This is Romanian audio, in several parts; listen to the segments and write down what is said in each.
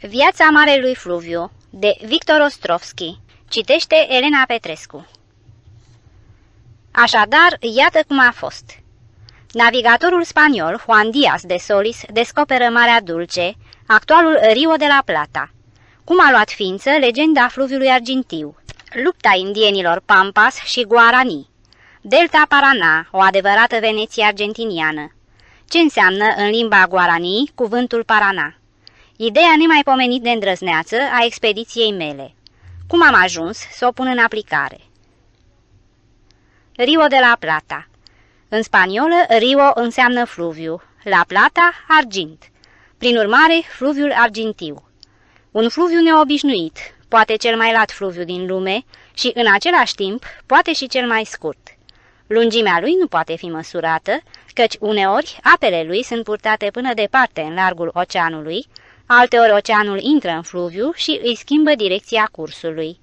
Viața Marelui Fluviu de Victor Ostrovski Citește Elena Petrescu Așadar, iată cum a fost. Navigatorul spaniol Juan Díaz de Solis descoperă Marea Dulce, actualul Rio de la Plata. Cum a luat ființă legenda fluviului argintiu, lupta indienilor Pampas și Guarani, Delta Paraná, o adevărată Veneție argentiniană. Ce înseamnă în limba Guarani cuvântul Paraná? Ideea nemaipomenit de îndrăzneață a expediției mele. Cum am ajuns să o pun în aplicare? Rio de la Plata În spaniolă, Rio înseamnă fluviu, La Plata, argint. Prin urmare, fluviul argintiu. Un fluviu neobișnuit, poate cel mai lat fluviu din lume și, în același timp, poate și cel mai scurt. Lungimea lui nu poate fi măsurată, căci uneori apele lui sunt purtate până departe în largul oceanului, alteori oceanul intră în fluviu și îi schimbă direcția cursului.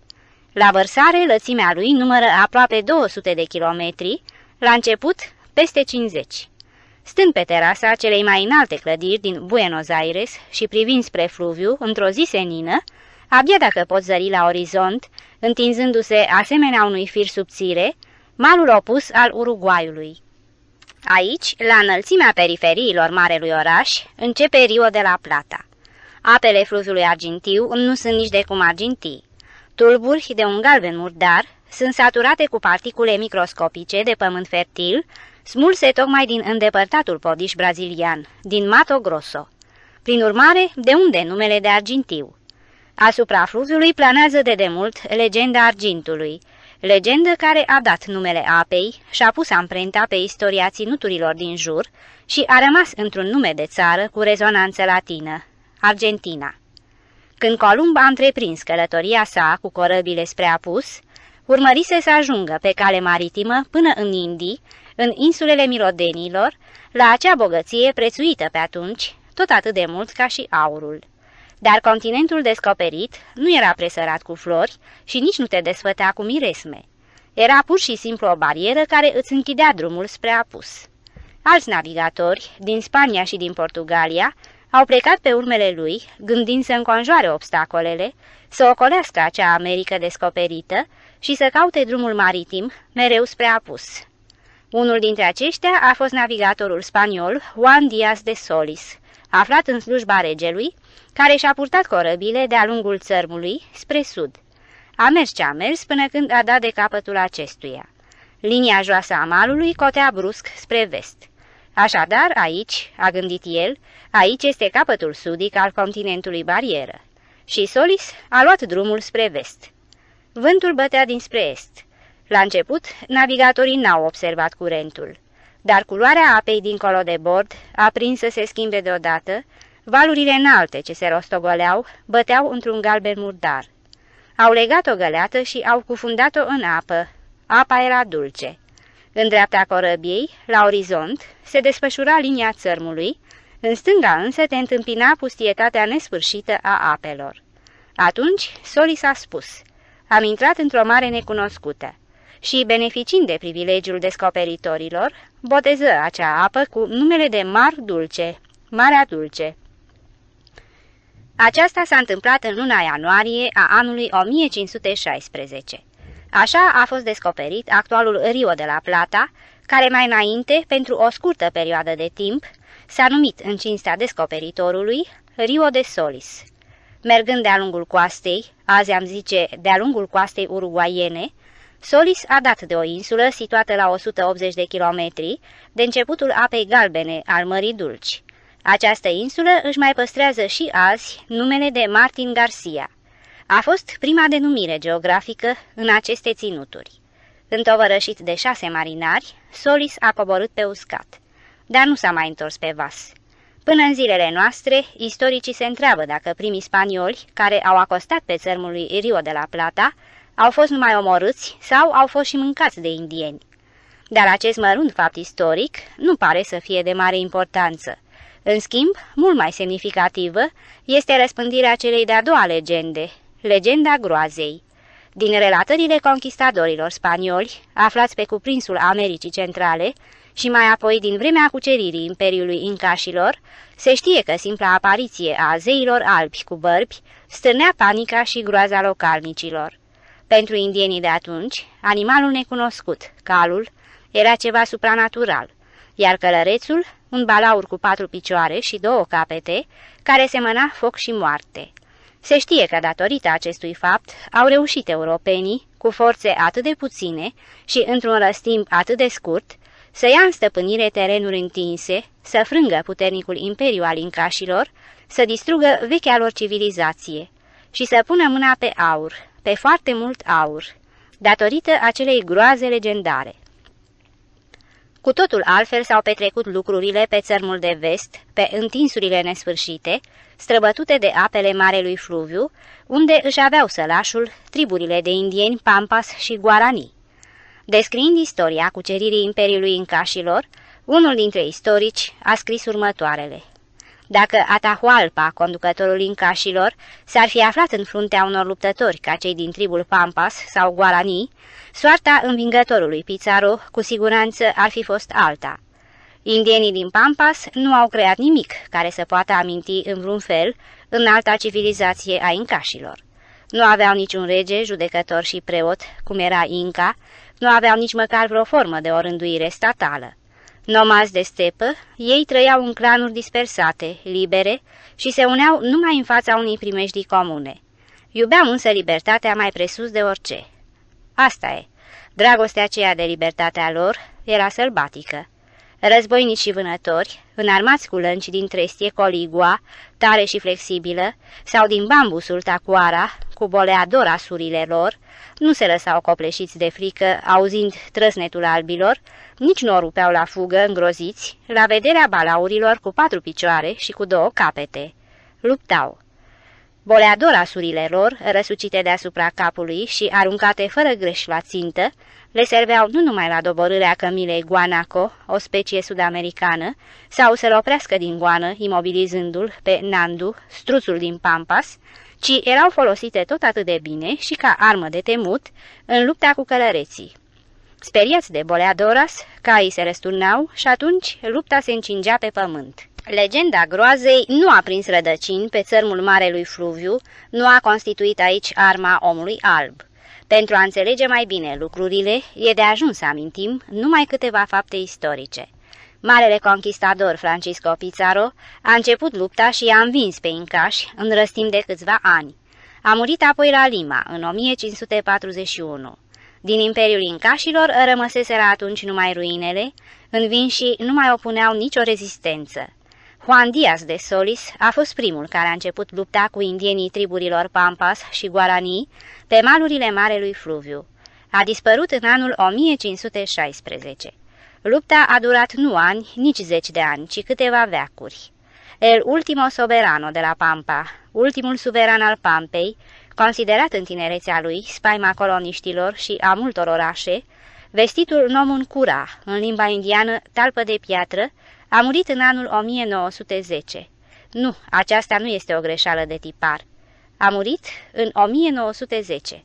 La vărsare, lățimea lui numără aproape 200 de kilometri, la început peste 50. Stând pe terasa celei mai înalte clădiri din Buenos Aires și privind spre fluviu într-o zi senină, abia dacă pot zări la orizont, întinzându-se asemenea unui fir subțire, malul opus al Uruguaiului. Aici, la înălțimea periferiilor marelui oraș, începe Rio de la Plata. Apele fluviului argintiu nu sunt nici de cum argintii. Tulburi de un galben murdar sunt saturate cu particule microscopice de pământ fertil, smulse tocmai din îndepărtatul podiș brazilian, din Mato Grosso. Prin urmare, de unde numele de argintiu? Asupra fluviului planează de demult legenda argintului, legendă care a dat numele apei și a pus amprenta pe istoria ținuturilor din jur și a rămas într-un nume de țară cu rezonanță latină, Argentina. Când Columb a întreprins călătoria sa cu corăbile spre apus, urmărise să ajungă pe cale maritimă până în Indii, în insulele Mirodenilor, la acea bogăție prețuită pe atunci, tot atât de mult ca și aurul. Dar continentul descoperit nu era presărat cu flori și nici nu te desfătea cu miresme. Era pur și simplu o barieră care îți închidea drumul spre apus. Alți navigatori, din Spania și din Portugalia, au plecat pe urmele lui, gândind să înconjoare obstacolele, să ocolească acea Americă descoperită și să caute drumul maritim, mereu spre apus. Unul dintre aceștia a fost navigatorul spaniol Juan Díaz de Solis, aflat în slujba regelui, care și-a purtat corăbile de-a lungul țărmului spre sud. A mers ce a mers până când a dat de capătul acestuia. Linia joasă a malului cotea brusc spre vest. Așadar, aici, a gândit el, aici este capătul sudic al continentului barieră. Și Solis a luat drumul spre vest. Vântul bătea dinspre est. La început, navigatorii n-au observat curentul, dar culoarea apei dincolo de bord a prins să se schimbe deodată, valurile înalte ce se rostogoleau băteau într-un galben murdar. Au legat o găleată și au cufundat-o în apă. Apa era dulce. În dreapta corăbiei, la orizont, se desfășura linia țărmului, în stânga însă te întâmpina pustietatea nesfârșită a apelor. Atunci, Soli s-a spus, am intrat într-o mare necunoscută și, beneficiind de privilegiul descoperitorilor, boteză acea apă cu numele de Mar Dulce, Marea Dulce. Aceasta s-a întâmplat în luna ianuarie a anului 1516. Așa a fost descoperit actualul Rio de la Plata, care mai înainte, pentru o scurtă perioadă de timp, s-a numit în cinstea descoperitorului Rio de Solis. Mergând de-a lungul coastei, azi am zice de-a lungul coastei uruguaiene, Solis a dat de o insulă situată la 180 de kilometri de începutul apei galbene al Mării Dulci. Această insulă își mai păstrează și azi numele de Martin Garcia. A fost prima denumire geografică în aceste ținuturi. Întovărășit de șase marinari, Solis a coborât pe uscat, dar nu s-a mai întors pe vas. Până în zilele noastre, istoricii se întreabă dacă primii spanioli, care au acostat pe țărmul lui Rio de la Plata, au fost numai omorâți sau au fost și mâncați de indieni. Dar acest mărunt fapt istoric nu pare să fie de mare importanță. În schimb, mult mai semnificativă este răspândirea celei de-a doua legende, legenda groazei. Din relatările conquistadorilor spanioli, aflați pe cuprinsul Americii Centrale, și mai apoi din vremea cuceririi Imperiului Incașilor, se știe că simpla apariție a zeilor albi cu bărbi stârnea panica și groaza localnicilor. Pentru indienii de atunci, animalul necunoscut, calul, era ceva supranatural, iar călărețul, un balaur cu patru picioare și două capete, care semăna foc și moarte. Se știe că datorită acestui fapt au reușit europenii, cu forțe atât de puține și într-un răstimp atât de scurt, să ia în stăpânire terenuri întinse, să frângă puternicul imperiu al incașilor, să distrugă vechea lor civilizație și să pună mâna pe aur, pe foarte mult aur, datorită acelei groaze legendare. Cu totul altfel s-au petrecut lucrurile pe țărmul de vest, pe întinsurile nesfârșite, străbătute de apele Marelui Fluviu, unde își aveau sălașul triburile de indieni, pampas și guarani. Descriind istoria cuceririi Imperiului Incașilor, unul dintre istorici a scris următoarele. Dacă Atahualpa, conducătorul incașilor, s-ar fi aflat în fruntea unor luptători ca cei din tribul Pampas sau Guarani, soarta învingătorului Pizarro cu siguranță ar fi fost alta. Indienii din Pampas nu au creat nimic care să poată aminti în vreun fel în alta civilizație a incașilor. Nu aveau niciun rege, judecător și preot, cum era Inca, nu aveau nici măcar vreo formă de o rânduire statală. Nomazi de stepă, ei trăiau în clanuri dispersate, libere și se uneau numai în fața unei primejdii comune. Iubeau însă libertatea mai presus de orice. Asta e. Dragostea aceea de libertatea lor era sălbatică. Războinici și vânători, înarmați cu lănci din trestie coligua, tare și flexibilă, sau din bambusul tacuara, cu boleadora surile lor, nu se lăsau copleșiți de frică, auzind trăsnetul albilor, nici nu o rupeau la fugă, îngroziți, la vederea balaurilor cu patru picioare și cu două capete. Luptau. Boleadora surile lor, răsucite deasupra capului și aruncate fără greș la țintă, le serveau nu numai la doborârea cămilei guanaco, o specie sud-americană, sau să-l oprească din goană, imobilizându-l pe Nandu, struțul din Pampas, ci erau folosite tot atât de bine și ca armă de temut în lupta cu călăreții. Speriați de boleadoras, caii se răsturnau și atunci lupta se încingea pe pământ. Legenda groazei nu a prins rădăcini pe țărmul Marelui Fluviu, nu a constituit aici arma omului alb. Pentru a înțelege mai bine lucrurile, e de ajuns să amintim numai câteva fapte istorice. Marele conquistador Francisco Pizarro a început lupta și a învins pe incași în răstim de câțiva ani. A murit apoi la Lima, în 1541. Din Imperiul Incașilor rămăseseră atunci numai ruinele, învinși nu mai opuneau nicio rezistență. Juan Diaz de Solis a fost primul care a început lupta cu indienii triburilor Pampas și Guarani pe malurile Marelui Fluviu. A dispărut în anul 1516. Lupta a durat nu ani, nici zeci de ani, ci câteva veacuri. El ultimo soberano de la Pampa, ultimul suveran al Pampei, considerat în tinerețea lui spaima coloniștilor și a multor orașe, vestitul Nomun Cura, în limba indiană talpă de piatră, a murit în anul 1910. Nu, aceasta nu este o greșeală de tipar. A murit în 1910.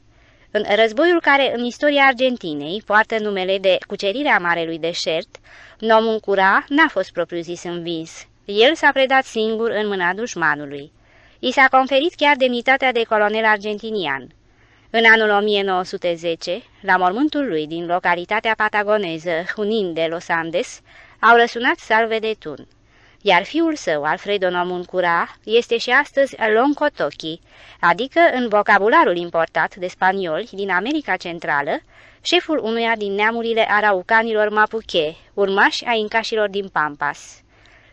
În războiul care în istoria Argentinei poartă numele de cucerirea Marelui Deșert, Nomun Cura n-a fost propriu-zis învins. El s-a predat singur în mâna dușmanului. I s-a conferit chiar demnitatea de colonel argentinian. În anul 1910, la mormântul lui din localitatea patagoneză Junin de Los Andes, au răsunat salve de tun. Iar fiul său, Alfredo Nomuncura, este și astăzi Loncotochi, adică în vocabularul importat de spanioli din America Centrală, șeful unuia din neamurile araucanilor Mapuche, urmași a incașilor din Pampas.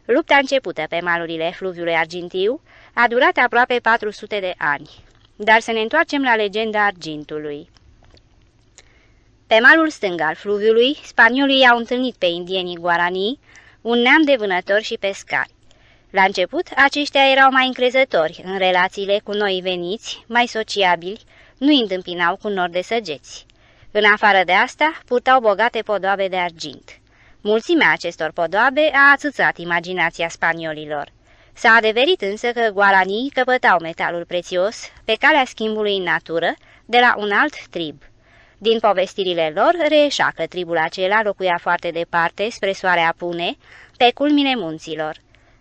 Lupta începută pe malurile fluviului Argintiu a durat aproape 400 de ani. Dar să ne întoarcem la legenda argintului. Pe malul stâng al fluviului, spaniolii au întâlnit pe indienii Guarani, un neam de vânători și pescari. La început, aceștia erau mai încrezători în relațiile cu noi veniți, mai sociabili, nu îi întâmpinau cu nori de săgeți. În afară de asta, purtau bogate podoabe de argint. Mulțimea acestor podoabe a ațățat imaginația spaniolilor. S-a adeverit însă că guaranii căpătau metalul prețios pe calea schimbului în natură de la un alt trib. Din povestirile lor reieșa că tribul acela locuia foarte departe, spre soarea Pune, pe culmine munților.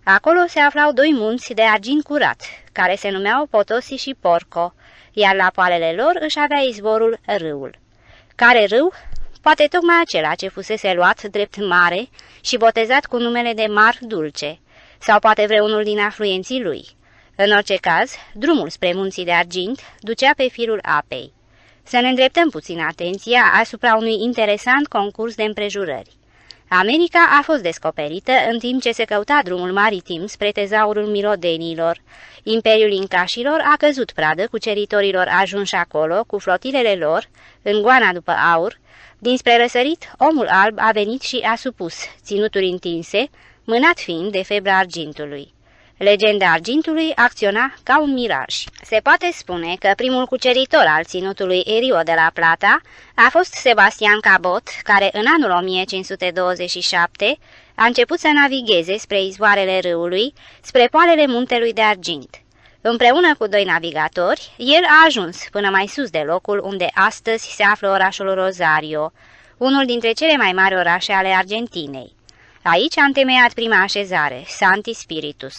Acolo se aflau doi munți de argint curat, care se numeau Potosi și Porco, iar la poalele lor își avea izvorul râul. Care râu? Poate tocmai acela ce fusese luat drept mare și botezat cu numele de Mar Dulce, sau poate vreunul din afluenții lui. În orice caz, drumul spre munții de argint ducea pe firul apei. Să ne îndreptăm puțin atenția asupra unui interesant concurs de împrejurări. America a fost descoperită în timp ce se căuta drumul maritim spre tezaurul mirodenilor. Imperiul incașilor a căzut pradă cuceritorilor ajunși acolo cu flotilele lor, în goana după aur. Dinspre răsărit, omul alb a venit și a supus ținuturi întinse, mânat fiind de febra argintului. Legenda argintului acționa ca un miraj. Se poate spune că primul cuceritor al ținutului Erio de la Plata a fost Sebastian Cabot, care în anul 1527 a început să navigheze spre izvoarele râului, spre poalele muntelui de argint. Împreună cu doi navigatori, el a ajuns până mai sus de locul unde astăzi se află orașul Rosario, unul dintre cele mai mari orașe ale Argentinei. Aici a întemeiat prima așezare, Santi Spiritus.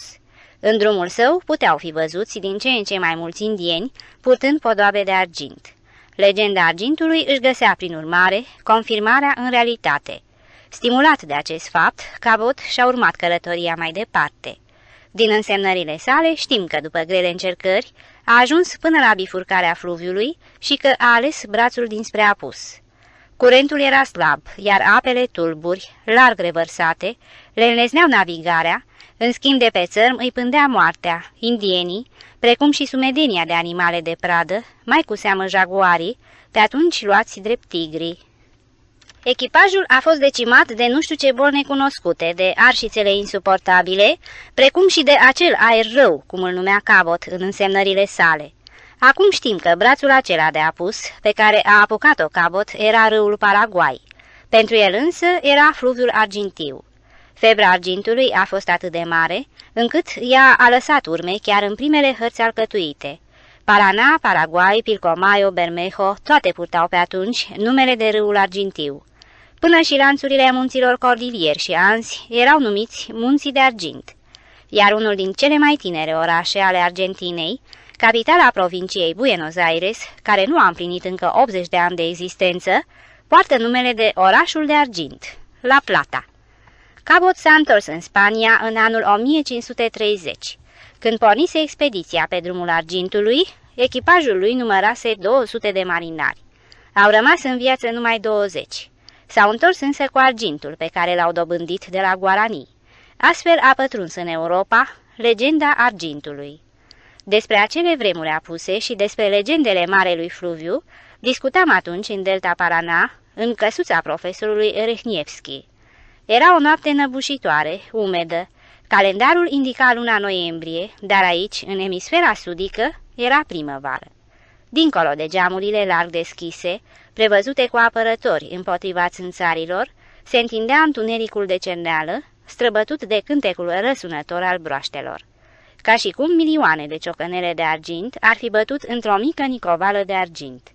În drumul său puteau fi văzuți din ce în ce mai mulți indieni, purtând podoabe de argint. Legenda argintului își găsea, prin urmare, confirmarea în realitate. Stimulat de acest fapt, Cabot și-a urmat călătoria mai departe. Din însemnările sale știm că, după grele încercări, a ajuns până la bifurcarea fluviului și că a ales brațul dinspre apus. Curentul era slab, iar apele tulburi, larg revărsate, le înlesneau navigarea, în schimb de pe țărm îi pândea moartea, indienii, precum și sumedenia de animale de pradă, mai cu seamă jaguarii, pe atunci luați drept tigri. Echipajul a fost decimat de nu știu ce boli necunoscute, de arșițele insuportabile, precum și de acel aer rău, cum îl numea Cabot în însemnările sale. Acum știm că brațul acela de apus, pe care a apucat-o Cabot, era râul Paraguay. Pentru el însă era fluviul argintiu. Febra argintului a fost atât de mare, încât ea a lăsat urme chiar în primele hărți alcătuite. Paraná, Paraguay, Pilcomayo, Bermejo, toate purtau pe atunci numele de râul argintiu. Până și lanțurile munților cordilieri și anzi erau numiți munții de argint. Iar unul din cele mai tinere orașe ale Argentinei, capitala provinciei Buenos Aires, care nu a împlinit încă 80 de ani de existență, poartă numele de orașul de argint, La Plata. Cabot s-a întors în Spania în anul 1530. Când pornise expediția pe drumul argintului, echipajul lui numărase 200 de marinari. Au rămas în viață numai 20. S-au întors însă cu argintul pe care l-au dobândit de la Guarani. Astfel a pătruns în Europa legenda argintului. Despre acele vremuri apuse și despre legendele Marelui Fluviu discutam atunci în Delta Parana, în căsuța profesorului Rehnievski. Era o noapte năbușitoare, umedă. Calendarul indica luna noiembrie, dar aici, în emisfera sudică, era primăvară. Dincolo de geamurile larg deschise, prevăzute cu apărători împotriva țânțarilor, se întindea întunericul de cerneală, străbătut de cântecul răsunător al broaștelor. Ca și cum milioane de ciocănele de argint ar fi bătut într-o mică nicovală de argint.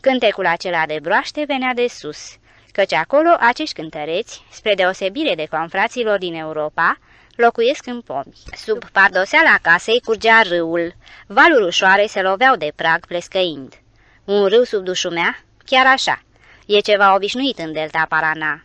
Cântecul acela de broaște venea de sus, căci acolo acești cântăreți, spre deosebire de confraților din Europa, locuiesc în pomi. Sub pardoseala casei curgea râul, valuri ușoare se loveau de prag plescăind. Un râu sub dușumea? Chiar așa. E ceva obișnuit în delta Parana.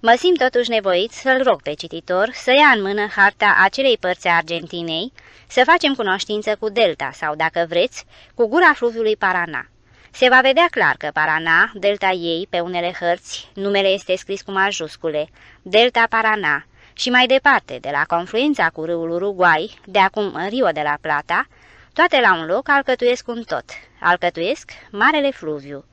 Mă simt totuși nevoit să-l rog pe cititor să ia în mână harta acelei părți a Argentinei, să facem cunoștință cu delta sau, dacă vreți, cu gura fluviului Parana. Se va vedea clar că Parana, delta ei, pe unele hărți, numele este scris cu majuscule, Delta Parana, și mai departe, de la confluența cu râul Uruguay, de acum în Rio de la Plata, toate la un loc alcătuiesc un tot, alcătuiesc Marele Fluviu.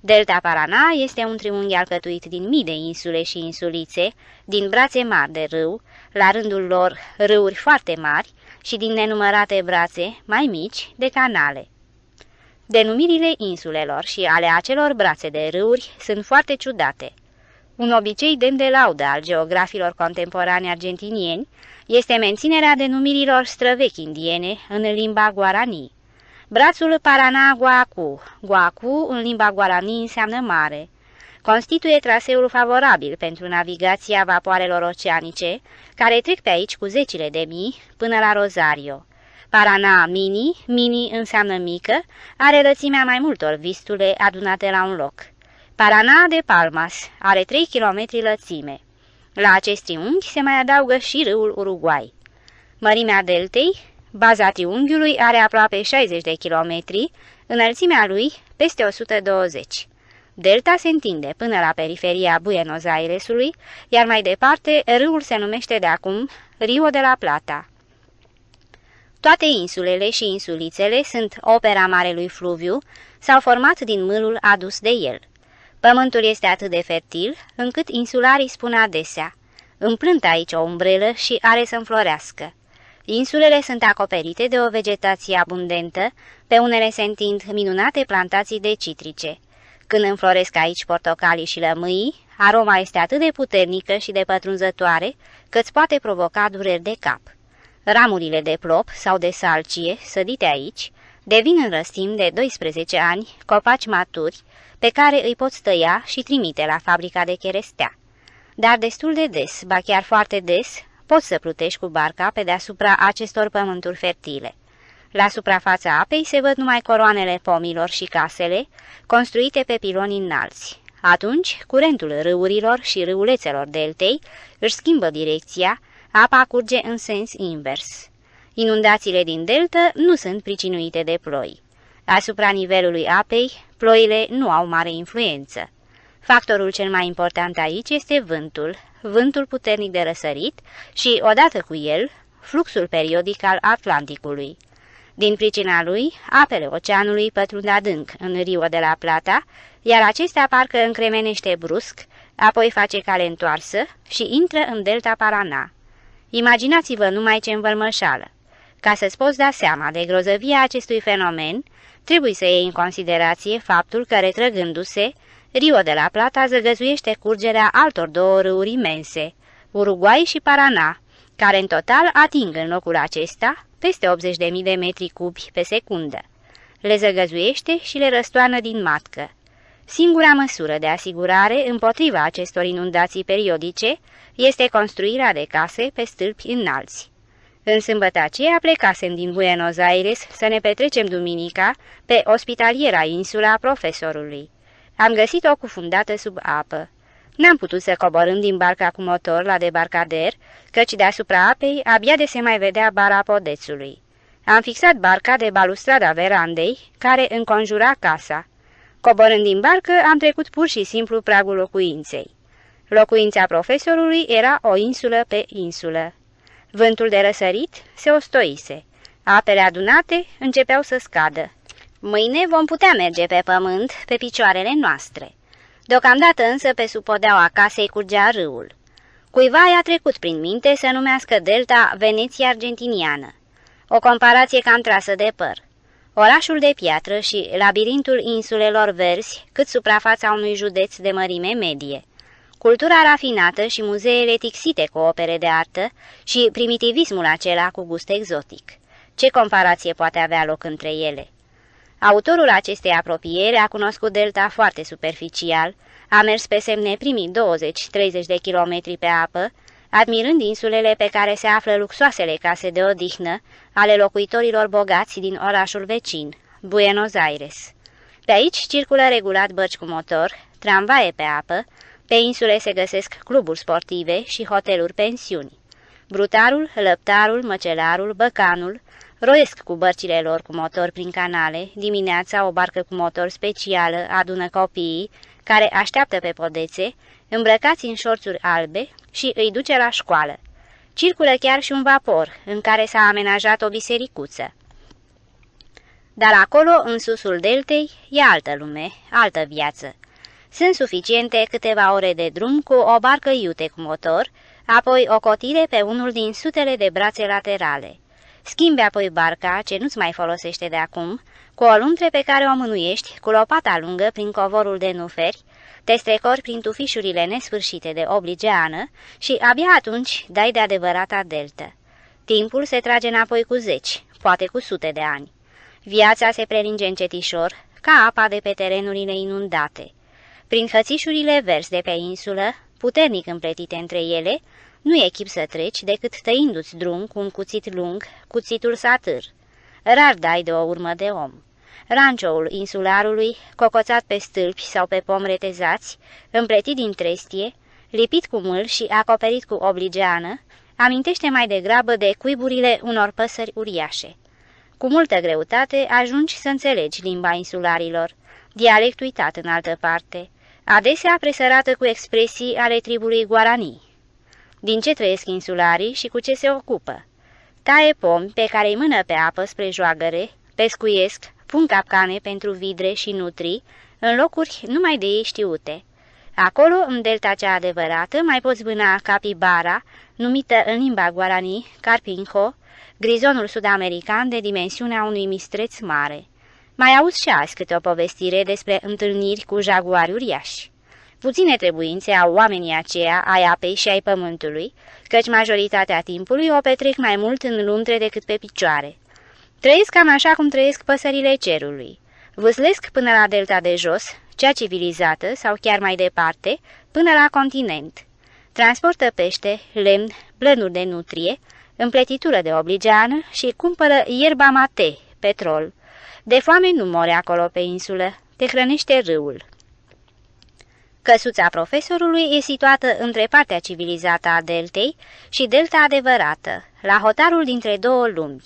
Delta Parana este un triunghi alcătuit din mii de insule și insulițe, din brațe mari de râu, la rândul lor râuri foarte mari și din nenumărate brațe mai mici de canale. Denumirile insulelor și ale acelor brațe de râuri sunt foarte ciudate. Un obicei demn de laudă al geografilor contemporani argentinieni este menținerea denumirilor străvechi indiene în limba guarani. Brațul Parana-Guacu. Guacu, în limba guarani, înseamnă mare. Constituie traseul favorabil pentru navigația vapoarelor oceanice, care trec pe aici cu zecile de mii până la Rosario. Parana Mini, Mini înseamnă mică, are lățimea mai multor vistule adunate la un loc. Parana de Palmas are 3 km lățime. La acest triunghi se mai adaugă și râul Uruguay. Mărimea deltei, baza triunghiului are aproape 60 de kilometri, înălțimea lui peste 120. Delta se întinde până la periferia Buenos Airesului, iar mai departe râul se numește de acum Rio de la Plata. Toate insulele și insulițele sunt opera Marelui Fluviu, s-au format din mâlul adus de el. Pământul este atât de fertil, încât insularii spun adesea, împlânt aici o umbrelă și are să înflorească. Insulele sunt acoperite de o vegetație abundentă, pe unele se întind minunate plantații de citrice. Când înfloresc aici portocalii și lămâii, aroma este atât de puternică și de pătrunzătoare, că îți poate provoca dureri de cap. Ramurile de plop sau de salcie, sădite aici, devin în răstim de 12 ani copaci maturi, pe care îi poți tăia și trimite la fabrica de cherestea. Dar destul de des, ba chiar foarte des, poți să plutești cu barca pe deasupra acestor pământuri fertile. La suprafața apei se văd numai coroanele pomilor și casele, construite pe piloni înalți. Atunci, curentul râurilor și râulețelor deltei își schimbă direcția, apa curge în sens invers. Inundațiile din delta nu sunt pricinuite de ploi. Asupra nivelului apei, ploile nu au mare influență. Factorul cel mai important aici este vântul, vântul puternic de răsărit și, odată cu el, fluxul periodic al Atlanticului. Din pricina lui, apele oceanului pătrund adânc în Rio de la Plata, iar acesta parcă încremenește brusc, apoi face cale întoarsă și intră în delta Parana. Imaginați-vă numai ce învălmășală. Ca să-ți poți da seama de grozăvia acestui fenomen, trebuie să iei în considerație faptul că, retrăgându-se, Rio de la Plata zăgăzuiește curgerea altor două râuri imense, Uruguay și Parana, care în total ating în locul acesta peste 80.000 de metri cubi pe secundă. Le zăgăzuiește și le răstoană din matcă. Singura măsură de asigurare împotriva acestor inundații periodice este construirea de case pe stâlpi înalți. În sâmbătă aceea plecasem din Buenos Aires să ne petrecem duminica pe ospitaliera insula profesorului. Am găsit-o cufundată sub apă. N-am putut să coborâm din barca cu motor la debarcader, căci deasupra apei abia de se mai vedea bara podețului. Am fixat barca de balustrada verandei, care înconjura casa. Coborând din barcă, am trecut pur și simplu pragul locuinței. Locuința profesorului era o insulă pe insulă. Vântul de răsărit se ostoise. Apele adunate începeau să scadă. Mâine vom putea merge pe pământ, pe picioarele noastre. Deocamdată însă pe sub podeaua casei curgea râul. Cuiva i-a trecut prin minte să numească delta Veneția Argentiniană. O comparație cam trasă de păr. Orașul de piatră și labirintul insulelor verzi, cât suprafața unui județ de mărime medie. Cultura rafinată și muzeele tixite cu opere de artă și primitivismul acela cu gust exotic. Ce comparație poate avea loc între ele? Autorul acestei apropieri a cunoscut delta foarte superficial, a mers pe semne primii 20-30 de kilometri pe apă, admirând insulele pe care se află luxoasele case de odihnă ale locuitorilor bogați din orașul vecin, Buenos Aires. Pe aici circulă regulat bărci cu motor, tramvaie pe apă, pe insule se găsesc cluburi sportive și hoteluri pensiuni. Brutarul, lăptarul, măcelarul, băcanul, roiesc cu bărcile lor cu motor prin canale, dimineața o barcă cu motor specială adună copiii, care așteaptă pe podețe, îmbrăcați în șorțuri albe și îi duce la școală. Circulă chiar și un vapor, în care s-a amenajat o bisericuță. Dar acolo, în susul deltei, e altă lume, altă viață. Sunt suficiente câteva ore de drum cu o barcă iute cu motor, apoi o cotire pe unul din sutele de brațe laterale. Schimbi apoi barca, ce nu-ți mai folosește de acum, cu o luntre pe care o mânuiești, cu lopata lungă prin covorul de nuferi, te strecori prin tufișurile nesfârșite de obligeană și abia atunci dai de adevărata deltă. Timpul se trage înapoi cu zeci, poate cu sute de ani. Viața se prelinge încetișor, ca apa de pe terenurile inundate. Prin hățișurile verzi de pe insulă, puternic împletite între ele, nu e chip să treci decât tăindu-ți drum cu un cuțit lung, cuțitul satâr. Rar dai de o urmă de om. Rancioul insularului, cocoțat pe stâlpi sau pe pom retezați, împletit din trestie, lipit cu mâl și acoperit cu obligeană, amintește mai degrabă de cuiburile unor păsări uriașe. Cu multă greutate ajungi să înțelegi limba insularilor, dialect uitat în altă parte, adesea presărată cu expresii ale tribului Guarani. Din ce trăiesc insularii și cu ce se ocupă? Taie pomi pe care îi mână pe apă spre joagăre, pescuiesc, pun capcane pentru vidre și nutri, în locuri numai de ei știute. Acolo, în delta cea adevărată, mai poți vâna capibara, numită în limba guarani carpinho, grizonul sud-american de dimensiunea unui mistreț mare. Mai auzi și azi câte o povestire despre întâlniri cu jaguari uriași. Puține trebuințe au oamenii aceia ai apei și ai pământului, căci majoritatea timpului o petrec mai mult în luntre decât pe picioare. Trăiesc cam așa cum trăiesc păsările cerului. Vâslesc până la delta de jos, cea civilizată sau chiar mai departe, până la continent. Transportă pește, lemn, blănuri de nutrie, împletitură de obligeană și cumpără ierba mate, petrol. De foame nu mori acolo pe insulă, te hrănește râul. Căsuța profesorului e situată între partea civilizată a deltei și delta adevărată, la hotarul dintre două lumi.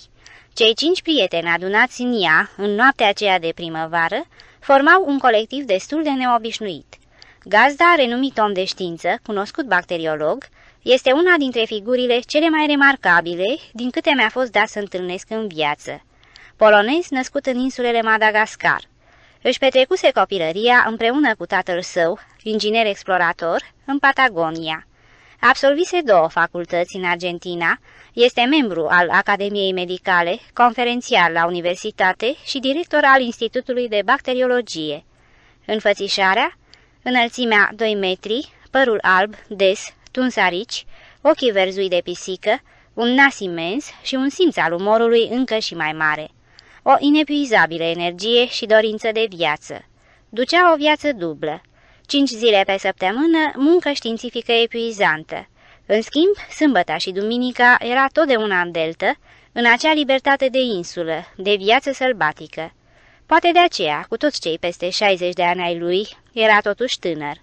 Cei cinci prieteni adunați în ea, în noaptea aceea de primăvară, formau un colectiv destul de neobișnuit. Gazda, renumit om de știință, cunoscut bacteriolog, este una dintre figurile cele mai remarcabile din câte mi-a fost dat să întâlnesc în viață. Polonez născut în insulele Madagascar. Își petrecuse copilăria împreună cu tatăl său, inginer explorator, în Patagonia. Absolvise două facultăți în Argentina, este membru al Academiei Medicale, conferențiar la universitate și director al Institutului de Bacteriologie. Înfățișarea, înălțimea 2 metri, părul alb, des, tunsarici, ochii verzui de pisică, un nas imens și un simț al umorului încă și mai mare. O inepuizabilă energie și dorință de viață. Ducea o viață dublă. Cinci zile pe săptămână, muncă științifică epuizantă. În schimb, sâmbăta și duminica era totdeauna în deltă, în acea libertate de insulă, de viață sălbatică. Poate de aceea, cu toți cei peste 60 de ani ai lui, era totuși tânăr.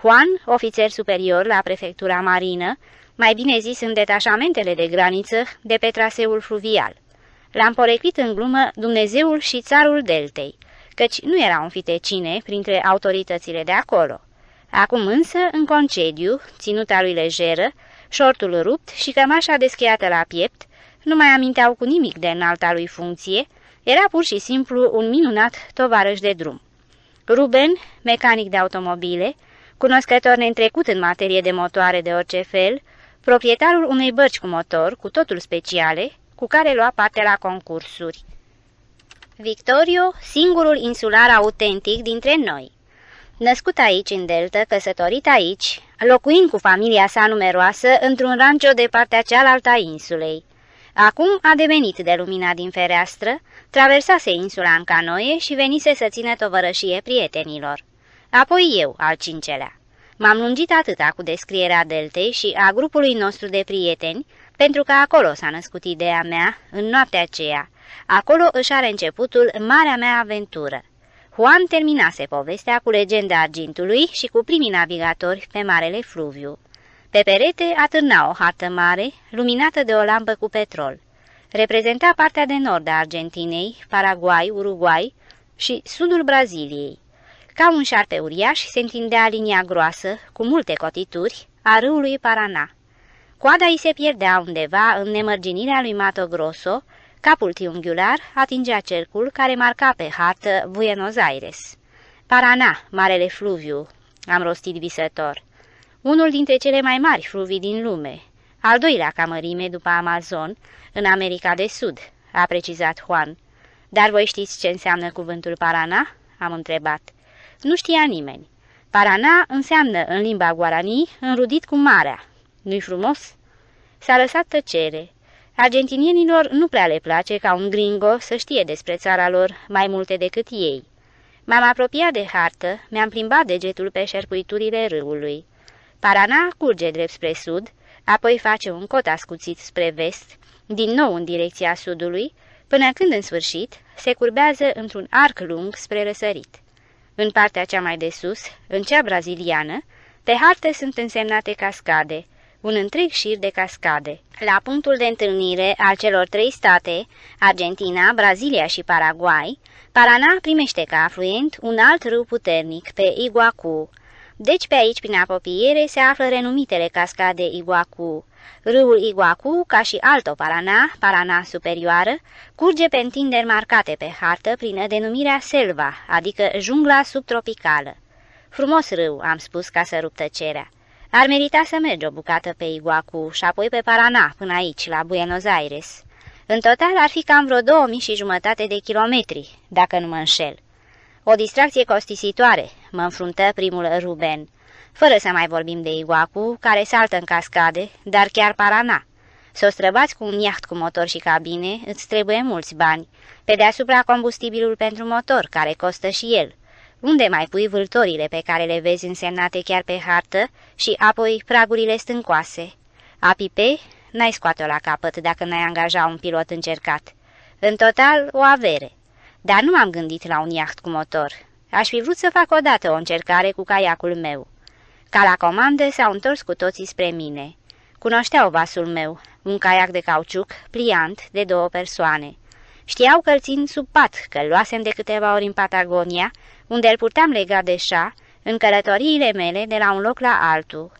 Juan, ofițer superior la prefectura marină, mai bine zis în detașamentele de graniță de pe traseul fluvial. L-am poreclit în glumă Dumnezeul și țarul deltei, căci nu era un fitecine printre autoritățile de acolo. Acum însă, în concediu, ținuta lui lejeră, șortul rupt și cămașa descheiată la piept, nu mai aminteau cu nimic de înalta lui funcție, era pur și simplu un minunat tovarăș de drum. Ruben, mecanic de automobile, cunoscător neîntrecut în materie de motoare de orice fel, proprietarul unei bărci cu motor, cu totul speciale, cu care lua parte la concursuri. Victorio, singurul insular autentic dintre noi. Născut aici în delta, căsătorit aici, locuind cu familia sa numeroasă într-un rancio de partea cealaltă a insulei. Acum a devenit de lumina din fereastră, traversase insula în canoie și venise să țină tovărășie prietenilor. Apoi eu, al cincelea. M-am lungit atâta cu descrierea deltei și a grupului nostru de prieteni, pentru că acolo s-a născut ideea mea, în noaptea aceea. Acolo își are începutul marea mea aventură. Juan terminase povestea cu legenda argintului și cu primii navigatori pe Marele Fluviu. Pe perete atârna o hartă mare, luminată de o lampă cu petrol. Reprezenta partea de nord a Argentinei, Paraguay, Uruguay și sudul Braziliei. Ca un șarpe uriaș se întindea linia groasă, cu multe cotituri, a râului Paraná. Coada îi se pierdea undeva în nemărginirea lui Mato Grosso, capul triunghiular atingea cercul care marca pe hartă Buenos Aires. Paraná, marele fluviu, am rostit visător. Unul dintre cele mai mari fluvii din lume, al doilea ca mărime după Amazon, în America de Sud, a precizat Juan. Dar voi știți ce înseamnă cuvântul Paraná? am întrebat. Nu știa nimeni. Paraná înseamnă în limba guarani înrudit cu marea. Nu-i frumos? S-a lăsat tăcere. Argentinienilor nu prea le place ca un gringo să știe despre țara lor mai multe decât ei. M-am apropiat de hartă, mi-am plimbat degetul pe șerpuiturile râului. Parana curge drept spre sud, apoi face un cot ascuțit spre vest, din nou în direcția sudului, până când, în sfârșit, se curbează într-un arc lung spre răsărit. În partea cea mai de sus, în cea braziliană, pe harte sunt însemnate cascade, un întreg șir de cascade. La punctul de întâlnire al celor trei state, Argentina, Brazilia și Paraguay, Paraná primește ca afluent un alt râu puternic, pe Iguacu. Deci pe aici, prin apropiere, se află renumitele cascade Iguacu. Râul Iguacu, ca și alto Paraná, Paraná superioară, curge pe întinderi marcate pe hartă prin denumirea selva, adică jungla subtropicală. Frumos râu, am spus ca să rup tăcerea. Ar merita să mergi o bucată pe Iguacu și apoi pe Paraná, până aici, la Buenos Aires. În total ar fi cam vreo două mii și jumătate de kilometri, dacă nu mă înșel. O distracție costisitoare, mă înfruntă primul Ruben, fără să mai vorbim de Iguacu, care saltă în cascade, dar chiar Paraná. Să o străbați cu un iaht cu motor și cabine, îți trebuie mulți bani. Pe deasupra combustibilul pentru motor, care costă și el. Unde mai pui vâltorile pe care le vezi însemnate chiar pe hartă și apoi pragurile stâncoase? Apipe? N-ai scoate-o la capăt dacă n-ai angaja un pilot încercat. În total, o avere. Dar nu m-am gândit la un iaht cu motor. Aș fi vrut să fac odată o încercare cu caiacul meu. Ca la comandă s-au întors cu toții spre mine. Cunoșteau vasul meu, un caiac de cauciuc, pliant, de două persoane. Știau că-l țin sub pat, că-l luasem de câteva ori în Patagonia, unde îl purtam legat de șa, în călătoriile mele de la un loc la altul.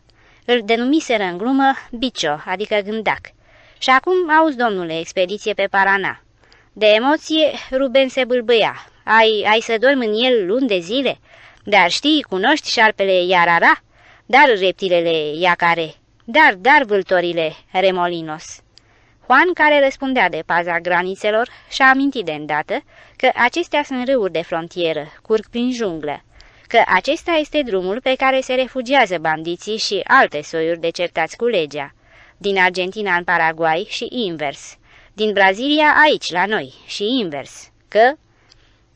Îl denumiseră în glumă Bicio, adică gândac. Și acum, auzi, domnule, expediție pe Parana. De emoție, Ruben se bâlbâia. Ai, ai să dormi în el luni de zile? Dar știi, cunoști șarpele Iarara? Dar reptilele Iacare? Dar, dar vâltorile Remolinos? Juan, care răspundea de paza granițelor, și-a amintit de îndată că acestea sunt râuri de frontieră, curg prin junglă, că acesta este drumul pe care se refugiază bandiții și alte soiuri de certați cu legea, din Argentina în Paraguay și invers, din Brazilia aici, la noi, și invers, că...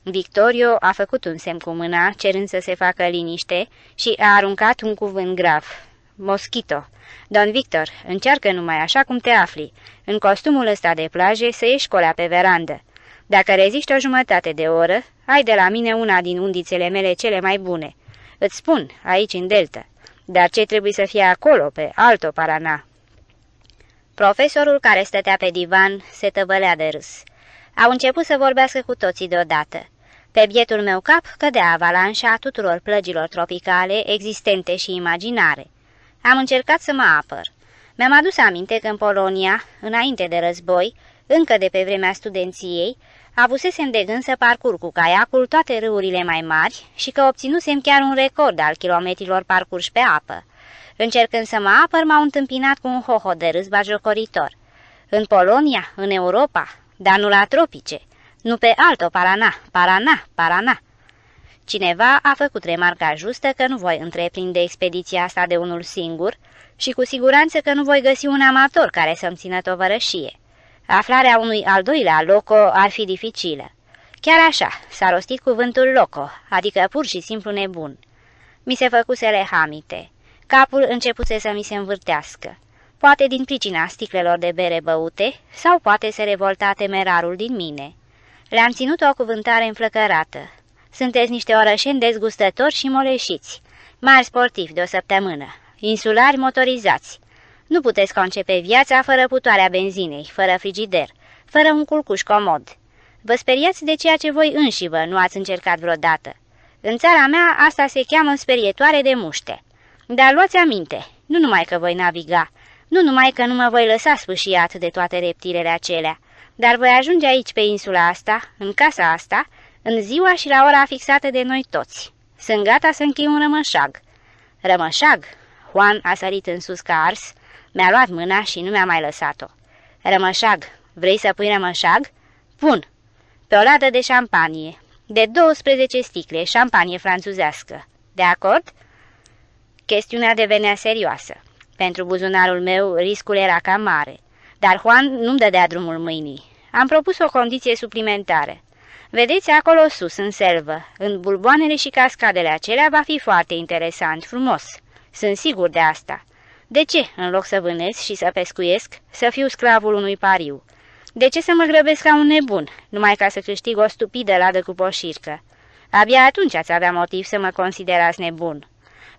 Victorio a făcut un semn cu mâna, cerând să se facă liniște, și a aruncat un cuvânt grav. Moschito. Don Victor, încearcă numai așa cum te afli, în costumul ăsta de plaje, să ieși colea pe verandă. Dacă reziști o jumătate de oră, ai de la mine una din undițele mele cele mai bune. Îți spun, aici în delta. Dar ce trebuie să fie acolo, pe alto Parana? Profesorul care stătea pe divan se tăvălea de râs. Au început să vorbească cu toții deodată. Pe bietul meu cap cădea avalanșa tuturor plăgilor tropicale existente și imaginare. Am încercat să mă apăr. Mi-am adus aminte că în Polonia, înainte de război, încă de pe vremea studenției, avusesem de gând să parcurg cu caiacul toate râurile mai mari și că obținusem chiar un record al kilometrilor parcurși pe apă. Încercând să mă apăr, m-au întâmpinat cu un hoho de râs bajocoritor. În Polonia, în Europa, dar nu la tropice, nu pe alto Parana, Parana, Parana. Cineva a făcut remarca justă că nu voi întreprinde expediția asta de unul singur și cu siguranță că nu voi găsi un amator care să-mi țină tovărășie. Aflarea unui al doilea loco ar fi dificilă. Chiar așa, s-a rostit cuvântul loco, adică pur și simplu nebun. Mi se făcusele hamite. Capul începuse să mi se învârtească. Poate din pricina sticlelor de bere băute, sau poate se revolta temerarul din mine. Le-am ținut o cuvântare înflăcărată. Sunteți niște orășeni dezgustători și moleșiți, mari sportivi de o săptămână, insulari motorizați. Nu puteți concepe viața fără putoarea benzinei, fără frigider, fără un culcuș comod. Vă speriați de ceea ce voi înși vă nu ați încercat vreodată. În țara mea asta se cheamă sperietoare de muște. Dar luați aminte, nu numai că voi naviga, nu numai că nu mă voi lăsa sfâșiat de toate reptilele acelea, dar voi ajunge aici pe insula asta, în casa asta, în ziua și la ora fixată de noi toți. Sunt gata să închei un rămășag. Rămășag? Juan a sărit în sus ca ars, mi-a luat mâna și nu mi-a mai lăsat-o. Rămășag, vrei să pui rămășag? Pun. Pe o ladă de șampanie, de 12 sticle, șampanie franțuzească. De acord? Chestiunea devenea serioasă. Pentru buzunarul meu, riscul era cam mare. dar Juan nu-mi dădea drumul mâinii. Am propus o condiție suplimentară. Vedeți, acolo sus, în selvă, în bulboanele și cascadele acelea, va fi foarte interesant, frumos. Sunt sigur de asta. De ce, în loc să vânez și să pescuiesc, să fiu sclavul unui pariu? De ce să mă grăbesc ca un nebun, numai ca să câștig o stupidă ladă cu poșircă? Abia atunci ați avea motiv să mă considerați nebun.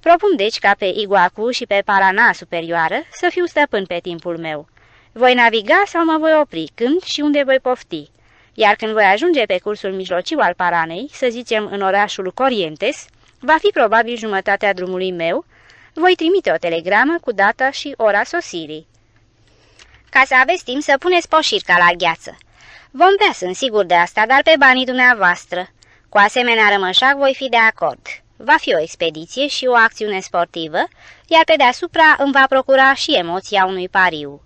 Propun deci ca pe Iguacu și pe Parana superioară să fiu stăpân pe timpul meu. Voi naviga sau mă voi opri, când și unde voi pofti. Iar când voi ajunge pe cursul mijlociu al Paranei, să zicem în orașul Corientes, va fi probabil jumătatea drumului meu, voi trimite o telegramă cu data și ora sosirii. Ca să aveți timp să puneți poșirca la gheață. Vom bea, sunt sigur de asta, dar pe banii dumneavoastră. Cu asemenea rămășac voi fi de acord. Va fi o expediție și o acțiune sportivă, iar pe deasupra îmi va procura și emoția unui pariu.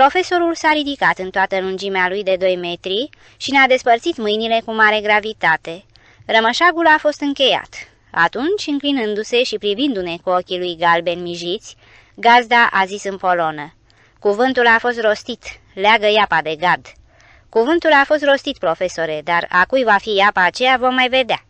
Profesorul s-a ridicat în toată lungimea lui de 2 metri și ne-a despărțit mâinile cu mare gravitate. Rămășagul a fost încheiat. Atunci, înclinându-se și privindu-ne cu ochii lui galben mijiți, gazda a zis în polonă. Cuvântul a fost rostit, leagă iapa de gard. Cuvântul a fost rostit, profesore, dar a cui va fi iapa aceea vom mai vedea.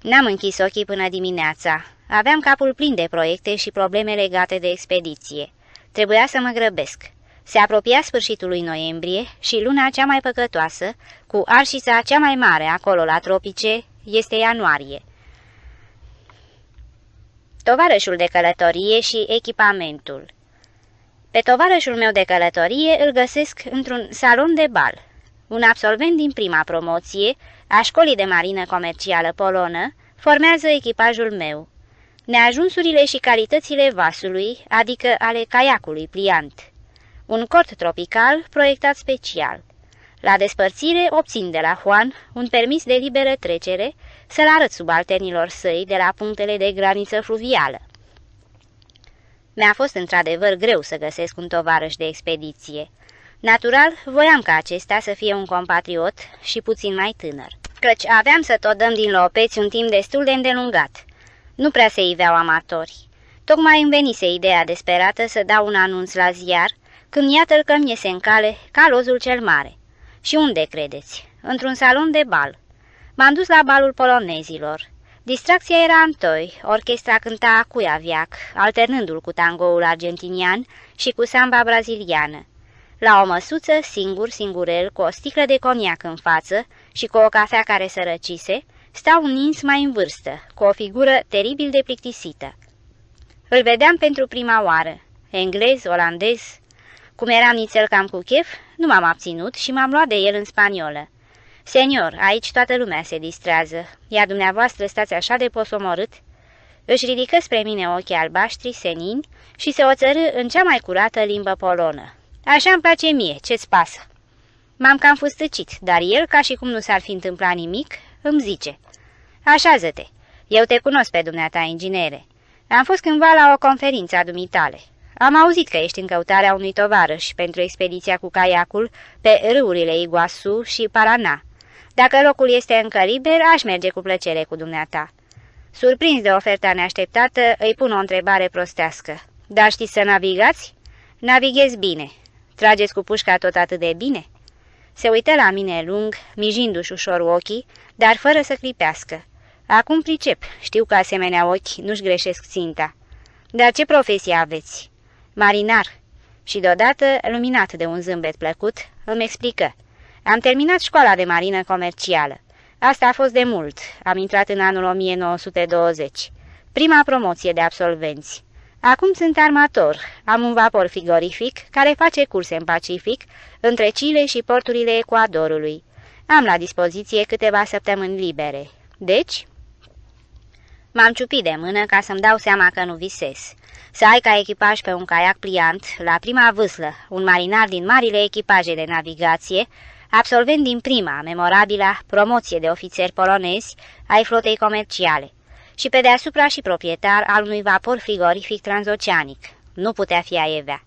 N-am închis ochii până dimineața. Aveam capul plin de proiecte și probleme legate de expediție. Trebuia să mă grăbesc. Se apropia sfârșitul lui noiembrie și luna cea mai păcătoasă, cu arșița cea mai mare acolo la tropice, este ianuarie. Tovarășul de călătorie și echipamentul Pe tovarășul meu de călătorie îl găsesc într-un salon de bal. Un absolvent din prima promoție a școlii de marină comercială polonă formează echipajul meu. Neajunsurile și calitățile vasului, adică ale caiacului pliant un cort tropical proiectat special. La despărțire obțin de la Juan un permis de liberă trecere să-l arăt subalternilor săi de la punctele de graniță fluvială. Mi-a fost într-adevăr greu să găsesc un tovarăș de expediție. Natural, voiam ca acesta să fie un compatriot și puțin mai tânăr, căci aveam să tot dăm din lopeți un timp destul de îndelungat. Nu prea se iveau amatori. Tocmai îmi venise ideea desperată să dau un anunț la ziar, când iată-l că mi iese în cale calozul cel mare. Și unde credeți? Într-un salon de bal. M-am dus la balul polonezilor. Distracția era întoi, orchestra cânta acuiaviac, alternându-l cu tangoul argentinian și cu samba braziliană. La o măsuță, singur, singurel, cu o sticlă de coniac în față și cu o cafea care sărăcise, stau un ins mai în vârstă, cu o figură teribil de plictisită. Îl vedeam pentru prima oară, englez, olandez, cum eram nițel cam cu chef, nu m-am abținut și m-am luat de el în spaniolă. Senior, aici toată lumea se distrează, iar dumneavoastră stați așa de posomorât?" Își ridică spre mine ochii albaștri, senini și se oțărâ în cea mai curată limbă polonă. Așa îmi place mie, ce-ți pasă?" M-am cam fustăcit, dar el, ca și cum nu s-ar fi întâmplat nimic, îmi zice. Așează-te, eu te cunosc pe dumneata, inginere. Am fost cândva la o conferință a dumitale. Am auzit că ești în căutarea unui tovarăș pentru expediția cu caiacul pe râurile Iguasu și Parana. Dacă locul este încă liber, aș merge cu plăcere cu dumneata. Surprins de oferta neașteptată, îi pun o întrebare prostească. Dar știți să navigați? Navighez bine. Trageți cu pușca tot atât de bine? Se uită la mine lung, mijindu-și ușor ochii, dar fără să clipească. Acum pricep, știu că asemenea ochi nu-și greșesc ținta. Dar ce profesie aveți? Marinar. Și deodată, luminat de un zâmbet plăcut, îmi explică. Am terminat școala de marină comercială. Asta a fost de mult. Am intrat în anul 1920. Prima promoție de absolvenți. Acum sunt armator. Am un vapor frigorific care face curse în Pacific, între Chile și porturile Ecuadorului. Am la dispoziție câteva săptămâni libere. Deci... M-am ciupit de mână ca să-mi dau seama că nu visez să ai ca echipaj pe un caiac pliant, la prima vâslă, un marinar din marile echipaje de navigație, absolvent din prima, memorabilă, promoție de ofițeri polonezi ai flotei comerciale, și pe deasupra și proprietar al unui vapor frigorific transoceanic. Nu putea fi aievea.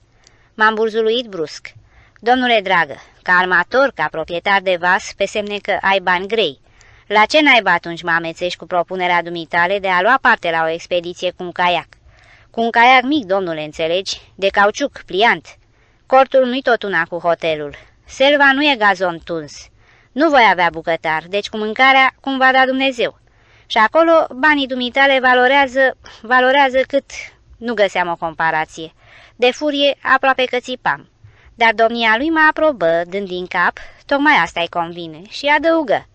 M-am burzuluit brusc. Domnule dragă, ca armator, ca proprietar de vas, pe semne că ai bani grei. La ce naiba atunci mă amețești cu propunerea dumitale de a lua parte la o expediție cu un caiac? Cu un caiac mic, domnule, înțelegi? De cauciuc, pliant. Cortul nu-i tot una cu hotelul. Selva nu e gazon tuns. Nu voi avea bucătar, deci cu mâncarea cum va da Dumnezeu. Și acolo banii dumitale valorează, valorează cât... Nu găseam o comparație. De furie aproape că țipam. Dar domnia lui mă aprobă, dând din cap, tocmai asta-i convine, și adăugă.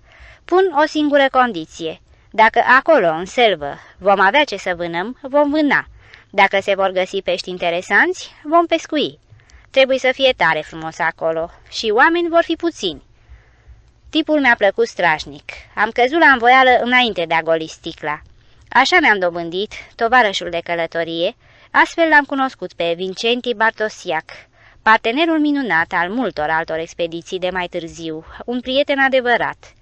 Pun o singură condiție. Dacă acolo, în selvă, vom avea ce să vânăm, vom vâna. Dacă se vor găsi pești interesanți, vom pescui. Trebuie să fie tare frumos acolo și oameni vor fi puțini. Tipul mi-a plăcut strașnic. Am căzut la învoială înainte de a goli sticla. Așa mi-am dobândit tovarășul de călătorie, astfel l-am cunoscut pe Vincenti Bartosiac, partenerul minunat al multor altor expediții de mai târziu, un prieten adevărat.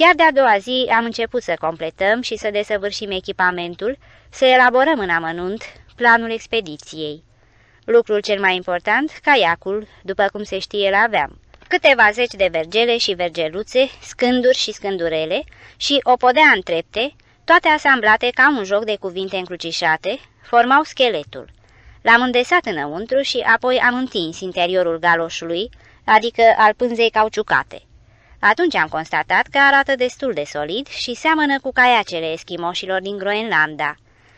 Chiar de-a doua zi am început să completăm și să desăvârșim echipamentul, să elaborăm în amănunt planul expediției. Lucrul cel mai important, caiacul, după cum se știe, l aveam. Câteva zeci de vergele și vergeluțe, scânduri și scândurele și o podea în trepte, toate asamblate ca un joc de cuvinte încrucișate, formau scheletul. L-am îndesat înăuntru și apoi am întins interiorul galoșului, adică al pânzei cauciucate. Atunci am constatat că arată destul de solid și seamănă cu caiacele eschimoșilor din Groenlanda.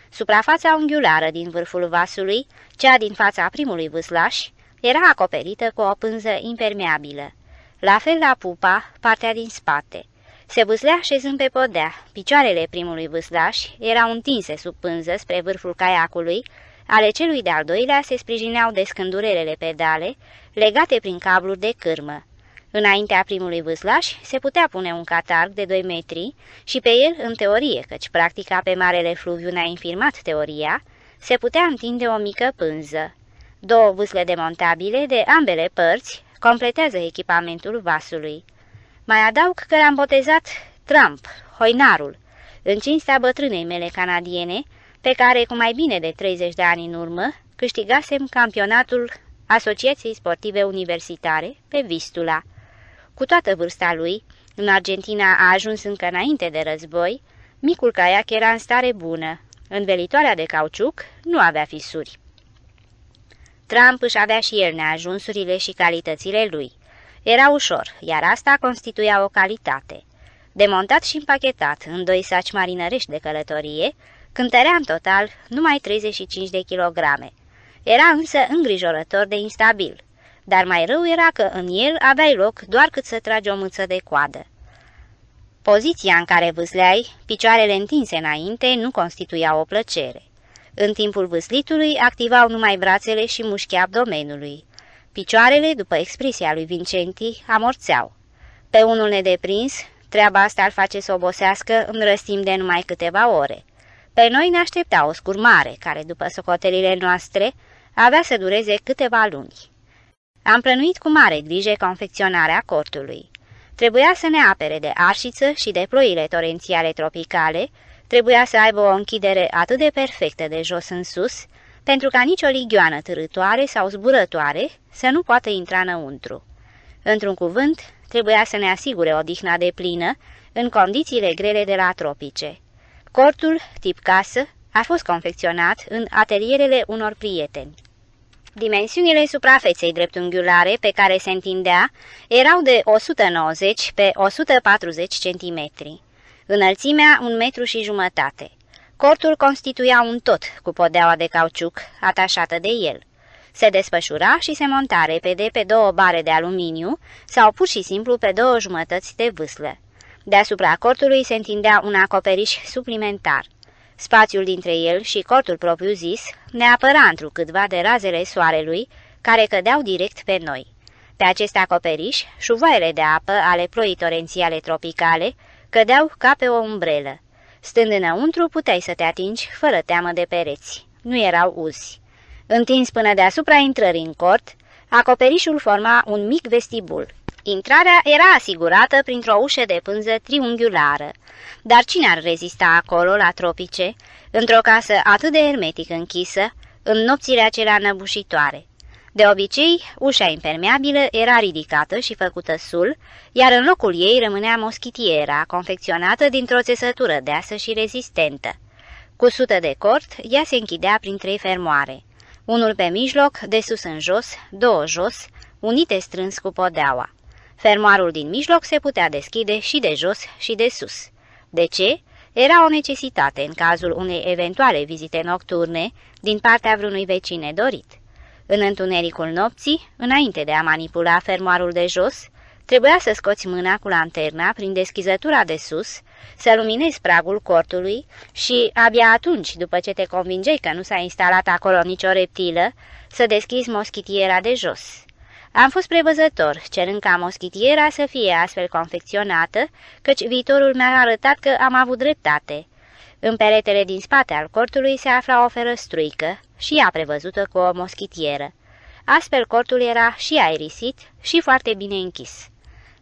Suprafața unghiulară din vârful vasului, cea din fața primului vâslaș, era acoperită cu o pânză impermeabilă. La fel la pupa, partea din spate. Se vâslea șezând pe podea. Picioarele primului vâslaș erau întinse sub pânză spre vârful caiacului, ale celui de-al doilea se sprijineau de scândurelele pedale, legate prin cabluri de cârmă. Înaintea primului vâslaș se putea pune un catarg de 2 metri și pe el, în teorie, căci practica pe Marele Fluviu ne-a infirmat teoria, se putea întinde o mică pânză. Două vâsle demontabile de ambele părți completează echipamentul vasului. Mai adaug că l-am botezat Trump, hoinarul, în cinstea bătrânei mele canadiene, pe care, cu mai bine de 30 de ani în urmă, câștigasem campionatul Asociației Sportive Universitare pe Vistula. Cu toată vârsta lui, în Argentina a ajuns încă înainte de război, micul caiac era în stare bună. Învelitoarea de cauciuc nu avea fisuri. Trump își avea și el neajunsurile și calitățile lui. Era ușor, iar asta constituia o calitate. Demontat și împachetat în doi saci marinărești de călătorie, cântărea în total numai 35 de kilograme. Era însă îngrijorător de instabil, dar mai rău era că în el aveai loc doar cât să tragi o mâță de coadă. Poziția în care vâsleai, picioarele întinse înainte, nu constituia o plăcere. În timpul vâslitului activau numai brațele și mușchii abdomenului. Picioarele, după expresia lui Vincenti, amorțeau. Pe unul nedeprins, treaba asta îl face să obosească în răstim de numai câteva ore. Pe noi ne aștepta o scurmare, care, după socotelile noastre, avea să dureze câteva luni. Am plănuit cu mare grijă confecționarea cortului. Trebuia să ne apere de arșiță și de ploile torențiale tropicale, trebuia să aibă o închidere atât de perfectă de jos în sus, pentru ca nicio ligioană târătoare sau zburătoare să nu poată intra înăuntru. Într-un cuvânt, trebuia să ne asigure o dihna de plină în condițiile grele de la tropice. Cortul, tip casă, a fost confecționat în atelierele unor prieteni. Dimensiunile suprafeței dreptunghiulare pe care se întindea erau de 190 pe 140 cm. Înălțimea un metru și jumătate. Cortul constituia un tot cu podeaua de cauciuc atașată de el. Se desfășura și se monta repede pe două bare de aluminiu sau pur și simplu pe două jumătăți de vâslă. Deasupra cortului se întindea un acoperiș suplimentar. Spațiul dintre el și cortul propriu-zis ne apăra întrucâtva de razele soarelui care cădeau direct pe noi. Pe acest acoperiș, șuvoaiele de apă ale ploii torențiale tropicale cădeau ca pe o umbrelă. Stând înăuntru, puteai să te atingi fără teamă de pereți. Nu erau uzi. Întins până deasupra intrării în cort, acoperișul forma un mic vestibul. Intrarea era asigurată printr-o ușă de pânză triunghiulară, dar cine ar rezista acolo, la tropice, într-o casă atât de hermetic închisă, în nopțile acelea năbușitoare? De obicei, ușa impermeabilă era ridicată și făcută sul, iar în locul ei rămânea moschitiera, confecționată dintr-o țesătură deasă și rezistentă. Cu sută de cort, ea se închidea prin trei fermoare. unul pe mijloc, de sus în jos, două jos, unite strâns cu podeaua. Fermoarul din mijloc se putea deschide și de jos și de sus. De ce? Era o necesitate în cazul unei eventuale vizite nocturne din partea vreunui vecine dorit. În întunericul nopții, înainte de a manipula fermoarul de jos, trebuia să scoți mâna cu lanterna prin deschizătura de sus, să luminezi pragul cortului și, abia atunci, după ce te convingeai că nu s-a instalat acolo nicio reptilă, să deschizi moschitiera de jos. Am fost prevăzător, cerând ca moschitiera să fie astfel confecționată, căci viitorul mi-a arătat că am avut dreptate. În peretele din spate al cortului se afla o ferăstruică și ea prevăzută cu o moschitieră. Astfel cortul era și aerisit și foarte bine închis.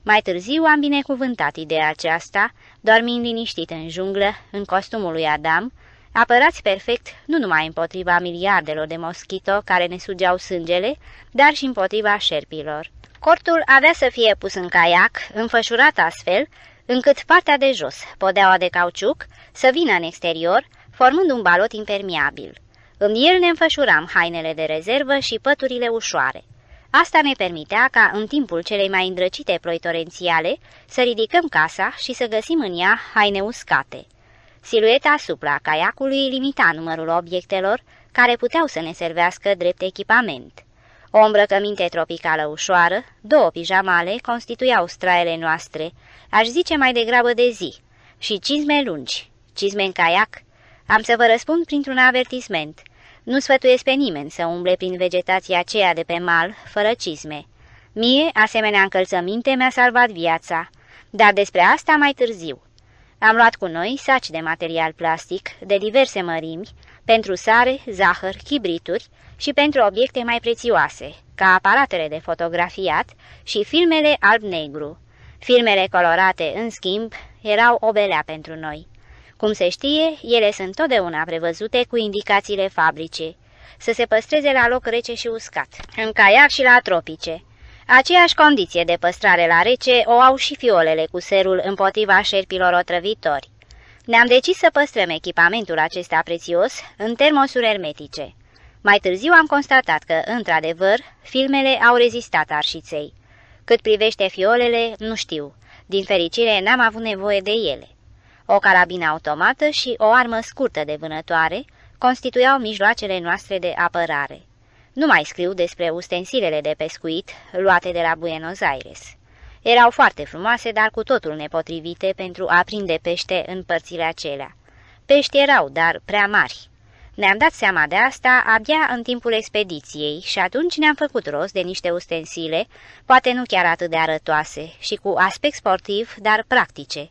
Mai târziu am binecuvântat ideea aceasta, dormind liniștit în junglă, în costumul lui Adam, apărați perfect nu numai împotriva miliardelor de moschito care ne sugeau sângele, dar și împotriva șerpilor. Cortul avea să fie pus în caiac, înfășurat astfel, încât partea de jos, podeaua de cauciuc, să vină în exterior, formând un balot impermeabil. În el ne înfășuram hainele de rezervă și păturile ușoare. Asta ne permitea ca, în timpul celei mai îndrăcite ploi torențiale, să ridicăm casa și să găsim în ea haine uscate. Silueta asupra caiacului limita numărul obiectelor care puteau să ne servească drept echipament. O îmbrăcăminte tropicală ușoară, două pijamale constituiau straele noastre, aș zice mai degrabă de zi, și cizme lungi, cizme în caiac. Am să vă răspund printr-un avertisment. Nu sfătuiesc pe nimeni să umble prin vegetația aceea de pe mal, fără cizme. Mie, asemenea încălțăminte, mi-a salvat viața, dar despre asta mai târziu. Am luat cu noi saci de material plastic, de diverse mărimi, pentru sare, zahăr, chibrituri și pentru obiecte mai prețioase, ca aparatele de fotografiat și filmele alb-negru. Filmele colorate, în schimb, erau o belea pentru noi. Cum se știe, ele sunt totdeauna prevăzute cu indicațiile fabrice, să se păstreze la loc rece și uscat, în caiac și la tropice. Aceeași condiție de păstrare la rece o au și fiolele cu serul împotriva șerpilor otrăvitori. Ne-am decis să păstrăm echipamentul acesta prețios în termosuri hermetice. Mai târziu am constatat că, într-adevăr, filmele au rezistat arșiței. Cât privește fiolele, nu știu. Din fericire, n-am avut nevoie de ele. O carabină automată și o armă scurtă de vânătoare constituiau mijloacele noastre de apărare. Nu mai scriu despre ustensilele de pescuit luate de la Buenos Aires. Erau foarte frumoase, dar cu totul nepotrivite pentru a prinde pește în părțile acelea. Pești erau, dar prea mari. Ne-am dat seama de asta abia în timpul expediției și atunci ne-am făcut rost de niște ustensile, poate nu chiar atât de arătoase, și cu aspect sportiv, dar practice.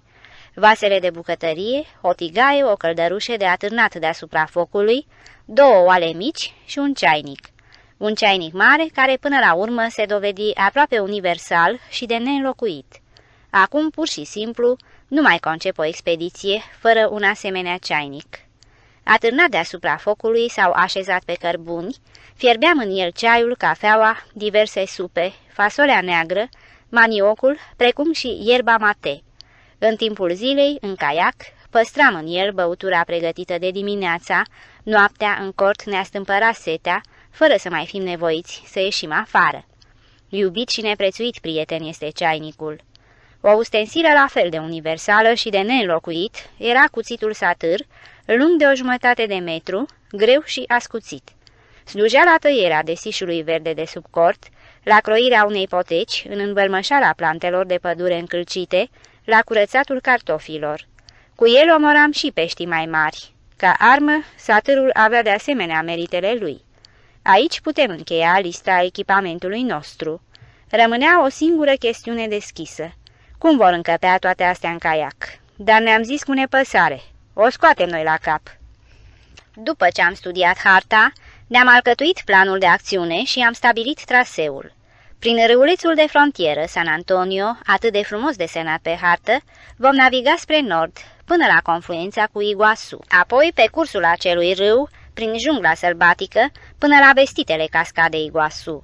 Vasele de bucătărie, o tigaie, o căldărușă de atârnat deasupra focului, două oale mici și un ceainic. Un ceainic mare care până la urmă se dovedi aproape universal și de neînlocuit. Acum, pur și simplu, nu mai concep o expediție fără un asemenea ceainic. Atârnat deasupra focului sau așezat pe cărbuni, fierbeam în el ceaiul, cafeaua, diverse supe, fasolea neagră, maniocul, precum și ierba mate. În timpul zilei, în caiac, păstram în el băutura pregătită de dimineața, noaptea în cort ne-a stâmpărat setea, fără să mai fim nevoiți să ieșim afară. Iubit și neprețuit prieten este ceainicul. O ustensilă la fel de universală și de neînlocuit era cuțitul satâr, lung de o jumătate de metru, greu și ascuțit. Slujea la tăierea desișului verde de sub cort, la croirea unei poteci, în învălmășarea plantelor de pădure încălcite, la curățatul cartofilor. Cu el omoram și peștii mai mari. Ca armă, satârul avea de asemenea meritele lui. Aici putem încheia lista echipamentului nostru. Rămânea o singură chestiune deschisă. Cum vor încăpea toate astea în caiac? Dar ne-am zis cu nepăsare. O scoatem noi la cap. După ce am studiat harta, ne-am alcătuit planul de acțiune și am stabilit traseul. Prin râulețul de frontieră San Antonio, atât de frumos desenat pe hartă, vom naviga spre nord, până la confluența cu Iguasu. Apoi, pe cursul acelui râu, prin jungla sălbatică, până la vestitele cascade Iguasu.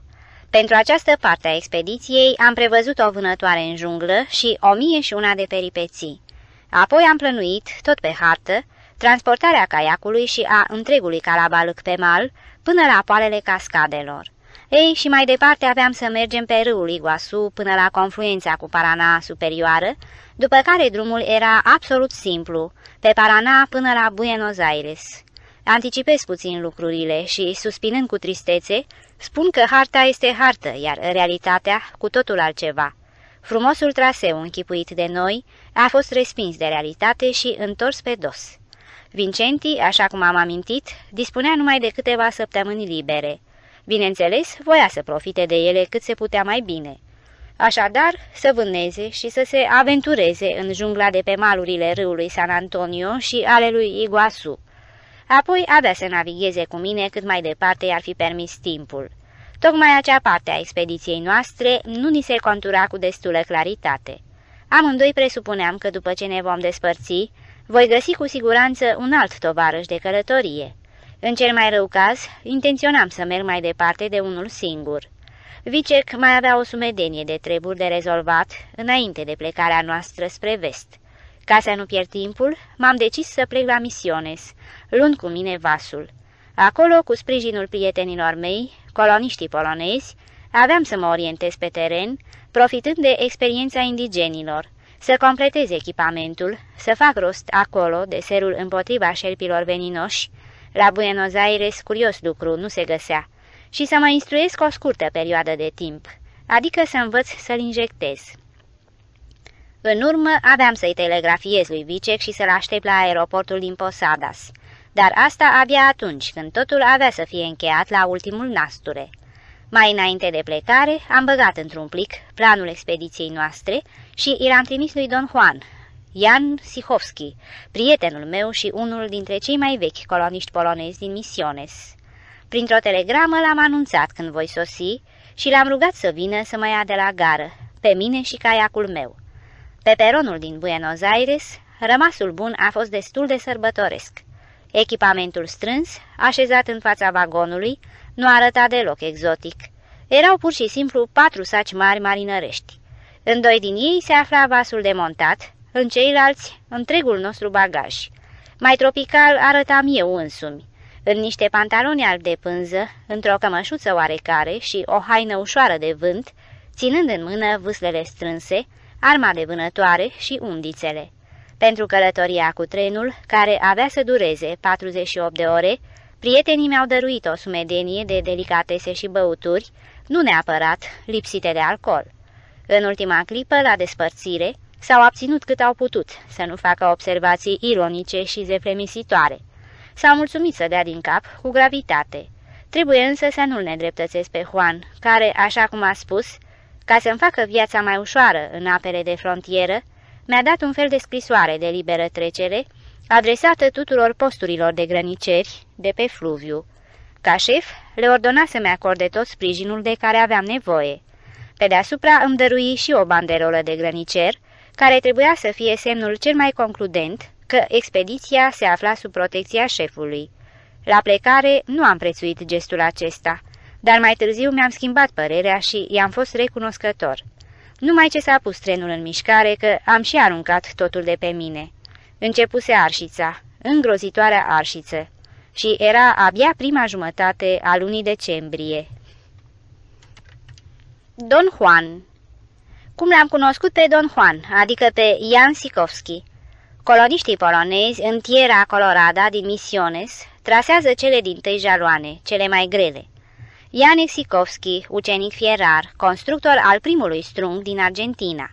Pentru această parte a expediției am prevăzut o vânătoare în junglă și o mie și una de peripeții. Apoi am plănuit, tot pe hartă, transportarea caiacului și a întregului calabalâc pe mal până la poalele cascadelor. Ei, și mai departe aveam să mergem pe râul Iguasu până la confluența cu Parana superioară, după care drumul era absolut simplu, pe Parana până la Buenos Aires. Anticipez puțin lucrurile și, suspinând cu tristețe, spun că harta este hartă, iar realitatea cu totul altceva. Frumosul traseu închipuit de noi a fost respins de realitate și întors pe dos. Vincenti, așa cum am amintit, dispunea numai de câteva săptămâni libere. Bineînțeles, voia să profite de ele cât se putea mai bine. Așadar, să vâneze și să se aventureze în jungla de pe malurile râului San Antonio și ale lui Iguasu. Apoi avea să navigheze cu mine cât mai departe i-ar fi permis timpul. Tocmai acea parte a expediției noastre nu ni se contura cu destulă claritate. Amândoi presupuneam că după ce ne vom despărți, voi găsi cu siguranță un alt tovarăș de călătorie. În cel mai rău caz, intenționam să merg mai departe de unul singur. Vicec mai avea o sumedenie de treburi de rezolvat înainte de plecarea noastră spre vest. Ca să nu pierd timpul, m-am decis să plec la Misiones, luând cu mine vasul. Acolo, cu sprijinul prietenilor mei, coloniștii polonezi, aveam să mă orientez pe teren, profitând de experiența indigenilor, să completez echipamentul, să fac rost acolo de serul împotriva șerpilor veninoși, la Buenos Aires curios lucru nu se găsea, și să mă instruiesc o scurtă perioadă de timp, adică să învăț să-l injectez. În urmă aveam să-i telegrafiez lui Vicec și să-l aștept la aeroportul din Posadas, dar asta abia atunci, când totul avea să fie încheiat la ultimul nasture. Mai înainte de plecare, am băgat într-un plic planul expediției noastre și i l-am trimis lui Don Juan, Jan Sihovski, prietenul meu și unul dintre cei mai vechi coloniști polonezi din Misiones. Printr-o telegramă l-am anunțat când voi sosi și l-am rugat să vină să mă ia de la gară, pe mine și caiacul meu. Pe peronul din Buenos Aires, rămasul bun a fost destul de sărbătoresc. Echipamentul strâns, așezat în fața vagonului, nu arăta deloc exotic. Erau pur și simplu patru saci mari marinărești. În doi din ei se afla vasul demontat, în ceilalți întregul nostru bagaj. Mai tropical arătam eu însumi, în niște pantaloni albi de pânză, într-o cămășuță oarecare și o haină ușoară de vânt, ținând în mână vâslele strânse, arma de vânătoare și undițele. Pentru călătoria cu trenul, care avea să dureze 48 de ore, prietenii mi-au dăruit o sumedenie de delicatese și băuturi, nu neapărat lipsite de alcool. În ultima clipă, la despărțire, s-au abținut cât au putut să nu facă observații ironice și zeflemisitoare. S-au mulțumit să dea din cap cu gravitate. Trebuie însă să nu-l nedreptățesc pe Juan, care, așa cum a spus, ca să-mi facă viața mai ușoară în apele de frontieră, mi-a dat un fel de scrisoare de liberă trecere, adresată tuturor posturilor de grăniceri de pe fluviu. Ca șef, le ordona să-mi acorde tot sprijinul de care aveam nevoie. Pe deasupra îmi dărui și o banderolă de grănicer, care trebuia să fie semnul cel mai concludent că expediția se afla sub protecția șefului. La plecare nu am prețuit gestul acesta, dar mai târziu mi-am schimbat părerea și i-am fost recunoscător. Numai ce s-a pus trenul în mișcare că am și aruncat totul de pe mine. Începuse arșița, îngrozitoarea arșiță, și era abia prima jumătate a lunii decembrie. Don Juan Cum l-am cunoscut pe Don Juan, adică pe Jan Sikovski? Coloniștii polonezi în Tierra Colorada din Misiones trasează cele din tăi jaloane, cele mai grele. Ian Sikovski, ucenic fierar, constructor al primului strung din Argentina.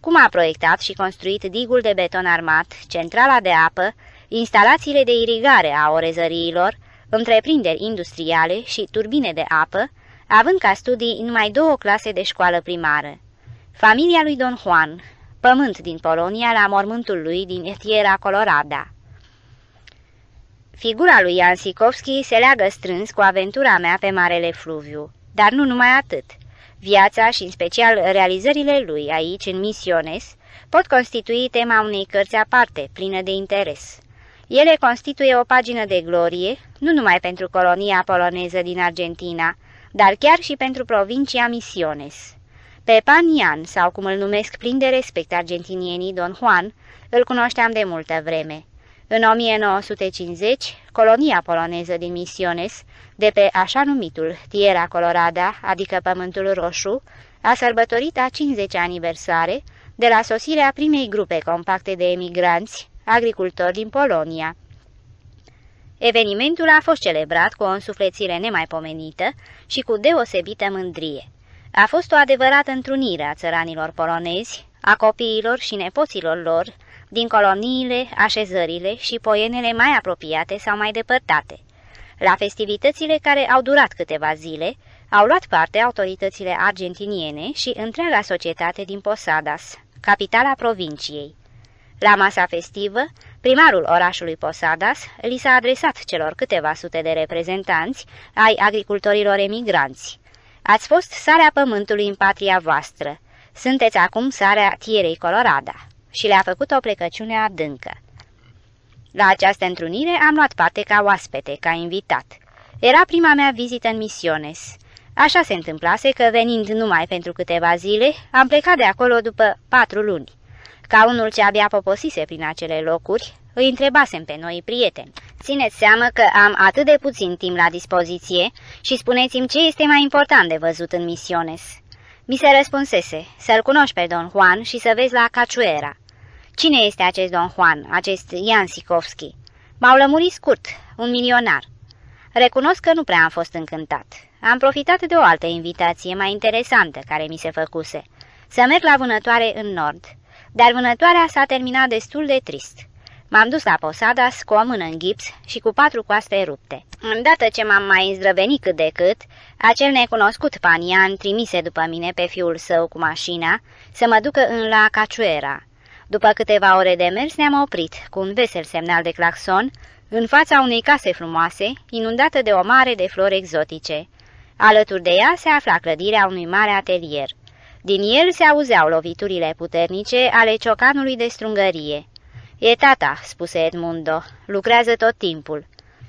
Cum a proiectat și construit digul de beton armat, centrala de apă, instalațiile de irigare a orezăriilor, întreprinderi industriale și turbine de apă, având ca studii numai două clase de școală primară. Familia lui Don Juan, pământ din Polonia la mormântul lui din Tierra Colorada. Figura lui Ian Sikovski se leagă strâns cu aventura mea pe Marele Fluviu, dar nu numai atât. Viața și în special realizările lui aici, în Misiones, pot constitui tema unei cărți aparte, plină de interes. Ele constituie o pagină de glorie, nu numai pentru colonia poloneză din Argentina, dar chiar și pentru provincia Misiones. Pe Panian, sau cum îl numesc plin de respect argentinienii Don Juan, îl cunoșteam de multă vreme. În 1950, colonia poloneză din Misiones, de pe așa numitul Tierra Colorada, adică Pământul Roșu, a sărbătorit a 50 aniversare de la sosirea primei grupe compacte de emigranți, agricultori din Polonia. Evenimentul a fost celebrat cu o însuflețire nemaipomenită și cu deosebită mândrie. A fost o adevărată întrunire a țăranilor polonezi, a copiilor și nepoților lor, din coloniile, așezările și poienele mai apropiate sau mai depărtate. La festivitățile care au durat câteva zile, au luat parte autoritățile argentiniene și întreaga societate din Posadas, capitala provinciei. La masa festivă, primarul orașului Posadas li s-a adresat celor câteva sute de reprezentanți ai agricultorilor emigranți. Ați fost sarea pământului în patria voastră. Sunteți acum sarea Tierei Colorada. Și le-a făcut o plecăciune adâncă. La această întrunire am luat parte ca oaspete, ca invitat. Era prima mea vizită în Misiones. Așa se întâmplase că, venind numai pentru câteva zile, am plecat de acolo după patru luni. Ca unul ce abia poposise prin acele locuri, îi întrebasem pe noi prieteni. Țineți seamă că am atât de puțin timp la dispoziție și spuneți-mi ce este mai important de văzut în Misiones. Mi se răspunsese, să-l cunoști pe Don Juan și să vezi la Cachuera. Cine este acest Don Juan, acest Ian Sikovski? M-au lămurit scurt, un milionar. Recunosc că nu prea am fost încântat. Am profitat de o altă invitație mai interesantă care mi se făcuse. Să merg la vânătoare în nord. Dar vânătoarea s-a terminat destul de trist. M-am dus la Posadas cu o mână în gips și cu patru coaste rupte. Îndată ce m-am mai îndrăvenit cât de cât, acel necunoscut panian trimise după mine pe fiul său cu mașina să mă ducă în la Cachuera. După câteva ore de mers ne-am oprit, cu un vesel semnal de claxon, în fața unei case frumoase, inundată de o mare de flori exotice. Alături de ea se afla clădirea unui mare atelier. Din el se auzeau loviturile puternice ale ciocanului de strungărie. E tata," spuse Edmundo, lucrează tot timpul."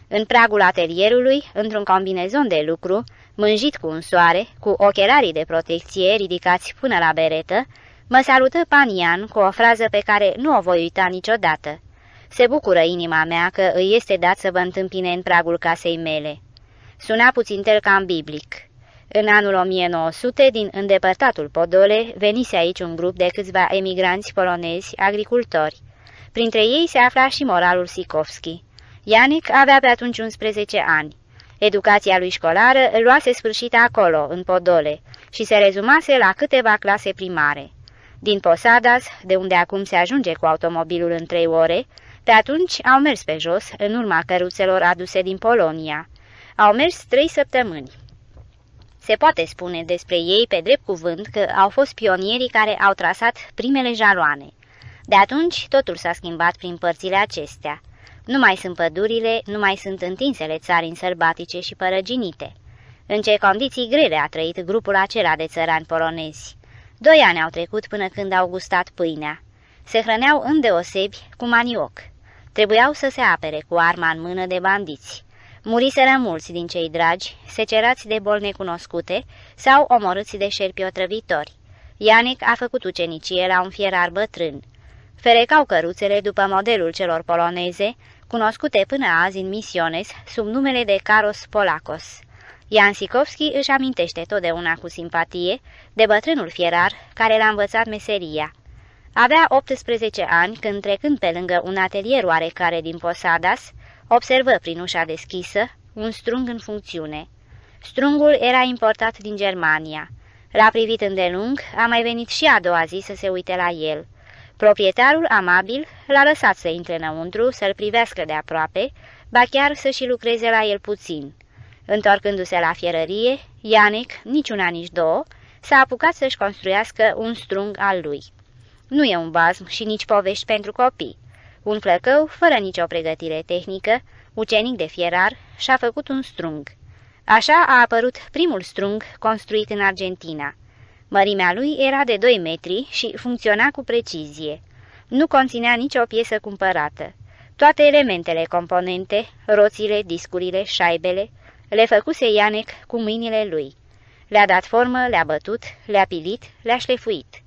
În pragul atelierului, într-un combinezon de lucru, mânjit cu un soare, cu ochelarii de protecție ridicați până la beretă, mă salută Panian cu o frază pe care nu o voi uita niciodată. Se bucură inima mea că îi este dat să vă întâmpine în pragul casei mele. Suna puțin tel cam biblic. În anul 1900, din îndepărtatul Podole, venise aici un grup de câțiva emigranți polonezi, agricultori. Printre ei se afla și moralul Sikovski. Ianic avea pe atunci 11 ani. Educația lui școlară luase sfârșit acolo, în Podole, și se rezumase la câteva clase primare. Din Posadas, de unde acum se ajunge cu automobilul în trei ore, pe atunci au mers pe jos, în urma căruțelor aduse din Polonia. Au mers trei săptămâni. Se poate spune despre ei pe drept cuvânt că au fost pionierii care au trasat primele jaloane. De atunci totul s-a schimbat prin părțile acestea. Nu mai sunt pădurile, nu mai sunt întinsele țari sălbatice și părăginite. În ce condiții grele a trăit grupul acela de țărani polonezi. Doi ani au trecut până când au gustat pâinea. Se hrăneau îndeosebi cu manioc. Trebuiau să se apere cu arma în mână de bandiți. Muriseră mulți din cei dragi, secerați de boli necunoscute sau omorâți de șerpi otrăvitori. Ianic a făcut ucenicie la un fierar bătrân. Ferecau căruțele după modelul celor poloneze, cunoscute până azi în misiones sub numele de Caros Polacos. Ian Sikovski își amintește totdeauna cu simpatie de bătrânul fierar care l-a învățat meseria. Avea 18 ani când, trecând pe lângă un atelier oarecare din Posadas, observă prin ușa deschisă un strung în funcțiune. Strungul era importat din Germania. L-a privit îndelung, a mai venit și a doua zi să se uite la el. Proprietarul, amabil, l-a lăsat să intre înăuntru, să-l privească de aproape, ba chiar să și lucreze la el puțin. Întorcându-se la fierărie, Ianic, nici una, nici două, s-a apucat să-și construiască un strung al lui. Nu e un bazm și nici povești pentru copii. Un flăcău, fără nicio pregătire tehnică, ucenic de fierar, și-a făcut un strung. Așa a apărut primul strung construit în Argentina. Mărimea lui era de 2 metri și funcționa cu precizie. Nu conținea nicio piesă cumpărată. Toate elementele componente, roțile, discurile, șaibele, le făcuse Ianec cu mâinile lui. Le-a dat formă, le-a bătut, le-a pilit, le-a șlefuit.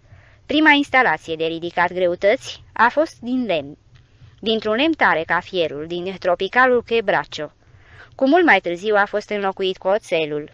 Prima instalație de ridicat greutăți a fost din lemn. dintr-un lemn tare ca fierul, din tropicalul Quebracho. Cu mult mai târziu a fost înlocuit cu oțelul.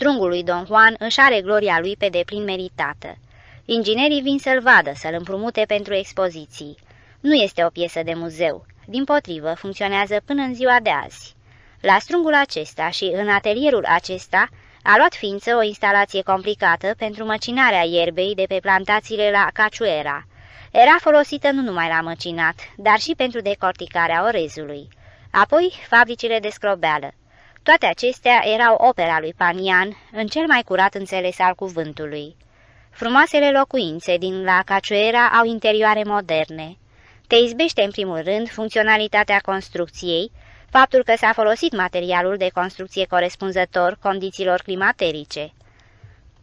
Strungul lui Don Juan își are gloria lui pe deplin meritată. Inginerii vin să-l vadă, să-l împrumute pentru expoziții. Nu este o piesă de muzeu. Din potrivă, funcționează până în ziua de azi. La strungul acesta și în atelierul acesta a luat ființă o instalație complicată pentru măcinarea ierbei de pe plantațiile la Caciuera. Era folosită nu numai la măcinat, dar și pentru decorticarea orezului. Apoi, fabricile de scrobeală. Toate acestea erau opera lui Panian, în cel mai curat înțeles al cuvântului. Frumoasele locuințe din la Caciuera au interioare moderne. Te izbește în primul rând funcționalitatea construcției, faptul că s-a folosit materialul de construcție corespunzător condițiilor climaterice.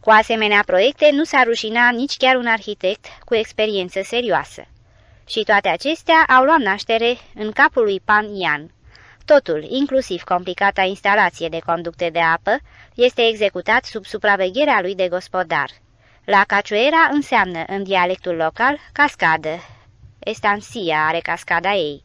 Cu asemenea proiecte nu s-a rușinat nici chiar un arhitect cu experiență serioasă. Și toate acestea au luat naștere în capul lui Pan Ian. Totul, inclusiv complicata instalație de conducte de apă, este executat sub supravegherea lui de gospodar. La Caciuera înseamnă, în dialectul local, cascadă. Estansia are cascada ei.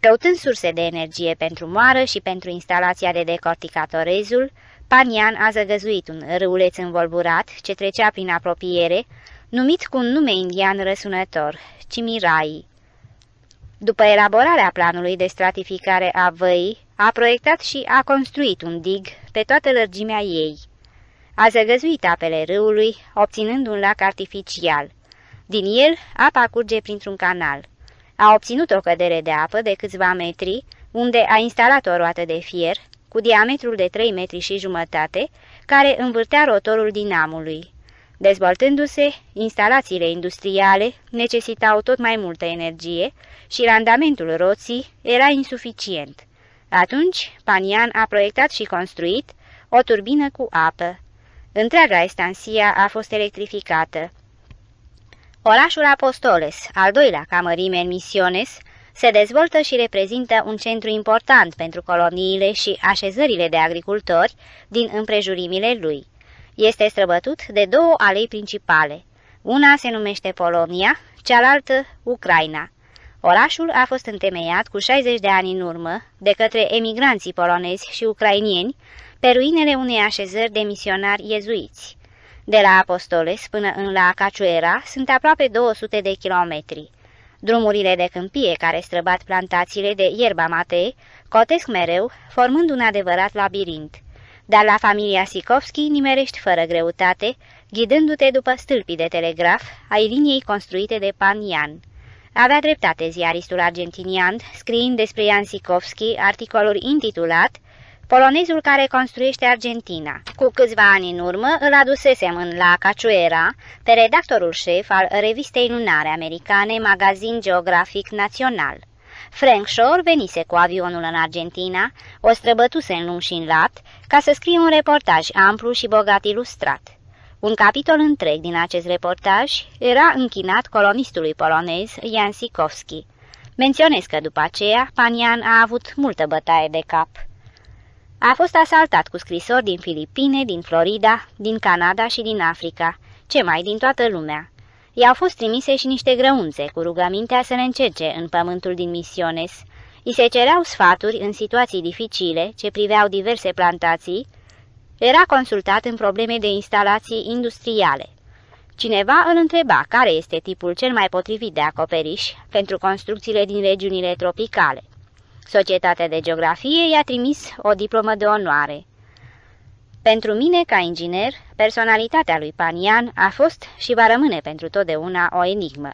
Căutând surse de energie pentru moară și pentru instalația de decorticatorezul, Panian a zăgăzuit un râuleț învolburat ce trecea prin apropiere, numit cu un nume indian răsunător, Cimirai. După elaborarea planului de stratificare a văii, a proiectat și a construit un dig pe toată lărgimea ei. A zăgăzuit apele râului, obținând un lac artificial. Din el, apa curge printr-un canal. A obținut o cădere de apă de câțiva metri, unde a instalat o roată de fier, cu diametrul de 3 metri și jumătate, care învârtea rotorul dinamului. Dezvoltându-se, instalațiile industriale necesitau tot mai multă energie și randamentul roții era insuficient. Atunci, Panian a proiectat și construit o turbină cu apă. Întreaga estansia a fost electrificată. Orașul Apostoles, al doilea ca mărime în Misiones, se dezvoltă și reprezintă un centru important pentru coloniile și așezările de agricultori din împrejurimile lui. Este străbătut de două alei principale. Una se numește Polonia, cealaltă Ucraina. Orașul a fost întemeiat cu 60 de ani în urmă de către emigranții polonezi și ucrainieni pe ruinele unei așezări de misionari iezuiți. De la Apostoles până în la Caciuera sunt aproape 200 de kilometri. Drumurile de câmpie care străbat plantațiile de ierba mate cotesc mereu, formând un adevărat labirint. Dar la familia Sikovski nimerești fără greutate, ghidându-te după stâlpii de telegraf ai liniei construite de Pan Ian. Avea dreptate ziaristul argentinian, scriind despre Ian Sikovski articolul intitulat polonezul care construiește Argentina. Cu câțiva ani în urmă îl adusesem în la Caciuera pe redactorul șef al revistei lunare americane Magazin Geografic Național. Frank Shore venise cu avionul în Argentina, o străbătuse în lung și în lat, ca să scrie un reportaj amplu și bogat ilustrat. Un capitol întreg din acest reportaj era închinat colonistului polonez Jan Sikowski. Menționez că după aceea Panian a avut multă bătaie de cap. A fost asaltat cu scrisori din Filipine, din Florida, din Canada și din Africa, ce mai din toată lumea. I-au fost trimise și niște grăunțe cu rugămintea să ne încerce în pământul din Misiones. I se cereau sfaturi în situații dificile ce priveau diverse plantații. Era consultat în probleme de instalații industriale. Cineva îl întreba care este tipul cel mai potrivit de acoperiș pentru construcțiile din regiunile tropicale. Societatea de Geografie i-a trimis o diplomă de onoare. Pentru mine, ca inginer, personalitatea lui Panian a fost și va rămâne pentru totdeauna o enigmă.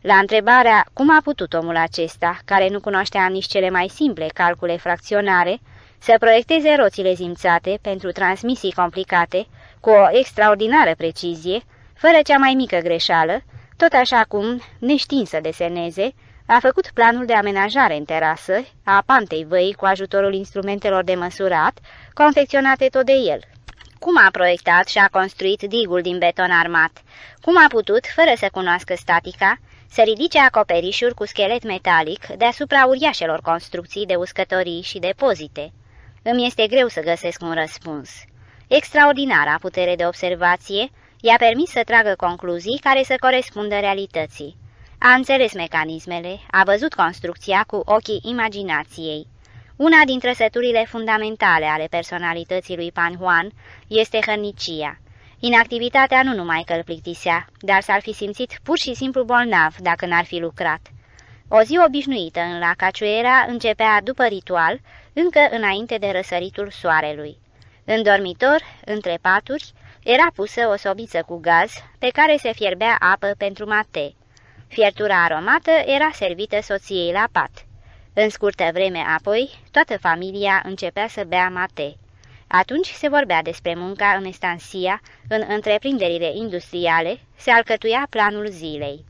La întrebarea cum a putut omul acesta, care nu cunoștea nici cele mai simple calcule fracționare, să proiecteze roțile zimțate pentru transmisii complicate, cu o extraordinară precizie, fără cea mai mică greșeală, tot așa cum, neștiind să deseneze, a făcut planul de amenajare în terasă a pantei văii cu ajutorul instrumentelor de măsurat, confecționate tot de el. Cum a proiectat și a construit digul din beton armat? Cum a putut, fără să cunoască statica, să ridice acoperișuri cu schelet metalic deasupra uriașelor construcții de uscătorii și depozite? Îmi este greu să găsesc un răspuns. Extraordinara putere de observație i-a permis să tragă concluzii care să corespundă realității. A înțeles mecanismele, a văzut construcția cu ochii imaginației. Una dintre săturile fundamentale ale personalității lui Pan Juan este hărnicia. Inactivitatea nu numai că îl plictisea, dar s-ar fi simțit pur și simplu bolnav dacă n-ar fi lucrat. O zi obișnuită în la Caciuera începea după ritual, încă înainte de răsăritul soarelui. În dormitor, între paturi, era pusă o sobiță cu gaz, pe care se fierbea apă pentru mate. Fiertura aromată era servită soției la pat. În scurtă vreme apoi, toată familia începea să bea mate. Atunci se vorbea despre munca în estansia, în întreprinderile industriale, se alcătuia planul zilei.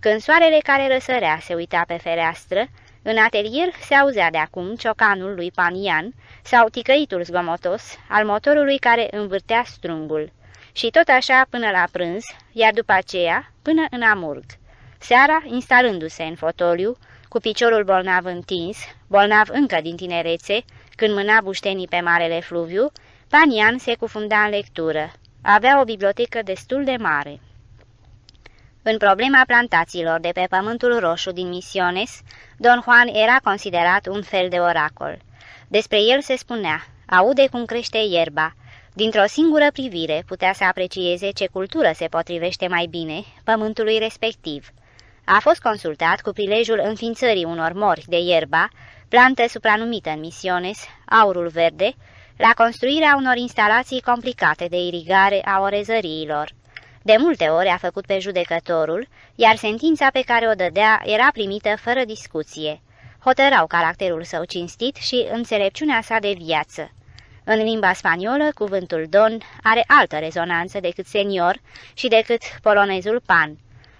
Când soarele care răsărea se uita pe fereastră, în atelier se auzea de acum ciocanul lui Panian sau ticăitul zgomotos al motorului care învârtea strungul. Și tot așa până la prânz, iar după aceea până în amurg. Seara, instalându-se în fotoliu, cu piciorul bolnav întins, bolnav încă din tinerețe, când mâna buștenii pe marele fluviu, Panian se cufunda în lectură. Avea o bibliotecă destul de mare. În problema plantațiilor de pe pământul roșu din Misiones, Don Juan era considerat un fel de oracol. Despre el se spunea, aude cum crește ierba. Dintr-o singură privire putea să aprecieze ce cultură se potrivește mai bine pământului respectiv. A fost consultat cu prilejul înființării unor mori de ierba, plantă supranumită în Misiones, aurul verde, la construirea unor instalații complicate de irigare a orezăriilor. De multe ori a făcut pe judecătorul, iar sentința pe care o dădea era primită fără discuție. Hotărau caracterul său cinstit și înțelepciunea sa de viață. În limba spaniolă, cuvântul don are altă rezonanță decât senior și decât polonezul pan.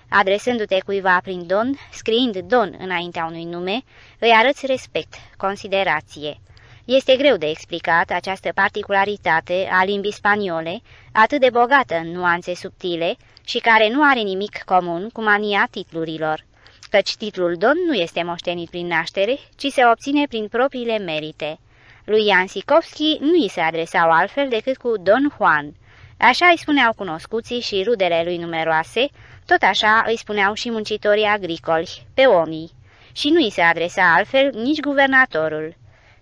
Adresându-te cuiva prin don, scriind don înaintea unui nume, îi arăți respect, considerație. Este greu de explicat această particularitate a limbii spaniole, atât de bogată în nuanțe subtile și care nu are nimic comun cu mania titlurilor, căci titlul Don nu este moștenit prin naștere, ci se obține prin propriile merite. Lui Ian Sikovski nu îi se adresau altfel decât cu Don Juan. Așa îi spuneau cunoscuții și rudele lui numeroase, tot așa îi spuneau și muncitorii agricoli, peonii, și nu îi se adresa altfel nici guvernatorul.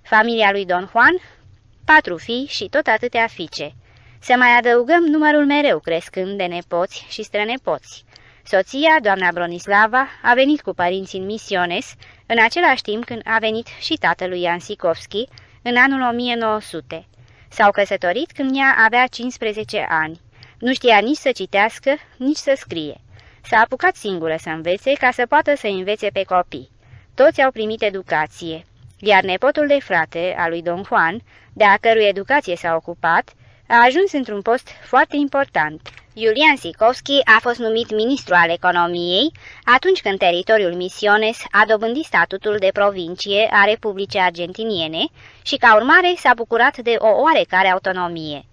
Familia lui Don Juan, patru fii și tot atâtea fiice. Să mai adăugăm numărul mereu crescând de nepoți și strănepoți. Soția, doamna Bronislava, a venit cu părinții în misiones, în același timp când a venit și tatălui Ian Sikovski, în anul 1900. S-au căsătorit când ea avea 15 ani. Nu știa nici să citească, nici să scrie. S-a apucat singură să învețe ca să poată să învețe pe copii. Toți au primit educație iar nepotul de frate al lui Don Juan, de a cărui educație s-a ocupat, a ajuns într-un post foarte important. Iulian Sikovski a fost numit ministru al economiei atunci când teritoriul Misiones a dobândit statutul de provincie a Republicii Argentiniene și ca urmare s-a bucurat de o oarecare autonomie.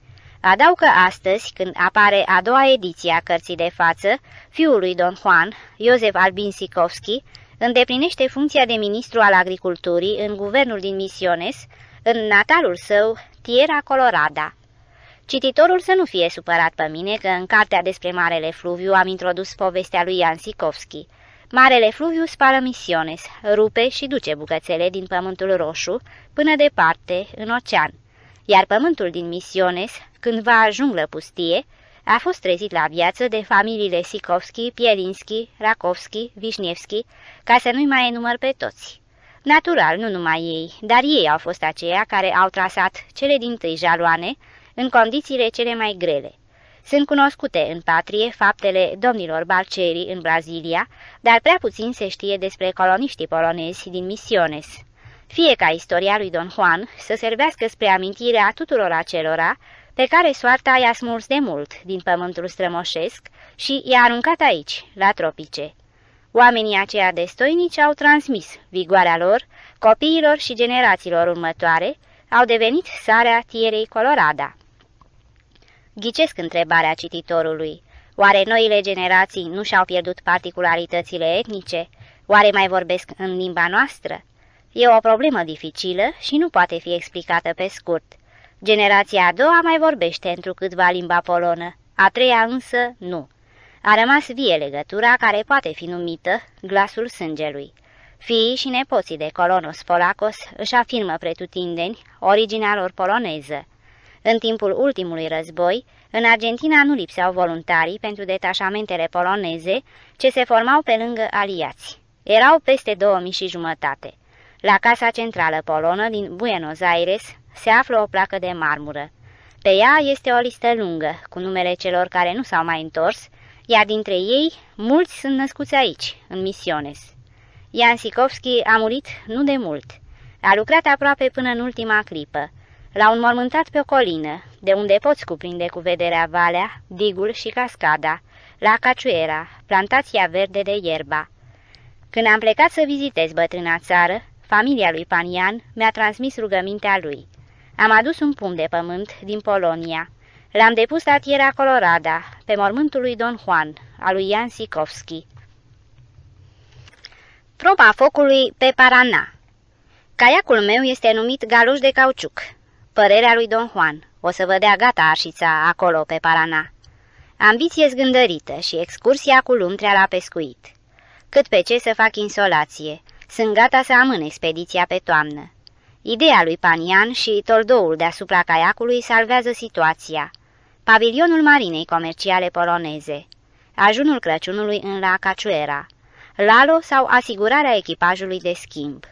Adaug că astăzi, când apare a doua ediție a cărții de față, fiul lui Don Juan, Iosef Albin Sikovski, îndeplinește funcția de ministru al agriculturii în guvernul din Misiones, în natalul său, Tierra Colorada. Cititorul să nu fie supărat pe mine că în cartea despre Marele Fluviu am introdus povestea lui Ian Sikovski. Marele Fluviu spală Misiones, rupe și duce bucățele din pământul roșu până departe, în ocean. Iar pământul din Misiones, când va ajunglă pustie, a fost trezit la viață de familiile Sikovski, Pielinski, Rakovski, Vișnevski, ca să nu-i mai enumăr pe toți. Natural, nu numai ei, dar ei au fost aceia care au trasat cele din tâi jaloane în condițiile cele mai grele. Sunt cunoscute în patrie faptele domnilor Balceri în Brazilia, dar prea puțin se știe despre coloniștii polonezi din Misiones. Fie ca istoria lui Don Juan să servească spre amintirea tuturor acelora pe care soarta i-a smuls de mult din pământul strămoșesc și i-a aruncat aici, la tropice. Oamenii aceia destoinici au transmis vigoarea lor copiilor și generațiilor următoare, au devenit sarea tierei Colorada. Ghicesc întrebarea cititorului. Oare noile generații nu și-au pierdut particularitățile etnice? Oare mai vorbesc în limba noastră? E o problemă dificilă și nu poate fi explicată pe scurt. Generația a doua mai vorbește într-o câtva limba polonă, a treia însă nu. A rămas vie legătura care poate fi numită glasul sângelui. Fiii și nepoții de colonos polacos își afirmă pretutindeni originea lor poloneză. În timpul ultimului război, în Argentina nu lipseau voluntarii pentru detașamentele poloneze ce se formau pe lângă aliați. Erau peste 2000 și jumătate. La Casa Centrală Polonă din Buenos Aires se află o placă de marmură. Pe ea este o listă lungă, cu numele celor care nu s-au mai întors, iar dintre ei, mulți sunt născuți aici, în Misiones. Ian Sikovski a murit nu de mult. A lucrat aproape până în ultima clipă. L-au înmormântat pe o colină, de unde poți cuprinde cu vederea valea, digul și cascada, la Caciuera, plantația verde de ierba. Când am plecat să vizitez bătrâna țară, familia lui Panian mi-a transmis rugămintea lui. Am adus un pumn de pământ din Polonia. L-am depus la Tierra Colorada, pe mormântul lui Don Juan, al lui Ian Sikovski. Proba focului pe Parana Caiacul meu este numit galuș de cauciuc. Părerea lui Don Juan. O să vă dea gata arșița acolo pe Parana. Ambiție zgândărită și excursia cu luntrea la pescuit. Cât pe ce să fac insolație. Sunt gata să amân expediția pe toamnă. Ideea lui Panian și toldoul deasupra caiacului salvează situația. Pavilionul marinei comerciale poloneze. Ajunul Crăciunului în la Caciuera. Lalo sau asigurarea echipajului de schimb.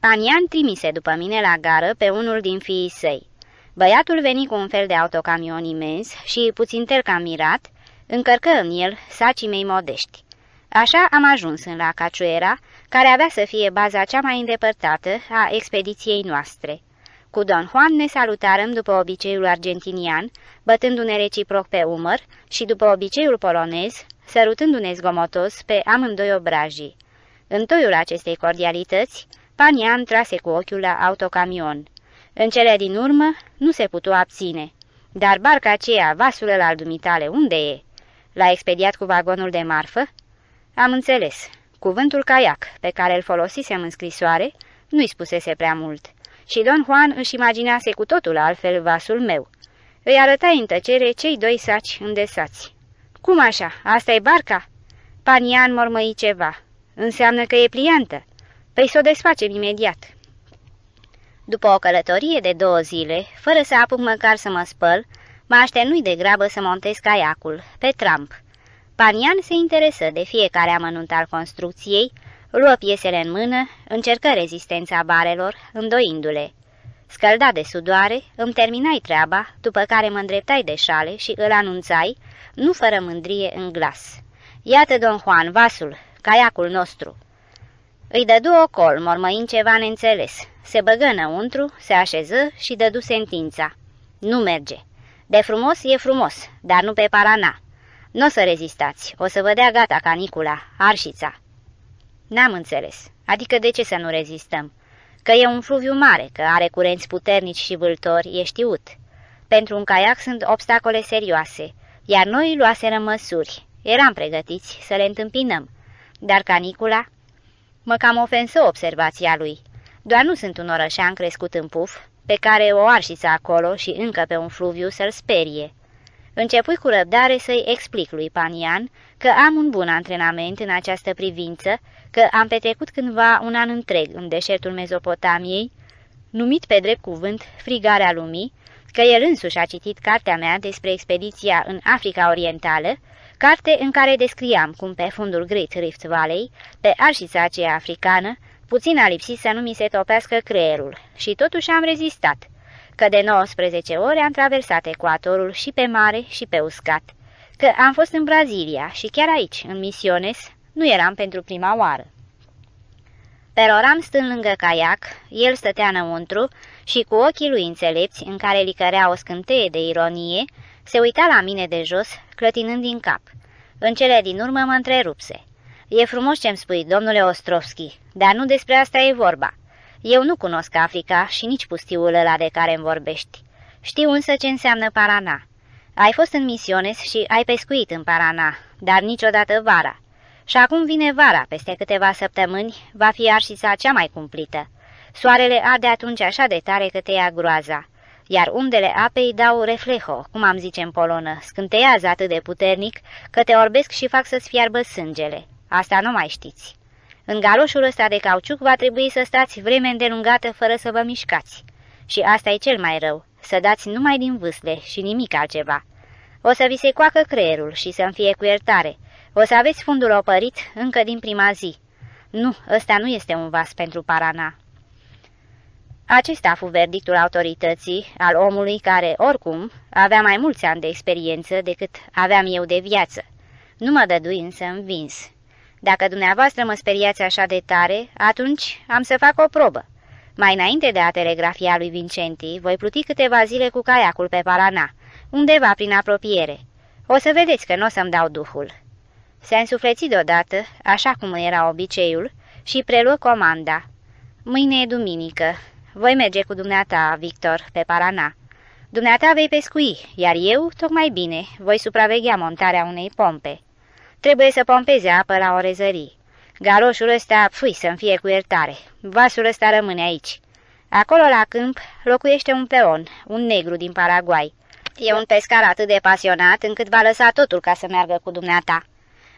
Panian trimise după mine la gară pe unul din fiii săi. Băiatul veni cu un fel de autocamion imens și, puțin tercamirat, încărcă în el sacii mei modești. Așa am ajuns în la Caciuera, care avea să fie baza cea mai îndepărtată a expediției noastre. Cu Don Juan ne salutarăm după obiceiul argentinian, bătându-ne reciproc pe umăr și după obiceiul polonez, sărutându-ne zgomotos pe amândoi obrajii. În toiul acestei cordialități, Panian trase cu ochiul la autocamion. În cele din urmă nu se putu abține. Dar barca aceea, vasul al dumitale, unde e? L-a expediat cu vagonul de marfă? Am înțeles. Cuvântul caiac, pe care îl folosisem în scrisoare, nu-i spusese prea mult. Și Don Juan își imaginase cu totul altfel vasul meu. Îi arăta în tăcere cei doi saci îndesați. Cum așa? Asta e barca?" Panian mormăi ceva. Înseamnă că e pliantă. Păi să o desfacem imediat." După o călătorie de două zile, fără să apuc măcar să mă spăl, mă așternui de grabă să montez caiacul, pe tramp. Panian se interesă de fiecare amănunt al construcției, luă piesele în mână, încercă rezistența barelor, îndoindu-le. Scăldat de sudoare, îmi terminai treaba, după care mă îndreptai de șale și îl anunțai, nu fără mândrie în glas. Iată, don Juan, vasul, caiacul nostru." Îi dădu o col, mormăind ceva neînțeles. Se băgă înăuntru, se așeză și dădu sentința. Nu merge. De frumos e frumos, dar nu pe Parana. Nu o să rezistați, o să vă dea gata canicula, arșița." N-am înțeles. Adică de ce să nu rezistăm? Că e un fluviu mare, că are curenți puternici și vâltori, e știut. Pentru un caiac sunt obstacole serioase, iar noi luaserăm măsuri. Eram pregătiți să le întâmpinăm. Dar canicula... Mă cam ofensă observația lui. Doar nu sunt un orășean crescut în puf, pe care o arșiță acolo și încă pe un fluviu să-l sperie. Începui cu răbdare să-i explic lui Panian că am un bun antrenament în această privință, că am petrecut cândva un an întreg în deșertul Mezopotamiei, numit pe drept cuvânt Frigarea Lumii, că el însuși a citit cartea mea despre expediția în Africa Orientală, carte în care descriam cum pe fundul Great Rift Valley, pe arșița aceea africană, puțin a lipsit să nu mi se topească creierul. Și totuși am rezistat, că de 19 ore am traversat ecuatorul și pe mare și pe uscat, că am fost în Brazilia și chiar aici, în Misiones, nu eram pentru prima oară. Peroram stând lângă caiac, el stătea înăuntru și cu ochii lui înțelepți, în care licărea o scânteie de ironie, se uita la mine de jos, clătinând din cap. În cele din urmă mă întrerupse. E frumos ce-mi spui, domnule Ostrovski, dar nu despre asta e vorba. Eu nu cunosc Africa și nici pustiul ăla de care îmi vorbești. Știu însă ce înseamnă Parana. Ai fost în misiones și ai pescuit în Parana, dar niciodată vara. Și acum vine vara, peste câteva săptămâni, va fi arșița cea mai cumplită. Soarele arde atunci așa de tare că te ia groaza. iar undele apei dau reflejo, cum am zice în polonă, scânteiază atât de puternic că te orbesc și fac să-ți fiarbă sângele. Asta nu mai știți. În galoșul ăsta de cauciuc va trebui să stați vreme îndelungată fără să vă mișcați. Și asta e cel mai rău, să dați numai din vâsle și nimic altceva. O să vi se coacă creierul și să-mi fie cu iertare. O să aveți fundul opărit încă din prima zi. Nu, ăsta nu este un vas pentru Parana. Acesta a fost verdictul autorității, al omului care, oricum, avea mai mulți ani de experiență decât aveam eu de viață. Nu mă dădui însă învins. Dacă dumneavoastră mă speriați așa de tare, atunci am să fac o probă. Mai înainte de a telegrafia lui Vincenti, voi pluti câteva zile cu caiacul pe Parana, undeva prin apropiere. O să vedeți că nu o să-mi dau duhul. Se însufleți deodată, așa cum era obiceiul, și preluă comanda. Mâine e duminică. Voi merge cu dumneata, Victor, pe Parana. Dumneata vei pescui, iar eu, tocmai bine, voi supraveghea montarea unei pompe. Trebuie să pompeze apă la o rezării. Galoșul ăsta, fui să-mi fie cu iertare. Vasul ăsta rămâne aici. Acolo, la câmp, locuiește un peon, un negru din Paraguay. E un pescar atât de pasionat încât va lăsa totul ca să meargă cu dumneata.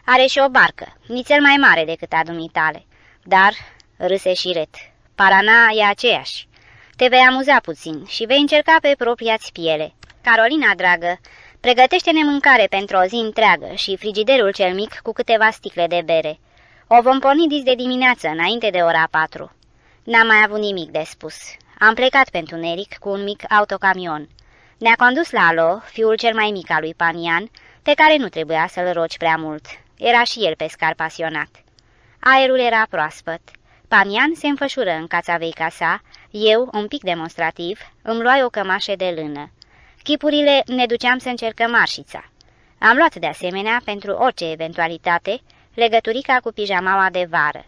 Are și o barcă, nițel mai mare decât a dumitale. Dar, râse și ret, Parana e aceeași. Te vei amuza puțin și vei încerca pe propria-ți piele. Carolina, dragă, pregătește-ne mâncare pentru o zi întreagă și frigiderul cel mic cu câteva sticle de bere. O vom porni dis de dimineață, înainte de ora patru. N-am mai avut nimic de spus. Am plecat pentru Neric cu un mic autocamion. Ne-a condus la Alo, fiul cel mai mic al lui Panian, pe care nu trebuia să-l roci prea mult. Era și el pescar pasionat. Aerul era proaspăt. Panian se înfășură în cața veica sa, eu, un pic demonstrativ, îmi luai o cămașă de lână. Chipurile ne duceam să încercăm marșița. Am luat de asemenea, pentru orice eventualitate, legăturica cu pijamaua de vară.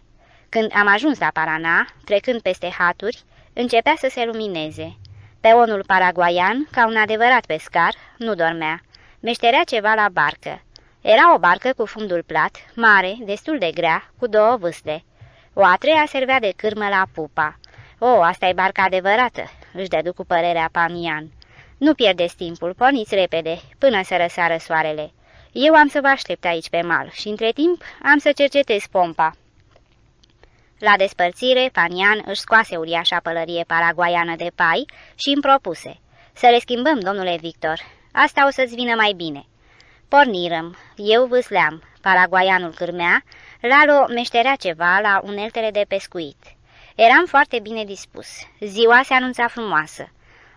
Când am ajuns la Parana, trecând peste haturi, începea să se lumineze. Peonul paraguaian, ca un adevărat pescar, nu dormea. Meșterea ceva la barcă. Era o barcă cu fundul plat, mare, destul de grea, cu două vâsle. O a treia servea de cârmă la pupa. O, asta e barca adevărată," își dădu cu părerea Pamian. Nu pierdeți timpul, porniți repede, până să răsară soarele. Eu am să vă aștept aici pe mal și, între timp, am să cercetez pompa." La despărțire, Panian își scoase uriașa pălărie paraguaiană de pai și îmi propuse. Să le schimbăm, domnule Victor. Asta o să-ți vină mai bine." Pornirăm. Eu vâsleam. Paraguaianul cârmea, Lalo meșterea ceva la uneltele de pescuit. Eram foarte bine dispus. Ziua se anunța frumoasă.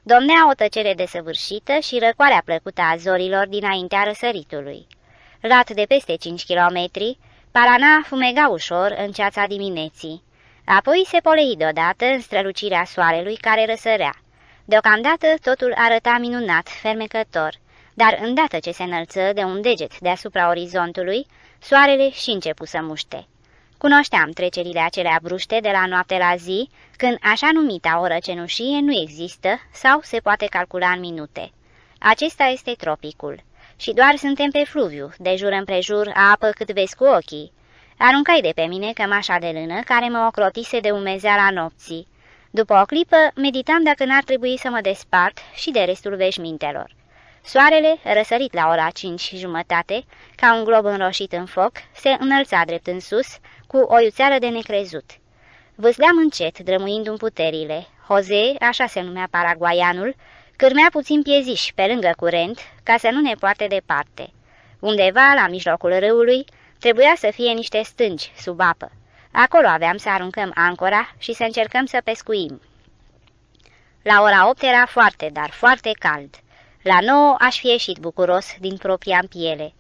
Domnea o tăcere desăvârșită și răcoarea plăcută a zorilor dinaintea răsăritului. Lat de peste 5 kilometri, Parana fumega ușor în ceața dimineții. Apoi se polei deodată în strălucirea soarelui care răsărea. Deocamdată totul arăta minunat, fermecător, dar îndată ce se înălță de un deget deasupra orizontului, soarele și începu să muște. Cunoșteam trecerile acelea bruște de la noapte la zi, când așa numita oră cenușie nu există sau se poate calcula în minute. Acesta este tropicul. Și doar suntem pe fluviu, de jur împrejur apă cât vezi cu ochii. Aruncai de pe mine cămașa de lână care mă ocrotise de umezeala nopții. După o clipă, meditam dacă n-ar trebui să mă despart și de restul veșmintelor. Soarele, răsărit la ora cinci și jumătate, ca un glob înroșit în foc, se înălța drept în sus, cu o iuțeală de necrezut. Vâsleam încet, drămuindu-mi puterile. Jose, așa se numea paraguaianul, cârmea puțin pieziș pe lângă curent, ca să nu ne poarte departe. Undeva, la mijlocul râului, trebuia să fie niște stânci sub apă. Acolo aveam să aruncăm ancora și să încercăm să pescuim. La ora 8 era foarte, dar foarte cald. La nouă aș fi ieșit bucuros din propria piele.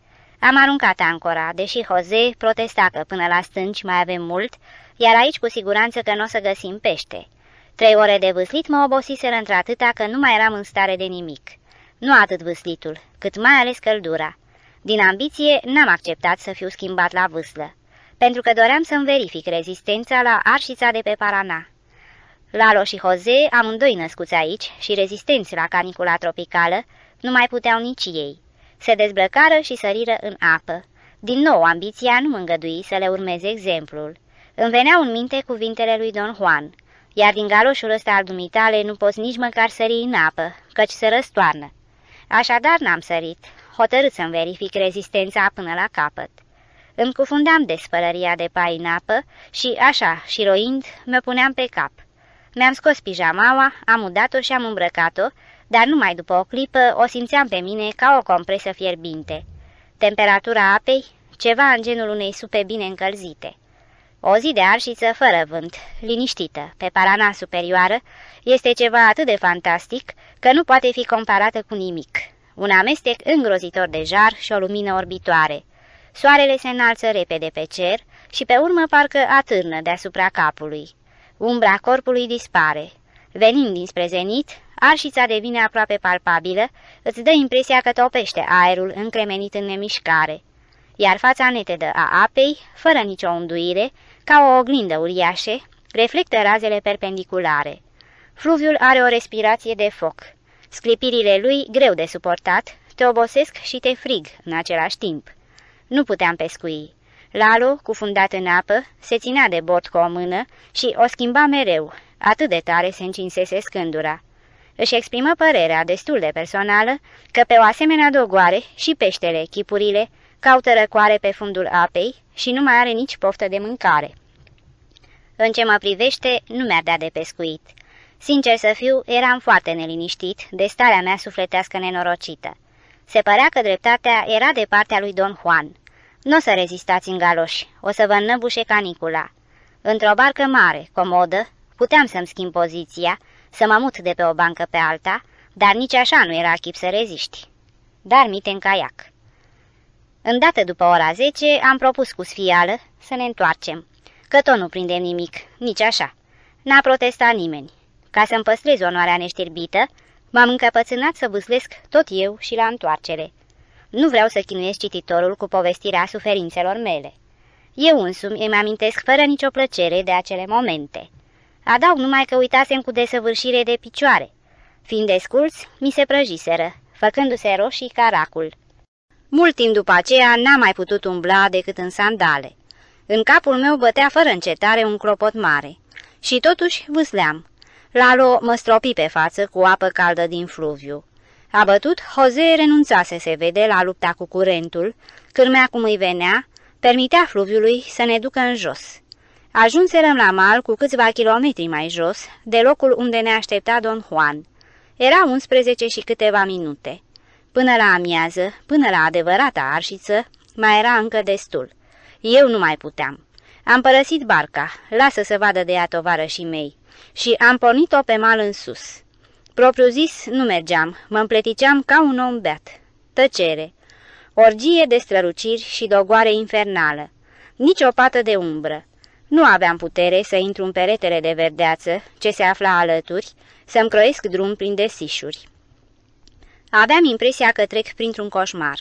Am aruncat ancora, deși Jose protesta că până la stânci mai avem mult, iar aici cu siguranță că nu o să găsim pește. Trei ore de vâslit mă obosiseră într-atâta că nu mai eram în stare de nimic. Nu atât vâslitul, cât mai ales căldura. Din ambiție n-am acceptat să fiu schimbat la vâslă, pentru că doream să-mi verific rezistența la arșița de pe Parana. Lalo și Jose, amândoi născuți aici și rezistenți la canicula tropicală, nu mai puteau nici ei. Se dezbrăcară și săriră în apă. Din nou, ambiția nu mă îngădui să le urmeze exemplul. Îmi veneau în minte cuvintele lui Don Juan. iar din galoșul ăsta al dumitale nu poți nici măcar sări în apă, căci se răstoarnă. Așadar n-am sărit, hotărât să-mi verific rezistența până la capăt. Îmi cufundam de spălăria de pai în apă și, așa, șiroind, mă puneam pe cap. Mi-am scos pijamaua, am udat-o și am îmbrăcat-o, dar numai după o clipă o simțeam pe mine ca o compresă fierbinte. Temperatura apei, ceva în genul unei supe bine încălzite. O zi de arșiță fără vânt, liniștită, pe parana superioară, este ceva atât de fantastic că nu poate fi comparată cu nimic. Un amestec îngrozitor de jar și o lumină orbitoare. Soarele se înalță repede pe cer și pe urmă parcă atârnă deasupra capului. Umbra corpului dispare. Venind dinspre zenit, arșița devine aproape palpabilă, îți dă impresia că topește aerul încremenit în nemișcare. Iar fața netedă a apei, fără nicio unduire, ca o oglindă uriașe, reflectă razele perpendiculare. Fluviul are o respirație de foc. Sclipirile lui, greu de suportat, te obosesc și te frig în același timp. Nu puteam pescui. Lalo, cufundat în apă, se ținea de bord cu o mână și o schimba mereu, atât de tare se încinsese scândura. Își exprimă părerea destul de personală că pe o asemenea dogoare și peștele, chipurile, caută răcoare pe fundul apei și nu mai are nici poftă de mâncare. În ce mă privește, nu mi-ar da de pescuit. Sincer să fiu, eram foarte neliniștit de starea mea sufletească nenorocită. Se părea că dreptatea era de partea lui Don Juan. Nu o să rezistați în galoși, o să vă înnăbușe canicula. Într-o barcă mare, comodă, puteam să-mi schimb poziția, să mă mut de pe o bancă pe alta, dar nici așa nu era chip să reziști. Dar mite în caiac. Îndată după ora 10 am propus cu sfială să ne întoarcem, că tot nu prindem nimic, nici așa. N-a protestat nimeni. Ca să-mi păstrez onoarea neștirbită, m-am încăpățânat să vâslesc tot eu și la întoarcere. Nu vreau să chinuiesc cititorul cu povestirea suferințelor mele. Eu însumi îmi amintesc fără nicio plăcere de acele momente. Adaug numai că uitasem cu desăvârșire de picioare. Fiind desculți, mi se prăjiseră, făcându-se roșii caracul. Mult timp după aceea n-am mai putut umbla decât în sandale. În capul meu bătea fără încetare un clopot mare. Și totuși vâsleam. Lalo mă stropi pe față cu apă caldă din fluviu. A bătut, Jose renunțase, se vede, la lupta cu curentul, cârmea cum îi venea, permitea fluviului să ne ducă în jos. Ajunserăm la mal cu câțiva kilometri mai jos, de locul unde ne aștepta Don Juan. Era 11 și câteva minute. Până la amiază, până la adevărata arșiță, mai era încă destul. Eu nu mai puteam. Am părăsit barca, lasă să vadă de ea tovarășii mei, și am pornit-o pe mal în sus. Propriu zis, nu mergeam, mă împleticeam ca un om beat. Tăcere. Orgie de străluciri și dogoare infernală. Nici o pată de umbră. Nu aveam putere să intru în peretele de verdeață, ce se afla alături, să-mi croiesc drum prin desișuri. Aveam impresia că trec printr-un coșmar.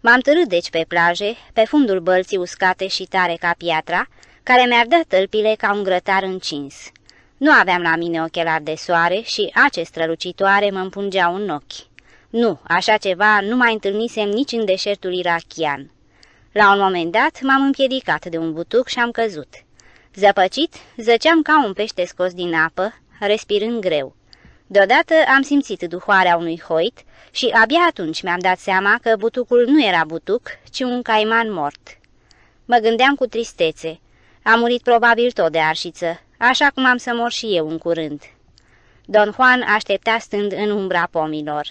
M-am târât deci pe plaje, pe fundul bălții uscate și tare ca piatra, care mi-ar da tălpile ca un grătar încins. Nu aveam la mine ochelari de soare și acest strălucitoare mă împungeau în ochi. Nu, așa ceva nu mai întâlnisem nici în deșertul irachian. La un moment dat m-am împiedicat de un butuc și am căzut. Zăpăcit, zăceam ca un pește scos din apă, respirând greu. Deodată am simțit duhoarea unui hoit și abia atunci mi-am dat seama că butucul nu era butuc, ci un caiman mort. Mă gândeam cu tristețe. A murit probabil tot de arșiță, așa cum am să mor și eu în curând. Don Juan aștepta stând în umbra pomilor.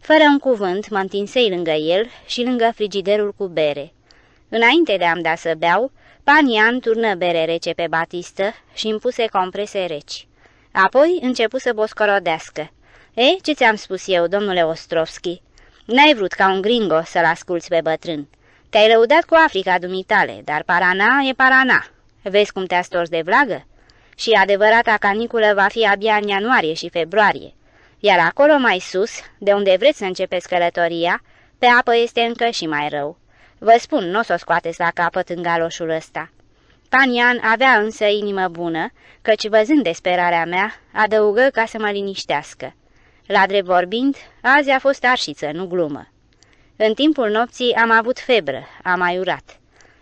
Fără un cuvânt, mă întinsei lângă el și lângă frigiderul cu bere. Înainte de a-mi da să beau, Panian turnă bere rece pe batistă și îmi puse comprese reci. Apoi începu să boscorodească. E, ce ți-am spus eu, domnule Ostrovski? N-ai vrut ca un gringo să-l asculți pe bătrân. Te-ai lăudat cu Africa dumitale, dar Parana e Parana. Vezi cum te-a stors de vlagă? Și adevărata caniculă va fi abia în ianuarie și februarie. Iar acolo mai sus, de unde vreți să începeți călătoria, pe apă este încă și mai rău. Vă spun, nu o să o scoateți la capăt în galoșul ăsta. Panian avea însă inimă bună, căci văzând desperarea mea, adăugă ca să mă liniștească. La drept vorbind, azi a fost arșiță, nu glumă. În timpul nopții am avut febră, am mai urat.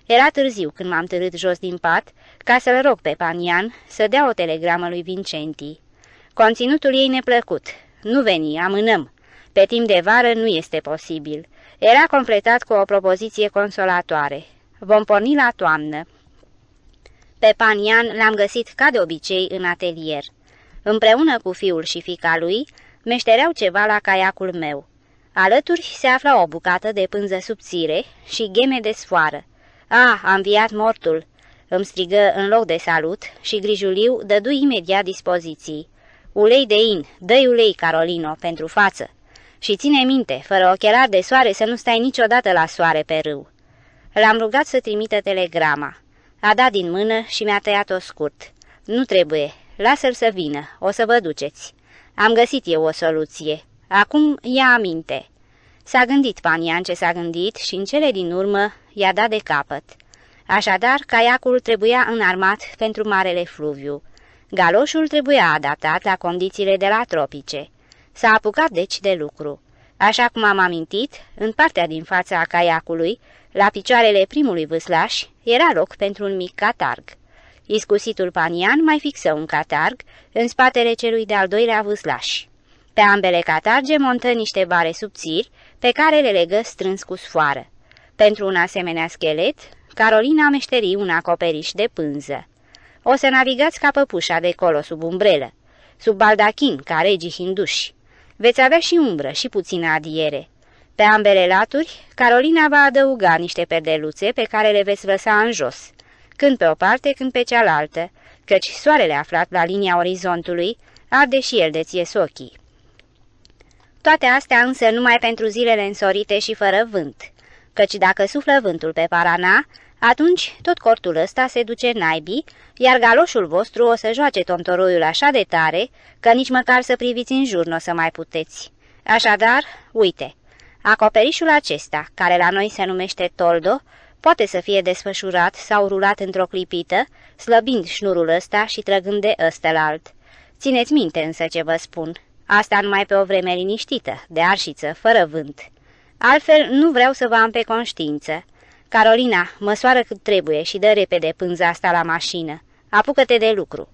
Era târziu când m-am târât jos din pat ca să-l rog pe Panian să dea o telegramă lui Vincenti. Conținutul ei neplăcut. Nu veni, amânăm. Pe timp de vară nu este posibil. Era completat cu o propoziție consolatoare. Vom porni la toamnă. Pe Panian l-am găsit ca de obicei în atelier. Împreună cu fiul și fica lui, meștereau ceva la caiacul meu. Alături se afla o bucată de pânză subțire și gheme de sfoară. Ah, a înviat mortul!" îmi strigă în loc de salut și grijuliu dădu imediat dispoziții. Ulei de in, dă ulei, Carolino, pentru față. Și ține minte, fără ochelari de soare, să nu stai niciodată la soare pe râu. L-am rugat să trimită telegrama. A dat din mână și mi-a tăiat-o scurt. Nu trebuie, lasă-l să vină, o să vă duceți. Am găsit eu o soluție. Acum ia aminte. S-a gândit Panian ce s-a gândit și în cele din urmă i-a dat de capăt. Așadar, caiacul trebuia înarmat pentru Marele Fluviu. Galoșul trebuia adaptat la condițiile de la tropice. S-a apucat deci de lucru. Așa cum am amintit, în partea din fața a caiacului, la picioarele primului vâslaș, era loc pentru un mic catarg. Iscusitul panian mai fixă un catarg în spatele celui de-al doilea vâslaș. Pe ambele catarge montă niște bare subțiri pe care le legă strâns cu sfoară. Pentru un asemenea schelet, Carolina meșteri un acoperiș de pânză. O să navigați ca păpușa de colo sub umbrelă, sub baldachin, ca regii hinduși. Veți avea și umbră și puțină adiere. Pe ambele laturi, Carolina va adăuga niște perdeluțe pe care le veți lăsa în jos, când pe o parte, când pe cealaltă, căci soarele aflat la linia orizontului arde și el de ție ochii. Toate astea însă numai pentru zilele însorite și fără vânt, căci dacă suflă vântul pe Parana, atunci tot cortul ăsta se duce naibii, iar galoșul vostru o să joace tomtoroiul așa de tare, că nici măcar să priviți în jur nu o să mai puteți. Așadar, uite, acoperișul acesta, care la noi se numește toldo, poate să fie desfășurat sau rulat într-o clipită, slăbind șnurul ăsta și trăgând de ăstelalt. Țineți minte însă ce vă spun. Asta numai pe o vreme liniștită, de arșiță, fără vânt. Altfel, nu vreau să vă am pe conștiință. Carolina, măsoară cât trebuie și dă repede pânza asta la mașină. Apucă-te de lucru.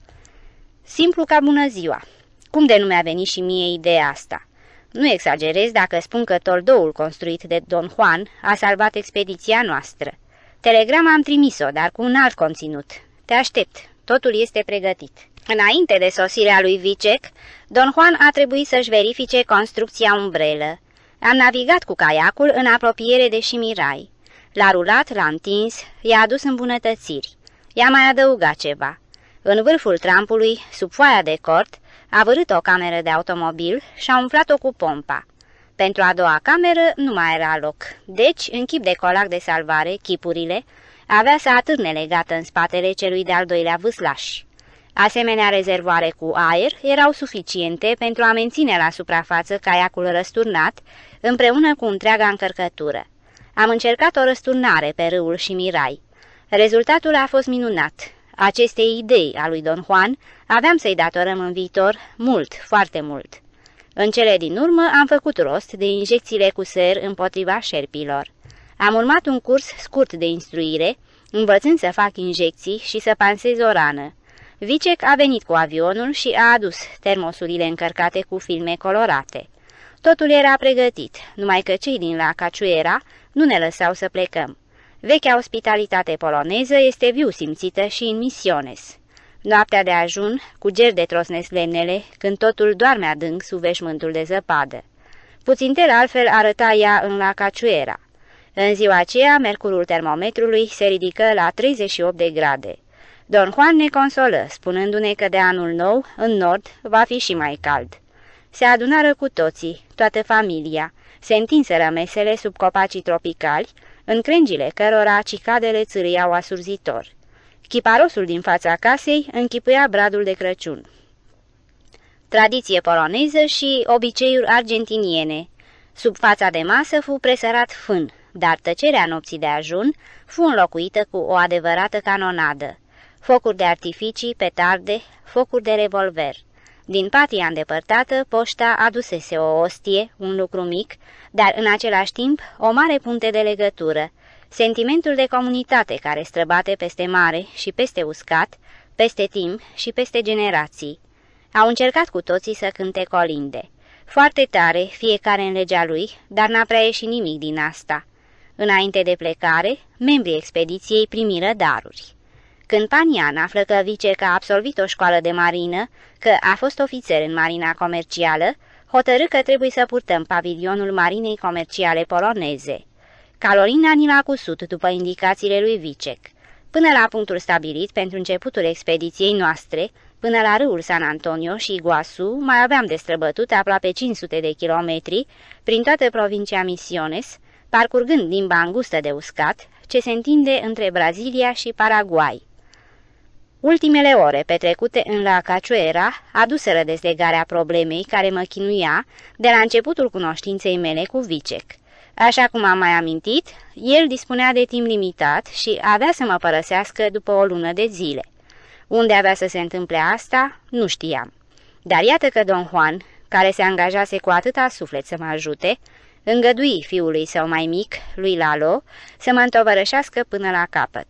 Simplu ca bună ziua. Cum de nu mi-a venit și mie ideea asta? Nu exagerez dacă spun că toldoul construit de Don Juan a salvat expediția noastră. Telegrama am trimis-o, dar cu un alt conținut. Te aștept, totul este pregătit. Înainte de sosirea lui Vicec, Don Juan a trebuit să-și verifice construcția umbrelă. Am navigat cu caiacul în apropiere de Șimirai. L-a rulat, l-a întins, i-a adus îmbunătățiri. I-a mai adăugat ceva. În vârful trampului, sub foaia de cort, a vărât o cameră de automobil și a umflat-o cu pompa. Pentru a doua cameră nu mai era loc, deci, în chip de colac de salvare, chipurile, avea să atârne legată în spatele celui de-al doilea vâslaș. Asemenea rezervoare cu aer erau suficiente pentru a menține la suprafață caiacul răsturnat, împreună cu întreaga încărcătură. Am încercat o răsturnare pe râul și Mirai. Rezultatul a fost minunat. Acestei idei a lui Don Juan aveam să-i datorăm în viitor mult, foarte mult. În cele din urmă am făcut rost de injecțiile cu ser împotriva șerpilor. Am urmat un curs scurt de instruire, învățând să fac injecții și să pansez o rană. Vicec a venit cu avionul și a adus termosurile încărcate cu filme colorate. Totul era pregătit, numai că cei din la Caciuera nu ne lăsau să plecăm. Vechea ospitalitate poloneză este viu simțită și în misiones. Noaptea de ajun, cu ger de trosnesc lemnele, când totul doarme adânc sub veșmântul de zăpadă. Puțin tel altfel arăta ea în la Caciuera. În ziua aceea, mercurul termometrului se ridică la 38 de grade. Don Juan ne consolă, spunându-ne că de anul nou, în nord, va fi și mai cald. Se adunară cu toții, toată familia, se întinseră mesele sub copacii tropicali, în crengile cărora cicadele țâriau asurzitor. Chiparosul din fața casei închipuia bradul de Crăciun. Tradiție poloneză și obiceiuri argentiniene. Sub fața de masă fu presărat fân, dar tăcerea nopții de ajun fu înlocuită cu o adevărată canonadă. Focuri de artificii, petarde, focuri de revolver. Din patia îndepărtată, poșta adusese o ostie, un lucru mic, dar în același timp o mare punte de legătură, sentimentul de comunitate care străbate peste mare și peste uscat, peste timp și peste generații. Au încercat cu toții să cânte colinde. Foarte tare, fiecare în legea lui, dar n-a prea ieșit nimic din asta. Înainte de plecare, membrii expediției primiră daruri. Când Panian află că Vice a absolvit o școală de marină, că a fost ofițer în marina comercială, hotărâ că trebuie să purtăm pavilionul marinei comerciale poloneze. Calorina ni l-a cusut după indicațiile lui Vicec. Până la punctul stabilit pentru începutul expediției noastre, până la râul San Antonio și Iguasu, mai aveam de străbătut aproape 500 de kilometri prin toată provincia Misiones, parcurgând limba îngustă de uscat, ce se întinde între Brazilia și Paraguay. Ultimele ore petrecute în la Cachoeira aduseră dezlegarea problemei care mă chinuia de la începutul cunoștinței mele cu Vicec. Așa cum am mai amintit, el dispunea de timp limitat și avea să mă părăsească după o lună de zile. Unde avea să se întâmple asta, nu știam. Dar iată că Don Juan, care se angajase cu atâta suflet să mă ajute, îngădui fiului său mai mic, lui Lalo, să mă întovărășească până la capăt.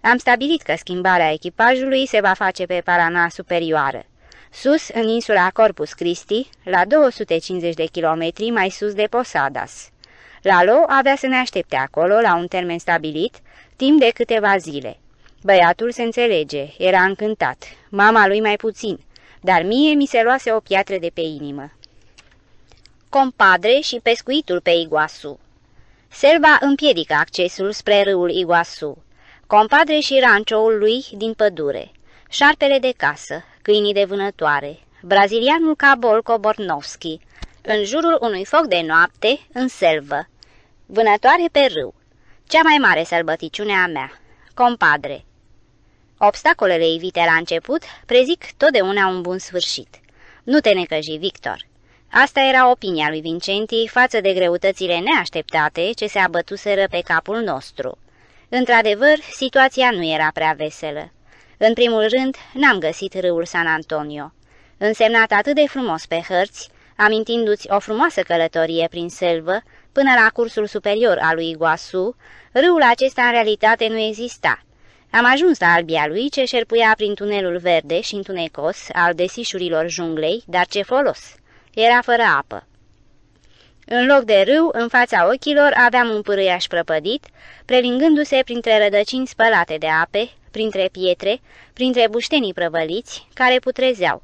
Am stabilit că schimbarea echipajului se va face pe Parana superioară, sus în insula Corpus Christi, la 250 de kilometri mai sus de Posadas. Lalo avea să ne aștepte acolo la un termen stabilit, timp de câteva zile. Băiatul se înțelege, era încântat, mama lui mai puțin, dar mie mi se luase o piatră de pe inimă. Compadre și pescuitul pe Iguasu Selva împiedică accesul spre râul Iguasu. Compadre și rancioul lui din pădure, șarpele de casă, câinii de vânătoare, brazilianul Cabol Cobornovski, în jurul unui foc de noapte, în selvă, vânătoare pe râu, cea mai mare sălbăticiune a mea, compadre. Obstacolele evite la început prezic totdeauna un bun sfârșit. Nu te necăji, Victor. Asta era opinia lui Vincenti față de greutățile neașteptate ce se abătuseră pe capul nostru. Într-adevăr, situația nu era prea veselă. În primul rând, n-am găsit râul San Antonio. Însemnat atât de frumos pe hărți, amintindu-ți o frumoasă călătorie prin selvă, până la cursul superior al lui Iguasu, râul acesta în realitate nu exista. Am ajuns la albia lui ce șerpuia prin tunelul verde și întunecos al desișurilor junglei, dar ce folos! Era fără apă. În loc de râu, în fața ochilor, aveam un pârâiaș prăpădit, prelingându-se printre rădăcini spălate de ape, printre pietre, printre buștenii prăvăliți, care putrezeau.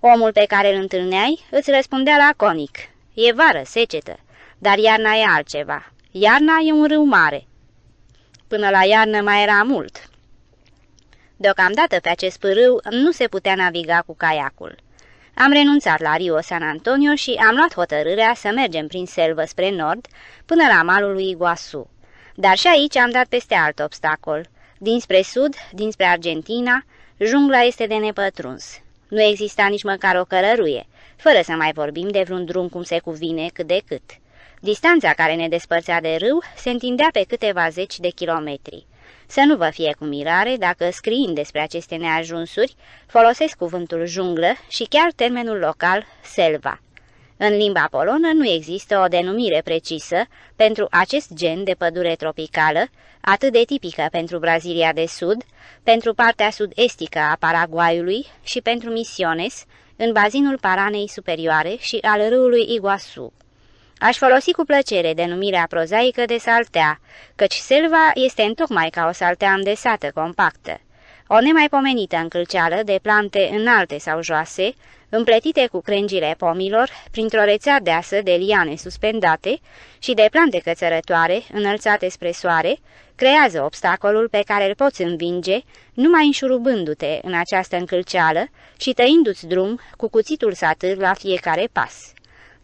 Omul pe care îl întâlneai îți răspundea laconic. E vară, secetă, dar iarna e altceva. Iarna e un râu mare. Până la iarnă mai era mult. Deocamdată pe acest pârâu nu se putea naviga cu caiacul. Am renunțat la Rio San Antonio și am luat hotărârea să mergem prin selvă spre nord, până la malul lui Iguasu. Dar și aici am dat peste alt obstacol. Dinspre sud, dinspre Argentina, jungla este de nepătruns. Nu exista nici măcar o călăruie, fără să mai vorbim de vreun drum cum se cuvine cât de cât. Distanța care ne despărțea de râu se întindea pe câteva zeci de kilometri. Să nu vă fie cu mirare dacă scriind despre aceste neajunsuri folosesc cuvântul junglă și chiar termenul local selva. În limba polonă nu există o denumire precisă pentru acest gen de pădure tropicală, atât de tipică pentru Brazilia de Sud, pentru partea sud-estică a Paraguayului și pentru Misiones, în bazinul Paranei superioare și al râului Iguasu. Aș folosi cu plăcere denumirea prozaică de saltea, căci selva este întocmai ca o saltea îndesată, compactă. O nemaipomenită încălceală de plante înalte sau joase, împletite cu crengile pomilor, printr-o rețea deasă de liane suspendate și de plante cățărătoare, înălțate spre soare, creează obstacolul pe care îl poți învinge, numai înșurubându-te în această încălceală și tăindu-ți drum cu cuțitul satâr la fiecare pas.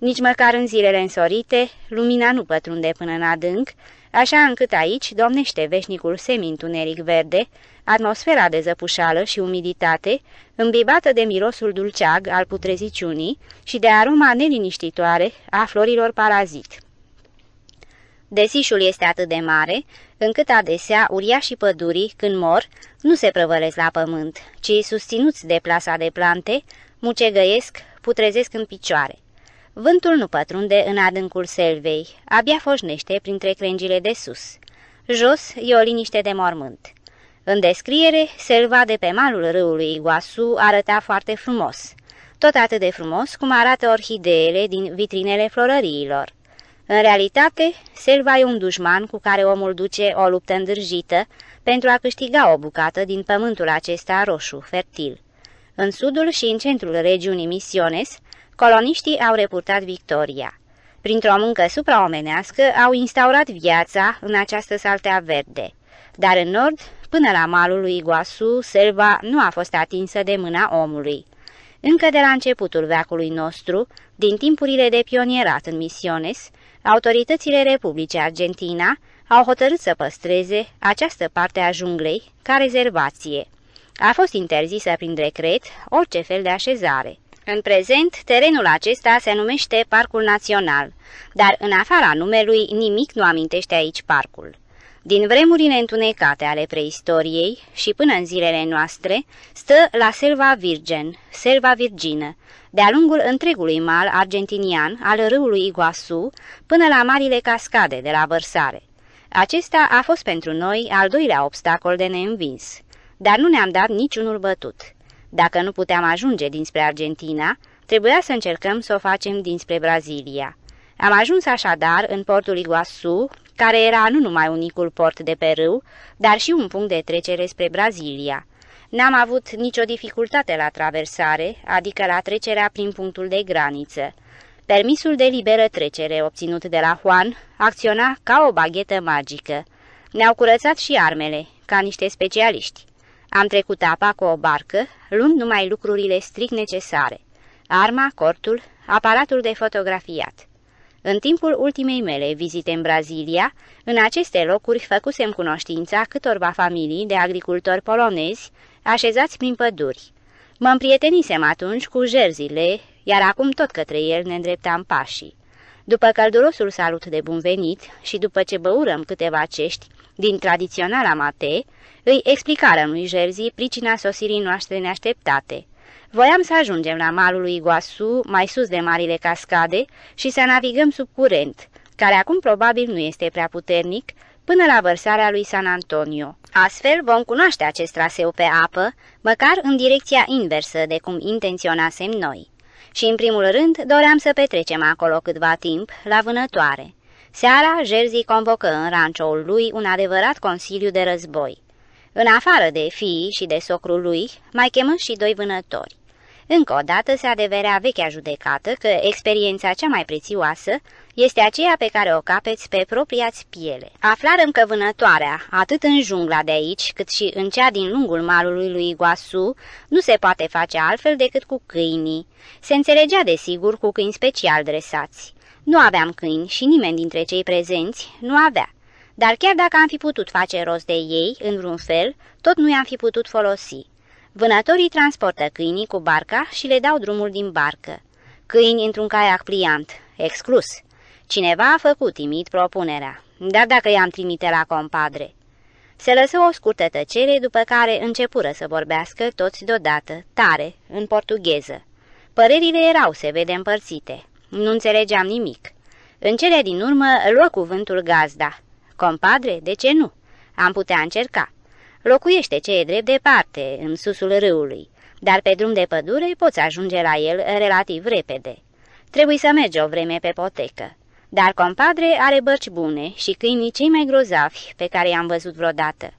Nici măcar în zilele însorite, lumina nu pătrunde până în adânc, așa încât aici domnește veșnicul semintuneric verde, atmosfera de zăpușală și umiditate, îmbibată de mirosul dulceag al putreziciunii și de aroma neliniștitoare a florilor parazit. Desișul este atât de mare, încât adesea uriașii pădurii, când mor, nu se prăvălesc la pământ, ci susținuți de plasa de plante, mucegăiesc, putrezesc în picioare. Vântul nu pătrunde în adâncul selvei, abia foșnește printre crengile de sus. Jos e o liniște de mormânt. În descriere, selva de pe malul râului Iguasu arăta foarte frumos, tot atât de frumos cum arată orhideele din vitrinele florăriilor. În realitate, selva e un dușman cu care omul duce o luptă îndârjită pentru a câștiga o bucată din pământul acesta roșu, fertil. În sudul și în centrul regiunii Misiones, coloniștii au reportat victoria. Printr-o muncă supraomenească au instaurat viața în această saltea verde. Dar în nord, până la malul lui Iguasu, selva nu a fost atinsă de mâna omului. Încă de la începutul veacului nostru, din timpurile de pionierat în Misiones, autoritățile Republicii Argentina au hotărât să păstreze această parte a junglei ca rezervație. A fost interzisă prin decret orice fel de așezare. În prezent, terenul acesta se numește Parcul Național, dar în afara numelui nimic nu amintește aici parcul. Din vremurile întunecate ale preistoriei și până în zilele noastre, stă la selva virgen, selva virgină, de-a lungul întregului mal argentinian al râului Iguasu până la marile cascade de la vărsare. Acesta a fost pentru noi al doilea obstacol de neînvins, dar nu ne-am dat niciunul bătut. Dacă nu puteam ajunge dinspre Argentina, trebuia să încercăm să o facem dinspre Brazilia. Am ajuns așadar în portul Iguasu, care era nu numai unicul port de pe râu, dar și un punct de trecere spre Brazilia. N-am avut nicio dificultate la traversare, adică la trecerea prin punctul de graniță. Permisul de liberă trecere obținut de la Juan acționa ca o baghetă magică. Ne-au curățat și armele, ca niște specialiști. Am trecut apa cu o barcă, luând numai lucrurile strict necesare. Arma, cortul, aparatul de fotografiat. În timpul ultimei mele vizite în Brazilia, în aceste locuri făcusem cunoștința câtorva familii de agricultori polonezi așezați prin păduri. Mă împrietenisem atunci cu jerzile, iar acum tot către el ne îndreptam pașii. După căldurosul salut de bun venit și după ce băurăm câteva cești din tradiționala mate, îi explicară lui Jerzi pricina sosirii noastre neașteptate. Voiam să ajungem la malul lui Iguasu, mai sus de marile cascade, și să navigăm sub curent, care acum probabil nu este prea puternic, până la vărsarea lui San Antonio. Astfel vom cunoaște acest traseu pe apă, măcar în direcția inversă de cum intenționasem noi. Și în primul rând doream să petrecem acolo câtva timp, la vânătoare. Seara, Jerzy convocă în rancioul lui un adevărat consiliu de război. În afară de fiii și de socrul lui, mai chemă și doi vânători. Încă o dată se adeverea vechea judecată că experiența cea mai prețioasă este aceea pe care o capeți pe propria-ți piele. Aflarăm că vânătoarea, atât în jungla de aici, cât și în cea din lungul malului lui Iguasu, nu se poate face altfel decât cu câinii. Se înțelegea desigur cu câini special dresați. Nu aveam câini și nimeni dintre cei prezenți nu avea. Dar chiar dacă am fi putut face rost de ei, în vreun fel, tot nu i-am fi putut folosi. Vânătorii transportă câinii cu barca și le dau drumul din barcă. Câini într-un caiac pliant, exclus. Cineva a făcut timid propunerea, dar dacă i-am trimite la compadre. Se lăsă o scurtă tăcere, după care începură să vorbească toți deodată, tare, în portugheză. Părerile erau, se vede, împărțite. Nu înțelegeam nimic. În cele din urmă luă cuvântul gazda. Compadre, de ce nu? Am putea încerca. Locuiește ce e drept departe, în susul râului, dar pe drum de pădure poți ajunge la el relativ repede. Trebuie să mergi o vreme pe potecă. Dar compadre are bărci bune și câinii cei mai grozavi pe care i-am văzut vreodată.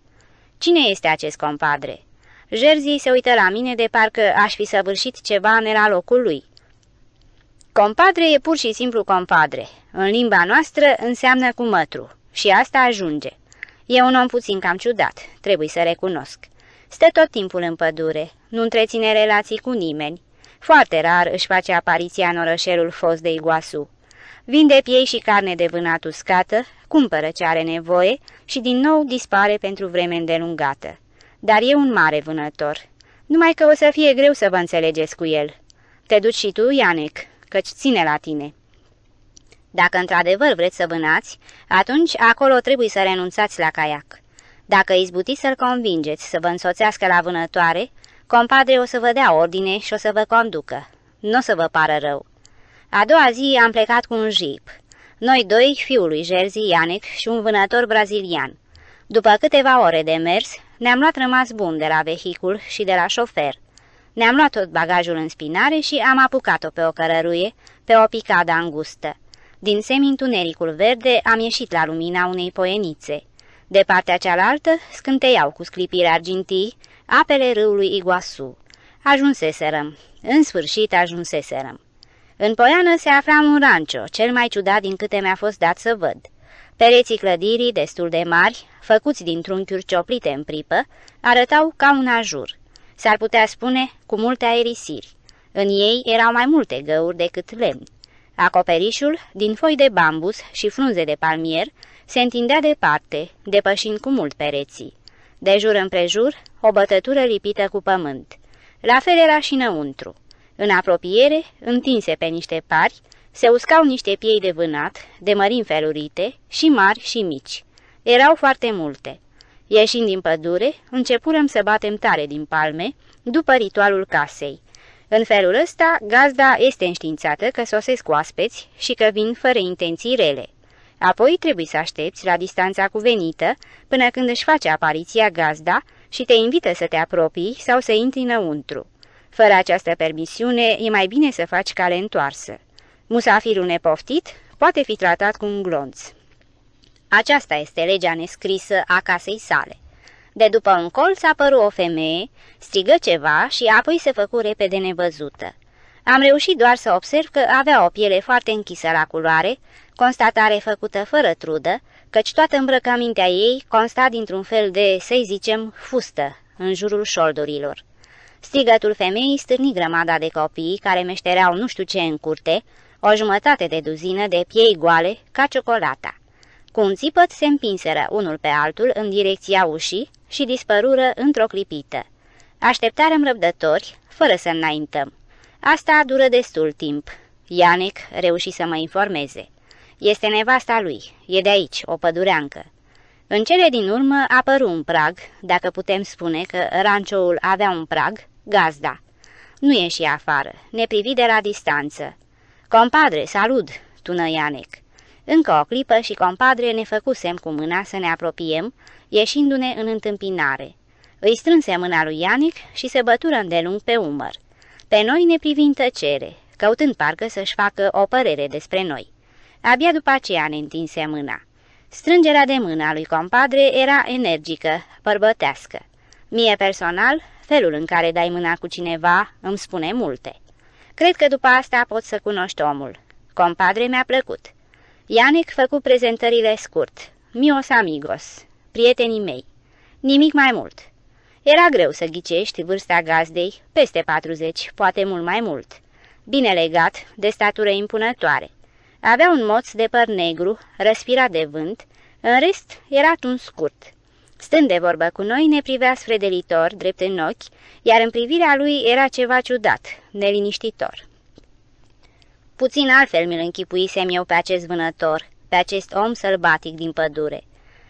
Cine este acest compadre? Jerzy se uită la mine de parcă aș fi săvârșit ceva ne la locul lui. Compadre e pur și simplu compadre. În limba noastră înseamnă cu mătru și asta ajunge. E un om puțin cam ciudat, trebuie să recunosc. Stă tot timpul în pădure, nu întreține relații cu nimeni. Foarte rar își face apariția în orășelul fost de Iguasu. Vinde piei și carne de vânat uscată, cumpără ce are nevoie și din nou dispare pentru vreme îndelungată. Dar e un mare vânător. Numai că o să fie greu să vă înțelegeți cu el. Te duci și tu, Ianec, căci ține la tine. Dacă într-adevăr vreți să vânați, atunci acolo trebuie să renunțați la caiac. Dacă izbutiți să-l convingeți să vă însoțească la vânătoare, compadre o să vă dea ordine și o să vă conducă. Nu o să vă pară rău. A doua zi am plecat cu un jeep. Noi doi, fiul lui Jerzy, Ianec și un vânător brazilian. După câteva ore de mers, ne-am luat rămas bun de la vehicul și de la șofer. Ne-am luat tot bagajul în spinare și am apucat-o pe o cărăruie, pe o picadă angustă. Din semintunericul verde am ieșit la lumina unei poienițe. De partea cealaltă scânteiau cu sclipiri argintii apele râului Iguasu. Ajunseserăm. În sfârșit ajunseserăm. În poiană se afla un rancio, cel mai ciudat din câte mi-a fost dat să văd. Pereții clădirii, destul de mari, făcuți din trunchiuri cioplite în pripă, arătau ca un ajur. S-ar putea spune cu multe aerisiri. În ei erau mai multe găuri decât lemn. Acoperișul, din foi de bambus și frunze de palmier, se întindea departe, depășind cu mult pereții. De jur împrejur, o bătătură lipită cu pământ. La fel era și înăuntru. În apropiere, întinse pe niște pari, se uscau niște piei de vânat, de mărimi felurite, și mari și mici. Erau foarte multe. Ieșind din pădure, începurăm să batem tare din palme, după ritualul casei. În felul ăsta, gazda este înștiințată că sosesc oaspeți și că vin fără intenții rele. Apoi trebuie să aștepți la distanța cuvenită până când își face apariția gazda și te invită să te apropii sau să intri înăuntru. Fără această permisiune, e mai bine să faci cale întoarsă. Musafirul nepoftit poate fi tratat cu un glonț. Aceasta este legea nescrisă a casei sale. De după un colț apăru o femeie, strigă ceva și apoi se făcu repede nevăzută. Am reușit doar să observ că avea o piele foarte închisă la culoare, constatare făcută fără trudă, căci toată îmbrăcămintea ei consta dintr-un fel de, să-i zicem, fustă, în jurul șoldurilor. Strigătul femeii stârni grămada de copii care meștereau nu știu ce în curte, o jumătate de duzină de piei goale ca ciocolata. Cu un țipăt se împinseră unul pe altul în direcția ușii și dispărură într-o clipită. Așteptarăm răbdători, fără să înaintăm. Asta dură destul timp. Ianec reuși să mă informeze. Este nevasta lui, e de aici, o pădureancă. În cele din urmă apăru un prag, dacă putem spune că rancioul avea un prag, gazda. Nu ieși afară, ne privi de la distanță. Compadre, salut, tună Ianec. Încă o clipă și compadre ne făcu semn cu mâna să ne apropiem, ieșindu-ne în întâmpinare. Îi strânse mâna lui Ianic și se bătură îndelung pe umăr. Pe noi ne privi în tăcere, căutând parcă să-și facă o părere despre noi. Abia după aceea ne întinse mâna. Strângerea de mână a lui compadre era energică, părbătească. Mie personal, felul în care dai mâna cu cineva îmi spune multe. Cred că după asta pot să cunoști omul. Compadre mi-a plăcut. Ianic făcu prezentările scurt. Mios amigos. Prietenii mei. Nimic mai mult. Era greu să ghicești vârsta gazdei, peste 40, poate mult mai mult. Bine legat, de statură impunătoare. Avea un moț de păr negru, răspirat de vânt, în rest era un scurt. Stând de vorbă cu noi, ne privea sfredelitor, drept în ochi, iar în privirea lui era ceva ciudat, neliniștitor. Puțin altfel mi-l închipuisem eu pe acest vânător, pe acest om sălbatic din pădure.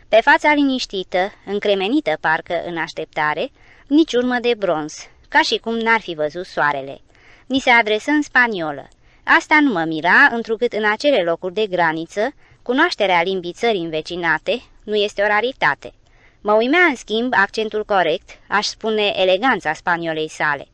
Pe fața liniștită, încremenită parcă în așteptare, nici urmă de bronz, ca și cum n-ar fi văzut soarele. Ni se adresă în spaniolă. Asta nu mă mira, întrucât în acele locuri de graniță, cunoașterea limbii țării învecinate nu este o raritate. Mă uimea, în schimb, accentul corect, aș spune eleganța spaniolei sale.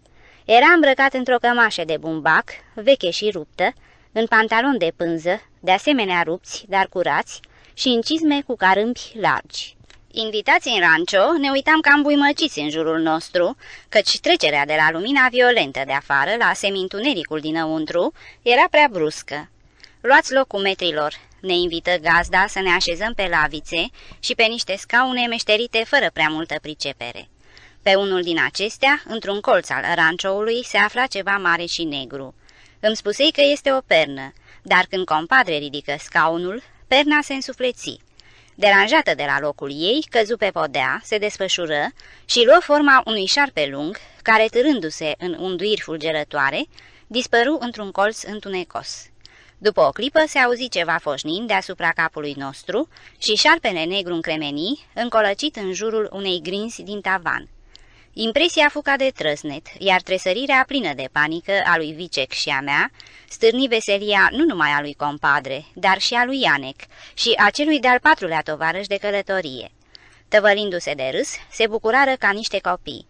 Era îmbrăcat într-o cămașă de bumbac, veche și ruptă, în pantalon de pânză, de asemenea rupți, dar curați, și în cizme cu carâmpi largi. Invitați în rancio, ne uitam cam buimăciți în jurul nostru, căci trecerea de la lumina violentă de afară la semintunericul dinăuntru era prea bruscă. Luați locul metrilor, ne invită gazda să ne așezăm pe lavițe și pe niște scaune meșterite fără prea multă pricepere. Pe unul din acestea, într-un colț al rancioului, se afla ceva mare și negru. Îmi spusei că este o pernă, dar când compadre ridică scaunul, perna se însufleți. Deranjată de la locul ei, căzu pe podea, se desfășură și luă forma unui șarpe lung, care, târându-se în unduiri fulgerătoare, dispăru într-un colț întunecos. După o clipă se auzi ceva foșnind deasupra capului nostru și șarpele negru încremenii, încolăcit în jurul unei grinzi din tavan. Impresia fuca de trăsnet, iar tresărirea plină de panică a lui Vicec și a mea stârni veselia nu numai a lui compadre, dar și a lui Ianec și a celui de-al patrulea tovarăș de călătorie. Tăvălindu-se de râs, se bucurară ca niște copii.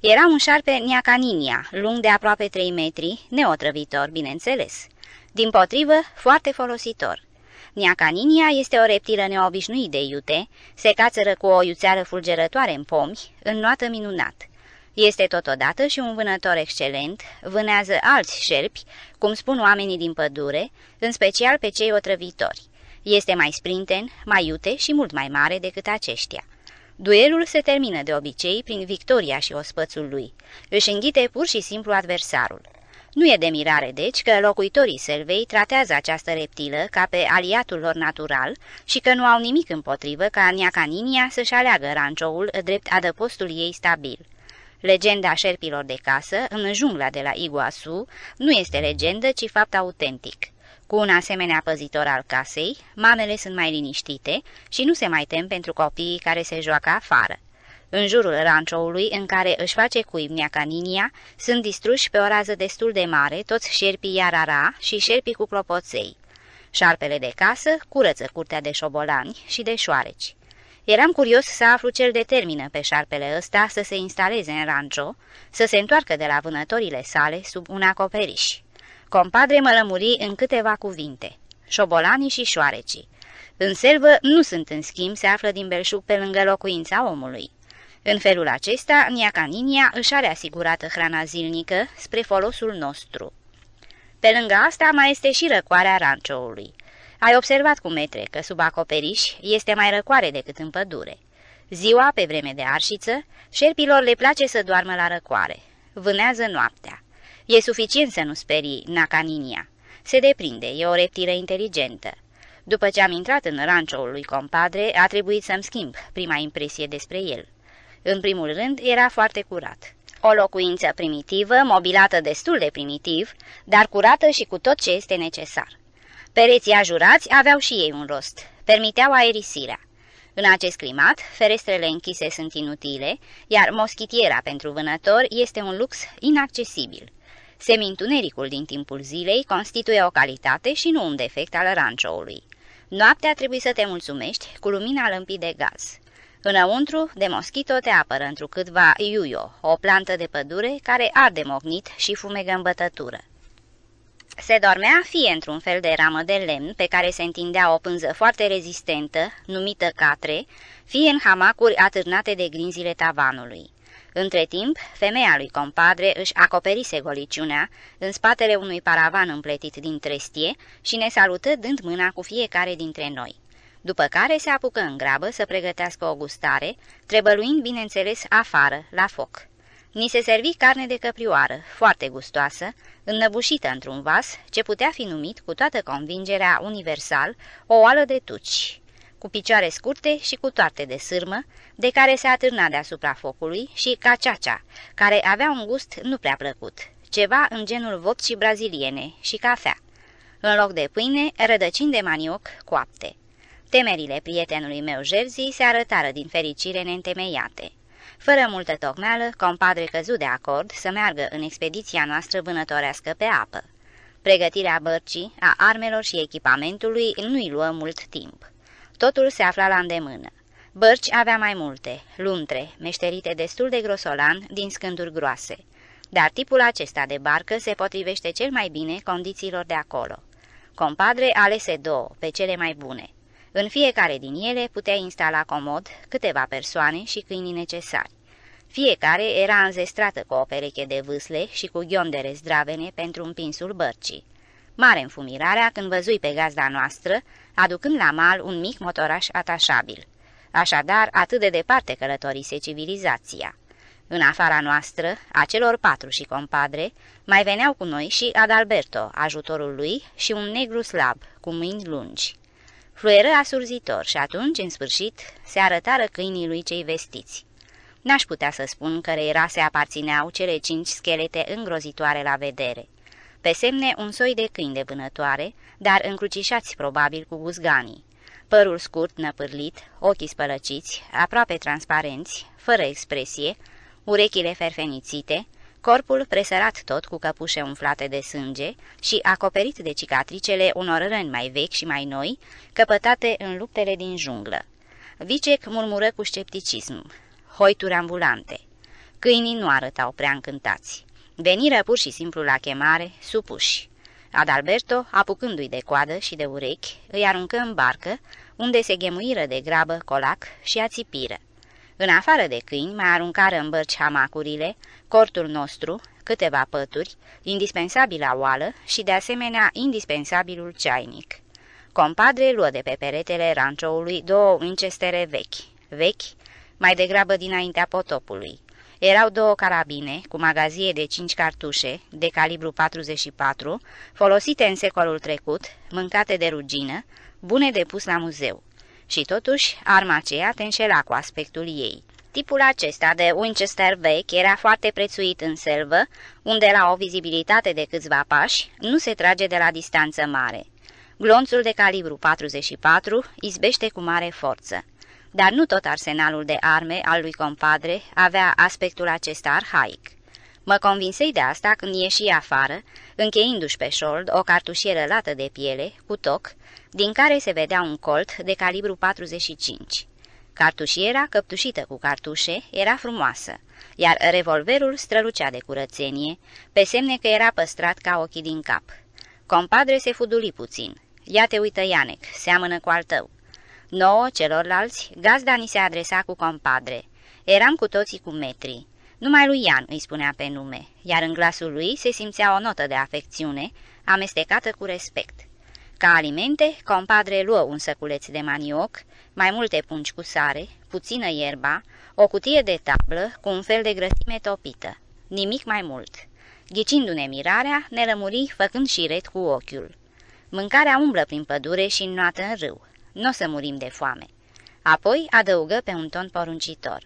Era un șarpe Niacaninia, lung de aproape 3 metri, neotrăvitor, bineînțeles. Din potrivă, foarte folositor. Niacaninia este o reptilă neobișnuit de iute, se cațără cu o iuțeală fulgerătoare în pomi, înnoată minunat. Este totodată și un vânător excelent, vânează alți șerpi, cum spun oamenii din pădure, în special pe cei otrăvitori. Este mai sprinten, mai iute și mult mai mare decât aceștia. Duelul se termină de obicei prin victoria și ospățul lui. Își înghite pur și simplu adversarul. Nu e de mirare, deci, că locuitorii selvei tratează această reptilă ca pe aliatul lor natural și că nu au nimic împotrivă ca Niacaninia să-și aleagă rancioul drept adăpostul ei stabil. Legenda șerpilor de casă, în jungla de la Iguasu, nu este legendă, ci fapt autentic. Cu un asemenea păzitor al casei, mamele sunt mai liniștite și nu se mai tem pentru copiii care se joacă afară. În jurul rancioului în care își face cuib Niacaninia, sunt distruși pe o rază destul de mare toți șerpii Iarara și șerpii cu clopoței. Șarpele de casă curăță curtea de șobolani și de șoareci. Eram curios să aflu ce determină pe șarpele ăsta să se instaleze în rancio, să se întoarcă de la vânătorile sale sub un acoperiș. Compadre mă lămuri în câteva cuvinte. Șobolanii și șoarecii. În selvă nu sunt în schimb, se află din belșug pe lângă locuința omului. În felul acesta, Niacaninia își are asigurată hrana zilnică spre folosul nostru. Pe lângă asta mai este și răcoarea rancioului. Ai observat cu metre că sub acoperiș este mai răcoare decât în pădure. Ziua, pe vreme de arșiță, șerpilor le place să doarmă la răcoare. Vânează noaptea. E suficient să nu sperii Nacaninia. Se deprinde, e o reptilă inteligentă. După ce am intrat în rancioul lui compadre, a trebuit să-mi schimb prima impresie despre el. În primul rând, era foarte curat. O locuință primitivă, mobilată destul de primitiv, dar curată și cu tot ce este necesar. Pereții ajurați aveau și ei un rost, permiteau aerisirea. În acest climat, ferestrele închise sunt inutile, iar moschitiera pentru vânător este un lux inaccesibil. Semintunericul din timpul zilei constituie o calitate și nu un defect al rancioului. Noaptea trebuie să te mulțumești cu lumina lămpii de gaz. Înăuntru, de moschito te apără întrucâtva iuio, o plantă de pădure care arde mognit și fumegă în bătătură. Se dormea fie într-un fel de ramă de lemn pe care se întindea o pânză foarte rezistentă, numită catre, fie în hamacuri atârnate de grinzile tavanului. Între timp, femeia lui compadre își acoperise goliciunea în spatele unui paravan împletit din trestie și ne salută dând mâna cu fiecare dintre noi. După care se apucă în grabă să pregătească o gustare, trebăluind, bineînțeles, afară, la foc. Ni se servi carne de căprioară, foarte gustoasă, înnăbușită într-un vas, ce putea fi numit cu toată convingerea universal o oală de tuci, cu picioare scurte și cu toarte de sârmă, de care se atârna deasupra focului, și caciacea, care avea un gust nu prea plăcut, ceva în genul vodcii braziliene și cafea. În loc de pâine, rădăcini de manioc coapte. Temerile prietenului meu Jerzi se arătară din fericire neîntemeiate. Fără multă tocmeală, compadre căzu de acord să meargă în expediția noastră vânătorească pe apă. Pregătirea bărcii, a armelor și echipamentului nu-i luă mult timp. Totul se afla la îndemână. Bărci avea mai multe, luntre, meșterite destul de grosolan, din scânduri groase. Dar tipul acesta de barcă se potrivește cel mai bine condițiilor de acolo. Compadre alese două, pe cele mai bune. În fiecare din ele putea instala comod câteva persoane și câinii necesari. Fiecare era înzestrată cu o pereche de vâsle și cu ghiondere zdravene pentru împinsul bărcii. Mare înfumirarea când văzui pe gazda noastră, aducând la mal un mic motoraș atașabil. Așadar, atât de departe călătorise civilizația. În afara noastră, a celor patru și compadre, mai veneau cu noi și Adalberto, ajutorul lui, și un negru slab, cu mâini lungi. Fluieră asurzitor și atunci, în sfârșit, se arătară câinii lui cei vestiți. N-aș putea să spun cărei rase aparțineau cele cinci schelete îngrozitoare la vedere. Pe semne un soi de câini de vânătoare, dar încrucișați probabil cu guzganii. Părul scurt, năpârlit, ochii spălăciți, aproape transparenți, fără expresie, urechile ferfenițite, corpul presărat tot cu căpușe umflate de sânge și acoperit de cicatricele unor răni mai vechi și mai noi, căpătate în luptele din junglă. Vicec murmură cu scepticism. Hoituri ambulante. Câinii nu arătau prea încântați. Veniră pur și simplu la chemare, supuși. Adalberto, apucându-i de coadă și de urechi, îi aruncă în barcă, unde se ghemuiră de grabă colac și ațipiră. În afară de câini, mai aruncară în bărci hamacurile, cortul nostru, câteva pături, indispensabila oală și, de asemenea, indispensabilul ceainic. Compadre luă de pe peretele rancioului două Winchestere vechi, vechi, mai degrabă dinaintea potopului. Erau două carabine cu magazie de 5 cartușe de calibru 44, folosite în secolul trecut, mâncate de rugină, bune de pus la muzeu. Și totuși, arma aceea te înșela cu aspectul ei. Tipul acesta de Winchester vechi era foarte prețuit în selvă, unde la o vizibilitate de câțiva pași nu se trage de la distanță mare. Glonțul de calibru 44 izbește cu mare forță. Dar nu tot arsenalul de arme al lui compadre avea aspectul acesta arhaic. Mă convinsei de asta când ieși afară, încheindu-și pe șold o cartușieră lată de piele, cu toc, din care se vedea un colt de calibru 45. Cartușiera, căptușită cu cartușe, era frumoasă, iar revolverul strălucea de curățenie, pe semne că era păstrat ca ochii din cap. Compadre se fuduli puțin. Ia te uită, Ianec, seamănă cu al tău. Nouă, celorlalți, gazda ni se adresa cu compadre. Eram cu toții cu metri. Numai lui Ian îi spunea pe nume, iar în glasul lui se simțea o notă de afecțiune, amestecată cu respect. Ca alimente, compadre luă un săculeț de manioc, mai multe pungi cu sare, puțină ierba, o cutie de tablă cu un fel de grăsime topită. Nimic mai mult. Ghicindu-ne mirarea, ne lămuri făcând și ret cu ochiul. Mâncarea umblă prin pădure și înnoată în râu. Nu o să murim de foame. Apoi adăugă pe un ton poruncitor.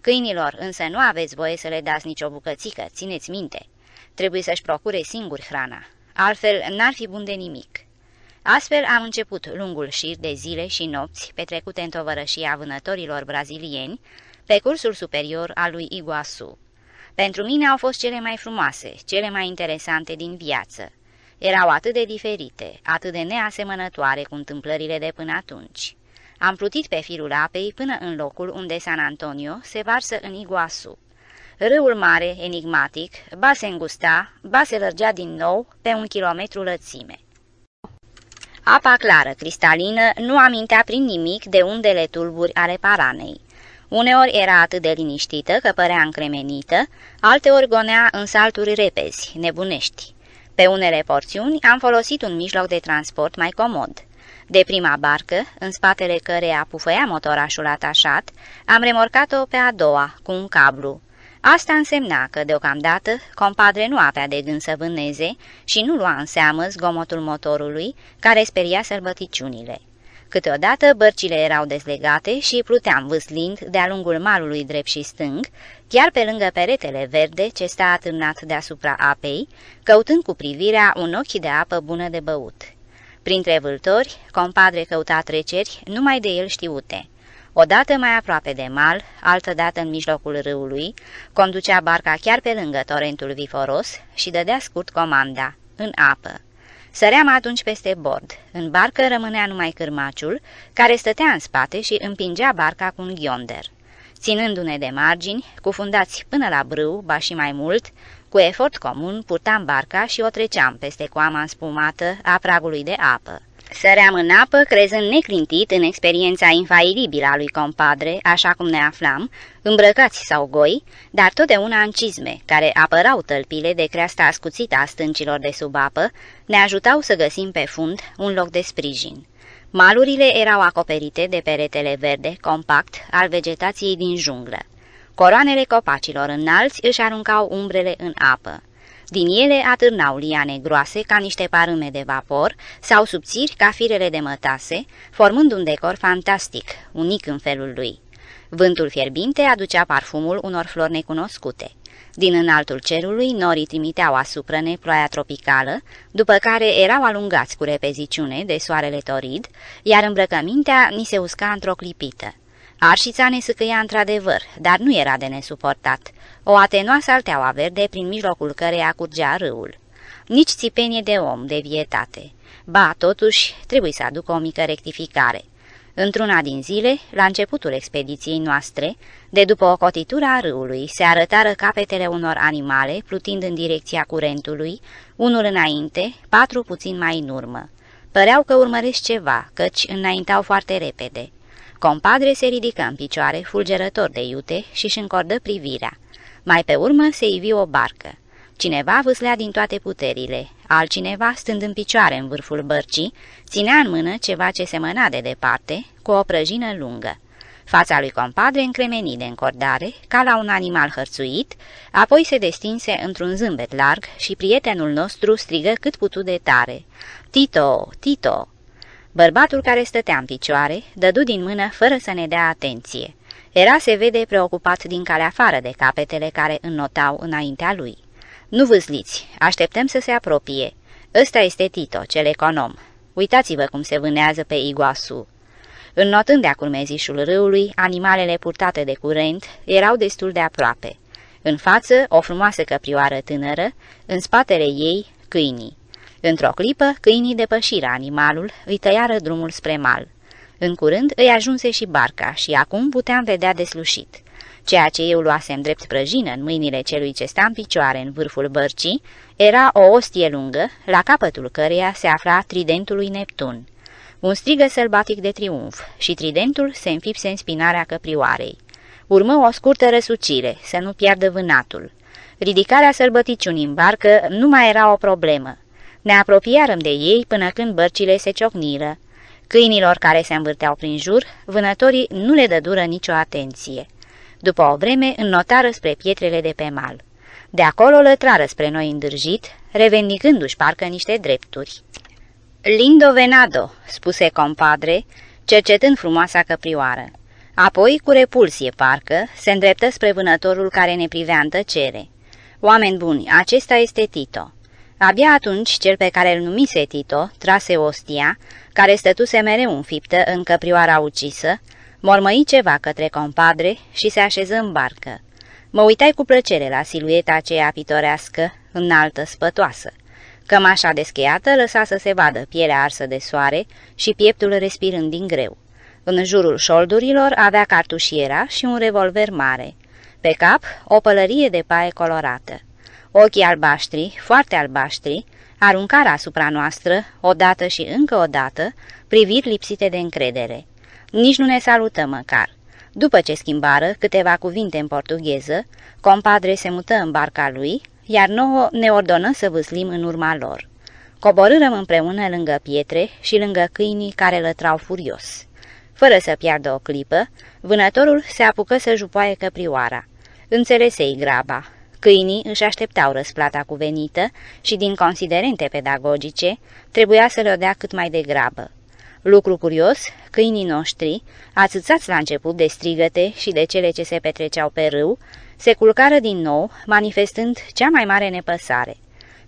Câinilor, însă nu aveți voie să le dați nicio bucățică, țineți minte. Trebuie să-și procure singur hrana, altfel n-ar fi bun de nimic. Astfel am început lungul șir de zile și nopți petrecute în tovărășia vânătorilor brazilieni, pe cursul superior al lui Iguasu. Pentru mine au fost cele mai frumoase, cele mai interesante din viață. Erau atât de diferite, atât de neasemănătoare cu întâmplările de până atunci. Am plutit pe firul apei până în locul unde San Antonio se varsă în Iguasu. Râul mare, enigmatic, ba se îngusta, ba se lărgea din nou pe un kilometru lățime. Apa clară, cristalină, nu amintea prin nimic de undele tulburi ale paranei. Uneori era atât de liniștită că părea încremenită, alteori gonea în salturi repezi, nebunești. Pe unele porțiuni am folosit un mijloc de transport mai comod. De prima barcă, în spatele căreia pufăia motorașul atașat, am remorcat-o pe a doua, cu un cablu. Asta însemna că, deocamdată, compadre nu avea de gând să vâneze și nu lua în seamă zgomotul motorului, care speria sălbăticiunile. Câteodată bărcile erau dezlegate și pluteam vâslind de-a lungul malului drept și stâng, chiar pe lângă peretele verde ce sta atârnat deasupra apei, căutând cu privirea un ochi de apă bună de băut. Printre vâltori, compadre căuta treceri numai de el știute. Odată mai aproape de mal, altădată în mijlocul râului, conducea barca chiar pe lângă torentul viforos și dădea scurt comanda, în apă. Săream atunci peste bord. În barcă rămânea numai cârmaciul, care stătea în spate și împingea barca cu un ghionder. Ținându-ne de margini, cufundați până la brâu, ba și mai mult, cu efort comun purtam barca și o treceam peste coama înspumată a pragului de apă. Săream în apă, crezând neclintit în experiența infailibilă a lui compadre, așa cum ne aflam, îmbrăcați sau goi, dar totdeauna în cizme, care apărau tălpile de creasta ascuțită a stâncilor de sub apă, ne ajutau să găsim pe fund un loc de sprijin. Malurile erau acoperite de peretele verde, compact, al vegetației din junglă. Coroanele copacilor înalți își aruncau umbrele în apă. Din ele atârnau liane groase ca niște parâme de vapor sau subțiri ca firele de mătase, formând un decor fantastic, unic în felul lui. Vântul fierbinte aducea parfumul unor flori necunoscute. Din înaltul cerului, norii trimiteau asupra ne ploaia tropicală, după care erau alungați cu repeziciune de soarele torid, iar îmbrăcămintea ni se usca într-o clipită. Arșița ne sâcăia într-adevăr, dar nu era de nesuportat. O atenua salteaua verde prin mijlocul căreia curgea râul. Nici țipenie de om, de vietate. Ba, totuși, trebuie să aducă o mică rectificare. Într-una din zile, la începutul expediției noastre, de după o cotitură a râului, se arătară capetele unor animale plutind în direcția curentului, unul înainte, patru puțin mai în urmă. Păreau că urmăresc ceva, căci înaintau foarte repede. Compadre se ridică în picioare, fulgerător de iute, și își încordă privirea. Mai pe urmă se ivi o barcă. Cineva vâslea din toate puterile, altcineva, stând în picioare în vârful bărcii, ținea în mână ceva ce semăna de departe, cu o prăjină lungă. Fața lui compadre încremeni de încordare, ca la un animal hărțuit, apoi se destinse într-un zâmbet larg și prietenul nostru strigă cât putu de tare. Tito! Tito!" Bărbatul care stătea în picioare dădu din mână fără să ne dea atenție. Era, se vede, preocupat din calea afară de capetele care înnotau înaintea lui. Nu vâzliți, așteptăm să se apropie. Ăsta este Tito, cel econom. Uitați-vă cum se vânează pe Iguasu. Înnotând de-a curmezișul râului, animalele purtate de curent erau destul de aproape. În față, o frumoasă căprioară tânără, în spatele ei, câinii. Într-o clipă, câinii depășiră animalul, îi tăiară drumul spre mal. În curând îi ajunse și barca și acum puteam vedea deslușit. Ceea ce eu luasem drept prăjină în mâinile celui ce sta în picioare în vârful bărcii era o ostie lungă, la capătul căreia se afla tridentul lui Neptun. Un strigă sălbatic de triumf și tridentul se înfipse în spinarea căprioarei. Urmă o scurtă răsucire, să nu piardă vânatul. Ridicarea sălbăticiunii în barcă nu mai era o problemă. Ne apropiarăm de ei până când bărcile se ciocniră. Câinilor care se învârteau prin jur, vânătorii nu le dădură nicio atenție. După o vreme, înnotară spre pietrele de pe mal. De acolo lătrară spre noi îndârjit, revendicându-și parcă niște drepturi. Lindo venado, spuse compadre, cercetând frumoasa căprioară. Apoi, cu repulsie parcă, se îndreptă spre vânătorul care ne privea în tăcere. Oameni buni, acesta este Tito. Abia atunci, cel pe care îl numise Tito, trase ostia, care stătuse mereu înfiptă în căprioara ucisă, mormăi ceva către compadre și se așeză în barcă. Mă uitai cu plăcere la silueta aceea pitorească, înaltă, spătoasă. Cămașa descheiată lăsa să se vadă pielea arsă de soare și pieptul respirând din greu. În jurul șoldurilor avea cartușiera și un revolver mare. Pe cap, o pălărie de paie colorată. Ochii albaștri, foarte albaștri, aruncară asupra noastră, odată și încă o dată, priviri lipsite de încredere. Nici nu ne salută măcar. După ce schimbară câteva cuvinte în portugheză, compadre se mută în barca lui, iar nouă ne ordonă să vâslim în urma lor. Coborârăm împreună lângă pietre și lângă câinii care lătrau furios. Fără să piardă o clipă, vânătorul se apucă să jupoaie căprioara. Înțelesei graba. Câinii își așteptau răsplata cuvenită și, din considerente pedagogice, trebuia să le dea cât mai degrabă. Lucru curios, câinii noștri, ațățați la început de strigăte și de cele ce se petreceau pe râu, se culcară din nou, manifestând cea mai mare nepăsare.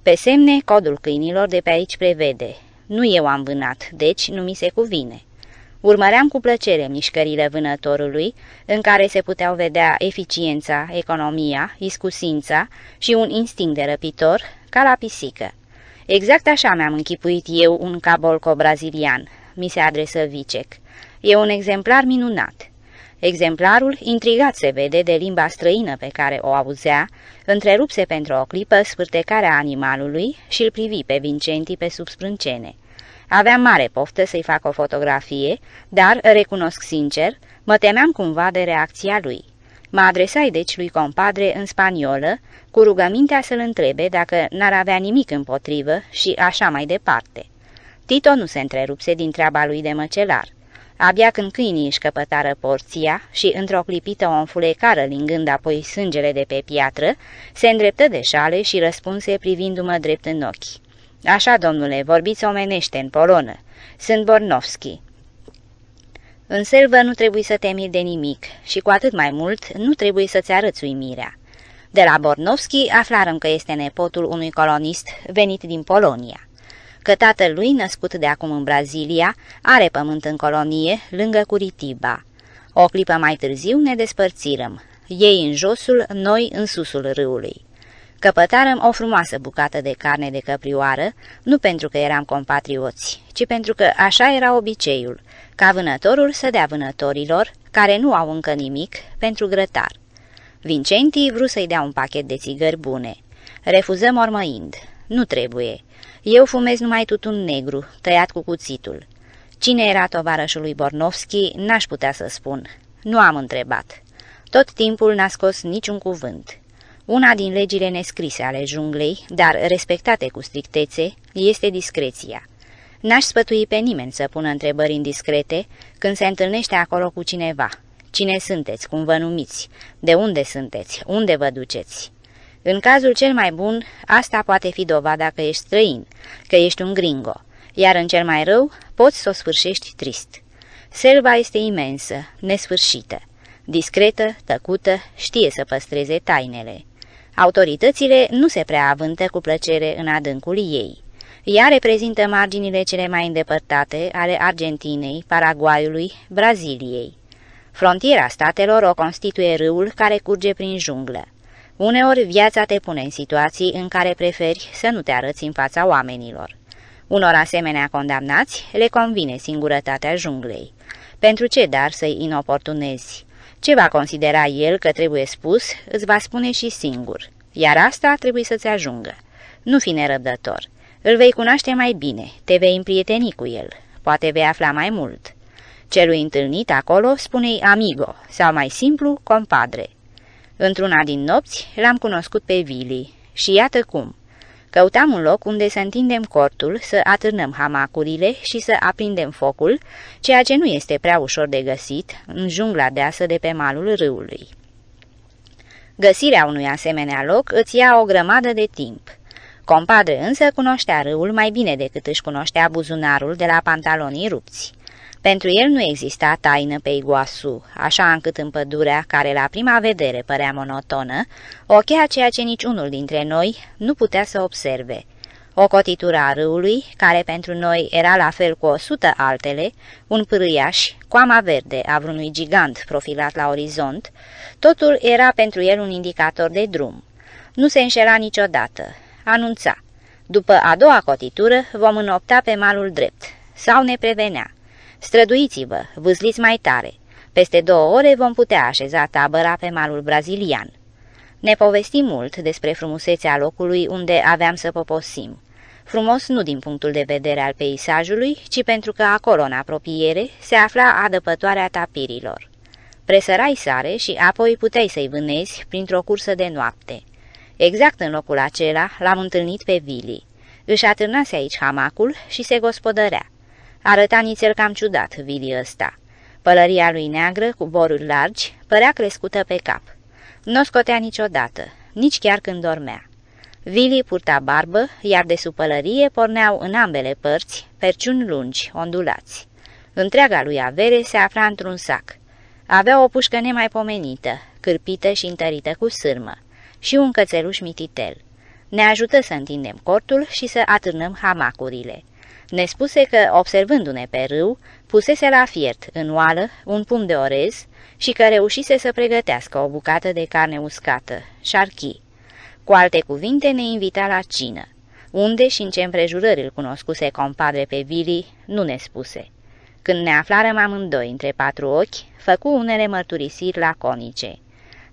Pe semne, codul câinilor de pe aici prevede. Nu eu am vânat, deci nu mi se cuvine. Urmăream cu plăcere mișcările vânătorului, în care se puteau vedea eficiența, economia, iscusința și un instinct de răpitor, ca la pisică. Exact așa mi-am închipuit eu un cabolco brazilian, mi se adresă Vicec. E un exemplar minunat. Exemplarul, intrigat se vede de limba străină pe care o auzea, întrerupse pentru o clipă spârtecarea animalului și îl privi pe Vincenti pe sub sprâncene. Aveam mare poftă să-i fac o fotografie, dar, recunosc sincer, mă temeam cumva de reacția lui. Mă adresai deci lui compadre în spaniolă, cu rugămintea să-l întrebe dacă n-ar avea nimic împotrivă și așa mai departe. Tito nu se întrerupse din treaba lui de măcelar. Abia când câinii își căpătară porția și într-o clipită o înfulecară lingând apoi sângele de pe piatră, se îndreptă de șale și răspunse privindu-mă drept în ochi. Așa, domnule, vorbiți omenește în polonă. Sunt Bornovski." În selvă nu trebuie să temi de nimic și cu atât mai mult nu trebuie să-ți arăți uimirea. De la Bornovski aflarăm că este nepotul unui colonist venit din Polonia. Că tatălui, născut de acum în Brazilia, are pământ în colonie, lângă Curitiba. O clipă mai târziu ne despărțirăm, ei în josul, noi în susul râului. Căpătarăm o frumoasă bucată de carne de căprioară, nu pentru că eram compatrioți, ci pentru că așa era obiceiul, ca vânătorul să dea vânătorilor, care nu au încă nimic, pentru grătar. Vincenti vrut să-i dea un pachet de țigări bune. Refuză mormăind. Nu trebuie. Eu fumez numai tutun negru, tăiat cu cuțitul. Cine era tovarășul lui Bornovski, n-aș putea să spun. Nu am întrebat. Tot timpul n-a scos niciun cuvânt. Una din legile nescrise ale junglei, dar respectate cu strictețe, este discreția. N-aș spătui pe nimeni să pună întrebări indiscrete când se întâlnește acolo cu cineva. Cine sunteți? Cum vă numiți? De unde sunteți? Unde vă duceți? În cazul cel mai bun, asta poate fi dovada că ești străin, că ești un gringo, iar în cel mai rău poți să o sfârșești trist. Selva este imensă, nesfârșită, discretă, tăcută, știe să păstreze tainele. Autoritățile nu se prea avântă cu plăcere în adâncul ei. Ea reprezintă marginile cele mai îndepărtate ale Argentinei, Paraguayului, Braziliei. Frontiera statelor o constituie râul care curge prin junglă. Uneori viața te pune în situații în care preferi să nu te arăți în fața oamenilor. Unor asemenea condamnați le convine singurătatea junglei. Pentru ce dar să-i inoportunezi? Ce va considera el că trebuie spus, îți va spune și singur, iar asta trebuie să-ți ajungă. Nu fi nerăbdător. Îl vei cunoaște mai bine, te vei împrieteni cu el, poate vei afla mai mult. Celui întâlnit acolo spune amigo sau mai simplu compadre. Într-una din nopți l-am cunoscut pe Vili și iată cum. Căutam un loc unde să întindem cortul, să atârnăm hamacurile și să aprindem focul, ceea ce nu este prea ușor de găsit în jungla deasă de pe malul râului. Găsirea unui asemenea loc îți ia o grămadă de timp. Compadre însă cunoștea râul mai bine decât își cunoștea buzunarul de la pantalonii rupți. Pentru el nu exista taină pe Iguasu, așa încât în pădurea, care la prima vedere părea monotonă, ochea ceea ce niciunul dintre noi nu putea să observe. O cotitură a râului, care pentru noi era la fel cu o sută altele, un pârâiaș, coama verde a vreunui gigant profilat la orizont, totul era pentru el un indicator de drum. Nu se înșela niciodată. Anunța. După a doua cotitură vom înopta pe malul drept. Sau ne prevenea. Străduiți-vă, vâzliți mai tare. Peste două ore vom putea așeza tabăra pe malul brazilian. Ne povestim mult despre frumusețea locului unde aveam să poposim. Frumos nu din punctul de vedere al peisajului, ci pentru că acolo, în apropiere, se afla adăpătoarea tapirilor. Presărai sare și apoi puteai să-i vânezi printr-o cursă de noapte. Exact în locul acela l-am întâlnit pe Vili. Își atârnase aici hamacul și se gospodărea. Arăta nițel cam ciudat, Vili ăsta. Pălăria lui neagră, cu boruri largi, părea crescută pe cap. Nu scotea niciodată, nici chiar când dormea. Vili purta barbă, iar de sub pălărie porneau în ambele părți perciuni lungi, ondulați. Întreaga lui avere se afla într-un sac. Avea o pușcă nemaipomenită, cârpită și întărită cu sârmă, și un cățeluș mititel. Ne ajută să întindem cortul și să atârnăm hamacurile. Ne spuse că, observându-ne pe râu, pusese la fiert, în oală, un pum de orez și că reușise să pregătească o bucată de carne uscată, șarchi. Cu alte cuvinte ne invita la cină. Unde și în ce împrejurări îl cunoscuse compadre pe Vili, nu ne spuse. Când ne aflarăm amândoi între patru ochi, făcu unele mărturisiri laconice.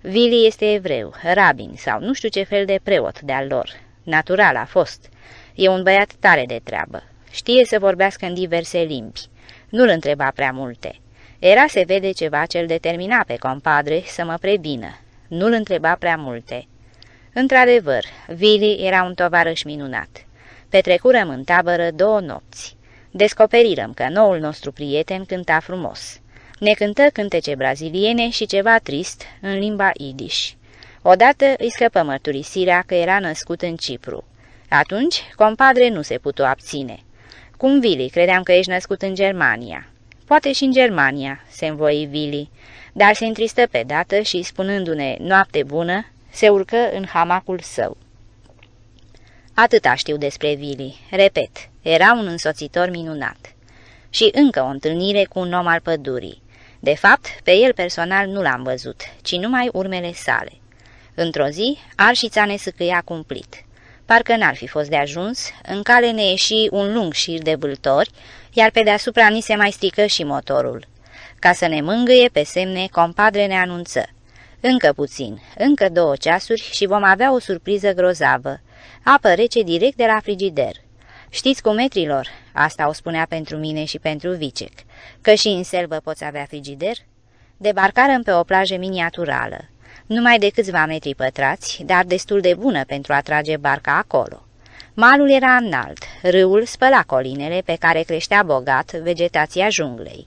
Vili este evreu, rabin sau nu știu ce fel de preot de-al lor. Natural a fost. E un băiat tare de treabă. Știe să vorbească în diverse limbi. Nu-l întreba prea multe. Era se vede ceva ce-l determina pe compadre să mă prebină. Nu-l întreba prea multe. Într-adevăr, Vili era un tovarăș minunat. Petrecurăm în tabără două nopți. Descoperirăm că noul nostru prieten cânta frumos. Ne cântă cântece braziliene și ceva trist în limba idiș. Odată îi scăpă mărturisirea că era născut în Cipru. Atunci, compadre nu se putu abține. Cum Vili, credeam că ești născut în Germania. Poate și în Germania, se învoi Vili, dar se întristă pe dată și, spunându-ne noapte bună, se urcă în hamacul său. Atâta știu despre Vili. Repet, era un însoțitor minunat. Și încă o întâlnire cu un om al pădurii. De fapt, pe el personal nu l-am văzut, ci numai urmele sale. Într-o zi, arșița ne sâcâia cumplit. Parcă n-ar fi fost de ajuns, în cale ne ieși un lung șir de vâltori, iar pe deasupra ni se mai strică și motorul. Ca să ne mângâie pe semne, compadre ne anunță. Încă puțin, încă două ceasuri și vom avea o surpriză grozavă. Apă rece direct de la frigider. Știți cu metrilor, asta o spunea pentru mine și pentru Vicec, că și în selvă poți avea frigider? Debarcarăm pe o plajă miniaturală, numai de câțiva metri pătrați, dar destul de bună pentru a trage barca acolo. Malul era înalt, râul spăla colinele pe care creștea bogat vegetația junglei.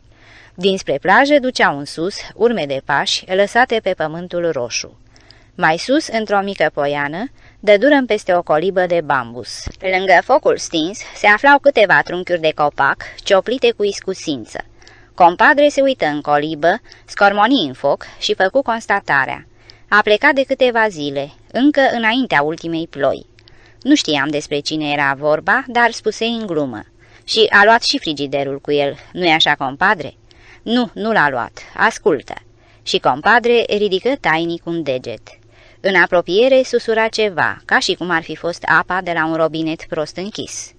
Dinspre plajă duceau în sus urme de pași lăsate pe pământul roșu. Mai sus, într-o mică poiană, dădurăm peste o colibă de bambus. Lângă focul stins se aflau câteva trunchiuri de copac, cioplite cu iscusință. Compadre se uită în colibă, scormoni în foc și făcu constatarea. A plecat de câteva zile, încă înaintea ultimei ploi. Nu știam despre cine era vorba, dar spuse în glumă. Și a luat și frigiderul cu el, nu-i așa, compadre? Nu, nu l-a luat. Ascultă. Și compadre ridică tainic un deget. În apropiere susura ceva, ca și cum ar fi fost apa de la un robinet prost închis.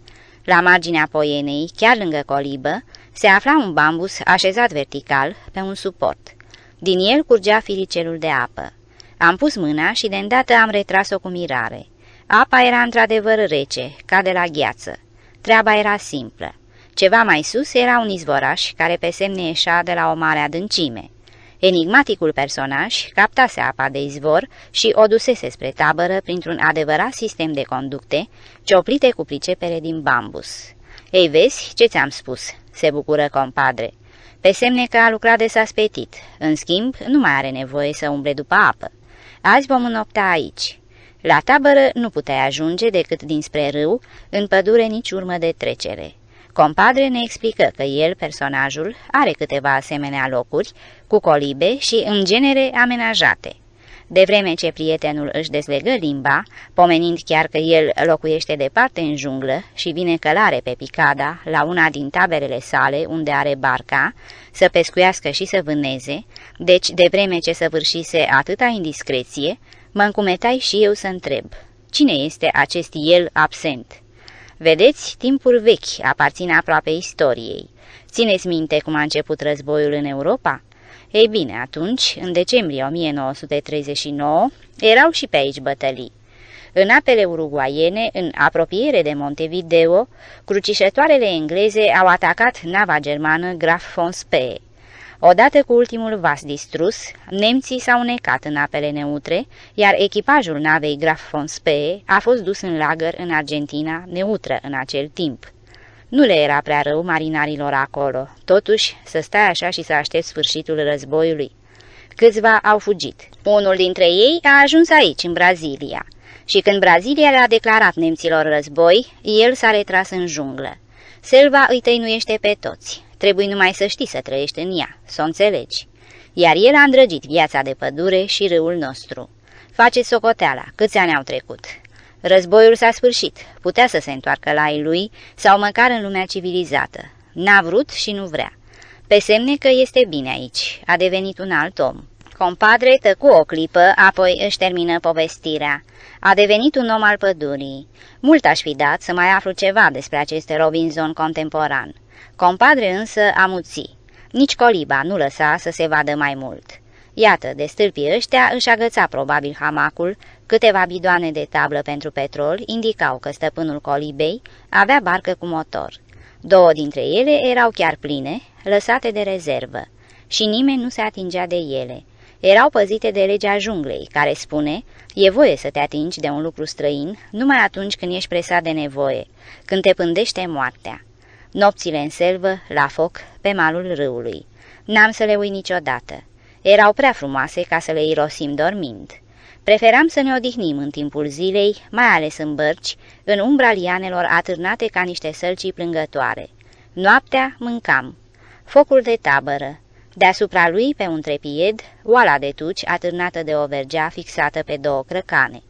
La marginea poienei, chiar lângă colibă, se afla un bambus așezat vertical pe un suport. Din el curgea firicelul de apă. Am pus mâna și de îndată am retras-o cu mirare. Apa era într-adevăr rece, ca de la gheață. Treaba era simplă. Ceva mai sus era un izvoraș care pe semne ieșea de la o mare adâncime. Enigmaticul personaj captase apa de izvor și o dusese spre tabără printr-un adevărat sistem de conducte, cioplite cu pricepere din bambus. Ei vezi ce ți-am spus?" se bucură compadre. Pe semne că a lucrat de s-a spetit. În schimb, nu mai are nevoie să umble după apă. Azi vom înopta aici." La tabără nu puteai ajunge decât dinspre râu, în pădure nici urmă de trecere. Compadre ne explică că el, personajul, are câteva asemenea locuri, cu colibe și, în genere, amenajate. De vreme ce prietenul își deslegă limba, pomenind chiar că el locuiește departe în junglă și vine călare pe picada la una din taberele sale unde are barca, să pescuiască și să vâneze, deci de vreme ce săvârșise atâta indiscreție, mă încumetai și eu să întreb, cine este acest el absent? Vedeți, timpuri vechi aparțin aproape istoriei. Țineți minte cum a început războiul în Europa? Ei bine, atunci, în decembrie 1939, erau și pe aici bătălii. În apele uruguaiene, în apropiere de Montevideo, crucișătoarele engleze au atacat nava germană Graf von Spee. Odată cu ultimul vas distrus, nemții s-au necat în apele neutre, iar echipajul navei Graf von Spee a fost dus în lagăr în Argentina, neutră în acel timp. Nu le era prea rău marinarilor acolo, totuși să stai așa și să aștept sfârșitul războiului. Câțiva au fugit. Unul dintre ei a ajuns aici, în Brazilia. Și când Brazilia le-a declarat nemților război, el s-a retras în junglă. Selva îi tăinuiește pe toți. Trebuie numai să știi să trăiești în ea, să o înțelegi. Iar el a îndrăgit viața de pădure și râul nostru. Face socoteala, câți ani au trecut. Războiul s-a sfârșit, putea să se întoarcă la ei lui sau măcar în lumea civilizată. N-a vrut și nu vrea. Pe semne că este bine aici, a devenit un alt om. Compadre tăcu o clipă, apoi își termină povestirea. A devenit un om al pădurii. Mult aș fi dat să mai aflu ceva despre acest Robinson contemporan. Compadre însă amuți. Nici coliba nu lăsa să se vadă mai mult. Iată, de stâlpii ăștia își agăța probabil hamacul, câteva bidoane de tablă pentru petrol indicau că stăpânul colibei avea barcă cu motor. Două dintre ele erau chiar pline, lăsate de rezervă, și nimeni nu se atingea de ele. Erau păzite de legea junglei, care spune, e voie să te atingi de un lucru străin numai atunci când ești presat de nevoie, când te pândește moartea. Nopțile în selvă, la foc, pe malul râului. N-am să le uit niciodată. Erau prea frumoase ca să le irosim dormind. Preferam să ne odihnim în timpul zilei, mai ales în bărci, în umbra lianelor atârnate ca niște sălcii plângătoare. Noaptea mâncam. Focul de tabără. Deasupra lui, pe un trepied, oala de tuci atârnată de o vergea fixată pe două crăcane.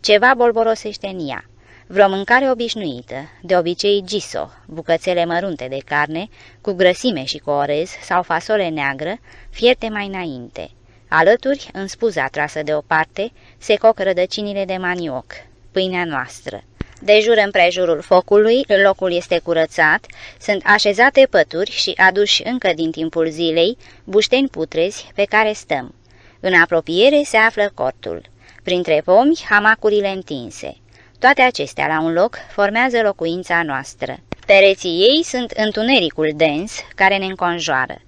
Ceva bolborosește în ea vreo mâncare obișnuită, de obicei giso, bucățele mărunte de carne, cu grăsime și cu orez sau fasole neagră, fierte mai înainte. Alături, în spuza trasă de o parte, se coc rădăcinile de manioc, pâinea noastră. De jur împrejurul focului, locul este curățat, sunt așezate pături și aduși încă din timpul zilei bușteni putrezi pe care stăm. În apropiere se află cortul. Printre pomi, hamacurile întinse. Toate acestea la un loc formează locuința noastră. Pereții ei sunt întunericul dens care ne înconjoară.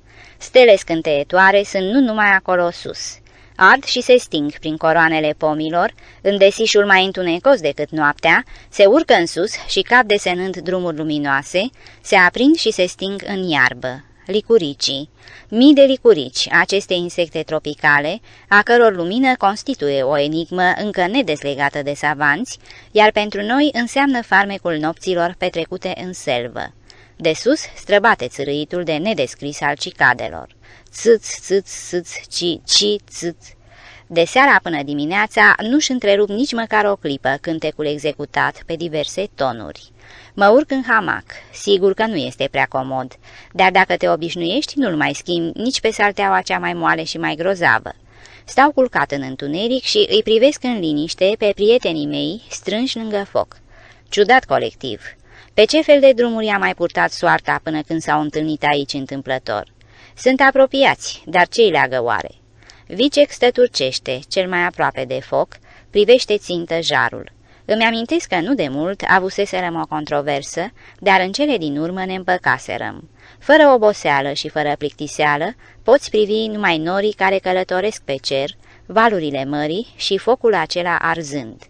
Stele scânteietoare sunt nu numai acolo sus. Ard și se sting prin coroanele pomilor, în desișul mai întunecos decât noaptea, se urcă în sus și cad desenând drumuri luminoase, se aprind și se sting în iarbă. Licuricii. Mii de licurici, aceste insecte tropicale, a căror lumină constituie o enigmă încă nedeslegată de savanți, iar pentru noi înseamnă farmecul nopților petrecute în selvă. De sus străbate țârâitul de nedescris al cicadelor. Țâț, țâț, țâț, ci, ci, țâț. De seara până dimineața nu-și întrerup nici măcar o clipă cântecul executat pe diverse tonuri. Mă urc în hamac, sigur că nu este prea comod, dar dacă te obișnuiești, nu-l mai schimb nici pe salteaua cea mai moale și mai grozavă. Stau culcat în întuneric și îi privesc în liniște pe prietenii mei strânși lângă foc. Ciudat colectiv. Pe ce fel de drumuri a mai purtat soarta până când s-au întâlnit aici întâmplător? Sunt apropiați, dar ce-i leagă oare? Vicec stăturcește, cel mai aproape de foc, privește țintă jarul. Îmi amintesc că nu de mult avuseserăm o controversă, dar în cele din urmă ne împăcaserăm. Fără oboseală și fără plictiseală, poți privi numai norii care călătoresc pe cer, valurile mării și focul acela arzând.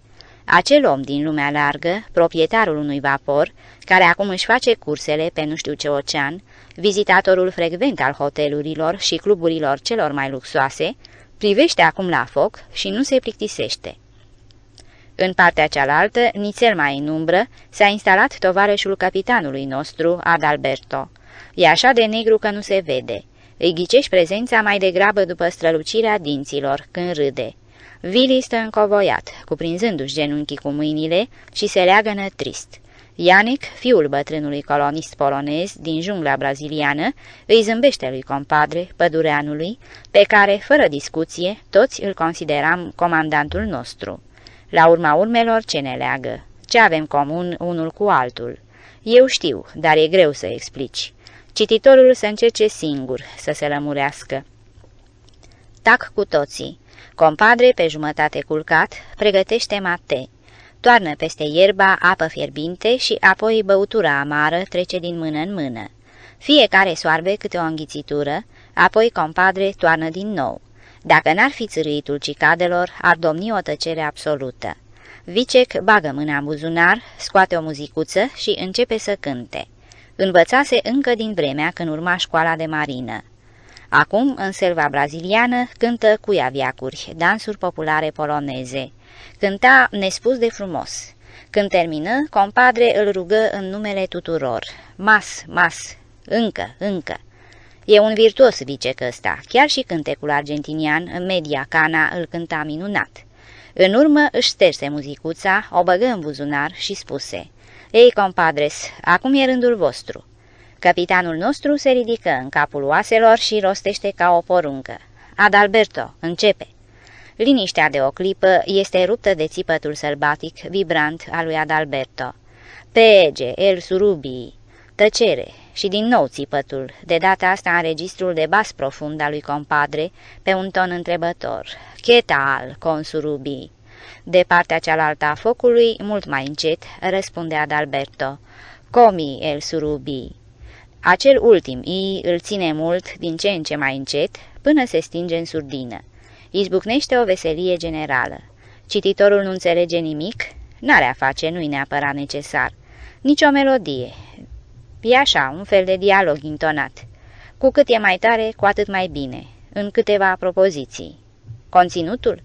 Acel om din lumea largă, proprietarul unui vapor, care acum își face cursele pe nu știu ce ocean, vizitatorul frecvent al hotelurilor și cluburilor celor mai luxoase, privește acum la foc și nu se plictisește. În partea cealaltă, nițel mai în umbră, s-a instalat tovarășul capitanului nostru, Adalberto. E așa de negru că nu se vede. Îi ghicești prezența mai degrabă după strălucirea dinților, când râde. Vili stă încovoiat, cuprinzându-și genunchii cu mâinile și se leagănă trist. Ianic, fiul bătrânului colonist polonez din jungla braziliană, îi zâmbește lui compadre, pădureanului, pe care, fără discuție, toți îl consideram comandantul nostru. La urma urmelor, ce ne leagă? Ce avem comun unul cu altul? Eu știu, dar e greu să explici. Cititorul să încerce singur să se lămurească. Tac cu toții. Compadre, pe jumătate culcat, pregătește mate. Toarnă peste ierba apă fierbinte și apoi băutura amară trece din mână în mână. Fiecare soarbe câte o înghițitură, apoi compadre toarnă din nou. Dacă n-ar fi țârâitul cicadelor, ar domni o tăcere absolută. Vicec bagă mâna în buzunar, scoate o muzicuță și începe să cânte. Învățase încă din vremea când urma școala de marină. Acum, în selva braziliană, cântă cuiaviacuri, dansuri populare poloneze. Cânta nespus de frumos. Când termină, compadre îl rugă în numele tuturor. Mas, mas, încă, încă. E un virtuos vicec ăsta, chiar și cântecul argentinian, în media cana, îl cânta minunat. În urmă își șterse muzicuța, o băgă în buzunar și spuse, Ei, compadres, acum e rândul vostru." Capitanul nostru se ridică în capul oaselor și rostește ca o poruncă. Adalberto, începe! Liniștea de o clipă este ruptă de țipătul sălbatic, vibrant al lui Adalberto. Pege, el surubii! Tăcere și din nou țipătul, de data asta în registrul de bas profund al lui compadre, pe un ton întrebător. Chetal, consurubii? De partea cealaltă a focului, mult mai încet, răspunde Adalberto. Comi el surubii. Acel ultim I îl ține mult, din ce în ce mai încet, până se stinge în surdină. Izbucnește o veselie generală. Cititorul nu înțelege nimic? N-are a face, nu-i neapărat necesar. Nici o melodie, E așa, un fel de dialog intonat. Cu cât e mai tare, cu atât mai bine, în câteva propoziții. Conținutul?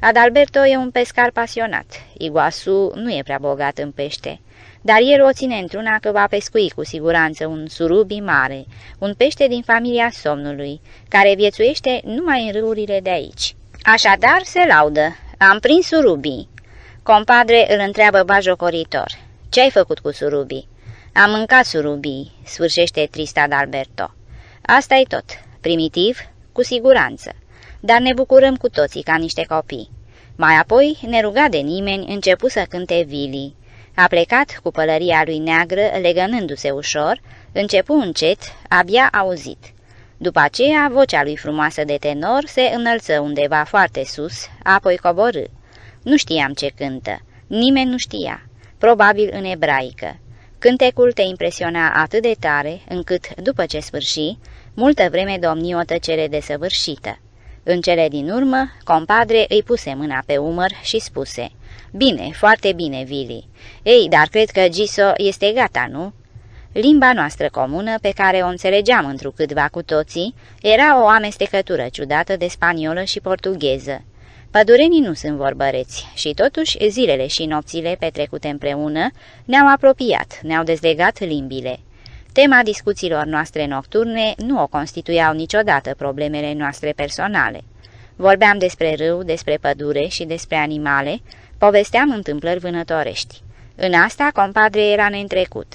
Adalberto e un pescar pasionat. Iguasu nu e prea bogat în pește, dar el o ține într-una că va pescui cu siguranță un surubi mare, un pește din familia somnului, care viețuiește numai în râurile de aici. Așadar se laudă. Am prins surubii. Compadre îl întreabă bajocoritor. Ce ai făcut cu surubii? Am mâncat surubii, sfârșește trista Alberto. asta e tot. Primitiv? Cu siguranță. Dar ne bucurăm cu toții ca niște copii. Mai apoi, nerugat de nimeni, începu să cânte Vili. A plecat cu pălăria lui neagră, legănându-se ușor, începu încet, abia auzit. După aceea, vocea lui frumoasă de tenor se înălță undeva foarte sus, apoi coborâ. Nu știam ce cântă. Nimeni nu știa. Probabil în ebraică. Cântecul te impresiona atât de tare, încât, după ce sfârși, multă vreme domni o tăcere desăvârșită. În cele din urmă, compadre îi puse mâna pe umăr și spuse, Bine, foarte bine, Vili. Ei, dar cred că Giso este gata, nu?" Limba noastră comună, pe care o înțelegeam întrucâtva cu toții, era o amestecătură ciudată de spaniolă și portugheză. Pădurenii nu sunt vorbăreți și totuși zilele și nopțile petrecute împreună ne-au apropiat, ne-au dezlegat limbile. Tema discuțiilor noastre nocturne nu o constituiau niciodată problemele noastre personale. Vorbeam despre râu, despre pădure și despre animale, povesteam întâmplări vânătorești. În asta, compadre era neîntrecut.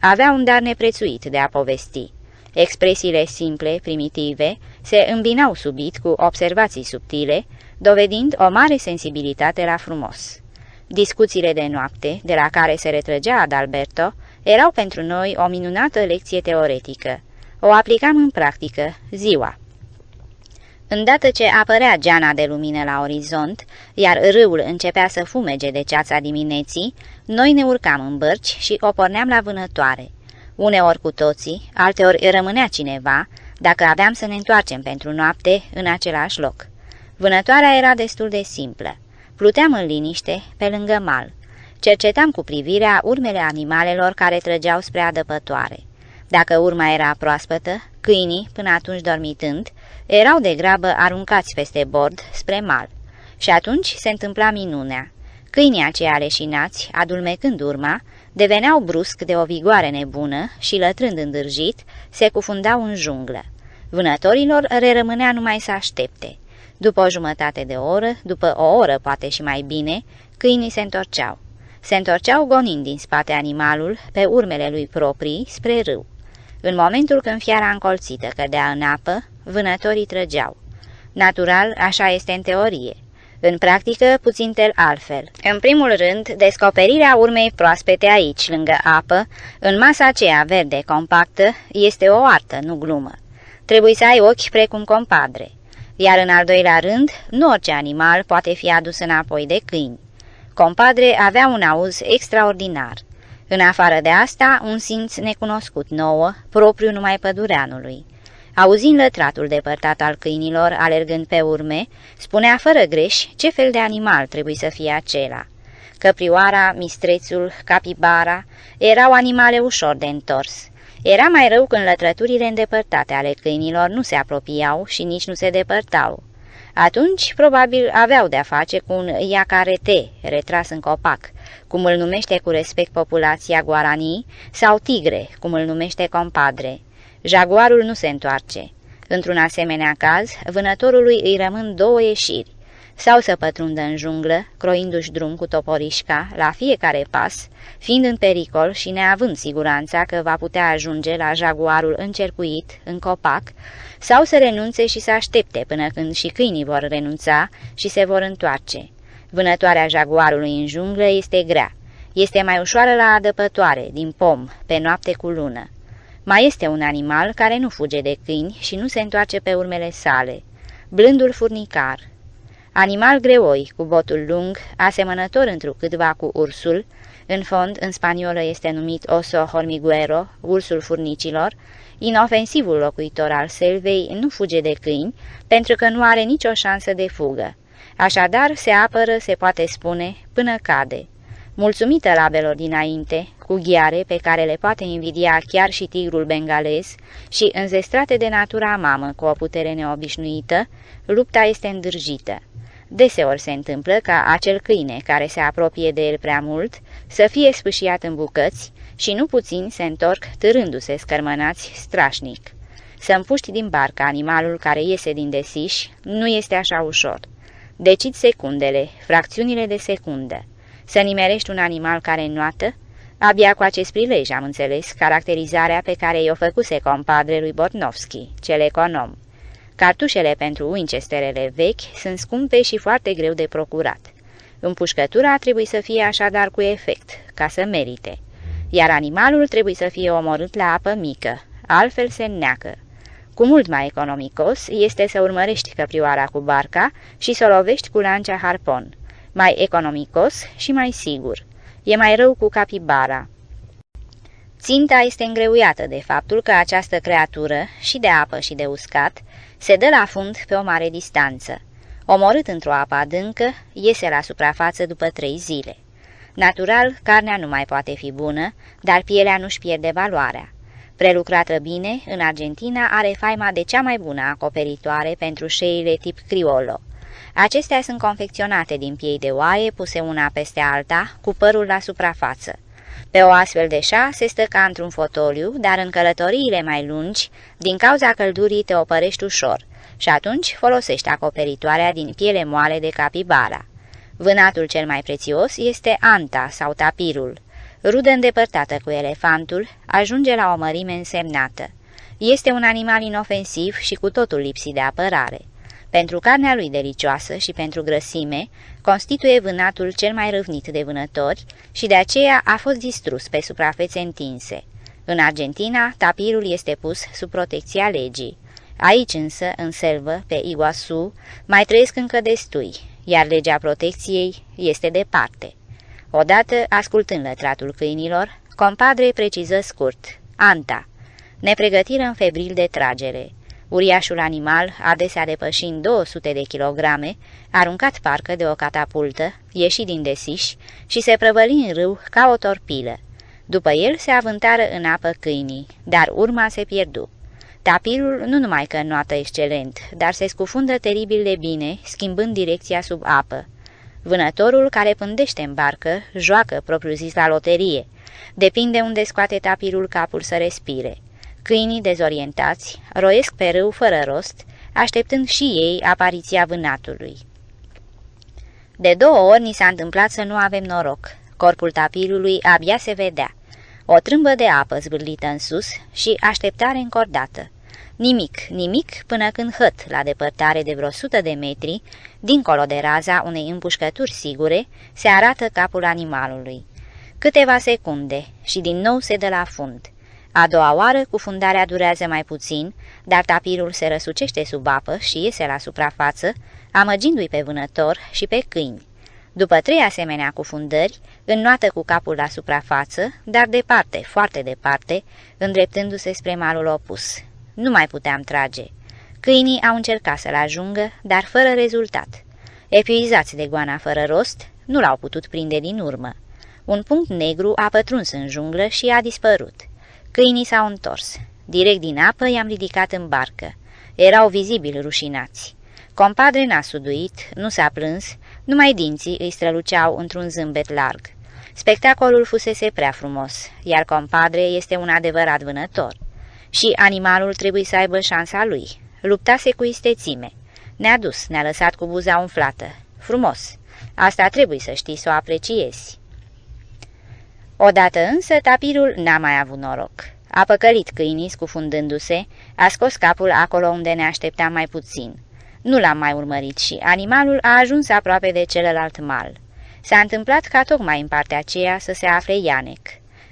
Avea un dar neprețuit de a povesti. Expresiile simple, primitive, se îmbinau subit cu observații subtile, dovedind o mare sensibilitate la frumos. Discuțiile de noapte, de la care se retrăgea Adalberto, erau pentru noi o minunată lecție teoretică. O aplicam în practică, ziua. Îndată ce apărea geana de lumină la orizont, iar râul începea să fumege de ceața dimineții, noi ne urcam în bărci și o porneam la vânătoare. Uneori cu toții, alteori rămânea cineva, dacă aveam să ne întoarcem pentru noapte în același loc. Vânătoarea era destul de simplă. Pluteam în liniște, pe lângă mal. Cercetam cu privirea urmele animalelor care trăgeau spre adăpătoare. Dacă urma era proaspătă, câinii, până atunci dormitând, erau de grabă aruncați peste bord spre mal. Și atunci se întâmpla minunea. Câinii aceia leșinați, adulmecând urma, deveneau brusc de o vigoare nebună și, lătrând îndârjit, se cufundau în junglă. Vânătorilor rerămânea numai să aștepte. După o jumătate de oră, după o oră poate și mai bine, câinii se întorceau. Se întorceau gonind din spate animalul, pe urmele lui proprii, spre râu. În momentul când fiara încolțită cădea în apă, vânătorii trăgeau. Natural, așa este în teorie. În practică, puțin tel altfel. În primul rând, descoperirea urmei proaspete aici, lângă apă, în masa aceea verde compactă, este o artă, nu glumă. Trebuie să ai ochi precum compadre. Iar în al doilea rând, nu orice animal poate fi adus înapoi de câini. Compadre avea un auz extraordinar. În afară de asta, un simț necunoscut nouă, propriu numai pădureanului. Auzind lătratul depărtat al câinilor, alergând pe urme, spunea fără greș ce fel de animal trebuie să fie acela. Căprioara, mistrețul, capibara erau animale ușor de întors. Era mai rău când lătrăturile îndepărtate ale câinilor nu se apropiau și nici nu se depărtau. Atunci, probabil, aveau de-a face cu un iacarete retras în copac, cum îl numește cu respect populația Guarani, sau tigre, cum îl numește compadre. Jaguarul nu se întoarce. Într-un asemenea caz, vânătorului îi rămân două ieșiri, sau să pătrundă în junglă, croindu-și drum cu toporișca la fiecare pas, fiind în pericol și neavând siguranța că va putea ajunge la jaguarul încercuit, în copac, sau să renunțe și să aștepte până când și câinii vor renunța și se vor întoarce. Vânătoarea jaguarului în junglă este grea. Este mai ușoară la adăpătoare, din pom, pe noapte cu lună. Mai este un animal care nu fuge de câini și nu se întoarce pe urmele sale. Blândul furnicar. Animal greoi, cu botul lung, asemănător întrucâtva cu ursul, în fond, în spaniolă este numit oso hormiguero, ursul furnicilor, inofensivul locuitor al selvei nu fuge de câini, pentru că nu are nicio șansă de fugă. Așadar, se apără, se poate spune, până cade. Mulțumită labelor dinainte, cu ghiare pe care le poate invidia chiar și tigrul bengalez și înzestrate de natura mamă cu o putere neobișnuită, lupta este îndârjită. Deseori se întâmplă ca acel câine care se apropie de el prea mult să fie spâșiat în bucăți și nu puțin se întorc târându-se scărmănați strașnic. Să împuști din barcă animalul care iese din desiș nu este așa ușor. Decid secundele, fracțiunile de secundă. Să nimerești un animal care înnoată? Abia cu acest prilej am înțeles caracterizarea pe care i-o făcuse compadre lui Bortnovski, cel econom. Cartușele pentru Winchesterele vechi sunt scumpe și foarte greu de procurat. Împușcătura trebuie să fie așadar cu efect, ca să merite, iar animalul trebuie să fie omorât la apă mică, altfel se neacă. Cu mult mai economicos este să urmărești căprioara cu barca și să o lovești cu lancea harpon. Mai economicos și mai sigur. E mai rău cu capibara. Ținta este îngreuiată de faptul că această creatură, și de apă și de uscat, se dă la fund pe o mare distanță. Omorât într-o apă adâncă, iese la suprafață după trei zile. Natural, carnea nu mai poate fi bună, dar pielea nu-și pierde valoarea. Prelucrată bine, în Argentina are faima de cea mai bună acoperitoare pentru șeile tip criollo. Acestea sunt confecționate din piei de oaie puse una peste alta, cu părul la suprafață. Pe o astfel de șa se stă ca într-un fotoliu, dar în călătoriile mai lungi, din cauza căldurii te opărești ușor și atunci folosești acoperitoarea din piele moale de capibara. Vânatul cel mai prețios este anta sau tapirul. Rudă îndepărtată cu elefantul, ajunge la o mărime însemnată. Este un animal inofensiv și cu totul lipsit de apărare. Pentru carnea lui delicioasă și pentru grăsime, constituie vânatul cel mai râvnit de vânători și de aceea a fost distrus pe suprafețe întinse. În Argentina, tapirul este pus sub protecția legii. Aici însă, în selvă, pe Iguasu, mai trăiesc încă destui, iar legea protecției este departe. Odată, ascultând lătratul câinilor, compadre preciză scurt, Anta. Ne pregătiră febril de tragere. Uriașul animal, adesea depășind 200 de kilograme, aruncat parcă de o catapultă, ieși din desiș și se prăvăli în râu ca o torpilă. După el se avântară în apă câinii, dar urma se pierdu. Tapirul nu numai că noată excelent, dar se scufundă teribil de bine, schimbând direcția sub apă. Vânătorul care pândește în barcă joacă propriu-zis la loterie. Depinde unde scoate tapirul capul să respire. Câinii dezorientați roiesc pe râu fără rost, așteptând și ei apariția vânatului. De două ori ni s-a întâmplat să nu avem noroc. Corpul tapirului abia se vedea. O trâmbă de apă zvârlită în sus și așteptare încordată. Nimic, nimic, până când hăt, la depărtare de vreo sută de metri, dincolo de raza unei împușcături sigure, se arată capul animalului. Câteva secunde și din nou se dă la fund. A doua oară, cufundarea durează mai puțin, dar tapirul se răsucește sub apă și iese la suprafață, amăgindu-i pe vânător și pe câini. După trei asemenea cufundări, înnoată cu capul la suprafață, dar departe, foarte departe, îndreptându-se spre malul opus. Nu mai puteam trage. Câinii au încercat să-l ajungă, dar fără rezultat. Epuizați de goana fără rost, nu l-au putut prinde din urmă. Un punct negru a pătruns în junglă și a dispărut. Câinii s-au întors. Direct din apă i-am ridicat în barcă. Erau vizibil rușinați. Compadre n-a suduit, nu s-a plâns, numai dinții îi străluceau într-un zâmbet larg. Spectacolul fusese prea frumos, iar compadre este un adevărat vânător. Și animalul trebuie să aibă șansa lui. Luptase cu istețime. Ne-a dus, ne-a lăsat cu buza umflată. Frumos. Asta trebuie să știi să o apreciezi. Odată însă tapirul n-a mai avut noroc. A păcălit câinii scufundându-se, a scos capul acolo unde ne aștepta mai puțin. Nu l-am mai urmărit și animalul a ajuns aproape de celălalt mal. S-a întâmplat ca tocmai în partea aceea să se afle Ianec.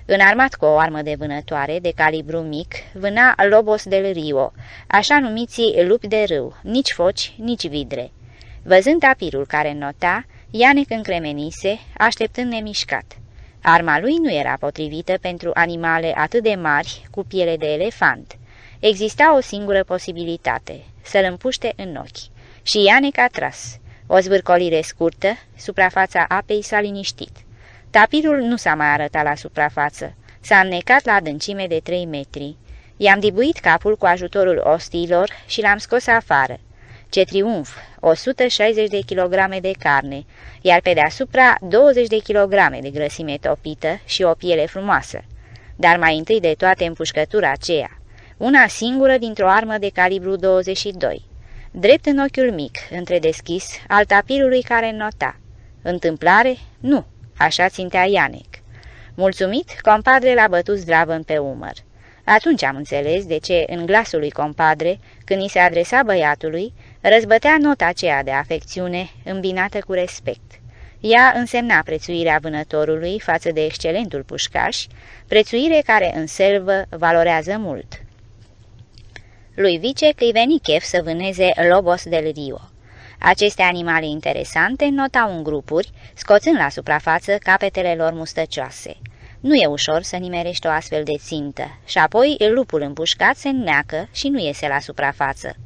Înarmat cu o armă de vânătoare de calibru mic, vâna Lobos del Rio, așa numiții lupi de râu, nici foci, nici vidre. Văzând tapirul care nota, Ianec încremenise, așteptând nemișcat. Arma lui nu era potrivită pentru animale atât de mari, cu piele de elefant. Exista o singură posibilitate, să-l împuște în ochi. Și Ianec a tras. O zvârcolire scurtă, suprafața apei s-a liniștit. Tapirul nu s-a mai arătat la suprafață. S-a înnecat la adâncime de trei metri. I-am dibuit capul cu ajutorul ostiilor și l-am scos afară. Ce triumf! 160 de kilograme de carne, iar pe deasupra 20 de kilograme de grăsime topită și o piele frumoasă. Dar mai întâi de toate împușcătura aceea, una singură dintr-o armă de calibru 22, drept în ochiul mic, între deschis, al tapirului care nota. Întâmplare? Nu, așa țintea Ianec. Mulțumit, compadre l-a bătut zdravăn pe umăr. Atunci am înțeles de ce în glasul lui compadre, când i se adresa băiatului, răzbătea nota aceea de afecțiune îmbinată cu respect. Ea însemna prețuirea vânătorului față de excelentul pușcaș, prețuire care în selvă valorează mult. Lui Vice îi veni chef să vâneze Lobos del Rio. Aceste animale interesante notau în grupuri, scoțând la suprafață capetele lor mustăcioase. Nu e ușor să nimerești o astfel de țintă și apoi lupul împușcat se înneacă și nu iese la suprafață.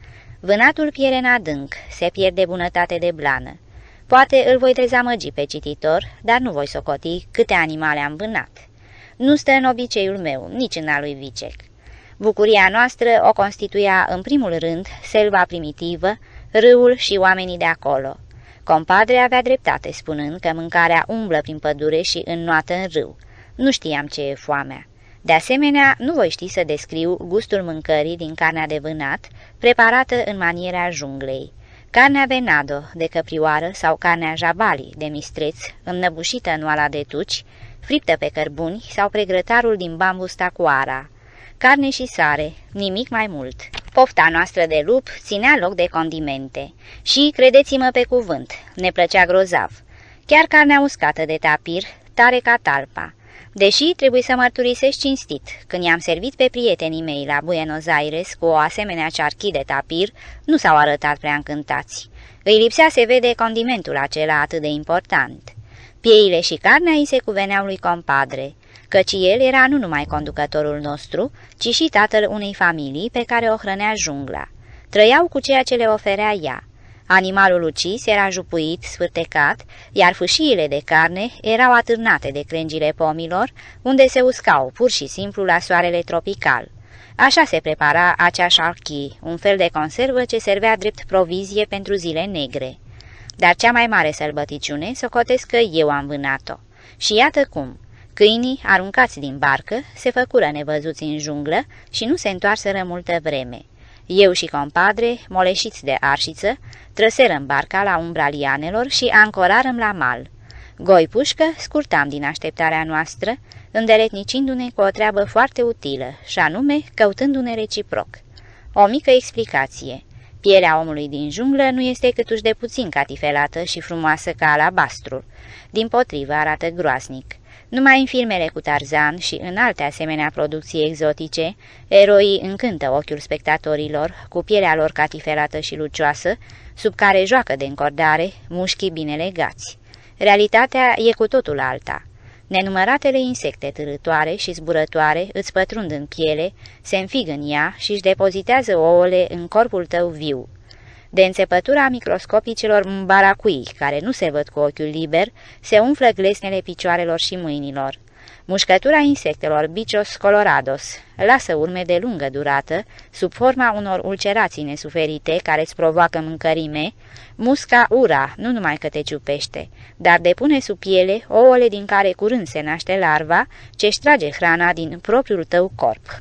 Vânatul pierde în adânc, se pierde bunătate de blană. Poate îl voi dezamăgi pe cititor, dar nu voi socoti câte animale am vânat. Nu stă în obiceiul meu, nici în al lui Vicec. Bucuria noastră o constituia în primul rând selva primitivă, râul și oamenii de acolo. Compadre avea dreptate spunând că mâncarea umblă prin pădure și înnoată în râu. Nu știam ce e foamea. De asemenea, nu voi ști să descriu gustul mâncării din carnea de vânat, preparată în maniera junglei. Carnea venado, de căprioară sau carnea jabali, de mistreț, înnăbușită în oala de tuci, friptă pe cărbuni sau pregrătarul din bambus tacuara. Carne și sare, nimic mai mult. Pofta noastră de lup ținea loc de condimente și, credeți-mă pe cuvânt, ne plăcea grozav. Chiar carnea uscată de tapir, tare ca talpa. Deși trebuie să mărturisesc cinstit, când i-am servit pe prietenii mei la Buenos Aires cu o asemenea cearchi de tapir, nu s-au arătat prea încântați. Îi lipsea se vede condimentul acela atât de important. Pieile și carnea îi se cuveneau lui compadre, căci el era nu numai conducătorul nostru, ci și tatăl unei familii pe care o hrănea jungla. Trăiau cu ceea ce le oferea ea. Animalul ucis era jupuit, sfârtecat, iar fâșiile de carne erau atârnate de crengile pomilor, unde se uscau pur și simplu la soarele tropical. Așa se prepara acea șarchii, un fel de conservă ce servea drept provizie pentru zile negre. Dar cea mai mare sălbăticiune socotesc că eu am vânat-o. Și iată cum. Câinii, aruncați din barcă, se făcură nevăzuți în junglă și nu se întoarseră multă vreme. Eu și compadre, moleșiți de arșiță, trăserăm barca la umbra lianelor și ancorarăm la mal. Goi pușcă scurtam din așteptarea noastră, îndeletnicindu-ne cu o treabă foarte utilă, și anume căutându-ne reciproc. O mică explicație. Pielea omului din junglă nu este câtuși de puțin catifelată și frumoasă ca alabastrul. Din potrivă arată groasnic. Numai în filmele cu Tarzan și în alte asemenea producții exotice, eroii încântă ochiul spectatorilor cu pielea lor catifelată și lucioasă, sub care joacă de încordare mușchii bine legați. Realitatea e cu totul alta. Nenumăratele insecte târătoare și zburătoare îți pătrund în piele, se înfig în ea și își depozitează ouăle în corpul tău viu de înțepătura microscopicilor mbaracui, care nu se văd cu ochiul liber, se umflă glesnele picioarelor și mâinilor. Mușcătura insectelor Bicios colorados lasă urme de lungă durată, sub forma unor ulcerații nesuferite care îți provoacă mâncărime, musca ura, nu numai că te ciupește, dar depune sub piele ouăle din care curând se naște larva, ce-și trage hrana din propriul tău corp.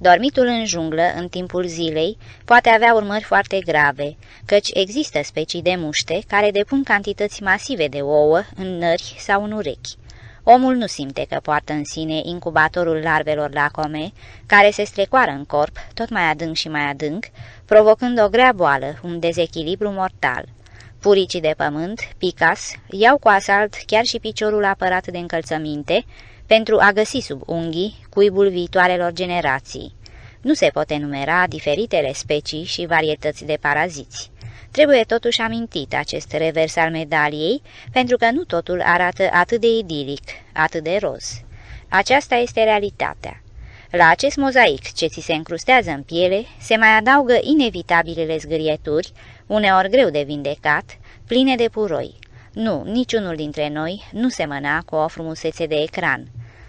Dormitul în junglă, în timpul zilei, poate avea urmări foarte grave, căci există specii de muște care depun cantități masive de ouă în nări sau în urechi. Omul nu simte că poartă în sine incubatorul larvelor lacome, care se strecoară în corp, tot mai adânc și mai adânc, provocând o grea boală, un dezechilibru mortal. Puricii de pământ, picas, iau cu asalt chiar și piciorul apărat de încălțăminte, pentru a găsi sub unghii cuibul viitoarelor generații. Nu se pot enumera diferitele specii și varietăți de paraziți. Trebuie totuși amintit acest revers al medaliei, pentru că nu totul arată atât de idilic, atât de roz. Aceasta este realitatea. La acest mozaic ce ți se încrustează în piele, se mai adaugă inevitabilele zgârieturi, uneori greu de vindecat, pline de puroi. Nu, niciunul dintre noi nu semăna cu o frumusețe de ecran.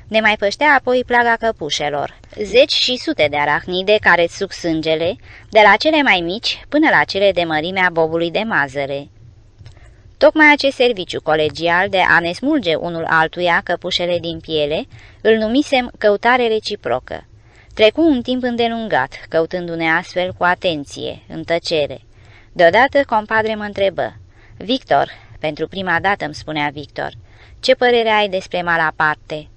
Ne mai păștea apoi plaga căpușelor, zeci și sute de arachnide care suc sângele, de la cele mai mici până la cele de mărimea bobului de mazăre. Tocmai acest serviciu colegial de a ne smulge unul altuia căpușele din piele, îl numisem căutare reciprocă. Trecu un timp îndelungat, căutându-ne astfel cu atenție, în tăcere. Deodată compadre mă întrebă, Victor, pentru prima dată îmi spunea Victor, ce părere ai despre Malaparte?"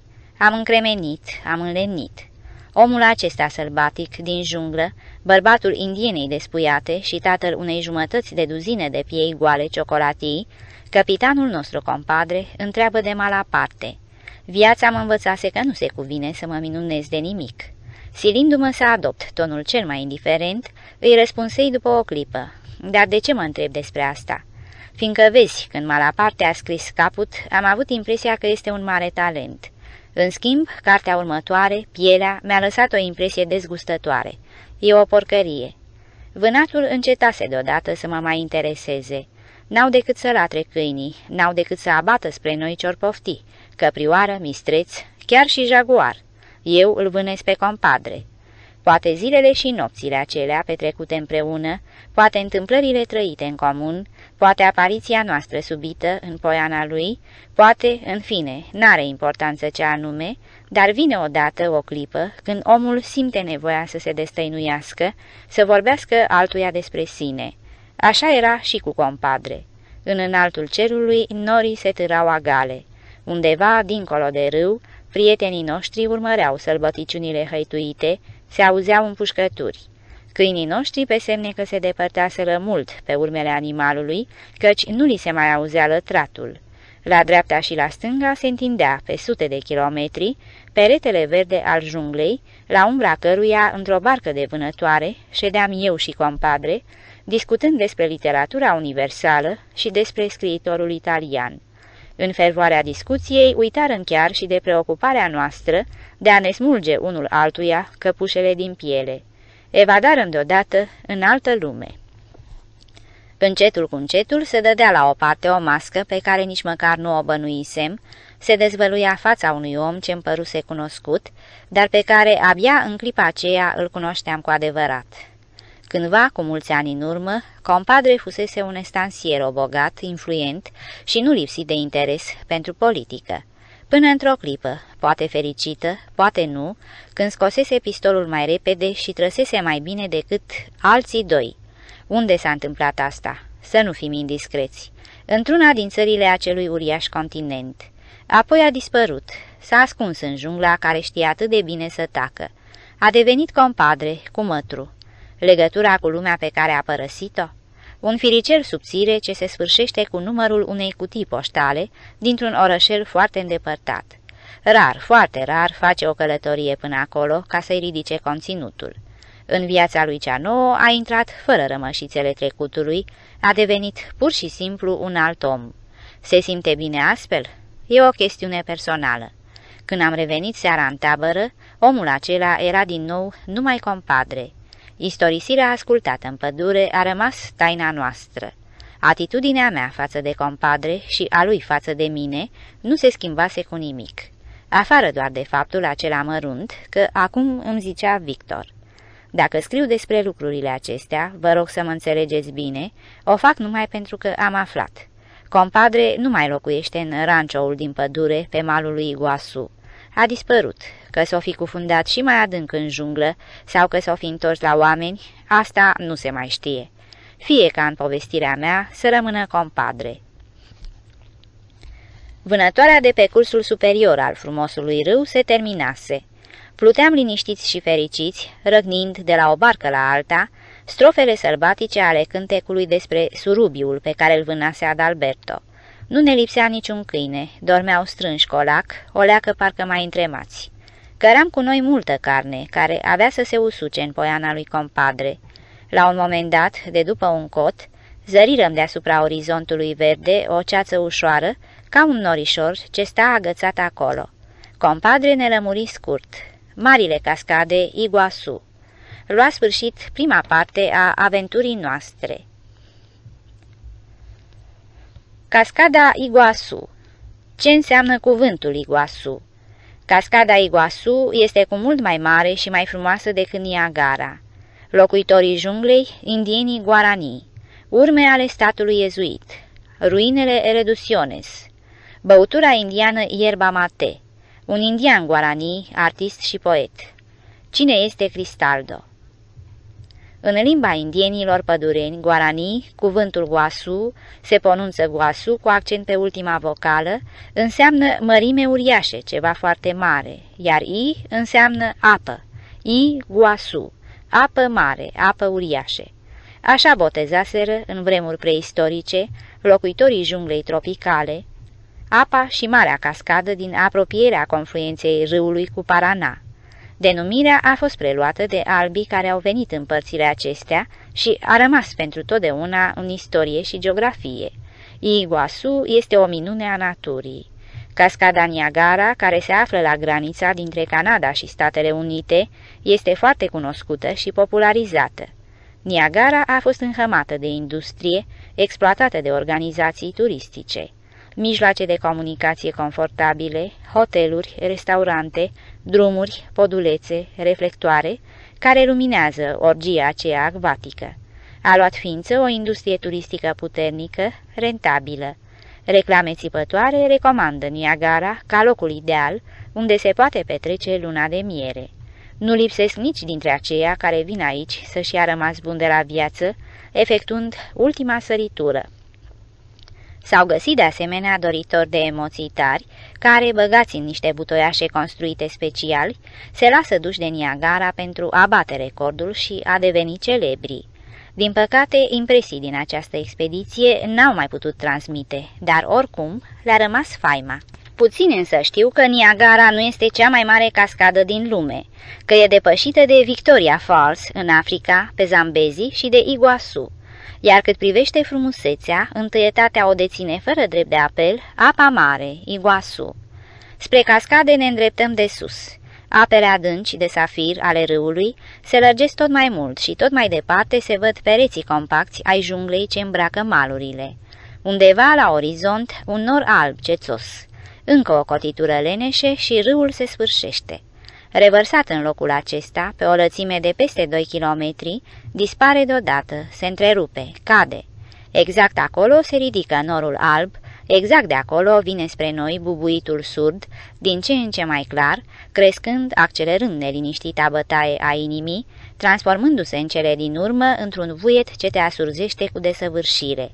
Am încremenit, am înlemnit. Omul acesta sălbatic din junglă, bărbatul indienei despuiate și tatăl unei jumătăți de duzine de piei goale ciocolatii, Capitanul nostru, compadre, întreabă de mala parte. Viața mă învățase că nu se cuvine să mă minunez de nimic. Silindu-mă să adopt tonul cel mai indiferent, îi răspunsei după o clipă. Dar de ce mă întreb despre asta? Fiindcă vezi, când Malaparte a scris caput, am avut impresia că este un mare talent. În schimb, cartea următoare, Pielea, mi-a lăsat o impresie dezgustătoare. E o porcărie. Vânatul încetase deodată să mă mai intereseze. N-au decât să latre câinii, n-au decât să abată spre noi ciorpofti, căprioară, mistreț, chiar și jaguar. Eu îl vânesc pe compadre. Poate zilele și nopțile acelea petrecute împreună, poate întâmplările trăite în comun, poate apariția noastră subită în poiana lui, poate, în fine, n-are importanță ce anume, dar vine odată o clipă când omul simte nevoia să se destăinuiască, să vorbească altuia despre sine. Așa era și cu compadre. În înaltul cerului norii se târau agale. Undeva, dincolo de râu, prietenii noștri urmăreau sălbăticiunile hăituite, se auzeau împușcături. Câinii noștri pe semne că se depărtaseră mult pe urmele animalului, căci nu li se mai auzea lătratul. La dreapta și la stânga se întindea, pe sute de kilometri, peretele verde al junglei, la umbra căruia, într-o barcă de vânătoare, ședeam eu și compadre, discutând despre literatura universală și despre scriitorul italian. În fervoarea discuției uitarăm chiar și de preocuparea noastră de a ne smulge unul altuia căpușele din piele. Evadarăm deodată în altă lume. Încetul cu încetul se dădea la o parte o mască pe care nici măcar nu o bănuisem, se dezvăluia fața unui om ce îmi păruse cunoscut, dar pe care abia în clipa aceea îl cunoșteam cu adevărat. Cândva, cu mulți ani în urmă, compadre fusese un estansier bogat, influent și nu lipsit de interes pentru politică. Până într-o clipă, poate fericită, poate nu, când scosese pistolul mai repede și trăsese mai bine decât alții doi. Unde s-a întâmplat asta? Să nu fim indiscreți. Într-una din țările acelui uriaș continent. Apoi a dispărut, s-a ascuns în jungla care știa atât de bine să tacă. A devenit compadre, cu mătru legătura cu lumea pe care a părăsit-o? Un firicel subțire ce se sfârșește cu numărul unei cutii poștale dintr-un orășel foarte îndepărtat. Rar, foarte rar, face o călătorie până acolo ca să-i ridice conținutul. În viața lui cea nouă a intrat fără rămășițele trecutului, a devenit pur și simplu un alt om. Se simte bine astfel? E o chestiune personală. Când am revenit seara în tabără, omul acela era din nou numai compadre. Istorisirea ascultată în pădure a rămas taina noastră. Atitudinea mea față de compadre și a lui față de mine nu se schimbase cu nimic. Afară doar de faptul acela mărunt că acum îmi zicea Victor. Dacă scriu despre lucrurile acestea, vă rog să mă înțelegeți bine, o fac numai pentru că am aflat. Compadre nu mai locuiește în rancioul din pădure pe malul lui Iguasu. A dispărut Că s-o fi cufundat și mai adânc în junglă sau că s-o fi întors la oameni, asta nu se mai știe. Fie ca în povestirea mea să rămână compadre. Vânătoarea de pe cursul superior al frumosului râu se terminase. Pluteam liniștiți și fericiți, răgnind de la o barcă la alta, strofele sălbatice ale cântecului despre surubiul pe care îl vânase Adalberto. Nu ne lipsea niciun câine, dormeau strânși colac, o leacă parcă mai întremați. Căram cu noi multă carne, care avea să se usuce în poiana lui compadre. La un moment dat, de după un cot, zărirăm deasupra orizontului verde o ceață ușoară, ca un norișor ce sta agățat acolo. Compadre ne lămuri scurt. Marile cascade Iguasu. Lua sfârșit prima parte a aventurii noastre. Cascada Iguasu Ce înseamnă cuvântul Iguasu? Cascada Iguasu este cu mult mai mare și mai frumoasă decât Niagara. Locuitorii junglei, indienii Guarani, urme ale statului ezuit, ruinele Ereduciones, băutura indiană Ierba Mate, un indian Guarani, artist și poet. Cine este Cristaldo? În limba indienilor pădureni, guarani, cuvântul guasu, se pronunță guasu cu accent pe ultima vocală, înseamnă mărime uriașe, ceva foarte mare, iar i înseamnă apă, i guasu, apă mare, apă uriașe. Așa botezaseră, în vremuri preistorice, locuitorii junglei tropicale, apa și marea cascadă din apropierea confluenței râului cu Parana. Denumirea a fost preluată de albii care au venit în părțile acestea și a rămas pentru totdeauna în istorie și geografie. Iguasu este o minune a naturii. Cascada Niagara, care se află la granița dintre Canada și Statele Unite, este foarte cunoscută și popularizată. Niagara a fost înhămată de industrie, exploatată de organizații turistice. Mijloace de comunicație confortabile, hoteluri, restaurante, drumuri, podulețe, reflectoare, care luminează orgia aceea acvatică. A luat ființă o industrie turistică puternică, rentabilă. Reclame țipătoare recomandă Niagara ca locul ideal unde se poate petrece luna de miere. Nu lipsesc nici dintre aceia care vin aici să-și ia rămas bun de la viață, efectuând ultima săritură. S-au găsit de asemenea doritori de emoții tari, care, băgați în niște butoiașe construite speciali, se lasă duși de Niagara pentru a bate recordul și a deveni celebri. Din păcate, impresii din această expediție n-au mai putut transmite, dar oricum le-a rămas faima. Puțin însă știu că Niagara nu este cea mai mare cascadă din lume, că e depășită de Victoria Falls în Africa, pe Zambezi și de Iguasu. Iar cât privește frumusețea, întâietatea o deține fără drept de apel apa mare, Iguasu. Spre cascade ne îndreptăm de sus. Apele adânci de safir ale râului se lărgesc tot mai mult și tot mai departe se văd pereții compacți ai junglei ce îmbracă malurile. Undeva la orizont, un nor alb cețos. Încă o cotitură leneșe și râul se sfârșește. Revărsat în locul acesta, pe o lățime de peste 2 kilometri, dispare deodată, se întrerupe, cade. Exact acolo se ridică norul alb, exact de acolo vine spre noi bubuitul surd, din ce în ce mai clar, crescând, accelerând neliniștita bătaie a inimii, transformându-se în cele din urmă într-un vuiet ce te asurzește cu desăvârșire.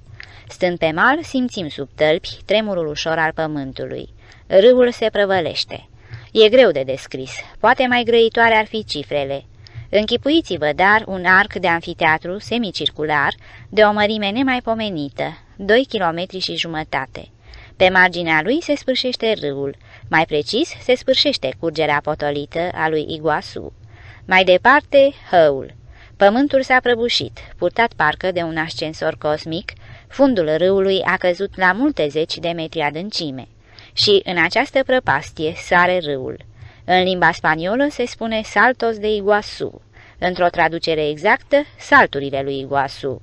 Stând pe mal, simțim sub tălpi tremurul ușor al pământului. Râul se prăvălește. E greu de descris, poate mai grăitoare ar fi cifrele. Închipuiți-vă, dar, un arc de anfiteatru semicircular, de o mărime nemaipomenită, 2 km și jumătate. Pe marginea lui se sfârșește râul, mai precis se sfârșește curgerea potolită a lui Iguasu. Mai departe, hăul. Pământul s-a prăbușit, purtat parcă de un ascensor cosmic, fundul râului a căzut la multe zeci de metri adâncime și în această prăpastie sare râul. În limba spaniolă se spune saltos de Iguasu, într-o traducere exactă, salturile lui Iguasu.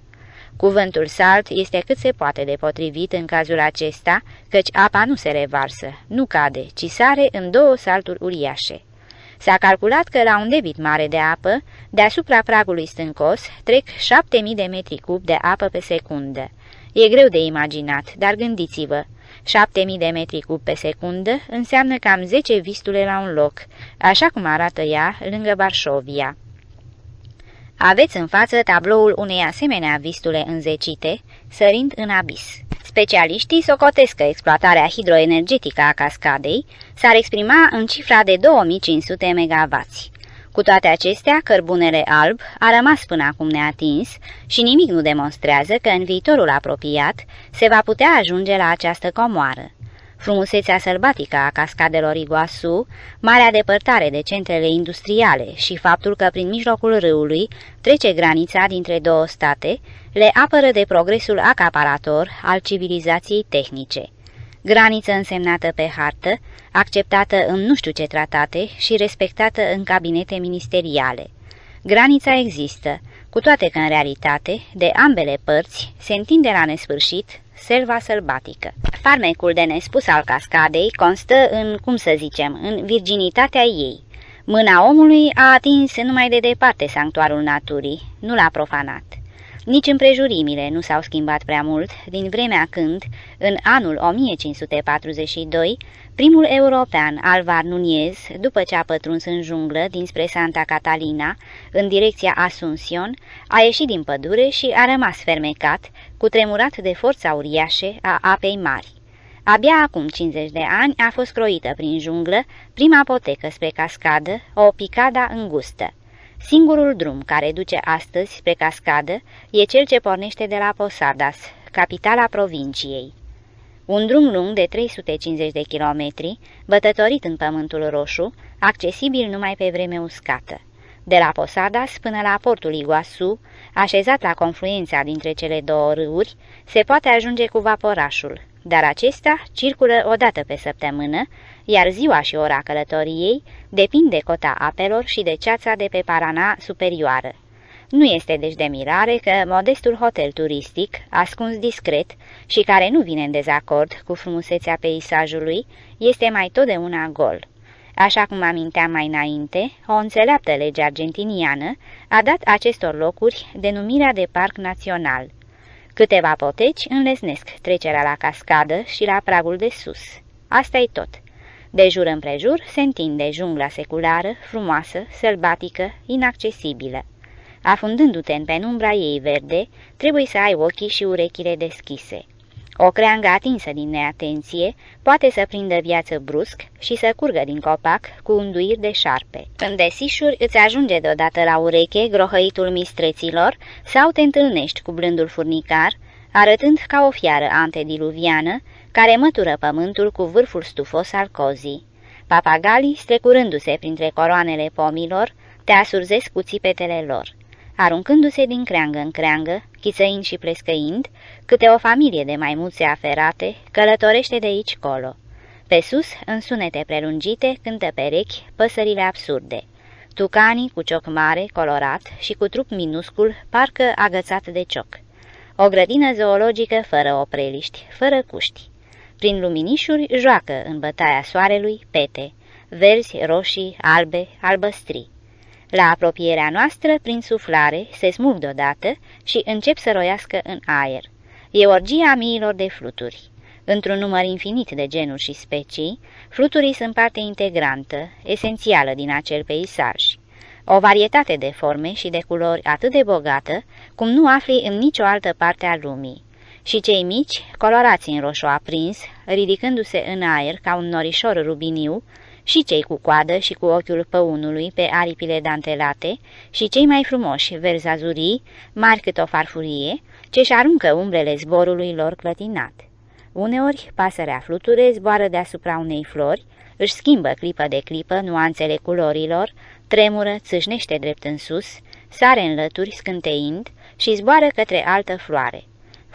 Cuvântul salt este cât se poate de potrivit în cazul acesta, căci apa nu se revarsă, nu cade, ci sare în două salturi uriașe. S-a calculat că la un debit mare de apă, deasupra pragului stâncos, trec 7000 de metri cub de apă pe secundă. E greu de imaginat, dar gândiți-vă, 7000 de metri cub pe secundă înseamnă cam 10 vistule la un loc, așa cum arată ea lângă Varșovia. Aveți în față tabloul unei asemenea vistule înzecite, sărind în abis. Specialiștii socotesc că exploatarea hidroenergetică a cascadei s-ar exprima în cifra de 2500 MW. Cu toate acestea, cărbunele alb a rămas până acum neatins și nimic nu demonstrează că în viitorul apropiat se va putea ajunge la această comoară. Frumusețea sălbatică a cascadelor Iguasu, marea depărtare de centrele industriale și faptul că prin mijlocul râului trece granița dintre două state, le apără de progresul acaparator al civilizației tehnice. Graniță însemnată pe hartă, acceptată în nu știu ce tratate și respectată în cabinete ministeriale. Granița există, cu toate că în realitate, de ambele părți, se întinde la nesfârșit selva sălbatică. Farmecul de nespus al cascadei constă în, cum să zicem, în virginitatea ei. Mâna omului a atins numai de departe sanctuarul naturii, nu l-a profanat. Nici împrejurimile nu s-au schimbat prea mult din vremea când, în anul 1542, primul european, Alvar Nunez, după ce a pătruns în junglă dinspre Santa Catalina, în direcția Asunción, a ieșit din pădure și a rămas fermecat, cu tremurat de forța uriașe a apei mari. Abia acum 50 de ani a fost croită prin junglă prima potecă spre cascadă, o picada îngustă. Singurul drum care duce astăzi spre cascadă e cel ce pornește de la Posadas, capitala provinciei. Un drum lung de 350 de kilometri, bătătorit în pământul roșu, accesibil numai pe vreme uscată. De la Posadas până la portul Iguasu, așezat la confluența dintre cele două râuri, se poate ajunge cu vaporașul, dar acesta circulă o dată pe săptămână, iar ziua și ora călătoriei depinde de cota apelor și de ceața de pe Parana superioară. Nu este deci de mirare că modestul hotel turistic, ascuns discret și care nu vine în dezacord cu frumusețea peisajului, este mai totdeauna gol. Așa cum aminteam mai înainte, o înțeleaptă lege argentiniană a dat acestor locuri denumirea de parc național. Câteva poteci înlesnesc trecerea la cascadă și la pragul de sus. asta e tot. De jur împrejur se întinde jungla seculară, frumoasă, sălbatică, inaccesibilă. Afundându-te în penumbra ei verde, trebuie să ai ochii și urechile deschise. O creangă atinsă din neatenție poate să prindă viață brusc și să curgă din copac cu unduiri de șarpe. În desișuri îți ajunge deodată la ureche grohăitul mistreților sau te întâlnești cu blândul furnicar, arătând ca o fiară antediluviană care mătură pământul cu vârful stufos al cozii. Papagalii, strecurându-se printre coroanele pomilor, te asurzesc cu țipetele lor aruncându-se din creangă în creangă, chițăind și plescăind, câte o familie de maimuțe aferate călătorește de aici colo. Pe sus, în sunete prelungite, cântă perechi păsările absurde. Tucanii cu cioc mare, colorat și cu trup minuscul, parcă agățat de cioc. O grădină zoologică fără opreliști, fără cuști. Prin luminișuri joacă în bătaia soarelui pete, verzi, roșii, albe, albăstrii. La apropierea noastră, prin suflare, se smulg deodată și încep să roiască în aer. E orgia miilor de fluturi. Într-un număr infinit de genuri și specii, fluturii sunt parte integrantă, esențială din acel peisaj. O varietate de forme și de culori atât de bogată, cum nu afli în nicio altă parte a lumii. Și cei mici, colorați în roșu aprins, ridicându-se în aer ca un norișor rubiniu, și cei cu coadă și cu ochiul păunului pe aripile dantelate și cei mai frumoși verzi azurii, mari cât o farfurie, ce-și aruncă umbrele zborului lor clătinat. Uneori, pasărea fluture zboară deasupra unei flori, își schimbă clipă de clipă nuanțele culorilor, tremură, țâșnește drept în sus, sare în lături scânteind și zboară către altă floare.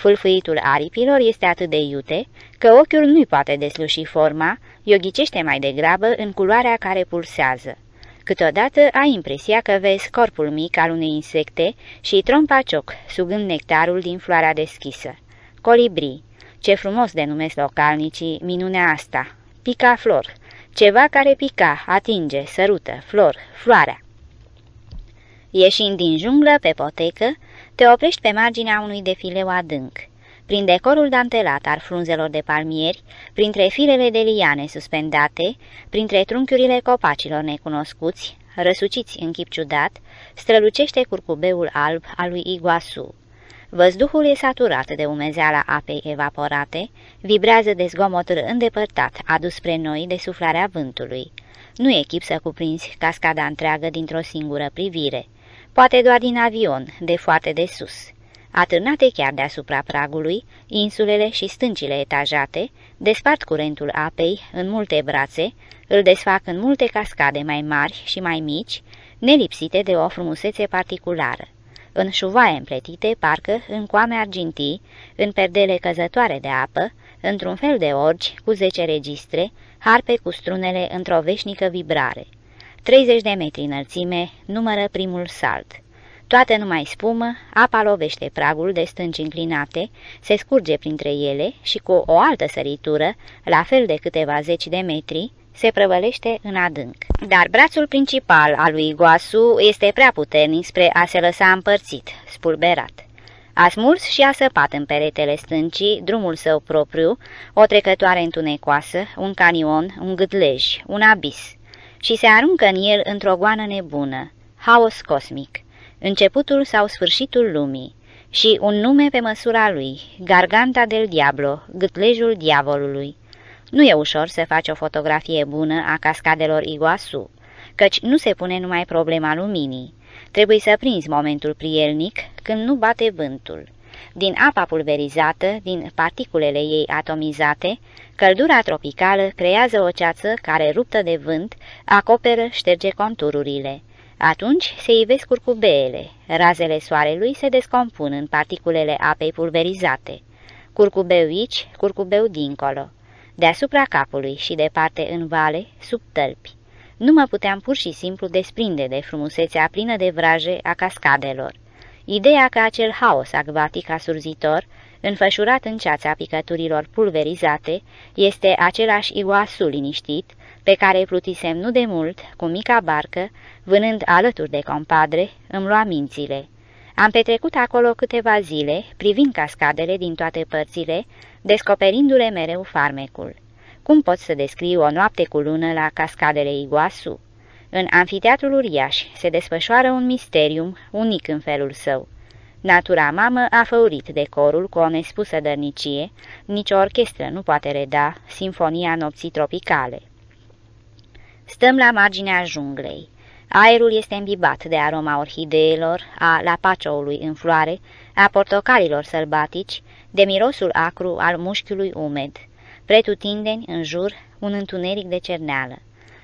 Fâlfâitul aripilor este atât de iute că ochiul nu-i poate desluși forma, ioghicește mai degrabă în culoarea care pulsează. Câteodată ai impresia că vezi corpul mic al unei insecte și trompa cioc, sugând nectarul din floarea deschisă. Colibri. Ce frumos denumesc localnicii minunea asta. Pica flor. Ceva care pica, atinge, sărută, flor, floarea. Ieșind din junglă pe potecă, te oprești pe marginea unui defileu adânc. Prin decorul dantelat al frunzelor de palmieri, printre firele de liane suspendate, printre trunchiurile copacilor necunoscuți, răsuciți în chip ciudat, strălucește curcubeul alb al lui Iguasu. Văzduhul e saturat de umezeala apei evaporate, vibrează de zgomotul îndepărtat adus spre noi de suflarea vântului. Nu e chip să cuprinzi cascada întreagă dintr-o singură privire poate doar din avion, de foarte de sus. Atârnate chiar deasupra pragului, insulele și stâncile etajate despart curentul apei în multe brațe, îl desfac în multe cascade mai mari și mai mici, nelipsite de o frumusețe particulară. În șuvaie împletite, parcă în coame argintii, în perdele căzătoare de apă, într-un fel de orgi cu zece registre, harpe cu strunele într-o veșnică vibrare. 30 de metri înălțime, numără primul salt. Toată numai spumă, apa lovește pragul de stânci înclinate, se scurge printre ele și cu o altă săritură, la fel de câteva zeci de metri, se prăvălește în adânc. Dar brațul principal al lui Iguasu este prea puternic spre a se lăsa împărțit, spulberat. A smuls și a săpat în peretele stâncii drumul său propriu, o trecătoare întunecoasă, un canion, un gâtlej, un abis și se aruncă în el într-o goană nebună, haos cosmic, începutul sau sfârșitul lumii, și un nume pe măsura lui, Garganta del Diablo, gâtlejul diavolului. Nu e ușor să faci o fotografie bună a cascadelor Iguasu, căci nu se pune numai problema luminii. Trebuie să prinzi momentul prielnic când nu bate vântul. din apa pulverizată, din particulele ei atomizate, căldura tropicală creează o ceață care, ruptă de vânt, acoperă, șterge contururile. Atunci se ivesc curcubeele, razele soarelui se descompun în particulele apei pulverizate. Curcubeu aici, curcubeu dincolo, deasupra capului și departe în vale, sub tălpi. Nu mă puteam pur și simplu desprinde de frumusețea plină de vraje a cascadelor. Ideea că acel haos acvatic asurzitor, înfășurat în ceața picăturilor pulverizate, este același iguasu liniștit, pe care plutisem nu de mult, cu mica barcă, vânând alături de compadre, îmi lua mințile. Am petrecut acolo câteva zile, privind cascadele din toate părțile, descoperindu-le mereu farmecul. Cum pot să descriu o noapte cu lună la cascadele Iguasu? În anfiteatrul uriaș se desfășoară un misterium unic în felul său. Natura mamă a făurit decorul cu o nespusă dărnicie, nicio orchestră nu poate reda simfonia nopții tropicale. Stăm la marginea junglei. Aerul este îmbibat de aroma orhideelor, a lapacioului în floare, a portocalilor sălbatici, de mirosul acru al mușchiului umed. Pretutindeni, în jur, un întuneric de cerneală.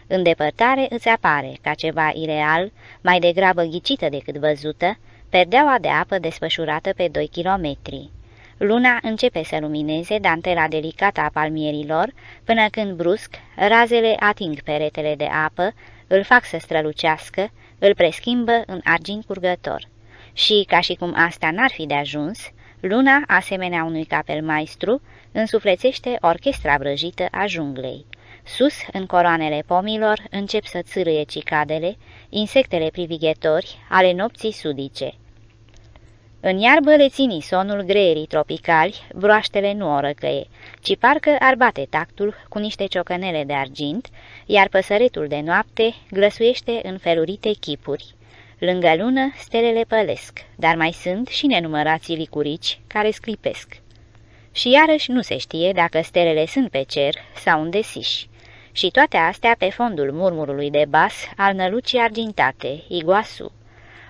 În depărtare îți apare, ca ceva ireal, mai degrabă ghicită decât văzută, perdeaua de apă desfășurată pe 2 kilometri. Luna începe să lumineze dantela delicată a palmierilor, până când brusc razele ating peretele de apă, îl fac să strălucească, îl preschimbă în argint curgător. Și, ca și cum asta n-ar fi de ajuns, luna, asemenea unui capel maestru, însuflețește orchestra vrăjită a junglei. Sus, în coroanele pomilor, încep să țârâie cicadele, insectele privighetori ale nopții sudice. În iarbă le țini sonul greierii tropicali, broaștele nu o răcăie, ci parcă ar bate tactul cu niște ciocănele de argint, iar păsăretul de noapte glăsuiește în felurite chipuri. Lângă lună, stelele pălesc, dar mai sunt și nenumărații licurici care sclipesc. Și iarăși nu se știe dacă stelele sunt pe cer sau unde siși. Și toate astea pe fondul murmurului de bas al nălucii argintate, iguasu.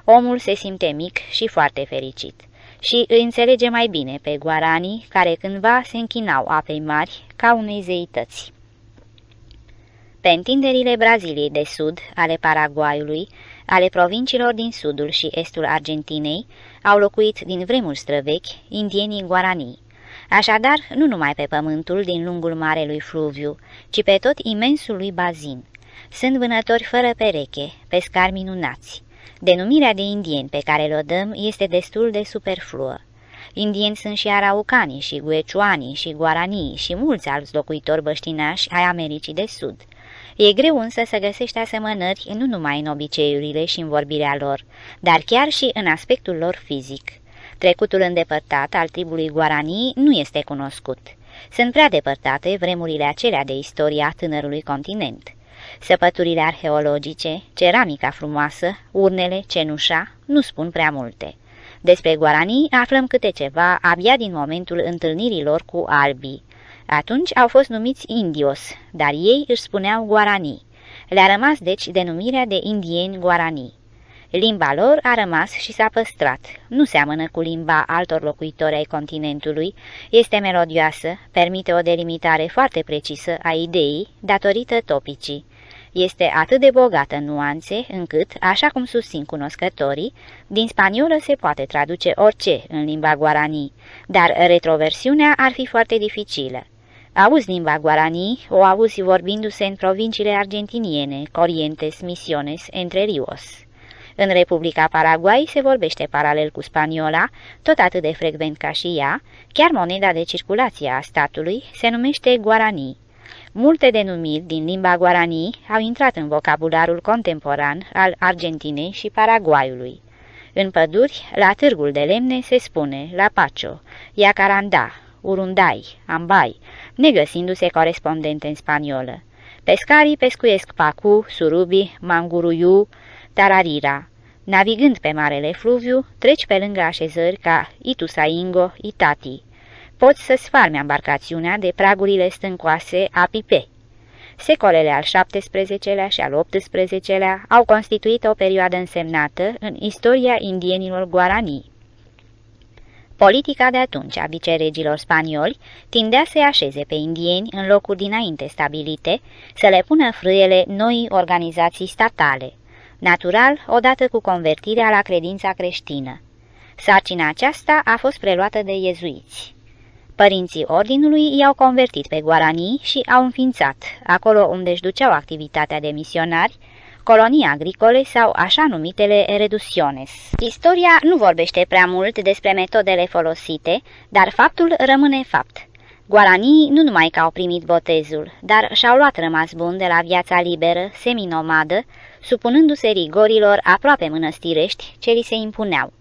Omul se simte mic și foarte fericit și îi înțelege mai bine pe guaranii care cândva se închinau apei mari ca unei zeități. Pe întinderile Braziliei de sud, ale Paraguayului, ale provinciilor din sudul și estul Argentinei, au locuit din vremuri străvechi indienii guaranii. Așadar, nu numai pe pământul din lungul marelui fluviu, ci pe tot imensul lui bazin. Sunt vânători fără pereche, pescari minunați. Denumirea de indieni pe care le dăm este destul de superfluă. Indieni sunt și araucanii, și guecuanii, și guaranii, și mulți alți locuitori băștinași ai Americii de Sud. E greu însă să găsești asemănări nu numai în obiceiurile și în vorbirea lor, dar chiar și în aspectul lor fizic. Trecutul îndepărtat al tribului Guarani nu este cunoscut. Sunt prea depărtate vremurile acelea de istoria tânărului continent. Săpăturile arheologice, ceramica frumoasă, urnele, cenușa, nu spun prea multe. Despre Guarani aflăm câte ceva abia din momentul întâlnirilor cu albii. Atunci au fost numiți indios, dar ei își spuneau Guarani. Le-a rămas deci denumirea de indieni Guarani. Limba lor a rămas și s-a păstrat. Nu seamănă cu limba altor locuitori ai continentului, este melodioasă, permite o delimitare foarte precisă a ideii, datorită topicii. Este atât de bogată în nuanțe, încât, așa cum susțin cunoscătorii, din spaniolă se poate traduce orice în limba guarani, dar retroversiunea ar fi foarte dificilă. Auzi limba guarani, o auzi vorbindu-se în provinciile argentiniene, Corrientes, Misiones, Entre Rios. În Republica Paraguay se vorbește paralel cu spaniola, tot atât de frecvent ca și ea, chiar moneda de circulație a statului se numește guarani. Multe denumiri din limba guarani au intrat în vocabularul contemporan al Argentinei și Paraguayului. În păduri, la târgul de lemne se spune la pacio, iacaranda, urundai, ambai, negăsindu-se corespondente în spaniolă. Pescarii pescuiesc pacu, surubi, manguruiu, tararira. Navigând pe marele fluviu, treci pe lângă așezări ca Itusaingo, Itati. Poți să-ți farmi embarcațiunea de pragurile stâncoase a Pipe. Secolele al XVII-lea și al XVIII-lea au constituit o perioadă însemnată în istoria indienilor guaranii. Politica de atunci a viceregilor spanioli tindea să așeze pe indieni în locuri dinainte stabilite, să le pună frâiele noi organizații statale, natural odată cu convertirea la credința creștină. Sarcina aceasta a fost preluată de iezuiți. Părinții ordinului i-au convertit pe guaranii și au înființat, acolo unde își duceau activitatea de misionari, colonii agricole sau așa numitele reducciones. Istoria nu vorbește prea mult despre metodele folosite, dar faptul rămâne fapt. Guaranii nu numai că au primit botezul, dar și-au luat rămas bun de la viața liberă, seminomadă, supunându-se rigorilor aproape mănăstirești ce li se impuneau.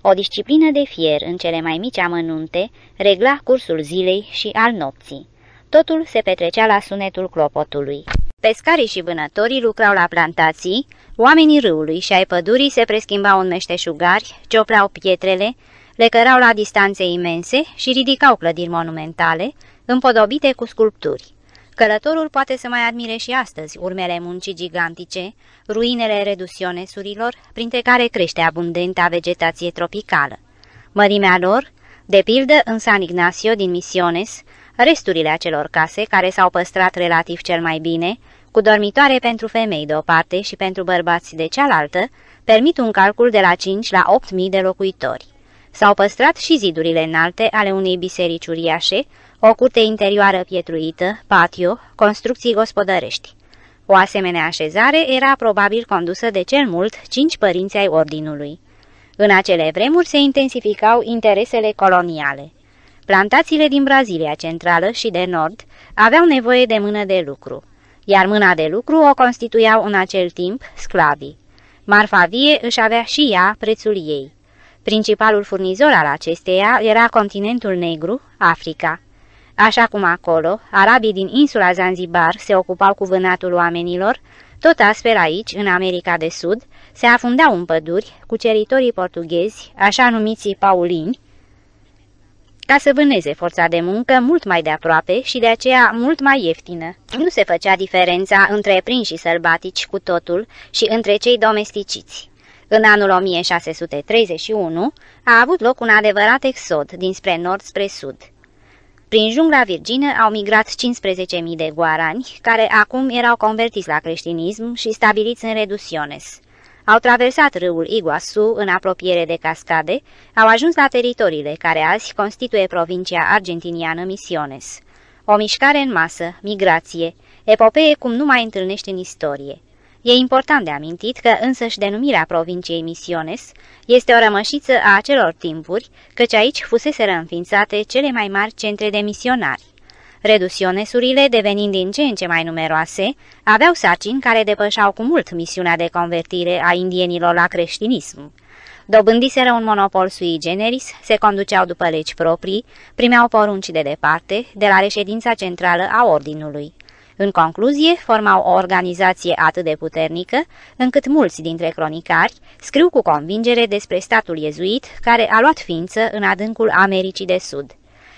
O disciplină de fier în cele mai mici amănunte regla cursul zilei și al nopții. Totul se petrecea la sunetul clopotului. Pescarii și vânătorii lucrau la plantații, oamenii râului și ai pădurii se preschimbau în meșteșugari, ciopleau pietrele, le cărau la distanțe imense și ridicau clădiri monumentale, împodobite cu sculpturi. Călătorul poate să mai admire și astăzi urmele muncii gigantice, ruinele redusionesurilor, printre care crește abundenta vegetație tropicală. Mărimea lor, de pildă în San Ignacio din Misiones, resturile acelor case care s-au păstrat relativ cel mai bine, cu dormitoare pentru femei de o parte și pentru bărbați de cealaltă, permit un calcul de la 5 la 8.000 de locuitori. S-au păstrat și zidurile înalte ale unei biserici uriașe, o curte interioară pietruită, patio, construcții gospodărești. O asemenea așezare era probabil condusă de cel mult cinci părinți ai ordinului. În acele vremuri se intensificau interesele coloniale. Plantațiile din Brazilia centrală și de nord aveau nevoie de mână de lucru, iar mâna de lucru o constituiau în acel timp sclavii. Marfa vie își avea și ea prețul ei. Principalul furnizor al acesteia era continentul negru, Africa. Așa cum acolo, arabii din insula Zanzibar se ocupau cu vânatul oamenilor, tot astfel aici, în America de Sud, se afundau în păduri cuceritorii portughezi, așa numiții paulini, ca să vâneze forța de muncă mult mai de aproape și de aceea mult mai ieftină. Nu se făcea diferența între prinși sălbatici cu totul și între cei domesticiți. În anul 1631 a avut loc un adevărat exod dinspre nord spre sud. Prin jungla virgină au migrat 15.000 de guarani, care acum erau convertiți la creștinism și stabiliți în Redusiones. Au traversat râul Iguasu în apropiere de cascade, au ajuns la teritoriile care azi constituie provincia argentiniană Misiones. O mișcare în masă, migrație, epopee cum nu mai întâlnești în istorie. E important de amintit că însăși denumirea provinciei Misiones este o rămășiță a acelor timpuri, căci aici fuseseră înființate cele mai mari centre de misionari. Redusionesurile, devenind din ce în ce mai numeroase, aveau sarcini care depășau cu mult misiunea de convertire a indienilor la creștinism. Dobândiseră un monopol sui generis, se conduceau după legi proprii, primeau porunci de departe, de la reședința centrală a ordinului. În concluzie, formau o organizație atât de puternică, încât mulți dintre cronicari scriu cu convingere despre statul iezuit care a luat ființă în adâncul Americii de Sud.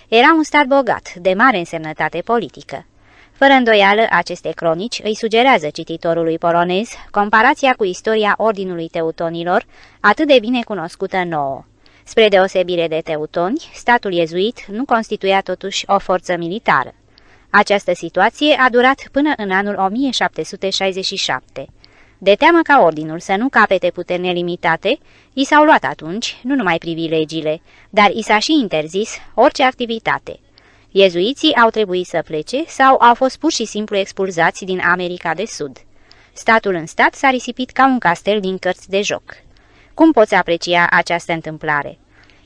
Era un stat bogat, de mare însemnătate politică. Fără îndoială, aceste cronici îi sugerează cititorului polonez comparația cu istoria Ordinului Teutonilor, atât de bine cunoscută nouă. Spre deosebire de teutoni, statul iezuit nu constituia totuși o forță militară. Această situație a durat până în anul 1767. De teamă ca ordinul să nu capete puteri nelimitate, i s-au luat atunci nu numai privilegiile, dar i s-a și interzis orice activitate. Iezuiții au trebuit să plece sau au fost pur și simplu expulzați din America de Sud. Statul în stat s-a risipit ca un castel din cărți de joc. Cum poți aprecia această întâmplare?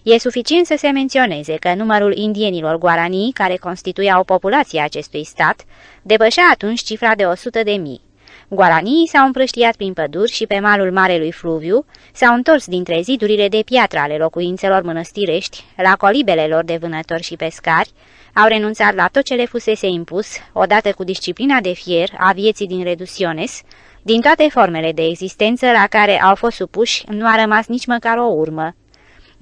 E suficient să se menționeze că numărul indienilor guaranii care constituiau populația acestui stat depășea atunci cifra de 100 de mii. Guaranii s-au împrăștiat prin păduri și pe malul Marelui Fluviu, s-au întors dintre zidurile de piatră ale locuințelor mănăstirești, la colibele lor de vânători și pescari, au renunțat la tot ce le fusese impus, odată cu disciplina de fier a vieții din Redusiones, din toate formele de existență la care au fost supuși, nu a rămas nici măcar o urmă.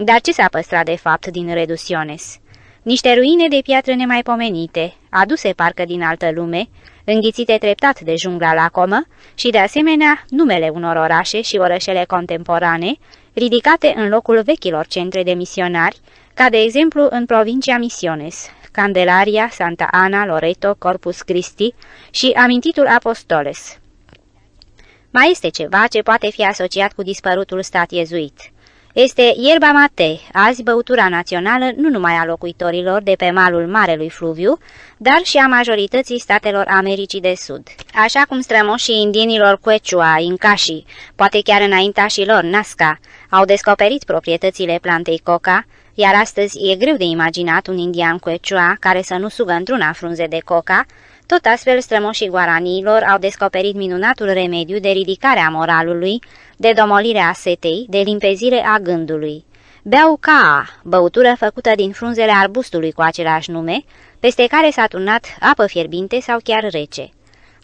Dar ce s-a păstrat de fapt din Redusiones? Niște ruine de piatră nemaipomenite, aduse parcă din altă lume, înghițite treptat de jungla lacomă și, de asemenea, numele unor orașe și orășele contemporane, ridicate în locul vechilor centre de misionari, ca de exemplu în provincia Misiones, Candelaria, Santa Ana, Loreto, Corpus Christi și amintitul Apostoles. Mai este ceva ce poate fi asociat cu dispărutul stat iezuit. Este ierba mate, azi băutura națională nu numai a locuitorilor de pe malul Marelui Fluviu, dar și a majorității statelor Americii de Sud. Așa cum strămoșii indienilor Quechua, Incași, poate chiar înaintașilor Nazca, au descoperit proprietățile plantei coca, iar astăzi e greu de imaginat un indian Quechua care să nu sugă într-una frunze de coca, tot astfel strămoșii guaraniilor au descoperit minunatul remediu de ridicare a moralului, de domolire a setei, de limpezire a gândului. Beau ca, băutură făcută din frunzele arbustului cu același nume, peste care s-a turnat apă fierbinte sau chiar rece.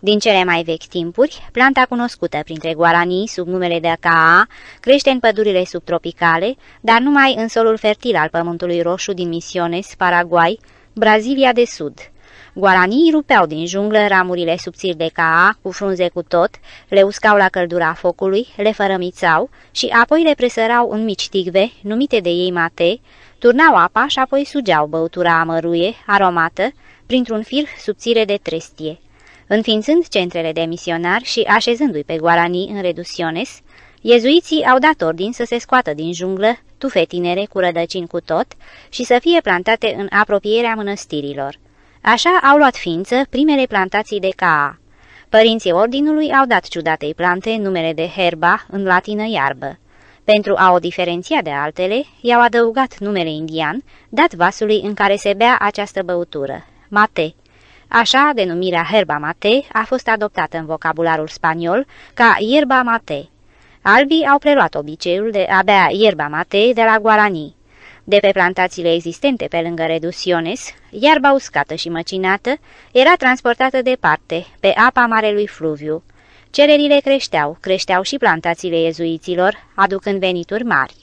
Din cele mai vechi timpuri, planta cunoscută printre guaranii sub numele de caa crește în pădurile subtropicale, dar numai în solul fertil al pământului roșu din Misiones, Paraguay, Brazilia de Sud. Guaranii rupeau din junglă ramurile subțiri de caa, cu frunze cu tot, le uscau la căldura focului, le fărămițau și apoi le presărau în mici tigve, numite de ei mate, turnau apa și apoi sugeau băutura amăruie, aromată, printr-un fir subțire de trestie. Înființând centrele de misionari și așezându-i pe guaranii în redusiones, Iezuiții au dat ordin să se scoată din junglă tufe tinere cu rădăcini cu tot și să fie plantate în apropierea mănăstirilor. Așa au luat ființă primele plantații de caa. Părinții ordinului au dat ciudatei plante numele de herba, în latină iarbă. Pentru a o diferenția de altele, i-au adăugat numele indian, dat vasului în care se bea această băutură, mate. Așa, denumirea herba mate a fost adoptată în vocabularul spaniol ca ierba mate. Albii au preluat obiceiul de a bea ierba mate de la guaranii. De pe plantațiile existente pe lângă Redusiones, iarba uscată și măcinată era transportată departe, pe apa Marelui Fluviu. Cererile creșteau, creșteau și plantațiile iezuiților, aducând venituri mari.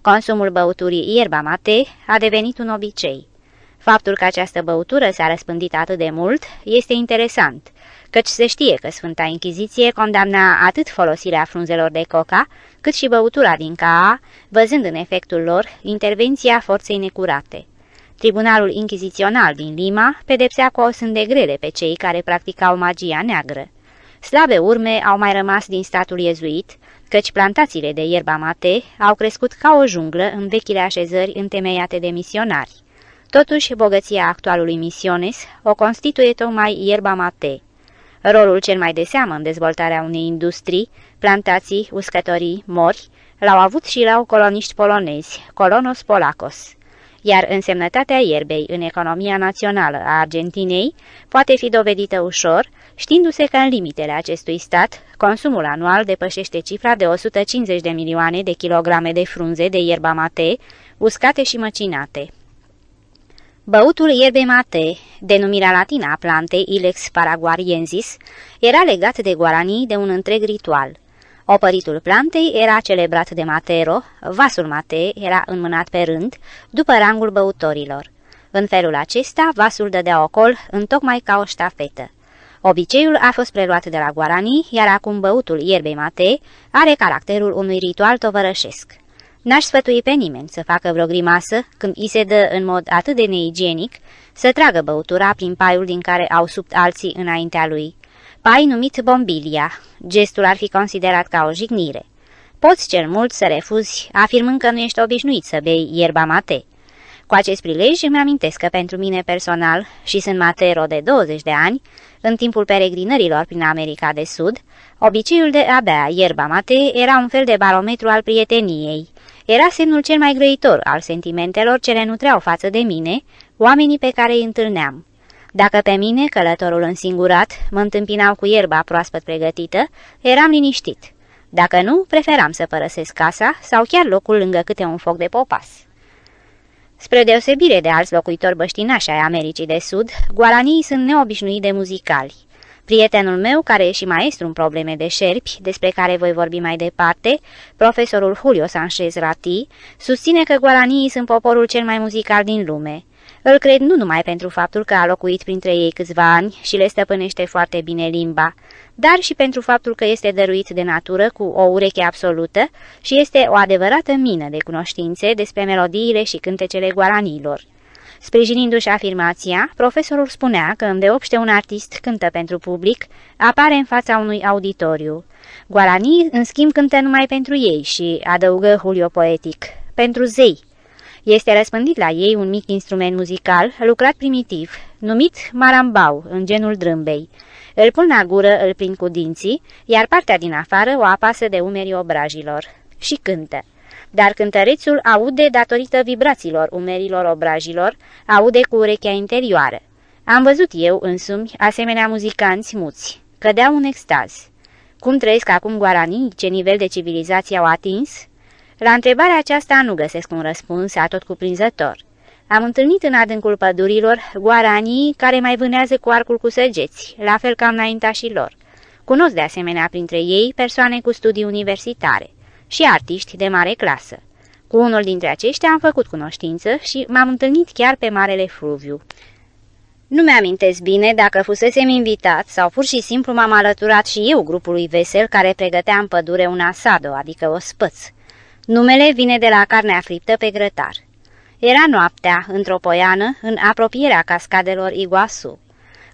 Consumul băuturii ierba mate a devenit un obicei. Faptul că această băutură s-a răspândit atât de mult este interesant, căci se știe că Sfânta Inchiziție condamna atât folosirea frunzelor de coca, cât și băutura din caa, văzând în efectul lor intervenția forței necurate. Tribunalul Inchizițional din Lima pedepsea cu o sânde grele pe cei care practicau magia neagră. Slabe urme au mai rămas din statul iezuit, căci plantațiile de ierba mate au crescut ca o junglă în vechile așezări întemeiate de misionari. Totuși, bogăția actualului Misiones o constituie tocmai ierba mate. Rolul cel mai de seamă în dezvoltarea unei industrii, plantații, uscătorii, mori, l-au avut și la coloniști polonezi, colonos polacos. Iar însemnătatea ierbei în economia națională a Argentinei poate fi dovedită ușor, știindu-se că în limitele acestui stat, consumul anual depășește cifra de 150 de milioane de kilograme de frunze de ierba mate, uscate și măcinate. Băutul ierbe mate, denumirea latină a plantei Ilex paraguariensis, era legat de guaranii de un întreg ritual. Opăritul plantei era celebrat de Matero, vasul mate era înmânat pe rând, după rangul băutorilor. În felul acesta, vasul dădea ocol întocmai ca o ștafetă. Obiceiul a fost preluat de la guaranii, iar acum băutul ierbei mate are caracterul unui ritual tovărășesc. N-aș sfătui pe nimeni să facă vreo grimasă când i se dă în mod atât de neigienic să tragă băutura prin paiul din care au subt alții înaintea lui. Pai numit bombilia. Gestul ar fi considerat ca o jignire. Poți cel mult să refuzi, afirmând că nu ești obișnuit să bei ierba mate. Cu acest prilej îmi amintesc că pentru mine personal, și sunt matero de 20 de ani, în timpul peregrinărilor prin America de Sud, obiceiul de a bea ierba mate era un fel de barometru al prieteniei, era semnul cel mai grăitor al sentimentelor ce le nutreau față de mine, oamenii pe care îi întâlneam. Dacă pe mine, călătorul însingurat, mă întâmpinau cu ierba proaspăt pregătită, eram liniștit. Dacă nu, preferam să părăsesc casa sau chiar locul lângă câte un foc de popas. Spre deosebire de alți locuitori băștinași ai Americii de Sud, guaranii sunt neobișnuit de muzicali. Prietenul meu, care e și maestru în probleme de șerpi, despre care voi vorbi mai departe, profesorul Julio Sanchez Rati, susține că guaranii sunt poporul cel mai muzical din lume. Îl cred nu numai pentru faptul că a locuit printre ei câțiva ani și le stăpânește foarte bine limba, dar și pentru faptul că este dăruit de natură cu o ureche absolută și este o adevărată mină de cunoștințe despre melodiile și cântecele guaranilor. Sprijinindu-și afirmația, profesorul spunea că îndeopște un artist cântă pentru public, apare în fața unui auditoriu. Guaranii, în schimb, cântă numai pentru ei și, adăugă Julio poetic, pentru zei. Este răspândit la ei un mic instrument muzical, lucrat primitiv, numit marambau, în genul drâmbei. Îl pun la gură, îl prind cu dinții, iar partea din afară o apasă de umerii obrajilor. Și cântă. Dar cântărețul aude datorită vibrațiilor umerilor obrajilor, aude cu urechea interioară. Am văzut eu însumi asemenea muzicanți muți. Cădeau în extaz. Cum trăiesc acum guaranii? Ce nivel de civilizație au atins? La întrebarea aceasta nu găsesc un răspuns atot cuprinzător. Am întâlnit în adâncul pădurilor guaranii care mai vânează cu arcul cu săgeți, la fel ca înaintașii lor. Cunosc de asemenea printre ei persoane cu studii universitare și artiști de mare clasă. Cu unul dintre aceștia am făcut cunoștință și m-am întâlnit chiar pe Marele Fluviu. Nu mi-amintesc bine dacă fusesem invitat sau pur și simplu m-am alăturat și eu grupului vesel care pregătea în pădure un asado, adică o spăț. Numele vine de la carnea friptă pe grătar. Era noaptea, într-o poiană, în apropierea cascadelor Iguasu.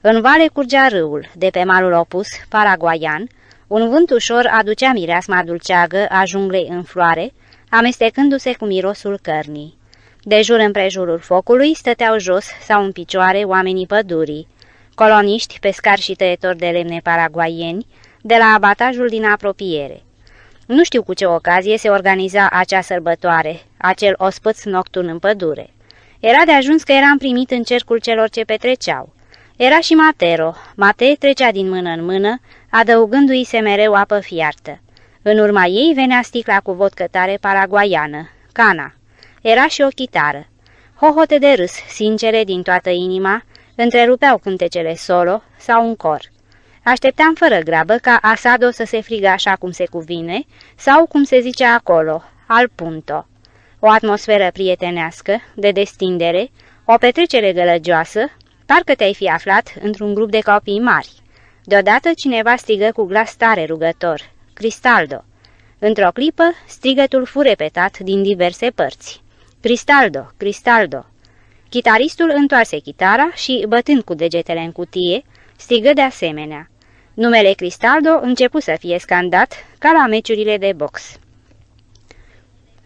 În vale curgea râul, de pe malul opus, paraguaian, un vânt ușor aducea mireasma dulceagă a junglei în floare, amestecându-se cu mirosul cărnii. De jur împrejurul focului stăteau jos sau în picioare oamenii pădurii, coloniști, pescari și tăietori de lemne paraguaieni, de la abatajul din apropiere. Nu știu cu ce ocazie se organiza acea sărbătoare, acel ospăț nocturn în pădure. Era de ajuns că eram primit în cercul celor ce petreceau. Era și Matero. Mate trecea din mână în mână, adăugându-i se mereu apă fiartă. În urma ei venea sticla cu vodcă tare paraguaiană, cana. Era și o chitară. Hohote de râs, sincere din toată inima, întrerupeau cântecele solo sau un cor. Așteptam fără grabă ca Asado să se frigă așa cum se cuvine, sau cum se zice acolo, al punto. O atmosferă prietenească, de destindere, o petrecere gălăgioasă, parcă te-ai fi aflat într-un grup de copii mari. Deodată cineva strigă cu glas tare rugător, Cristaldo. Într-o clipă, strigătul fu repetat din diverse părți. Cristaldo, Cristaldo. Chitaristul întoarse chitara și, bătând cu degetele în cutie, strigă de asemenea. Numele Cristaldo începu să fie scandat ca la meciurile de box.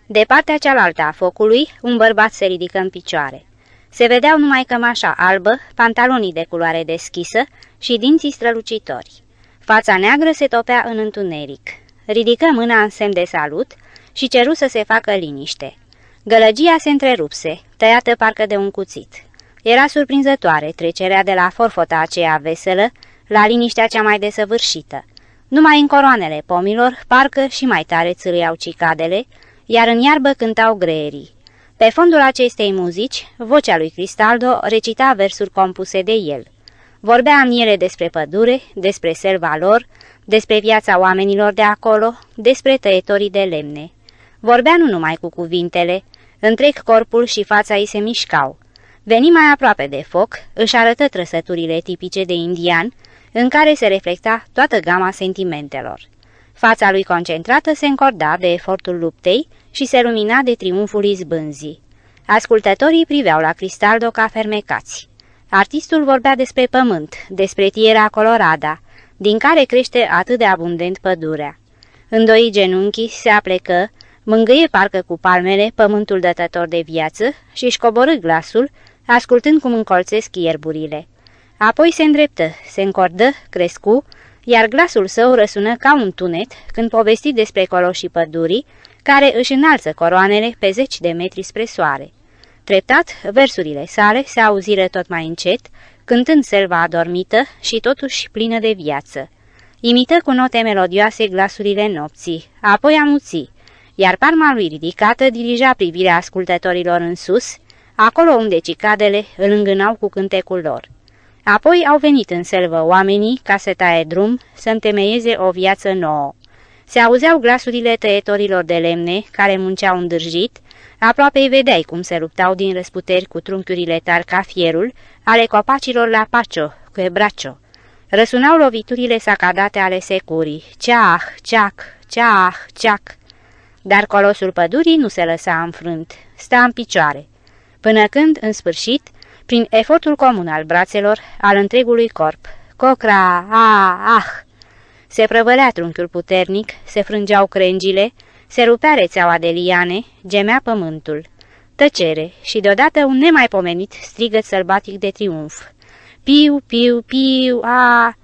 De partea cealaltă a focului, un bărbat se ridică în picioare. Se vedeau numai cămașa albă, pantalonii de culoare deschisă și dinții strălucitori. Fața neagră se topea în întuneric. Ridică mâna în semn de salut și ceru să se facă liniște. Gălăgia se întrerupse, tăiată parcă de un cuțit. Era surprinzătoare trecerea de la forfota aceea veselă la liniștea cea mai desăvârșită. Numai în coroanele pomilor, parcă și mai tare țârâiau cicadele, iar în iarbă cântau greierii. Pe fondul acestei muzici, vocea lui Cristaldo recita versuri compuse de el. Vorbea în ele despre pădure, despre selva lor, despre viața oamenilor de acolo, despre tăietorii de lemne. Vorbea nu numai cu cuvintele, întreg corpul și fața ei se mișcau. Veni mai aproape de foc, își arătă trăsăturile tipice de indian, în care se reflecta toată gama sentimentelor. Fața lui concentrată se încorda de efortul luptei și se lumina de triumful izbânzii. Ascultătorii priveau la Cristaldo ca fermecați. Artistul vorbea despre pământ, despre Tierra Colorada, din care crește atât de abundent pădurea. Îndoi genunchii se aplecă, mângâie parcă cu palmele pământul dătător de viață și își coborâ glasul, ascultând cum încolțesc ierburile. Apoi se îndreptă, se încordă, crescu, iar glasul său răsună ca un tunet când povesti despre coloșii pădurii, care își înalță coroanele pe zeci de metri spre soare. Treptat, versurile sale se auziră tot mai încet, cântând selva adormită și totuși plină de viață. Imită cu note melodioase glasurile nopții, apoi amuții, iar parma lui ridicată dirija privirea ascultătorilor în sus, acolo unde cicadele îl îngânau cu cântecul lor. Apoi au venit în selvă oamenii ca să taie drum, să întemeieze o viață nouă. Se auzeau glasurile tăietorilor de lemne, care munceau îndârjit, aproape îi vedeai cum se luptau din răsputeri cu trunchiurile tari ca fierul ale copacilor la pacio, cu ebracio. Răsunau loviturile sacadate ale securii, ceah, ceac, ceah, ceac. Dar colosul pădurii nu se lăsa înfrânt, sta în picioare, până când, în sfârșit, prin efortul comun al brațelor, al întregului corp, cocra, a, ah, se prăvălea trunchiul puternic, se frângeau crengile, se rupea rețeaua de liane, gemea pământul. Tăcere și deodată un nemaipomenit strigăt sălbatic de triumf. Piu, piu, piu, a...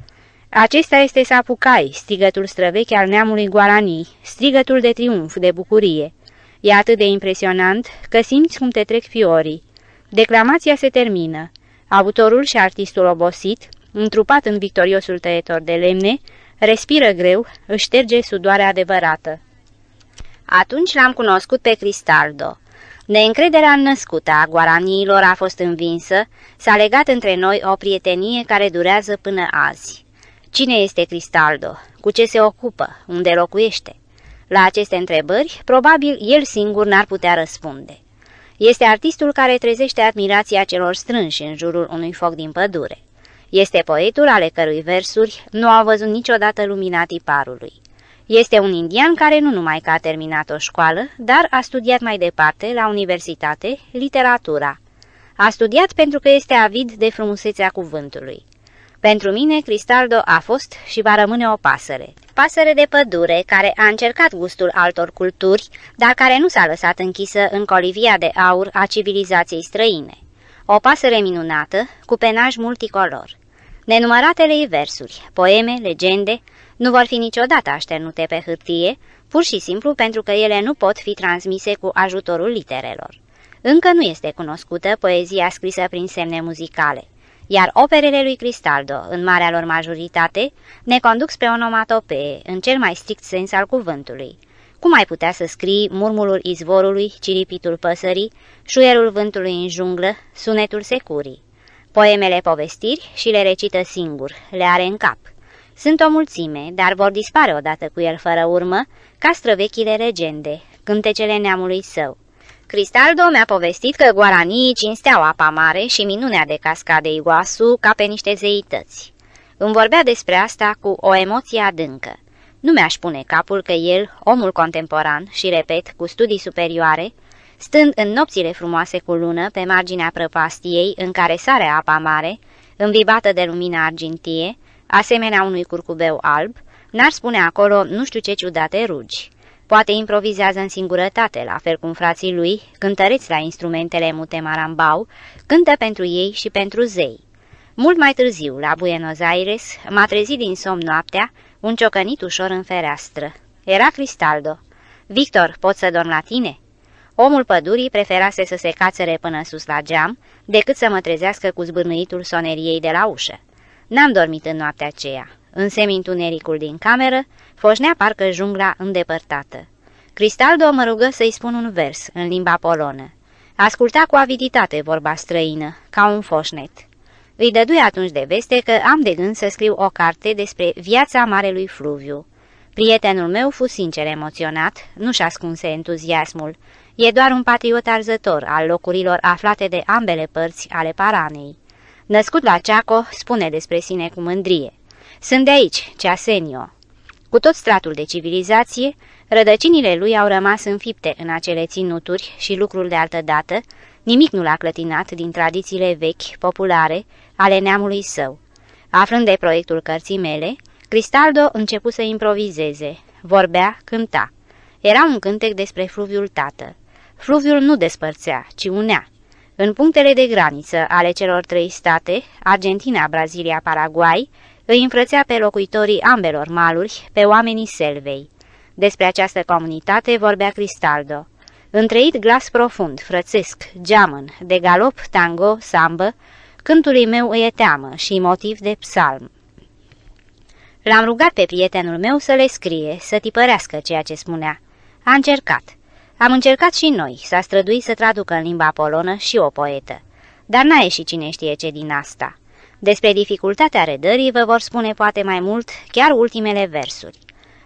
Acesta este Sapucai, strigătul străvechi al neamului Guarani, strigătul de triumf, de bucurie. E atât de impresionant că simți cum te trec fiorii. Declamația se termină. Autorul și artistul obosit, întrupat în victoriosul tăietor de lemne, respiră greu, își șterge sudoarea adevărată. Atunci l-am cunoscut pe Cristaldo. Neîncrederea născută a guaraniilor a fost învinsă, s-a legat între noi o prietenie care durează până azi. Cine este Cristaldo? Cu ce se ocupă? Unde locuiește? La aceste întrebări, probabil el singur n-ar putea răspunde. Este artistul care trezește admirația celor strânși în jurul unui foc din pădure. Este poetul ale cărui versuri nu au văzut niciodată lumina tiparului. Este un indian care nu numai că a terminat o școală, dar a studiat mai departe, la universitate, literatura. A studiat pentru că este avid de frumusețea cuvântului. Pentru mine, Cristaldo a fost și va rămâne o pasăre. Pasăre de pădure care a încercat gustul altor culturi, dar care nu s-a lăsat închisă în colivia de aur a civilizației străine. O pasăre minunată, cu penaj multicolor. Nenumăratele versuri, poeme, legende, nu vor fi niciodată așternute pe hârtie, pur și simplu pentru că ele nu pot fi transmise cu ajutorul literelor. Încă nu este cunoscută poezia scrisă prin semne muzicale, iar operele lui Cristaldo, în marea lor majoritate, ne conduc spre onomatopee, în cel mai strict sens al cuvântului. Cum ai putea să scrii murmurul izvorului, ciripitul păsării, șuierul vântului în junglă, sunetul securii? Poemele povestiri și le recită singur, le are în cap. Sunt o mulțime, dar vor dispare odată cu el fără urmă, ca străvechile legende, cântecele neamului său. Cristaldo mi-a povestit că guaranii cinsteau apa mare și minunea de cascade Iguasu ca pe niște zeități. Îmi vorbea despre asta cu o emoție adâncă. Nu mi-aș pune capul că el, omul contemporan și, repet, cu studii superioare, stând în nopțile frumoase cu lună pe marginea prăpastiei în care sare apa mare, învibată de lumina argintie, asemenea unui curcubeu alb, n-ar spune acolo nu știu ce ciudate rugi. Poate improvizează în singurătate, la fel cum frații lui, cântăreți la instrumentele mute marambau, cântă pentru ei și pentru zei. Mult mai târziu, la Buenos Aires, m-a trezit din somn noaptea, un ciocănit ușor în fereastră. Era Cristaldo. Victor, pot să dorm la tine?" Omul pădurii preferase să se cațere până sus la geam, decât să mă trezească cu zbârnuitul soneriei de la ușă. N-am dormit în noaptea aceea. În semintunericul din cameră, foșnea parcă jungla îndepărtată. Cristaldo mă rugă să-i spun un vers în limba polonă. Asculta cu aviditate vorba străină, ca un foșnet. Îi dădui atunci de veste că am de gând să scriu o carte despre viața marelui Fluviu. Prietenul meu fu sincer emoționat, nu-și ascunse entuziasmul. E doar un patriot arzător al locurilor aflate de ambele părți ale Paranei. Născut la Ceaco, spune despre sine cu mândrie. Sunt de aici, Ceasenio. Cu tot stratul de civilizație, rădăcinile lui au rămas înfipte în acele ținuturi și lucruri de altă dată, nimic nu l-a clătinat din tradițiile vechi, populare, ale neamului său. Aflând de proiectul cărții mele, Cristaldo începu să improvizeze, vorbea, cânta. Era un cântec despre fluviul tată. Fluviul nu despărțea, ci unea. În punctele de graniță ale celor trei state, Argentina, Brazilia, Paraguay, îi înfrățea pe locuitorii ambelor maluri, pe oamenii selvei. Despre această comunitate vorbea Cristaldo. Întreit glas profund, frățesc, geamăn, de galop, tango, sambă, cântului meu îi e teamă și motiv de psalm. L-am rugat pe prietenul meu să le scrie, să tipărească ceea ce spunea. A încercat. Am încercat și noi, s-a străduit să traducă în limba polonă și o poetă. Dar n-a ieșit cine știe ce din asta. Despre dificultatea redării vă vor spune poate mai mult chiar ultimele versuri.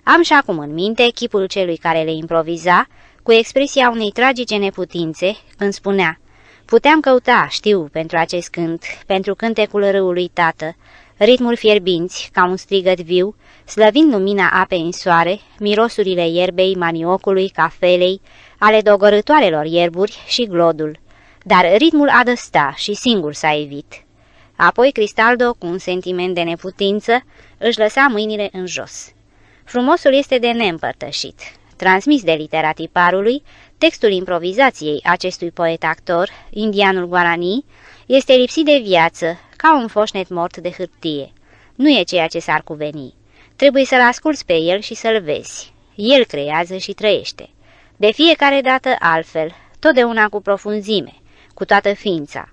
Am și acum în minte chipul celui care le improviza, cu expresia unei tragice neputințe, când spunea Puteam căuta, știu, pentru acest cânt, pentru cântecul râului tată, ritmul fierbinți, ca un strigăt viu, slăvind lumina apei în soare, mirosurile ierbei, maniocului, cafelei, ale dogorătoarelor ierburi și glodul. Dar ritmul adăsta și singur s-a evit. Apoi Cristaldo, cu un sentiment de neputință, își lăsa mâinile în jos. Frumosul este de neîmpărtășit. Transmis de literatiparului, textul improvizației acestui poet-actor, indianul Guarani, este lipsit de viață, ca un foșnet mort de hârtie. Nu e ceea ce s-ar cuveni. Trebuie să-l asculți pe el și să-l vezi. El creează și trăiește. De fiecare dată altfel, totdeauna cu profunzime, cu toată ființa.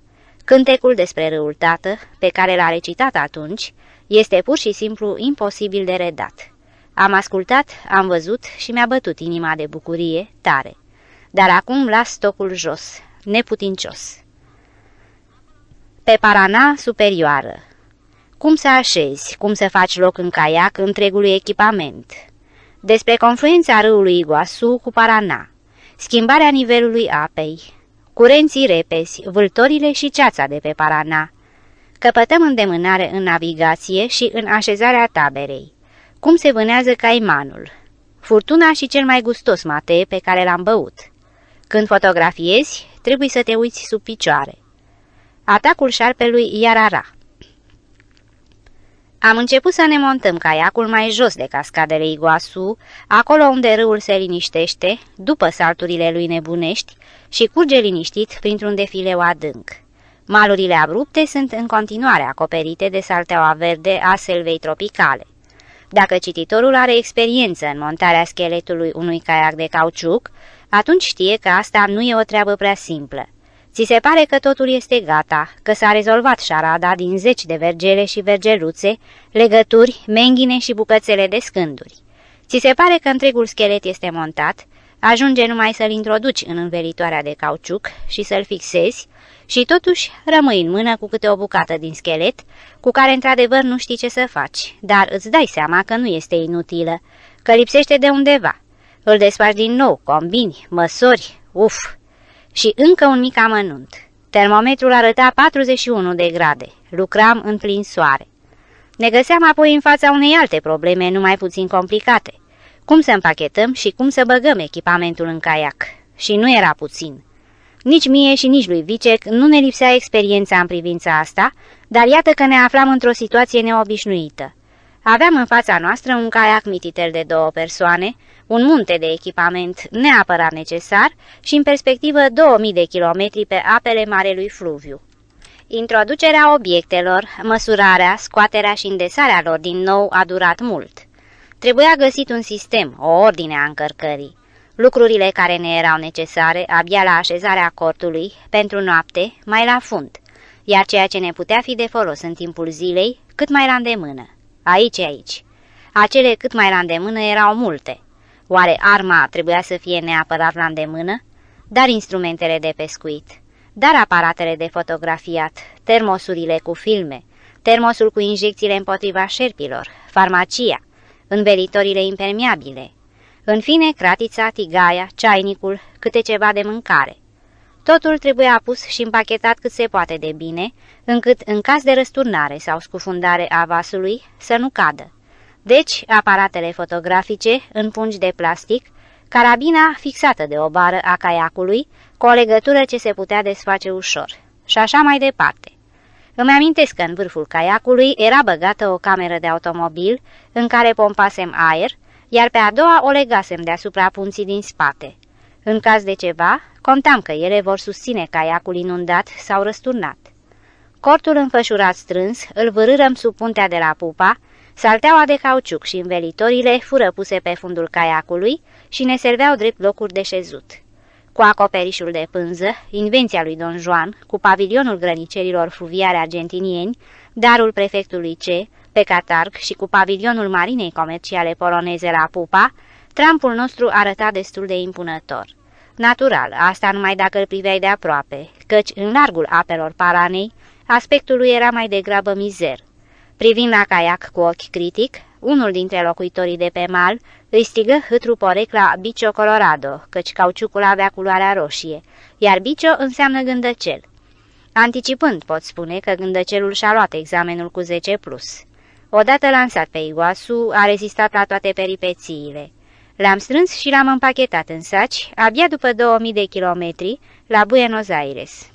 Cântecul despre râul tată, pe care l-a recitat atunci, este pur și simplu imposibil de redat. Am ascultat, am văzut și mi-a bătut inima de bucurie tare. Dar acum las stocul jos, neputincios. Pe Parana superioară Cum să așezi, cum să faci loc în caiac întregului echipament. Despre confluența râului Iguasu cu Parana. Schimbarea nivelului apei. Curenții repezi, vâltorile și ceața de pe Parana. Căpătăm îndemânare în navigație și în așezarea taberei. Cum se vânează caimanul. Furtuna și cel mai gustos mate pe care l-am băut. Când fotografiezi, trebuie să te uiți sub picioare. Atacul șarpelui Iarara Am început să ne montăm caiacul mai jos de cascadele Iguasu, acolo unde râul se liniștește, după salturile lui nebunești, și curge liniștit printr-un defileu adânc. Malurile abrupte sunt în continuare acoperite de salteaua verde a selvei tropicale. Dacă cititorul are experiență în montarea scheletului unui caiac de cauciuc, atunci știe că asta nu e o treabă prea simplă. Ți se pare că totul este gata, că s-a rezolvat șarada din zeci de vergele și vergeluțe, legături, menghine și bucățele de scânduri. Ți se pare că întregul schelet este montat, ajunge numai să-l introduci în învelitoarea de cauciuc și să-l fixezi, și totuși rămâi în mână cu câte o bucată din schelet, cu care într-adevăr nu știi ce să faci, dar îți dai seama că nu este inutilă, că lipsește de undeva. Îl desfaci din nou, combini, măsori, uf! Și încă un mic amănunt. Termometrul arăta 41 de grade. Lucram în plin soare. Ne găseam apoi în fața unei alte probleme, numai puțin complicate. Cum să împachetăm și cum să băgăm echipamentul în caiac. Și nu era puțin. Nici mie și nici lui Vicec nu ne lipsea experiența în privința asta, dar iată că ne aflam într-o situație neobișnuită. Aveam în fața noastră un caiac mititel de două persoane, un munte de echipament neapărat necesar și în perspectivă 2000 de kilometri pe apele Marelui Fluviu. Introducerea obiectelor, măsurarea, scoaterea și îndesarea lor din nou a durat mult. Trebuia găsit un sistem, o ordine a încărcării. Lucrurile care ne erau necesare abia la așezarea cortului, pentru noapte, mai la fund, iar ceea ce ne putea fi de folos în timpul zilei, cât mai la îndemână. Aici, aici. Acele cât mai la îndemână erau multe. Oare arma trebuia să fie neapărat la îndemână? Dar instrumentele de pescuit, dar aparatele de fotografiat, termosurile cu filme, termosul cu injecțiile împotriva șerpilor, farmacia, învelitorile impermeabile, în fine, cratița, tigaia, ceainicul, câte ceva de mâncare. Totul trebuie apus și împachetat cât se poate de bine, încât, în caz de răsturnare sau scufundare a vasului, să nu cadă. Deci, aparatele fotografice în pungi de plastic, carabina fixată de o bară a caiacului, cu o legătură ce se putea desface ușor. Și așa mai departe. Îmi amintesc că în vârful caiacului era băgată o cameră de automobil în care pompasem aer, iar pe a doua o legasem deasupra punții din spate. În caz de ceva, contam că ele vor susține caiacul inundat sau răsturnat. Cortul înfășurat strâns îl vârârăm sub puntea de la pupa, salteaua de cauciuc și învelitorile fură puse pe fundul caiacului și ne serveau drept locuri de șezut. Cu acoperișul de pânză, invenția lui Don Juan, cu pavilionul grănicerilor fluviare argentinieni, darul prefectului C, pe catarg și cu pavilionul marinei comerciale poloneze la pupa, trampul nostru arăta destul de impunător. Natural, asta numai dacă îl priveai de aproape, căci în largul apelor Paranei, aspectul lui era mai degrabă mizer. Privind la caiac cu ochi critic, unul dintre locuitorii de pe mal îi strigă hâtru porecla Bicio Colorado, căci cauciucul avea culoarea roșie, iar Bicio înseamnă gândăcel. Anticipând, pot spune că gândăcelul și-a luat examenul cu 10+. Plus. Odată lansat pe Iguasu, a rezistat la toate peripețiile. L-am strâns și l-am împachetat în saci, abia după 2000 de kilometri, la Buenos Aires.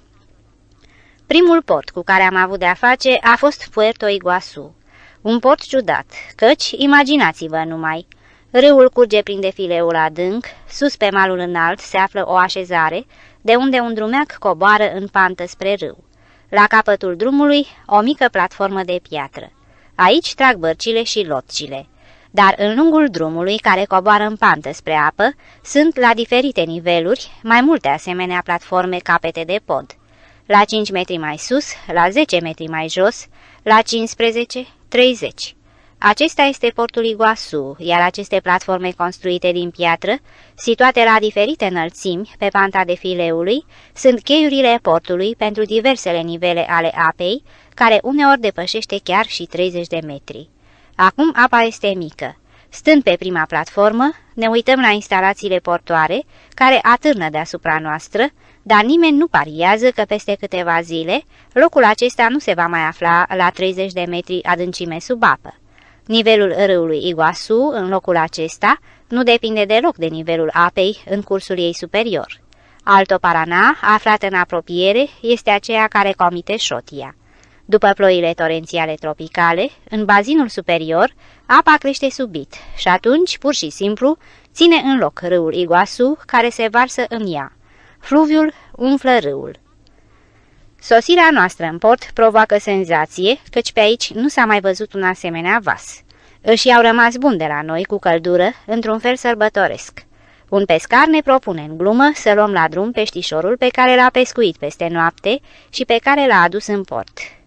Primul port cu care am avut de-a face a fost Puerto Iguasu. Un port ciudat, căci, imaginați-vă numai, râul curge prin defileul adânc, sus pe malul înalt se află o așezare, de unde un drumeac coboară în pantă spre râu. La capătul drumului, o mică platformă de piatră. Aici trag bărcile și lotcile. Dar în lungul drumului, care coboară în pantă spre apă, sunt, la diferite niveluri, mai multe asemenea platforme capete de pod. La 5 metri mai sus, la 10 metri mai jos, la 15, 30. Acesta este portul Iguasu, iar aceste platforme construite din piatră, situate la diferite înălțimi pe panta defileului, sunt cheiurile portului pentru diversele nivele ale apei, care uneori depășește chiar și 30 de metri. Acum apa este mică. Stând pe prima platformă, ne uităm la instalațiile portoare, care atârnă deasupra noastră, dar nimeni nu pariază că peste câteva zile locul acesta nu se va mai afla la 30 de metri adâncime sub apă. Nivelul râului Iguasu, în locul acesta, nu depinde deloc de nivelul apei în cursul ei superior. Alto Parana, aflat în apropiere, este aceea care comite șotia. După ploile torențiale tropicale, în bazinul superior, apa crește subit și atunci, pur și simplu, ține în loc râul Iguasu, care se varsă în ea. Fluviul umflă râul. Sosirea noastră în port provoacă senzație, căci pe aici nu s-a mai văzut un asemenea vas. Își au rămas bun de la noi cu căldură, într-un fel sărbătoresc. Un pescar ne propune în glumă să luăm la drum peștișorul pe care l-a pescuit peste noapte și pe care l-a adus în port.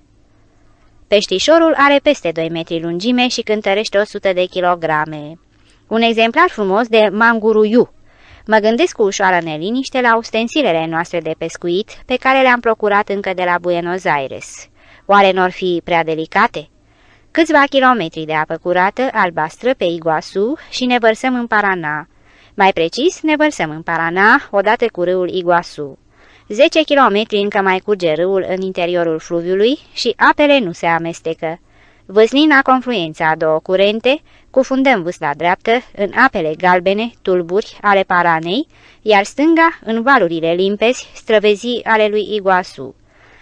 Peștișorul are peste 2 metri lungime și cântărește 100 de kilograme. Un exemplar frumos de manguruiu, Mă gândesc cu ușoară neliniște la ustensilele noastre de pescuit pe care le-am procurat încă de la Buenos Aires. Oare n-or fi prea delicate? Câțiva kilometri de apă curată, albastră, pe Iguasu și ne vărsăm în Paraná. Mai precis, ne vărsăm în Paraná, odată cu râul Iguasu. Zece kilometri încă mai curge râul în interiorul fluviului și apele nu se amestecă. Văsnind la confluența a două curente, cufundăm vâsla dreaptă în apele galbene, tulburi ale Paranei, iar stânga în valurile limpezi, străvezii ale lui Iguasu.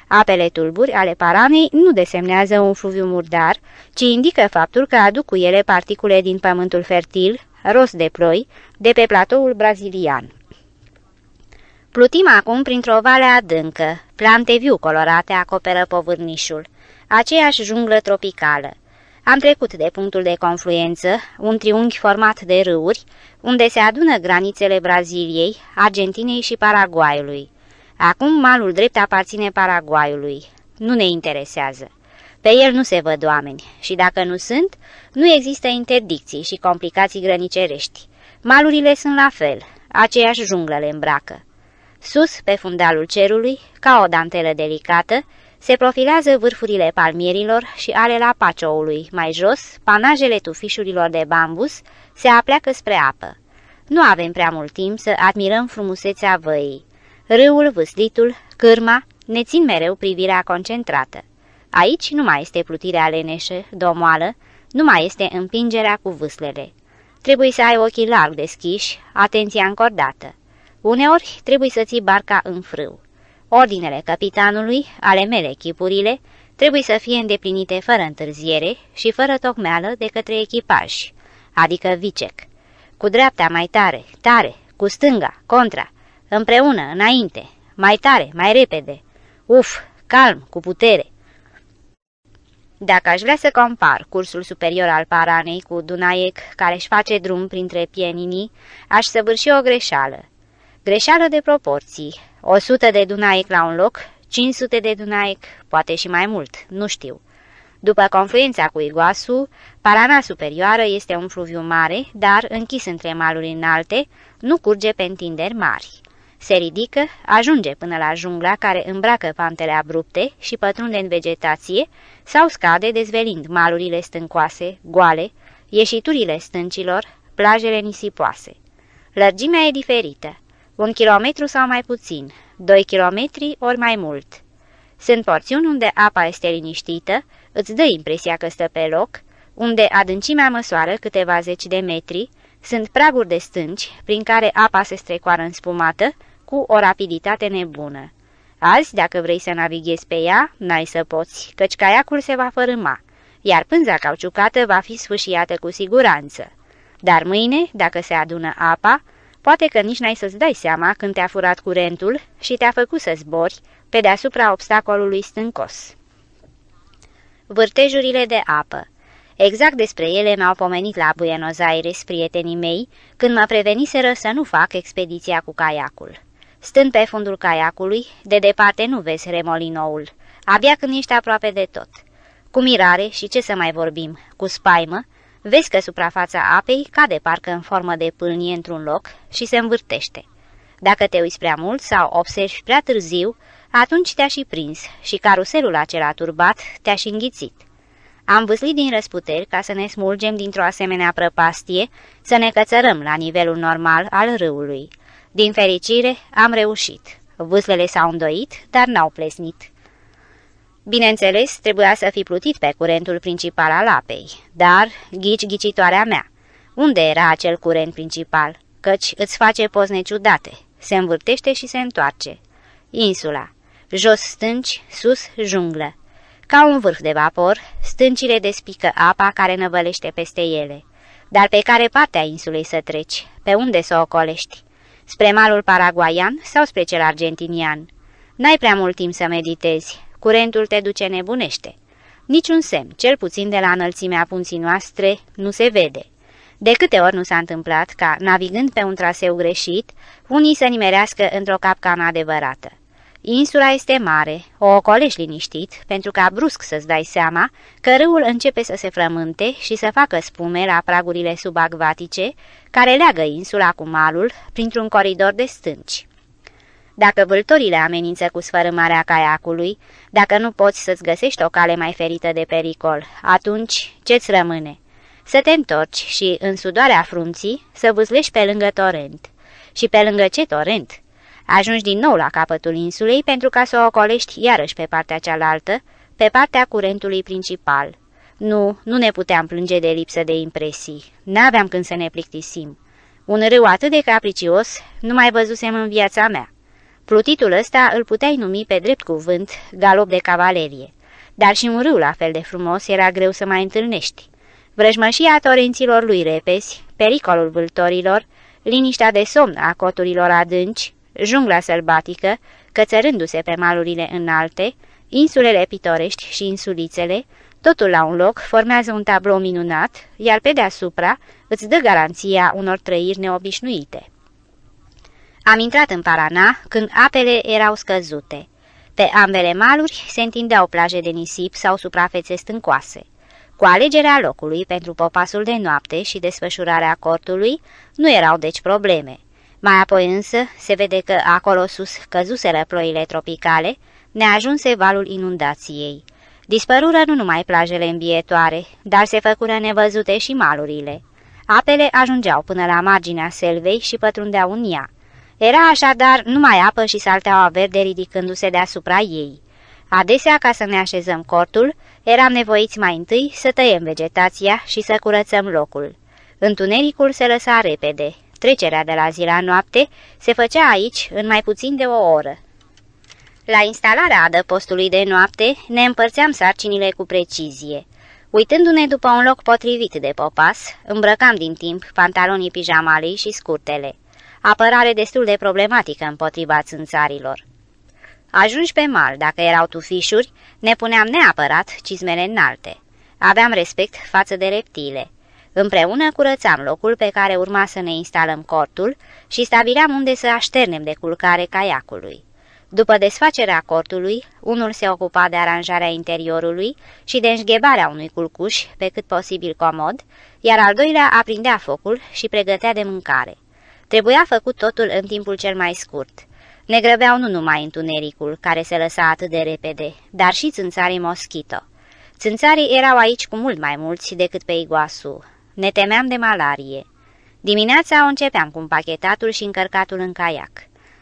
Apele tulburi ale Paranei nu desemnează un fluviu murdar, ci indică faptul că aduc cu ele particule din pământul fertil, ros de ploi, de pe platoul brazilian. Plutim acum printr-o vale adâncă, plante viu colorate acoperă povârnișul, aceeași junglă tropicală. Am trecut de punctul de confluență, un triunghi format de râuri, unde se adună granițele Braziliei, Argentinei și Paraguayului. Acum malul drept aparține Paraguayului. Nu ne interesează. Pe el nu se văd oameni și dacă nu sunt, nu există interdicții și complicații grănicerești. Malurile sunt la fel, aceeași junglă le îmbracă. Sus, pe fundalul cerului, ca o dantelă delicată, se profilează vârfurile palmierilor și ale lapacioului, mai jos, panajele tufișurilor de bambus se apleacă spre apă. Nu avem prea mult timp să admirăm frumusețea văii. Râul, vâslitul, cârma ne țin mereu privirea concentrată. Aici nu mai este plutirea leneșă, domoală, nu mai este împingerea cu vâslele. Trebuie să ai ochii larg deschiși, atenția încordată. Uneori trebuie să ții barca în frâu. Ordinele capitanului, ale mele chipurile, trebuie să fie îndeplinite fără întârziere și fără tocmeală de către echipaj, adică vicec. Cu dreapta mai tare, tare, cu stânga, contra, împreună, înainte, mai tare, mai repede. Uf, calm, cu putere. Dacă aș vrea să compar cursul superior al Paranei cu Dunaiec, care își face drum printre pieninii, aș săvârși o greșeală. Greșeală de proporții, 100 de Dunaic la un loc, 500 de Dunaic, poate și mai mult, nu știu. După confluența cu Iguasu, Parana Superioară este un fluviu mare, dar închis între maluri înalte, nu curge pe întinderi mari. Se ridică, ajunge până la jungla care îmbracă pantele abrupte și pătrunde în vegetație sau scade dezvelind malurile stâncoase, goale, ieșiturile stâncilor, plajele nisipoase. Lărgimea e diferită, un kilometru sau mai puțin, doi kilometri ori mai mult. Sunt porțiuni unde apa este liniștită, îți dă impresia că stă pe loc, unde adâncimea măsoară câteva zeci de metri, sunt praguri de stânci prin care apa se strecoară în spumată cu o rapiditate nebună. Azi, dacă vrei să navighezi pe ea, n-ai să poți, căci caiacul se va fărâma, iar pânza cauciucată va fi sfâșiată cu siguranță. Dar mâine, dacă se adună apa, poate că nici n-ai să-ți dai seama când te-a furat curentul și te-a făcut să zbori pe deasupra obstacolului stâncos. Vârtejurile de apă Exact despre ele mi-au pomenit la Buenos Aires prietenii mei când mă preveniseră să nu fac expediția cu caiacul. Stând pe fundul caiacului, de departe nu vezi remolinoul, abia când ești aproape de tot. Cu mirare și ce să mai vorbim, cu spaimă, vezi că suprafața apei cade parcă în formă de pâlnie într-un loc și se învârtește. Dacă te uiți prea mult sau observi prea târziu, atunci te-a și prins și caruselul acela turbat te-a și înghițit. Am văzut din răsputeri ca să ne smulgem dintr-o asemenea prăpastie, să ne cățărăm la nivelul normal al râului. Din fericire, am reușit. Vâslele s-au îndoit, dar n-au plesnit. Bineînțeles, trebuia să fi plutit pe curentul principal al apei, dar, ghici ghicitoarea mea, unde era acel curent principal? Căci îți face pozne ciudate, se învârtește și se întoarce. Insula. Jos stânci, sus junglă. Ca un vârf de vapor, stâncile despică apa care năvălește peste ele. Dar pe care parte a insulei să treci? Pe unde să o ocolești? Spre malul paraguaian sau spre cel argentinian? N-ai prea mult timp să meditezi. Curentul te duce nebunește. Niciun semn, cel puțin de la înălțimea punții noastre, nu se vede. De câte ori nu s-a întâmplat ca, navigând pe un traseu greșit, unii să nimerească într-o capcană adevărată. Insula este mare, o ocolești liniștit, pentru ca brusc să-ți dai seama că râul începe să se frământe și să facă spume la pragurile subacvatice, care leagă insula cu malul printr-un coridor de stânci. Dacă vâltorile amenință cu sfărâmarea caiacului, dacă nu poți să-ți găsești o cale mai ferită de pericol, atunci ce-ți rămâne? Să te întorci și, în sudoarea frunții, să vâzlești pe lângă torent. Și pe lângă ce torent? Ajungi din nou la capătul insulei pentru ca să o ocolești iarăși pe partea cealaltă, pe partea curentului principal. Nu, nu ne puteam plânge de lipsă de impresii. N-aveam când să ne plictisim. Un râu atât de capricios nu mai văzusem în viața mea. Plutitul ăsta îl puteai numi pe drept cuvânt galop de cavalerie, dar și un râu la fel de frumos era greu să mai întâlnești. Vrăjmășia torenților lui repezi, pericolul vâltorilor, liniștea de somn a coturilor adânci, jungla sălbatică, cățărându-se pe malurile înalte, insulele pitorești și insulițele, totul la un loc formează un tablou minunat, iar pe deasupra îți dă garanția unor trăiri neobișnuite. Am intrat în Parana când apele erau scăzute. Pe ambele maluri se întindeau plaje de nisip sau suprafețe stâncoase. Cu alegerea locului pentru popasul de noapte și desfășurarea cortului nu erau deci probleme. Mai apoi însă se vede că acolo sus căzuseră ploile tropicale, ne ajunse valul inundației. Dispărură nu numai plajele îmbietoare, dar se făcură nevăzute și malurile. Apele ajungeau până la marginea selvei și pătrundeau în ea. Era așadar numai apă și salteaua verde ridicându-se deasupra ei. Adesea, ca să ne așezăm cortul, eram nevoiți mai întâi să tăiem vegetația și să curățăm locul. Întunericul se lăsa repede, Trecerea de la zi la noapte se făcea aici în mai puțin de o oră. La instalarea adăpostului de noapte ne împărțeam sarcinile cu precizie. Uitându-ne după un loc potrivit de popas, îmbrăcam din timp pantalonii pijamalei și scurtele. Apărare destul de problematică împotriva țânțarilor. Ajungi pe mal, dacă erau tufișuri, ne puneam neapărat cizmele înalte. Aveam respect față de reptile. Împreună curățam locul pe care urma să ne instalăm cortul și stabileam unde să așternem de culcare caiacului. După desfacerea cortului, unul se ocupa de aranjarea interiorului și de înșghebarea unui culcuș pe cât posibil comod, iar al doilea aprindea focul și pregătea de mâncare. Trebuia făcut totul în timpul cel mai scurt. Ne grăbeau nu numai întunericul, care se lăsa atât de repede, dar și țânțarii moschito. Țânțarii erau aici cu mult mai mulți decât pe Iguasu. Ne temeam de malarie. Dimineața o începeam cu împachetatul și încărcatul în caiac.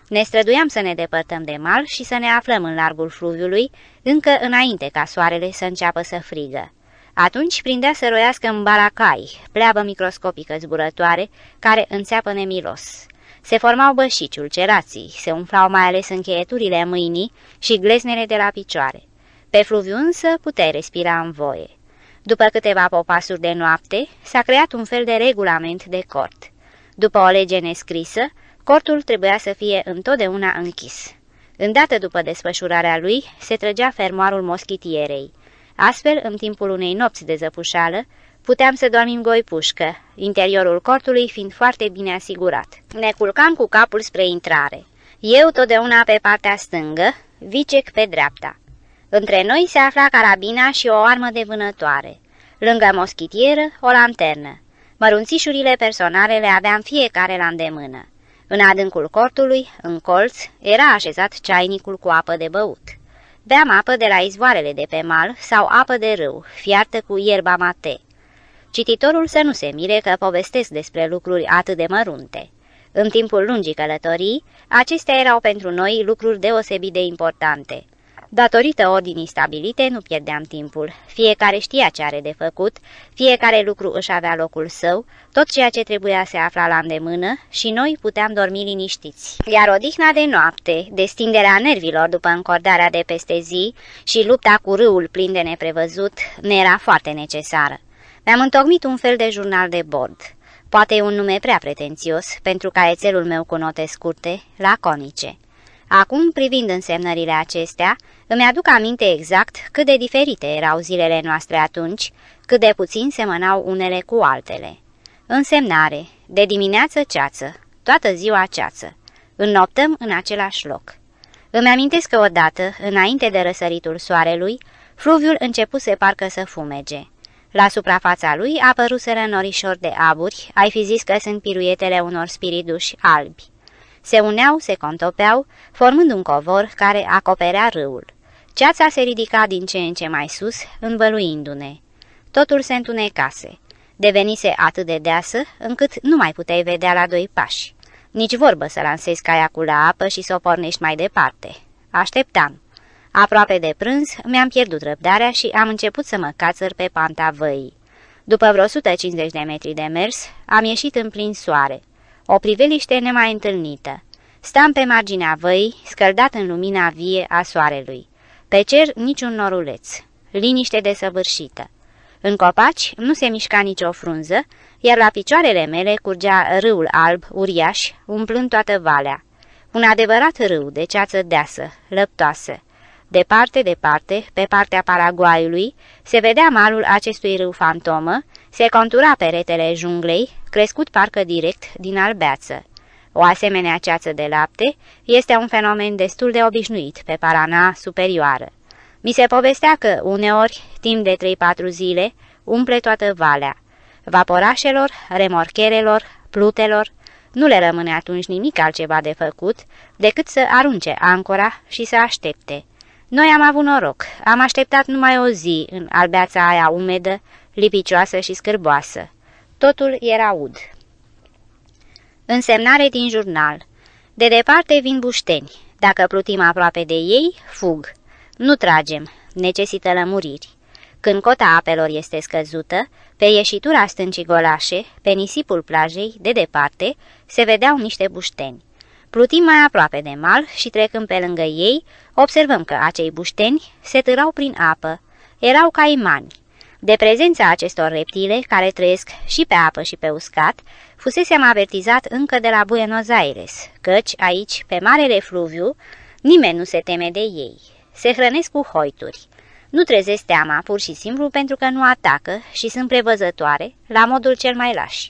Ne străduiam să ne depărtăm de mal și să ne aflăm în largul fluviului, încă înainte ca soarele să înceapă să frigă. Atunci prindea să roiască în baracai, pleabă microscopică zburătoare, care înțeapă nemilos. Se formau bășici, ulcerații, se umflau mai ales încheieturile mâinii și gleznele de la picioare. Pe fluviu însă puteai respira în voie. După câteva popasuri de noapte, s-a creat un fel de regulament de cort. După o lege nescrisă, cortul trebuia să fie întotdeauna închis. Îndată după desfășurarea lui, se trăgea fermoarul moschitierei. Astfel, în timpul unei nopți de zăpușală, puteam să dormim goi pușcă, interiorul cortului fiind foarte bine asigurat. Ne culcam cu capul spre intrare. Eu totdeauna pe partea stângă, Vicec pe dreapta. Între noi se afla carabina și o armă de vânătoare. Lângă moschitieră, o lanternă. Mărunțișurile personale le aveam fiecare la îndemână. În adâncul cortului, în colț, era așezat ceainicul cu apă de băut. Beam apă de la izvoarele de pe mal sau apă de râu, fiartă cu ierba mate. Cititorul să nu se mire că povestesc despre lucruri atât de mărunte. În timpul lungii călătorii, acestea erau pentru noi lucruri deosebit de importante – Datorită ordinii stabilite, nu pierdeam timpul. Fiecare știa ce are de făcut, fiecare lucru își avea locul său, tot ceea ce trebuia se afla la îndemână și noi puteam dormi liniștiți. Iar odihna de noapte, destinderea nervilor după încordarea de peste zi și lupta cu râul plin de neprevăzut, ne era foarte necesară. Mi-am întocmit un fel de jurnal de bord. Poate e un nume prea pretențios pentru caietelul meu cu note scurte, laconice. Acum, privind însemnările acestea, îmi aduc aminte exact cât de diferite erau zilele noastre atunci, cât de puțin semănau unele cu altele. Însemnare, de dimineață ceață, toată ziua ceață. Înnoptăm în același loc. Îmi amintesc că odată, înainte de răsăritul soarelui, fluviul începuse parcă să fumege. La suprafața lui apăruseră norișori de aburi, ai fi zis că sunt piruietele unor spiriduși albi se uneau, se contopeau, formând un covor care acoperea râul. Ceața se ridica din ce în ce mai sus, învăluindu-ne. Totul se întunecase. Devenise atât de deasă, încât nu mai puteai vedea la doi pași. Nici vorbă să lansezi caiacul la apă și să o pornești mai departe. Așteptam. Aproape de prânz, mi-am pierdut răbdarea și am început să mă cațăr pe panta văii. După vreo 150 de metri de mers, am ieșit în plin soare. O priveliște nemai întâlnită. Stam pe marginea văii, scăldat în lumina vie a soarelui. Pe cer niciun noruleț. Liniște desăvârșită. În copaci nu se mișca nicio frunză, iar la picioarele mele curgea râul alb, uriaș, umplând toată valea. Un adevărat râu de ceață deasă, lăptoasă. Departe, departe, pe partea Paraguayului, se vedea malul acestui râu fantomă, se contura peretele junglei, crescut parcă direct din albeață. O asemenea ceață de lapte este un fenomen destul de obișnuit pe Parana superioară. Mi se povestea că, uneori, timp de 3-4 zile, umple toată valea. Vaporașelor, remorcherelor, plutelor, nu le rămâne atunci nimic altceva de făcut decât să arunce ancora și să aștepte. Noi am avut noroc, am așteptat numai o zi în albeața aia umedă, lipicioasă și scârboasă. Totul era ud. Însemnare din jurnal. De departe vin bușteni. Dacă plutim aproape de ei, fug. Nu tragem. Necesită lămuriri. Când cota apelor este scăzută, pe ieșitura stâncii golașe, pe nisipul plajei, de departe, se vedeau niște bușteni. Plutim mai aproape de mal și trecând pe lângă ei, observăm că acei bușteni se târau prin apă. Erau caimani. De prezența acestor reptile, care trăiesc și pe apă și pe uscat, fusesem avertizat încă de la Buenos Aires, căci aici, pe marele fluviu, nimeni nu se teme de ei. Se hrănesc cu hoituri. Nu trezesc teama pur și simplu pentru că nu atacă și sunt prevăzătoare, la modul cel mai laș.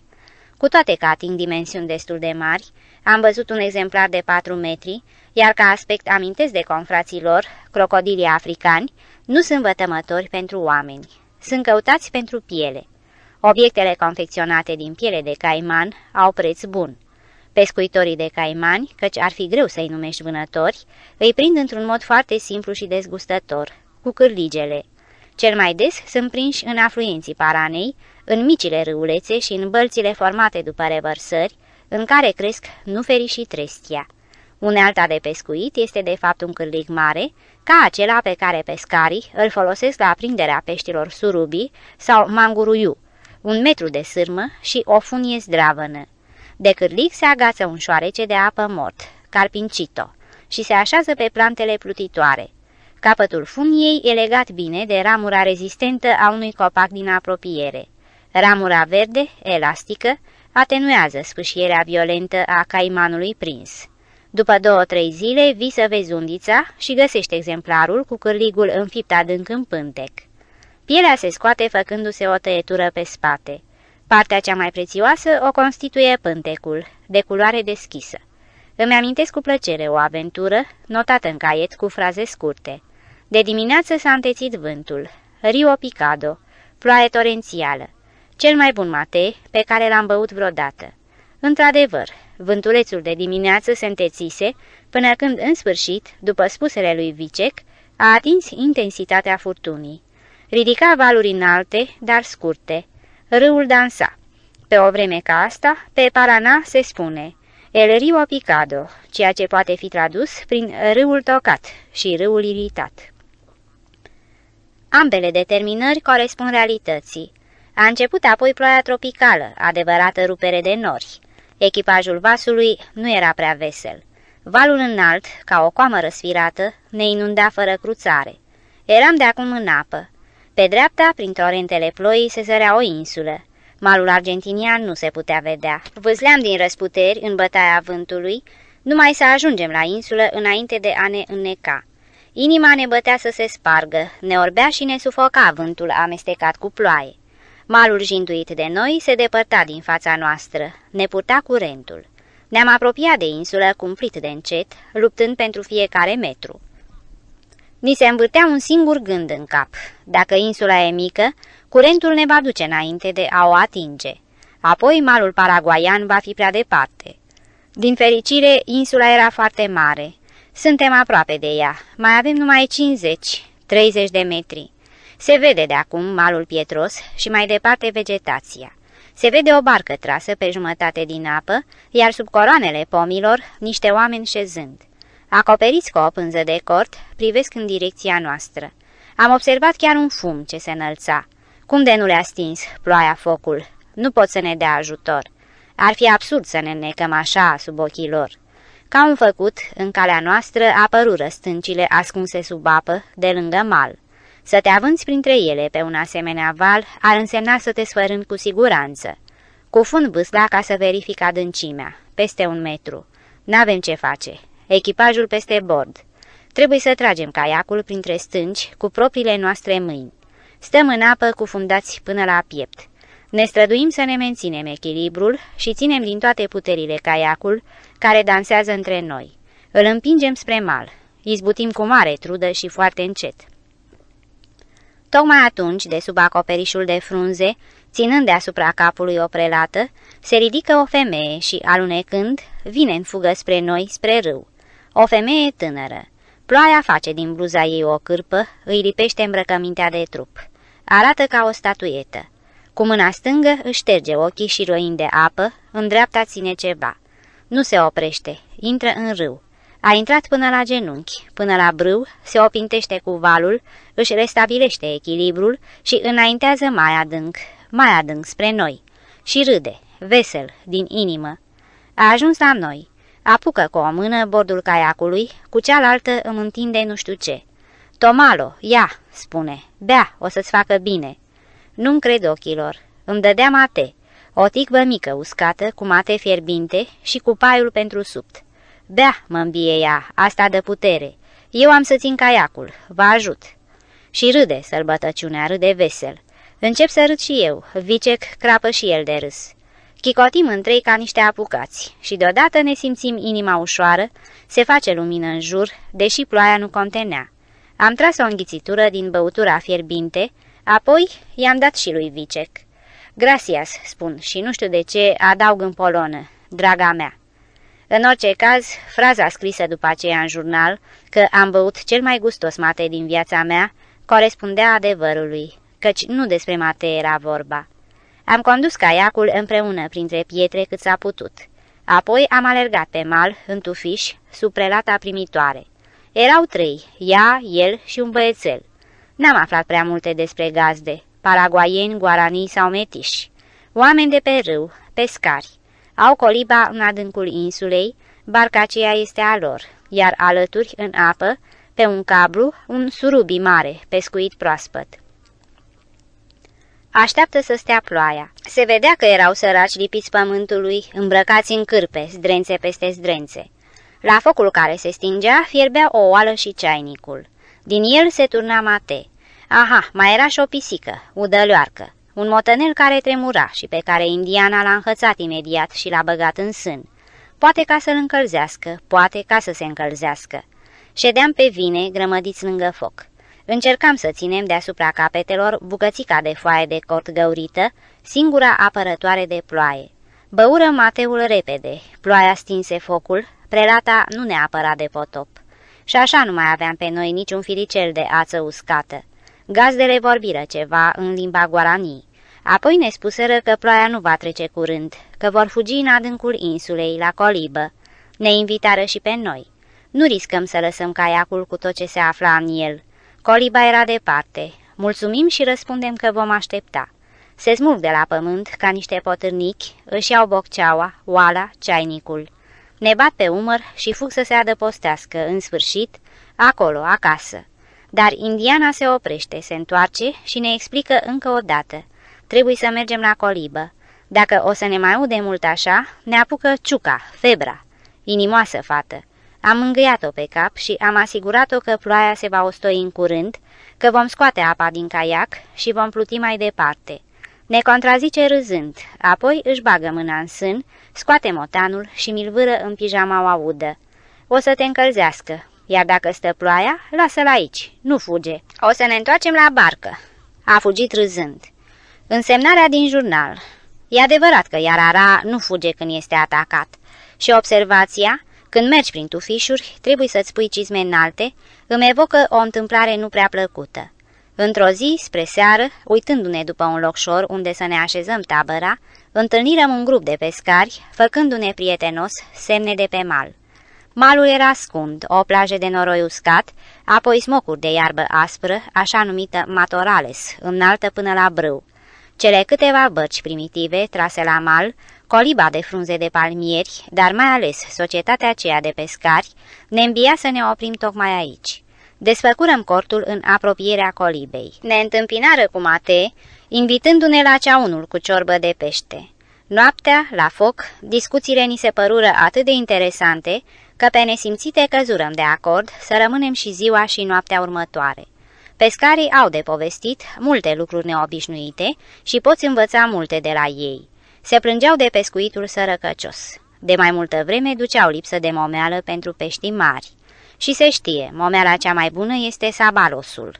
Cu toate că ating dimensiuni destul de mari, am văzut un exemplar de 4 metri, iar ca aspect amintesc de confrații lor, crocodilii africani, nu sunt vătămători pentru oameni sunt căutați pentru piele. Obiectele confecționate din piele de caiman au preț bun. Pescuitorii de caimani, căci ar fi greu să-i numești vânători, îi prind într-un mod foarte simplu și dezgustător, cu cârligele. Cel mai des sunt prinși în afluenții Paranei, în micile râulețe și în bălțile formate după revărsări, în care cresc nuferii și trestia. Unealta de pescuit este de fapt un cârlig mare, ca acela pe care pescarii îl folosesc la aprinderea peștilor surubii sau manguruiu, un metru de sârmă și o funie zdravănă. De cârlig se agață un șoarece de apă mort, carpincito, și se așează pe plantele plutitoare. Capătul funiei e legat bine de ramura rezistentă a unui copac din apropiere. Ramura verde, elastică, atenuează sfâșierea violentă a caimanului prins. După două-trei zile, vii să vezi undița și găsești exemplarul cu cârligul înfipt adânc în pântec. Pielea se scoate făcându-se o tăietură pe spate. Partea cea mai prețioasă o constituie pântecul, de culoare deschisă. Îmi amintesc cu plăcere o aventură, notată în caiet cu fraze scurte. De dimineață s-a întețit vântul. Rio Picado. Ploaie torențială. Cel mai bun mate pe care l-am băut vreodată. Într-adevăr, vântulețul de dimineață se întețise, până când, în sfârșit, după spusele lui Vicec, a atins intensitatea furtunii. Ridica valuri înalte, dar scurte. Râul dansa. Pe o vreme ca asta, pe Parana se spune El Rio Picado, ceea ce poate fi tradus prin râul tocat și râul iritat. Ambele determinări corespund realității. A început apoi ploaia tropicală, adevărată rupere de nori. Echipajul vasului nu era prea vesel. Valul înalt, ca o coamă răsfirată, ne inunda fără cruțare. Eram de acum în apă. Pe dreapta, prin torentele ploii, se zărea o insulă. Malul argentinian nu se putea vedea. Vâzleam din răsputeri în bătaia vântului, numai să ajungem la insulă înainte de a ne înneca. Inima ne bătea să se spargă, ne orbea și ne sufoca vântul amestecat cu ploaie. Malul jinduit de noi se depărta din fața noastră, ne purta curentul. Ne-am apropiat de insulă cumplit de încet, luptând pentru fiecare metru. Ni se învârtea un singur gând în cap. Dacă insula e mică, curentul ne va duce înainte de a o atinge. Apoi malul paraguaian va fi prea departe. Din fericire, insula era foarte mare. Suntem aproape de ea. Mai avem numai 50-30 de metri. Se vede de acum malul pietros și mai departe vegetația. Se vede o barcă trasă pe jumătate din apă, iar sub coroanele pomilor niște oameni șezând. Acoperiți cu o pânză de cort, privesc în direcția noastră. Am observat chiar un fum ce se înălța. Cum de nu le-a stins ploaia focul? Nu pot să ne dea ajutor. Ar fi absurd să ne necăm așa sub ochii lor. Ca un făcut, în calea noastră apărură stâncile ascunse sub apă, de lângă mal. Să te avânți printre ele pe un asemenea val ar însemna să te sfărând cu siguranță. Cufund bâsla ca să verific adâncimea, peste un metru. N-avem ce face. Echipajul peste bord. Trebuie să tragem caiacul printre stânci cu propriile noastre mâini. Stăm în apă cufundați până la piept. Ne străduim să ne menținem echilibrul și ținem din toate puterile caiacul care dansează între noi. Îl împingem spre mal. Izbutim cu mare trudă și foarte încet. Tocmai atunci, de sub acoperișul de frunze, ținând deasupra capului o prelată, se ridică o femeie și, alunecând, vine în fugă spre noi, spre râu. O femeie tânără. Ploaia face din bluza ei o cârpă, îi lipește îmbrăcămintea de trup. Arată ca o statuietă. Cu mâna stângă își șterge ochii și roind de apă, în dreapta ține ceva. Nu se oprește, intră în râu. A intrat până la genunchi, până la brâu, se opintește cu valul, își restabilește echilibrul și înaintează mai adânc, mai adânc spre noi. Și râde, vesel, din inimă. A ajuns la noi. Apucă cu o mână bordul caiacului, cu cealaltă îmi întinde nu știu ce. Tomalo, ia, spune, bea, o să-ți facă bine. Nu-mi cred ochilor. Îmi dădea mate, o ticbă mică uscată, cu mate fierbinte și cu paiul pentru supt. Bea, mă îmbie ea, asta de putere. Eu am să țin caiacul, vă ajut. Și râde sălbătăciunea, râde vesel. Încep să râd și eu, Vicec crapă și el de râs. Chicotim în trei ca niște apucați și deodată ne simțim inima ușoară, se face lumină în jur, deși ploaia nu contenea. Am tras o înghițitură din băutura fierbinte, apoi i-am dat și lui Vicec. Gracias, spun, și nu știu de ce adaug în polonă, draga mea. În orice caz, fraza scrisă după aceea în jurnal, că am băut cel mai gustos mate din viața mea, corespundea adevărului, căci nu despre mate era vorba. Am condus caiacul împreună printre pietre cât s-a putut. Apoi am alergat pe mal, în tufiș, sub prelata primitoare. Erau trei, ea, el și un băiețel. N-am aflat prea multe despre gazde, paraguaieni, guaranii sau metiși. Oameni de pe râu, pescari. Au coliba în adâncul insulei, barca aceea este a lor, iar alături, în apă, pe un cablu, un surubi mare, pescuit proaspăt. Așteaptă să stea ploaia. Se vedea că erau săraci lipiți pământului, îmbrăcați în cârpe, zdrențe peste zdrențe. La focul care se stingea, fierbea o oală și ceainicul. Din el se turna mate. Aha, mai era și o pisică, udălioarcă, un motănel care tremura și pe care indiana l-a înhățat imediat și l-a băgat în sân. Poate ca să-l încălzească, poate ca să se încălzească. Ședeam pe vine, grămădiți lângă foc. Încercam să ținem deasupra capetelor bucățica de foaie de cort găurită, singura apărătoare de ploaie. Băură mateul repede, ploaia stinse focul, prelata nu ne apăra de potop. Și așa nu mai aveam pe noi niciun filicel de ață uscată. Gazdele vorbiră ceva în limba guaranii. Apoi ne spuseră că ploaia nu va trece curând, că vor fugi în adâncul insulei, la colibă. Ne invitară și pe noi. Nu riscăm să lăsăm caiacul cu tot ce se afla în el. Coliba era departe. Mulțumim și răspundem că vom aștepta. Se smulg de la pământ ca niște potârnichi, își iau bocceaua, oala, ceainicul. Ne bat pe umăr și fug să se adăpostească, în sfârșit, acolo, acasă. Dar indiana se oprește, se întoarce și ne explică încă o dată. Trebuie să mergem la colibă. Dacă o să ne mai aude mult așa, ne apucă ciuca, febra. Inimoasă fată. Am îngâiat-o pe cap și am asigurat-o că ploaia se va ostoi în curând, că vom scoate apa din caiac și vom pluti mai departe. Ne contrazice râzând, apoi își bagă mâna în sân, scoate motanul și mi-l vâră în pijama audă. O să te încălzească, iar dacă stă ploaia, lasă-l aici, nu fuge. O să ne întoarcem la barcă." A fugit râzând. Însemnarea din jurnal. E adevărat că Iarara nu fuge când este atacat. Și observația, când mergi prin tufișuri, trebuie să-ți pui cizme înalte, îmi evocă o întâmplare nu prea plăcută. Într-o zi, spre seară, uitându-ne după un locșor unde să ne așezăm tabăra, întâlnirăm un grup de pescari, făcându-ne prietenos semne de pe mal. Malul era scund, o plajă de noroi uscat, apoi smocuri de iarbă aspră, așa numită matorales, înaltă până la brâu. Cele câteva bărci primitive, trase la mal, coliba de frunze de palmieri, dar mai ales societatea aceea de pescari, ne îmbia să ne oprim tocmai aici. Desfăcurăm cortul în apropierea colibei. Ne întâmpinară cu mate, invitându-ne la ceaunul cu ciorbă de pește. Noaptea, la foc, discuțiile ni se părură atât de interesante, că pe nesimțite căzurăm de acord să rămânem și ziua și noaptea următoare. Pescarii au de povestit multe lucruri neobișnuite și poți învăța multe de la ei. Se plângeau de pescuitul sărăcăcios. De mai multă vreme duceau lipsă de momeală pentru pești mari. Și se știe, momeala cea mai bună este sabalosul.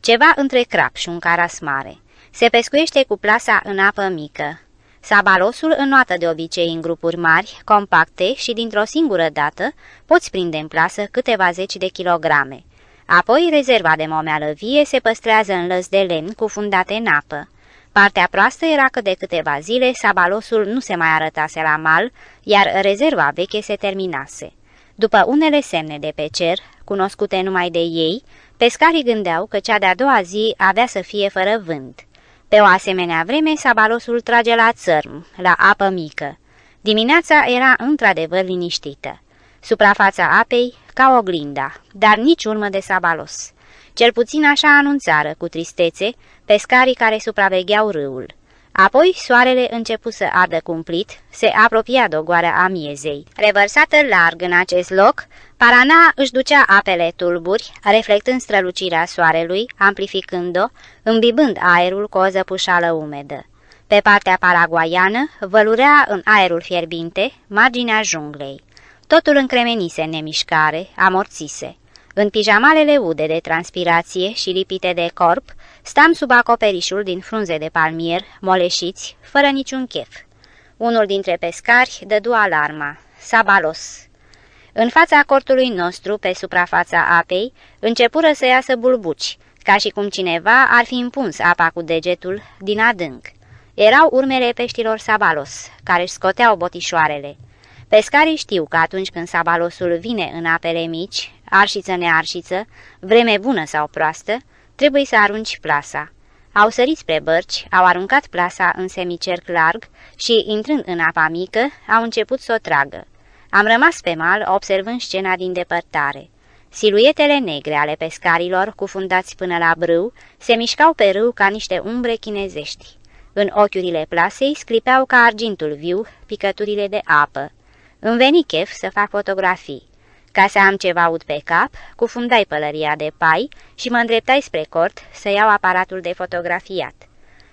Ceva între crap și un caras mare. Se pescuiește cu plasa în apă mică. Sabalosul înnoată de obicei în grupuri mari, compacte și dintr-o singură dată poți prinde în plasă câteva zeci de kilograme. Apoi, rezerva de momeală vie se păstrează în lăs de lemn cufundate în apă. Partea proastă era că de câteva zile sabalosul nu se mai arătase la mal, iar rezerva veche se terminase. După unele semne de pe cer, cunoscute numai de ei, pescarii gândeau că cea de-a doua zi avea să fie fără vânt. Pe o asemenea vreme, sabalosul trage la țărm, la apă mică. Dimineața era într-adevăr liniștită. Suprafața apei ca oglinda, dar nici urmă de sabalos. Cel puțin așa anunțară, cu tristețe, pescarii care supravegheau râul. Apoi soarele începu să ardă cumplit, se apropia dogoarea amiezei. Revărsată larg în acest loc, Parana își ducea apele tulburi, reflectând strălucirea soarelui, amplificând-o, îmbibând aerul cu o zăpușală umedă. Pe partea paraguaiană vălurea în aerul fierbinte marginea junglei. Totul încremenise în nemișcare, amorțise. În pijamalele ude de transpirație și lipite de corp, stam sub acoperișul din frunze de palmier, moleșiți, fără niciun chef. Unul dintre pescari dădu alarma. Sabalos În fața cortului nostru, pe suprafața apei, începură să iasă bulbuci, ca și cum cineva ar fi împuns apa cu degetul din adânc. Erau urmele peștilor Sabalos, care își scoteau botișoarele. Pescarii știu că atunci când sabalosul vine în apele mici, arșiță-nearșiță, vreme bună sau proastă, trebuie să arunci plasa. Au sărit spre bărci, au aruncat plasa în semicerc larg și, intrând în apa mică, au început să o tragă. Am rămas pe mal, observând scena din depărtare. Siluetele negre ale pescarilor, cufundați până la brâu, se mișcau pe râu ca niște umbre chinezești. În ochiurile plasei sclipeau ca argintul viu picăturile de apă. Îmi veni chef să fac fotografii. Ca să am ceva ud pe cap, cufundai pălăria de pai și mă îndreptai spre cort să iau aparatul de fotografiat.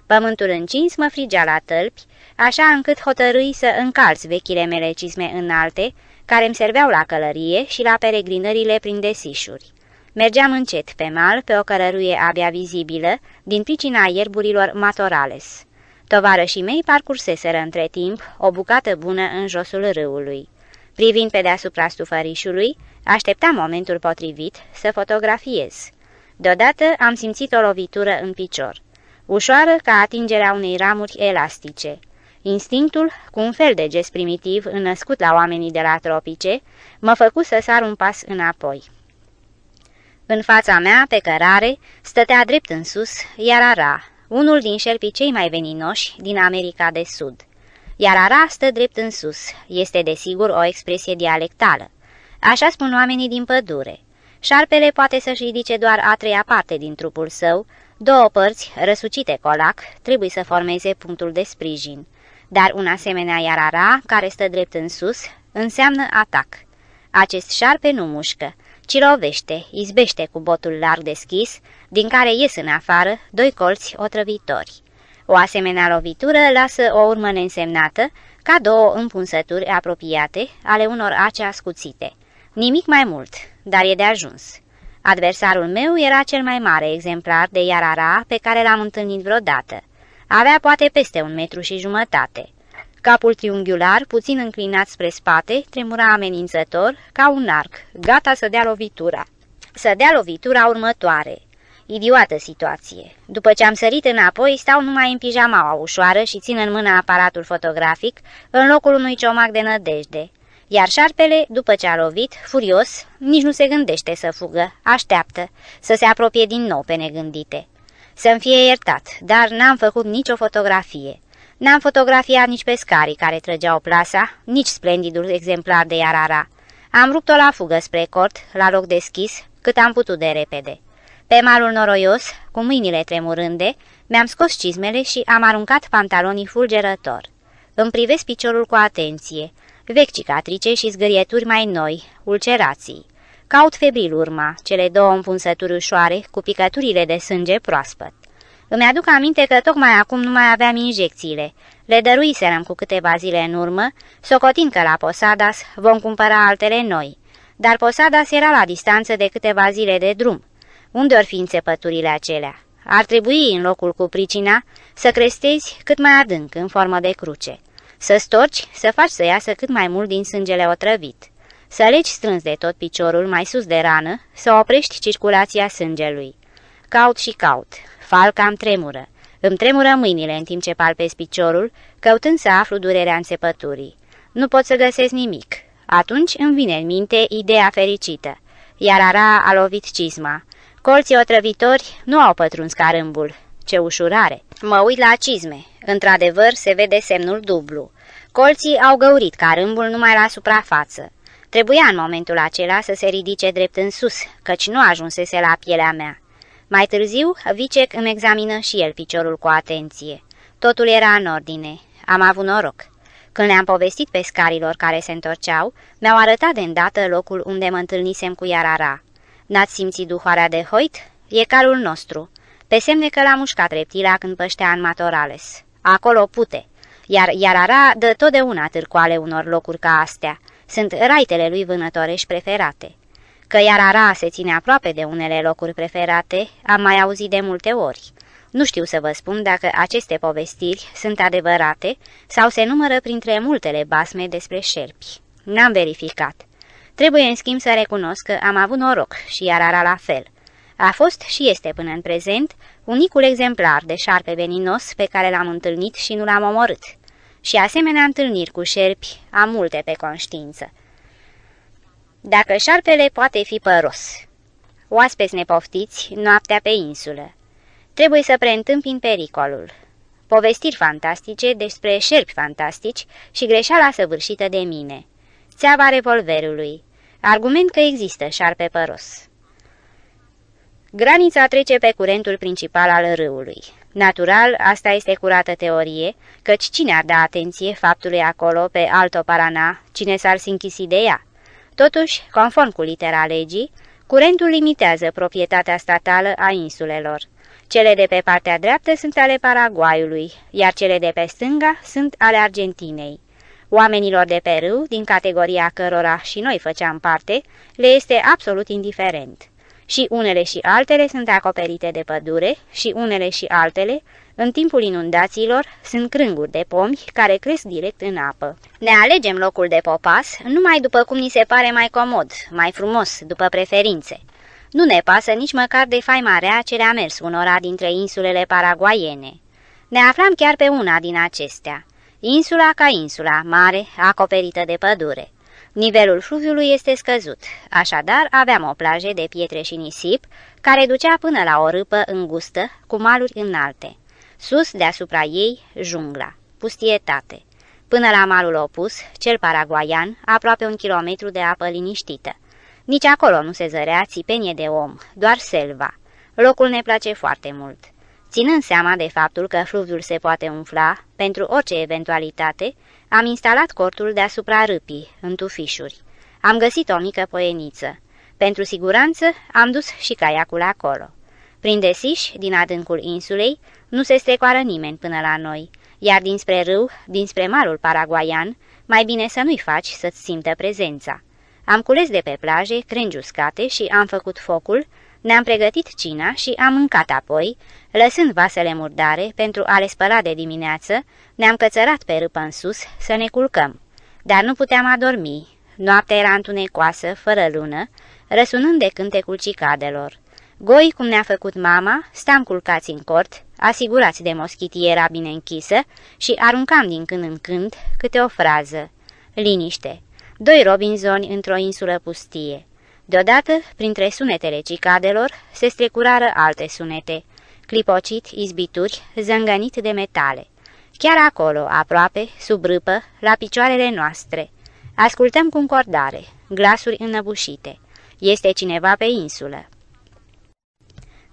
Pământul încins mă frigea la tălpi, așa încât hotărâi să încalți vechile mele cizme înalte, care îmi serveau la călărie și la peregrinările prin desișuri. Mergeam încet pe mal, pe o călăruie abia vizibilă, din pricina ierburilor matorales. Tovarășii mei parcurseseră între timp o bucată bună în josul râului. Privind pe deasupra stufărișului, așteptam momentul potrivit să fotografiez. Deodată am simțit o lovitură în picior, ușoară ca atingerea unei ramuri elastice. Instinctul, cu un fel de gest primitiv înnăscut la oamenii de la tropice, mă făcu să sar un pas înapoi. În fața mea, pe cărare, stătea drept în sus, iar ara, unul din șerpii cei mai veninoși din America de Sud. Iar ara stă drept în sus, este desigur o expresie dialectală. Așa spun oamenii din pădure. Șarpele poate să-și ridice doar a treia parte din trupul său, două părți, răsucite colac, trebuie să formeze punctul de sprijin. Dar un asemenea iarara, care stă drept în sus, înseamnă atac. Acest șarpe nu mușcă, ci lovește, izbește cu botul larg deschis, din care ies în afară doi colți otrăvitori. O asemenea lovitură lasă o urmă neînsemnată, ca două împunsături apropiate ale unor ace ascuțite. Nimic mai mult, dar e de ajuns. Adversarul meu era cel mai mare exemplar de iarara pe care l-am întâlnit vreodată. Avea poate peste un metru și jumătate. Capul triunghiular, puțin înclinat spre spate, tremura amenințător, ca un arc, gata să dea lovitura. Să dea lovitura următoare. Idiotă situație. După ce am sărit înapoi, stau numai în pijamaua ușoară și țin în mână aparatul fotografic, în locul unui ciomac de nădejde. Iar șarpele, după ce a lovit, furios, nici nu se gândește să fugă, așteaptă, să se apropie din nou pe negândite. Să-mi fie iertat, dar n-am făcut nicio fotografie. N-am fotografiat nici pescarii care trăgeau plasa, nici splendidul exemplar de iarara. Am rupt-o la fugă spre cort, la loc deschis, cât am putut de repede. Pe malul noroios, cu mâinile tremurânde, mi-am scos cizmele și am aruncat pantalonii fulgerător. Îmi privesc piciorul cu atenție, vechi cicatrice și zgârieturi mai noi, ulcerații. Caut febril urma, cele două împunsături ușoare, cu picăturile de sânge proaspăt. Îmi aduc aminte că tocmai acum nu mai aveam injecțiile. Le dăruiserăm cu câteva zile în urmă, socotind că la Posadas vom cumpăra altele noi. Dar Posadas era la distanță de câteva zile de drum. Unde or fi înțepăturile acelea? Ar trebui, în locul cu pricina, să crestezi cât mai adânc, în formă de cruce. Să storci, să faci să iasă cât mai mult din sângele otrăvit. Să legi strâns de tot piciorul mai sus de rană, să oprești circulația sângelui. Caut și caut. Falca îmi tremură. Îmi tremură mâinile în timp ce palpez piciorul, căutând să aflu durerea înțepăturii. Nu pot să găsesc nimic. Atunci îmi vine în minte ideea fericită. Iar ara a lovit cizma. Colții otrăvitori nu au pătruns carâmbul. Ce ușurare! Mă uit la cizme. Într-adevăr, se vede semnul dublu. Colții au găurit carâmbul numai la suprafață. Trebuia în momentul acela să se ridice drept în sus, căci nu ajunsese la pielea mea. Mai târziu, Vicec îmi examină și el piciorul cu atenție. Totul era în ordine. Am avut noroc. Când le-am povestit pescarilor care se întorceau, mi-au arătat de îndată locul unde mă întâlnisem cu Iarara. N-ați simțit duhoarea de hoit? E calul nostru. Pe semne că l-a mușcat reptila când păștea în Matorales. Acolo pute. Iar Iarara dă totdeauna târcoale unor locuri ca astea. Sunt raitele lui vânătorești preferate. Că Iarara se ține aproape de unele locuri preferate, am mai auzit de multe ori. Nu știu să vă spun dacă aceste povestiri sunt adevărate sau se numără printre multele basme despre șerpi. N-am verificat. Trebuie în schimb să recunosc că am avut noroc și iar ara la fel. A fost și este până în prezent unicul exemplar de șarpe veninos pe care l-am întâlnit și nu l-am omorât. Și asemenea întâlniri cu șerpi am multe pe conștiință. Dacă șarpele poate fi păros. Oaspeți nepoftiți, noaptea pe insulă. Trebuie să preîntâmpin pericolul. Povestiri fantastice despre șerpi fantastici și greșeala săvârșită de mine. Țeava revolverului. Argument că există șarpe păros. Granița trece pe curentul principal al râului. Natural, asta este curată teorie, căci cine ar da atenție faptului acolo pe Alto Parana, cine s-ar sinchisi de ea? Totuși, conform cu litera legii, curentul limitează proprietatea statală a insulelor. Cele de pe partea dreaptă sunt ale Paraguayului, iar cele de pe stânga sunt ale Argentinei. Oamenilor de pe râu, din categoria cărora și noi făceam parte, le este absolut indiferent. Și unele și altele sunt acoperite de pădure și unele și altele, în timpul inundațiilor, sunt crânguri de pomi care cresc direct în apă. Ne alegem locul de popas numai după cum ni se pare mai comod, mai frumos, după preferințe. Nu ne pasă nici măcar de faima rea ce le-a mers unora dintre insulele paraguaiene. Ne aflam chiar pe una din acestea. Insula ca insula, mare, acoperită de pădure. Nivelul fluviului este scăzut, așadar aveam o plajă de pietre și nisip, care ducea până la o râpă îngustă, cu maluri înalte. Sus, deasupra ei, jungla, pustietate. Până la malul opus, cel paraguaian, aproape un kilometru de apă liniștită. Nici acolo nu se zărea țipenie de om, doar selva. Locul ne place foarte mult. Ținând seama de faptul că fluviul se poate umfla, pentru orice eventualitate, am instalat cortul deasupra râpii, în tufișuri. Am găsit o mică poieniță. Pentru siguranță, am dus și caiacul acolo. Prin desiș, din adâncul insulei, nu se strecoară nimeni până la noi, iar dinspre râu, dinspre malul paraguaian, mai bine să nu-i faci să-ți simtă prezența. Am cules de pe plaje crengi uscate și am făcut focul, ne-am pregătit cina și am mâncat apoi, lăsând vasele murdare pentru a le spăla de dimineață, ne-am cățărat pe râpă în sus să ne culcăm. Dar nu puteam adormi. Noaptea era întunecoasă, fără lună, răsunând de cântecul cicadelor. Goi, cum ne-a făcut mama, stam culcați în cort, asigurați de moschitiera bine închisă și aruncam din când în când câte o frază. Liniște. Doi Robinsoni într-o insulă pustie. Deodată, printre sunetele cicadelor, se strecurară alte sunete. Clipocit, izbituri, zângănit de metale. Chiar acolo, aproape, sub râpă, la picioarele noastre. Ascultăm cu încordare, glasuri înăbușite. Este cineva pe insulă.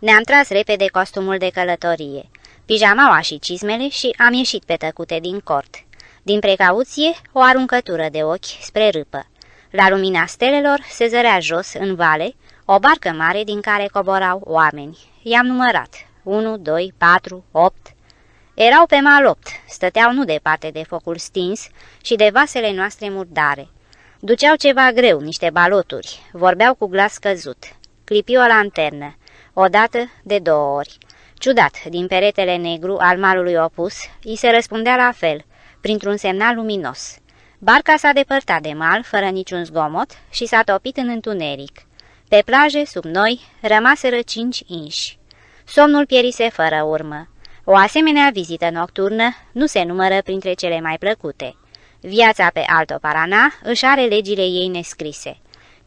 Ne-am tras repede costumul de călătorie, pijamaua și cizmele și am ieșit pe tăcute din cort. Din precauție, o aruncătură de ochi spre râpă. La lumina stelelor se zărea jos, în vale, o barcă mare din care coborau oameni. I-am numărat. 1, 2, 4, 8. Erau pe mal opt, stăteau nu departe de focul stins și de vasele noastre murdare. Duceau ceva greu, niște baloturi, vorbeau cu glas căzut. Clipi o lanternă, odată de două ori. Ciudat, din peretele negru al malului opus, îi se răspundea la fel, printr-un semnal luminos. Barca s-a depărtat de mal, fără niciun zgomot, și s-a topit în întuneric. Pe plaje, sub noi, rămaseră cinci inși. Somnul pierise fără urmă. O asemenea vizită nocturnă nu se numără printre cele mai plăcute. Viața pe Alto Parana își are legile ei nescrise.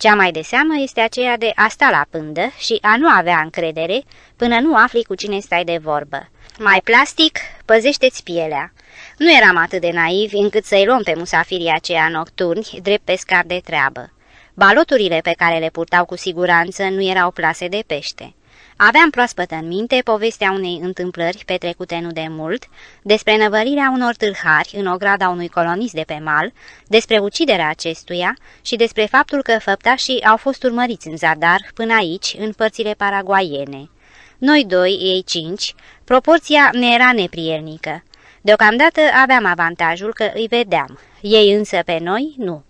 Cea mai de seamă este aceea de a sta la pândă și a nu avea încredere până nu afli cu cine stai de vorbă. Mai plastic, păzește-ți pielea. Nu eram atât de naivi încât să-i luăm pe musafirii aceia nocturni drept pescar de treabă. Baloturile pe care le purtau cu siguranță nu erau plase de pește. Aveam proaspăt în minte povestea unei întâmplări petrecute nu de mult, despre năvărirea unor tâlhari în ograda unui colonist de pe mal, despre uciderea acestuia și despre faptul că făptașii au fost urmăriți în zadar până aici, în părțile paraguaiene. Noi doi, ei cinci, proporția ne era neprielnică. Deocamdată aveam avantajul că îi vedeam, ei însă pe noi nu.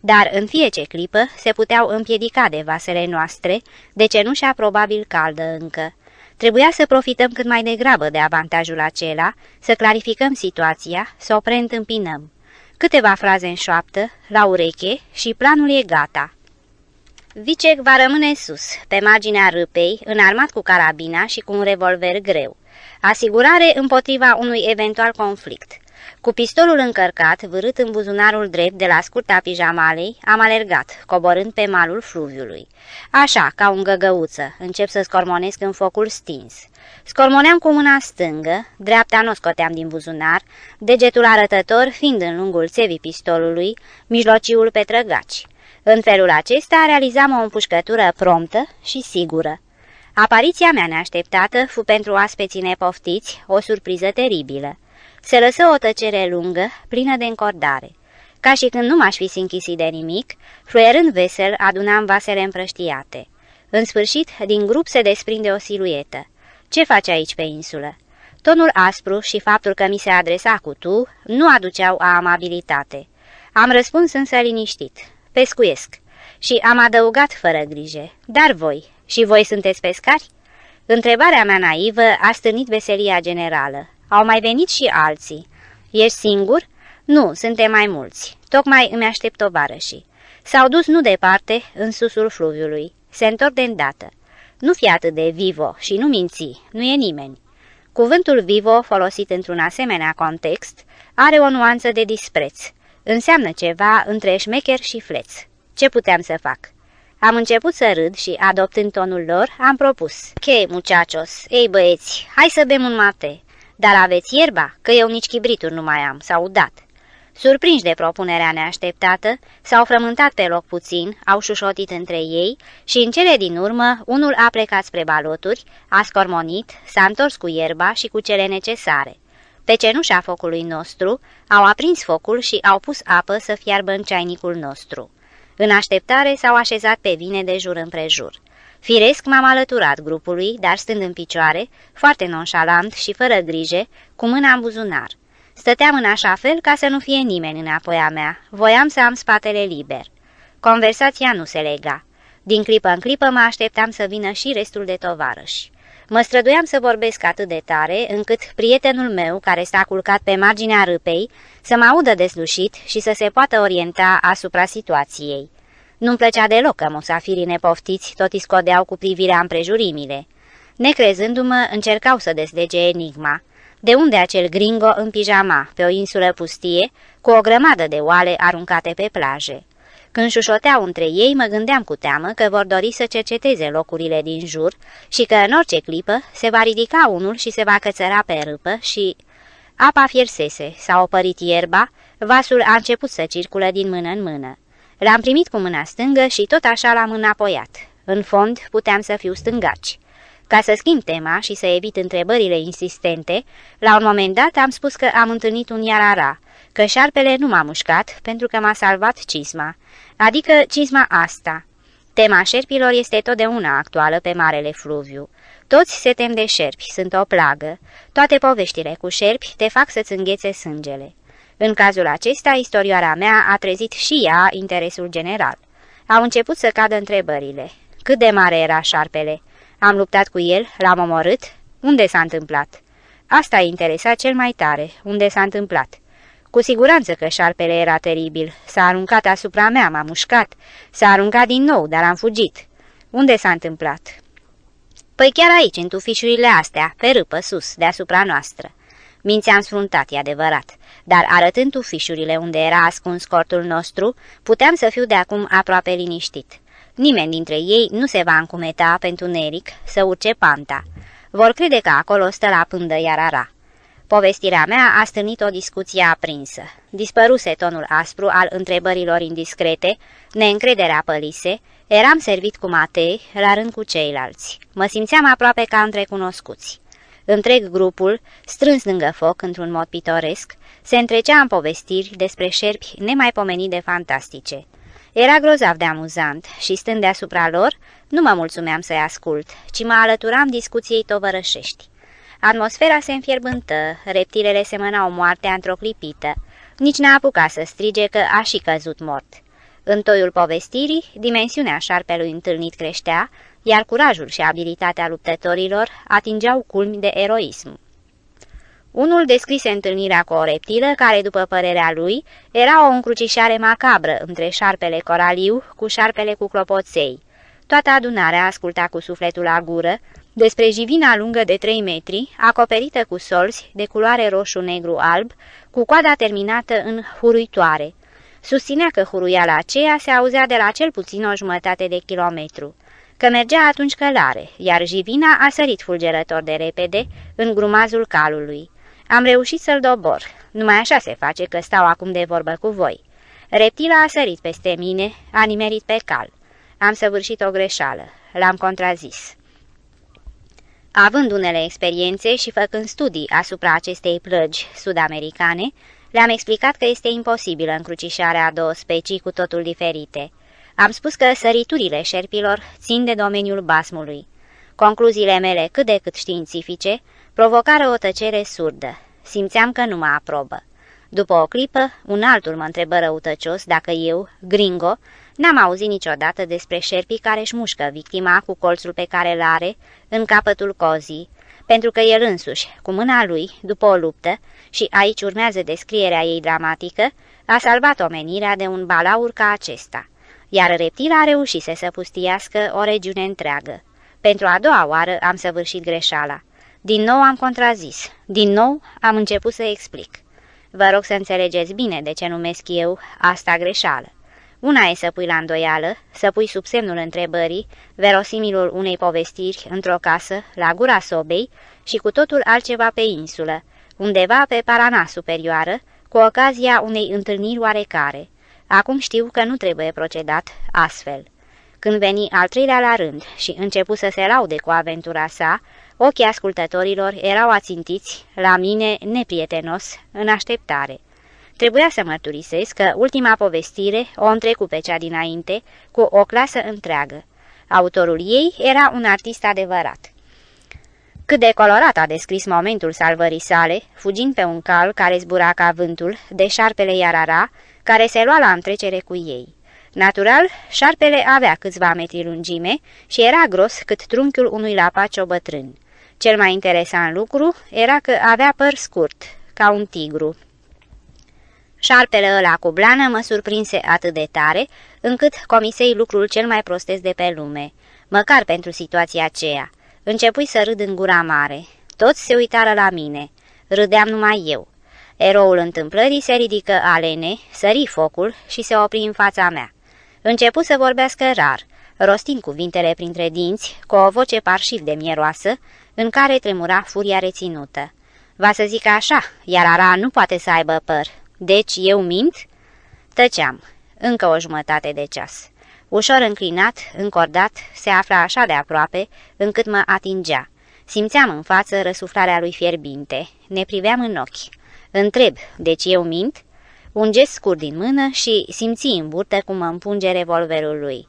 Dar în fiecare clipă se puteau împiedica de vasele noastre, de cenușa probabil caldă încă. Trebuia să profităm cât mai degrabă de avantajul acela, să clarificăm situația, să o preîntâmpinăm. câteva fraze în șoaptă, la ureche și planul e gata. Vicec va rămâne sus, pe marginea râpei, înarmat cu carabina și cu un revolver greu. Asigurare împotriva unui eventual conflict. Cu pistolul încărcat, vârât în buzunarul drept de la scurta pijamalei, am alergat, coborând pe malul fluviului. Așa, ca un găgăuță, încep să scormonesc în focul stins. Scormoneam cu mâna stângă, dreapta nu scoteam din buzunar, degetul arătător fiind în lungul țevii pistolului, mijlociul pe trăgaci. În felul acesta realizam o împușcătură promptă și sigură. Apariția mea neașteptată fu pentru aspeții nepoftiți o surpriză teribilă. Se lăsă o tăcere lungă, plină de încordare. Ca și când nu m-aș fi închisit de nimic, fluierând vesel, adunam vasele împrăștiate. În sfârșit, din grup se desprinde o siluetă. Ce faci aici pe insulă?" Tonul aspru și faptul că mi se adresa cu tu nu aduceau a amabilitate. Am răspuns însă liniștit. Pescuiesc. Și am adăugat fără grijă. Dar voi? Și voi sunteți pescari? Întrebarea mea naivă a stârnit veselia generală. Au mai venit și alții. Ești singur? Nu, suntem mai mulți. Tocmai îmi aștept tovarășii. S-au dus nu departe, în susul fluviului. Se întorc de îndată. Nu fi atât de vivo și nu minți, nu e nimeni. Cuvântul vivo, folosit într-un asemenea context, are o nuanță de dispreț. Înseamnă ceva între șmecher și fleț. Ce puteam să fac? Am început să râd și, adoptând tonul lor, am propus. Che, muchachos, ei băieți, hai să bem un mate. Dar aveți ierba, că eu nici chibrituri nu mai am, s-au dat. Surprinși de propunerea neașteptată, s-au frământat pe loc puțin, au șușotit între ei și în cele din urmă unul a plecat spre baloturi, a scormonit, s-a întors cu ierba și cu cele necesare. Pe cenușa focului nostru au aprins focul și au pus apă să fiarbă în ceainicul nostru. În așteptare s-au așezat pe vine de jur împrejur. Firesc m-am alăturat grupului, dar stând în picioare, foarte nonșalant și fără grijă, cu mâna în buzunar. Stăteam în așa fel ca să nu fie nimeni înapoi a mea. Voiam să am spatele liber. Conversația nu se lega. Din clipă în clipă mă așteptam să vină și restul de tovarăși. Mă străduiam să vorbesc atât de tare, încât prietenul meu, care s-a culcat pe marginea râpei, să mă audă deslușit și să se poată orienta asupra situației. Nu-mi plăcea deloc că musafirii nepoftiți tot iscodeau cu privirea împrejurimile. Necrezându-mă, încercau să deslege enigma. De unde acel gringo în pijama, pe o insulă pustie, cu o grămadă de oale aruncate pe plaje? Când șușoteau între ei, mă gândeam cu teamă că vor dori să cerceteze locurile din jur și că în orice clipă se va ridica unul și se va cățăra pe râpă și... Apa fiersese, s-a opărit ierba, vasul a început să circulă din mână în mână. L-am primit cu mâna stângă și tot așa l-am înapoiat. În fond, puteam să fiu stângaci. Ca să schimb tema și să evit întrebările insistente, la un moment dat am spus că am întâlnit un iarara, că șarpele nu m-a mușcat pentru că m-a salvat cisma, adică cisma asta. Tema șerpilor este totdeauna actuală pe Marele Fluviu. Toți se tem de șerpi, sunt o plagă. Toate poveștile cu șerpi te fac să-ți înghețe sângele. În cazul acesta, istorioara mea a trezit și ea interesul general. Au început să cadă întrebările. Cât de mare era șarpele? Am luptat cu el, l-am omorât? Unde s-a întâmplat? Asta a interesat cel mai tare. Unde s-a întâmplat? Cu siguranță că șarpele era teribil. S-a aruncat asupra mea, m-a mușcat. S-a aruncat din nou, dar am fugit. Unde s-a întâmplat? Păi chiar aici, în tufișurile astea, pe râpă, sus, deasupra noastră. Mințea sfruntat, e adevărat, dar arătând tufișurile unde era ascuns cortul nostru, puteam să fiu de acum aproape liniștit. Nimeni dintre ei nu se va încumeta pentru Neric să urce panta. Vor crede că acolo stă la pândă iar ara. Povestirea mea a stârnit o discuție aprinsă. Dispăruse tonul aspru al întrebărilor indiscrete, neîncrederea pălise, eram servit cu Matei, la rând cu ceilalți. Mă simțeam aproape ca între cunoscuți. Întreg grupul, strâns lângă foc într-un mod pitoresc, se întrecea în povestiri despre șerpi nemaipomenit de fantastice. Era grozav de amuzant și, stând deasupra lor, nu mă mulțumeam să-i ascult, ci mă alăturam discuției tovărășești. Atmosfera se înfierbântă, reptilele semănau moartea într-o clipită. Nici n-a apucat să strige că a și căzut mort. În toiul povestirii, dimensiunea șarpelui întâlnit creștea, iar curajul și abilitatea luptătorilor atingeau culmi de eroism. Unul descrise întâlnirea cu o reptilă care, după părerea lui, era o încrucișare macabră între șarpele coraliu cu șarpele cu clopoței. Toată adunarea asculta cu sufletul la gură despre jivina lungă de 3 metri, acoperită cu solzi de culoare roșu-negru-alb, cu coada terminată în huruitoare. Susținea că huruiala aceea se auzea de la cel puțin o jumătate de kilometru, că mergea atunci călare, iar jivina a sărit fulgerător de repede în grumazul calului. Am reușit să-l dobor. Numai așa se face că stau acum de vorbă cu voi. Reptila a sărit peste mine, a nimerit pe cal. Am săvârșit o greșeală. L-am contrazis. Având unele experiențe și făcând studii asupra acestei plăgi sud-americane, le-am explicat că este imposibilă încrucișarea a două specii cu totul diferite. Am spus că săriturile șerpilor țin de domeniul basmului. Concluziile mele, cât de cât științifice, provocară o tăcere surdă. Simțeam că nu mă aprobă. După o clipă, un altul mă întrebă răutăcios dacă eu, gringo, n-am auzit niciodată despre șerpii care își mușcă victima cu colțul pe care îl are în capătul cozii, pentru că el însuși, cu mâna lui, după o luptă, și aici urmează descrierea ei dramatică, a salvat omenirea de un balaur ca acesta, iar reptila a reușit să pustiască o regiune întreagă. Pentru a doua oară am săvârșit greșeala. Din nou am contrazis, din nou am început să explic. Vă rog să înțelegeți bine de ce numesc eu asta greșeală. Una e să pui la îndoială, să pui sub semnul întrebării, verosimilul unei povestiri într-o casă, la gura sobei și cu totul altceva pe insulă, undeva pe Parana superioară, cu ocazia unei întâlniri oarecare. Acum știu că nu trebuie procedat astfel. Când veni al treilea la rând și începu să se laude cu aventura sa, ochii ascultătorilor erau ațintiți la mine neprietenos, în așteptare. Trebuia să mărturisesc că ultima povestire o întrecu pe cea dinainte cu o clasă întreagă. Autorul ei era un artist adevărat. Cât de colorat a descris momentul salvării sale, fugind pe un cal care zbura ca vântul, de șarpele Iarara, care se lua la întrecere cu ei. Natural, șarpele avea câțiva metri lungime și era gros cât trunchiul unui lapacio bătrân. Cel mai interesant lucru era că avea păr scurt, ca un tigru. Șarpele ăla cu blană mă surprinse atât de tare, încât comisei lucrul cel mai prostesc de pe lume, măcar pentru situația aceea. Începui să râd în gura mare. Toți se uitară la mine. Râdeam numai eu. Eroul întâmplării se ridică alene, sări focul și se opri în fața mea. Începu să vorbească rar, rostind cuvintele printre dinți, cu o voce parșiv de mieroasă, în care tremura furia reținută. Va să zic așa, iar Ara nu poate să aibă păr, deci eu mint? Tăceam. Încă o jumătate de ceas. Ușor înclinat, încordat, se afla așa de aproape, încât mă atingea. Simțeam în față răsuflarea lui fierbinte. Ne priveam în ochi. Întreb, deci eu mint? Un gest scurt din mână și simți în burtă cum mă împunge revolverul lui.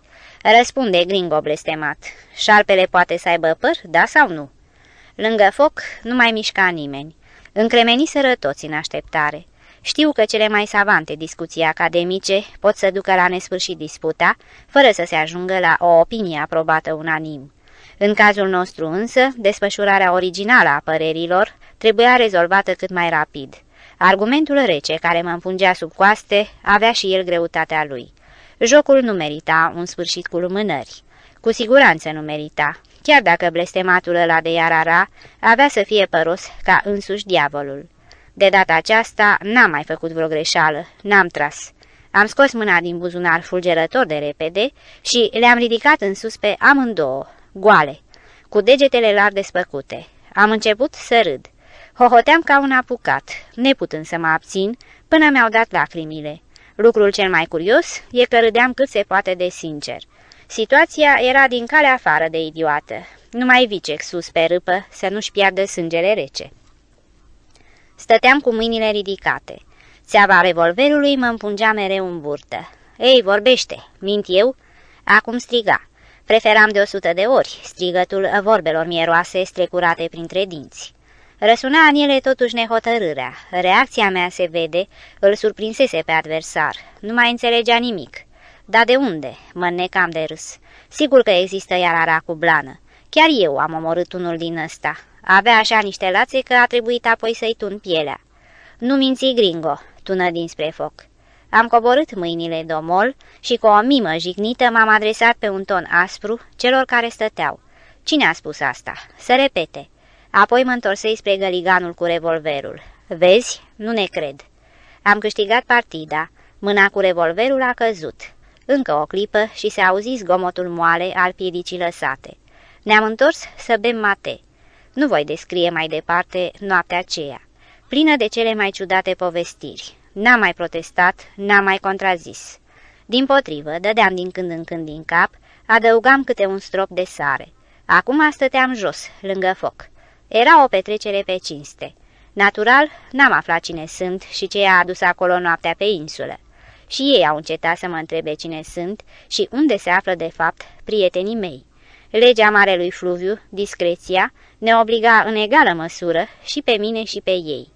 Răspunde gringo blestemat. Șarpele poate să aibă păr, da sau nu? Lângă foc nu mai mișca nimeni. Încremeniseră toți în așteptare. Știu că cele mai savante discuții academice pot să ducă la nesfârșit disputa, fără să se ajungă la o opinie aprobată unanim. În cazul nostru însă, desfășurarea originală a părerilor trebuia rezolvată cât mai rapid. Argumentul rece care mă împungea sub coaste avea și el greutatea lui. Jocul nu merita un sfârșit cu lumânări. Cu siguranță nu merita, chiar dacă blestematul ăla de Iarara avea să fie păros ca însuși diavolul. De data aceasta n-am mai făcut vreo greșeală, n-am tras. Am scos mâna din buzunar fulgerător de repede și le-am ridicat în sus pe amândouă, goale, cu degetele larg despăcute. Am început să râd. Hohoteam ca un apucat, neputând să mă abțin, până mi-au dat lacrimile. Lucrul cel mai curios e că râdeam cât se poate de sincer. Situația era din calea afară de idiotă. Numai Vicec sus pe râpă să nu-și piardă sângele rece. Stăteam cu mâinile ridicate. Țeava revolverului mă împungea mereu în burtă. Ei, vorbește! Mint eu?" Acum striga. Preferam de o sută de ori strigătul vorbelor mieroase strecurate printre dinți. Răsuna în ele totuși nehotărârea. Reacția mea se vede, îl surprinsese pe adversar. Nu mai înțelegea nimic. Dar de unde? Mă necam de râs. Sigur că există iarara cu blană. Chiar eu am omorât unul din ăsta. Avea așa niște lațe că a trebuit apoi să-i tun pielea. Nu minți, gringo, tună dinspre foc. Am coborât mâinile domol și cu o mimă jignită m-am adresat pe un ton aspru celor care stăteau. Cine a spus asta? Să repete. Apoi mă întorsei spre găliganul cu revolverul. Vezi? Nu ne cred. Am câștigat partida. Mâna cu revolverul a căzut. Încă o clipă și se auzi zgomotul moale al piedicii lăsate. Ne-am întors să bem mate. Nu voi descrie mai departe noaptea aceea, plină de cele mai ciudate povestiri. N-am mai protestat, n-am mai contrazis. Din potrivă, dădeam din când în când din cap, adăugam câte un strop de sare. Acum stăteam jos, lângă foc. Era o petrecere pe cinste. Natural, n-am aflat cine sunt și ce a adus acolo noaptea pe insulă. Și ei au încetat să mă întrebe cine sunt și unde se află de fapt prietenii mei. Legea Marelui Fluviu, discreția, ne obliga în egală măsură și pe mine și pe ei.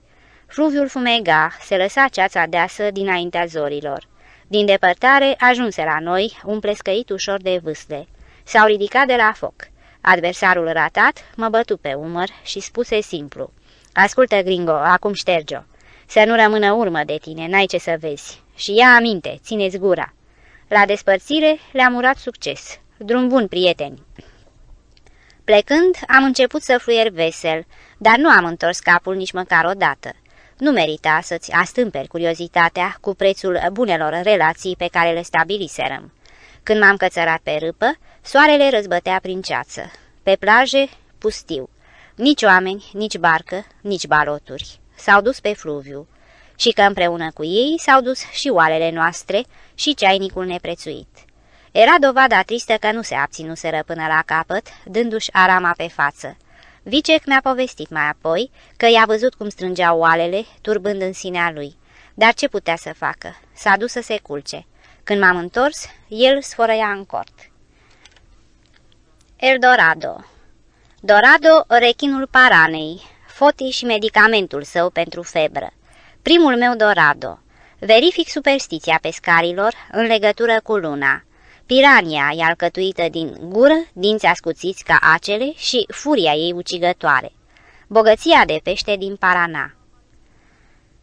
Fluviul fumega, se lăsa ceața deasă dinaintea zorilor. Din depărtare ajunse la noi un plescăit ușor de vâsle. S-au ridicat de la foc. Adversarul ratat mă bătu pe umăr și spuse simplu. Ascultă, gringo, acum șterge-o. Să nu rămână urmă de tine, n-ai ce să vezi. Și ia aminte, țineți gura. La despărțire le-am urat succes. Drum bun, prieteni! Plecând, am început să fluier vesel, dar nu am întors capul nici măcar o dată. Nu merita să-ți astâmperi curiozitatea cu prețul bunelor relații pe care le stabiliserăm. Când m-am cățărat pe râpă, soarele răzbătea prin ceață. Pe plaje, pustiu. Nici oameni, nici barcă, nici baloturi. S-au dus pe fluviu. Și că împreună cu ei s-au dus și oalele noastre și ceainicul neprețuit. Era dovada tristă că nu se abținuseră până la capăt, dându-și arama pe față. Vicec mi-a povestit mai apoi că i-a văzut cum strângeau oalele, turbând în sinea lui. Dar ce putea să facă? S-a dus să se culce. Când m-am întors, el sfărăia în cort. Eldorado Dorado, rechinul paranei, foti și medicamentul său pentru febră. Primul meu Dorado. Verific superstiția pescarilor în legătură cu luna. Pirania e alcătuită din gură, dinți ascuțiți ca acele și furia ei ucigătoare. Bogăția de pește din Parana.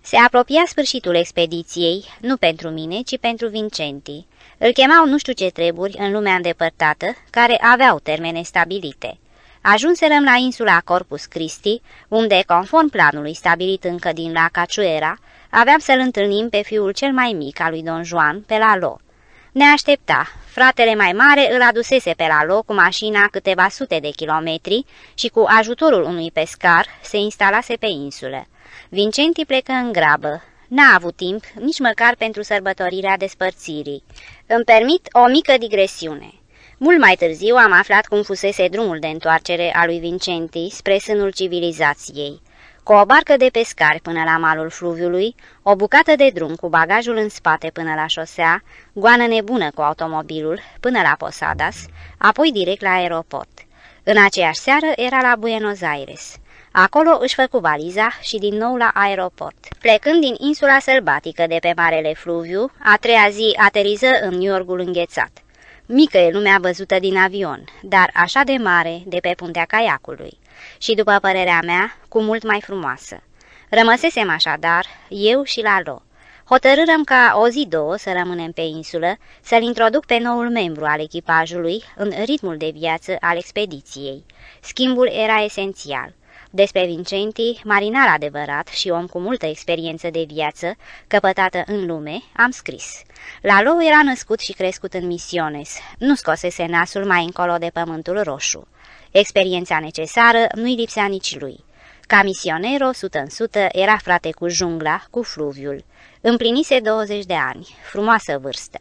Se apropia sfârșitul expediției, nu pentru mine, ci pentru Vincenti. Îl chemau nu știu ce treburi în lumea îndepărtată, care aveau termene stabilite. Ajunserăm la insula Corpus Christi, unde, conform planului stabilit încă din la Caciuera, aveam să-l întâlnim pe fiul cel mai mic al lui Don Juan, pe la Lo. Ne aștepta. Fratele mai mare îl adusese pe la loc cu mașina câteva sute de kilometri și cu ajutorul unui pescar se instalase pe insulă. Vincenti plecă în grabă. N-a avut timp nici măcar pentru sărbătorirea despărțirii. Îmi permit o mică digresiune. Mult mai târziu am aflat cum fusese drumul de întoarcere a lui Vincenti spre sânul civilizației. Cu o barcă de pescari până la malul fluviului, o bucată de drum cu bagajul în spate până la șosea, goană nebună cu automobilul până la Posadas, apoi direct la aeroport. În aceeași seară era la Buenos Aires. Acolo își făcu valiza și din nou la aeroport. Plecând din insula sălbatică de pe Marele Fluviu, a treia zi ateriză în New Yorkul înghețat. Mică e lumea văzută din avion, dar așa de mare de pe puntea caiacului și, după părerea mea, cu mult mai frumoasă. Rămăsesem așadar, eu și Lalo. Hotărârăm ca o zi două să rămânem pe insulă, să-l introduc pe noul membru al echipajului în ritmul de viață al expediției. Schimbul era esențial. Despre Vincenti, marinar adevărat și om cu multă experiență de viață, căpătată în lume, am scris. Lalo era născut și crescut în Misiones, nu scosese nasul mai încolo de pământul roșu. Experiența necesară nu-i lipsea nici lui. Ca misionero, sută în sută, era frate cu jungla, cu fluviul. Împlinise 20 de ani, frumoasă vârstă.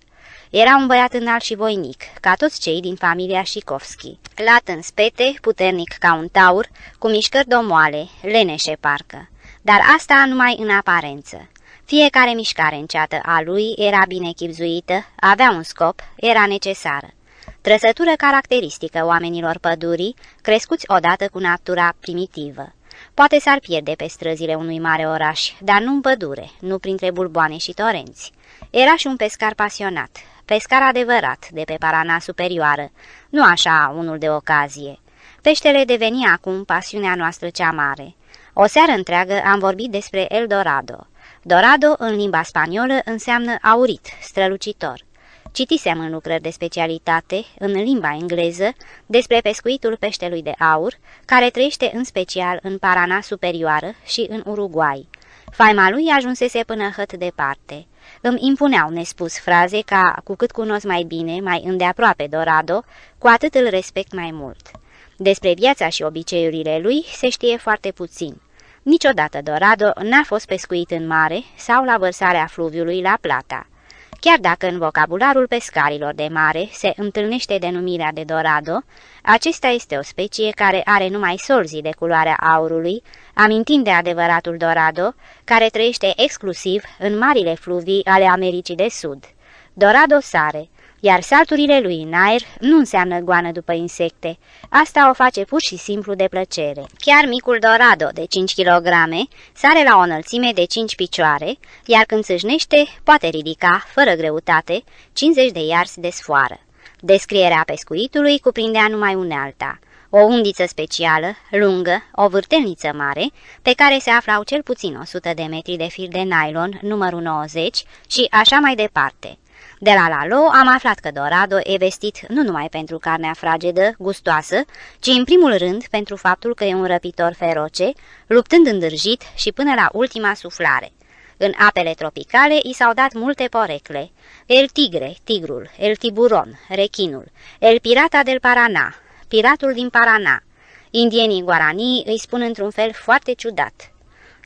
Era un băiat înalt și voinic, ca toți cei din familia Șicovski. Lat în spete, puternic ca un taur, cu mișcări domoale, leneșe parcă. Dar asta numai în aparență. Fiecare mișcare înceată a lui era bine chipzuită, avea un scop, era necesară. Trăsătură caracteristică oamenilor pădurii, crescuți odată cu natura primitivă. Poate s-ar pierde pe străzile unui mare oraș, dar nu în pădure, nu printre bulboane și torenți. Era și un pescar pasionat, pescar adevărat de pe Parana superioară, nu așa unul de ocazie. Peștele deveni acum pasiunea noastră cea mare. O seară întreagă am vorbit despre Eldorado. Dorado, în limba spaniolă, înseamnă aurit, strălucitor. Citisem în lucrări de specialitate, în limba engleză, despre pescuitul peștelui de aur, care trăiește în special în Parana Superioară și în Uruguay. Faima lui ajunsese până hăt departe. Îmi impuneau nespus fraze ca, cu cât cunosc mai bine, mai îndeaproape Dorado, cu atât îl respect mai mult. Despre viața și obiceiurile lui se știe foarte puțin. Niciodată Dorado n-a fost pescuit în mare sau la vărsarea fluviului la Plata. Chiar dacă în vocabularul pescarilor de mare se întâlnește denumirea de dorado, acesta este o specie care are numai solzii de culoarea aurului, amintind de adevăratul dorado, care trăiește exclusiv în marile fluvii ale Americii de Sud. Dorado sare, iar salturile lui în aer nu înseamnă goană după insecte. Asta o face pur și simplu de plăcere. Chiar micul dorado de 5 kg sare la o înălțime de 5 picioare, iar când țâșnește poate ridica, fără greutate, 50 de iarzi de sfoară. Descrierea pescuitului cuprindea numai unealta o undiță specială, lungă, o vârtelniță mare, pe care se aflau cel puțin 100 de metri de fir de nylon, numărul 90, și așa mai departe. De la Lalo am aflat că Dorado e vestit nu numai pentru carnea fragedă, gustoasă, ci în primul rând pentru faptul că e un răpitor feroce, luptând îndârjit și până la ultima suflare. În apele tropicale i s-au dat multe porecle. El tigre, tigrul, el tiburon, rechinul, el pirata del Paraná, piratul din Paraná. Indienii guaranii îi spun într-un fel foarte ciudat.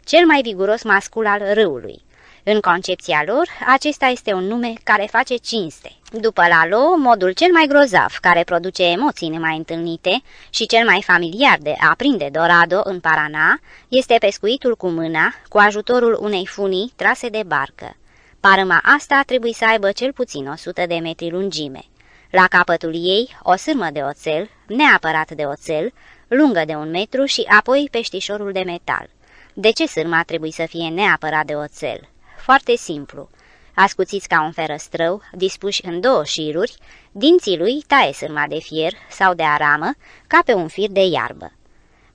Cel mai viguros mascul al râului. În concepția lor, acesta este un nume care face cinste. După Lalo, modul cel mai grozav, care produce emoții nemai întâlnite și cel mai familiar de a prinde dorado în Paraná, este pescuitul cu mâna, cu ajutorul unei funii trase de barcă. Parâma asta trebuie să aibă cel puțin 100 de metri lungime. La capătul ei, o sârmă de oțel, neapărat de oțel, lungă de un metru și apoi peștișorul de metal. De ce sârma trebuie să fie neapărat de oțel? Foarte simplu. Ascuțiți ca un ferăstrău, dispuși în două șiruri, dinții lui taie sârma de fier sau de aramă, ca pe un fir de iarbă.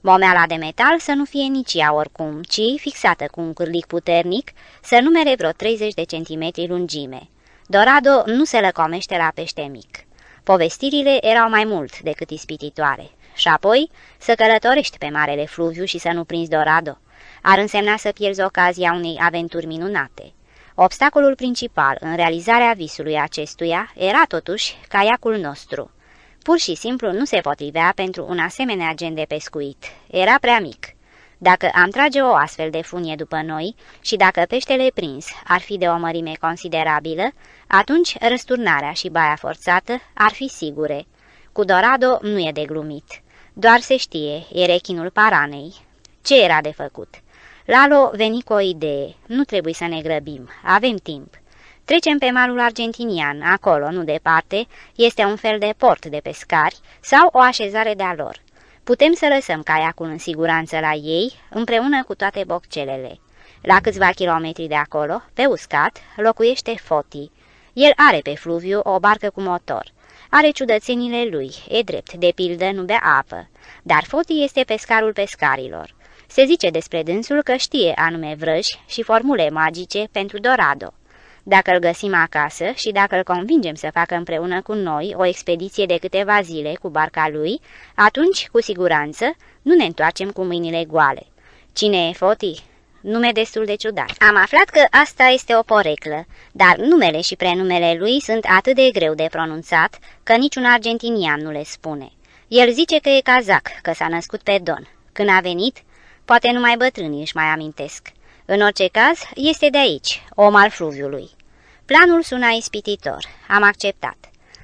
Momeala de metal să nu fie nici ea oricum, ci fixată cu un cârlic puternic, să numere vreo 30 de centimetri lungime. Dorado nu se lăcomește la pește mic. Povestirile erau mai mult decât ispititoare. Și apoi să călătorești pe marele fluviu și să nu prinzi Dorado ar însemna să pierzi ocazia unei aventuri minunate. Obstacolul principal în realizarea visului acestuia era totuși caiacul nostru. Pur și simplu nu se potrivea pentru un asemenea gen de pescuit. Era prea mic. Dacă am trage o astfel de funie după noi și dacă peștele prins ar fi de o mărime considerabilă, atunci răsturnarea și baia forțată ar fi sigure. Cu Dorado nu e de glumit. Doar se știe, e rechinul paranei. Ce era de făcut? Lalo veni cu o idee. Nu trebuie să ne grăbim. Avem timp. Trecem pe malul argentinian. Acolo, nu departe, este un fel de port de pescari sau o așezare de-a lor. Putem să lăsăm caiacul în siguranță la ei, împreună cu toate boccelele. La câțiva kilometri de acolo, pe uscat, locuiește Foti. El are pe fluviu o barcă cu motor. Are ciudățenile lui, e drept, de pildă nu bea apă. Dar Foti este pescarul pescarilor. Se zice despre dânsul că știe anume vrăși și formule magice pentru Dorado. Dacă îl găsim acasă și dacă îl convingem să facă împreună cu noi o expediție de câteva zile cu barca lui, atunci, cu siguranță, nu ne întoarcem cu mâinile goale. Cine e Foti? Nume destul de ciudat. Am aflat că asta este o poreclă, dar numele și prenumele lui sunt atât de greu de pronunțat că niciun argentinian nu le spune. El zice că e cazac, că s-a născut pe Don. Când a venit, Poate numai bătrânii își mai amintesc. În orice caz, este de aici, om al fluviului. Planul suna ispititor. Am acceptat.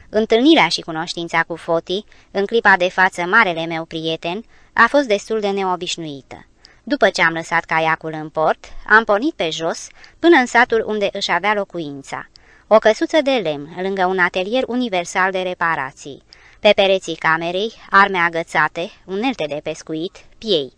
Întâlnirea și cunoștința cu Foti, în clipa de față marele meu prieten, a fost destul de neobișnuită. După ce am lăsat caiacul în port, am pornit pe jos până în satul unde își avea locuința. O căsuță de lemn, lângă un atelier universal de reparații. Pe pereții camerei, arme agățate, unelte de pescuit, piei.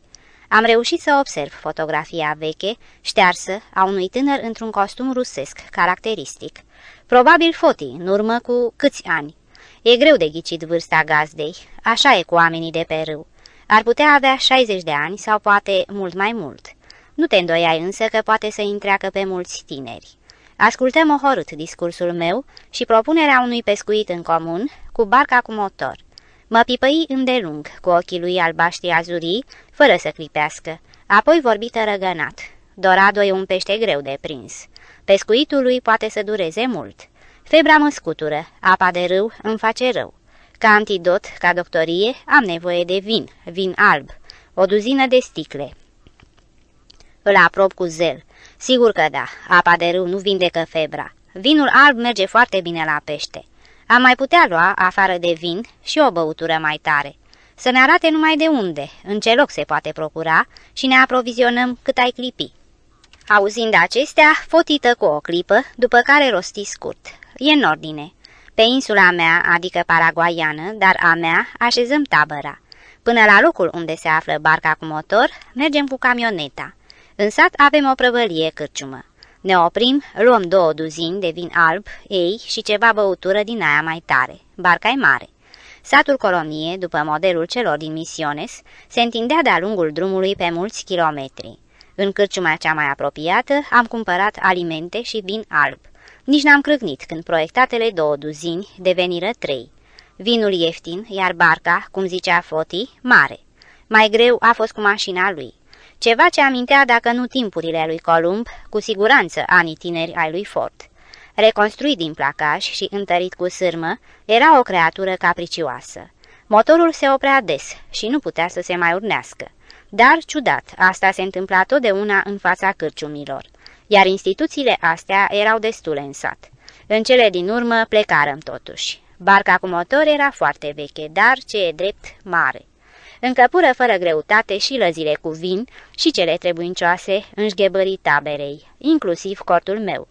Am reușit să observ fotografia veche, ștearsă, a unui tânăr într-un costum rusesc, caracteristic. Probabil Foti, în urmă cu câți ani. E greu de ghicit vârsta gazdei, așa e cu oamenii de pe râu. Ar putea avea 60 de ani sau poate mult mai mult. Nu te îndoiai însă că poate să întreacă pe mulți tineri. Ascultăm ohorât discursul meu și propunerea unui pescuit în comun cu barca cu motor. Mă pipăi îndelung cu ochii lui albaștri azurii, fără să clipească, apoi vorbi tărăgănat. Dorado e un pește greu de prins. Pescuitul lui poate să dureze mult. Febra mă scutură, apa de râu îmi face rău. Ca antidot, ca doctorie, am nevoie de vin, vin alb, o duzină de sticle. Îl aprob cu zel. Sigur că da, apa de râu nu vindecă febra. Vinul alb merge foarte bine la pește. Am mai putea lua, afară de vin, și o băutură mai tare. Să ne arate numai de unde, în ce loc se poate procura și ne aprovizionăm cât ai clipi. Auzind acestea, fotită cu o clipă, după care rosti scurt. E în ordine. Pe insula mea, adică paraguaiană, dar a mea, așezăm tabăra. Până la locul unde se află barca cu motor, mergem cu camioneta. În sat avem o prăvălie cârciumă. Ne oprim, luăm două duzini de vin alb, ei și ceva băutură din aia mai tare. Barca e mare. Satul colonie, după modelul celor din Misiones, se întindea de-a lungul drumului pe mulți kilometri. În cârciuma cea mai apropiată am cumpărat alimente și vin alb. Nici n-am crâcnit când proiectatele două duzini deveniră trei. Vinul ieftin, iar barca, cum zicea Foti, mare. Mai greu a fost cu mașina lui. Ceva ce amintea, dacă nu timpurile lui Columb, cu siguranță anii tineri ai lui Ford. Reconstruit din placaj și întărit cu sârmă, era o creatură capricioasă. Motorul se oprea des și nu putea să se mai urnească. Dar, ciudat, asta se întâmpla totdeauna în fața cârciumilor, iar instituțiile astea erau destule în sat. În cele din urmă plecarăm totuși. Barca cu motor era foarte veche, dar, ce e drept, mare. Încăpură fără greutate și lăzile cu vin și cele trebuincioase înșghebării taberei, inclusiv cortul meu.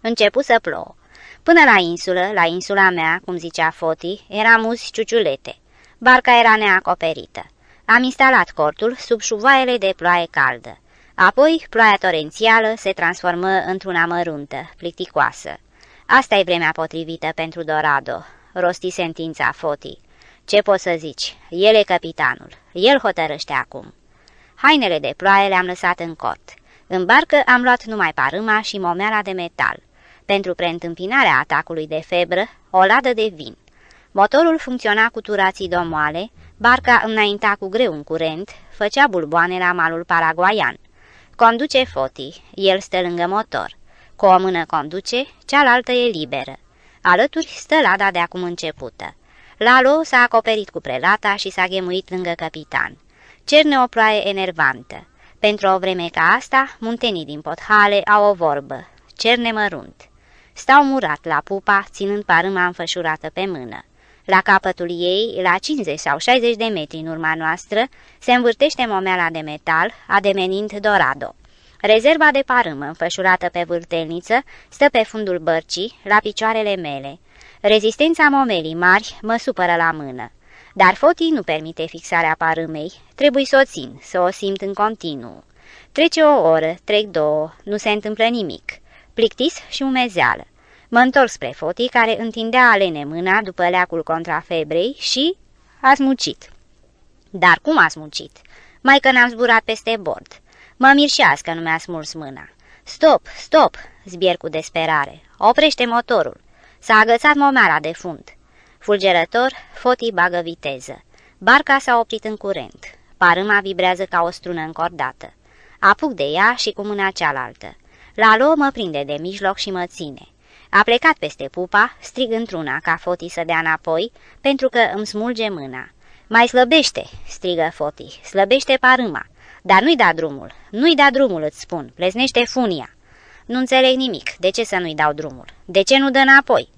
Începu să plouă. Până la insulă, la insula mea, cum zicea Foti, era muzi ciuciulete. Barca era neacoperită. Am instalat cortul sub șuvoaiele de ploaie caldă. Apoi, ploaia torențială se transformă într-una măruntă, plicticoasă. Asta e vremea potrivită pentru Dorado, rosti sentința Foti. Ce poți să zici? El e capitanul. El hotărăște acum. Hainele de ploaie le-am lăsat în cort. În barcă am luat numai parâma și momeala de metal. Pentru preîntâmpinarea atacului de febră, o ladă de vin. Motorul funcționa cu turații domoale, barca înainta cu greu în curent, făcea bulboane la malul paraguaian. Conduce Foti, el stă lângă motor. Cu o mână conduce, cealaltă e liberă. Alături stă lada de acum începută. Lalo s-a acoperit cu prelata și s-a ghemuit lângă capitan. Cerne o ploaie enervantă. Pentru o vreme ca asta, muntenii din pothale au o vorbă. Cerne mărunt. Stau murat la pupa, ținând parâma înfășurată pe mână. La capătul ei, la 50 sau 60 de metri în urma noastră, se învârtește momeala de metal, ademenind Dorado. Rezerva de parâmă, înfășurată pe vârtelniță, stă pe fundul bărcii, la picioarele mele. Rezistența momelii mari mă supără la mână. Dar fotii nu permite fixarea parâmei, trebuie să o țin, să o simt în continuu. Trece o oră, trec două, nu se întâmplă nimic. Plictis și umezeală. Mă întorc spre fotii care întindea alene mâna după leacul contra febrei și a smucit. Dar cum a smucit? Mai că n-am zburat peste bord. Mă mirșească că nu mi-a smuls mâna. Stop, stop, zbier cu desperare. Oprește motorul. S-a agățat momeala de fund. Fulgerător, fotii bagă viteză. Barca s-a oprit în curent. Parâma vibrează ca o strună încordată. Apuc de ea și cu mâna cealaltă. Lalo mă prinde de mijloc și mă ține. A plecat peste pupa, strig într-una ca Foti să dea înapoi, pentru că îmi smulge mâna. Mai slăbește, strigă Foti, slăbește parâma. Dar nu-i da drumul, nu-i da drumul, îți spun, pleznește funia. Nu înțeleg nimic, de ce să nu-i dau drumul? De ce nu dă înapoi?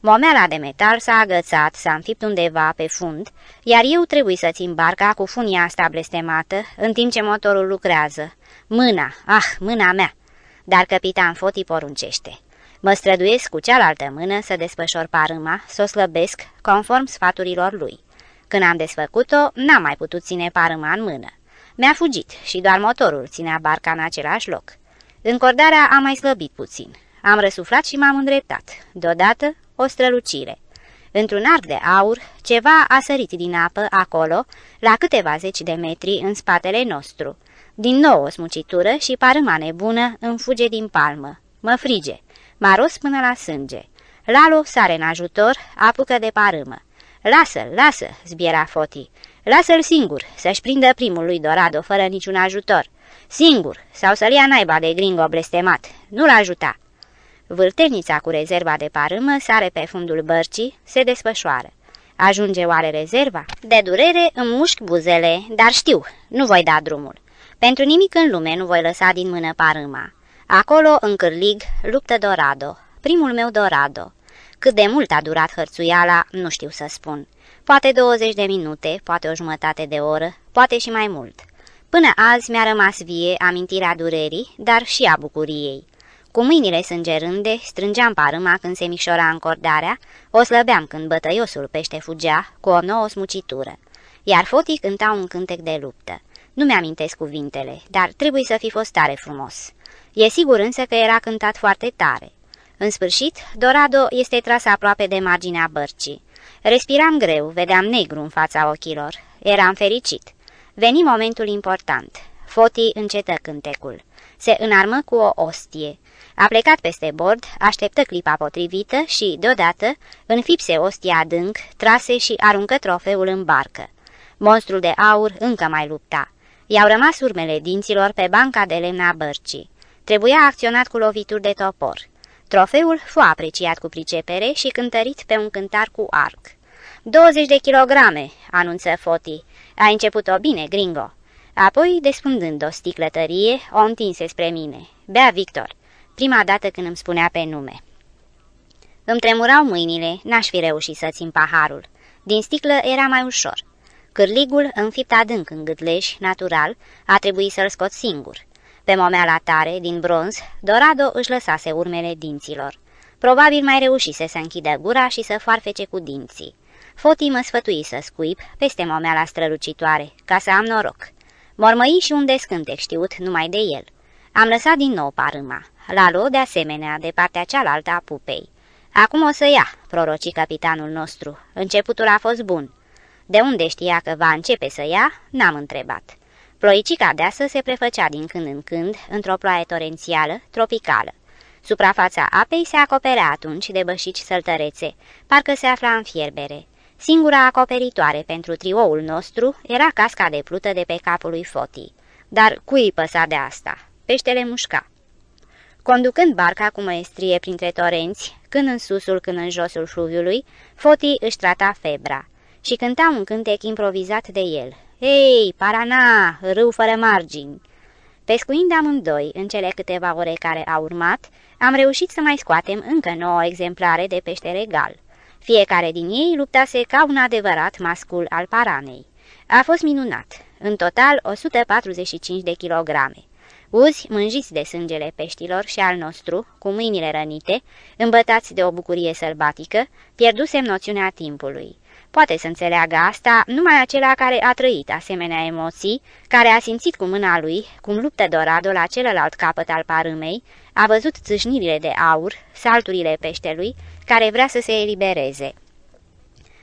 Momeala de metal s-a agățat, s-a înfipt undeva pe fund, iar eu trebuie să țin barca cu funia asta blestemată, în timp ce motorul lucrează. Mâna, ah, mâna mea! Dar capitan Foti poruncește. Mă străduiesc cu cealaltă mână să desfășor parâma, să o slăbesc, conform sfaturilor lui. Când am desfăcut-o, n-am mai putut ține parâma în mână. Mi-a fugit și doar motorul ținea barca în același loc. Încordarea a mai slăbit puțin. Am răsuflat și m-am îndreptat. Deodată, o strălucire. Într-un arc de aur, ceva a sărit din apă acolo, la câteva zeci de metri în spatele nostru. Din nou o smucitură și parâma nebună îmi fuge din palmă. Mă frige. M-a ros până la sânge. Lalo sare în ajutor, apucă de parâmă. Lasă-l, lasă, zbiera Foti. Lasă-l singur, să-și prindă primul lui Dorado fără niciun ajutor. Singur, sau să-l ia naiba de gringo blestemat. Nu-l ajuta. Vârtelnița cu rezerva de parâmă sare pe fundul bărcii, se desfășoară. Ajunge oare rezerva? De durere îmi mușc buzele, dar știu, nu voi da drumul. Pentru nimic în lume nu voi lăsa din mână parâma. Acolo, în cârlig, luptă Dorado, primul meu Dorado. Cât de mult a durat hărțuiala, nu știu să spun. Poate 20 de minute, poate o jumătate de oră, poate și mai mult. Până azi mi-a rămas vie amintirea durerii, dar și a bucuriei. Cu mâinile sângerânde, strângeam parâma când se mișora încordarea, o slăbeam când bătăiosul pește fugea cu o nouă smucitură. Iar fotii cânta un cântec de luptă. Nu mi-amintesc cuvintele, dar trebuie să fi fost tare frumos. E sigur însă că era cântat foarte tare. În sfârșit, Dorado este tras aproape de marginea bărcii. Respiram greu, vedeam negru în fața ochilor. Eram fericit. Veni momentul important. Foti încetă cântecul. Se înarmă cu o ostie. A plecat peste bord, așteptă clipa potrivită și, deodată, înfipse ostia adânc, trase și aruncă trofeul în barcă. Monstrul de aur încă mai lupta. I-au rămas urmele dinților pe banca de lemn a bărcii. Trebuia acționat cu lovituri de topor. Trofeul fu apreciat cu pricepere și cântărit pe un cântar cu arc. 20 de kilograme," anunță Foti. A început-o bine, gringo." Apoi, despundând o sticlă tărie, o întinse spre mine. Bea, Victor." Prima dată când îmi spunea pe nume. Îmi tremurau mâinile, n-aș fi reușit să țin paharul. Din sticlă era mai ușor. Cârligul, înfipt adânc în gâtleș, natural, a trebuit să-l scot singur. Pe momeala tare, din bronz, Dorado își lăsase urmele dinților. Probabil mai reușise să închidă gura și să farfece cu dinții. Foti mă sfătui să scuip peste momeala strălucitoare, ca să am noroc. Mormăi și un descântec știut numai de el. Am lăsat din nou parâma. Lalo, de asemenea, de partea cealaltă a pupei. Acum o să ia, proroci capitanul nostru. Începutul a fost bun. De unde știa că va începe să ia, n-am întrebat. Ploicica deasă se prefăcea din când în când într-o ploaie torențială, tropicală. Suprafața apei se acoperea atunci de bășici săltărețe, parcă se afla în fierbere. Singura acoperitoare pentru trioul nostru era casca de plută de pe capul lui Foti. Dar cui păsa de asta? Peștele mușca. Conducând barca cu măestrie printre torenți, când în susul, când în josul fluviului, Foti își trata febra și cânta un cântec improvizat de el. Ei, Parana, râu fără margini! Pescuind amândoi în cele câteva ore care au urmat, am reușit să mai scoatem încă nouă exemplare de pește regal. Fiecare din ei luptase ca un adevărat mascul al paranei. A fost minunat, în total 145 de kilograme. Uzi, mânjiți de sângele peștilor și al nostru, cu mâinile rănite, îmbătați de o bucurie sălbatică, pierdusem noțiunea timpului. Poate să înțeleagă asta numai acela care a trăit asemenea emoții, care a simțit cu mâna lui, cum luptă Dorado la celălalt capăt al parâmei, a văzut țâșnirile de aur, salturile peștelui, care vrea să se elibereze.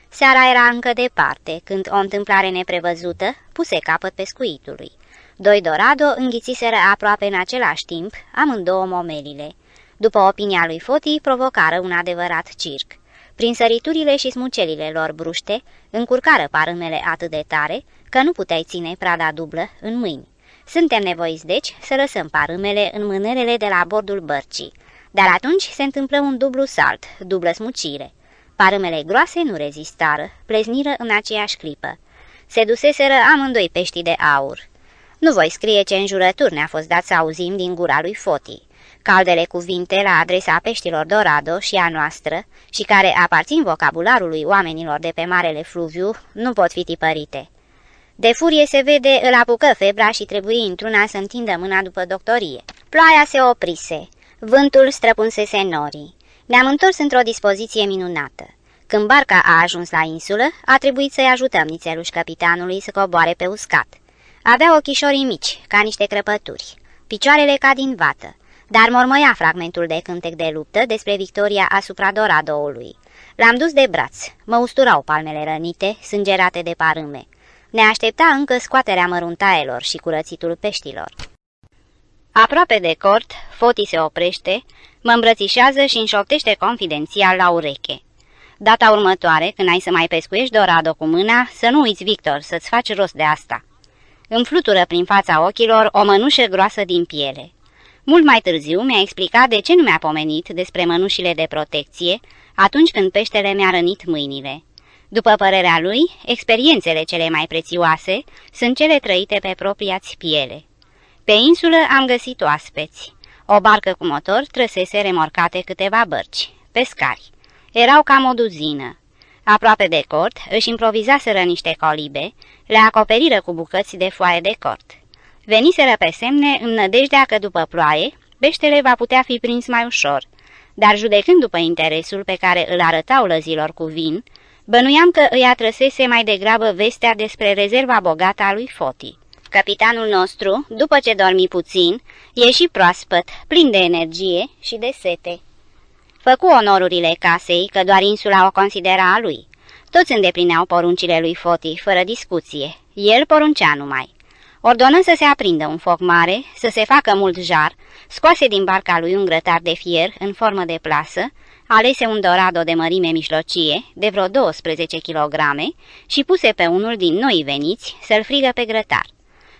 Seara era încă departe, când o întâmplare neprevăzută puse capăt pescuitului. Doi Dorado înghițiseră aproape în același timp amândouă momelile. După opinia lui Foti, provocară un adevărat circ. Prin săriturile și smucelile lor bruște, încurcară parâmele atât de tare că nu puteai ține prada dublă în mâini. Suntem nevoiți, deci, să lăsăm parâmele în mânerele de la bordul bărcii. Dar atunci se întâmplă un dublu salt, dublă smucire. Parâmele groase nu rezistară, plezniră în aceeași clipă. Se duseseră amândoi peștii de aur. Nu voi scrie ce înjurături ne-a fost dat să auzim din gura lui Foti. Caldele cuvinte la adresa peștilor Dorado și a noastră, și care aparțin vocabularului oamenilor de pe Marele Fluviu, nu pot fi tipărite. De furie se vede, îl apucă febra și trebuie într-una să întindă mâna după doctorie. Ploaia se oprise, vântul străpunsese norii. Ne-am întors într-o dispoziție minunată. Când barca a ajuns la insulă, a trebuit să-i ajutăm nițeluși capitanului să coboare pe uscat. Avea ochișorii mici, ca niște crăpături, picioarele ca din vată, dar mormăia fragmentul de cântec de luptă despre victoria asupra Doradoului. L-am dus de braț, mă usturau palmele rănite, sângerate de parâme. Ne aștepta încă scoaterea măruntaelor și curățitul peștilor. Aproape de cort, Foti se oprește, mă îmbrățișează și înșoptește confidențial la ureche. Data următoare, când ai să mai pescuiești dorado cu mâna, să nu uiți, Victor, să-ți faci rost de asta. Îmi flutură prin fața ochilor o mănușă groasă din piele. Mult mai târziu mi-a explicat de ce nu mi-a pomenit despre mănușile de protecție atunci când peștele mi-a rănit mâinile. După părerea lui, experiențele cele mai prețioase sunt cele trăite pe propria-ți piele. Pe insulă am găsit oaspeți. O barcă cu motor trăsese remorcate câteva bărci, pescari. Erau cam o duzină. Aproape de cort își improvizaseră niște colibe, le acoperiră cu bucăți de foaie de cort. Veniseră pe semne în nădejdea că după ploaie, peștele va putea fi prins mai ușor, dar judecând după interesul pe care îl arătau lăzilor cu vin, bănuiam că îi atrăsese mai degrabă vestea despre rezerva bogată a lui Foti. Capitanul nostru, după ce dormi puțin, ieși proaspăt, plin de energie și de sete. Făcu onorurile casei, că doar insula o considera a lui. Toți îndeplineau poruncile lui Foti, fără discuție. El poruncea numai. Ordonă să se aprindă un foc mare, să se facă mult jar, scoase din barca lui un grătar de fier în formă de plasă, alese un dorado de mărime mijlocie, de vreo 12 kg, și puse pe unul din noi veniți să-l frigă pe grătar.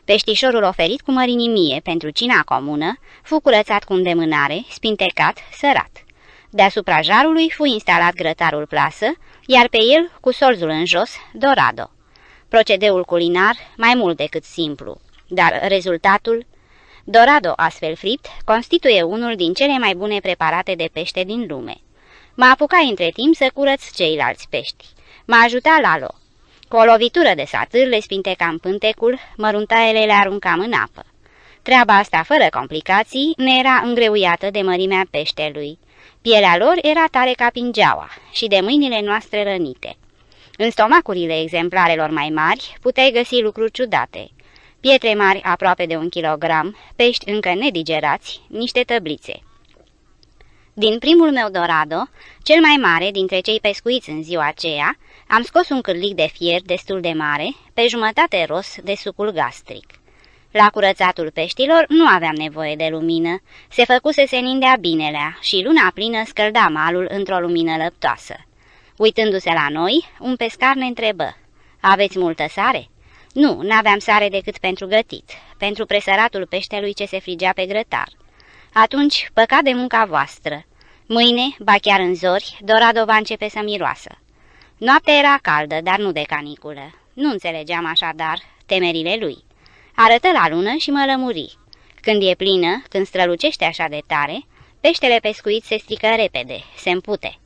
Peștișorul oferit cu mărinimie pentru cina comună fu curățat cu îndemânare, spintecat, sărat. Deasupra jarului fu instalat grătarul plasă, iar pe el, cu solzul în jos, dorado. Procedeul culinar mai mult decât simplu, dar rezultatul, dorado astfel fript, constituie unul din cele mai bune preparate de pește din lume. Mă apuca între timp să curăț ceilalți pești. M-a ajutat Lalo. Cu o lovitură de satâr le spintecam pântecul, măruntaiele le aruncam în apă. Treaba asta, fără complicații, ne era îngreuiată de mărimea peștelui. Pielea lor era tare ca pingeaua și de mâinile noastre rănite. În stomacurile exemplarelor mai mari puteai găsi lucruri ciudate. Pietre mari aproape de un kilogram, pești încă nedigerați, niște tăblițe. Din primul meu dorado, cel mai mare dintre cei pescuiți în ziua aceea, am scos un cârlic de fier destul de mare, pe jumătate ros de sucul gastric. La curățatul peștilor nu aveam nevoie de lumină, se făcuse se nindea binelea și luna plină scălda malul într-o lumină lăptoasă. Uitându-se la noi, un pescar ne întrebă, Aveți multă sare?" Nu, n-aveam sare decât pentru gătit, pentru presăratul peștelui ce se frigea pe grătar. Atunci, păcat de munca voastră. Mâine, ba chiar în zori, Dorado va începe să miroasă. Noaptea era caldă, dar nu de caniculă. Nu înțelegeam așadar temerile lui. Arătă la lună și mă lămuri. Când e plină, când strălucește așa de tare, peștele pescuit se strică repede, se împute.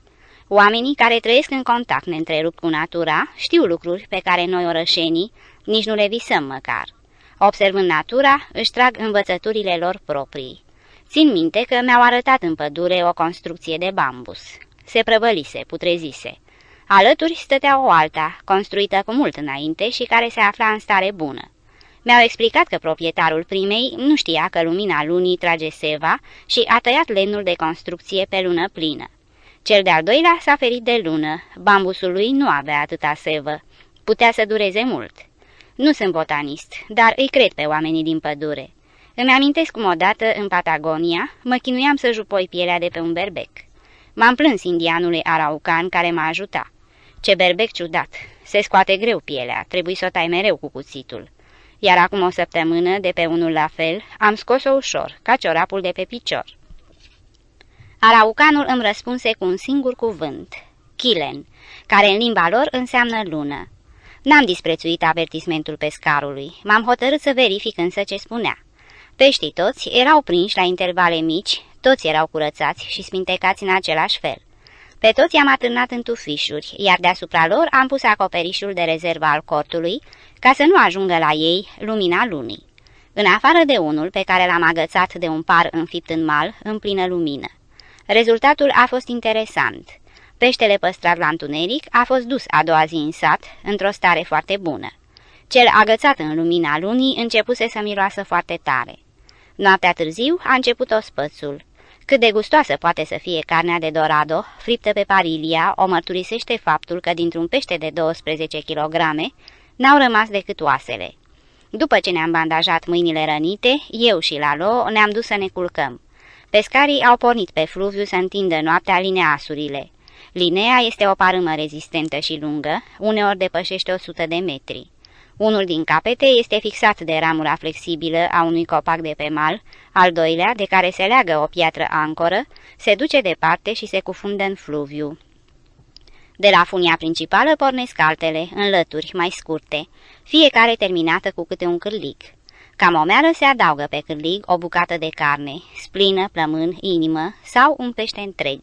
Oamenii care trăiesc în contact neîntrerupt cu natura știu lucruri pe care noi orășenii nici nu le visăm măcar. Observând natura, își trag învățăturile lor proprii. Țin minte că mi-au arătat în pădure o construcție de bambus. Se prăvălise, putrezise. Alături stătea o alta, construită cu mult înainte și care se afla în stare bună. Mi-au explicat că proprietarul primei nu știa că lumina lunii trage seva și a tăiat lemnul de construcție pe lună plină. Cel de-al doilea s-a ferit de lună, bambusul lui nu avea atâta sevă. Putea să dureze mult. Nu sunt botanist, dar îi cred pe oamenii din pădure. Îmi amintesc cum odată, în Patagonia, mă chinuiam să jupoi pielea de pe un berbec. M-am plâns indianului araucan care m-a ajutat. Ce berbec ciudat! Se scoate greu pielea, trebuie să o tai mereu cu cuțitul. Iar acum o săptămână, de pe unul la fel, am scos-o ușor, ca ciorapul de pe picior. Araucanul îmi răspunse cu un singur cuvânt, Chilen, care în limba lor înseamnă lună. N-am disprețuit avertismentul pescarului, m-am hotărât să verific însă ce spunea. Peștii toți erau prinși la intervale mici, toți erau curățați și spintecați în același fel. Pe toți i-am atârnat în tufișuri, iar deasupra lor am pus acoperișul de rezervă al cortului, ca să nu ajungă la ei lumina lunii. În afară de unul pe care l-am agățat de un par înfipt în mal, în plină lumină. Rezultatul a fost interesant. Peștele păstrat la întuneric a fost dus a doua zi în sat, într-o stare foarte bună. Cel agățat în lumina lunii începuse să miroasă foarte tare. Noaptea târziu a început ospățul. Cât de gustoasă poate să fie carnea de dorado, friptă pe parilia, o mărturisește faptul că dintr-un pește de 12 kg n-au rămas decât oasele. După ce ne-am bandajat mâinile rănite, eu și Lalo ne-am dus să ne culcăm. Pescarii au pornit pe fluviu să întindă noaptea lineasurile. Linea este o parâmă rezistentă și lungă, uneori depășește 100 de metri. Unul din capete este fixat de ramura flexibilă a unui copac de pe mal, al doilea, de care se leagă o piatră ancoră, se duce departe și se cufundă în fluviu. De la funia principală pornesc altele, în lături mai scurte, fiecare terminată cu câte un cârlig. Ca momeală se adaugă pe cârlig o bucată de carne, splină, plămân, inimă sau un pește întreg.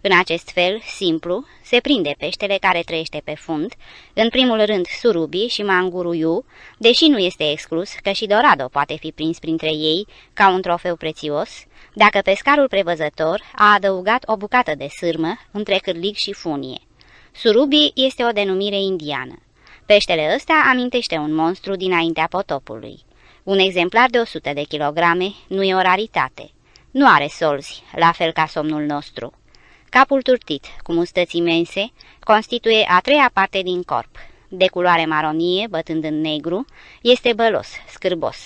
În acest fel, simplu, se prinde peștele care trăiește pe fund, în primul rând surubii și manguruiu, deși nu este exclus că și dorado poate fi prins printre ei ca un trofeu prețios, dacă pescarul prevăzător a adăugat o bucată de sârmă între cârlig și funie. Surubii este o denumire indiană. Peștele ăsta amintește un monstru dinaintea potopului. Un exemplar de 100 de kilograme nu e o raritate. Nu are solzi, la fel ca somnul nostru. Capul turtit, cu mustăți imense, constituie a treia parte din corp. De culoare maronie, bătând în negru, este bălos, scârbos.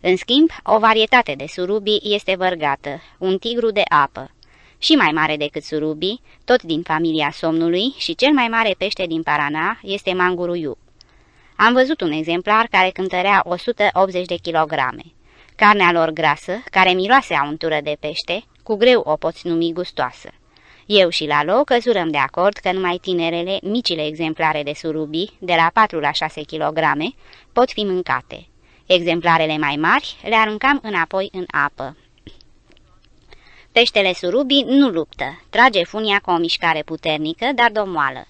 În schimb, o varietate de surubii este vărgată, un tigru de apă. Și mai mare decât surubii, tot din familia somnului și cel mai mare pește din Parana este manguruiu. Am văzut un exemplar care cântărea 180 de kilograme. Carnea lor grasă, care miroase a untură de pește, cu greu o poți numi gustoasă. Eu și Lalo căzurăm de acord că numai tinerele, micile exemplare de surubii, de la 4 la 6 kg, pot fi mâncate. Exemplarele mai mari le aruncam înapoi în apă. Peștele surubii nu luptă, trage funia cu o mișcare puternică, dar domoală.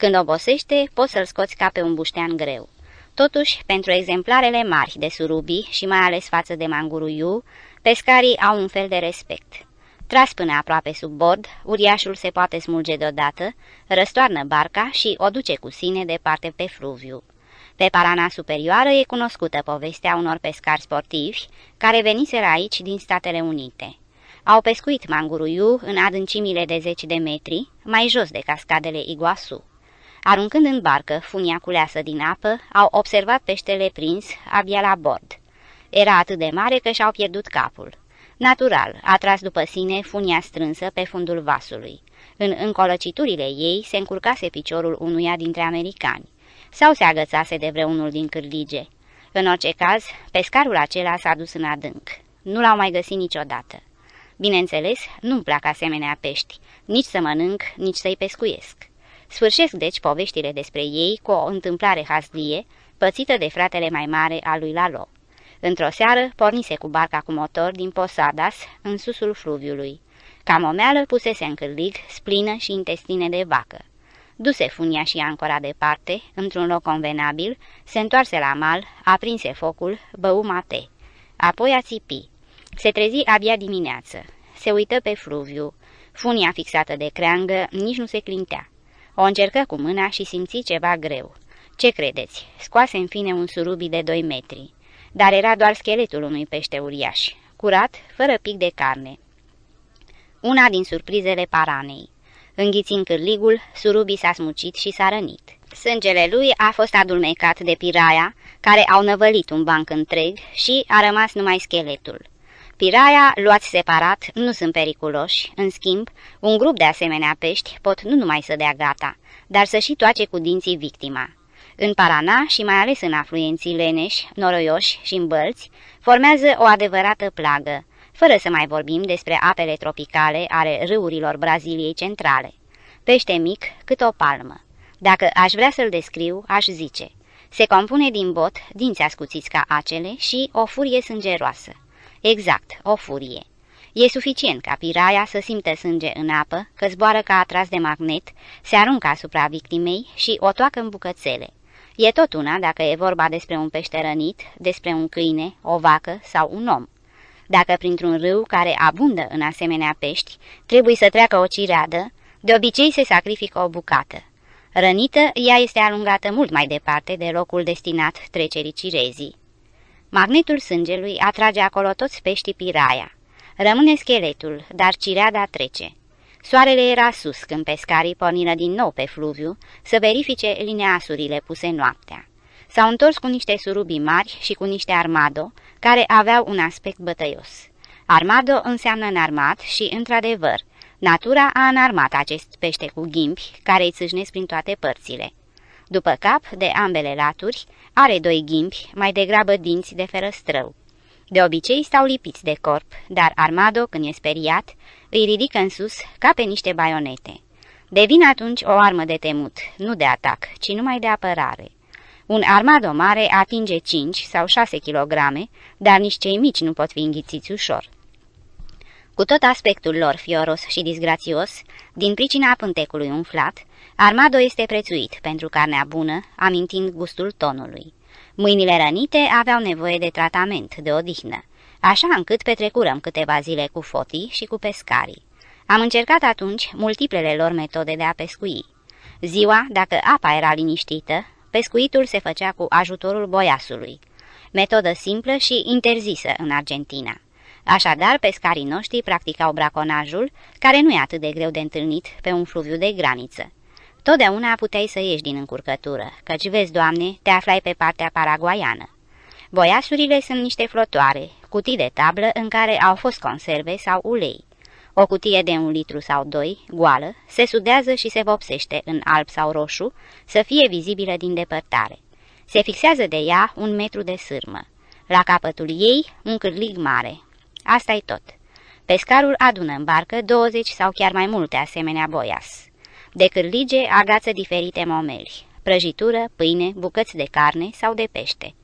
Când obosește, poți să-l scoți ca pe un buștean greu. Totuși, pentru exemplarele mari de surubii și mai ales față de manguruiu, pescarii au un fel de respect. Tras până aproape sub bord, uriașul se poate smulge deodată, răstoarnă barca și o duce cu sine departe pe fluviu. Pe Parana Superioară e cunoscută povestea unor pescari sportivi care veniseră aici din Statele Unite. Au pescuit manguruiu în adâncimile de zeci de metri, mai jos de cascadele Iguasu. Aruncând în barcă funia culeasă din apă, au observat peștele prins abia la bord. Era atât de mare că și-au pierdut capul. Natural, a tras după sine funia strânsă pe fundul vasului. În încolăciturile ei se încurcase piciorul unuia dintre americani. Sau se agățase de vreunul din cârlige. În orice caz, pescarul acela s-a dus în adânc. Nu l-au mai găsit niciodată. Bineînțeles, nu-mi plac asemenea pești, nici să mănânc, nici să-i pescuiesc. Sfârșesc deci poveștile despre ei cu o întâmplare hasdie, pățită de fratele mai mare al lui Lalo. Într-o seară, pornise cu barca cu motor din Posadas, în susul fluviului. Camomeală pusese în cârlig, splină și intestine de vacă. Duse funia și ancora departe, într-un loc convenabil, se întoarse la mal, aprinse focul, bău mate. Apoi a țipi. Se trezi abia dimineață. Se uită pe fluviu. Funia fixată de creangă nici nu se clintea. O încercă cu mâna și simți ceva greu. Ce credeți? Scoase în fine un surubi de 2 metri dar era doar scheletul unui pește uriaș, curat, fără pic de carne. Una din surprizele paranei. Înghițind cârligul, surubii s-a smucit și s-a rănit. Sângele lui a fost adulmecat de piraia, care au năvălit un banc întreg și a rămas numai scheletul. Piraia, luați separat, nu sunt periculoși, în schimb, un grup de asemenea pești pot nu numai să dea gata, dar să și toace cu dinții victima. În Parana și mai ales în afluenții leneși, noroioși și îmbălți, formează o adevărată plagă, fără să mai vorbim despre apele tropicale ale râurilor Braziliei centrale. Pește mic cât o palmă. Dacă aș vrea să-l descriu, aș zice. Se compune din bot, dinți ascuțiți ca acele și o furie sângeroasă. Exact, o furie. E suficient ca piraia să simtă sânge în apă, că zboară ca atras de magnet, se aruncă asupra victimei și o toacă în bucățele. E tot una dacă e vorba despre un pește rănit, despre un câine, o vacă sau un om. Dacă printr-un râu care abundă în asemenea pești trebuie să treacă o cireadă, de obicei se sacrifică o bucată. Rănită, ea este alungată mult mai departe de locul destinat trecerii cirezii. Magnetul sângelui atrage acolo toți peștii piraia. Rămâne scheletul, dar cireada trece. Soarele era sus când pescarii porniră din nou pe fluviu să verifice lineasurile puse noaptea. S-au întors cu niște surubii mari și cu niște armado, care aveau un aspect bătăios. Armado înseamnă înarmat și, într-adevăr, natura a înarmat acest pește cu ghimbi care îi țâșnesc prin toate părțile. După cap, de ambele laturi, are doi ghimbi, mai degrabă dinți de ferăstrău. De obicei stau lipiți de corp, dar Armado, când e speriat, îi ridică în sus ca pe niște baionete. Devine atunci o armă de temut, nu de atac, ci numai de apărare. Un armado mare atinge 5 sau 6 kg, dar nici cei mici nu pot fi înghițiți ușor. Cu tot aspectul lor fioros și disgrațios, din pricina pântecului umflat, Armado este prețuit pentru carnea bună, amintind gustul tonului. Mâinile rănite aveau nevoie de tratament, de odihnă, așa încât petrecurăm câteva zile cu fotii și cu pescarii. Am încercat atunci multiplele lor metode de a pescui. Ziua, dacă apa era liniștită, pescuitul se făcea cu ajutorul boiasului. Metodă simplă și interzisă în Argentina. Așadar, pescarii noștri practicau braconajul, care nu e atât de greu de întâlnit pe un fluviu de graniță. Totdeauna puteai să ieși din încurcătură, căci, vezi, Doamne, te aflai pe partea paraguaiană. Boiasurile sunt niște flotoare, cutii de tablă în care au fost conserve sau ulei. O cutie de un litru sau doi, goală, se sudează și se vopsește în alb sau roșu, să fie vizibilă din depărtare. Se fixează de ea un metru de sârmă. La capătul ei, un cârlig mare. asta e tot. Pescarul adună în barcă 20 sau chiar mai multe asemenea boias. De cârlige agață diferite momeli, prăjitură, pâine, bucăți de carne sau de pește.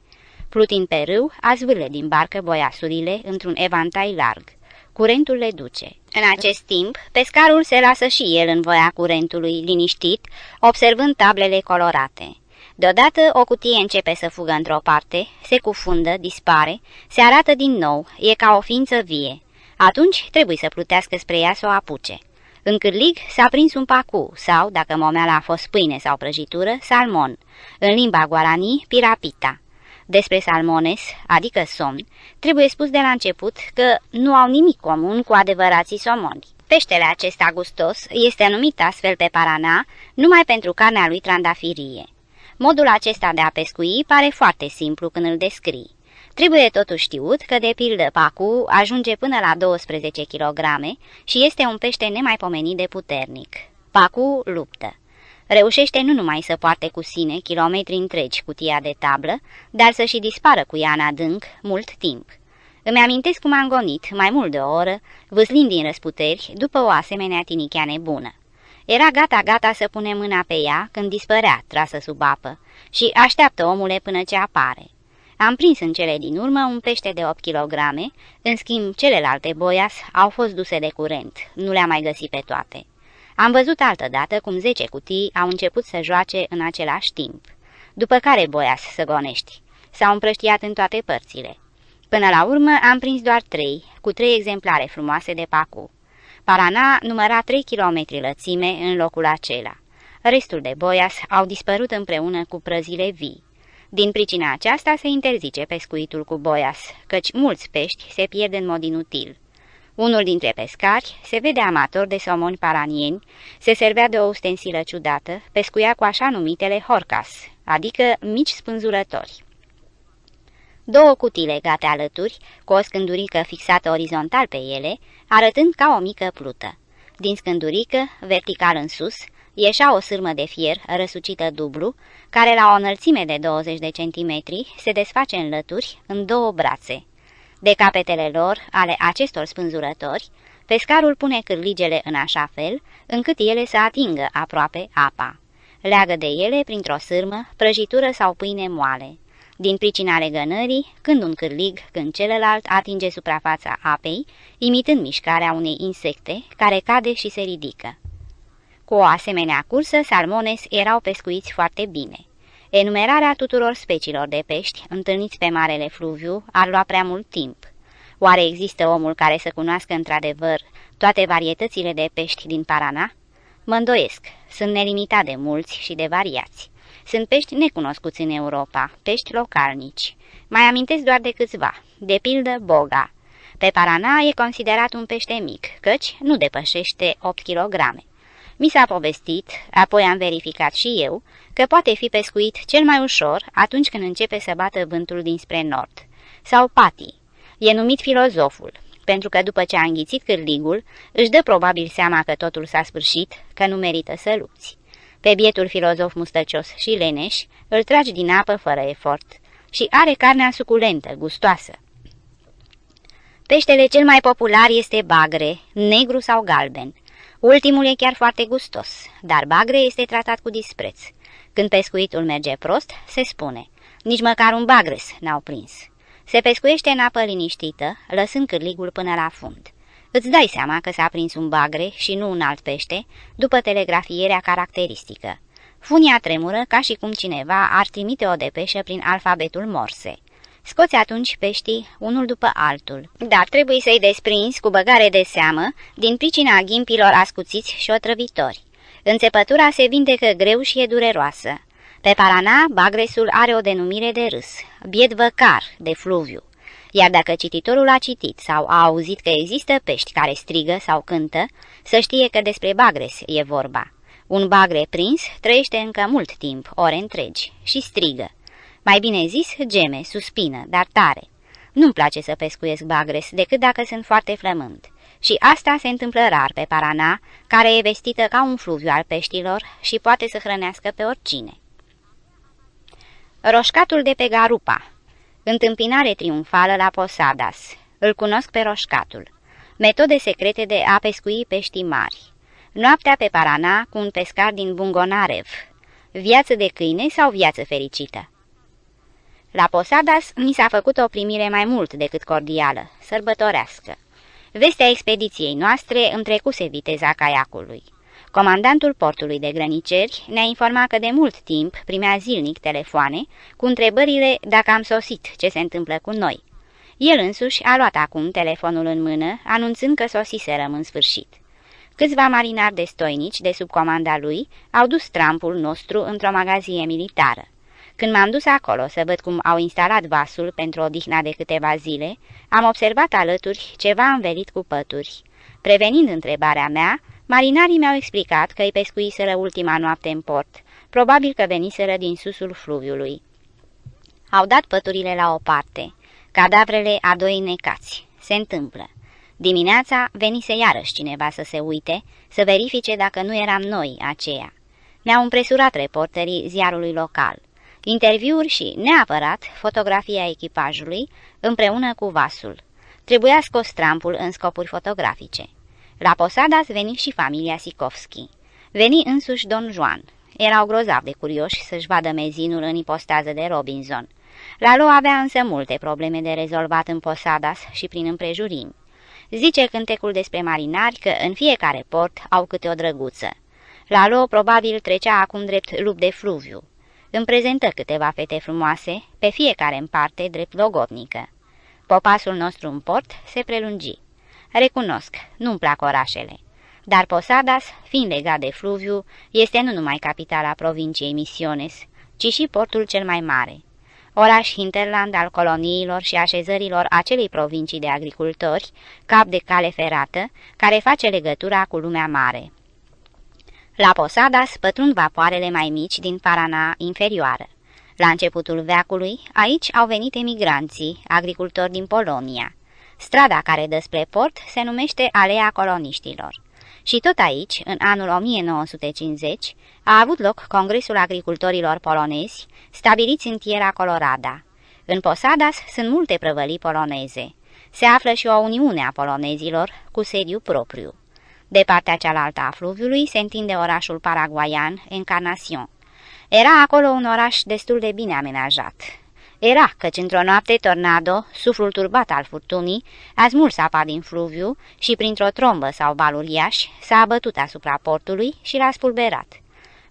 Plutind pe râu, azvârle din barcă boiasurile într-un evantai larg. Curentul le duce. În acest timp, pescarul se lasă și el în voia curentului, liniștit, observând tablele colorate. Deodată o cutie începe să fugă într-o parte, se cufundă, dispare, se arată din nou, e ca o ființă vie. Atunci trebuie să plutească spre ea să o apuce. În cârlig s-a prins un pacu sau, dacă momeala a fost pâine sau prăjitură, salmon. În limba guarani, pirapita. Despre salmones, adică somn, trebuie spus de la început că nu au nimic comun cu adevărații somoni. Peștele acesta gustos este numit astfel pe Parana numai pentru carnea lui trandafirie. Modul acesta de a pescui pare foarte simplu când îl descrii. Trebuie totuși știut că, de pildă, pacu ajunge până la 12 kg și este un pește nemaipomenit de puternic. Pacu luptă. Reușește nu numai să poarte cu sine kilometri întregi cutia de tablă, dar să și dispară cu ea în adânc mult timp. Îmi amintesc cum am gonit mai mult de o oră, vâslind din răsputeri, după o asemenea tinichea nebună. Era gata-gata să pune mâna pe ea când dispărea, trasă sub apă, și așteaptă omule până ce apare. Am prins în cele din urmă un pește de 8 kg, în schimb celelalte boias au fost duse de curent, nu le-am mai găsit pe toate. Am văzut altădată cum 10 cutii au început să joace în același timp, după care boias să gonești. S-au împrăștiat în toate părțile. Până la urmă am prins doar trei, cu trei exemplare frumoase de pacu. Parana număra 3 km lățime în locul acela. Restul de boias au dispărut împreună cu prăzile vii. Din pricina aceasta se interzice pescuitul cu boias, căci mulți pești se pierd în mod inutil. Unul dintre pescari se vede amator de somoni paranieni, se servea de o ustensilă ciudată, pescuia cu așa numitele horcas, adică mici spânzurători. Două cutii legate alături, cu o scândurică fixată orizontal pe ele, arătând ca o mică plută. Din scândurică, vertical în sus, ieșea o sârmă de fier răsucită dublu, care la o înălțime de 20 de centimetri se desface în lături în două brațe. De capetele lor, ale acestor spânzurători, pescarul pune cârligele în așa fel, încât ele să atingă aproape apa. Leagă de ele, printr-o sârmă, prăjitură sau pâine moale. Din pricina legănării, când un cârlig, când celălalt atinge suprafața apei, imitând mișcarea unei insecte care cade și se ridică. Cu o asemenea cursă, salmones erau pescuiți foarte bine. Enumerarea tuturor speciilor de pești întâlniți pe Marele Fluviu ar lua prea mult timp. Oare există omul care să cunoască într-adevăr toate varietățile de pești din Parana? Mă îndoiesc, sunt nelimitat de mulți și de variați. Sunt pești necunoscuți în Europa, pești localnici. Mai amintesc doar de câțiva, de pildă boga. Pe Parana e considerat un pește mic, căci nu depășește 8 kg. Mi s-a povestit, apoi am verificat și eu, că poate fi pescuit cel mai ușor atunci când începe să bată vântul dinspre nord. Sau Pati. E numit filozoful, pentru că după ce a înghițit cârligul, își dă probabil seama că totul s-a sfârșit, că nu merită să lupți. Pe bietul filozof mustăcios și leneș îl tragi din apă fără efort și are carnea suculentă, gustoasă. Peștele cel mai popular este bagre, negru sau galben. Ultimul e chiar foarte gustos, dar bagre este tratat cu dispreț. Când pescuitul merge prost, se spune, nici măcar un bagres n-au prins. Se pescuiește în apă liniștită, lăsând cârligul până la fund. Îți dai seama că s-a prins un bagre și nu un alt pește, după telegrafierea caracteristică. Funia tremură ca și cum cineva ar trimite o depeșă prin alfabetul morse. Scoți atunci peștii unul după altul, dar trebuie să-i desprinzi cu băgare de seamă din pricina ghimpilor ascuțiți și otrăvitori. Înțepătura se vindecă greu și e dureroasă. Pe Parana, bagresul are o denumire de râs, biet văcar, de fluviu. Iar dacă cititorul a citit sau a auzit că există pești care strigă sau cântă, să știe că despre bagres e vorba. Un bagre prins trăiește încă mult timp, ore întregi, și strigă. Mai bine zis, geme, suspină, dar tare. Nu-mi place să pescuiesc bagres decât dacă sunt foarte flământ. Și asta se întâmplă rar pe Parana, care e vestită ca un fluviu al peștilor și poate să hrănească pe oricine. Roșcatul de pe Garupa Întâmpinare triumfală la Posadas. Îl cunosc pe roșcatul. Metode secrete de a pescui pești mari. Noaptea pe Parana cu un pescar din Bungonarev. Viață de câine sau viață fericită? La Posadas mi s-a făcut o primire mai mult decât cordială, sărbătorească. Vestea expediției noastre îmi trecuse viteza caiacului. Comandantul portului de grăniceri ne-a informat că de mult timp primea zilnic telefoane cu întrebările dacă am sosit, ce se întâmplă cu noi. El însuși a luat acum telefonul în mână, anunțând că sosiserăm în sfârșit. Câțiva marinari destoinici de sub comanda lui au dus trampul nostru într-o magazie militară. Când m-am dus acolo să văd cum au instalat vasul pentru o dihna de câteva zile, am observat alături ceva învelit cu pături. Prevenind întrebarea mea, Marinarii mi-au explicat că îi pescuiseră ultima noapte în port, probabil că veniseră din susul fluviului. Au dat păturile la o parte, cadavrele a doi necați. Se întâmplă. Dimineața venise iarăși cineva să se uite, să verifice dacă nu eram noi aceia. Mi-au împresurat reporterii ziarului local. Interviuri și, neapărat, fotografia echipajului, împreună cu vasul. Trebuia scos trampul în scopuri fotografice. La Posadas veni și familia Sikovski. Veni însuși Don Juan. Erau grozav de curioși să-și vadă mezinul în ipostază de Robinson. Lalo avea însă multe probleme de rezolvat în Posadas și prin împrejurimi. Zice cântecul despre marinari că în fiecare port au câte o drăguță. Lalo probabil trecea acum drept lup de fluviu. Îmi prezentă câteva fete frumoase, pe fiecare în parte drept logodnică. Popasul nostru în port se prelungi. Recunosc, nu-mi plac orașele. Dar Posadas, fiind legat de fluviu, este nu numai capitala provinciei Misiones, ci și portul cel mai mare. Oraș hinterland al coloniilor și așezărilor acelei provincii de agricultori, cap de cale ferată, care face legătura cu lumea mare. La Posadas pătrund vapoarele mai mici din Parana inferioară. La începutul veacului, aici au venit emigranții, agricultori din Polonia. Strada care dă spre port se numește Alea Coloniștilor. Și tot aici, în anul 1950, a avut loc Congresul Agricultorilor Polonezi, stabiliți în Tierra Colorada. În Posadas sunt multe prăvălii poloneze. Se află și o uniune a polonezilor cu sediu propriu. De partea cealaltă a fluviului se întinde orașul paraguaian Encarnacion. Era acolo un oraș destul de bine amenajat. Era căci într-o noapte tornado, suflul turbat al furtunii, a smuls apa din fluviu și printr-o trombă sau baluriaș s-a abătut asupra portului și l-a spulberat.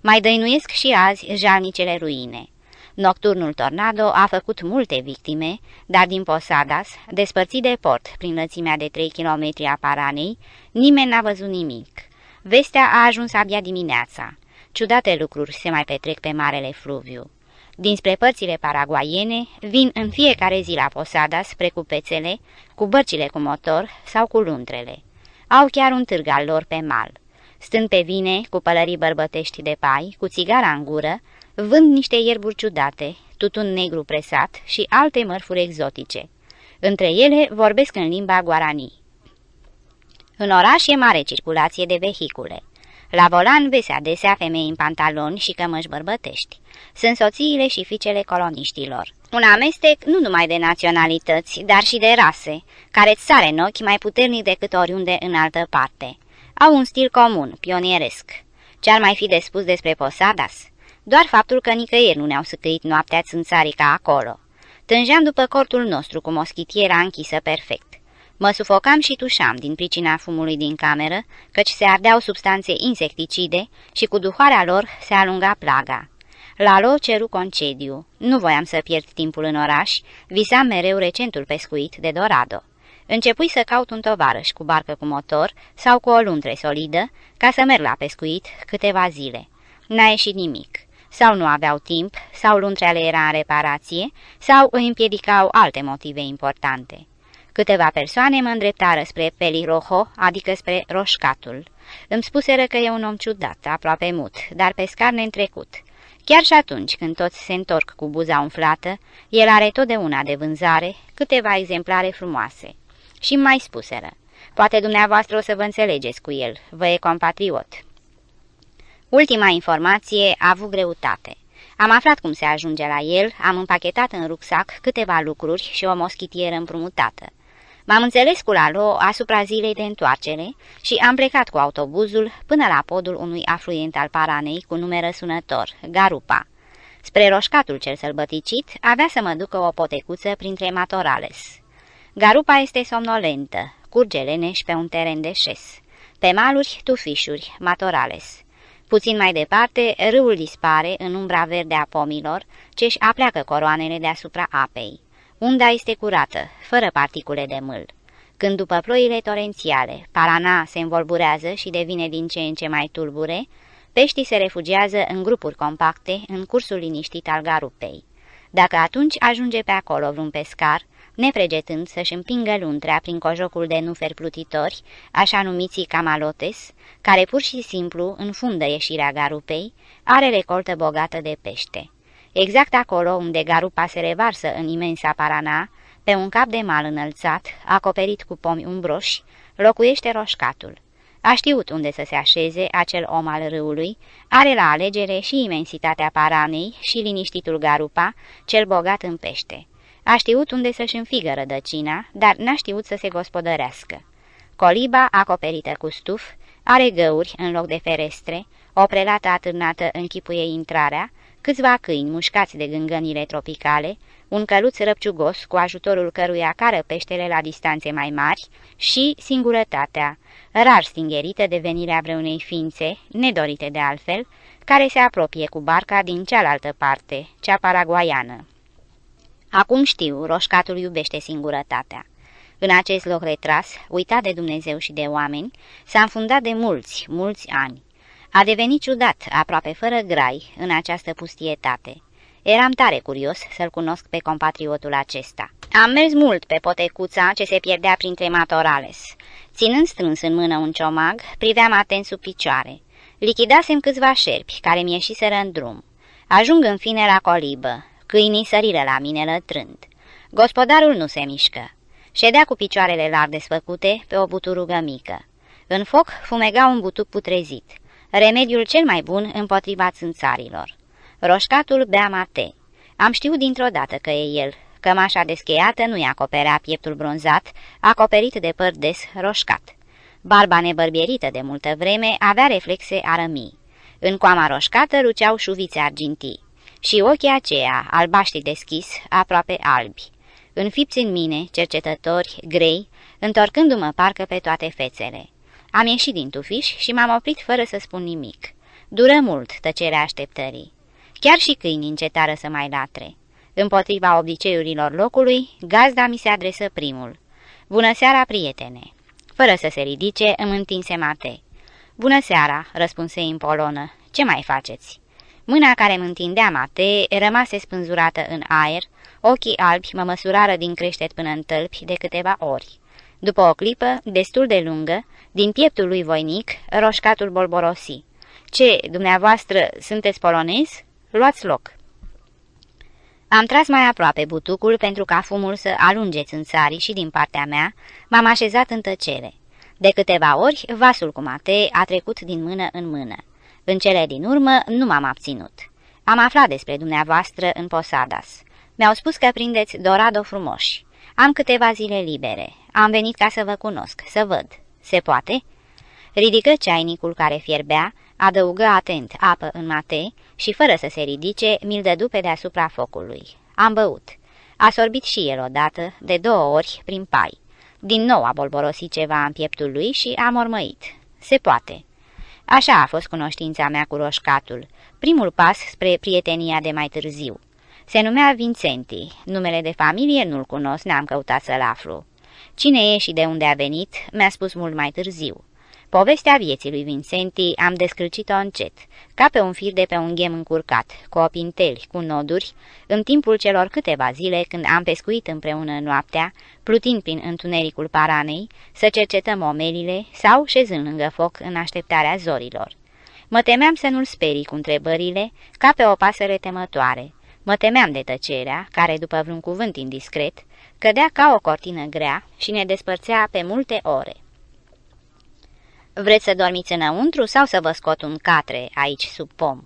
Mai dăinuiesc și azi jalnicele ruine. Nocturnul tornado a făcut multe victime, dar din Posadas, despărțit de port prin lățimea de 3 km a Paranei, nimeni n-a văzut nimic. Vestea a ajuns abia dimineața. Ciudate lucruri se mai petrec pe Marele Fluviu. Dinspre părțile paraguaiene vin în fiecare zi la posada spre cupețele, cu bărcile cu motor sau cu luntrele. Au chiar un târg al lor pe mal. Stând pe vine, cu pălării bărbătești de pai, cu țigara în gură, vând niște ierburi ciudate, tutun negru presat și alte mărfuri exotice. Între ele vorbesc în limba guarani. În oraș e mare circulație de vehicule. La volan vezi adesea femei în pantaloni și cămăși bărbătești. Sunt soțiile și fiicele coloniștilor. Un amestec nu numai de naționalități, dar și de rase, care îți sare în ochi mai puternic decât oriunde în altă parte. Au un stil comun, pionieresc. Ce-ar mai fi de spus despre Posadas? Doar faptul că nicăieri nu ne-au săcăit noaptea țânțarii ca acolo. Tângeam după cortul nostru cu moschitiera închisă perfect. Mă sufocam și tușam din pricina fumului din cameră, căci se ardeau substanțe insecticide și cu duhoarea lor se alunga plaga. Lalo ceru concediu. Nu voiam să pierd timpul în oraș, visam mereu recentul pescuit de Dorado. Începui să caut un tovarăș cu barcă cu motor sau cu o luntre solidă, ca să merg la pescuit câteva zile. N-a ieșit nimic. Sau nu aveau timp, sau luntrele era în reparație, sau îi împiedicau alte motive importante. Câteva persoane mă îndreptară spre Peliroho, adică spre Roșcatul. Îmi spuseră că e un om ciudat, aproape mut, dar pescar neîntrecut. Chiar și atunci când toți se întorc cu buza umflată, el are totdeauna de vânzare câteva exemplare frumoase. Și mai spuseră, poate dumneavoastră o să vă înțelegeți cu el, vă e compatriot. Ultima informație a avut greutate. Am aflat cum se ajunge la el, am împachetat în rucsac câteva lucruri și o moschitieră împrumutată. M-am înțeles cu Lalo asupra zilei de întoarcere și am plecat cu autobuzul până la podul unui afluent al Paranei cu nume răsunător, Garupa. Spre roșcatul cel sălbăticit avea să mă ducă o potecuță printre matorales. Garupa este somnolentă, curge leneș pe un teren de șes. Pe maluri, tufișuri, matorales. Puțin mai departe, râul dispare în umbra verde a pomilor, ce-și apleacă coroanele deasupra apei. Unda este curată, fără particule de mâl. Când după ploile torențiale, Parana se învolburează și devine din ce în ce mai tulbure, peștii se refugiază în grupuri compacte în cursul liniștit al garupei. Dacă atunci ajunge pe acolo vreun pescar, nefregetând să-și împingă luntrea prin cojocul de nuferi plutitori, așa numiții camalotes, care pur și simplu înfundă ieșirea garupei, are recoltă bogată de pește. Exact acolo unde garupa se revarsă în imensa Parana, pe un cap de mal înălțat, acoperit cu pomi umbroși, locuiește roșcatul. A știut unde să se așeze acel om al râului, are la alegere și imensitatea Paranei și liniștitul Garupa, cel bogat în pește. A știut unde să-și înfigă rădăcina, dar n-a știut să se gospodărească. Coliba, acoperită cu stuf, are găuri în loc de ferestre, o prelată atârnată închipuie intrarea, câțiva câini mușcați de gângănile tropicale, un căluț răpciugos cu ajutorul căruia cară peștele la distanțe mai mari și singurătatea, rar stingerită de venirea vreunei ființe, nedorite de altfel, care se apropie cu barca din cealaltă parte, cea paraguaiană. Acum știu, roșcatul iubește singurătatea. În acest loc retras, uitat de Dumnezeu și de oameni, s-a înfundat de mulți, mulți ani. A devenit ciudat, aproape fără grai, în această pustietate. Eram tare curios să-l cunosc pe compatriotul acesta. Am mers mult pe potecuța ce se pierdea printre matorales. Ținând strâns în mână un ciomag, priveam atent sub picioare. Lichidasem câțiva șerpi care mi ieșiseră în drum. Ajung în fine la colibă. Câinii săriră la mine lătrând. Gospodarul nu se mișcă. Ședea cu picioarele larg desfăcute pe o buturugă mică. În foc fumega un butuc putrezit remediul cel mai bun împotriva țânțarilor. Roșcatul bea mate. Am știut dintr-o dată că e el. Cămașa descheiată nu-i acoperea pieptul bronzat, acoperit de păr des roșcat. Barba nebărbierită de multă vreme avea reflexe arămii. În coama roșcată ruceau șuvițe argintii și ochii aceia, albaștri deschis, aproape albi. Înfipți în mine, cercetători, grei, întorcându-mă parcă pe toate fețele. Am ieșit din tufiș și m-am oprit fără să spun nimic. Dură mult tăcerea așteptării. Chiar și câinii încetară să mai latre. Împotriva obiceiurilor locului, gazda mi se adresă primul. Bună seara, prietene! Fără să se ridice, îmi întinse mate. Bună seara, răspunse în polonă. Ce mai faceți? Mâna care mă întindea mate rămase spânzurată în aer, ochii albi mă măsurară din creștet până în tălpi de câteva ori. După o clipă, destul de lungă, din pieptul lui voinic, roșcatul bolborosi. Ce, dumneavoastră, sunteți polonez? Luați loc!" Am tras mai aproape butucul pentru ca fumul să alunge țânțarii și din partea mea m-am așezat în tăcere. De câteva ori, vasul cu mate a trecut din mână în mână. În cele din urmă nu m-am abținut. Am aflat despre dumneavoastră în Posadas. Mi-au spus că prindeți dorado frumoși. Am câteva zile libere. Am venit ca să vă cunosc, să văd. Se poate?" Ridică ceainicul care fierbea, adăugă atent apă în mate și, fără să se ridice, mi-l dădu pe deasupra focului. Am băut. A sorbit și el odată, de două ori, prin pai. Din nou a bolborosit ceva în pieptul lui și a mormăit. Se poate. Așa a fost cunoștința mea cu roșcatul, primul pas spre prietenia de mai târziu. Se numea Vincenti, numele de familie nu-l cunosc, n-am căutat să-l aflu. Cine e și de unde a venit, mi-a spus mult mai târziu. Povestea vieții lui Vincenti am descălcit-o încet, ca pe un fir de pe un ghem încurcat, cu opinteli, cu noduri, în timpul celor câteva zile când am pescuit împreună noaptea, plutind prin întunericul paranei, să cercetăm omelile sau șezând lângă foc în așteptarea zorilor. Mă temeam să nu-l sperii cu întrebările, ca pe o pasăre temătoare. Mă temeam de tăcerea, care, după vreun cuvânt indiscret, cădea ca o cortină grea și ne despărțea pe multe ore. Vreți să dormiți înăuntru sau să vă scot un catre aici sub pom?"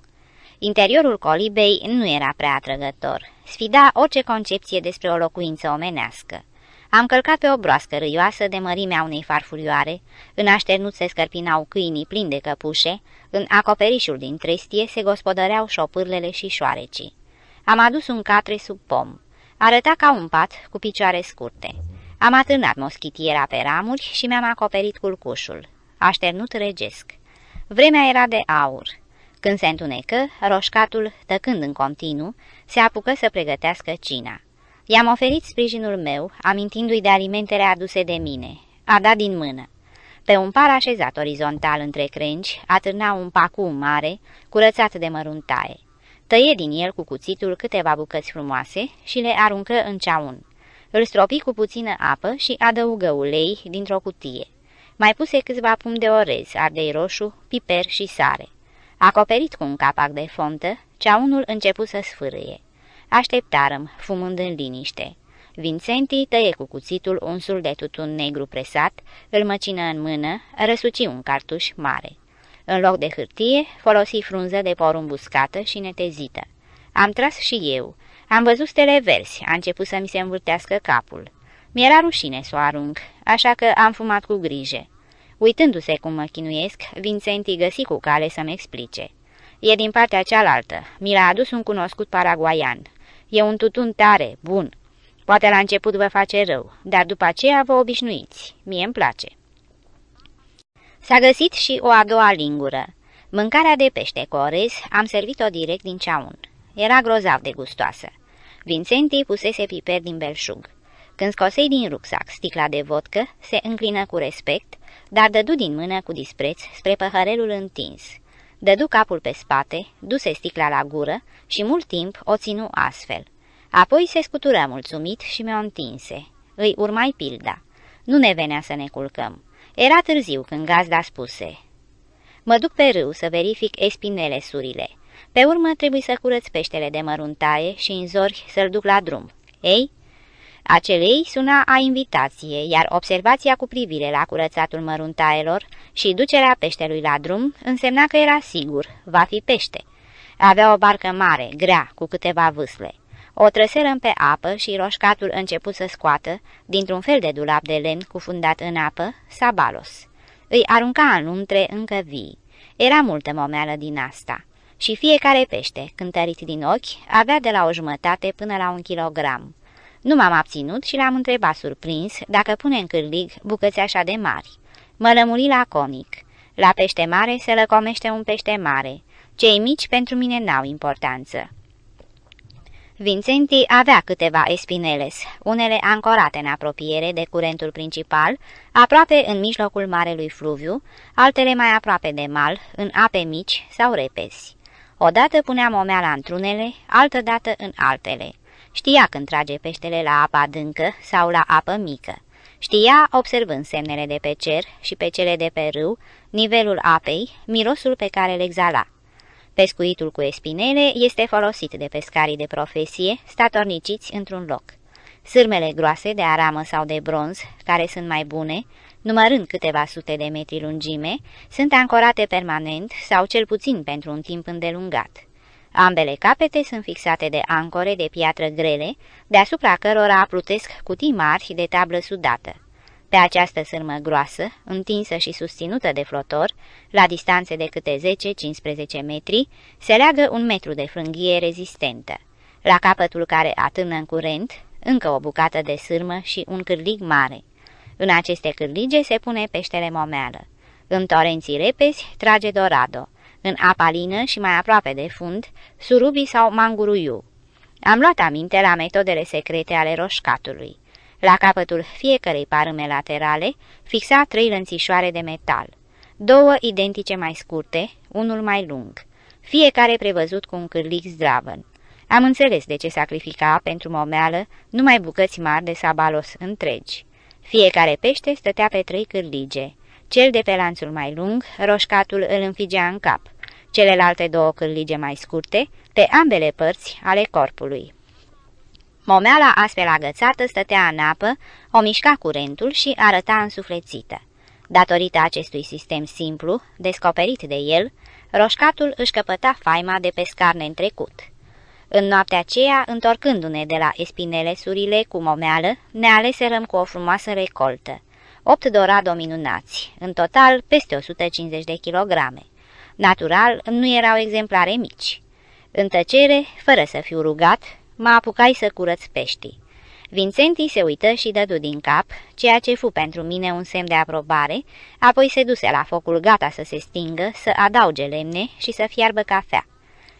Interiorul colibei nu era prea atrăgător. Sfida orice concepție despre o locuință omenească. Am călcat pe o broască râioasă de mărimea unei farfurioare, în așternut se scărpinau câinii plini de căpușe, în acoperișul din trestie se gospodăreau șopârlele și șoarecii. Am adus un catre sub pom. Arăta ca un pat cu picioare scurte. Am atârnat moschitiera pe ramuri și mi-am acoperit culcușul așternut regesc. Vremea era de aur. Când se întunecă, roșcatul, tăcând în continuu, se apucă să pregătească cina. I-am oferit sprijinul meu, amintindu-i de alimentele aduse de mine. A dat din mână. Pe un par așezat orizontal între crengi, atârna un pacu mare, curățat de măruntaie. Tăie din el cu cuțitul câteva bucăți frumoase și le aruncă în ceaun. Îl stropi cu puțină apă și adăugă ulei dintr-o cutie. Mai puse câțiva pum de orez, ardei roșu, piper și sare. Acoperit cu un capac de fontă, ceaunul început să sfârâie. Așteptarăm, fumând în liniște. Vincenti tăie cu cuțitul un sul de tutun negru presat, îl măcină în mână, răsuci un cartuș mare. În loc de hârtie, folosi frunză de porumb uscată și netezită. Am tras și eu. Am văzut stele verzi, a început să mi se învârtească capul. Mi-era rușine să o arunc, așa că am fumat cu grijă. Uitându-se cum mă chinuiesc, Vincenti găsi cu cale să-mi explice. E din partea cealaltă. Mi l-a adus un cunoscut paraguaian. E un tutun tare, bun. Poate la început vă face rău, dar după aceea vă obișnuiți. Mie îmi place. S-a găsit și o a doua lingură. Mâncarea de pește cu orez am servit-o direct din ceaun. Era grozav de gustoasă. Vincenti pusese piper din belșug. Când scosei din rucsac sticla de vodcă, se înclină cu respect, dar dădu din mână cu dispreț spre păhărelul întins. Dădu capul pe spate, duse sticla la gură și mult timp o ținu astfel. Apoi se scutură mulțumit și mi-o întinse. Îi urmai pilda. Nu ne venea să ne culcăm. Era târziu când gazda spuse. Mă duc pe râu să verific espinele surile. Pe urmă trebuie să curăț peștele de măruntaie și în zori să-l duc la drum. Ei, Acelei suna a invitație, iar observația cu privire la curățatul măruntaelor și ducerea peștelui la drum însemna că era sigur, va fi pește. Avea o barcă mare, grea, cu câteva vâsle. O trăserăm pe apă și roșcatul început să scoată, dintr-un fel de dulap de lemn cufundat în apă, sabalos. Îi arunca în luntre încă vii. Era multă momeală din asta. Și fiecare pește, cântărit din ochi, avea de la o jumătate până la un kilogram. Nu m-am abținut și l-am întrebat surprins dacă pune în cârlig bucăți așa de mari. Mă lămuri la comic. La pește mare se lăcomește un pește mare. Cei mici pentru mine n-au importanță. Vincenti avea câteva espineles, unele ancorate în apropiere de curentul principal, aproape în mijlocul marelui fluviu, altele mai aproape de mal, în ape mici sau repezi. Odată punea momeala într-unele, altădată în altele. Știa când trage peștele la apă adâncă sau la apă mică. Știa, observând semnele de pe cer și pe cele de pe râu, nivelul apei, mirosul pe care îl exhala. Pescuitul cu espinele este folosit de pescarii de profesie, statorniciți într-un loc. Sârmele groase de aramă sau de bronz, care sunt mai bune, numărând câteva sute de metri lungime, sunt ancorate permanent sau cel puțin pentru un timp îndelungat. Ambele capete sunt fixate de ancore de piatră grele, deasupra cărora plutesc cutii mari de tablă sudată. Pe această sârmă groasă, întinsă și susținută de flotor, la distanțe de câte 10-15 metri, se leagă un metru de frânghie rezistentă. La capătul care atârnă în curent, încă o bucată de sârmă și un cârlig mare. În aceste cârlige se pune peștele momeală. În torenții repezi trage dorado. În apa lină și mai aproape de fund, surubi sau manguruiu. Am luat aminte la metodele secrete ale roșcatului. La capătul fiecărei parâme laterale fixa trei lănțișoare de metal, două identice mai scurte, unul mai lung, fiecare prevăzut cu un cârlig zdravăn. Am înțeles de ce sacrifica pentru momeală numai bucăți mari de sabalos întregi. Fiecare pește stătea pe trei cârlige. Cel de pe lanțul mai lung, roșcatul îl înfigea în cap, celelalte două cârlige mai scurte, pe ambele părți ale corpului. Momeala astfel agățată stătea în apă, o mișca curentul și arăta însuflețită. Datorită acestui sistem simplu, descoperit de el, roșcatul își căpăta faima de pescar neîntrecut. În noaptea aceea, întorcându-ne de la espinele surile cu momeală, ne aleserăm cu o frumoasă recoltă. Opt dorado minunați, în total peste 150 de kilograme. Natural, nu erau exemplare mici. În tăcere, fără să fiu rugat, mă apucai să curăț peștii. Vincenti se uită și dădu din cap, ceea ce fu pentru mine un semn de aprobare, apoi se duse la focul gata să se stingă, să adauge lemne și să fiarbă cafea.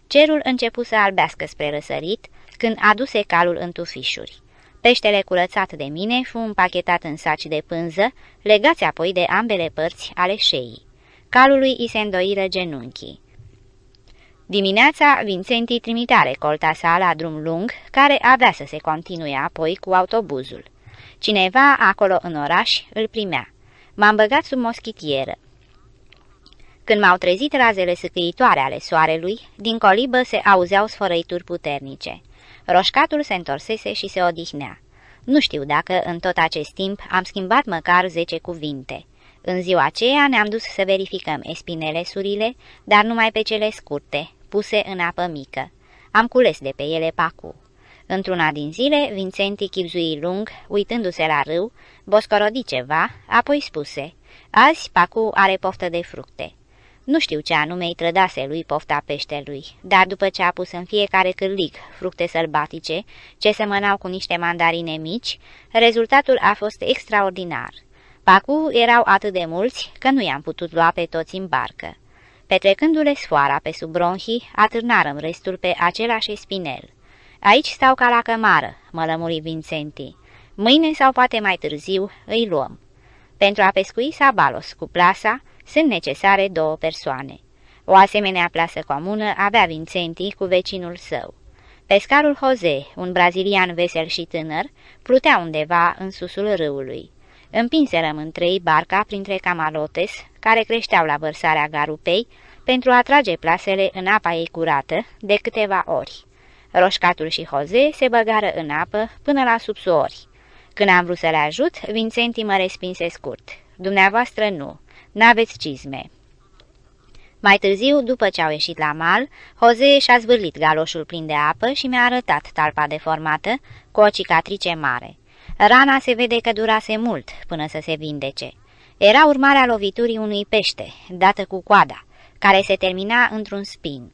Cerul începu să albească spre răsărit, când aduse calul în tufișuri. Peștele curățat de mine fu împachetat în saci de pânză, legați apoi de ambele părți ale șeii. Calului i se îndoiră genunchii. Dimineața, Vincenti trimitea recolta sa la drum lung, care avea să se continue apoi cu autobuzul. Cineva acolo în oraș îl primea. M-am băgat sub moschitieră. Când m-au trezit razele sâcâitoare ale soarelui, din colibă se auzeau sfărăituri puternice. Roșcatul se întorsese și se odihnea. Nu știu dacă în tot acest timp am schimbat măcar zece cuvinte. În ziua aceea ne-am dus să verificăm espinele surile, dar numai pe cele scurte, puse în apă mică. Am cules de pe ele pacu. Într-una din zile, Vincenti chipzui lung, uitându-se la râu, boscorodi ceva, apoi spuse, Azi pacu are poftă de fructe. Nu știu ce anume îi trădase lui pofta peștelui, dar după ce a pus în fiecare cârlig fructe sălbatice, ce semănau cu niște mandarine mici, rezultatul a fost extraordinar. Pacu erau atât de mulți că nu i-am putut lua pe toți în barcă. Petrecându-le sfoara pe sub bronhii, atârnarăm restul pe același spinel. Aici stau ca la cămară, mă lămuri Vincenti. Mâine sau poate mai târziu îi luăm. Pentru a pescui Sabalos cu plasa, sunt necesare două persoane. O asemenea plasă comună avea Vincenti cu vecinul său. Pescarul Jose, un brazilian vesel și tânăr, plutea undeva în susul râului. Împinserăm în trei barca printre camalotes, care creșteau la vărsarea garupei, pentru a trage plasele în apa ei curată de câteva ori. Roșcatul și Jose se băgară în apă până la subsuori. Când am vrut să le ajut, Vincenti mă respinse scurt. Dumneavoastră nu. N-aveți cizme." Mai târziu, după ce au ieșit la mal, Jose și-a zvârlit galoșul plin de apă și mi-a arătat talpa deformată cu o cicatrice mare. Rana se vede că durase mult până să se vindece. Era urmarea loviturii unui pește, dată cu coada, care se termina într-un spin.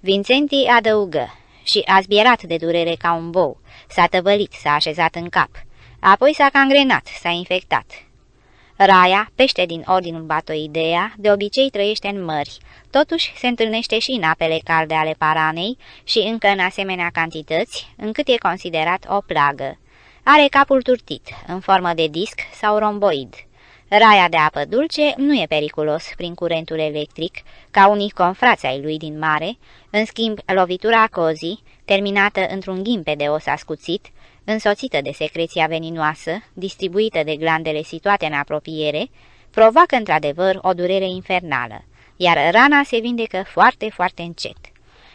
Vincenti adăugă și a zbierat de durere ca un bou, s-a tăvălit, s-a așezat în cap. Apoi s-a cangrenat, s-a infectat. Raia, pește din ordinul Batoidea, de obicei trăiește în mări, totuși se întâlnește și în apele calde ale Paranei și încă în asemenea cantități, încât e considerat o plagă. Are capul turtit, în formă de disc sau romboid. Raia de apă dulce nu e periculos prin curentul electric, ca unii confrați ai lui din mare, în schimb lovitura cozii, terminată într-un ghimpe de os ascuțit, însoțită de secreția veninoasă, distribuită de glandele situate în apropiere, provoacă într-adevăr o durere infernală, iar rana se vindecă foarte, foarte încet.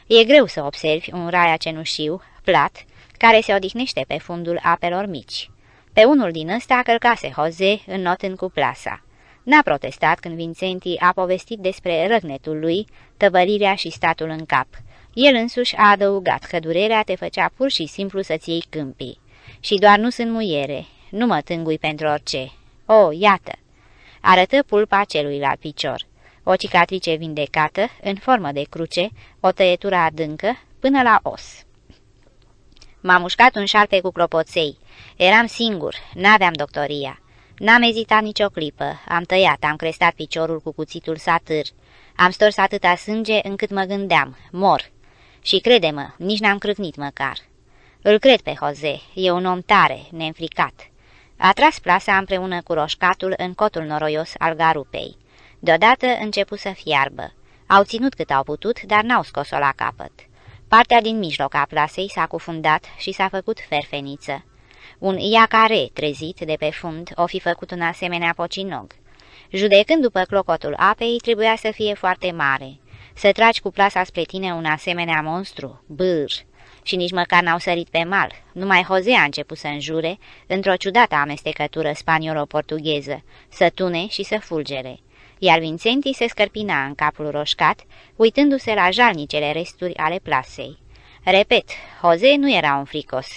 E greu să observi un raia cenușiu, plat, care se odihnește pe fundul apelor mici. Pe unul din ăsta călcase Jose înotând cu plasa. N-a protestat când Vincenti a povestit despre răgnetul lui, tăvărirea și statul în cap. El însuși a adăugat că durerea te făcea pur și simplu să-ți iei câmpii. Și doar nu sunt muiere, nu mă tângui pentru orice. O, iată! Arătă pulpa celuilalt picior. O cicatrice vindecată, în formă de cruce, o tăietură adâncă, până la os. M-a mușcat un șarpe cu clopoței. Eram singur, n-aveam doctoria. N-am ezitat nicio clipă, am tăiat, am crestat piciorul cu cuțitul satâr. Am stors atâta sânge încât mă gândeam, mor. Și crede-mă, nici n-am crâcnit măcar. Îl cred pe Jose, e un om tare, neînfricat. A tras plasa împreună cu roșcatul în cotul noroios al garupei. Deodată începu să fiarbă. Au ținut cât au putut, dar n-au scos-o la capăt. Partea din mijloc a plasei s-a cufundat și s-a făcut ferfeniță. Un iacare trezit de pe fund o fi făcut un asemenea pocinog. Judecând după clocotul apei, trebuia să fie foarte mare. Să tragi cu plasa spre tine un asemenea monstru, bâr, și nici măcar n-au sărit pe mal. Numai Jose a început să înjure, într-o ciudată amestecătură spaniolo-portugheză, să tune și să fulgere. Iar Vincenti se scărpina în capul roșcat, uitându-se la jalnicele resturi ale plasei. Repet, Jose nu era un fricos,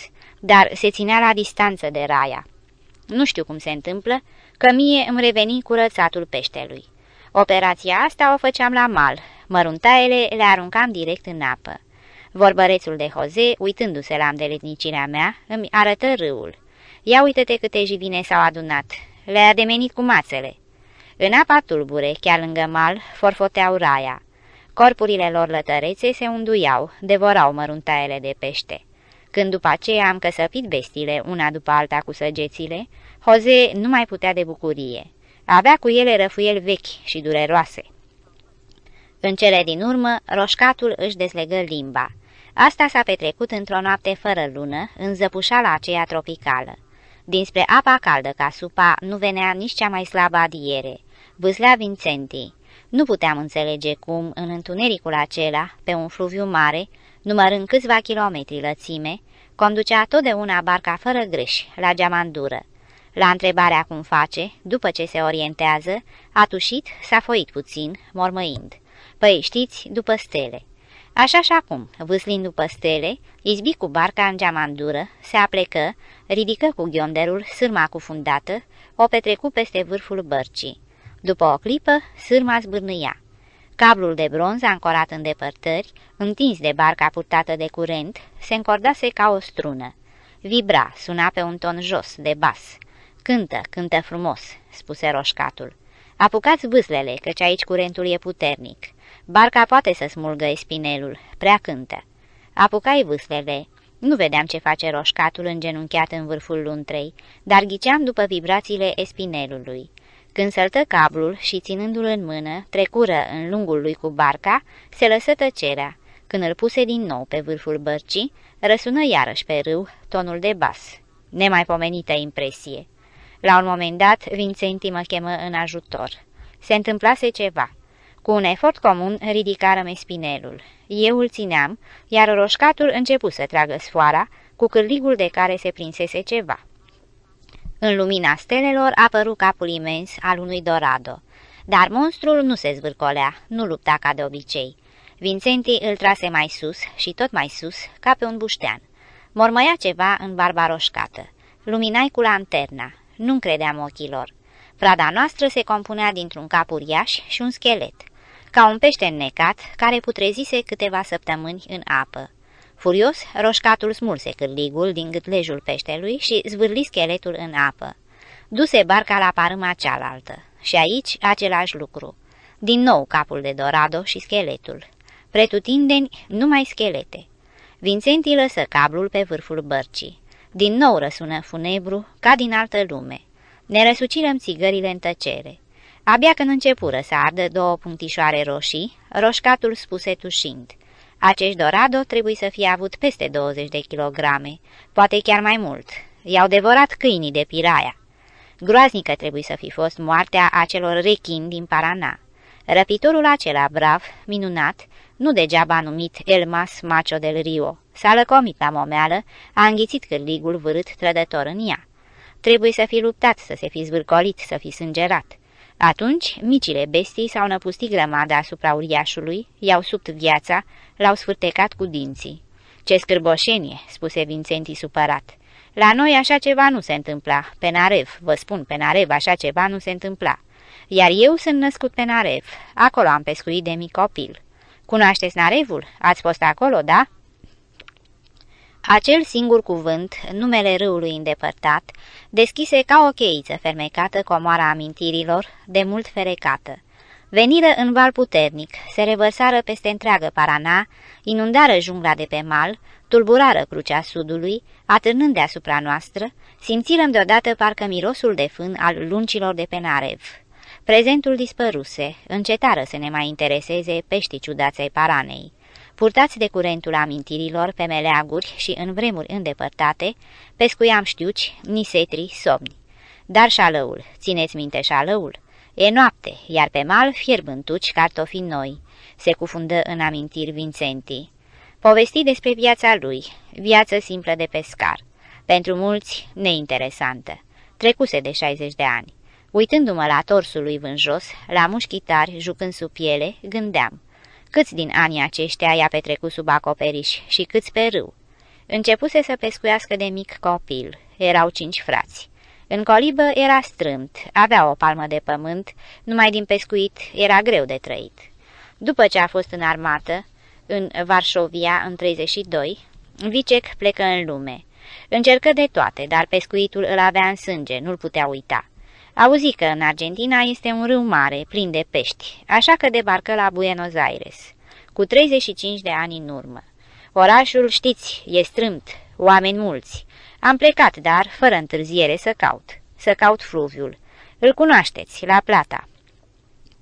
dar se ținea la distanță de raia. Nu știu cum se întâmplă, că mie îmi reveni curățatul peștelui. Operația asta o făceam la mal, măruntaiele le aruncam direct în apă. Vorbărețul de Jose, uitându-se la îndeletnicirea mea, îmi arătă râul. Ia uite-te câte jivine s-au adunat. Le-a demenit cu mațele. În apa tulbure, chiar lângă mal, forfoteau raia. Corpurile lor lătărețe se unduiau, devorau măruntaiele de pește. Când după aceea am căsăpit bestile una după alta cu săgețile, Jose nu mai putea de bucurie. Avea cu ele răfuieli vechi și dureroase. În cele din urmă, roșcatul își deslegă limba. Asta s-a petrecut într-o noapte fără lună, în zăpușala aceea tropicală. Dinspre apa caldă ca supa nu venea nici cea mai slabă adiere. Vâslea Vincentii. Nu puteam înțelege cum, în întunericul acela, pe un fluviu mare, numărând câțiva kilometri lățime, conducea totdeauna barca fără greș, la geamandură. La întrebarea cum face, după ce se orientează, a tușit, s-a foit puțin, mormăind. Păi știți, după stele. Așa și acum, vâslind după stele, izbi cu barca în geamandură, se aplecă, ridică cu ghionderul sârma cufundată, o petrecu peste vârful bărcii. După o clipă, sârma zbârnâia. Cablul de bronz ancorat în depărtări, întins de barca purtată de curent, se încordase ca o strună. Vibra, suna pe un ton jos, de bas. Cântă, cântă frumos," spuse roșcatul. Apucați vâslele, căci aici curentul e puternic. Barca poate să smulgă espinelul, prea cântă. Apucai vâslele. Nu vedeam ce face roșcatul îngenunchiat în vârful luntrei, dar ghiceam după vibrațiile espinelului. Când săltă cablul și, ținându-l în mână, trecură în lungul lui cu barca, se lăsă tăcerea. Când îl puse din nou pe vârful bărcii, răsună iarăși pe râu tonul de bas. Nemaipomenită impresie. La un moment dat, Vincenti mă chemă în ajutor. Se întâmplase ceva. Cu un efort comun ridicarăm spinelul. Eu îl țineam, iar roșcatul începu să tragă sfoara, cu cârligul de care se prinsese ceva. În lumina stelelor apăru capul imens al unui dorado. Dar monstrul nu se zvârcolea, nu lupta ca de obicei. Vincenti îl trase mai sus și tot mai sus, ca pe un buștean. Mormăia ceva în barba roșcată. Luminai cu lanterna. Nu credeam ochilor. Prada noastră se compunea dintr-un cap uriaș și un schelet, ca un pește înnecat care putrezise câteva săptămâni în apă. Furios, roșcatul smulse cârligul din gâtlejul peștelui și zvârli scheletul în apă. Duse barca la parâma cealaltă și aici același lucru. Din nou capul de dorado și scheletul. Pretutindeni numai schelete. Vincenti lăsă cablul pe vârful bărcii. Din nou răsună funebru, ca din altă lume. Ne răsucirăm țigările în tăcere. Abia când începură să ardă două punctișoare roșii, roșcatul spuse tușind. Acești dorado trebuie să fie avut peste 20 de kilograme, poate chiar mai mult. I-au devorat câinii de piraia. Groaznică trebuie să fi fost moartea acelor rechini din Parana. Răpitorul acela brav, minunat, nu degeaba numit Elmas Macho del Rio, s-a lăcomit la momeală, a înghițit cârligul vârât trădător în ea. Trebuie să fi luptat, să se fi zvârcolit, să fi sângerat. Atunci, micile bestii s-au năpustit grămada asupra uriașului, i-au subt viața, l-au sfârtecat cu dinții. Ce scârboșenie!" spuse Vincentii supărat. La noi așa ceva nu se întâmpla. Pe Narev, vă spun, pe Narev așa ceva nu se întâmpla. Iar eu sunt născut pe Narev. Acolo am pescuit de mic copil. Cunoașteți Narevul? Ați fost acolo, da?" Acel singur cuvânt, numele râului îndepărtat, deschise ca o cheiță fermecată comoara amintirilor, de mult ferecată. Veniră în val puternic, se revărsară peste întreagă Parana, inundară jungla de pe mal, tulburară crucea sudului, atârnând deasupra noastră, simțirăm deodată parcă mirosul de fân al luncilor de pe Narev. Prezentul dispăruse, încetară să ne mai intereseze peștii ciudați ai Paranei. Purtați de curentul amintirilor pe meleaguri și în vremuri îndepărtate, pescuiam știuci, nisetri, somni. Dar șalăul, țineți minte șalăul? E noapte, iar pe mal fierb întuci cartofi noi. Se cufundă în amintiri Vincentii. Povesti despre viața lui, viață simplă de pescar. Pentru mulți, neinteresantă. Trecuse de 60 de ani. Uitându-mă la torsul lui vânjos, la mușchitari jucând sub piele, gândeam. Câți din anii aceștia i-a petrecut sub acoperiș și câți pe râu? Începuse să pescuiască de mic copil. Erau cinci frați. În colibă era strâmt, avea o palmă de pământ, numai din pescuit era greu de trăit. După ce a fost în armată, în Varșovia în 32, Vicec plecă în lume. Încercă de toate, dar pescuitul îl avea în sânge, nu-l putea uita. Auzi că în Argentina este un râu mare, plin de pești, așa că debarcă la Buenos Aires, cu 35 de ani în urmă. Orașul, știți, e strâmt, oameni mulți. Am plecat, dar, fără întârziere, să caut. Să caut fluviul. Îl cunoașteți, la Plata.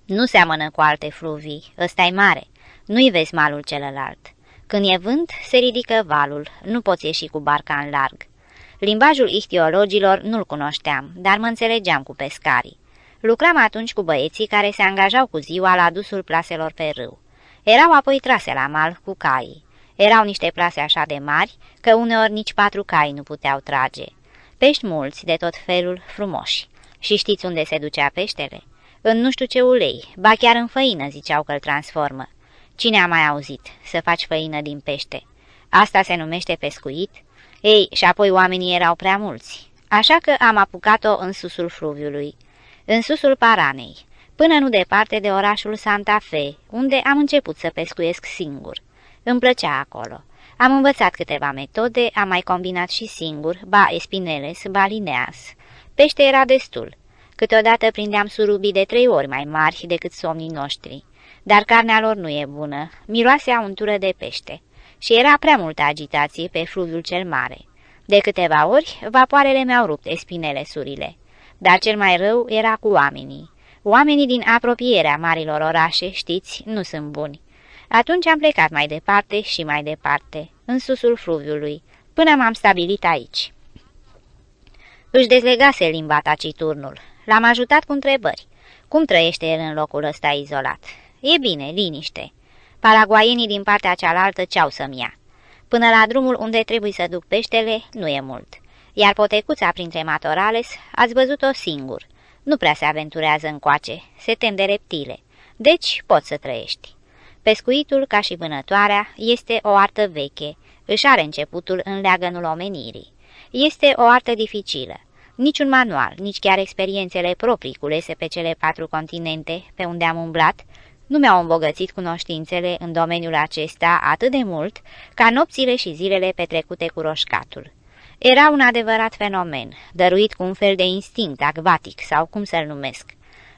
Nu seamănă cu alte fluvii, ăsta e mare. Nu-i vezi malul celălalt. Când e vânt, se ridică valul, nu poți ieși cu barca în larg. Limbajul ichtiologilor nu-l cunoșteam, dar mă înțelegeam cu pescarii. Lucram atunci cu băieții care se angajau cu ziua la dusul plaselor pe râu. Erau apoi trase la mal cu caii. Erau niște plase așa de mari că uneori nici patru cai nu puteau trage. Pești mulți, de tot felul, frumoși. Și știți unde se ducea peștele? În nu știu ce ulei, ba chiar în făină ziceau că îl transformă. Cine a mai auzit să faci făină din pește? Asta se numește pescuit? Ei, și apoi oamenii erau prea mulți, așa că am apucat-o în susul fluviului, în susul Paranei, până nu departe de orașul Santa Fe, unde am început să pescuiesc singur. Îmi plăcea acolo. Am învățat câteva metode, am mai combinat și singur, ba espineles, ba lineas. Pește era destul. Câteodată prindeam surubii de trei ori mai mari decât somnii noștri. Dar carnea lor nu e bună, miroase a untură de pește și era prea multă agitație pe fluviul cel mare. De câteva ori, vapoarele mi-au rupt espinele surile. Dar cel mai rău era cu oamenii. Oamenii din apropierea marilor orașe, știți, nu sunt buni. Atunci am plecat mai departe și mai departe, în susul fluviului, până m-am stabilit aici. Își dezlegase limba taciturnul. L-am ajutat cu întrebări. Cum trăiește el în locul ăsta izolat? E bine, liniște. Paraguaienii din partea cealaltă ce-au să-mi ia. Până la drumul unde trebuie să duc peștele, nu e mult. Iar potecuța printre matorales, ați văzut-o singur. Nu prea se aventurează încoace, se tem de reptile. Deci poți să trăiești. Pescuitul, ca și vânătoarea, este o artă veche, își are începutul în leagănul omenirii. Este o artă dificilă. Niciun manual, nici chiar experiențele proprii culese pe cele patru continente pe unde am umblat, nu mi-au îmbogățit cunoștințele în domeniul acesta atât de mult ca nopțile și zilele petrecute cu roșcatul. Era un adevărat fenomen, dăruit cu un fel de instinct acvatic sau cum să-l numesc.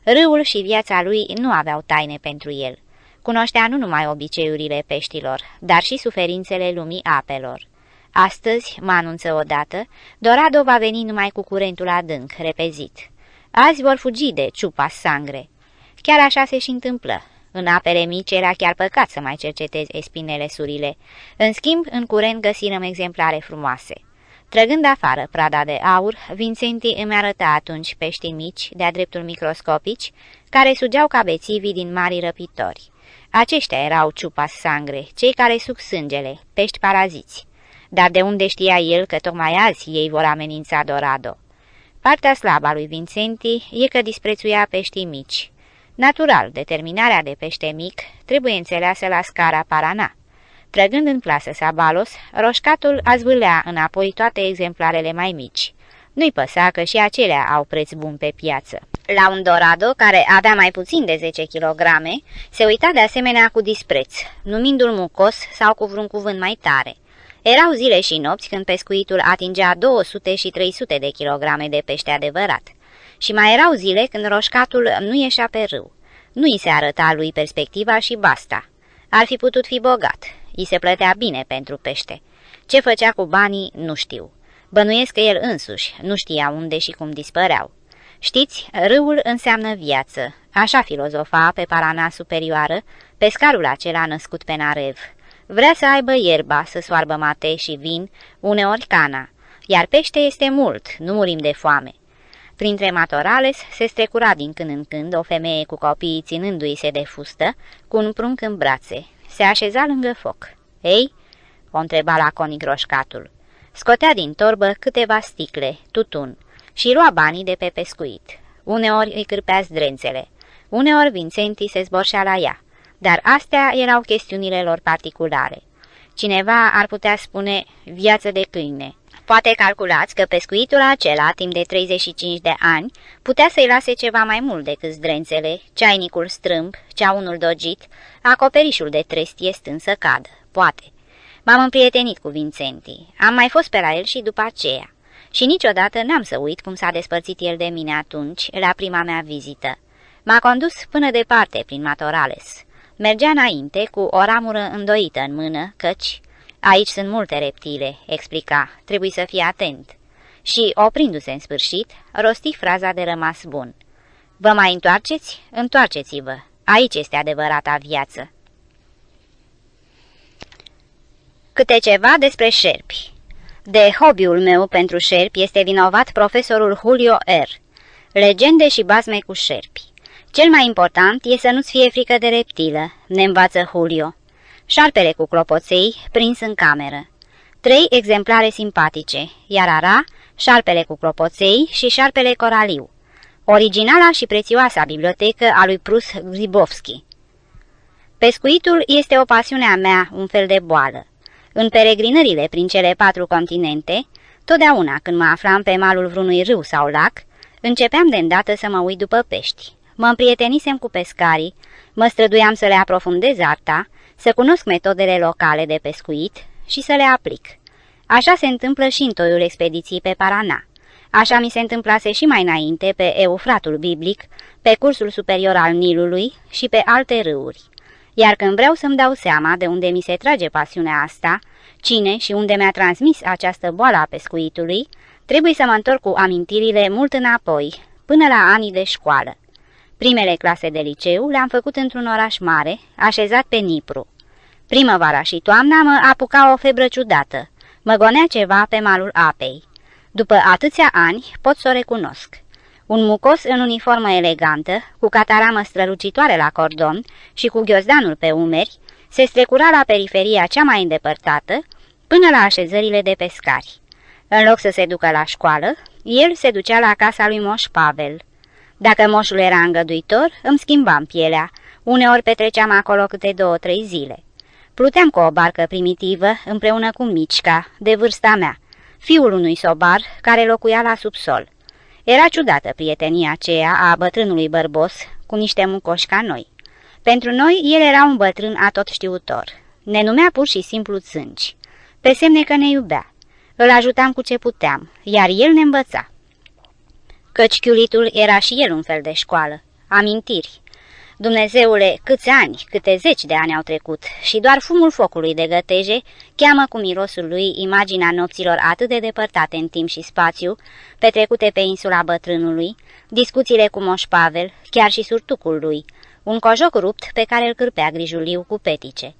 Râul și viața lui nu aveau taine pentru el. Cunoștea nu numai obiceiurile peștilor, dar și suferințele lumii apelor. Astăzi, mă anunță odată, Dorado va veni numai cu curentul adânc, repezit. Azi vor fugi de ciupa sangre. Chiar așa se și întâmplă. În apele mici era chiar păcat să mai cercetezi espinele surile. În schimb, în curent găsirăm exemplare frumoase. Trăgând afară prada de aur, Vincenti îmi arăta atunci peștii mici, de-a dreptul microscopici, care sugeau ca bețivii din mari răpitori. Aceștia erau ciupa sangre, cei care suc sângele, pești paraziți. Dar de unde știa el că tocmai azi ei vor amenința Dorado? Partea slabă a lui Vincenti e că disprețuia peștii mici. Natural, determinarea de pește mic trebuie înțeleasă la scara Parana. Trăgând în plasă Sabalos, roșcatul a zvâlea înapoi toate exemplarele mai mici. Nu-i păsa că și acelea au preț bun pe piață. La un dorado, care avea mai puțin de 10 kg, se uita de asemenea cu dispreț, numindu-l mucos sau cu vreun cuvânt mai tare. Erau zile și nopți când pescuitul atingea 200 și 300 de kilograme de pește adevărat. Și mai erau zile când roșcatul nu ieșea pe râu. Nu i se arăta lui perspectiva și basta. Ar fi putut fi bogat. I se plătea bine pentru pește. Ce făcea cu banii, nu știu. Bănuiesc că el însuși nu știa unde și cum dispăreau. Știți, râul înseamnă viață. Așa filozofa pe Parana superioară, pescarul acela născut pe Narev. Vrea să aibă ierba, să soarbă mate și vin, uneori cana. Iar pește este mult, nu murim de foame. Printre matorales se strecura din când în când o femeie cu copiii ținându-i se de fustă, cu un prunc în brațe. Se așeza lângă foc. Ei?" o întreba laconic roșcatul. Scotea din torbă câteva sticle, tutun, și lua banii de pe pescuit. Uneori îi cârpea zdrențele, uneori Vincentii se zborșea la ea, dar astea erau chestiunile lor particulare. Cineva ar putea spune viață de câine. Poate calculați că pescuitul acela, timp de 35 de ani, putea să-i lase ceva mai mult decât zdrențele, ceainicul strâmb, ceaunul dogit, acoperișul de trestie stând să cadă. Poate. M-am împrietenit cu Vincenti. Am mai fost pe la el și după aceea. Și niciodată n-am să uit cum s-a despărțit el de mine atunci, la prima mea vizită. M-a condus până departe prin Matorales. Mergea înainte cu o ramură îndoită în mână, căci... Aici sunt multe reptile, explica, trebuie să fii atent. Și, oprindu-se în sfârșit, rosti fraza de rămas bun. Vă mai întoarceți? Întoarceți-vă. Aici este adevărata viață. Câte ceva despre șerpi. De hobby-ul meu pentru șerpi este vinovat profesorul Julio R. Legende și bazme cu șerpi. Cel mai important e să nu-ți fie frică de reptilă, ne învață Julio. Șarpele cu clopoței, prins în cameră. Trei exemplare simpatice, iar ara, șarpele cu clopoței și șarpele coraliu. Originala și prețioasa bibliotecă a lui Prus Gribovski. Pescuitul este o pasiune a mea, un fel de boală. În peregrinările prin cele patru continente, totdeauna când mă aflam pe malul vreunui râu sau lac, începeam de îndată să mă uit după pești. Mă împrietenisem cu pescarii, mă străduiam să le aprofundez arta, să cunosc metodele locale de pescuit și să le aplic. Așa se întâmplă și în toiul expediției pe Parana. Așa mi se întâmplase și mai înainte pe Eufratul biblic, pe cursul superior al Nilului și pe alte râuri. Iar când vreau să-mi dau seama de unde mi se trage pasiunea asta, cine și unde mi-a transmis această boală a pescuitului, trebuie să mă întorc cu amintirile mult înapoi, până la anii de școală. Primele clase de liceu le-am făcut într-un oraș mare, așezat pe Nipru. Primăvara și toamna mă apuca o febră ciudată. Mă gonea ceva pe malul apei. După atâția ani pot să o recunosc. Un mucos în uniformă elegantă, cu cataramă strălucitoare la cordon și cu ghiozdanul pe umeri, se strecura la periferia cea mai îndepărtată, până la așezările de pescari. În loc să se ducă la școală, el se ducea la casa lui Moș Pavel. Dacă moșul era îngăduitor, îmi schimbam pielea. Uneori petreceam acolo câte două-trei zile. Pluteam cu o barcă primitivă împreună cu Micica, de vârsta mea, fiul unui sobar care locuia la subsol. Era ciudată prietenia aceea a bătrânului bărbos cu niște mucoși ca noi. Pentru noi, el era un bătrân atot știutor. Ne numea pur și simplu țânci. Pe semne că ne iubea. Îl ajutam cu ce puteam, iar el ne învăța. Căci chiulitul era și el un fel de școală. Amintiri. Dumnezeule, câți ani, câte zeci de ani au trecut și doar fumul focului de găteje cheamă cu mirosul lui imaginea nopților atât de depărtate în timp și spațiu, petrecute pe insula bătrânului, discuțiile cu Moș Pavel, chiar și surtucul lui, un cojoc rupt pe care îl cârpea grijuliu cu petice.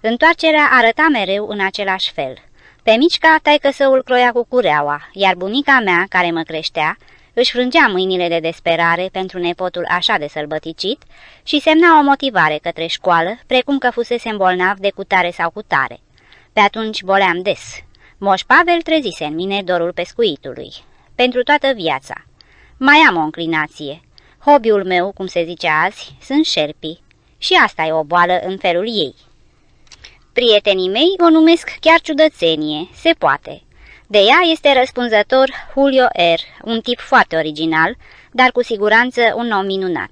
Întoarcerea arăta mereu în același fel. Pe mișca, taică săul croia cu cureaua, iar bunica mea, care mă creștea, își frângea mâinile de desperare pentru nepotul așa de sălbăticit și semna o motivare către școală, precum că fusese îmbolnav de cutare sau cutare. Pe atunci boleam des. Moș Pavel trezise în mine dorul pescuitului. Pentru toată viața. Mai am o înclinație. Hobby-ul meu, cum se zice azi, sunt șerpii. Și asta e o boală în felul ei. Prietenii mei o numesc chiar ciudățenie, se poate. De ea este răspunzător Julio R., un tip foarte original, dar cu siguranță un om minunat.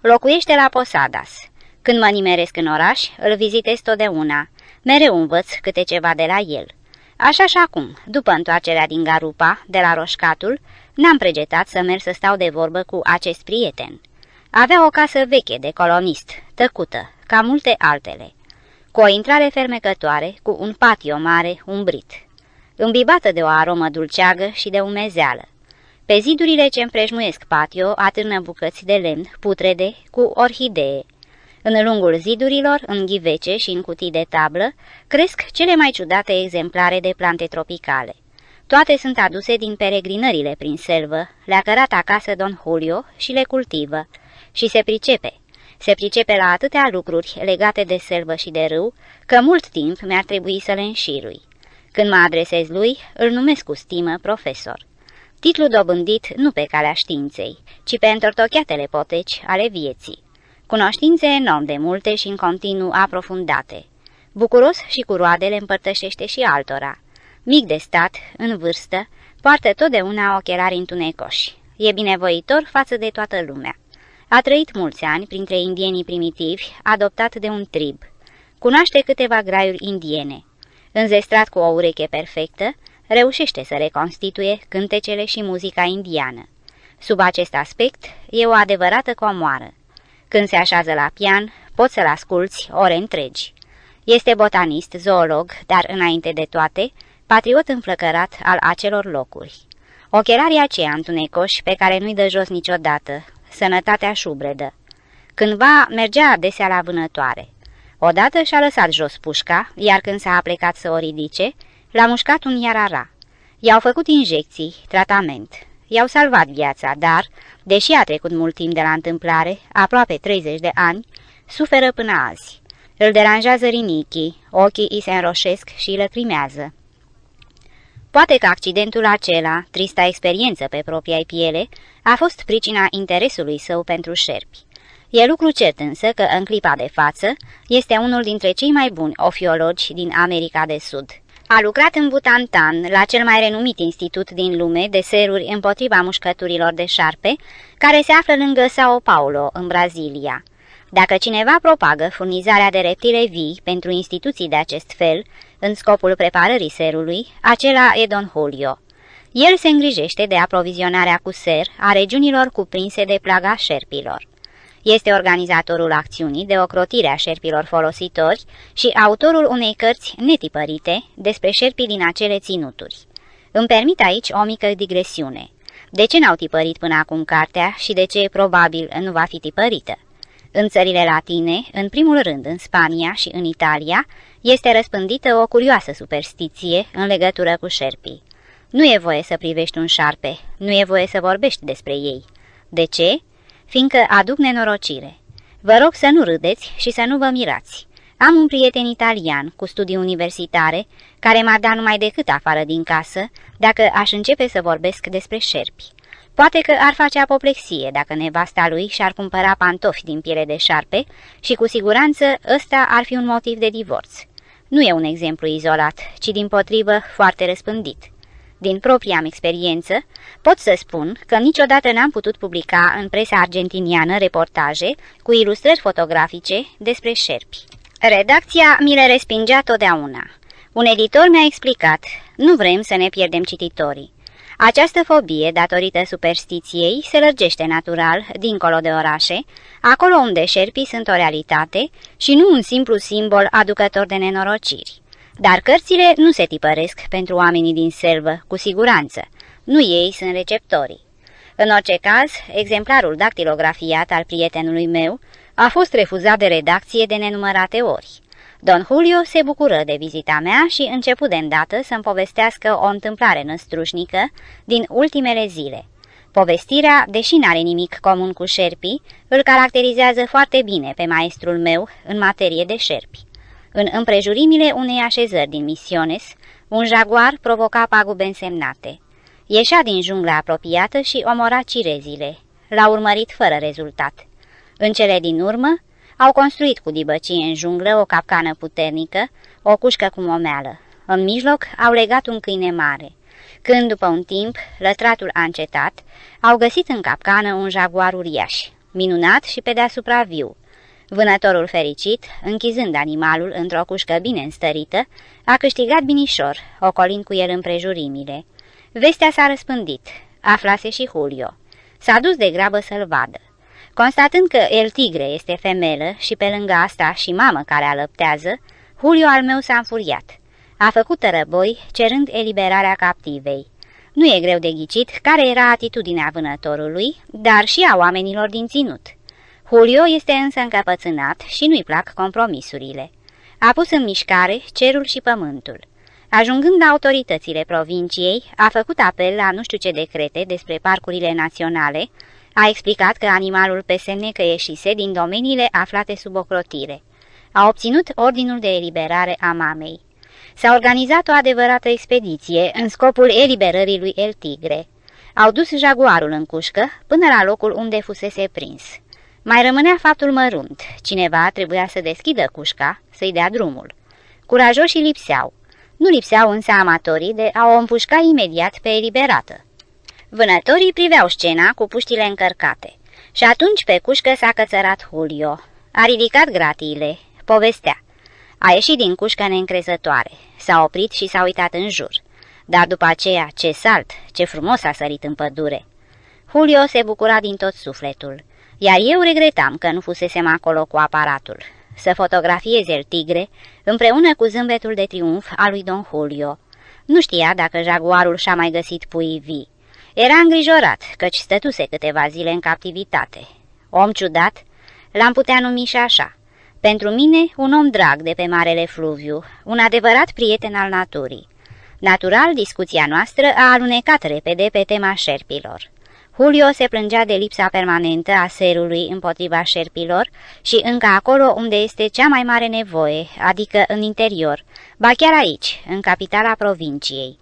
Locuiește la Posadas. Când mă nimeresc în oraș, îl vizitez totdeauna. Mereu învăț câte ceva de la el. Așa și acum, după întoarcerea din Garupa, de la Roșcatul, n-am pregetat să merg să stau de vorbă cu acest prieten. Avea o casă veche de colonist, tăcută, ca multe altele, cu o intrare fermecătoare, cu un patio mare umbrit îmbibată de o aromă dulceagă și de umezeală. Pe zidurile ce împrejmuiesc patio atârnă bucăți de lemn putrede cu orhidee. În lungul zidurilor, în ghivece și în cutii de tablă, cresc cele mai ciudate exemplare de plante tropicale. Toate sunt aduse din peregrinările prin selvă, le-a cărat acasă Don Julio și le cultivă. Și se pricepe. Se pricepe la atâtea lucruri legate de selvă și de râu, că mult timp mi-ar trebui să le înșirui. Când mă adresez lui, îl numesc cu stimă profesor. Titlu dobândit nu pe calea științei, ci pe întortocheatele poteci ale vieții. Cunoștințe enorm de multe și în continuu aprofundate. Bucuros și cu roadele împărtășește și altora. Mic de stat, în vârstă, poartă totdeauna ochelari întunecoși. E binevoitor față de toată lumea. A trăit mulți ani printre indienii primitivi, adoptat de un trib. Cunoaște câteva graiuri indiene înzestrat cu o ureche perfectă, reușește să reconstituie cântecele și muzica indiană. Sub acest aspect, e o adevărată comoară. Când se așează la pian, poți să-l asculți ore întregi. Este botanist, zoolog, dar înainte de toate, patriot înflăcărat al acelor locuri. Ochelarii aceia întunecoși pe care nu-i dă jos niciodată, sănătatea șubredă. Cândva mergea adesea la vânătoare. Odată și-a lăsat jos pușca, iar când s-a plecat să o ridice, l-a mușcat un iarara. I-au făcut injecții, tratament. I-au salvat viața, dar, deși a trecut mult timp de la întâmplare, aproape 30 de ani, suferă până azi. Îl deranjează rinichii, ochii îi se înroșesc și îi lăcrimează. Poate că accidentul acela, trista experiență pe propria piele, a fost pricina interesului său pentru șerpi. E lucru cert însă că în clipa de față este unul dintre cei mai buni ofiologi din America de Sud. A lucrat în Butantan, la cel mai renumit institut din lume de seruri împotriva mușcăturilor de șarpe, care se află lângă Sao Paulo, în Brazilia. Dacă cineva propagă furnizarea de reptile vii pentru instituții de acest fel, în scopul preparării serului, acela e Don Julio. El se îngrijește de aprovizionarea cu ser a regiunilor cuprinse de plaga șerpilor. Este organizatorul acțiunii de ocrotire a șerpilor folositori și autorul unei cărți netipărite despre șerpii din acele ținuturi. Îmi permit aici o mică digresiune. De ce n-au tipărit până acum cartea și de ce probabil nu va fi tipărită? În țările latine, în primul rând în Spania și în Italia, este răspândită o curioasă superstiție în legătură cu șerpii. Nu e voie să privești un șarpe, nu e voie să vorbești despre ei. De ce? Fiindcă aduc nenorocire. Vă rog să nu râdeți și să nu vă mirați. Am un prieten italian cu studii universitare care m-ar da numai decât afară din casă dacă aș începe să vorbesc despre șerpi. Poate că ar face apoplexie dacă nevasta lui și-ar cumpăra pantofi din piele de șarpe și cu siguranță ăsta ar fi un motiv de divorț. Nu e un exemplu izolat, ci din potrivă foarte răspândit. Din propria experiență, pot să spun că niciodată n-am putut publica în presa argentiniană reportaje cu ilustrări fotografice despre șerpi. Redacția mi le respingea totdeauna. Un editor mi-a explicat, nu vrem să ne pierdem cititorii. Această fobie, datorită superstiției, se lărgește natural, dincolo de orașe, acolo unde șerpii sunt o realitate și nu un simplu simbol aducător de nenorociri. Dar cărțile nu se tipăresc pentru oamenii din selvă, cu siguranță. Nu ei sunt receptorii. În orice caz, exemplarul dactilografiat al prietenului meu a fost refuzat de redacție de nenumărate ori. Don Julio se bucură de vizita mea și început de îndată să-mi povestească o întâmplare năstrușnică din ultimele zile. Povestirea, deși n-are nimic comun cu șerpii, îl caracterizează foarte bine pe maestrul meu în materie de șerpi. În împrejurimile unei așezări din Misiones, un jaguar provoca pagube însemnate. Ieșea din jungla apropiată și omora cirezile. L-a urmărit fără rezultat. În cele din urmă, au construit cu dibăcie în junglă o capcană puternică, o cușcă cu momeală. În mijloc au legat un câine mare. Când, după un timp, lătratul a încetat, au găsit în capcană un jaguar uriaș, minunat și pe deasupra viu. Vânătorul fericit, închizând animalul într-o cușcă bine înstărită, a câștigat binișor, ocolind cu el împrejurimile. Vestea s-a răspândit, aflase și Julio. S-a dus de grabă să-l vadă. Constatând că El Tigre este femelă și pe lângă asta și mamă care alăptează, Julio al meu s-a înfuriat. A făcut răboi, cerând eliberarea captivei. Nu e greu de ghicit care era atitudinea vânătorului, dar și a oamenilor din ținut. Julio este însă încăpățânat și nu-i plac compromisurile. A pus în mișcare cerul și pământul. Ajungând la autoritățile provinciei, a făcut apel la nu știu ce decrete despre parcurile naționale, a explicat că animalul pe semne că ieșise din domeniile aflate sub ocrotire. A obținut ordinul de eliberare a mamei. S-a organizat o adevărată expediție în scopul eliberării lui El Tigre. Au dus jaguarul în cușcă până la locul unde fusese prins. Mai rămânea faptul mărunt. Cineva trebuia să deschidă cușca, să-i dea drumul. Curajoșii lipseau. Nu lipseau însă amatorii de a o împușca imediat pe eliberată. Vânătorii priveau scena cu puștile încărcate. Și atunci pe cușcă s-a cățărat Julio. A ridicat gratiile. Povestea. A ieșit din cușcă neîncrezătoare. S-a oprit și s-a uitat în jur. Dar după aceea, ce salt, ce frumos a sărit în pădure. Julio se bucura din tot sufletul. Iar eu regretam că nu fusesem acolo cu aparatul. Să fotografieze el tigre, împreună cu zâmbetul de triumf al lui Don Julio. Nu știa dacă jaguarul și-a mai găsit puii vii. Era îngrijorat, căci stătuse câteva zile în captivitate. Om ciudat, l-am putea numi și așa. Pentru mine, un om drag de pe Marele Fluviu, un adevărat prieten al naturii. Natural, discuția noastră a alunecat repede pe tema șerpilor. Julio se plângea de lipsa permanentă a serului împotriva șerpilor și încă acolo unde este cea mai mare nevoie, adică în interior, ba chiar aici, în capitala provinciei.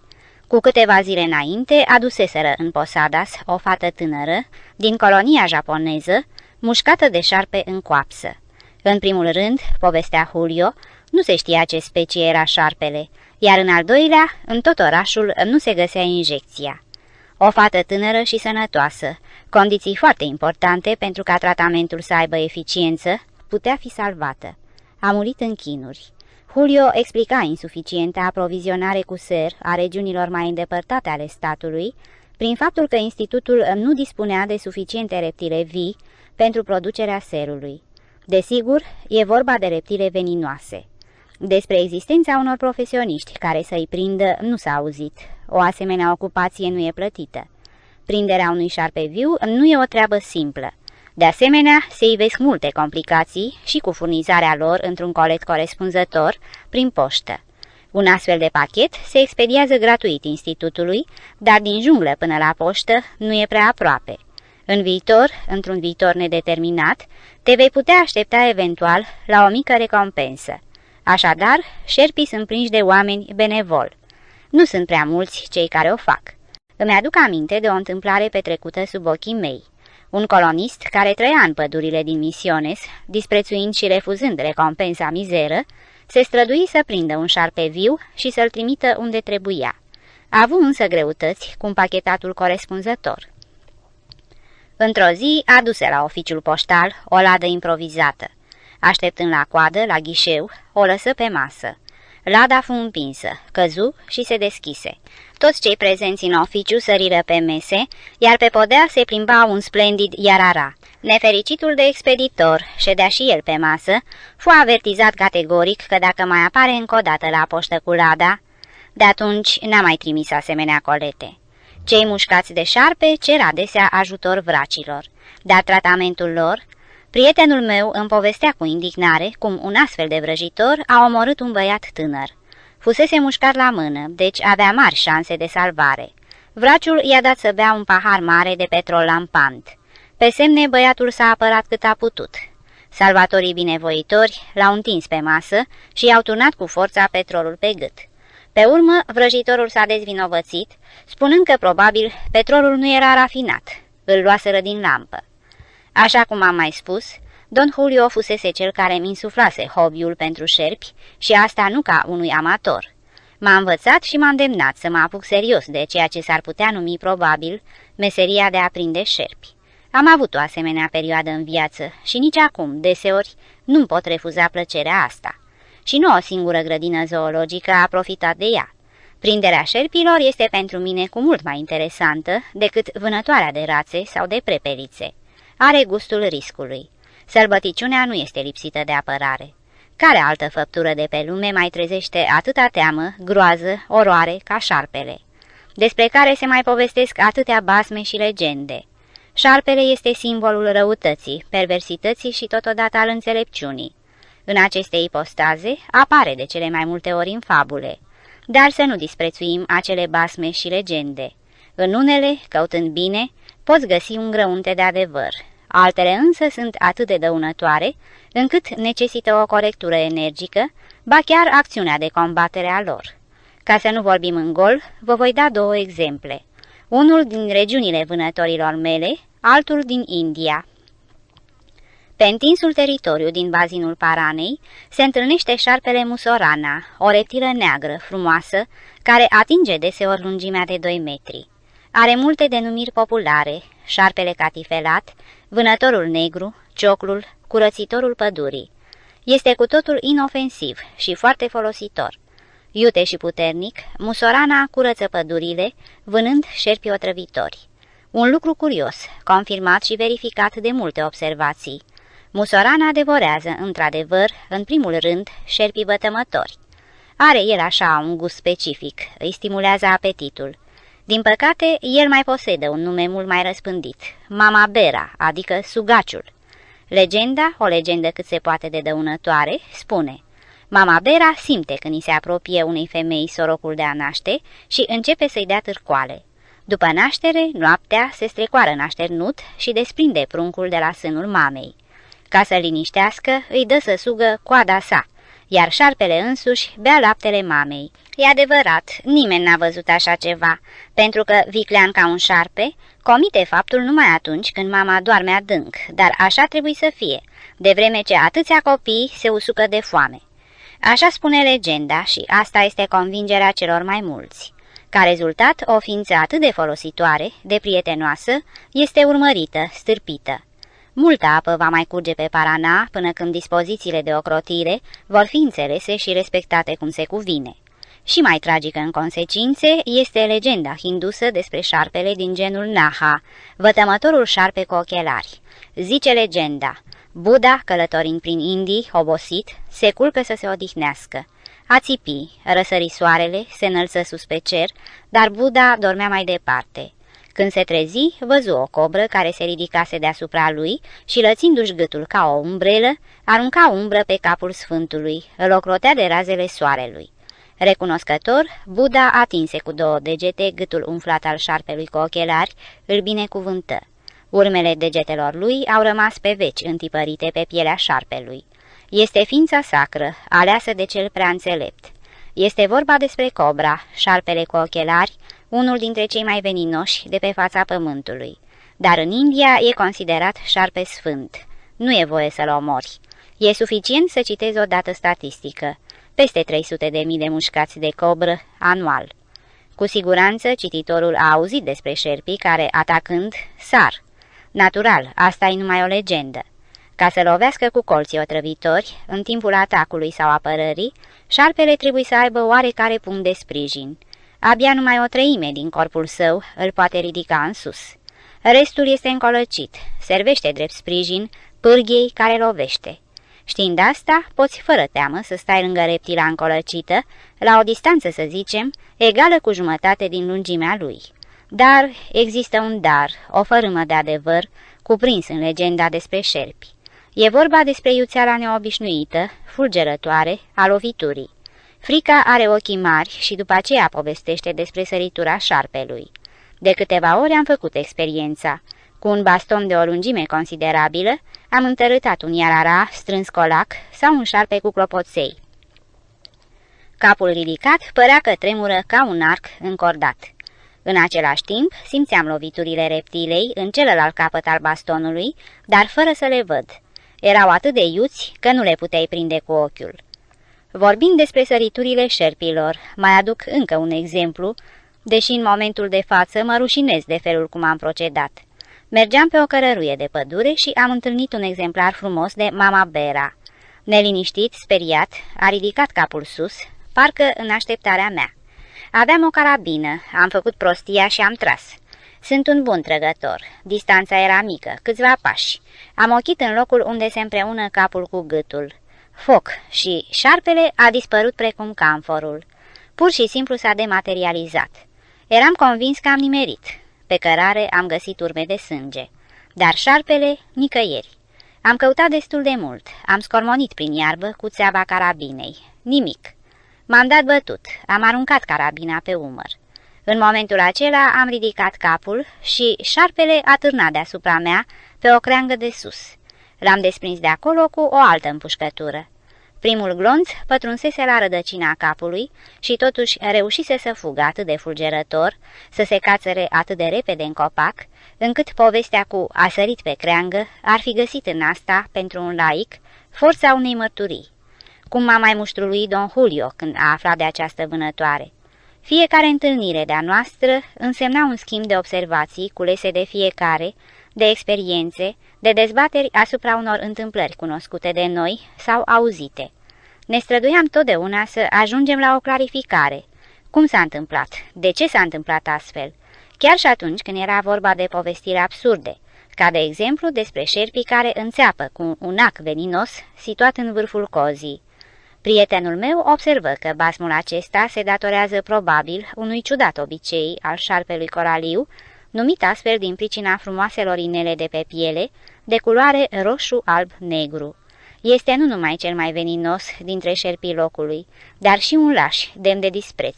Cu câteva zile înainte, aduseseră în Posadas o fată tânără din colonia japoneză, mușcată de șarpe în coapsă. În primul rând, povestea Julio, nu se știa ce specie era șarpele, iar în al doilea, în tot orașul nu se găsea injecția. O fată tânără și sănătoasă, condiții foarte importante pentru ca tratamentul să aibă eficiență, putea fi salvată. A murit în chinuri. Julio explica insuficienta aprovizionare cu ser a regiunilor mai îndepărtate ale statului, prin faptul că institutul nu dispunea de suficiente reptile vii pentru producerea serului. Desigur, e vorba de reptile veninoase. Despre existența unor profesioniști care să-i prindă nu s-a auzit. O asemenea ocupație nu e plătită. Prinderea unui șarpe viu nu e o treabă simplă. De asemenea, se ivesc multe complicații și cu furnizarea lor într-un colet corespunzător prin poștă. Un astfel de pachet se expediază gratuit institutului, dar din junglă până la poștă nu e prea aproape. În viitor, într-un viitor nedeterminat, te vei putea aștepta eventual la o mică recompensă. Așadar, șerpii sunt prinși de oameni benevol. Nu sunt prea mulți cei care o fac. Îmi aduc aminte de o întâmplare petrecută sub ochii mei. Un colonist care trăia în pădurile din Misiones, disprețuind și refuzând recompensa mizeră, se strădui să prindă un șarpe viu și să-l trimită unde trebuia. A avut însă greutăți cu împachetatul corespunzător. Într-o zi aduse la oficiul poștal o ladă improvizată. Așteptând la coadă, la ghișeu, o lăsă pe masă. Lada fu împinsă, căzu și se deschise. Toți cei prezenți în oficiu săriră pe mese, iar pe podea se plimba un splendid iarara. Nefericitul de expeditor, ședea și el pe masă, fu avertizat categoric că dacă mai apare încă o dată la poștă cu Lada, de atunci n-a mai trimis asemenea colete. Cei mușcați de șarpe cer adesea ajutor vracilor, dar tratamentul lor Prietenul meu îmi povestea cu indignare cum un astfel de vrăjitor a omorât un băiat tânăr. Fusese mușcat la mână, deci avea mari șanse de salvare. Vraciul i-a dat să bea un pahar mare de petrol lampant. Pe semne, băiatul s-a apărat cât a putut. Salvatorii binevoitori l-au întins pe masă și i-au turnat cu forța petrolul pe gât. Pe urmă, vrăjitorul s-a dezvinovățit, spunând că probabil petrolul nu era rafinat. Îl luaseră din lampă. Așa cum am mai spus, Don Julio fusese cel care mi insuflase hobby-ul pentru șerpi și asta nu ca unui amator. M-a învățat și m-a îndemnat să mă apuc serios de ceea ce s-ar putea numi probabil meseria de a prinde șerpi. Am avut o asemenea perioadă în viață și nici acum, deseori, nu-mi pot refuza plăcerea asta. Și nu o singură grădină zoologică a profitat de ea. Prinderea șerpilor este pentru mine cu mult mai interesantă decât vânătoarea de rațe sau de prepelițe are gustul riscului. Sălbăticiunea nu este lipsită de apărare. Care altă făptură de pe lume mai trezește atâta teamă, groază, oroare ca șarpele, despre care se mai povestesc atâtea basme și legende? Șarpele este simbolul răutății, perversității și totodată al înțelepciunii. În aceste ipostaze apare de cele mai multe ori în fabule, dar să nu disprețuim acele basme și legende. În unele, căutând bine, poți găsi un grăunte de adevăr, altele însă sunt atât de dăunătoare, încât necesită o corectură energică, ba chiar acțiunea de combatere a lor. Ca să nu vorbim în gol, vă voi da două exemple. Unul din regiunile vânătorilor mele, altul din India. Pe întinsul teritoriu din bazinul Paranei se întâlnește șarpele musorana, o reptilă neagră, frumoasă, care atinge deseori lungimea de 2 metri. Are multe denumiri populare, șarpele catifelat, vânătorul negru, cioclul, curățitorul pădurii. Este cu totul inofensiv și foarte folositor. Iute și puternic, musorana curăță pădurile, vânând șerpi otrăvitori. Un lucru curios, confirmat și verificat de multe observații. Musorana devorează, într-adevăr, în primul rând, șerpii bătămători. Are el așa un gust specific, îi stimulează apetitul. Din păcate, el mai posedă un nume mult mai răspândit, Mama Bera, adică Sugaciul. Legenda, o legendă cât se poate de dăunătoare, spune Mama Bera simte când îi se apropie unei femei sorocul de a naște și începe să-i dea târcoale. După naștere, noaptea se strecoară în așternut și desprinde pruncul de la sânul mamei. Ca să liniștească, îi dă să sugă coada sa, iar șarpele însuși bea laptele mamei. E adevărat, nimeni n-a văzut așa ceva, pentru că, viclean ca un șarpe, comite faptul numai atunci când mama doarme adânc, dar așa trebuie să fie, de vreme ce atâția copii se usucă de foame. Așa spune legenda și asta este convingerea celor mai mulți. Ca rezultat, o ființă atât de folositoare, de prietenoasă, este urmărită, stârpită. Multă apă va mai curge pe Parana până când dispozițiile de ocrotire vor fi înțelese și respectate cum se cuvine. Și mai tragică în consecințe este legenda hindusă despre șarpele din genul Naha, vătămătorul șarpe cu ochelari. Zice legenda, Buddha, călătorind prin Indii, obosit, se culcă să se odihnească. A țipi, răsări soarele, se înălță sus pe cer, dar Buddha dormea mai departe. Când se trezi, văzu o cobră care se ridicase deasupra lui și, lățindu-și gâtul ca o umbrelă, arunca umbră pe capul sfântului, îl ocrotea de razele soarelui. Recunoscător, Buddha atinse cu două degete gâtul umflat al șarpelui cu ochelari, îl binecuvântă. Urmele degetelor lui au rămas pe veci întipărite pe pielea șarpelui. Este ființa sacră, aleasă de cel prea înțelept. Este vorba despre cobra, șarpele cu ochelari, unul dintre cei mai veninoși de pe fața pământului. Dar în India e considerat șarpe sfânt. Nu e voie să-l omori. E suficient să citezi o dată statistică. Peste 300 de mii de mușcați de cobră anual. Cu siguranță cititorul a auzit despre șerpii care, atacând, sar. Natural, asta e numai o legendă. Ca să lovească cu colții otrăvitori, în timpul atacului sau apărării, șarpele trebuie să aibă oarecare punct de sprijin. Abia numai o treime din corpul său îl poate ridica în sus. Restul este încolăcit, servește drept sprijin pârghiei care lovește. Știind asta, poți fără teamă să stai lângă reptila încolăcită, la o distanță, să zicem, egală cu jumătate din lungimea lui. Dar există un dar, o fărâmă de adevăr, cuprins în legenda despre șerpi. E vorba despre iuțeala neobișnuită, fulgerătoare, a loviturii. Frica are ochii mari și după aceea povestește despre săritura șarpelui. De câteva ori am făcut experiența. Cu un baston de o lungime considerabilă, am întărâtat un iarara strâns colac sau un șarpe cu clopoței. Capul ridicat părea că tremură ca un arc încordat. În același timp, simțeam loviturile reptilei în celălalt capăt al bastonului, dar fără să le văd. Erau atât de iuți că nu le puteai prinde cu ochiul. Vorbind despre săriturile șerpilor, mai aduc încă un exemplu, deși în momentul de față mă rușinez de felul cum am procedat. Mergeam pe o cărăruie de pădure și am întâlnit un exemplar frumos de mama Bera. Neliniștit, speriat, a ridicat capul sus, parcă în așteptarea mea. Aveam o carabină, am făcut prostia și am tras. Sunt un bun trăgător. Distanța era mică, câțiva pași. Am ochit în locul unde se împreună capul cu gâtul. Foc și șarpele a dispărut precum camforul. Pur și simplu s-a dematerializat. Eram convins că am nimerit. Pe cărare am găsit urme de sânge. Dar șarpele, nicăieri. Am căutat destul de mult. Am scormonit prin iarbă cu țeava carabinei. Nimic. M-am dat bătut. Am aruncat carabina pe umăr. În momentul acela am ridicat capul și șarpele a târnat deasupra mea pe o creangă de sus. L-am desprins de acolo cu o altă împușcătură. Primul glonț pătrunsese la rădăcina capului și totuși reușise să fugă atât de fulgerător, să se cațăre atât de repede în copac, încât povestea cu a sărit pe creangă ar fi găsit în asta, pentru un laic, forța unei mărturii. Cum m-a mai muștruluit Don Julio când a aflat de această vânătoare. Fiecare întâlnire de-a noastră însemna un schimb de observații culese de fiecare, de experiențe, de dezbateri asupra unor întâmplări cunoscute de noi sau auzite. Ne străduiam totdeauna să ajungem la o clarificare. Cum s-a întâmplat? De ce s-a întâmplat astfel? Chiar și atunci când era vorba de povestiri absurde, ca de exemplu despre șerpii care înțeapă cu un ac veninos situat în vârful cozii. Prietenul meu observă că basmul acesta se datorează probabil unui ciudat obicei al șarpelui coraliu, numit astfel din pricina frumoaselor inele de pe piele, de culoare roșu-alb-negru. Este nu numai cel mai veninos dintre șerpii locului, dar și un laș, demn de dispreț.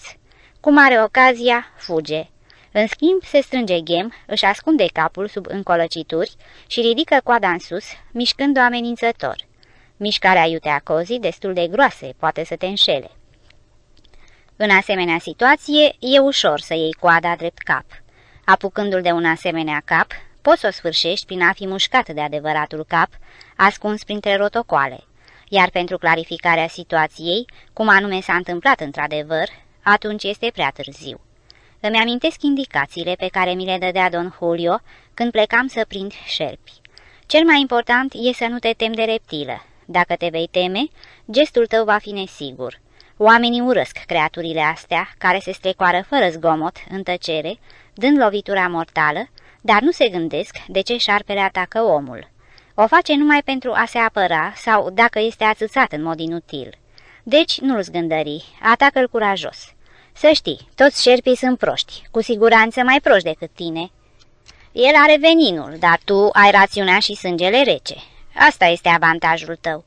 Cum are ocazia, fuge. În schimb, se strânge ghem, își ascunde capul sub încolăcituri și ridică coada în sus, mișcând-o amenințător. Mișcarea iutea cozii, destul de groase, poate să te înșele. În asemenea situație, e ușor să iei coada drept cap. Apucându-l de un asemenea cap, poți să o sfârșești prin a fi mușcat de adevăratul cap, ascuns printre rotocoale. Iar pentru clarificarea situației, cum anume s-a întâmplat într-adevăr, atunci este prea târziu. Îmi amintesc indicațiile pe care mi le dădea Don Julio când plecam să prind șerpi. Cel mai important e să nu te temi de reptilă. Dacă te vei teme, gestul tău va fi nesigur. Oamenii urăsc creaturile astea, care se strecoară fără zgomot, în tăcere, dând lovitura mortală, dar nu se gândesc de ce șarpele atacă omul. O face numai pentru a se apăra sau dacă este ațățat în mod inutil. Deci nu-l zgândări, atacă-l curajos. Să știi, toți șerpii sunt proști, cu siguranță mai proști decât tine. El are veninul, dar tu ai rațiunea și sângele rece. Asta este avantajul tău.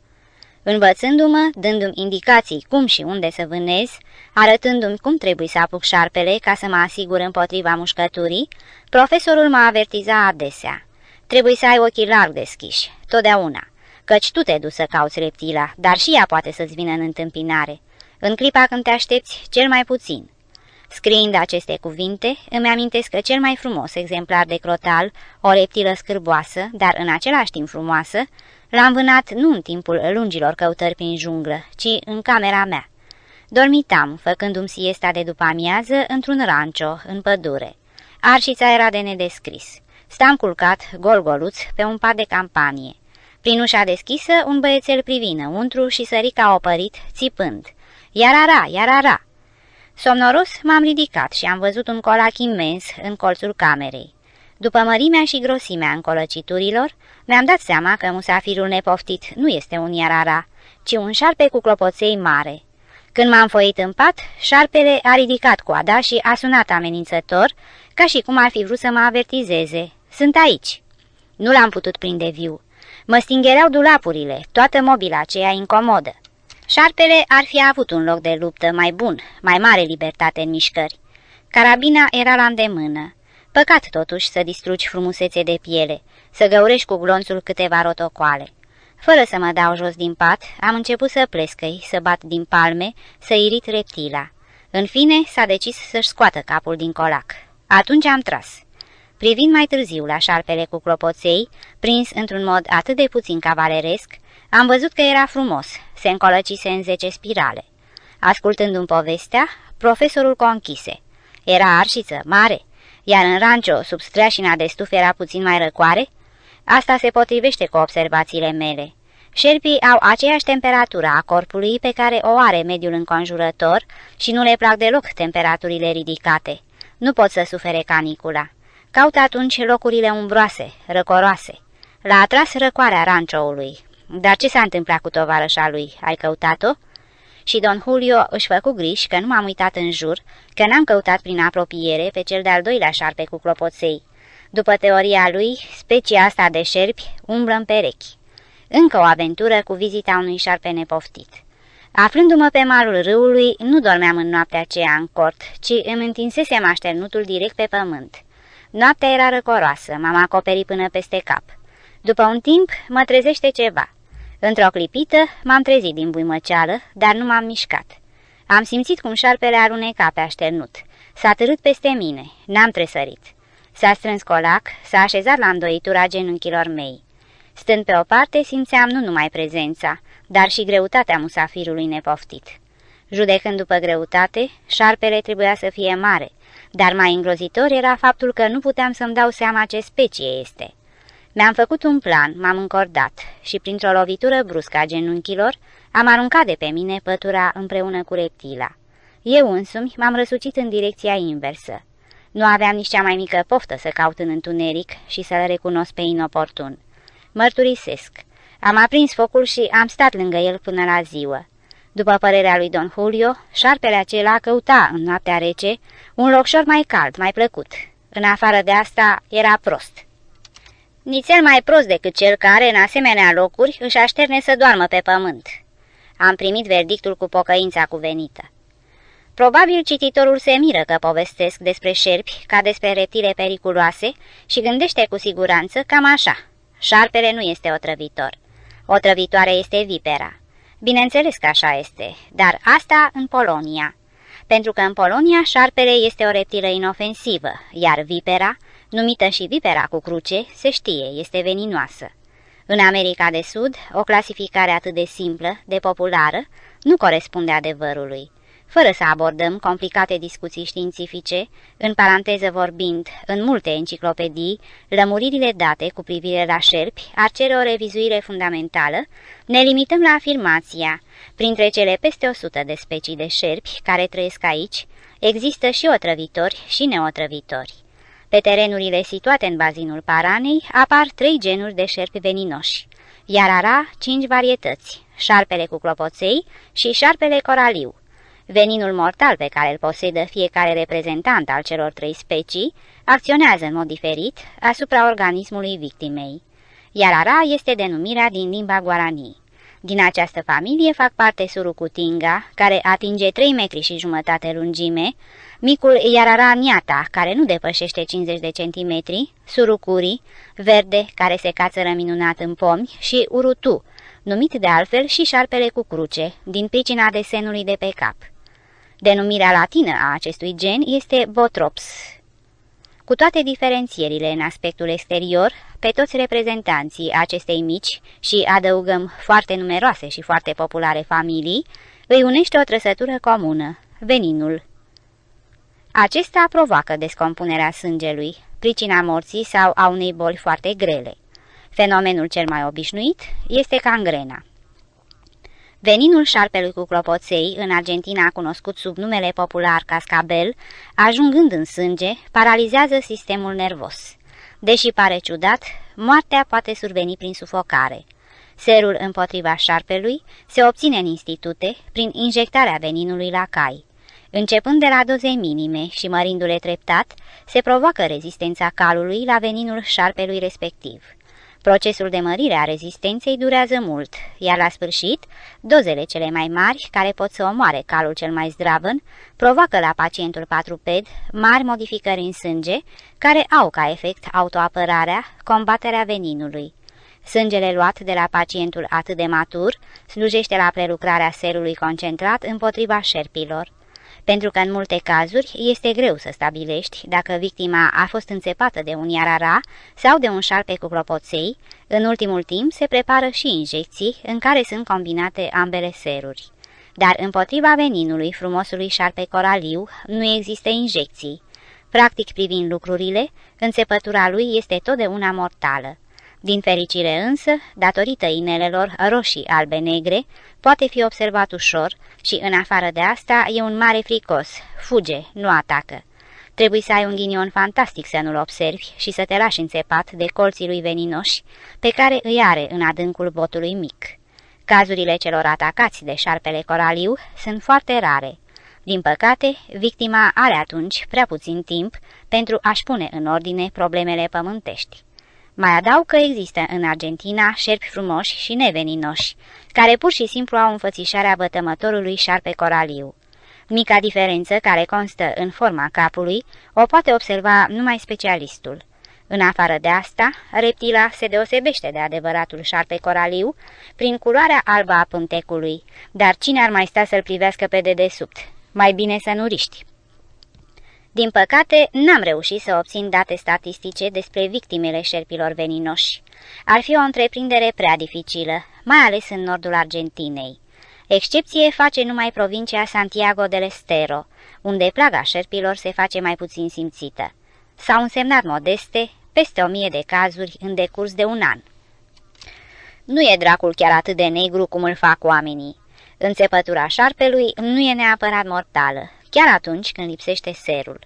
Învățându-mă, dându-mi indicații cum și unde să vânez, arătându-mi cum trebuie să apuc șarpele ca să mă asigur împotriva mușcăturii, profesorul mă avertiza adesea. Trebuie să ai ochii larg deschiși, totdeauna, căci tu te duci să cauți reptila, dar și ea poate să-ți vină în întâmpinare, în clipa când te aștepți cel mai puțin. Scriind aceste cuvinte, îmi amintesc că cel mai frumos exemplar de crotal, o reptilă scârboasă, dar în același timp frumoasă, l-am vânat nu în timpul lungilor căutări prin junglă, ci în camera mea. Dormitam, făcându-mi siesta de după amiază, într-un rancio, în pădure. Arșița era de nedescris. Stam culcat, gol-goluț, pe un pat de campanie. Prin ușa deschisă, un băiețel privină untru și sări ca opărit, țipând. Iarara, iarara! Somnoros m-am ridicat și am văzut un colac imens în colțul camerei. După mărimea și grosimea încolăciturilor, mi-am dat seama că musafirul nepoftit nu este un iarara, ci un șarpe cu clopoței mare. Când m-am foit în pat, șarpele a ridicat coada și a sunat amenințător, ca și cum ar fi vrut să mă avertizeze. Sunt aici. Nu l-am putut prinde viu. Mă stingereau dulapurile, toată mobila aceea incomodă. Șarpele ar fi avut un loc de luptă mai bun, mai mare libertate în mișcări. Carabina era la îndemână. Păcat totuși să distrugi frumusețe de piele, să găurești cu glonțul câteva rotocoale. Fără să mă dau jos din pat, am început să plescăi, să bat din palme, să irit reptila. În fine, s-a decis să-și scoată capul din colac. Atunci am tras. Privind mai târziu la șarpele cu clopoței, prins într-un mod atât de puțin cavaleresc, am văzut că era frumos, se încolăcise în zece spirale. Ascultându-mi povestea, profesorul conchise. Era arșiță, mare, iar în rancio, sub streașina de stuf era puțin mai răcoare? Asta se potrivește cu observațiile mele. Șerpii au aceeași temperatură a corpului pe care o are mediul înconjurător și nu le plac deloc temperaturile ridicate. Nu pot să sufere canicula. Caută atunci locurile umbroase, răcoroase. L-a atras răcoarea rancioului. Dar ce s-a întâmplat cu tovarășa lui? Ai căutat-o? Și Don Julio își făcu griji că nu m-am uitat în jur, că n-am căutat prin apropiere pe cel de-al doilea șarpe cu clopoței. După teoria lui, specia asta de șerpi umblă în perechi. Încă o aventură cu vizita unui șarpe nepoftit. Aflându-mă pe malul râului, nu dormeam în noaptea aceea în cort, ci îmi întinsesem așternutul direct pe pământ. Noaptea era răcoroasă, m-am acoperit până peste cap. După un timp, mă trezește ceva. Într-o clipită, m-am trezit din buimăceală, dar nu m-am mișcat. Am simțit cum șarpele aruneca pe așternut. S-a târât peste mine, n-am tresărit. S-a strâns colac, s-a așezat la îndoitura genunchilor mei. Stând pe o parte, simțeam nu numai prezența, dar și greutatea musafirului nepoftit. Judecând după greutate, șarpele trebuia să fie mare, dar mai îngrozitor era faptul că nu puteam să-mi dau seama ce specie este. Mi-am făcut un plan, m-am încordat și, printr-o lovitură bruscă a genunchilor, am aruncat de pe mine pătura împreună cu reptila. Eu însumi m-am răsucit în direcția inversă. Nu aveam nici cea mai mică poftă să caut în întuneric și să-l recunosc pe inoportun. Mărturisesc. Am aprins focul și am stat lângă el până la ziua. După părerea lui Don Julio, șarpele acela căuta în noaptea rece un locșor mai cald, mai plăcut. În afară de asta, era prost. Nițel mai prost decât cel care, în asemenea locuri, își așterne să doarmă pe pământ. Am primit verdictul cu pocăința cuvenită. Probabil cititorul se miră că povestesc despre șerpi ca despre reptile periculoase și gândește cu siguranță cam așa. Șarpele nu este otrăvitor. Otrăvitoare este vipera. Bineînțeles că așa este, dar asta în Polonia. Pentru că în Polonia șarpele este o reptilă inofensivă, iar vipera, numită și vipera cu cruce, se știe, este veninoasă. În America de Sud, o clasificare atât de simplă, de populară, nu corespunde adevărului fără să abordăm complicate discuții științifice, în paranteză vorbind, în multe enciclopedii, lămuririle date cu privire la șerpi ar cere o revizuire fundamentală, ne limităm la afirmația, printre cele peste 100 de specii de șerpi care trăiesc aici, există și otrăvitori și neotrăvitori. Pe terenurile situate în bazinul Paranei apar trei genuri de șerpi veninoși, iar ara cinci varietăți, șarpele cu clopoței și șarpele coraliu, Veninul mortal pe care îl posedă fiecare reprezentant al celor trei specii acționează în mod diferit asupra organismului victimei, iar ara este denumirea din limba guarani. Din această familie fac parte surucutinga, care atinge 3 metri și jumătate lungime, micul niata, care nu depășește 50 de centimetri, surucuri, verde, care se cațără minunat în pomi, și urutu, numit de altfel și șarpele cu cruce, din pricina desenului de pe cap. Denumirea latină a acestui gen este Botrops. Cu toate diferențierile în aspectul exterior, pe toți reprezentanții acestei mici și adăugăm foarte numeroase și foarte populare familii, îi unește o trăsătură comună, veninul. Acesta provoacă descompunerea sângelui, pricina morții sau a unei boli foarte grele. Fenomenul cel mai obișnuit este cangrena. Veninul șarpelui cu clopoței, în Argentina cunoscut sub numele popular cascabel, ajungând în sânge, paralizează sistemul nervos. Deși pare ciudat, moartea poate surveni prin sufocare. Serul împotriva șarpelui se obține în institute prin injectarea veninului la cai. Începând de la doze minime și mărindu-le treptat, se provoacă rezistența calului la veninul șarpelui respectiv. Procesul de mărire a rezistenței durează mult, iar la sfârșit, dozele cele mai mari, care pot să omoare calul cel mai zdravăn, provoacă la pacientul patruped mari modificări în sânge, care au ca efect autoapărarea, combaterea veninului. Sângele luat de la pacientul atât de matur slujește la prelucrarea serului concentrat împotriva șerpilor pentru că în multe cazuri este greu să stabilești dacă victima a fost înțepată de un iarara sau de un șarpe cu clopoței, în ultimul timp se prepară și injecții în care sunt combinate ambele seruri. Dar împotriva veninului frumosului șarpe coraliu nu există injecții. Practic privind lucrurile, înțepătura lui este totdeauna mortală. Din fericire însă, datorită inelelor roșii albe-negre, poate fi observat ușor și, în afară de asta, e un mare fricos, fuge, nu atacă. Trebuie să ai un ghinion fantastic să nu-l observi și să te lași înțepat de colții lui veninoși, pe care îi are în adâncul botului mic. Cazurile celor atacați de șarpele coraliu sunt foarte rare. Din păcate, victima are atunci prea puțin timp pentru a-și pune în ordine problemele pământești. Mai adaug că există în Argentina șerpi frumoși și neveninoși, care pur și simplu au înfățișarea bătămătorului șarpe coraliu. Mica diferență care constă în forma capului o poate observa numai specialistul. În afară de asta, reptila se deosebește de adevăratul șarpe coraliu prin culoarea albă a pântecului, dar cine ar mai sta să-l privească pe dedesubt? Mai bine să nu riști. Din păcate, n-am reușit să obțin date statistice despre victimele șerpilor veninoși. Ar fi o întreprindere prea dificilă, mai ales în nordul Argentinei. Excepție face numai provincia Santiago del Estero, unde plaga șerpilor se face mai puțin simțită. S-au însemnat modeste peste o mie de cazuri în decurs de un an. Nu e dracul chiar atât de negru cum îl fac oamenii. Înțepătura șarpelui nu e neapărat mortală, chiar atunci când lipsește serul.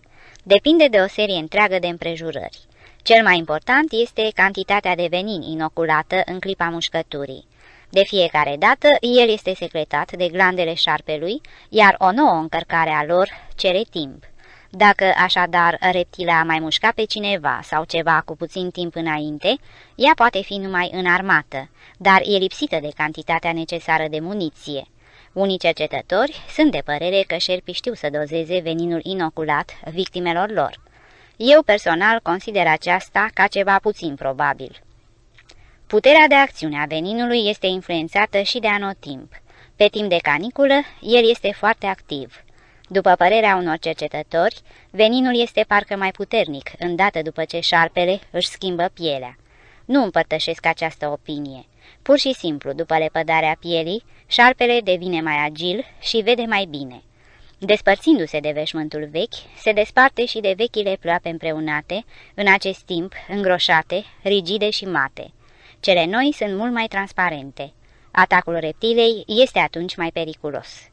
Depinde de o serie întreagă de împrejurări. Cel mai important este cantitatea de venin inoculată în clipa mușcăturii. De fiecare dată, el este secretat de glandele șarpelui, iar o nouă încărcare a lor cere timp. Dacă așadar reptila a mai mușcat pe cineva sau ceva cu puțin timp înainte, ea poate fi numai înarmată, dar e lipsită de cantitatea necesară de muniție. Unii cercetători sunt de părere că șerpii știu să dozeze veninul inoculat victimelor lor. Eu personal consider aceasta ca ceva puțin probabil. Puterea de acțiune a veninului este influențată și de anotimp. Pe timp de caniculă, el este foarte activ. După părerea unor cercetători, veninul este parcă mai puternic, îndată după ce șarpele își schimbă pielea. Nu împărtășesc această opinie. Pur și simplu, după lepădarea pielii, șarpele devine mai agil și vede mai bine. Despărțindu-se de veșmântul vechi, se desparte și de vechile ploape împreunate, în acest timp îngroșate, rigide și mate. Cele noi sunt mult mai transparente. Atacul reptilei este atunci mai periculos.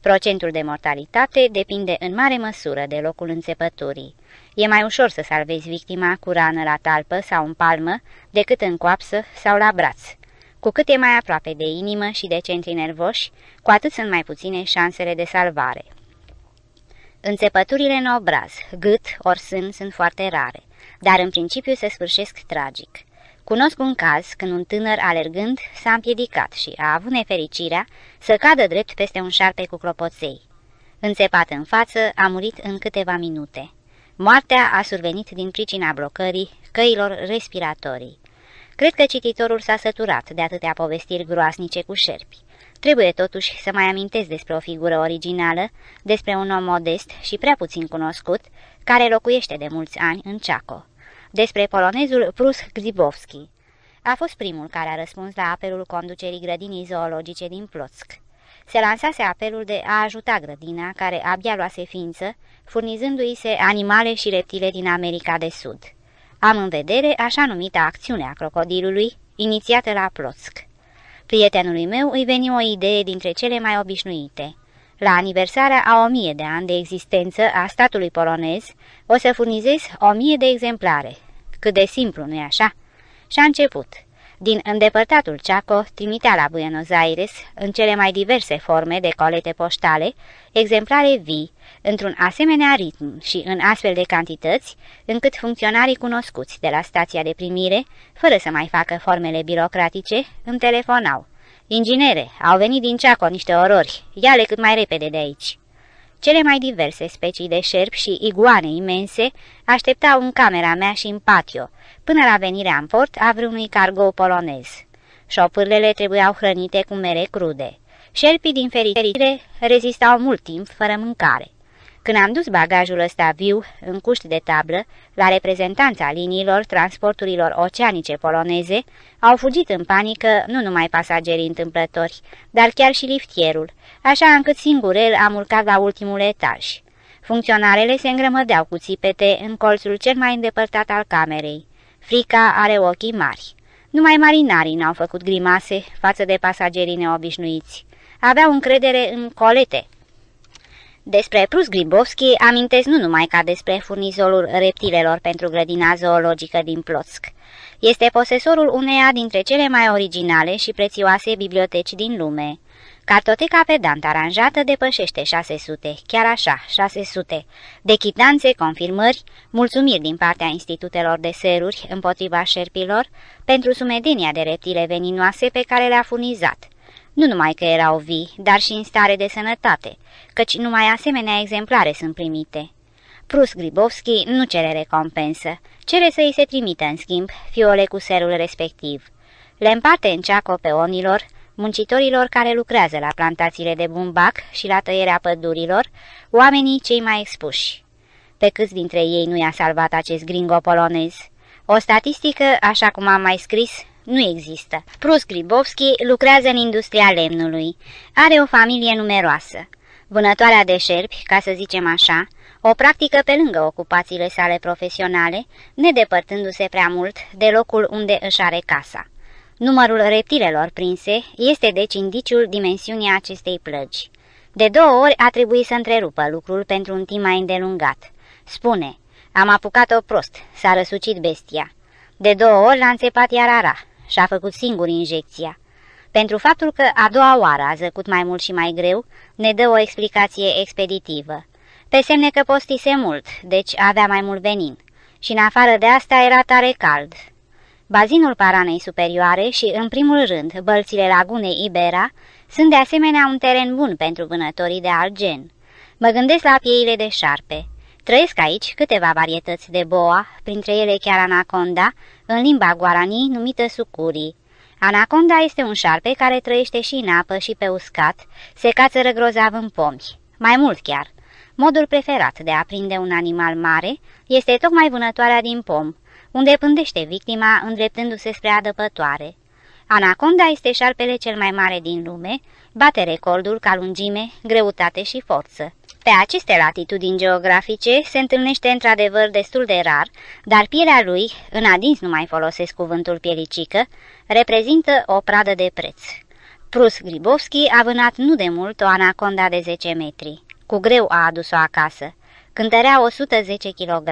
Procentul de mortalitate depinde în mare măsură de locul înțepăturii. E mai ușor să salvezi victima cu rană la talpă sau în palmă decât în coapsă sau la braț. Cu cât e mai aproape de inimă și de centri nervoși, cu atât sunt mai puține șansele de salvare. Înțepăturile în obraz, gât ori sân sunt foarte rare, dar în principiu se sfârșesc tragic. Cunosc un caz când un tânăr alergând s-a împiedicat și a avut nefericirea să cadă drept peste un șarpe cu clopoței. Înțepat în față, a murit în câteva minute. Moartea a survenit din pricina blocării căilor respiratorii. Cred că cititorul s-a săturat de atâtea povestiri groasnice cu șerpi. Trebuie totuși să mai amintesc despre o figură originală, despre un om modest și prea puțin cunoscut, care locuiește de mulți ani în Ceaco. Despre polonezul Prus Gzibowski. A fost primul care a răspuns la apelul conducerii grădinii zoologice din Ploțc. Se lansase apelul de a ajuta grădina, care abia luase ființă, furnizându-i se animale și reptile din America de Sud. Am în vedere așa numita acțiune a crocodilului, inițiată la Ploțc. Prietenului meu îi veni o idee dintre cele mai obișnuite. La aniversarea a o mie de ani de existență a statului polonez, o să furnizez o mie de exemplare. Cât de simplu, nu-i așa? Și a început. Din îndepărtatul Chaco trimitea la Buenos Aires, în cele mai diverse forme de colete poștale, exemplare vii, într-un asemenea ritm și în astfel de cantități, încât funcționarii cunoscuți de la stația de primire, fără să mai facă formele birocratice, îmi telefonau. Inginere, au venit din Ceaco niște orori, ia-le cât mai repede de aici. Cele mai diverse specii de șerpi și iguane imense așteptau în camera mea și în patio, până la venirea în port a vreunui cargo polonez. Șopârlele trebuiau hrănite cu mere crude. Șerpii, din fericire, rezistau mult timp fără mâncare. Când am dus bagajul ăsta viu, în cuști de tablă, la reprezentanța liniilor transporturilor oceanice poloneze, au fugit în panică nu numai pasagerii întâmplători, dar chiar și liftierul, așa încât singur el am urcat la ultimul etaj. Funcționarele se îngrămădeau cu țipete în colțul cel mai îndepărtat al camerei. Frica are ochii mari. Numai marinarii n-au făcut grimase față de pasagerii neobișnuiți. Aveau încredere în colete, despre Prus Gribovski amintesc nu numai ca despre furnizorul reptilelor pentru grădina zoologică din Plotsk. Este posesorul uneia dintre cele mai originale și prețioase biblioteci din lume. Cartoteca pedant aranjată depășește 600, chiar așa, 600, de chitanțe, confirmări, mulțumiri din partea institutelor de seruri împotriva șerpilor pentru sumedenia de reptile veninoase pe care le-a furnizat nu numai că erau vii, dar și în stare de sănătate, căci numai asemenea exemplare sunt primite. Prus Gribovski nu cere recompensă, cere să îi se trimită în schimb fiole cu serul respectiv. Le împarte în ceaco peonilor, muncitorilor care lucrează la plantațiile de bumbac și la tăierea pădurilor, oamenii cei mai expuși. Pe câți dintre ei nu i-a salvat acest gringo polonez? O statistică, așa cum am mai scris, nu există. Prus Gribovski lucrează în industria lemnului. Are o familie numeroasă. Vânătoarea de șerpi, ca să zicem așa, o practică pe lângă ocupațiile sale profesionale, nedepărtându-se prea mult de locul unde își are casa. Numărul reptilelor prinse este deci indiciul dimensiunii acestei plăgi. De două ori a trebuit să întrerupă lucrul pentru un timp mai îndelungat. Spune, am apucat-o prost, s-a răsucit bestia. De două ori l-a înțepat iar ara, și-a făcut singur injecția. Pentru faptul că a doua oară a zăcut mai mult și mai greu, ne dă o explicație expeditivă. Pe semne că postise mult, deci avea mai mult venin. Și în afară de asta era tare cald. Bazinul paranei superioare și, în primul rând, bălțile lagunei Ibera sunt de asemenea un teren bun pentru vânătorii de alt gen. Mă gândesc la pieile de șarpe. Trăiesc aici câteva varietăți de boa, printre ele chiar anaconda, în limba guarani numită sucuri. Anaconda este un șarpe care trăiește și în apă și pe uscat, se cață grozav în pomi, mai mult chiar. Modul preferat de a prinde un animal mare este tocmai vânătoarea din pom, unde pândește victima îndreptându-se spre adăpătoare. Anaconda este șarpele cel mai mare din lume, bate recordul ca lungime, greutate și forță. Pe aceste latitudini geografice se întâlnește într-adevăr destul de rar, dar pielea lui, în adins nu mai folosesc cuvântul pielicică, reprezintă o pradă de preț. Prus Gribovski a vânat nu de mult o anaconda de 10 metri. Cu greu a adus-o acasă. Cântărea 110 kg.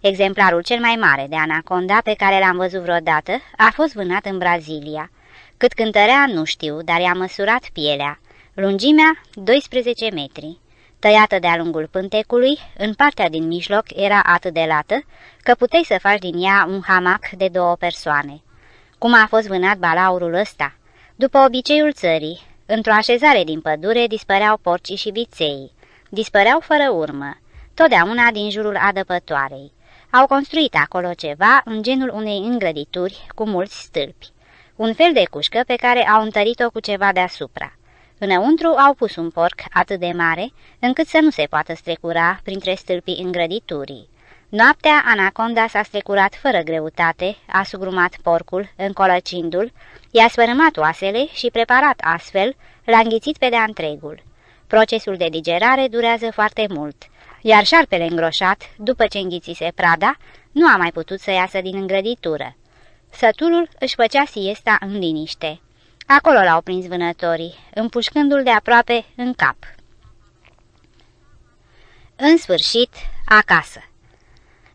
Exemplarul cel mai mare de anaconda pe care l-am văzut vreodată a fost vânat în Brazilia. Cât cântărea nu știu, dar i-a măsurat pielea. Lungimea 12 metri. Tăiată de-a lungul pântecului, în partea din mijloc era atât de lată că puteai să faci din ea un hamac de două persoane. Cum a fost vânat balaurul ăsta? După obiceiul țării, într-o așezare din pădure dispăreau porcii și viței. Dispăreau fără urmă, totdeauna din jurul adăpătoarei. Au construit acolo ceva în genul unei îngrădituri cu mulți stâlpi. Un fel de cușcă pe care au întărit-o cu ceva deasupra. Înăuntru au pus un porc atât de mare, încât să nu se poată strecura printre stâlpii îngrăditurii. Noaptea, anaconda s-a strecurat fără greutate, a sugrumat porcul, încolăcindu-l, i-a spărâmat oasele și, preparat astfel, l-a înghițit pe de-a întregul. Procesul de digerare durează foarte mult, iar șarpele îngroșat, după ce înghițise prada, nu a mai putut să iasă din îngrăditură. Săturul își făcea siesta în liniște. Acolo l-au prins vânătorii, împușcându-l de aproape în cap. În sfârșit, acasă.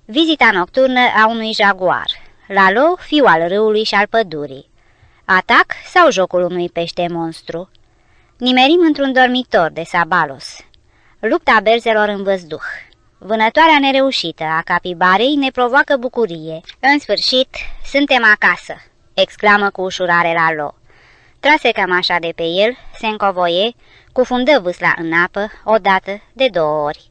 Vizita nocturnă a unui jaguar. Lalo, fiu al râului și al pădurii. Atac sau jocul unui pește monstru. Nimerim într-un dormitor de Sabalos. Lupta berzelor în văzduh. Vânătoarea nereușită a capibarei ne provoacă bucurie. În sfârșit, suntem acasă, exclamă cu ușurare Lalo. Trase cămașa de pe el, se încovoie, cufundă vâsla în apă, odată, de două ori.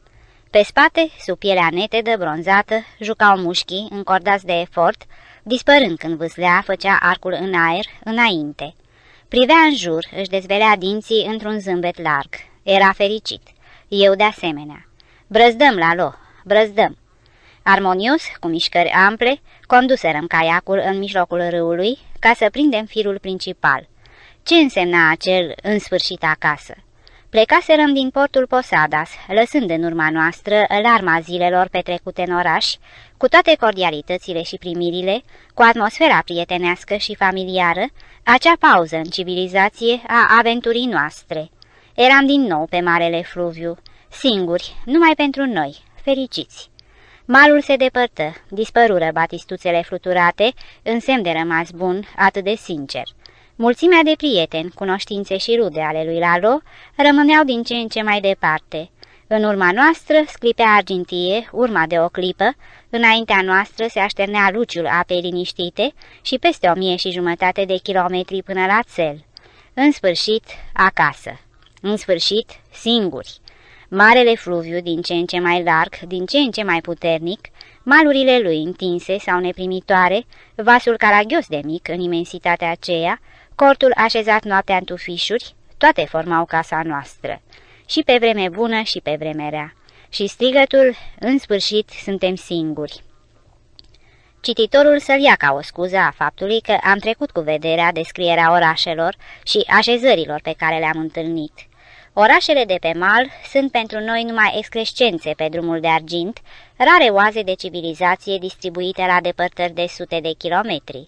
Pe spate, sub pielea netedă, bronzată, jucau mușchii, încordați de efort, dispărând când vâslea, făcea arcul în aer, înainte. Privea în jur, își dezvelea dinții într-un zâmbet larg. Era fericit. Eu de asemenea. Brăzdăm la lo, brăzdăm. Armonios, cu mișcări ample, conduserăm caiacul în mijlocul râului ca să prindem firul principal. Ce însemna acel în sfârșit acasă? Plecaserăm din portul Posadas, lăsând în urma noastră larma zilelor petrecute în oraș, cu toate cordialitățile și primirile, cu atmosfera prietenească și familiară, acea pauză în civilizație a aventurii noastre. Eram din nou pe Marele Fluviu, singuri, numai pentru noi, fericiți. Malul se depărtă, dispărură batistuțele fluturate, în semn de rămas bun, atât de sincer. Mulțimea de prieteni, cunoștințe și rude ale lui Lalo rămâneau din ce în ce mai departe. În urma noastră sclipea argintie, urma de o clipă, înaintea noastră se așternea luciul apei liniștite și peste o mie și jumătate de kilometri până la țel. În sfârșit, acasă. În sfârșit, singuri. Marele fluviu, din ce în ce mai larg, din ce în ce mai puternic, malurile lui întinse sau neprimitoare, vasul caragios de mic în imensitatea aceea, cortul așezat noaptea în tufișuri, toate formau casa noastră, și pe vreme bună și pe vreme rea. Și strigătul, în sfârșit, suntem singuri. Cititorul să-l ia ca o scuză a faptului că am trecut cu vederea descrierea orașelor și așezărilor pe care le-am întâlnit. Orașele de pe mal sunt pentru noi numai excrescențe pe drumul de argint, rare oaze de civilizație distribuite la depărtări de sute de kilometri.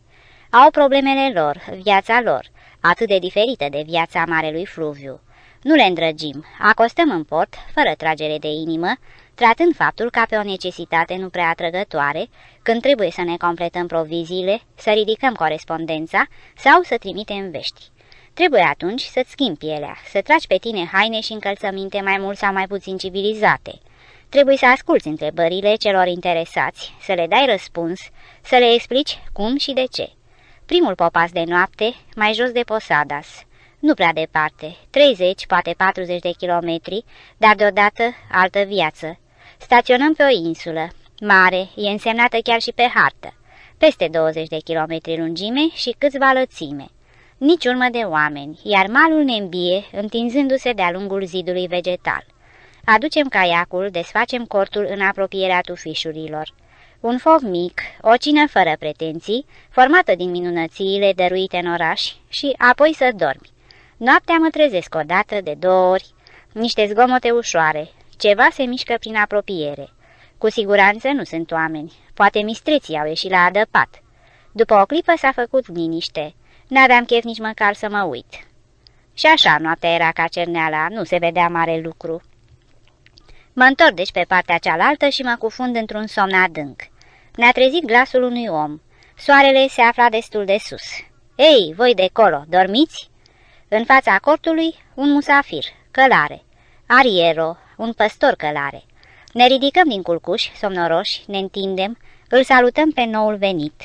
Au problemele lor, viața lor, atât de diferită de viața Marelui Fluviu. Nu le îndrăgim, acostăm în port, fără tragere de inimă, tratând faptul ca pe o necesitate nu prea atrăgătoare, când trebuie să ne completăm proviziile, să ridicăm corespondența sau să trimitem vești. Trebuie atunci să-ți schimbi pielea, să tragi pe tine haine și încălțăminte mai mult sau mai puțin civilizate. Trebuie să asculți întrebările celor interesați, să le dai răspuns, să le explici cum și de ce. Primul popas de noapte, mai jos de Posadas. Nu prea departe, 30, poate 40 de kilometri, dar deodată altă viață. Staționăm pe o insulă, mare, e însemnată chiar și pe hartă, peste 20 de kilometri lungime și câțiva lățime nici urmă de oameni, iar malul ne îmbie, întinzându-se de-a lungul zidului vegetal. Aducem caiacul, desfacem cortul în apropierea tufișurilor. Un foc mic, o cină fără pretenții, formată din minunățiile dăruite în oraș și apoi să dormi. Noaptea mă trezesc odată, de două ori, niște zgomote ușoare, ceva se mișcă prin apropiere. Cu siguranță nu sunt oameni, poate mistreții au ieșit la adăpat. După o clipă s-a făcut liniște. N-aveam chef nici măcar să mă uit. Și așa noaptea era ca cerneala, nu se vedea mare lucru. Mă întorc deci pe partea cealaltă și mă cufund într-un somn adânc. Ne-a trezit glasul unui om. Soarele se afla destul de sus. Ei, voi de colo, dormiți?" În fața cortului, un musafir, călare. Ariero, un păstor călare. Ne ridicăm din culcuș, somnoroși, ne întindem, îl salutăm pe noul venit.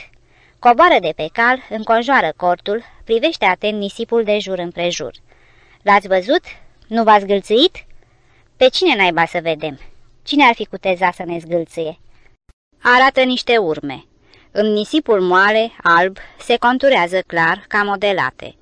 Coboară de pe cal, înconjoară cortul, privește atent nisipul de jur împrejur. L-ați văzut? Nu v-ați gâlțâit? Pe cine naiba să vedem? Cine ar fi cuteza să ne zgâlțâie? Arată niște urme. În nisipul moale, alb, se conturează clar, ca modelate.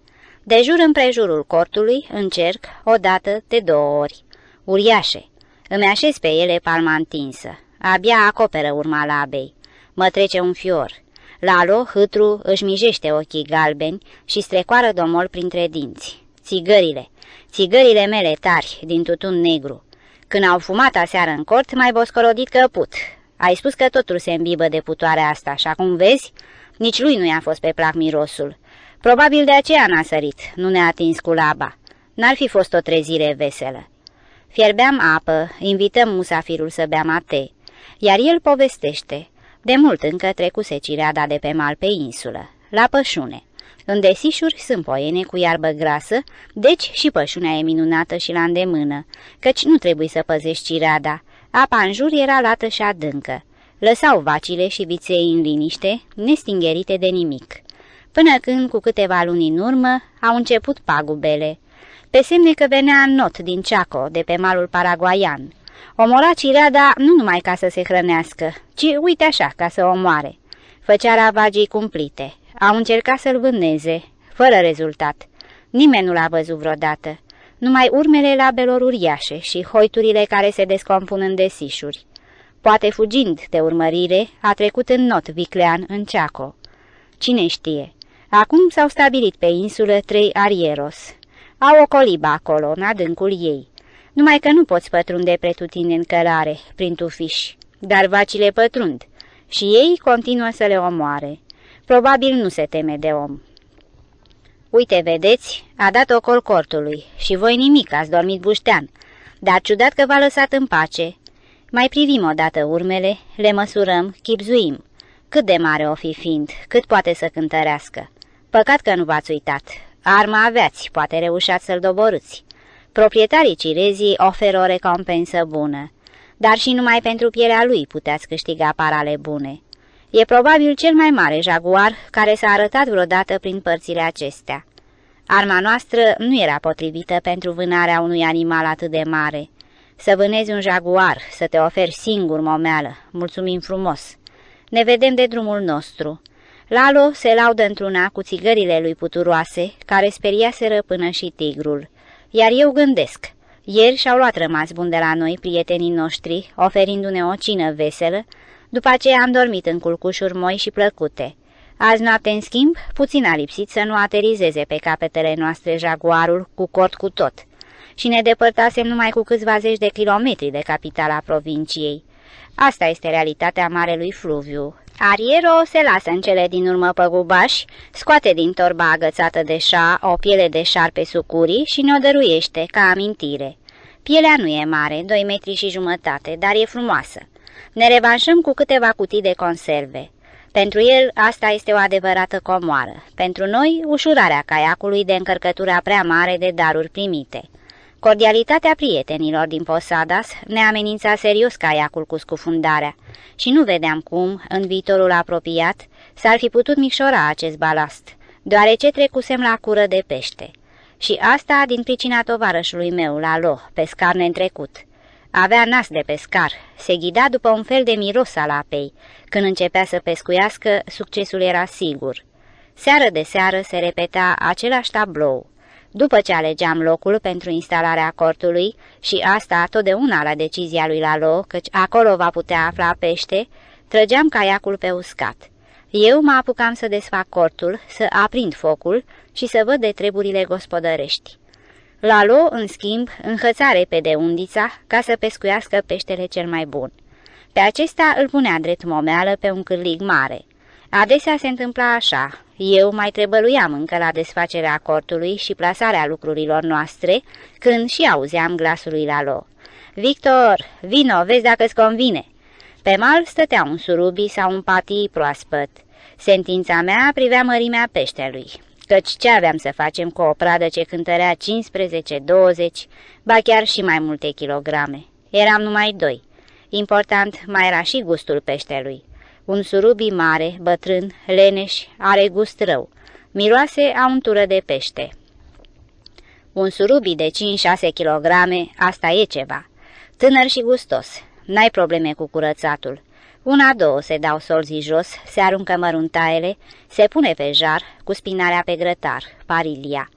De jur împrejurul cortului, încerc, o dată, de două ori. Uriașe. Îmi așez pe ele palma întinsă. Abia acoperă urma labei. Mă trece un fior. Lalo, hâtru, își mijește ochii galbeni și strecoară domol printre dinți. Țigările, țigările mele tari, din tutun negru. Când au fumat aseară în cort, mai boscorodit căput. Ai spus că totul se îmbibă de putoarea asta și acum vezi? Nici lui nu i-a fost pe plac mirosul. Probabil de aceea n-a sărit, nu ne-a atins cu laba. N-ar fi fost o trezire veselă. Fierbeam apă, invităm musafirul să bea mate, iar el povestește. De mult încă trecuse cireada de pe mal pe insulă, la pășune. În desișuri sunt poiene cu iarbă grasă, deci și pășunea e minunată și la îndemână, căci nu trebuie să păzești cireada. Apa în jur era lată și adâncă. Lăsau vacile și viței în liniște, nestingherite de nimic. Până când, cu câteva luni în urmă, au început pagubele. Pe semne că venea în not din Chaco, de pe malul paraguaian. Omora cireada nu numai ca să se hrănească, ci uite așa, ca să o moare. Făcea ravagii cumplite. Au încercat să-l vâneze, fără rezultat. Nimeni nu l-a văzut vreodată. Numai urmele labelor uriașe și hoiturile care se descompun în desișuri. Poate fugind de urmărire, a trecut în not viclean în Ceaco. Cine știe? Acum s-au stabilit pe insulă trei arieros. Au o colibă acolo, în adâncul ei. Numai că nu poți pătrunde pretutinde în călare, prin tufiș, dar vacile pătrund și ei continuă să le omoare. Probabil nu se teme de om. Uite, vedeți, a dat ocol cortului și voi nimic, ați dormit buștean, dar ciudat că v-a lăsat în pace. Mai privim odată urmele, le măsurăm, chipzuim. Cât de mare o fi fiind, cât poate să cântărească. Păcat că nu v-ați uitat. Arma aveați, poate reușați să-l doborâți. Proprietarii cirezii oferă o recompensă bună, dar și numai pentru pielea lui puteți câștiga parale bune. E probabil cel mai mare jaguar care s-a arătat vreodată prin părțile acestea. Arma noastră nu era potrivită pentru vânarea unui animal atât de mare. Să vânezi un jaguar, să te oferi singur momeală, mulțumim frumos. Ne vedem de drumul nostru. Lalo se laudă într-una cu țigările lui puturoase, care speriaseră până și tigrul. Iar eu gândesc, ieri și-au luat rămas bun de la noi prietenii noștri, oferindu-ne o cină veselă, după aceea am dormit în culcușuri moi și plăcute. Azi noapte, în schimb, puțin a lipsit să nu aterizeze pe capetele noastre jaguarul cu cort cu tot. Și ne depărtasem numai cu câțiva zeci de kilometri de capitala provinciei. Asta este realitatea marelui fluviu. Ariero se lasă în cele din urmă păgubaș, scoate din torba agățată de șa o piele de șarpe sucurii și ne-o dăruiește ca amintire. Pielea nu e mare, 2 metri și jumătate, dar e frumoasă. Ne revanșăm cu câteva cutii de conserve. Pentru el asta este o adevărată comoară. Pentru noi, ușurarea caiacului de încărcătura prea mare de daruri primite. Cordialitatea prietenilor din Posadas ne amenința serios caiacul cu scufundarea și nu vedeam cum, în viitorul apropiat, s-ar fi putut micșora acest balast, deoarece trecusem la cură de pește. Și asta din pricina tovarășului meu, Lalo, pescar neîntrecut. Avea nas de pescar, se ghida după un fel de miros al apei. Când începea să pescuiască, succesul era sigur. Seară de seară se repeta același tablou. După ce alegeam locul pentru instalarea cortului, și asta totdeauna la decizia lui Lalo, căci acolo va putea afla pește, trăgeam caiacul pe uscat. Eu mă apucam să desfac cortul, să aprind focul și să văd de treburile gospodărești. Lalo, în schimb, înhăța repede undița ca să pescuiască peștele cel mai bun. Pe acesta îl punea drept momeală pe un cârlig mare. Adesea se întâmpla așa. Eu mai trebăluiam încă la desfacerea cortului și plasarea lucrurilor noastre, când și auzeam glasul lui Lalo. Victor, vino, vezi dacă-ți convine!" Pe mal stătea un surubi sau un patii proaspăt. Sentința mea privea mărimea peștelui căci ce aveam să facem cu o pradă ce cântărea 15, 20, ba chiar și mai multe kilograme. Eram numai doi. Important mai era și gustul peștelui. Un surubi mare, bătrân, leneș, are gust rău. Miroase a untură de pește. Un surubi de 5-6 kg, asta e ceva. Tânăr și gustos. N-ai probleme cu curățatul. Una, două se dau solzii jos, se aruncă măruntaiele, se pune pe jar, cu spinarea pe grătar, parilia.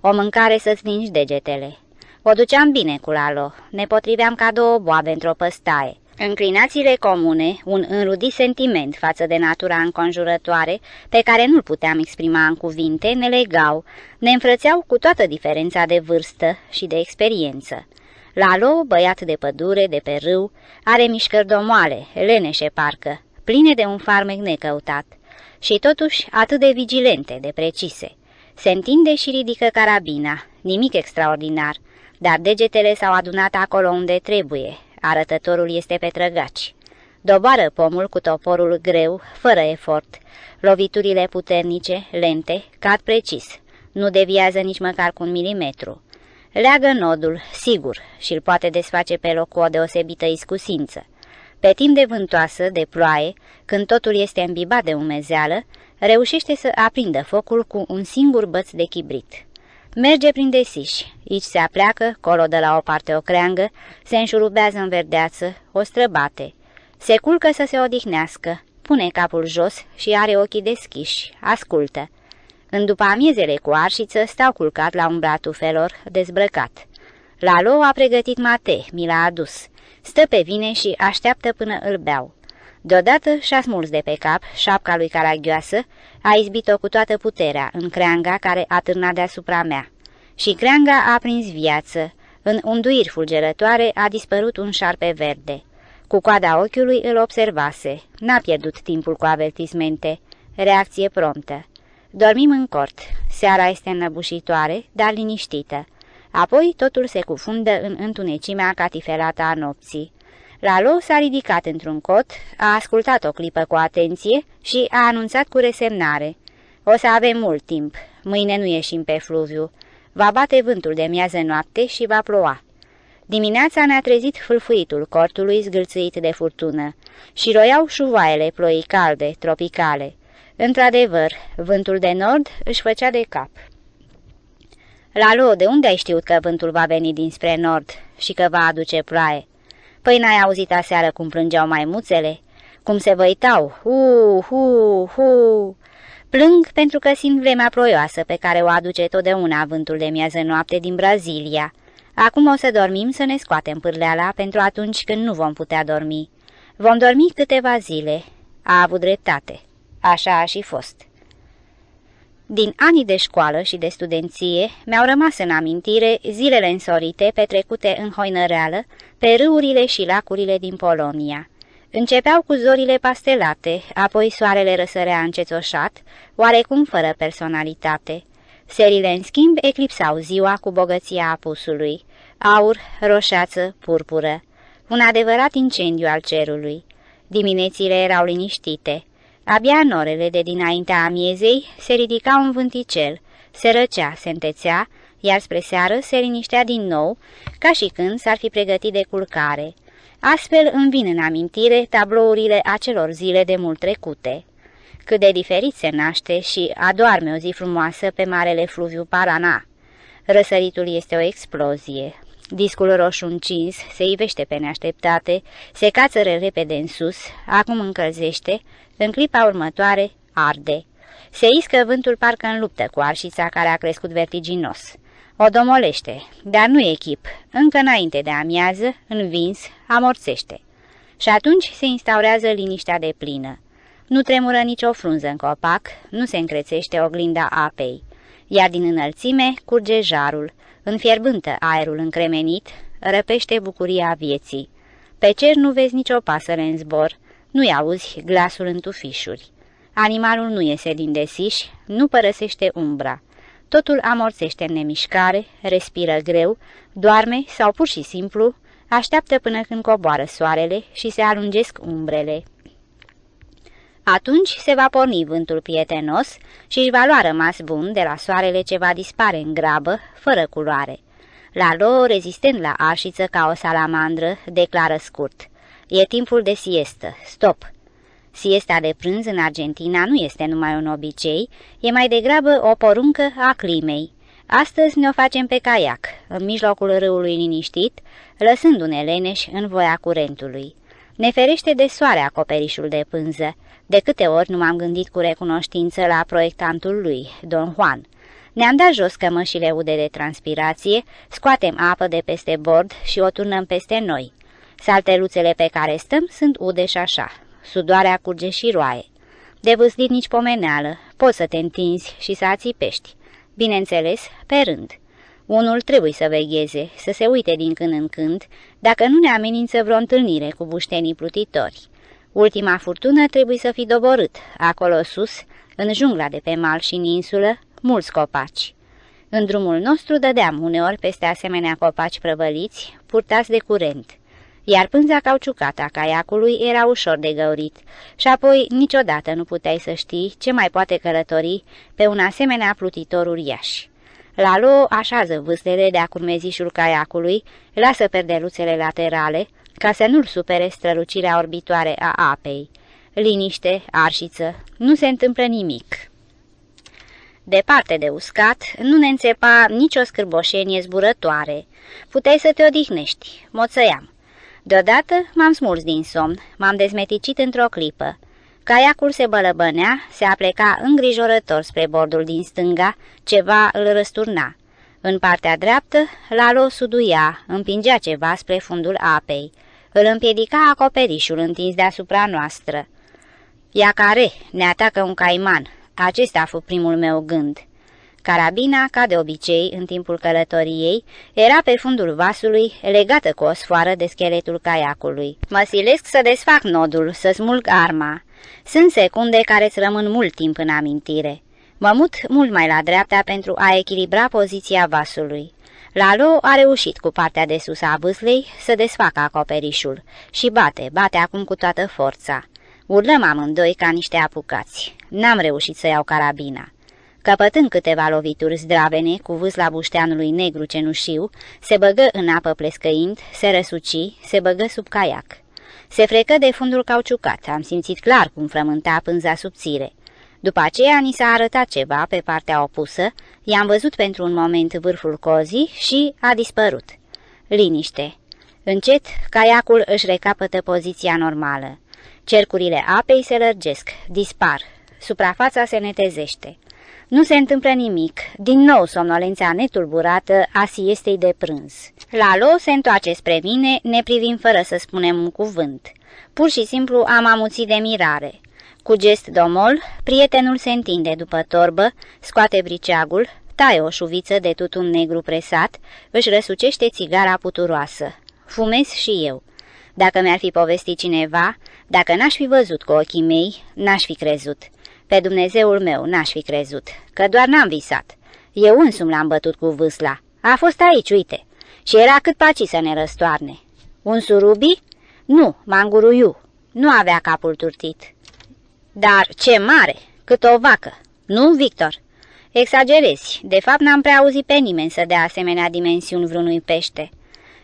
O mâncare să-ți lingi degetele. O duceam bine cu Lalo, ne potriveam ca două boabe într-o păstaie. Înclinațiile comune, un înrudit sentiment față de natura înconjurătoare, pe care nu-l puteam exprima în cuvinte, ne legau, ne înfrățeau cu toată diferența de vârstă și de experiență. Lalo, băiat de pădure, de pe râu, are mișcări domoale, leneșe parcă, pline de un farmec necăutat și totuși atât de vigilente, de precise. Se întinde și ridică carabina, nimic extraordinar, dar degetele s-au adunat acolo unde trebuie, arătătorul este pe trăgaci. Doboară pomul cu toporul greu, fără efort. Loviturile puternice, lente, cad precis. Nu deviază nici măcar cu un milimetru. Leagă nodul, sigur, și îl poate desface pe loc cu o deosebită iscusință. Pe timp de vântoasă, de ploaie, când totul este îmbibat de umezeală, reușește să aprindă focul cu un singur băț de chibrit. Merge prin desiși, aici se apleacă, colo de la o parte o creangă, se înșurubează în verdeață, o străbate. Se culcă să se odihnească, pune capul jos și are ochii deschiși, ascultă. În după amiezele cu arșiță stau culcat la umbra tufelor, dezbrăcat. Lalo a pregătit mate, mi l-a adus. Stă pe vine și așteaptă până îl beau. Deodată și-a smuls de pe cap șapca lui caragioasă, a izbit-o cu toată puterea în creanga care a târnat deasupra mea. Și creanga a prins viață. În unduiri fulgerătoare a dispărut un șarpe verde. Cu coada ochiului îl observase. N-a pierdut timpul cu avertismente. Reacție promptă. Dormim în cort. Seara este înăbușitoare, dar liniștită. Apoi totul se cufundă în întunecimea catifelată a nopții. Lalo s-a ridicat într-un cot, a ascultat o clipă cu atenție și a anunțat cu resemnare. O să avem mult timp. Mâine nu ieșim pe fluviu. Va bate vântul de miază noapte și va ploua. Dimineața ne-a trezit fâlfâitul cortului zgâlțuit de furtună și roiau șuvoaiele ploii calde, tropicale. Într-adevăr, vântul de nord își făcea de cap. Lalo, de unde ai știut că vântul va veni dinspre nord și că va aduce ploaie? Păi n-ai auzit aseară cum plângeau maimuțele? Cum se văitau? Hu, hu, hu! Plâng pentru că simt vremea ploioasă pe care o aduce totdeauna vântul de miază noapte din Brazilia. Acum o să dormim să ne scoatem pârleala pentru atunci când nu vom putea dormi. Vom dormi câteva zile. A avut dreptate. Așa a și fost. Din anii de școală și de studenție mi-au rămas în amintire zilele însorite petrecute în hoinăreală pe râurile și lacurile din Polonia. Începeau cu zorile pastelate, apoi soarele răsărea încețoșat, oarecum fără personalitate. Serile, în schimb, eclipsau ziua cu bogăția apusului, aur, roșață, purpură. Un adevărat incendiu al cerului. Diminețile erau liniștite. Abia în orele de dinaintea amiezei se ridica un vânticel, se răcea, se întețea, iar spre seară se liniștea din nou, ca și când s-ar fi pregătit de culcare. Astfel îmi vin în amintire tablourile acelor zile de mult trecute. Cât de diferit se naște și adoarme o zi frumoasă pe marele fluviu Parana. Răsăritul este o explozie. Discul roșu încins se ivește pe neașteptate, se cațără repede în sus, acum încălzește, în clipa următoare arde. Se iscă vântul parcă în luptă cu arșița care a crescut vertiginos. O domolește, dar nu echip, încă înainte de amiază, învins, amorțește. Și atunci se instaurează liniștea de plină. Nu tremură nicio frunză în copac, nu se încrețește oglinda apei, iar din înălțime curge jarul, înfierbântă aerul încremenit, răpește bucuria vieții. Pe cer nu vezi nicio pasăre în zbor, nu-i auzi glasul în tufișuri. Animalul nu iese din desiș, nu părăsește umbra. Totul amorțește în nemișcare, respiră greu, doarme sau pur și simplu așteaptă până când coboară soarele și se alungesc umbrele. Atunci se va porni vântul prietenos și își va lua rămas bun de la soarele ce va dispare în grabă, fără culoare. La lor, rezistent la arșiță ca o salamandră, declară scurt. E timpul de siestă. Stop! Siesta de prânz în Argentina nu este numai un obicei, e mai degrabă o poruncă a climei. Astăzi ne-o facem pe caiac, în mijlocul râului liniștit, lăsându-ne leneși în voia curentului. Ne ferește de soare acoperișul de pânză. De câte ori nu m-am gândit cu recunoștință la proiectantul lui, Don Juan. Ne-am dat jos cămășile ude de transpirație, scoatem apă de peste bord și o turnăm peste noi. Salteluțele pe care stăm sunt ude și așa. Sudoarea curge și roaie. De vâslit nici pomeneală, poți să te întinzi și să ațipești. Bineînțeles, pe rând. Unul trebuie să vegheze, să se uite din când în când, dacă nu ne amenință vreo întâlnire cu buștenii plutitori. Ultima furtună trebuie să fi doborât, acolo sus, în jungla de pe mal și în insulă, mulți copaci. În drumul nostru dădeam uneori peste asemenea copaci prăvăliți, purtați de curent, iar pânza cauciucată a caiacului era ușor de găurit și apoi niciodată nu puteai să știi ce mai poate călători pe un asemenea plutitor uriaș. Lalo așează vâslele de-a curmezișul caiacului, lasă perdeluțele laterale, ca să nu-l supere strălucirea orbitoare a apei. Liniște, arșiță, nu se întâmplă nimic. Departe de uscat, nu ne înțepa nicio scârboșenie zburătoare. Puteai să te odihnești, moțăiam. Deodată m-am smuls din somn, m-am dezmeticit într-o clipă. Caiacul se bălăbănea, se apleca îngrijorător spre bordul din stânga, ceva îl răsturna. În partea dreaptă, Lalo suduia, împingea ceva spre fundul apei. Îl împiedica acoperișul întins deasupra noastră. Ia care, ne atacă un caiman. Acesta a fost primul meu gând. Carabina, ca de obicei, în timpul călătoriei, era pe fundul vasului, legată cu o sfoară de scheletul caiacului. Mă silesc să desfac nodul, să smulg arma. Sunt secunde care îți rămân mult timp în amintire. Mă mut mult mai la dreapta pentru a echilibra poziția vasului. Lalo a reușit cu partea de sus a vâslei să desfacă acoperișul și bate, bate acum cu toată forța. Urlăm amândoi ca niște apucați. N-am reușit să iau carabina. Căpătând câteva lovituri zdravene cu vâsla bușteanului negru cenușiu, se băgă în apă plescăind, se răsuci, se băgă sub caiac. Se frecă de fundul cauciucat, am simțit clar cum frământa pânza subțire. După aceea ni s-a arătat ceva pe partea opusă, i-am văzut pentru un moment vârful cozii și a dispărut. Liniște. Încet, caiacul își recapătă poziția normală. Cercurile apei se lărgesc, dispar. Suprafața se netezește. Nu se întâmplă nimic. Din nou somnolența netulburată a siestei de prânz. Lalo se întoarce spre mine, ne privim fără să spunem un cuvânt. Pur și simplu am amuțit de mirare. Cu gest domol, prietenul se întinde după torbă, scoate briceagul, taie o șuviță de tutun negru presat, își răsucește țigara puturoasă. Fumez și eu. Dacă mi-ar fi povestit cineva, dacă n-aș fi văzut cu ochii mei, n-aș fi crezut. Pe Dumnezeul meu n-aș fi crezut, că doar n-am visat. Eu însumi l-am bătut cu vâsla. A fost aici, uite. Și era cât paci să ne răstoarne. Un surubi? Nu, manguruiu. Nu avea capul turtit. Dar ce mare! Cât o vacă! Nu, Victor? Exagerezi. De fapt, n-am prea auzit pe nimeni să dea asemenea dimensiuni vreunui pește.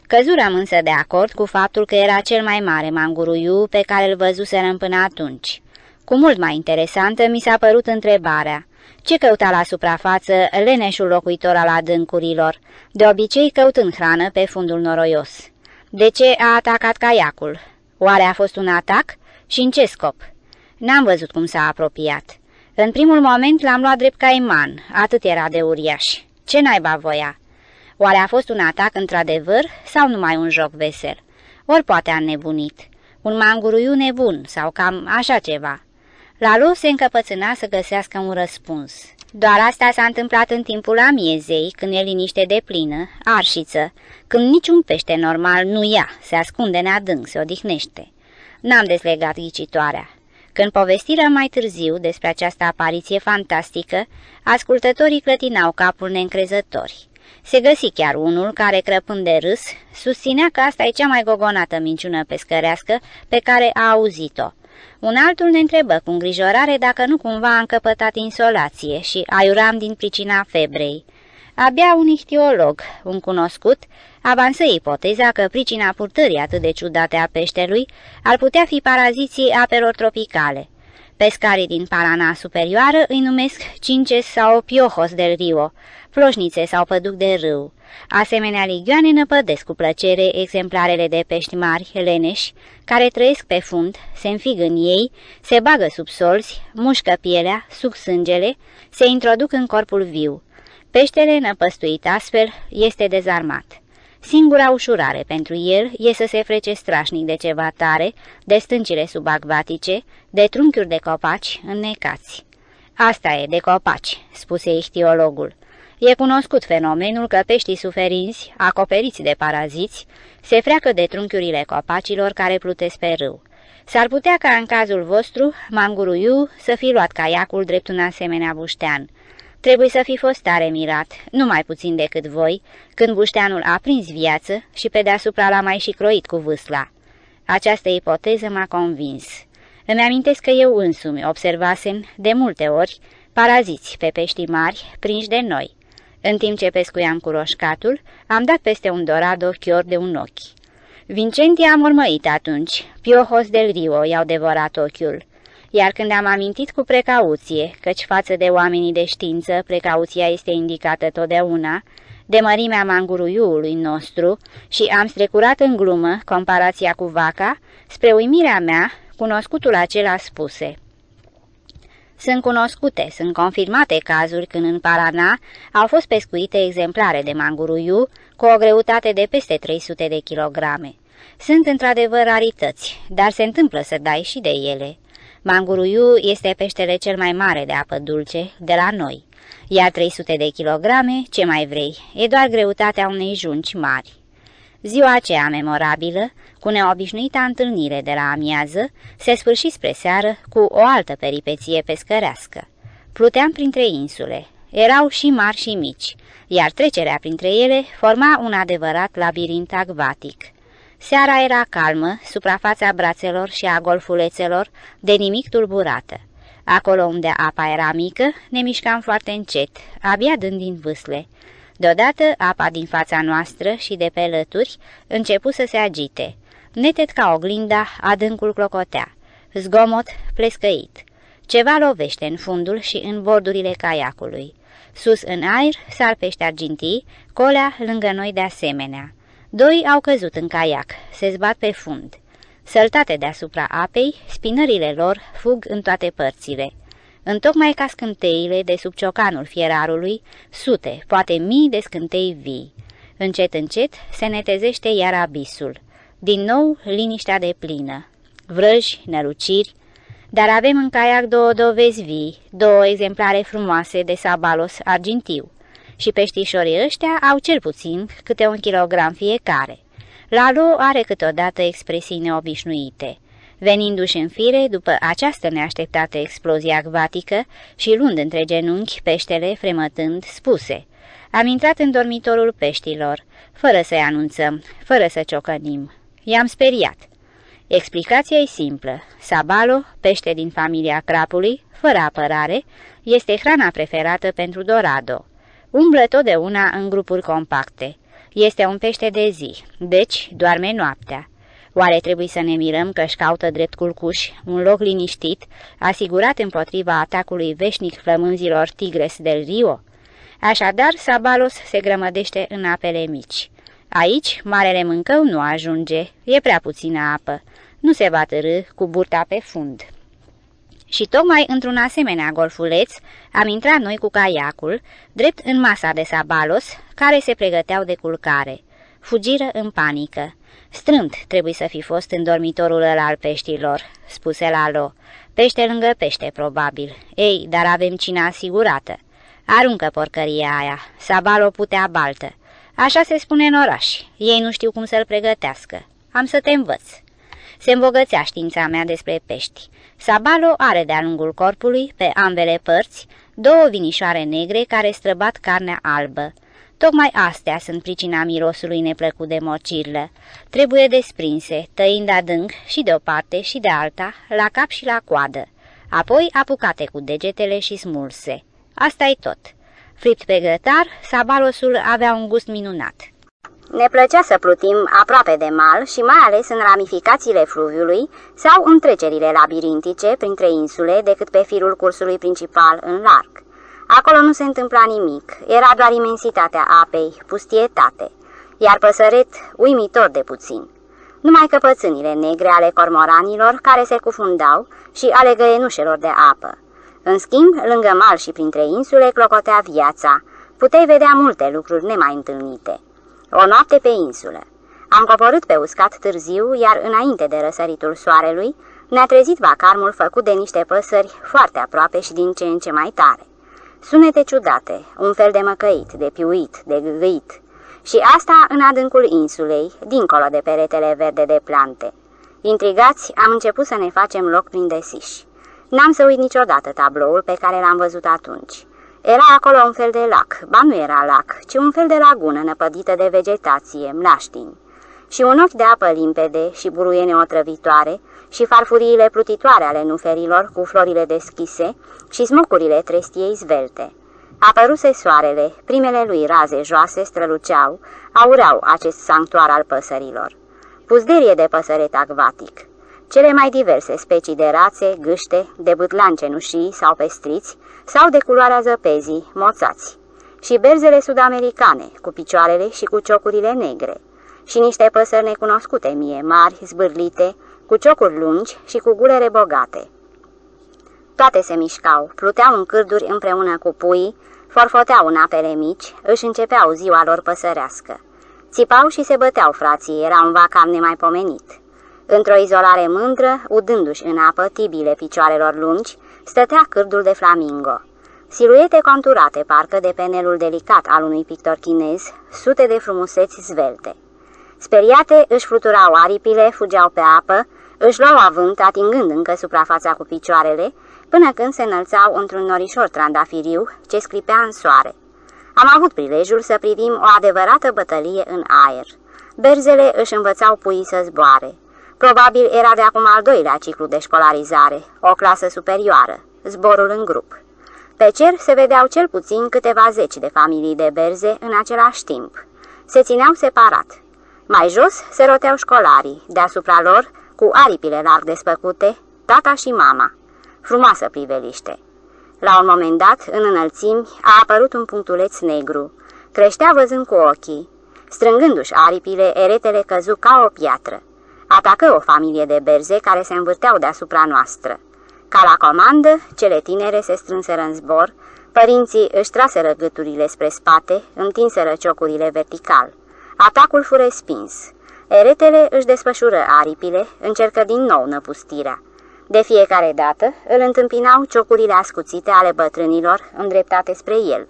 Căzuram însă de acord cu faptul că era cel mai mare manguruiu pe care îl văzuserăm până atunci. Cu mult mai interesantă mi s-a părut întrebarea. Ce căuta la suprafață leneșul locuitor al adâncurilor, de obicei căutând hrană pe fundul noroios? De ce a atacat caiacul? Oare a fost un atac? Și în ce scop? N-am văzut cum s-a apropiat. În primul moment l-am luat drept caiman, atât era de uriaș. Ce naiba voia? Oare a fost un atac într-adevăr sau numai un joc vesel? Ori poate a nebunit. Un manguruiu nebun sau cam așa ceva. Lalu se încăpățâna să găsească un răspuns. Doar asta s-a întâmplat în timpul amiezei, când e liniște de plină, arșiță, când niciun pește normal nu ia, se ascunde în adânc, se odihnește. N-am deslegat ghicitoarea. Când povestiră mai târziu despre această apariție fantastică, ascultătorii clătinau capul neîncrezători. Se găsi chiar unul care, crăpând de râs, susținea că asta e cea mai gogonată minciună pescărească pe care a auzit-o. Un altul ne întrebă cu îngrijorare dacă nu cumva a încăpătat insolație și aiuram din pricina febrei. Abia un ichtiolog, un cunoscut, avansă ipoteza că pricina purtării atât de ciudate a peștelui ar putea fi paraziții apelor tropicale. Pescarii din Parana superioară îi numesc cinces sau piojos del rio, ploșnițe sau păduc de râu. Asemenea ligioane năpădesc cu plăcere exemplarele de pești mari, leneși, care trăiesc pe fund, se înfig în ei, se bagă sub solzi, mușcă pielea, suc sângele, se introduc în corpul viu. Peștele năpăstuit astfel este dezarmat. Singura ușurare pentru el e să se frece strașnic de ceva tare, de stâncile subacvatice, de trunchiuri de copaci înnecați. Asta e, de copaci," spuse ichtiologul. E cunoscut fenomenul că peștii suferinți, acoperiți de paraziți, se freacă de trunchiurile copacilor care plutesc pe râu. S-ar putea ca în cazul vostru, manguruiu, să fi luat caiacul drept un asemenea buștean. Trebuie să fi fost tare mirat, nu mai puțin decât voi, când bușteanul a prins viață și pe deasupra l-a mai și croit cu vâsla. Această ipoteză m-a convins. Îmi amintesc că eu însumi observasem, de multe ori, paraziți pe pești mari, prinși de noi. În timp ce pescuiam cu roșcatul, am dat peste un dorado chior de un ochi. Vincenti a mormăit atunci, Piojos del Rio i-au devorat ochiul. Iar când am amintit cu precauție, căci față de oamenii de știință, precauția este indicată totdeauna, de mărimea manguruiului nostru și am strecurat în glumă comparația cu vaca, spre uimirea mea, cunoscutul acela spuse – sunt cunoscute, sunt confirmate cazuri când în Paraná au fost pescuite exemplare de manguruiu cu o greutate de peste 300 de kilograme. Sunt într-adevăr rarități, dar se întâmplă să dai și de ele. Manguruiu este peștele cel mai mare de apă dulce de la noi, iar 300 de kilograme, ce mai vrei, e doar greutatea unei junci mari. Ziua aceea memorabilă, cu neobișnuita întâlnire de la amiază, se sfârși spre seară cu o altă peripeție pescărească. Pluteam printre insule. Erau și mari și mici, iar trecerea printre ele forma un adevărat labirint acvatic. Seara era calmă, suprafața brațelor și a golfulețelor de nimic tulburată. Acolo unde apa era mică, ne mișcam foarte încet, abia dând din vâsle. Deodată, apa din fața noastră și de pe lături începu să se agite. Neted ca oglinda, adâncul clocotea. Zgomot plescăit. Ceva lovește în fundul și în bordurile caiacului. Sus în aer, sar pești argintii, colea lângă noi de asemenea. Doi au căzut în caiac, se zbat pe fund. Săltate deasupra apei, spinările lor fug în toate părțile. Întocmai ca scânteile de sub ciocanul fierarului, sute, poate mii de scântei vii. Încet, încet se netezește iar abisul. Din nou, liniștea de plină. Vrăji, năruciri, dar avem în caiac două dovezi vii, două exemplare frumoase de sabalos argintiu. Și peștișorii ăștia au cel puțin câte un kilogram fiecare. Lalo are câteodată expresii neobișnuite venindu-și în fire după această neașteptată explozie acvatică și luând între genunchi peștele fremătând, spuse Am intrat în dormitorul peștilor, fără să-i anunțăm, fără să ciocănim. I-am speriat. Explicația e simplă. Sabalo, pește din familia crapului, fără apărare, este hrana preferată pentru dorado. Umblă totdeauna în grupuri compacte. Este un pește de zi, deci doarme noaptea. Oare trebuie să ne mirăm că își caută drept culcuș un loc liniștit, asigurat împotriva atacului veșnic flămânzilor Tigres del Rio? Așadar, Sabalos se grămădește în apele mici. Aici, marele mâncău nu ajunge, e prea puțină apă. Nu se va târâ cu burta pe fund. Și tocmai într-un asemenea golfuleț am intrat noi cu caiacul, drept în masa de Sabalos, care se pregăteau de culcare. Fugiră în panică. Strâmt trebuie să fi fost în dormitorul ăla al peștilor, spuse Lalo. Pește lângă pește, probabil. Ei, dar avem cina asigurată. Aruncă porcăria aia, Sabalo putea baltă. Așa se spune în oraș. Ei nu știu cum să-l pregătească. Am să te învăț. Se îmbogățea știința mea despre pești. Sabalo are de-a lungul corpului, pe ambele părți, două vinișoare negre care străbat carnea albă. Tocmai astea sunt pricina mirosului neplăcut de mocirlă. Trebuie desprinse, tăind adânc și de o parte și de alta, la cap și la coadă. Apoi apucate cu degetele și smulse. asta e tot. Fript pe grătar, sabalosul avea un gust minunat. Ne plăcea să plutim aproape de mal și mai ales în ramificațiile fluviului sau în trecerile labirintice printre insule decât pe firul cursului principal în larg. Acolo nu se întâmpla nimic, era doar imensitatea apei, pustietate, iar păsăret uimitor de puțin. Numai căpățânile negre ale cormoranilor care se cufundau și ale găienușelor de apă. În schimb, lângă mal și printre insule clocotea viața. Puteai vedea multe lucruri nemai întâlnite. O noapte pe insulă. Am coborât pe uscat târziu, iar înainte de răsăritul soarelui, ne-a trezit vacarmul făcut de niște păsări foarte aproape și din ce în ce mai tare. Sunete ciudate, un fel de măcăit, de piuit, de gâgâit. Și asta în adâncul insulei, dincolo de peretele verde de plante. Intrigați, am început să ne facem loc prin desiși. N-am să uit niciodată tabloul pe care l-am văzut atunci. Era acolo un fel de lac, ba nu era lac, ci un fel de lagună năpădită de vegetație, mlaștini. Și un ochi de apă limpede și buruiene otrăvitoare și farfuriile plutitoare ale nuferilor cu florile deschise și smocurile trestiei zvelte. Apăruse soarele, primele lui raze joase străluceau, aureau acest sanctuar al păsărilor. Puzderie de păsăret acvatic. Cele mai diverse specii de rațe, gâște, de bâtlan cenușii sau pestriți, sau de culoarea zăpezii, moțați. Și berzele sud-americane, cu picioarele și cu ciocurile negre. Și niște păsări necunoscute mie, mari, zbârlite, cu ciocuri lungi și cu gulere bogate. Toate se mișcau, pluteau în cârduri împreună cu puii, forfoteau în apele mici, își începeau ziua lor păsărească. Țipau și se băteau frații, era un vacam nemaipomenit. Într-o izolare mândră, udându-și în apă tibile picioarelor lungi, stătea cârdul de flamingo. Siluete conturate, parcă de penelul delicat al unui pictor chinez, sute de frumuseți zvelte. Speriate își fluturau aripile, fugeau pe apă, își luau avânt, atingând încă suprafața cu picioarele, până când se înălțau într-un norișor trandafiriu ce sclipea în soare. Am avut prilejul să privim o adevărată bătălie în aer. Berzele își învățau puii să zboare. Probabil era de acum al doilea ciclu de școlarizare, o clasă superioară, zborul în grup. Pe cer se vedeau cel puțin câteva zeci de familii de berze în același timp. Se țineau separat. Mai jos se roteau școlarii, deasupra lor, cu aripile larg despăcute, tata și mama. Frumoasă priveliște. La un moment dat, în înălțimi, a apărut un punctuleț negru. Creștea văzând cu ochii. Strângându-și aripile, eretele căzu ca o piatră. Atacă o familie de berze care se învârteau deasupra noastră. Ca la comandă, cele tinere se strânseră în zbor, părinții își traseră gâturile spre spate, întinseră ciocurile vertical. Atacul fu respins. Eretele își desfășură aripile, încercă din nou năpustirea. De fiecare dată îl întâmpinau ciocurile ascuțite ale bătrânilor îndreptate spre el.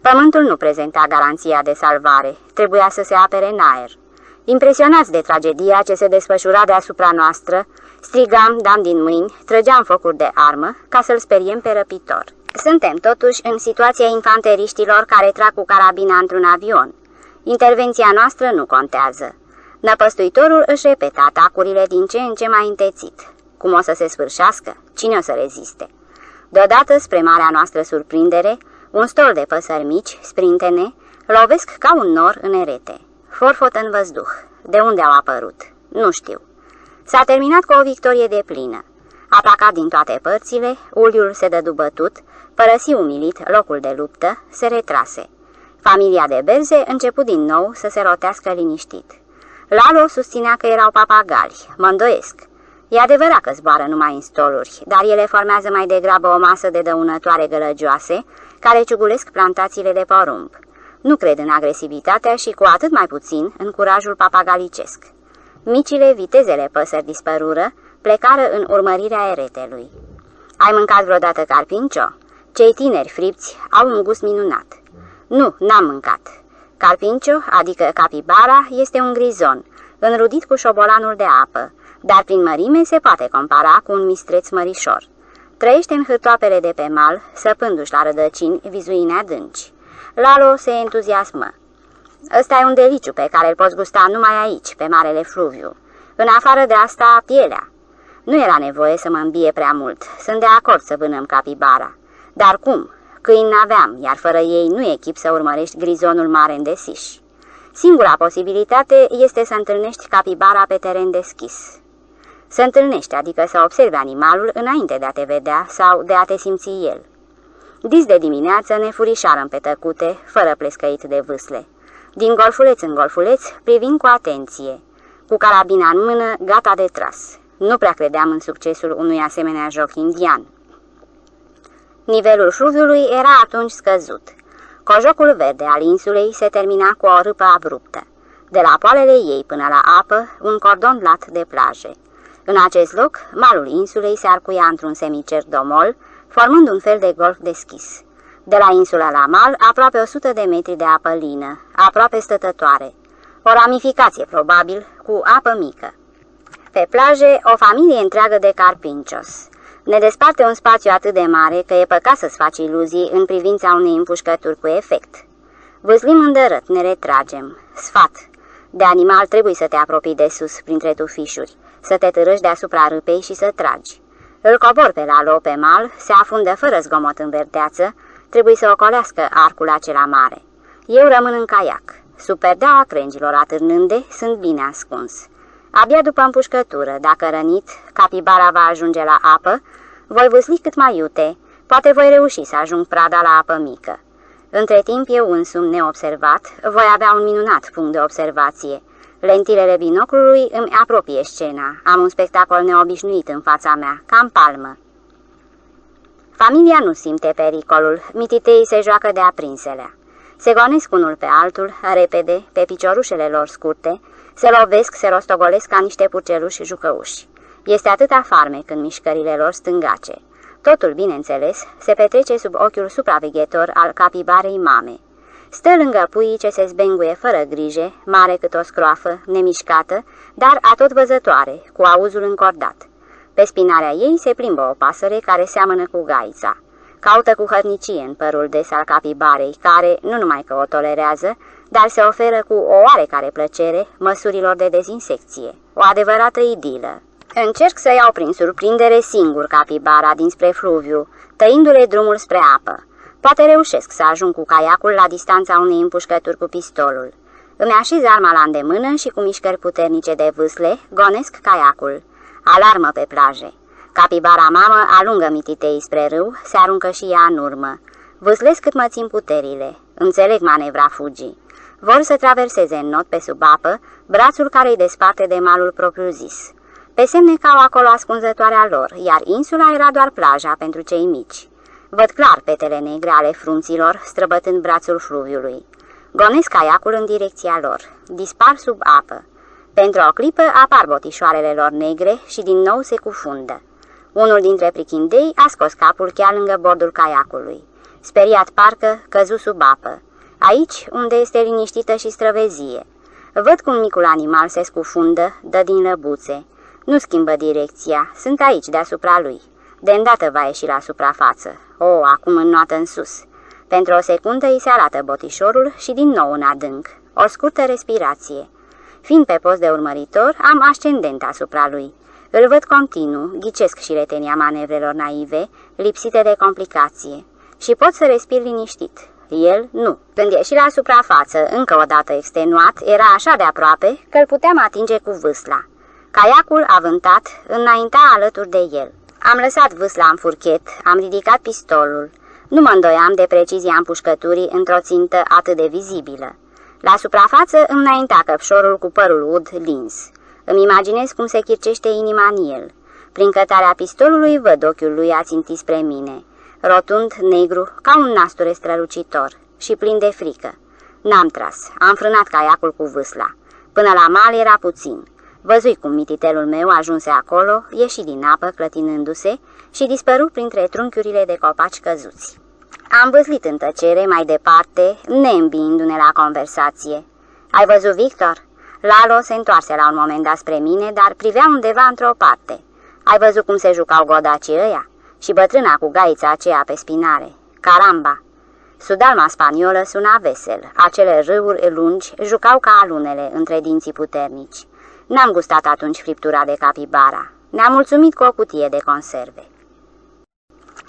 Pământul nu prezenta garanția de salvare, trebuia să se apere în aer. Impresionați de tragedia ce se desfășura deasupra noastră, strigam, dam din mâini, trăgeam focuri de armă ca să-l speriem pe răpitor. Suntem totuși în situația infanteriștilor care trag cu carabina într-un avion. Intervenția noastră nu contează. Năpăstuitorul își repeta atacurile din ce în ce mai întețit. Cum o să se sfârșească? Cine o să reziste? Deodată, spre marea noastră surprindere, un stol de păsări mici, sprintene, lovesc ca un nor în erete. Forfot în văzduh. De unde au apărut? Nu știu. S-a terminat cu o victorie de plină. Atacat din toate părțile, uliul se dădu bătut, părăsi umilit locul de luptă, se retrase. Familia de berze început din nou să se rotească liniștit. Lalo susținea că erau papagali, mă îndoiesc. E adevărat că zboară numai în stoluri, dar ele formează mai degrabă o masă de dăunătoare gălăgioase, care ciugulesc plantațiile de porumb. Nu cred în agresivitatea și cu atât mai puțin în curajul papagalicesc. Micile vitezele păsări dispărură, plecară în urmărirea eretelui. Ai mâncat vreodată carpincio? Cei tineri fripți au un gust minunat. Nu, n-am mâncat. Carpincio, adică capibara, este un grizon, înrudit cu șobolanul de apă, dar prin mărime se poate compara cu un mistreț mărișor. Trăiește în hârtoapele de pe mal, săpându-și la rădăcini vizuine adânci. Lalo se entuziasmă. Ăsta e un deliciu pe care îl poți gusta numai aici, pe Marele Fluviu. În afară de asta, pielea. Nu era nevoie să mă îmbie prea mult. Sunt de acord să vânăm capibara. Dar cum? Câini n-aveam, iar fără ei nu e chip să urmărești grizonul mare în desiș. Singura posibilitate este să întâlnești capibara pe teren deschis. Să întâlnești, adică să observi animalul înainte de a te vedea sau de a te simți el. Dis de dimineață ne furișarăm pe tăcute, fără plescăit de vâsle. Din golfuleț în golfuleț, privind cu atenție, cu carabina în mână, gata de tras. Nu prea credeam în succesul unui asemenea joc indian. Nivelul fluviului era atunci scăzut. Cojocul verde al insulei se termina cu o râpă abruptă. De la poalele ei până la apă, un cordon lat de plaje. În acest loc, malul insulei se arcuia într-un semicer domol, formând un fel de golf deschis. De la insula la mal, aproape 100 de metri de apă lină, aproape stătătoare. O ramificație, probabil, cu apă mică. Pe plaje, o familie întreagă de carpincios. Ne desparte un spațiu atât de mare că e păcat să-ți faci iluzii în privința unei împușcături cu efect. Vâslim îndărât, ne retragem. Sfat. De animal trebuie să te apropii de sus, printre tufișuri, să te târâși deasupra râpei și să tragi. Îl cobor pe la loc pe mal, se afundă fără zgomot în verdeață, trebuie să ocolească arcul acela mare. Eu rămân în caiac. Sub perdeaua crengilor atârnânde, sunt bine ascuns. Abia după împușcătură, dacă rănit, capibara va ajunge la apă, voi vâsli cât mai iute, poate voi reuși să ajung prada la apă mică. Între timp, eu însumi neobservat, voi avea un minunat punct de observație. Lentilele binoclului îmi apropie scena. Am un spectacol neobișnuit în fața mea, cam palmă. Familia nu simte pericolul, mititeii se joacă de aprinselea. Se gonesc unul pe altul, repede, pe piciorușele lor scurte, se lovesc, se rostogolesc ca niște purceluși jucăuși. Este atâta farmec în mișcările lor stângace. Totul, bineînțeles, se petrece sub ochiul supraveghetor al capibarei mame. Stă lângă puii ce se zbenguie fără grijă, mare cât o scroafă, nemișcată, dar atot văzătoare, cu auzul încordat. Pe spinarea ei se plimbă o pasăre care seamănă cu gaița. Caută cu hărnicie în părul des al capibarei, care nu numai că o tolerează, dar se oferă cu o oarecare plăcere măsurilor de dezinsecție. O adevărată idilă. Încerc să iau prin surprindere singur capibara dinspre fluviu, tăindu-le drumul spre apă. Poate reușesc să ajung cu caiacul la distanța unei împușcături cu pistolul. Îmi așez arma la îndemână și cu mișcări puternice de vâsle gonesc caiacul. Alarmă pe plaje. Capibara mamă alungă mititei spre râu, se aruncă și ea în urmă. Vâslesc cât mă țin puterile. Înțeleg manevra fugii. Vor să traverseze în not pe sub apă brațul care îi desparte de malul propriu-zis. Pe semne cau acolo ascunzătoarea lor, iar insula era doar plaja pentru cei mici. Văd clar petele negre ale frunților străbătând brațul fluviului. Gonesc caiacul în direcția lor. Dispar sub apă. Pentru o clipă apar botișoarele lor negre și din nou se cufundă. Unul dintre prichindei a scos capul chiar lângă bordul caiacului. Speriat parcă, căzu sub apă. Aici, unde este liniștită și străvezie. Văd cum micul animal se scufundă, dă din lăbuțe. Nu schimbă direcția, sunt aici deasupra lui. De îndată va ieși la suprafață. O, acum înnoată în sus. Pentru o secundă îi se arată botișorul și din nou în adânc. O scurtă respirație. Fiind pe post de urmăritor, am ascendent asupra lui. Îl văd continuu, ghicesc și retenia manevrelor naive, lipsite de complicație. Și pot să respir liniștit. El nu. Când ieși la suprafață, încă o dată extenuat, era așa de aproape că îl puteam atinge cu vâsla. Caiacul avântat înainta alături de el. Am lăsat vâsla în furchet, am ridicat pistolul. Nu mă îndoiam de precizia împușcăturii într-o țintă atât de vizibilă. La suprafață înainta căpșorul cu părul ud lins. Îmi imaginez cum se chircește inima în el. Prin cătarea pistolului văd ochiul lui ațintit spre mine, rotund, negru, ca un nasture strălucitor și plin de frică. N-am tras, am frânat caiacul cu vâsla. Până la mal era puțin. Văzui cum mititelul meu ajunse acolo, ieși din apă clătinându-se și dispăru printre trunchiurile de copaci căzuți. Am văzlit în tăcere mai departe, neîmbindu-ne la conversație. Ai văzut, Victor?" Lalo se întoarse la un moment dat spre mine, dar privea undeva într-o parte. Ai văzut cum se jucau godacii ăia? Și bătrâna cu gaița aceea pe spinare. Caramba! Sudalma spaniolă suna vesel. Acele râuri lungi jucau ca alunele între dinții puternici. N-am gustat atunci friptura de capibara. Ne-am mulțumit cu o cutie de conserve.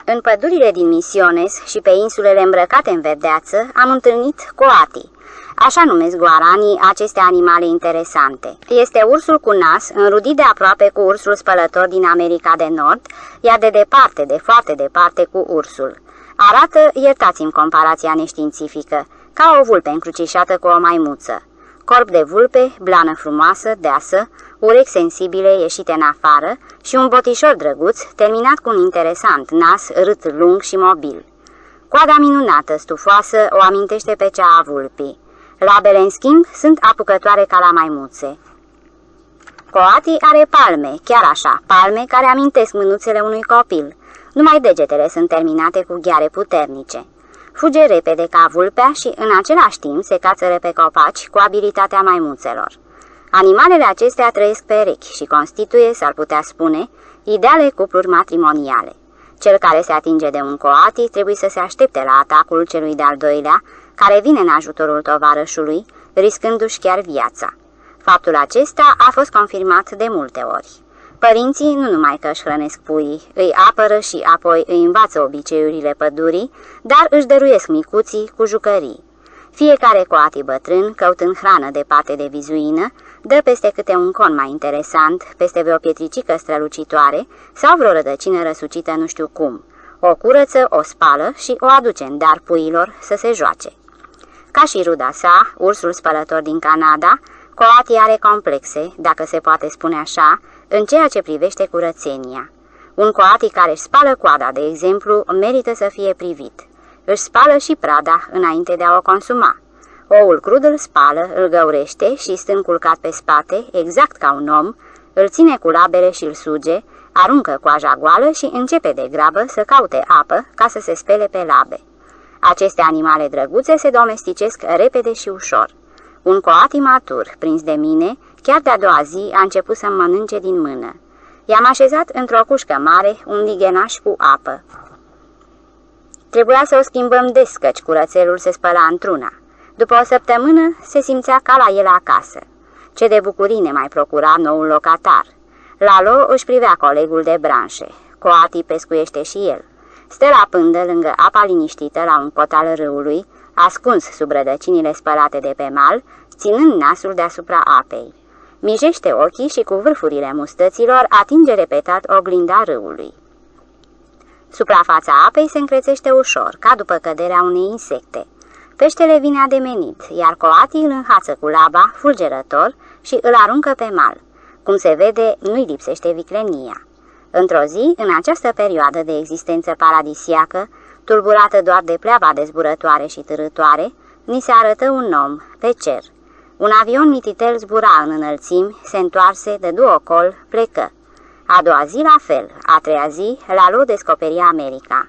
În pădurile din Misiones și pe insulele îmbrăcate în verdeață am întâlnit coati. Așa numesc guaranii aceste animale interesante. Este ursul cu nas, înrudit de aproape cu ursul spălător din America de Nord, iar de departe, de foarte departe cu ursul. Arată, iertați-mi comparația neștiințifică, ca o vulpe încrucișată cu o maimuță corp de vulpe, blană frumoasă, deasă, urechi sensibile ieșite în afară și un botișor drăguț, terminat cu un interesant nas rât lung și mobil. Coada minunată, stufoasă, o amintește pe cea a vulpii. Labele, în schimb, sunt apucătoare ca la maimuțe. Coati are palme, chiar așa, palme care amintesc mânuțele unui copil. Numai degetele sunt terminate cu gheare puternice. Fuge repede ca vulpea și în același timp se cațără pe copaci cu abilitatea maimuțelor. Animalele acestea trăiesc pe rechi și constituie, s-ar putea spune, ideale cupluri matrimoniale. Cel care se atinge de un coati trebuie să se aștepte la atacul celui de-al doilea, care vine în ajutorul tovarășului, riscându-și chiar viața. Faptul acesta a fost confirmat de multe ori. Părinții nu numai că își hrănesc puii, îi apără și apoi îi învață obiceiurile pădurii, dar își dăruiesc micuții cu jucării. Fiecare coati bătrân, căutând hrană de pate de vizuină, dă peste câte un con mai interesant, peste vreo pietricică strălucitoare sau vreo rădăcină răsucită nu știu cum. O curăță, o spală și o aduce în dar puilor să se joace. Ca și ruda sa, ursul spălător din Canada, Coati are complexe, dacă se poate spune așa, în ceea ce privește curățenia. Un coati care își spală coada, de exemplu, merită să fie privit. Își spală și prada înainte de a o consuma. Oul crud îl spală, îl găurește și, stând culcat pe spate, exact ca un om, îl ține cu labele și îl suge, aruncă coaja goală și începe de grabă să caute apă ca să se spele pe labe. Aceste animale drăguțe se domesticesc repede și ușor. Un coati matur, prins de mine, chiar de-a doua zi a început să mănânce din mână. I-am așezat într-o cușcă mare un lighenaș cu apă. Trebuia să o schimbăm des, căci curățelul se spăla într-una. După o săptămână se simțea ca la el acasă. Ce de bucurii ne mai procura noul locatar. Lalo își privea colegul de branșe. Coati pescuiește și el. Stă la pândă lângă apa liniștită la un pot al râului, ascuns sub rădăcinile spălate de pe mal, ținând nasul deasupra apei. Mijește ochii și cu vârfurile mustăților atinge repetat oglinda râului. Suprafața apei se încrețește ușor, ca după căderea unei insecte. Peștele vine ademenit, iar coatii îl înhață cu laba, fulgerător, și îl aruncă pe mal. Cum se vede, nu-i lipsește viclenia. Într-o zi, în această perioadă de existență paradisiacă, tulburată doar de pleaba dezburătoare și târătoare, ni se arătă un om, pe cer. Un avion mititel zbura în înălțimi, se întoarse, de două col, plecă. A doua zi la fel, a treia zi, Lalo descoperi America.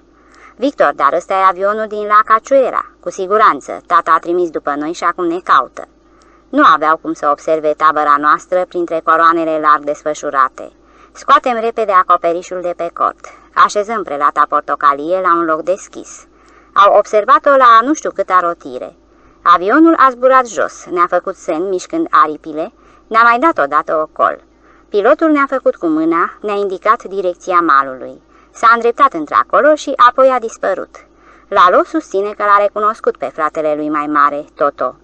Victor, dar ăsta e avionul din La Caciuera. Cu siguranță, tata a trimis după noi și acum ne caută. Nu aveau cum să observe tabăra noastră printre coroanele larg desfășurate. Scoatem repede acoperișul de pe cort. Așezăm prelata portocalie la un loc deschis. Au observat-o la nu știu câta rotire. Avionul a zburat jos, ne-a făcut semn mișcând aripile, ne-a mai dat odată o col. Pilotul ne-a făcut cu mâna, ne-a indicat direcția malului. S-a îndreptat într-acolo și apoi a dispărut. Lalo susține că l-a recunoscut pe fratele lui mai mare, Toto.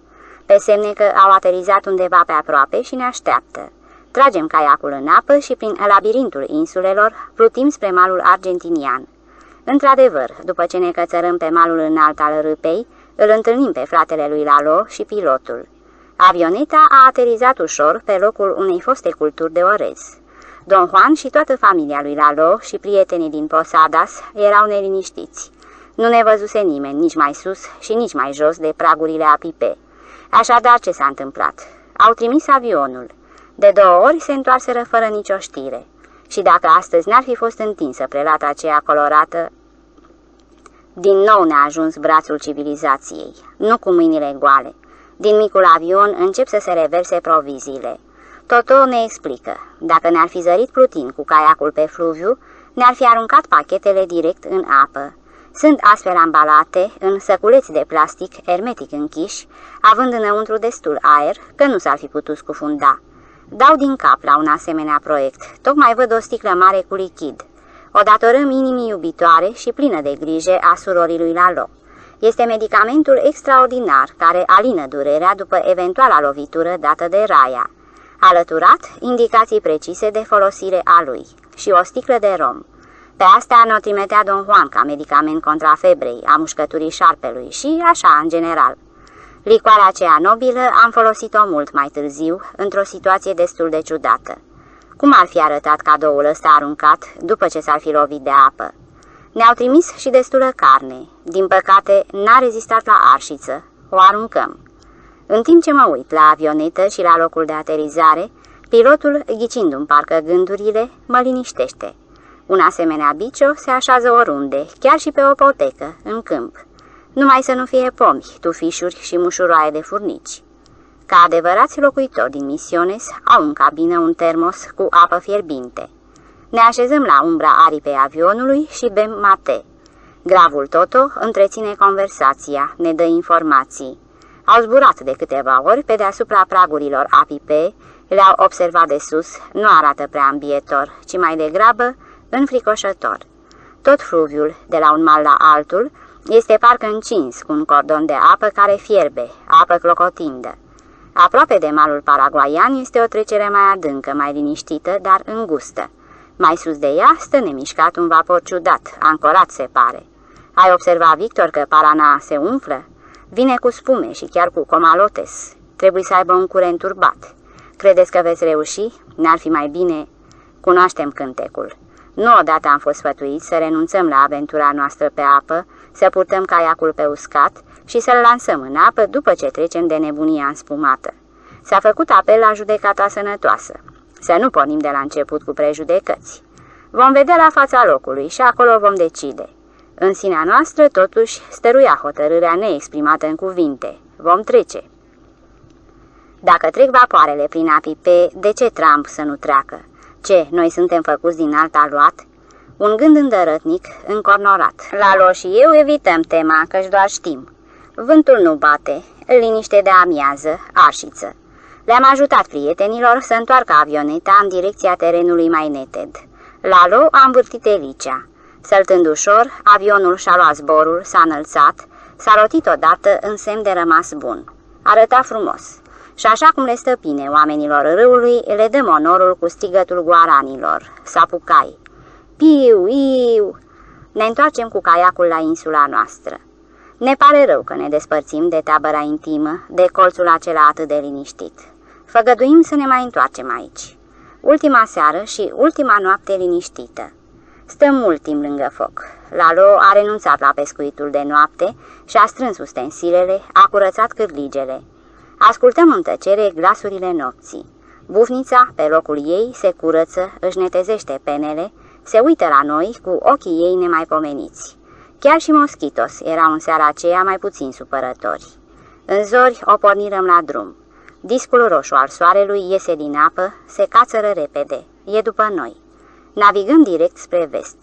Pe semne că au aterizat undeva pe aproape și ne așteaptă. Tragem caiacul în apă și prin labirintul insulelor plutim spre malul argentinian. Într-adevăr, după ce ne cățărăm pe malul înalt al râpei, îl întâlnim pe fratele lui Lalo și pilotul. Avioneta a aterizat ușor pe locul unei foste culturi de orez. Don Juan și toată familia lui Lalo și prietenii din Posadas erau neliniștiți. Nu ne văzuse nimeni, nici mai sus și nici mai jos de pragurile apipe. Așadar, ce s-a întâmplat? Au trimis avionul. De două ori se întoarseră fără nicio știre. Și dacă astăzi n-ar fi fost întinsă prelata aceea colorată, din nou ne-a ajuns brațul civilizației, nu cu mâinile goale. Din micul avion încep să se reverse proviziile. Toto ne explică. Dacă ne-ar fi zărit plutin cu caiacul pe fluviu, ne-ar fi aruncat pachetele direct în apă. Sunt astfel ambalate în săculeți de plastic hermetic închiși, având înăuntru destul aer, că nu s-ar fi putut scufunda. Dau din cap la un asemenea proiect. Tocmai văd o sticlă mare cu lichid. O datorăm inimii iubitoare și plină de grijă a surorii lui Lalo. Este medicamentul extraordinar care alină durerea după eventuala lovitură dată de raia. Alăturat, indicații precise de folosire a lui și o sticlă de rom. Pe asta ne-o trimitea Don Juan ca medicament contra febrei, a mușcăturii șarpelui și așa în general. Licoarea aceea nobilă am folosit-o mult mai târziu, într-o situație destul de ciudată. Cum ar fi arătat cadoul ăsta aruncat după ce s-ar fi lovit de apă? Ne-au trimis și destulă carne. Din păcate, n-a rezistat la arșiță. O aruncăm. În timp ce mă uit la avionetă și la locul de aterizare, pilotul, ghicind-mi parcă gândurile, mă liniștește. Un asemenea bicio se așează oriunde, chiar și pe o potecă, în câmp. numai să nu fie pomi, tufișuri și mușuroaie de furnici. Ca adevărați locuitori din Misiones, au în cabină un termos cu apă fierbinte. Ne așezăm la umbra aripei avionului și bem mate. Gravul Toto întreține conversația, ne dă informații. Au zburat de câteva ori pe deasupra pragurilor apipe, le-au observat de sus, nu arată prea ambietor, ci mai degrabă înfricoșător. Tot fluviul, de la un mal la altul, este parcă încins cu un cordon de apă care fierbe, apă clocotindă. Aproape de malul paraguaian este o trecere mai adâncă, mai liniștită, dar îngustă. Mai sus de ea stă nemișcat un vapor ciudat, ancorat se pare. Ai observat, Victor, că Parana se umflă? Vine cu spume și chiar cu comalotes. Trebuie să aibă un curent turbat. Credeți că veți reuși? N-ar fi mai bine? Cunoaștem cântecul. Nu odată am fost sfătuiți să renunțăm la aventura noastră pe apă, să purtăm caiacul pe uscat și să-l lansăm în apă după ce trecem de nebunia înspumată. S-a făcut apel la judecata sănătoasă. Să nu pornim de la început cu prejudecăți. Vom vedea la fața locului și acolo vom decide. În sinea noastră, totuși, stăruia hotărârea neexprimată în cuvinte. Vom trece. Dacă trec vapoarele prin apipe, de ce Trump să nu treacă? Ce, noi suntem făcuți din alt aluat? Un gând îndărătnic, încornorat. Lalo și eu evităm tema, căci doar știm. Vântul nu bate, liniște de amiază, arșiță. Le-am ajutat prietenilor să întoarcă avioneta în direcția terenului mai neted. Lalo a învârtit elicea. Săltând ușor, avionul și-a luat zborul, s-a înălțat, s-a rotit odată în semn de rămas bun. Arăta frumos. Și așa cum le stăpine oamenilor râului, le dăm onorul cu strigătul guaranilor, sapucai. Piu, iu! Ne întoarcem cu caiacul la insula noastră. Ne pare rău că ne despărțim de tabăra intimă, de colțul acela atât de liniștit. Făgăduim să ne mai întoarcem aici. Ultima seară și ultima noapte liniștită. Stăm mult timp lângă foc. Lalo a renunțat la pescuitul de noapte și a strâns ustensilele, a curățat cârligele. Ascultăm în tăcere glasurile nopții. Bufnița, pe locul ei, se curăță, își netezește penele, se uită la noi cu ochii ei nemaipomeniți. Chiar și Moschitos erau în seara aceea mai puțin supărători. În zori o pornirăm la drum. Discul roșu al soarelui iese din apă, se cațără repede. E după noi. Navigăm direct spre vest.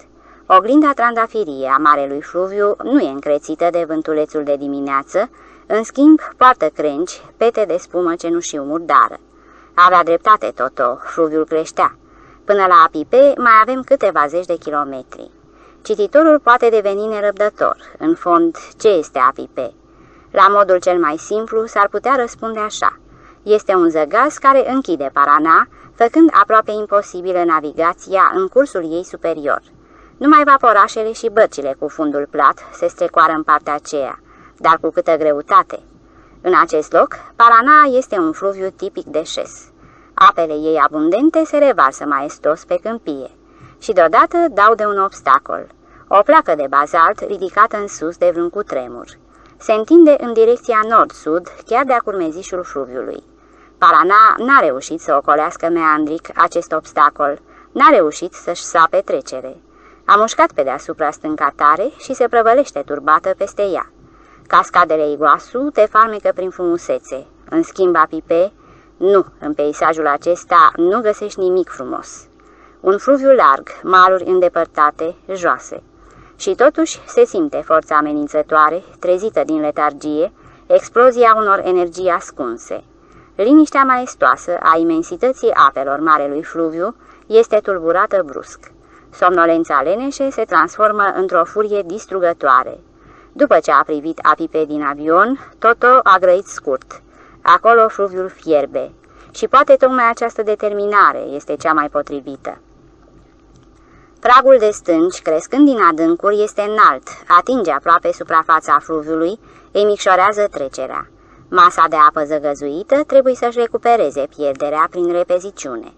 Oglinda trandafirie a Marelui Fluviu nu e încrețită de vântulețul de dimineață, în schimb poartă crengi, pete de spumă cenușiu murdară. Avea dreptate Toto, fluviul creștea. Până la Apipe mai avem câteva zeci de kilometri. Cititorul poate deveni nerăbdător. În fond, ce este Apipe? La modul cel mai simplu s-ar putea răspunde așa. Este un zăgaz care închide Parana, făcând aproape imposibilă navigația în cursul ei superior. Numai vaporașele și bărcile cu fundul plat se strecoară în partea aceea, dar cu câtă greutate. În acest loc, Parana este un fluviu tipic de șes. Apele ei abundente se revarsă maestos pe câmpie și deodată dau de un obstacol, o placă de bazalt ridicată în sus de vreun cutremur. Se întinde în direcția nord-sud, chiar de-a curmezișul fluviului. Parana n-a reușit să ocolească meandric acest obstacol, n-a reușit să-și sape trecere. A mușcat pe deasupra stânca tare și se prăvălește turbată peste ea. Cascadele Iguasu te farmecă prin frumusețe. În schimb, Apipe, nu, în peisajul acesta nu găsești nimic frumos. Un fluviu larg, maluri îndepărtate, joase. Și totuși se simte forța amenințătoare, trezită din letargie, explozia unor energii ascunse. Liniștea maestoasă a imensității apelor Marelui Fluviu este tulburată brusc. Somnolența leneșe se transformă într-o furie distrugătoare. După ce a privit apipe din avion, Toto a grăit scurt. Acolo fluviul fierbe. Și poate tocmai această determinare este cea mai potrivită. Pragul de stânci, crescând din adâncuri, este înalt, atinge aproape suprafața fluviului, îi micșorează trecerea. Masa de apă zăgăzuită trebuie să-și recupereze pierderea prin repeziciune.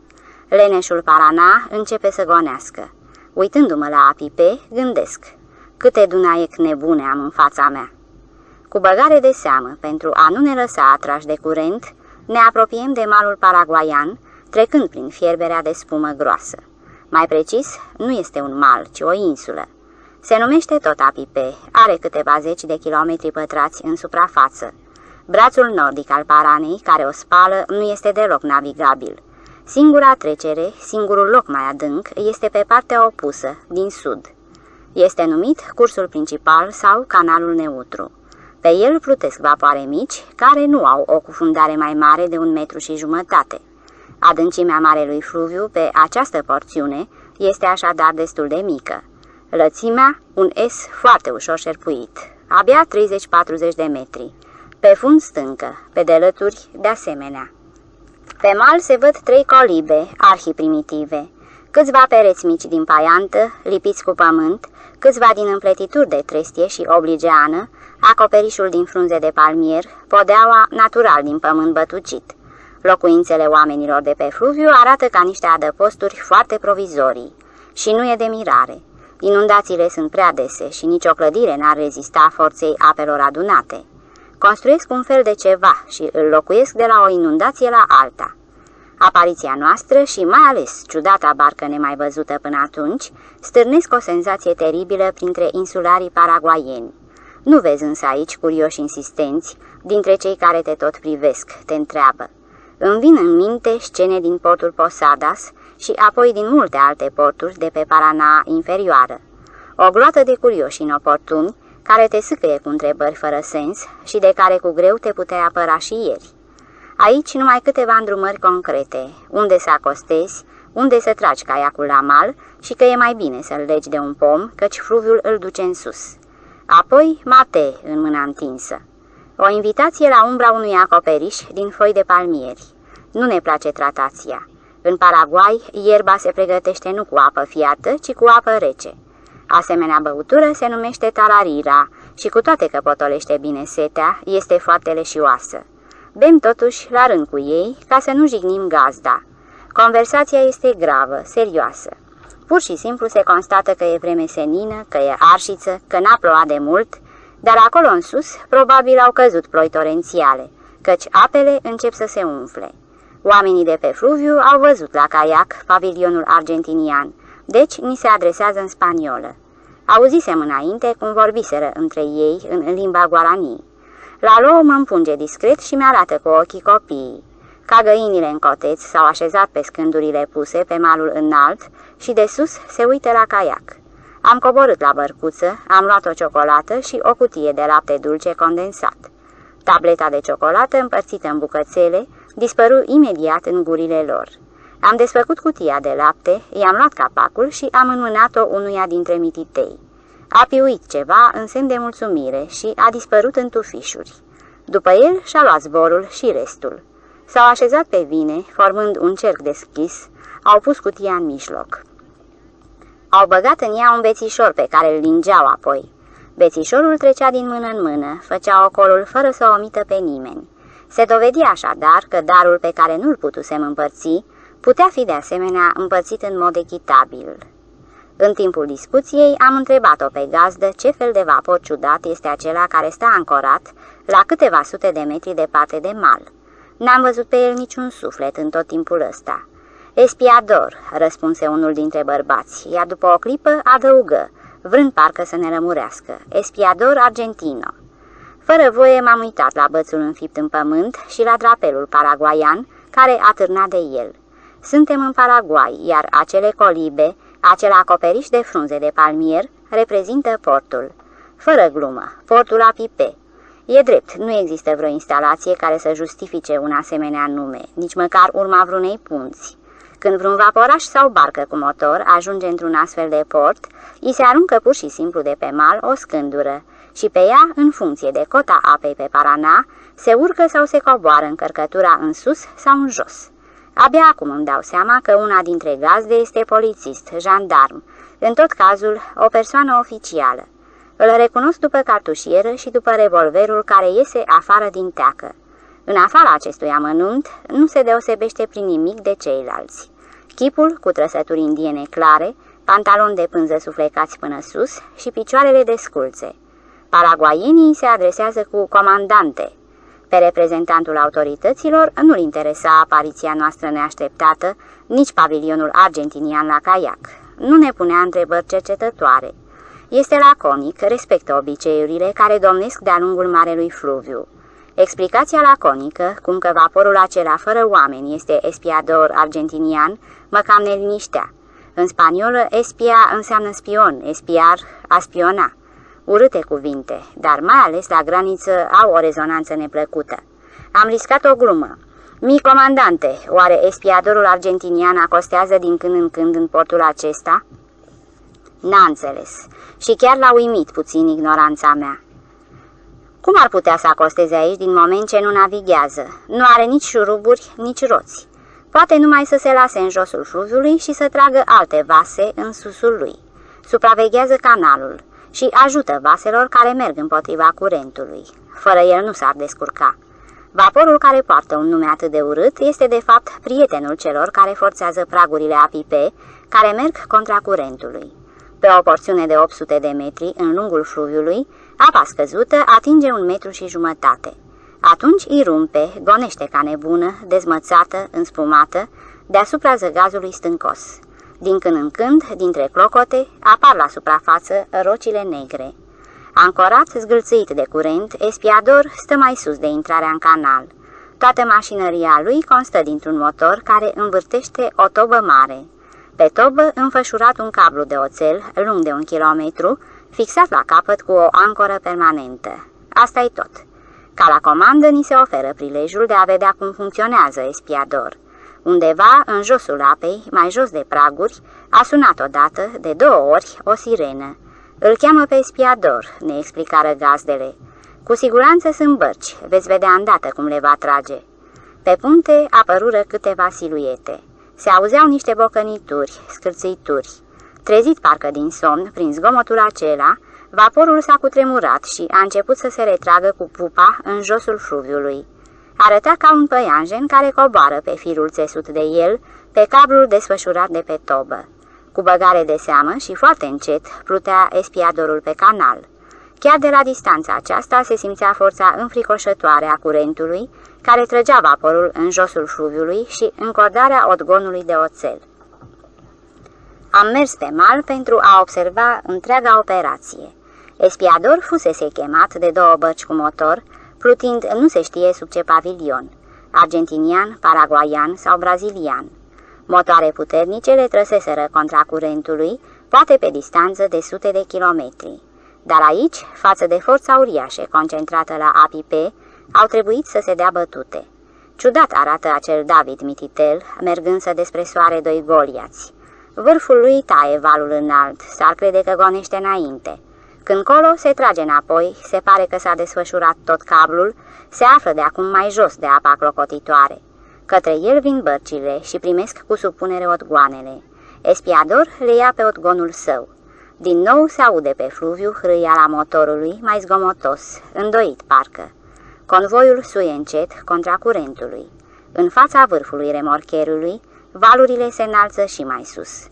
Leneșul Parana începe să gonească. Uitându-mă la apipe, gândesc, câte dunaiec nebune am în fața mea. Cu băgare de seamă, pentru a nu ne lăsa atrași de curent, ne apropiem de malul paraguaian, trecând prin fierberea de spumă groasă. Mai precis, nu este un mal, ci o insulă. Se numește tot Apipe, are câteva zeci de kilometri pătrați în suprafață. Brațul nordic al Paranei, care o spală, nu este deloc navigabil. Singura trecere, singurul loc mai adânc, este pe partea opusă, din sud. Este numit cursul principal sau canalul neutru. Pe el plutesc vapoare mici, care nu au o cufundare mai mare de un metru și jumătate. Adâncimea marelui fluviu pe această porțiune este așadar destul de mică. Lățimea, un S foarte ușor șerpuit, abia 30-40 de metri. Pe fund stâncă, pe delături de asemenea. Pe mal se văd trei colibe arhiprimitive, câțiva pereți mici din paiantă, lipiți cu pământ, câțiva din împletituri de trestie și obligeană, acoperișul din frunze de palmier, podeaua natural din pământ bătucit. Locuințele oamenilor de pe fluviu arată ca niște adăposturi foarte provizorii. Și nu e de mirare. Inundațiile sunt prea dese și nicio clădire n-ar rezista forței apelor adunate. Construiesc un fel de ceva și îl locuiesc de la o inundație la alta. Apariția noastră și mai ales ciudata barcă nemai văzută până atunci stârnesc o senzație teribilă printre insularii paraguaieni. Nu vezi însă aici curioși insistenți, dintre cei care te tot privesc, te întreabă. Îmi vin în minte scene din portul Posadas și apoi din multe alte porturi de pe Parana inferioară. O gloată de curioși inoportuni, care te sâcăie cu întrebări fără sens și de care cu greu te puteai apăra și ieri. Aici numai câteva îndrumări concrete, unde să acostezi, unde să tragi caiacul la mal și că e mai bine să-l legi de un pom, căci fluviul îl duce în sus. Apoi mate în mâna întinsă. O invitație la umbra unui acoperiș din foi de palmieri. Nu ne place tratația. În Paraguay, ierba se pregătește nu cu apă fiată, ci cu apă rece. Asemenea băutură se numește tararira și cu toate că potolește bine setea, este foarte leșioasă. Bem totuși la rând cu ei, ca să nu jignim gazda. Conversația este gravă, serioasă. Pur și simplu se constată că e vreme senină, că e arșiță, că n-a plouat de mult, dar acolo în sus probabil au căzut ploi torențiale, căci apele încep să se umfle. Oamenii de pe fluviu au văzut la caiac pavilionul argentinian, deci ni se adresează în spaniolă. Auzisem înainte cum vorbiseră între ei în limba guaranii. La lou mă împunge discret și mi-arată cu ochii copiii. Ca găinile în coteț s-au așezat pe scândurile puse pe malul înalt și de sus se uită la caiac. Am coborât la bărcuță, am luat o ciocolată și o cutie de lapte dulce condensat. Tableta de ciocolată împărțită în bucățele dispăru imediat în gurile lor. Am desfăcut cutia de lapte, i-am luat capacul și am înmânat-o unuia dintre mititei. A piuit ceva în semn de mulțumire și a dispărut în tufișuri. După el și-a luat zborul și restul. S-au așezat pe vine, formând un cerc deschis, au pus cutia în mijloc. Au băgat în ea un bețișor pe care îl lingeau apoi. Bețișorul trecea din mână în mână, făcea ocolul fără să omită pe nimeni. Se dovedi așadar că darul pe care nu-l putusem împărți putea fi de asemenea împărțit în mod echitabil. În timpul discuției am întrebat-o pe gazdă ce fel de vapor ciudat este acela care stă ancorat la câteva sute de metri departe de mal. N-am văzut pe el niciun suflet în tot timpul ăsta. Espiador, răspunse unul dintre bărbați, iar după o clipă adăugă, vrând parcă să ne rămurească, Espiador Argentino. Fără voie m-am uitat la bățul înfipt în pământ și la drapelul paraguaian care atârna de el. Suntem în Paraguay, iar acele colibe, acel acoperiș de frunze de palmier, reprezintă portul. Fără glumă, portul Apipe. E drept, nu există vreo instalație care să justifice un asemenea nume, nici măcar urma vreunei punți. Când vreun vaporaș sau barcă cu motor ajunge într-un astfel de port, îi se aruncă pur și simplu de pe mal o scândură și pe ea, în funcție de cota apei pe Parana, se urcă sau se coboară încărcătura în sus sau în jos. Abia acum îmi dau seama că una dintre gazde este polițist, jandarm, în tot cazul o persoană oficială. Îl recunosc după cartușieră și după revolverul care iese afară din teacă. În afara acestui amănunt nu se deosebește prin nimic de ceilalți. Chipul, cu trăsături indiene clare, pantaloni de pânză suflecați până sus și picioarele de sculțe. Paraguaienii se adresează cu comandante, pe reprezentantul autorităților nu-l interesa apariția noastră neașteptată, nici pavilionul argentinian la caiac. Nu ne punea întrebări cercetătoare. Este laconic, respectă obiceiurile care domnesc de-a lungul Marelui Fluviu. Explicația laconică, cum că vaporul acela fără oameni este espiador argentinian, mă cam neliniștea. În spaniolă, espia înseamnă spion, espiar, a spiona. Urâte cuvinte, dar mai ales la graniță au o rezonanță neplăcută. Am riscat o glumă. Mi comandante, oare espiadorul argentinian acostează din când în când în portul acesta?" N-a înțeles și chiar l-a uimit puțin ignoranța mea. Cum ar putea să acosteze aici din moment ce nu navighează? Nu are nici șuruburi, nici roți. Poate numai să se lase în josul fluviului și să tragă alte vase în susul lui. Supraveghează canalul și ajută vaselor care merg împotriva curentului. Fără el nu s-ar descurca. Vaporul care poartă un nume atât de urât este de fapt prietenul celor care forțează pragurile apipe, care merg contra curentului. Pe o porțiune de 800 de metri în lungul fluviului, apa scăzută atinge un metru și jumătate. Atunci îi rumpe, gonește ca nebună, dezmățată, înspumată, deasupra zăgazului stâncos. Din când în când, dintre clocote, apar la suprafață rocile negre. Ancorat, zgâlțâit de curent, espiador stă mai sus de intrarea în canal. Toată mașinăria lui constă dintr-un motor care învârtește o tobă mare. Pe tobă înfășurat un cablu de oțel, lung de un kilometru, fixat la capăt cu o ancoră permanentă. asta e tot. Ca la comandă ni se oferă prilejul de a vedea cum funcționează espiador. Undeva, în josul apei, mai jos de praguri, a sunat odată, de două ori, o sirenă. Îl cheamă pe espiador, ne explicară gazdele. Cu siguranță sunt bărci, veți vedea îndată cum le va trage. Pe punte apărură câteva siluete. Se auzeau niște bocănituri, scârțâituri. Trezit parcă din somn, prin zgomotul acela, vaporul s-a cutremurat și a început să se retragă cu pupa în josul fluviului. Arăta ca un păianjen care coboară pe firul țesut de el, pe cablul desfășurat de pe tobă. Cu băgare de seamă și foarte încet plutea espiadorul pe canal. Chiar de la distanța aceasta se simțea forța înfricoșătoare a curentului, care trăgea vaporul în josul fluviului și încordarea odgonului de oțel. Am mers pe mal pentru a observa întreaga operație. Espiador fusese chemat de două băci cu motor, plutind nu se știe sub ce pavilion, argentinian, paraguaian sau brazilian. Motoare puternice le trăseseră contra curentului, poate pe distanță de sute de kilometri. Dar aici, față de forța uriașă concentrată la apipe, au trebuit să se dea bătute. Ciudat arată acel David Mititel, mergând să despre soare doi goliați. Vârful lui taie valul înalt, s-ar crede că gonește înainte. Când colo se trage înapoi, se pare că s-a desfășurat tot cablul, se află de acum mai jos de apa clocotitoare. Către el vin bărcile și primesc cu supunere otgoanele. Espiador le ia pe otgonul său. Din nou se aude pe fluviu la motorului, mai zgomotos, îndoit parcă. Convoiul suie încet contra curentului. În fața vârfului remorcherului, valurile se înalță și mai sus.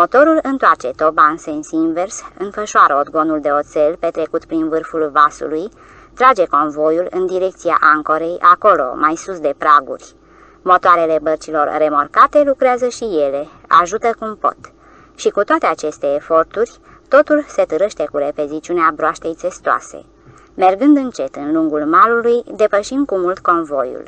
Motorul întoarce toba în sens invers, înfășoară odgonul de oțel petrecut prin vârful vasului, trage convoiul în direcția ancorei, acolo, mai sus de praguri. Motoarele bărcilor remorcate lucrează și ele, ajută cum pot. Și cu toate aceste eforturi, totul se târăște cu repeziciunea broaștei țestoase. Mergând încet în lungul malului, depășim cu mult convoiul.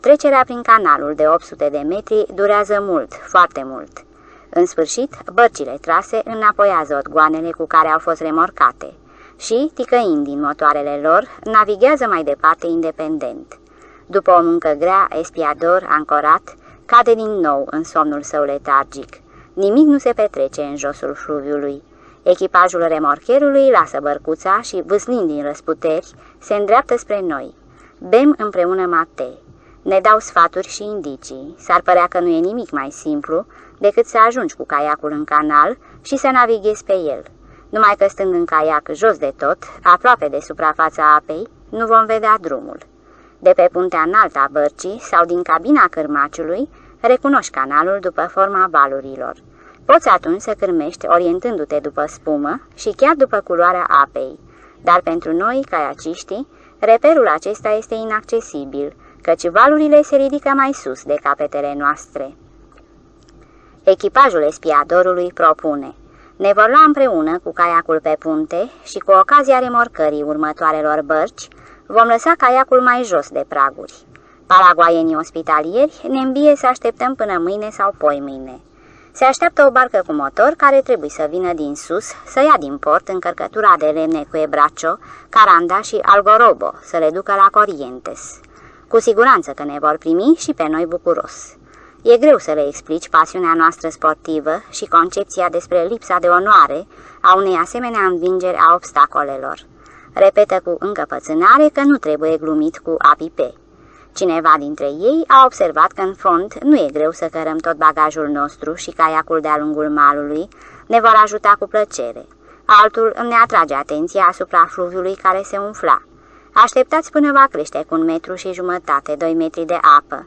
Trecerea prin canalul de 800 de metri durează mult, foarte mult. În sfârșit, bărcile trase înapoiază odgoanele cu care au fost remorcate și, ticăind din motoarele lor, navighează mai departe independent. După o muncă grea, espiador, ancorat, cade din nou în somnul său letargic. Nimic nu se petrece în josul fluviului. Echipajul remorcherului lasă bărcuța și, vâslind din răsputeri, se îndreaptă spre noi. Bem împreună mate. Ne dau sfaturi și indicii. S-ar părea că nu e nimic mai simplu decât să ajungi cu caiacul în canal și să navighezi pe el. Numai că stând în caiac jos de tot, aproape de suprafața apei, nu vom vedea drumul. De pe puntea înaltă a bărcii sau din cabina cârmaciului, recunoști canalul după forma valurilor. Poți atunci să cârmești orientându-te după spumă și chiar după culoarea apei. Dar pentru noi, caiaciștii, reperul acesta este inaccesibil, căci valurile se ridică mai sus de capetele noastre. Echipajul espiadorului propune. Ne vor lua împreună cu caiacul pe punte și cu ocazia remorcării următoarelor bărci, vom lăsa caiacul mai jos de praguri. Paraguaienii ospitalieri ne îmbie să așteptăm până mâine sau poi mâine. Se așteaptă o barcă cu motor care trebuie să vină din sus, să ia din port încărcătura de lemne cu ebracio, caranda și algorobo, să le ducă la Corientes. Cu siguranță că ne vor primi și pe noi bucuros. E greu să le explici pasiunea noastră sportivă și concepția despre lipsa de onoare a unei asemenea învingeri a obstacolelor. Repetă cu încăpățânare că nu trebuie glumit cu apipe. Cineva dintre ei a observat că în fond nu e greu să cărăm tot bagajul nostru și caiacul de-a lungul malului ne vor ajuta cu plăcere. Altul ne atrage atenția asupra fluviului care se umfla. Așteptați până va crește cu un metru și jumătate, doi metri de apă.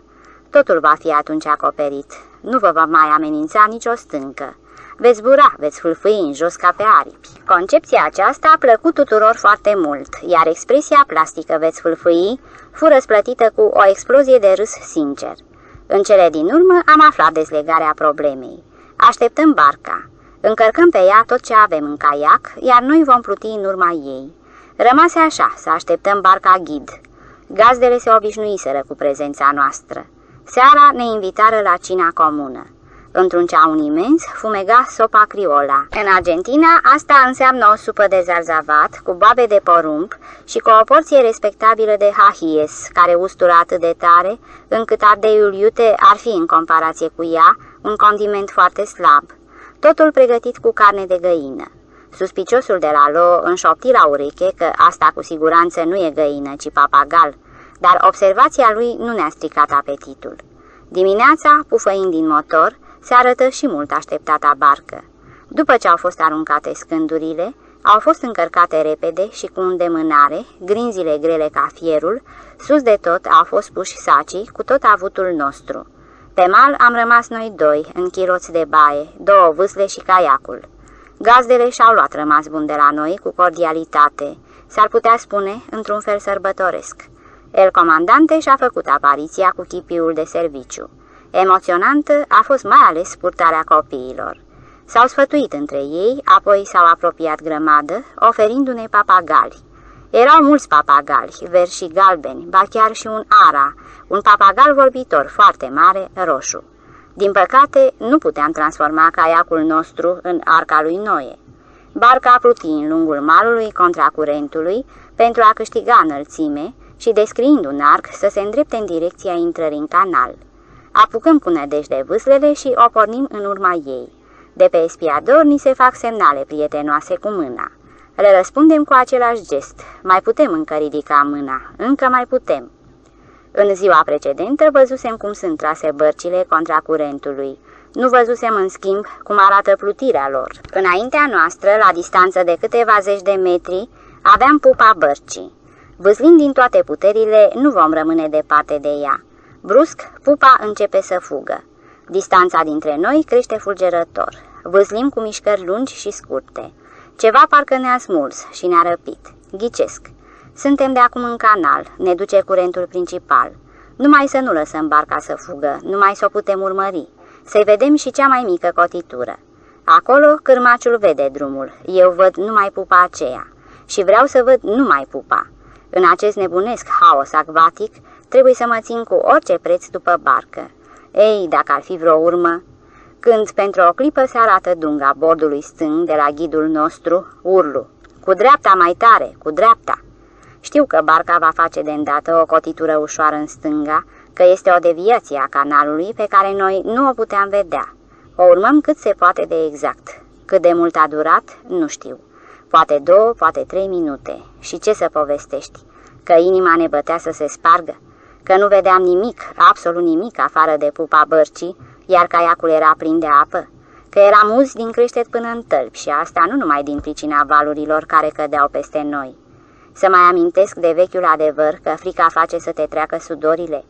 Totul va fi atunci acoperit. Nu vă va mai amenința nicio stâncă. Veți bura, veți fâlfâi în jos ca pe aripi. Concepția aceasta a plăcut tuturor foarte mult, iar expresia plastică veți fâlfâi fu răsplătită cu o explozie de râs sincer. În cele din urmă am aflat dezlegarea problemei. Așteptăm barca. Încărcăm pe ea tot ce avem în caiac, iar noi vom pluti în urma ei. Rămase așa, să așteptăm barca ghid. Gazdele se obișnuiseră cu prezența noastră. Seara ne invitară la cina comună. Într-un ceaun imens fumega sopa criola. În Argentina, asta înseamnă o supă de zarzavat cu babe de porumb și cu o porție respectabilă de hahies, care ustură atât de tare, încât ardeiul iute ar fi, în comparație cu ea, un condiment foarte slab. Totul pregătit cu carne de găină. Suspiciosul de la Lo înșopti la ureche că asta cu siguranță nu e găină, ci papagal, dar observația lui nu ne-a stricat apetitul. Dimineața, pufăind din motor, se arătă și mult așteptata barcă. După ce au fost aruncate scândurile, au fost încărcate repede și cu îndemânare, grinzile grele ca fierul, sus de tot au fost puși sacii cu tot avutul nostru. Pe mal am rămas noi doi, în chiroți de baie, două vâsle și caiacul. Gazdele și-au luat rămas bun de la noi cu cordialitate, s-ar putea spune într-un fel sărbătoresc. El comandante și-a făcut apariția cu chipiul de serviciu. Emoționantă a fost mai ales purtarea copiilor. S-au sfătuit între ei, apoi s-au apropiat grămadă, oferindu-ne papagali. Erau mulți papagali, verzi și galbeni, ba chiar și un ara, un papagal vorbitor foarte mare, roșu. Din păcate, nu puteam transforma caiacul nostru în arca lui Noe. Barca pluti în lungul malului contra curentului pentru a câștiga înălțime și, descriind un arc, să se îndrepte în direcția intrării în canal. Apucăm cu nădejde vâslele și o pornim în urma ei. De pe espiador ni se fac semnale prietenoase cu mâna. Le răspundem cu același gest. Mai putem încă ridica mâna. Încă mai putem. În ziua precedentă văzusem cum sunt trase bărcile contra curentului. Nu văzusem, în schimb, cum arată plutirea lor. Înaintea noastră, la distanță de câteva zeci de metri, aveam pupa bărcii. Văzlind din toate puterile, nu vom rămâne departe de ea. Brusc, pupa începe să fugă. Distanța dintre noi crește fulgerător. Văzlim cu mișcări lungi și scurte. Ceva parcă ne-a smuls și ne-a răpit. Ghicesc. Suntem de acum în canal, ne duce curentul principal. Numai să nu lăsăm barca să fugă, numai să o putem urmări. Să-i vedem și cea mai mică cotitură. Acolo cârmaciul vede drumul, eu văd numai pupa aceea. Și vreau să văd numai pupa. În acest nebunesc haos acvatic, trebuie să mă țin cu orice preț după barcă. Ei, dacă ar fi vreo urmă... Când pentru o clipă se arată dunga bordului stâng de la ghidul nostru, urlu. Cu dreapta mai tare, cu dreapta! Știu că barca va face de îndată o cotitură ușoară în stânga, că este o deviație a canalului pe care noi nu o puteam vedea. O urmăm cât se poate de exact. Cât de mult a durat, nu știu. Poate două, poate trei minute. Și ce să povestești? Că inima ne bătea să se spargă? Că nu vedeam nimic, absolut nimic, afară de pupa bărcii, iar caiacul era plin de apă? Că eram uzi din creștet până în tălpi și asta nu numai din pricina valurilor care cădeau peste noi. Să mai amintesc de vechiul adevăr că frica face să te treacă sudorile.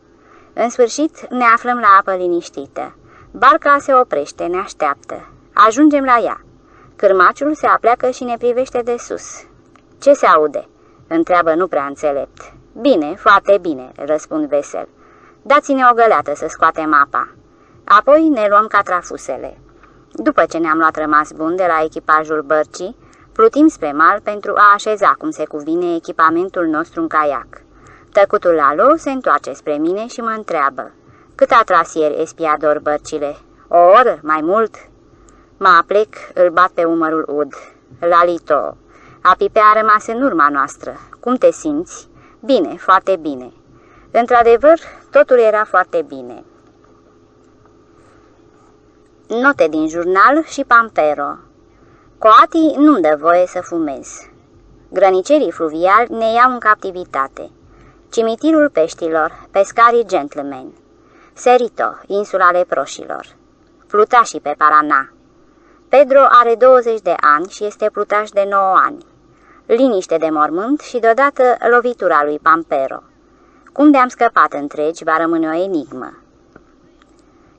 În sfârșit ne aflăm la apă liniștită. Barca se oprește, ne așteaptă. Ajungem la ea. Cârmaciul se apleacă și ne privește de sus. Ce se aude?" întreabă nu prea înțelept. Bine, foarte bine," răspund vesel. Dați-ne o găleată să scoatem apa." Apoi ne luăm catrafusele. După ce ne-am luat rămas bun de la echipajul bărcii, plutim spre mal pentru a așeza cum se cuvine echipamentul nostru în caiac. Tăcutul Lalo se întoarce spre mine și mă întreabă. Cât a tras ieri espiador bărcile? O oră? Mai mult? Mă aplec, îl bat pe umărul ud. Lalito, apipea a rămas în urma noastră. Cum te simți? Bine, foarte bine. Într-adevăr, totul era foarte bine. Note din jurnal și Pampero Coati nu-mi dă voie să fumez. Grănicerii fluviali ne iau în captivitate. Cimitirul peștilor, pescarii gentlemen. Serito, insula leproșilor. Plutașii pe Parana. Pedro are 20 de ani și este plutaș de 9 ani. Liniște de mormânt și deodată lovitura lui Pampero. Cum de-am scăpat întregi va rămâne o enigmă.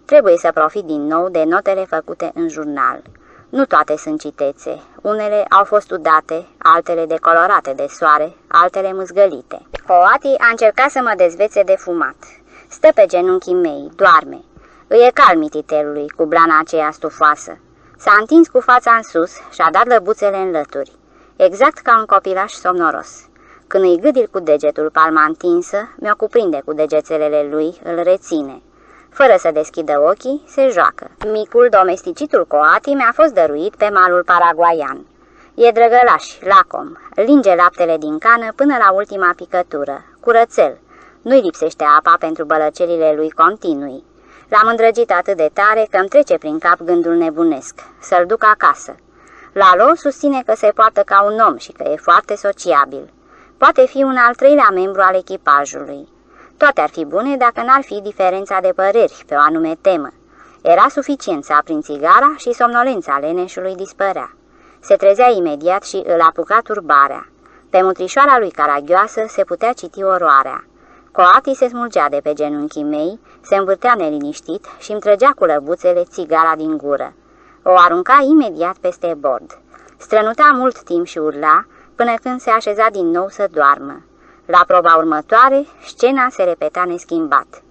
Trebuie să profit din nou de notele făcute în jurnal. Nu toate sunt citețe. Unele au fost udate, altele decolorate de soare, altele mâzgălite. Coati a încercat să mă dezvețe de fumat. Stă pe genunchii mei, doarme. Îi e calm mititelului cu blana aceea stufoasă. S-a întins cu fața în sus și a dat lăbuțele în lături, exact ca un copilaș somnoros. Când îi gâdil cu degetul palma întinsă, mi-o cuprinde cu degețelele lui, îl reține. Fără să deschidă ochii, se joacă. Micul domesticitul coati mi-a fost dăruit pe malul paraguaian. E drăgălaș, lacom, linge laptele din cană până la ultima picătură, curățel. Nu-i lipsește apa pentru bălăcelile lui continui. L-am îndrăgit atât de tare că îmi trece prin cap gândul nebunesc, să-l duc acasă. Lalo susține că se poartă ca un om și că e foarte sociabil. Poate fi un al treilea membru al echipajului. Toate ar fi bune dacă n-ar fi diferența de păreri pe o anume temă. Era suficient să aprind țigara și somnolența leneșului dispărea. Se trezea imediat și îl apuca turbarea. Pe mutrișoara lui caragioasă se putea citi oroarea. Coati se smulgea de pe genunchii mei, se învârtea neliniștit și îmi trăgea cu lăbuțele țigara din gură. O arunca imediat peste bord. Strănuta mult timp și urla, până când se așeza din nou să doarmă. La proba următoare, scena se repeta neschimbat.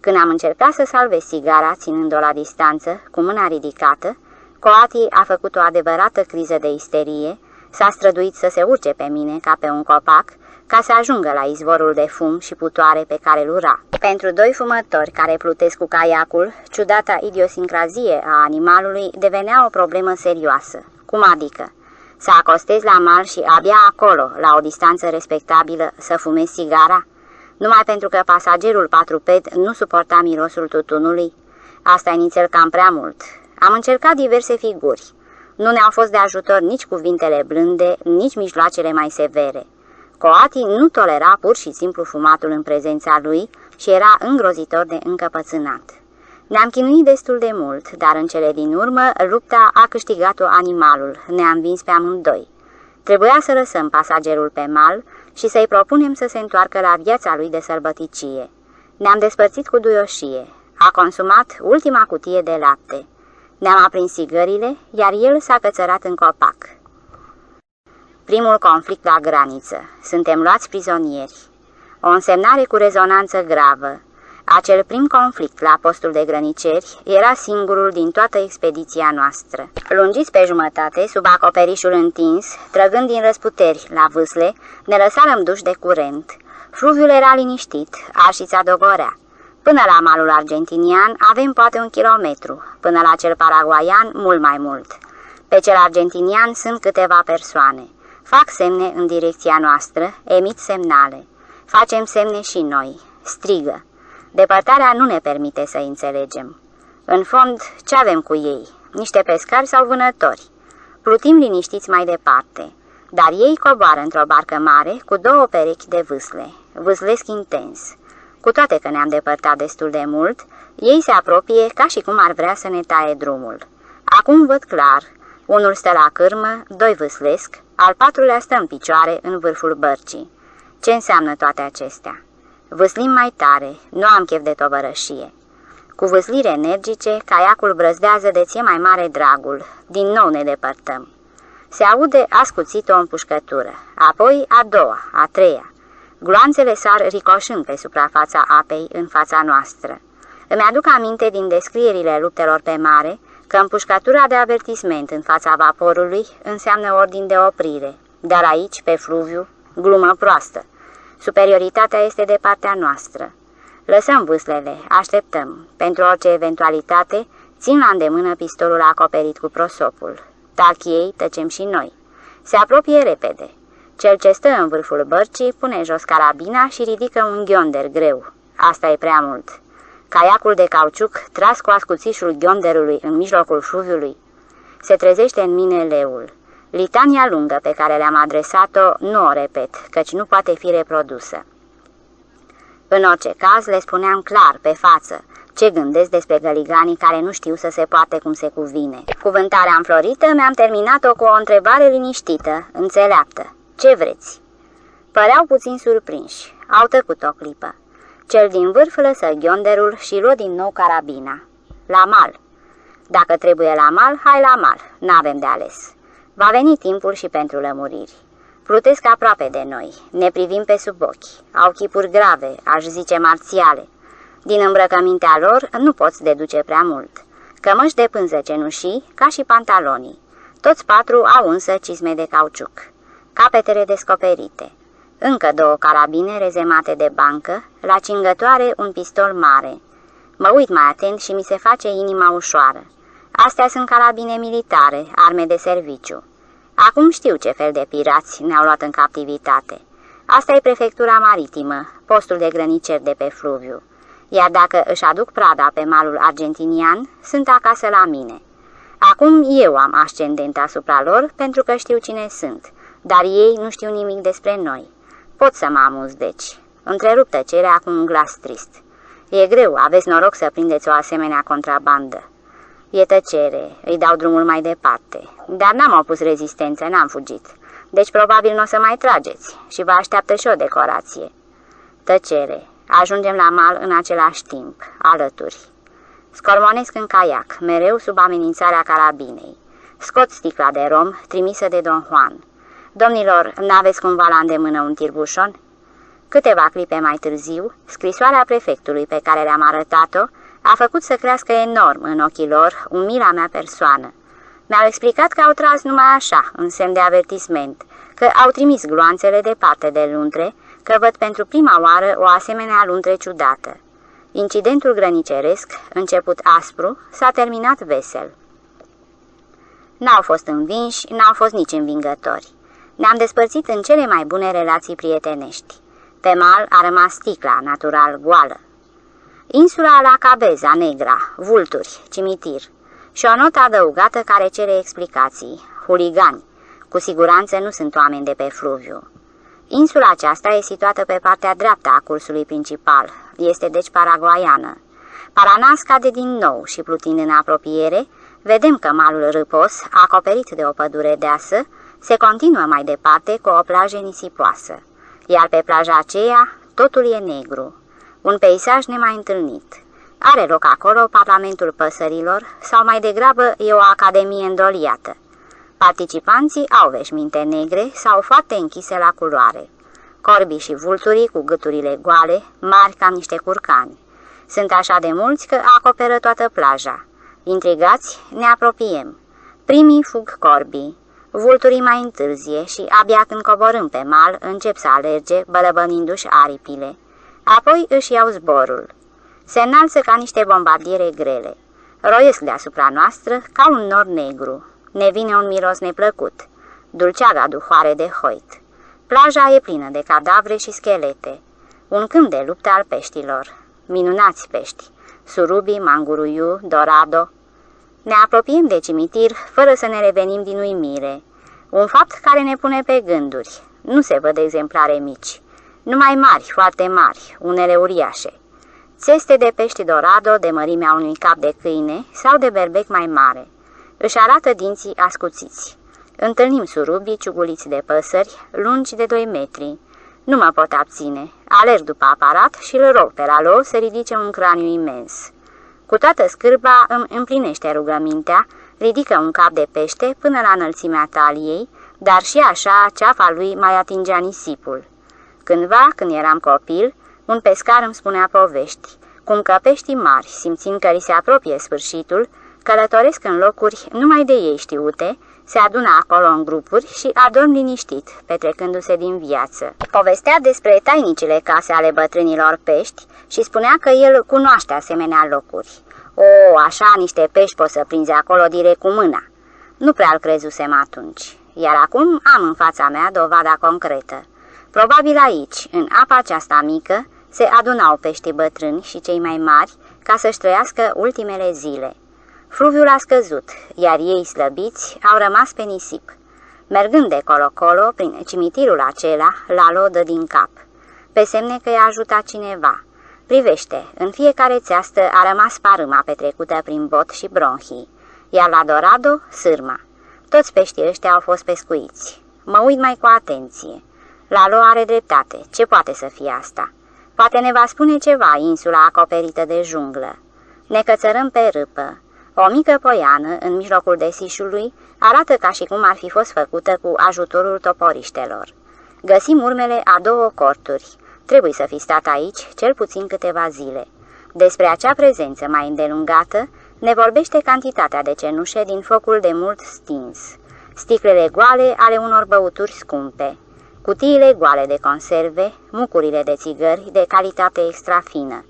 Când am încercat să salvez sigara, ținând-o la distanță, cu mâna ridicată, Coati a făcut o adevărată criză de isterie, s-a străduit să se urce pe mine ca pe un copac, ca să ajungă la izvorul de fum și putoare pe care îl ura. Pentru doi fumători care plutesc cu caiacul, ciudata idiosincrazie a animalului devenea o problemă serioasă. Cum adică? Să acostezi la mal și abia acolo, la o distanță respectabilă, să fumezi sigara? Numai pentru că pasagerul patruped nu suporta mirosul tutunului? Asta inițial cam prea mult. Am încercat diverse figuri. Nu ne-au fost de ajutor nici cuvintele blânde, nici mijloacele mai severe. Coati nu tolera pur și simplu fumatul în prezența lui și era îngrozitor de încăpățânat. Ne-am chinuit destul de mult, dar în cele din urmă lupta a câștigat-o animalul, ne-a învins pe amândoi. Trebuia să lăsăm pasagerul pe mal și să-i propunem să se întoarcă la viața lui de sălbăticie. Ne-am despărțit cu duioșie. A consumat ultima cutie de lapte. Ne-am aprins sigările, iar el s-a cățărat în copac. Primul conflict la graniță. Suntem luați prizonieri. O însemnare cu rezonanță gravă. Acel prim conflict la postul de grăniceri era singurul din toată expediția noastră. Lungiți pe jumătate, sub acoperișul întins, trăgând din răsputeri la vâsle, ne lăsarăm duși de curent. Fluviul era liniștit, arșița dogorea. Până la malul argentinian avem poate un kilometru, până la cel paraguaian mult mai mult. Pe cel argentinian sunt câteva persoane. Fac semne în direcția noastră, emit semnale. Facem semne și noi. Strigă. Depărtarea nu ne permite să înțelegem. În fond, ce avem cu ei? Niște pescari sau vânători? Plutim liniștiți mai departe, dar ei coboară într-o barcă mare cu două perechi de vâsle. Vâslesc intens. Cu toate că ne-am depărtat destul de mult, ei se apropie ca și cum ar vrea să ne taie drumul. Acum văd clar. Unul stă la cârmă, doi vâslesc, al patrulea stă în picioare în vârful bărcii. Ce înseamnă toate acestea? Vâslim mai tare, nu am chef de tovărășie. Cu vâslire energice, caiacul brăzdează de ție mai mare dragul. Din nou ne depărtăm. Se aude ascuțit o împușcătură, apoi a doua, a treia. Gloanțele sar ricoșând pe suprafața apei în fața noastră. Îmi aduc aminte din descrierile luptelor pe mare că împușcătura de avertisment în fața vaporului înseamnă ordin de oprire, dar aici, pe fluviu, glumă proastă. Superioritatea este de partea noastră. Lăsăm vâslele, așteptăm. Pentru orice eventualitate, țin la îndemână pistolul acoperit cu prosopul. Tac ei, tăcem și noi. Se apropie repede. Cel ce stă în vârful bărcii pune jos carabina și ridică un ghionder greu. Asta e prea mult. Caiacul de cauciuc, tras cu ascuțișul ghionderului în mijlocul fluviului, se trezește în mine leul. Litania lungă pe care le-am adresat-o nu o repet, căci nu poate fi reprodusă. În orice caz, le spuneam clar, pe față, ce gândesc despre găliganii care nu știu să se poate cum se cuvine. Cuvântarea înflorită mi-am terminat-o cu o întrebare liniștită, înțeleaptă. Ce vreți? Păreau puțin surprinși. Au tăcut o clipă. Cel din vârf lăsă ghionderul și luă din nou carabina. La mal. Dacă trebuie la mal, hai la mal. N-avem de ales. Va veni timpul și pentru lămuriri. Plutesc aproape de noi, ne privim pe sub ochi, au chipuri grave, aș zice marțiale. Din îmbrăcămintea lor nu poți deduce prea mult. Cămăși de pânză cenușii, ca și pantalonii. Toți patru au însă cizme de cauciuc. Capetele descoperite. Încă două carabine rezemate de bancă, la cingătoare un pistol mare. Mă uit mai atent și mi se face inima ușoară. Astea sunt carabine militare, arme de serviciu. Acum știu ce fel de pirați ne-au luat în captivitate. Asta e prefectura maritimă, postul de grăniceri de pe fluviu. Iar dacă își aduc prada pe malul argentinian, sunt acasă la mine. Acum eu am ascendent asupra lor pentru că știu cine sunt, dar ei nu știu nimic despre noi. Pot să mă amuz, deci. Întrerup tăcerea cu un glas trist. E greu, aveți noroc să prindeți o asemenea contrabandă. E tăcere, îi dau drumul mai departe. Dar n-am opus rezistență, n-am fugit. Deci probabil nu o să mai trageți și vă așteaptă și o decorație. Tăcere. Ajungem la mal în același timp, alături. Scormonesc în caiac, mereu sub amenințarea carabinei. Scot sticla de rom, trimisă de Don Juan. Domnilor, n-aveți cumva la îndemână un tirbușon? Câteva clipe mai târziu, scrisoarea prefectului pe care le-am arătat-o a făcut să crească enorm în ochii lor umila mea persoană. Mi-au explicat că au tras numai așa, în semn de avertisment, că au trimis gloanțele departe de luntre, că văd pentru prima oară o asemenea luntre ciudată. Incidentul grăniceresc, început aspru, s-a terminat vesel. N-au fost învinși, n-au fost nici învingători. Ne-am despărțit în cele mai bune relații prietenești. Pe mal a rămas sticla, natural, goală. Insula la Cabeza Negra, vulturi, cimitir și o notă adăugată care cere explicații, huligani. Cu siguranță nu sunt oameni de pe fluviu. Insula aceasta e situată pe partea dreaptă a cursului principal, este deci paraguaiană. Paranas cade din nou și plutind în apropiere, vedem că malul râpos, acoperit de o pădure deasă, se continuă mai departe cu o plajă nisipoasă, iar pe plaja aceea totul e negru, un peisaj nemai întâlnit. Are loc acolo Parlamentul Păsărilor sau mai degrabă e o academie îndoliată. Participanții au veșminte negre sau foarte închise la culoare. Corbii și vulturii cu gâturile goale, mari ca niște curcani. Sunt așa de mulți că acoperă toată plaja. Intrigați, ne apropiem. Primii fug corbii. Vulturii mai întârzie și abia când coborâm pe mal încep să alerge, bălăbănindu-și aripile. Apoi își iau zborul. Se înalță ca niște bombardiere grele. Roiesc deasupra noastră ca un nor negru. Ne vine un miros neplăcut. Dulceaga duhoare de hoit. Plaja e plină de cadavre și schelete. Un câmp de luptă al peștilor. Minunați pești. Surubi, manguruiu, dorado. Ne apropiem de cimitir fără să ne revenim din uimire. Un fapt care ne pune pe gânduri. Nu se văd exemplare mici numai mari, foarte mari, unele uriașe. Țeste de pești dorado de mărimea unui cap de câine sau de berbec mai mare. Își arată dinții ascuțiți. Întâlnim surubii ciuguliți de păsări, lungi de 2 metri. Nu mă pot abține. Alerg după aparat și îl rog pe la lor să ridice un craniu imens. Cu toată scârba îmi împlinește rugămintea, ridică un cap de pește până la înălțimea taliei, dar și așa ceafa lui mai atingea nisipul. Cândva, când eram copil, un pescar îmi spunea povești, cum că peștii mari, simțind că li se apropie sfârșitul, călătoresc în locuri numai de ei știute, se adună acolo în grupuri și adorm liniștit, petrecându-se din viață. Povestea despre tainicile case ale bătrânilor pești și spunea că el cunoaște asemenea locuri. O, așa niște pești poți să prinzi acolo direct cu mâna. Nu prea-l crezusem atunci, iar acum am în fața mea dovada concretă. Probabil aici, în apa aceasta mică, se adunau peștii bătrâni și cei mai mari ca să-și trăiască ultimele zile. Fluviul a scăzut, iar ei slăbiți au rămas pe nisip. Mergând de colo-colo, prin cimitirul acela, la lodă din cap. Pe semne că i-a ajutat cineva. Privește, în fiecare țeastă a rămas parâma petrecută prin bot și bronhii, iar la Dorado, sârma. Toți peștii ăștia au fost pescuiți. Mă uit mai cu atenție. Lalo are dreptate. Ce poate să fie asta? Poate ne va spune ceva insula acoperită de junglă. Ne cățărăm pe râpă. O mică poiană, în mijlocul desișului, arată ca și cum ar fi fost făcută cu ajutorul toporiștelor. Găsim urmele a două corturi. Trebuie să fi stat aici cel puțin câteva zile. Despre acea prezență mai îndelungată ne vorbește cantitatea de cenușe din focul de mult stins, sticlele goale ale unor băuturi scumpe, cutiile goale de conserve, mucurile de țigări de calitate extra fină,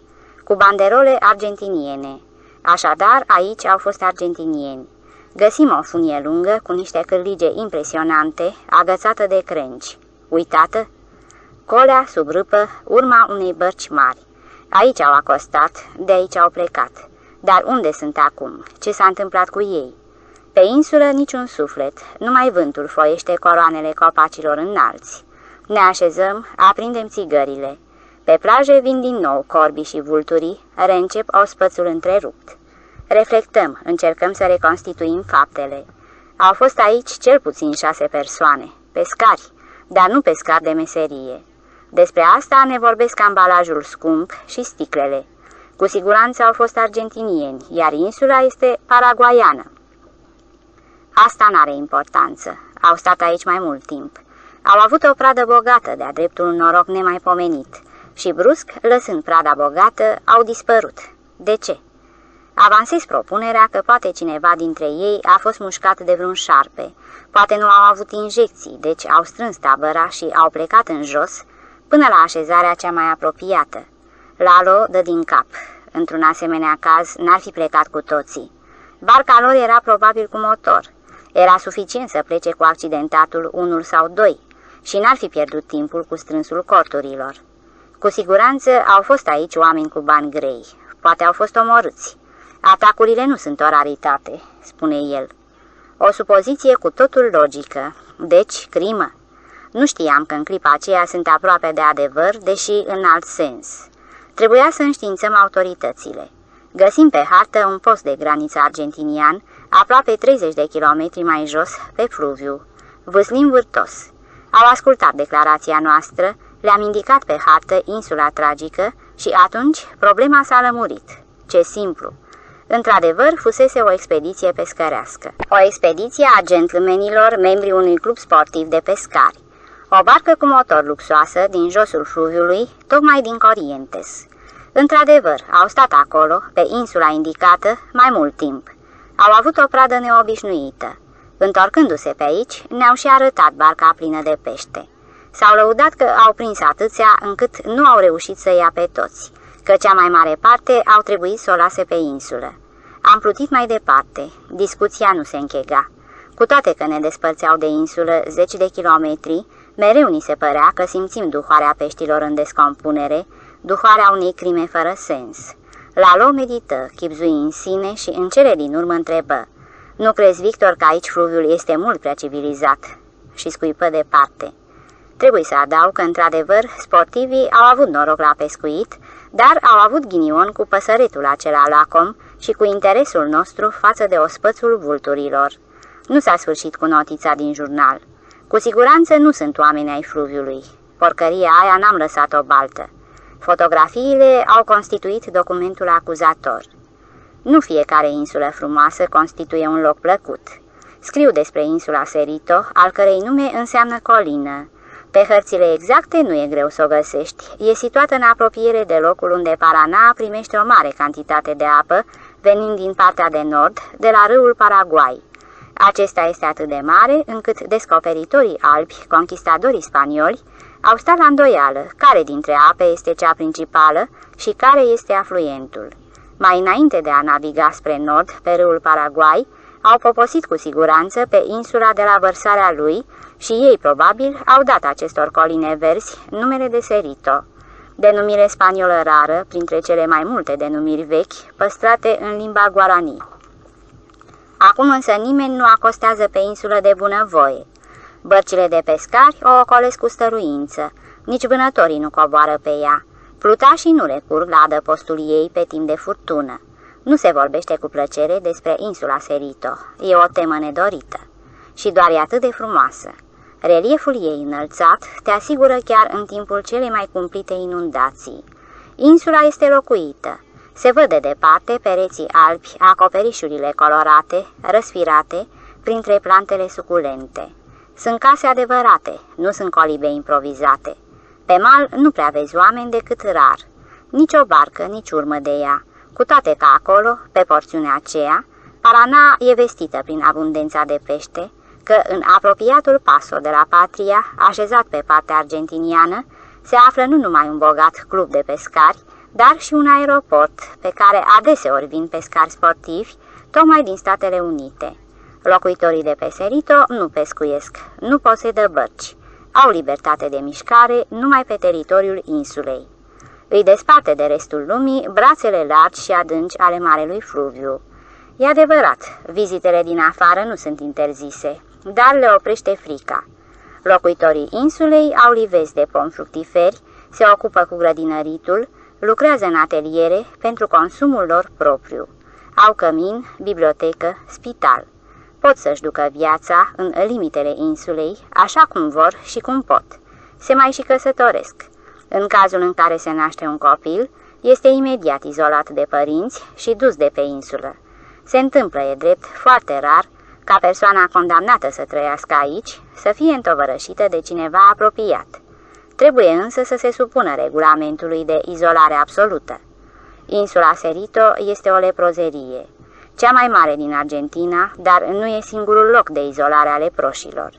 cu banderole argentiniene, Așadar, aici au fost argentinieni. Găsim o funie lungă cu niște cârlige impresionante, agățată de crengi. Uitată? Colea sub râpă, urma unei bărci mari. Aici au acostat, de aici au plecat. Dar unde sunt acum? Ce s-a întâmplat cu ei? Pe insulă niciun suflet, numai vântul foiește coroanele copacilor înalți. Ne așezăm, aprindem țigările. Pe plaje vin din nou corbii și vulturii, reîncep ospățul întrerupt. Reflectăm, încercăm să reconstituim faptele. Au fost aici cel puțin șase persoane, pescari, dar nu pescari de meserie. Despre asta ne vorbesc ambalajul scump și sticlele. Cu siguranță au fost argentinieni, iar insula este paraguaiană. Asta n-are importanță. Au stat aici mai mult timp. Au avut o pradă bogată, de-a dreptul un noroc nemaipomenit și brusc, lăsând prada bogată, au dispărut. De ce? Avansez propunerea că poate cineva dintre ei a fost mușcat de vreun șarpe, poate nu au avut injecții, deci au strâns tabăra și au plecat în jos până la așezarea cea mai apropiată. Lalo dă din cap. Într-un asemenea caz, n-ar fi plecat cu toții. Barca lor era probabil cu motor. Era suficient să plece cu accidentatul unul sau doi și n-ar fi pierdut timpul cu strânsul corturilor. Cu siguranță au fost aici oameni cu bani grei. Poate au fost omorâți. Atacurile nu sunt o raritate, spune el. O supoziție cu totul logică. Deci, crimă. Nu știam că în clipa aceea sunt aproape de adevăr, deși în alt sens. Trebuia să înștiințăm autoritățile. Găsim pe hartă un post de graniță argentinian, aproape 30 de kilometri mai jos, pe fluviu. Vâslim vârtos. Au ascultat declarația noastră, le-am indicat pe hartă insula tragică și atunci problema s-a lămurit. Ce simplu! Într-adevăr, fusese o expediție pescărească. O expediție a gentlemenilor, membrii unui club sportiv de pescari. O barcă cu motor luxoasă din josul fluviului, tocmai din Corientes. Într-adevăr, au stat acolo, pe insula indicată, mai mult timp. Au avut o pradă neobișnuită. Întorcându-se pe aici, ne-au și arătat barca plină de pește. S-au lăudat că au prins atâția încât nu au reușit să ia pe toți, că cea mai mare parte au trebuit să o lase pe insulă. Am plutit mai departe, discuția nu se închega. Cu toate că ne despărțeau de insulă zeci de kilometri, mereu ni se părea că simțim duhoarea peștilor în descompunere, duhoarea unei crime fără sens. Lalo medită, chipzui în sine și în cele din urmă întrebă. Nu crezi, Victor, că aici fluviul este mult prea civilizat? Și scuipă departe. Trebuie să adaug că, într-adevăr, sportivii au avut noroc la pescuit, dar au avut ghinion cu păsăretul acela lacom și cu interesul nostru față de ospățul vulturilor. Nu s-a sfârșit cu notița din jurnal. Cu siguranță nu sunt oameni ai fluviului. Porcăria aia n-am lăsat-o baltă. Fotografiile au constituit documentul acuzator. Nu fiecare insulă frumoasă constituie un loc plăcut. Scriu despre insula Serito, al cărei nume înseamnă colină, pe hărțile exacte nu e greu să o găsești. E situată în apropiere de locul unde Parana primește o mare cantitate de apă venind din partea de nord, de la râul Paraguay. Acesta este atât de mare încât descoperitorii albi, conquistadorii spanioli, au stat la îndoială care dintre ape este cea principală și care este afluentul. Mai înainte de a naviga spre nord, pe râul Paraguay, au poposit cu siguranță pe insula de la vărsarea lui și ei probabil au dat acestor coline verzi numele de Serito, denumire spaniolă rară printre cele mai multe denumiri vechi păstrate în limba guarani. Acum însă nimeni nu acostează pe insulă de bunăvoie. Bărcile de pescari o ocolesc cu stăruință, nici vânătorii nu coboară pe ea. Plutașii nu recurg la adăpostul ei pe timp de furtună. Nu se vorbește cu plăcere despre insula Serito. E o temă nedorită. Și doar e atât de frumoasă. Relieful ei înălțat te asigură chiar în timpul cele mai cumplite inundații. Insula este locuită. Se văd de departe pereții albi, acoperișurile colorate, răsfirate, printre plantele suculente. Sunt case adevărate, nu sunt colibe improvizate. Pe mal nu prea vezi oameni decât rar. Nici o barcă, nici urmă de ea. Cu toate că acolo, pe porțiunea aceea, Parana e vestită prin abundența de pește, că în apropiatul paso de la Patria, așezat pe partea argentiniană, se află nu numai un bogat club de pescari, dar și un aeroport pe care adeseori vin pescari sportivi, tocmai din Statele Unite. Locuitorii de pe Serito nu pescuiesc, nu posedă bărci, au libertate de mișcare numai pe teritoriul insulei. Îi desparte de restul lumii brațele largi și adânci ale Marelui Fluviu. E adevărat, vizitele din afară nu sunt interzise, dar le oprește frica. Locuitorii insulei au livezi de pom fructiferi, se ocupă cu grădinăritul, lucrează în ateliere pentru consumul lor propriu. Au cămin, bibliotecă, spital. Pot să-și ducă viața în limitele insulei, așa cum vor și cum pot. Se mai și căsătoresc. În cazul în care se naște un copil, este imediat izolat de părinți și dus de pe insulă. Se întâmplă, e drept, foarte rar, ca persoana condamnată să trăiască aici, să fie întovărășită de cineva apropiat. Trebuie însă să se supună regulamentului de izolare absolută. Insula Serito este o leprozerie, cea mai mare din Argentina, dar nu e singurul loc de izolare a leproșilor.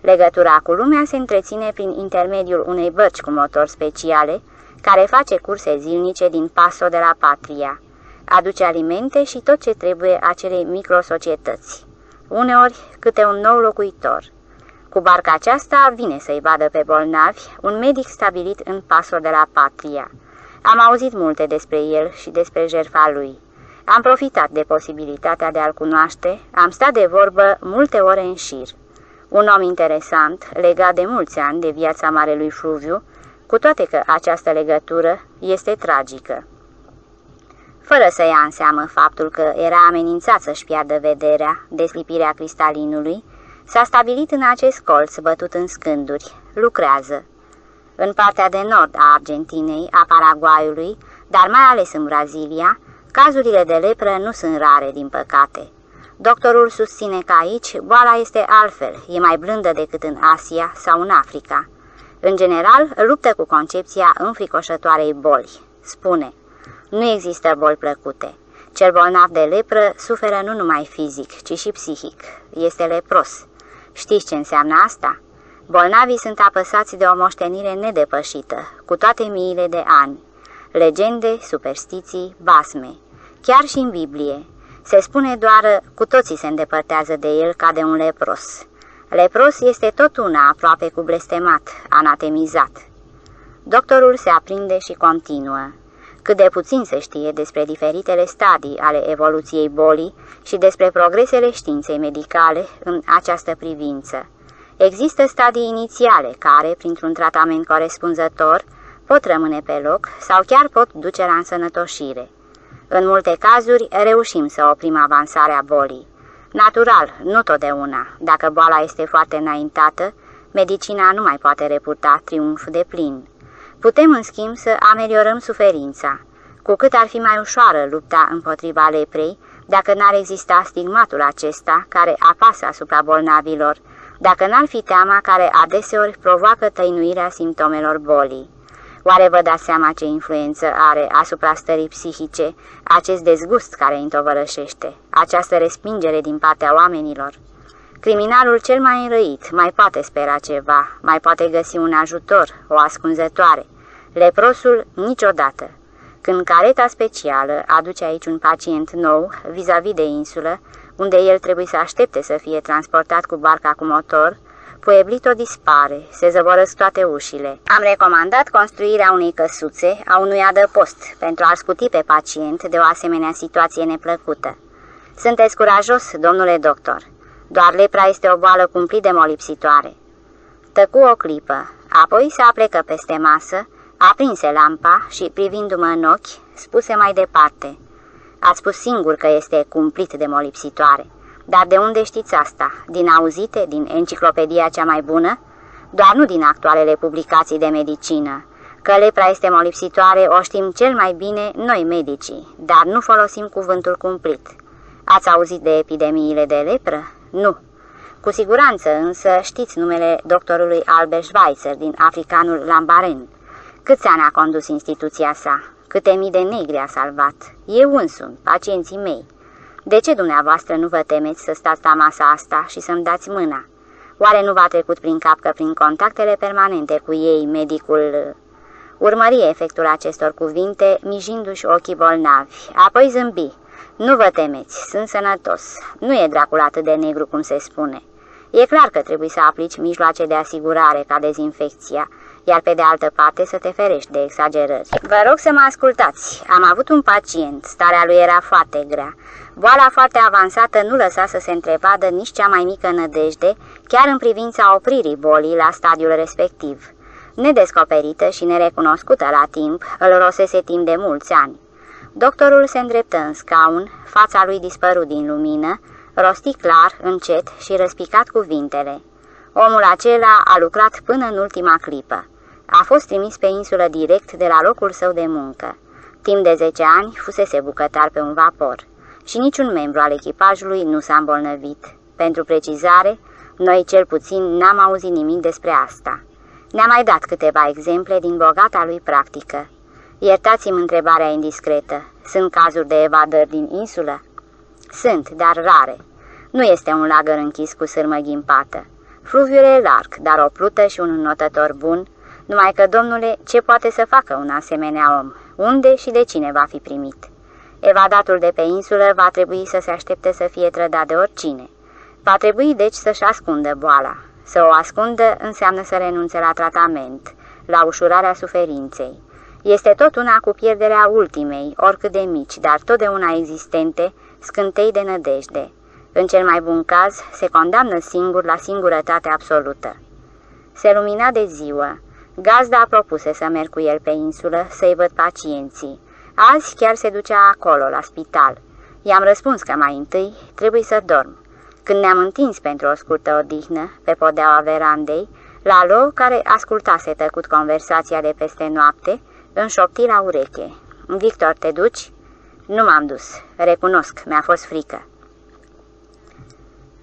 Legătura cu lumea se întreține prin intermediul unei bărci cu motor speciale, care face curse zilnice din Paso de la Patria. Aduce alimente și tot ce trebuie acelei microsocietăți. Uneori câte un nou locuitor. Cu barca aceasta vine să-i vadă pe bolnavi un medic stabilit în Paso de la Patria. Am auzit multe despre el și despre jertfa lui. Am profitat de posibilitatea de a-l cunoaște, am stat de vorbă multe ore în șir. Un om interesant, legat de mulți ani de viața Marelui Fluviu, cu toate că această legătură este tragică. Fără să ia în seamă faptul că era amenințat să-și piardă vederea, deslipirea cristalinului, s-a stabilit în acest colț bătut în scânduri, lucrează. În partea de nord a Argentinei, a Paraguayului, dar mai ales în Brazilia, cazurile de lepră nu sunt rare, din păcate. Doctorul susține că aici boala este altfel, e mai blândă decât în Asia sau în Africa. În general, luptă cu concepția înfricoșătoarei boli. Spune, nu există boli plăcute. Cel bolnav de lepră suferă nu numai fizic, ci și psihic. Este lepros. Știți ce înseamnă asta? Bolnavii sunt apăsați de o moștenire nedepășită, cu toate miile de ani. Legende, superstiții, basme. Chiar și în Biblie, se spune doar, cu toții se îndepărtează de el ca de un lepros. Lepros este tot una aproape cu blestemat, anatemizat. Doctorul se aprinde și continuă. Cât de puțin se știe despre diferitele stadii ale evoluției bolii și despre progresele științei medicale în această privință. Există stadii inițiale care, printr-un tratament corespunzător, pot rămâne pe loc sau chiar pot duce la însănătoșire. În multe cazuri reușim să oprim avansarea bolii. Natural, nu totdeauna. Dacă boala este foarte înaintată, medicina nu mai poate reputa triumf de plin. Putem, în schimb, să ameliorăm suferința. Cu cât ar fi mai ușoară lupta împotriva leprei, dacă n-ar exista stigmatul acesta care apasă asupra bolnavilor, dacă n-ar fi teama care adeseori provoacă tăinuirea simptomelor bolii. Oare vă dați seama ce influență are asupra stării psihice acest dezgust care îi întovărășește, această respingere din partea oamenilor? Criminalul cel mai înrăit mai poate spera ceva, mai poate găsi un ajutor, o ascunzătoare. Leprosul niciodată. Când careta specială aduce aici un pacient nou, vis-a-vis -vis de insulă, unde el trebuie să aștepte să fie transportat cu barca cu motor, Pueblito dispare, se zăvorăsc toate ușile. Am recomandat construirea unei căsuțe, a unui adăpost, pentru a-l scuti pe pacient de o asemenea situație neplăcută. Sunteți curajos, domnule doctor. Doar lepra este o boală cumplit de molipsitoare. Tăcu o clipă, apoi se aplecă peste masă, aprinse lampa și, privindu-mă în ochi, spuse mai departe. Ați spus singur că este cumplit de molipsitoare. Dar de unde știți asta? Din auzite? Din enciclopedia cea mai bună? Doar nu din actualele publicații de medicină. Că lepra este molipsitoare o știm cel mai bine noi medicii, dar nu folosim cuvântul cumplit. Ați auzit de epidemiile de lepră? Nu. Cu siguranță însă știți numele doctorului Albert Schweitzer din africanul Lambaren. Câți ani a condus instituția sa? Câte mii de negri a salvat? Eu însumi, pacienții mei. De ce dumneavoastră nu vă temeți să stați la masa asta și să-mi dați mâna? Oare nu v-a trecut prin cap că prin contactele permanente cu ei, medicul... Urmări efectul acestor cuvinte, mijindu-și ochii bolnavi, apoi zâmbi. Nu vă temeți, sunt sănătos. Nu e dracul atât de negru cum se spune. E clar că trebuie să aplici mijloace de asigurare ca dezinfecția, iar pe de altă parte să te ferești de exagerări. Vă rog să mă ascultați. Am avut un pacient, starea lui era foarte grea. Boala foarte avansată nu lăsa să se întrevadă nici cea mai mică nădejde, chiar în privința opririi bolii la stadiul respectiv. Nedescoperită și nerecunoscută la timp, îl rosese timp de mulți ani. Doctorul se îndreptă în scaun, fața lui dispărut din lumină, rosti clar, încet și răspicat cuvintele. Omul acela a lucrat până în ultima clipă. A fost trimis pe insulă direct de la locul său de muncă. Timp de 10 ani fusese bucătar pe un vapor și niciun membru al echipajului nu s-a îmbolnăvit. Pentru precizare, noi cel puțin n-am auzit nimic despre asta. Ne-a mai dat câteva exemple din bogata lui practică. Iertați-mi întrebarea indiscretă. Sunt cazuri de evadări din insulă? Sunt, dar rare. Nu este un lagăr închis cu sârmă ghimpată. Fluviul e larg, dar o plută și un notător bun, numai că, domnule, ce poate să facă un asemenea om? Unde și de cine va fi primit? Evadatul de pe insulă va trebui să se aștepte să fie trădat de oricine. Va trebui deci să-și ascundă boala. Să o ascundă înseamnă să renunțe la tratament, la ușurarea suferinței. Este tot una cu pierderea ultimei, oricât de mici, dar totdeauna existente, scântei de nădejde. În cel mai bun caz, se condamnă singur la singurătate absolută. Se lumina de ziua. Gazda propuse să merg cu el pe insulă, să-i văd pacienții. Azi chiar se ducea acolo, la spital. I-am răspuns că mai întâi trebuie să dorm. Când ne-am întins pentru o scurtă odihnă, pe podeaua verandei, Lalo, care ascultase tăcut conversația de peste noapte, înșopti la ureche. Victor, te duci?" Nu m-am dus. Recunosc, mi-a fost frică."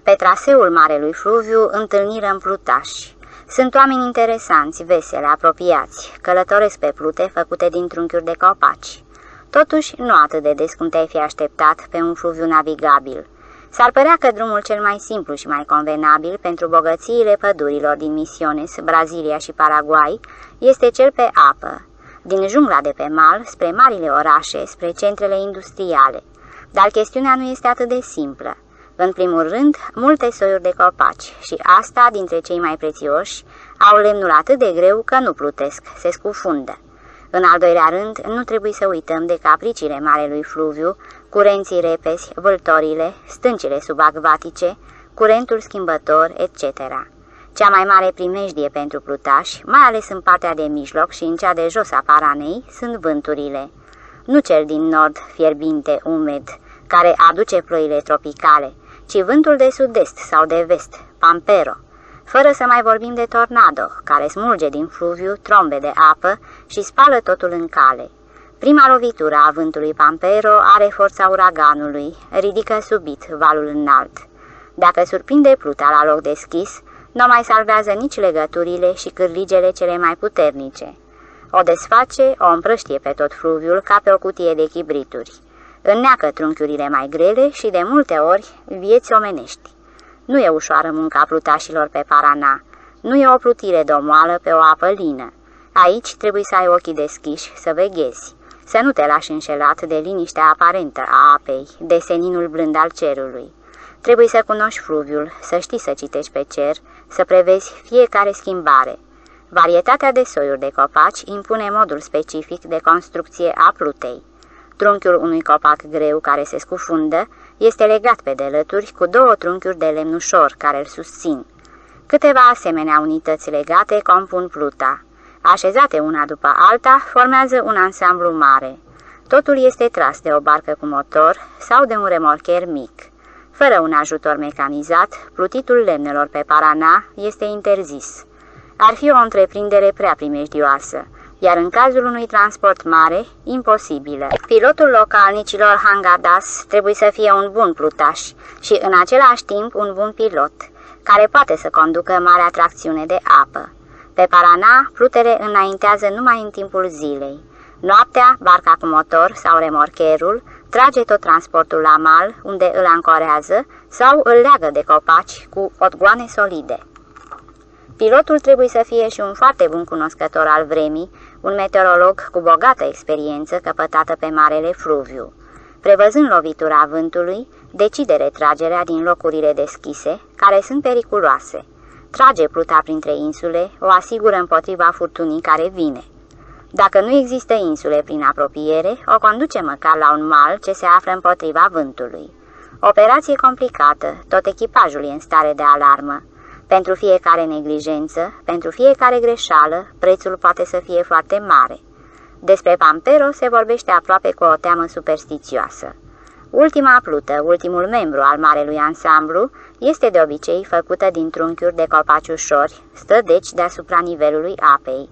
Pe traseul Marelui Fluviu întâlnirăm plutași. Sunt oameni interesanți, veseli, apropiați, călătoresc pe plute făcute din trunchiuri de copaci. Totuși, nu atât de des cum te-ai fi așteptat pe un fluviu navigabil. S-ar părea că drumul cel mai simplu și mai convenabil pentru bogățiile pădurilor din Misiones, Brazilia și Paraguay este cel pe apă, din jungla de pe mal spre marile orașe, spre centrele industriale. Dar chestiunea nu este atât de simplă. În primul rând, multe soiuri de copaci și asta, dintre cei mai prețioși, au lemnul atât de greu că nu plutesc, se scufundă. În al doilea rând, nu trebuie să uităm de capricile Marelui Fluviu, curenții repezi, vâltorile, stâncile subacvatice, curentul schimbător, etc. Cea mai mare primejdie pentru plutași, mai ales în partea de mijloc și în cea de jos a Paranei, sunt vânturile. Nu cel din nord, fierbinte, umed, care aduce ploile tropicale, ci vântul de sud-est sau de vest, Pampero, fără să mai vorbim de tornado, care smulge din fluviu trombe de apă și spală totul în cale. Prima lovitură a vântului Pampero are forța uraganului, ridică subit valul înalt. Dacă surprinde pluta la loc deschis, nu mai salvează nici legăturile și cârligele cele mai puternice. O desface, o împrăștie pe tot fluviul ca pe o cutie de chibrituri. Înneacă trunchiurile mai grele și de multe ori vieți omenești. Nu e ușoară munca plutașilor pe Parana. Nu e o plutire domoală pe o apă lină. Aici trebuie să ai ochii deschiși, să veghezi. Să nu te lași înșelat de liniștea aparentă a apei, de seninul blând al cerului. Trebuie să cunoști fluviul, să știi să citești pe cer, să prevezi fiecare schimbare. Varietatea de soiuri de copaci impune modul specific de construcție a plutei. Trunchiul unui copac greu care se scufundă este legat pe delături cu două trunchiuri de lemn ușor care îl susțin. Câteva asemenea unități legate compun pluta. Așezate una după alta, formează un ansamblu mare. Totul este tras de o barcă cu motor sau de un remorcher mic. Fără un ajutor mecanizat, plutitul lemnelor pe Parana este interzis. Ar fi o întreprindere prea primejdioasă, iar în cazul unui transport mare, imposibilă. Pilotul localnicilor Hangadas trebuie să fie un bun plutaș și în același timp un bun pilot, care poate să conducă mare atracțiune de apă. Pe Parana, plutele înaintează numai în timpul zilei. Noaptea, barca cu motor sau remorcherul trage tot transportul la mal, unde îl ancorează sau îl leagă de copaci cu odgoane solide. Pilotul trebuie să fie și un foarte bun cunoscător al vremii, un meteorolog cu bogată experiență căpătată pe Marele Fluviu. Prevăzând lovitura vântului, decide retragerea din locurile deschise, care sunt periculoase. Trage pluta printre insule, o asigură împotriva furtunii care vine. Dacă nu există insule prin apropiere, o conduce măcar la un mal ce se află împotriva vântului. Operație complicată, tot echipajul e în stare de alarmă. Pentru fiecare neglijență, pentru fiecare greșeală, prețul poate să fie foarte mare. Despre Pampero se vorbește aproape cu o teamă superstițioasă. Ultima plută, ultimul membru al marelui ansamblu, este de obicei făcută din trunchiuri de copaci ușori, stă deci deasupra nivelului apei.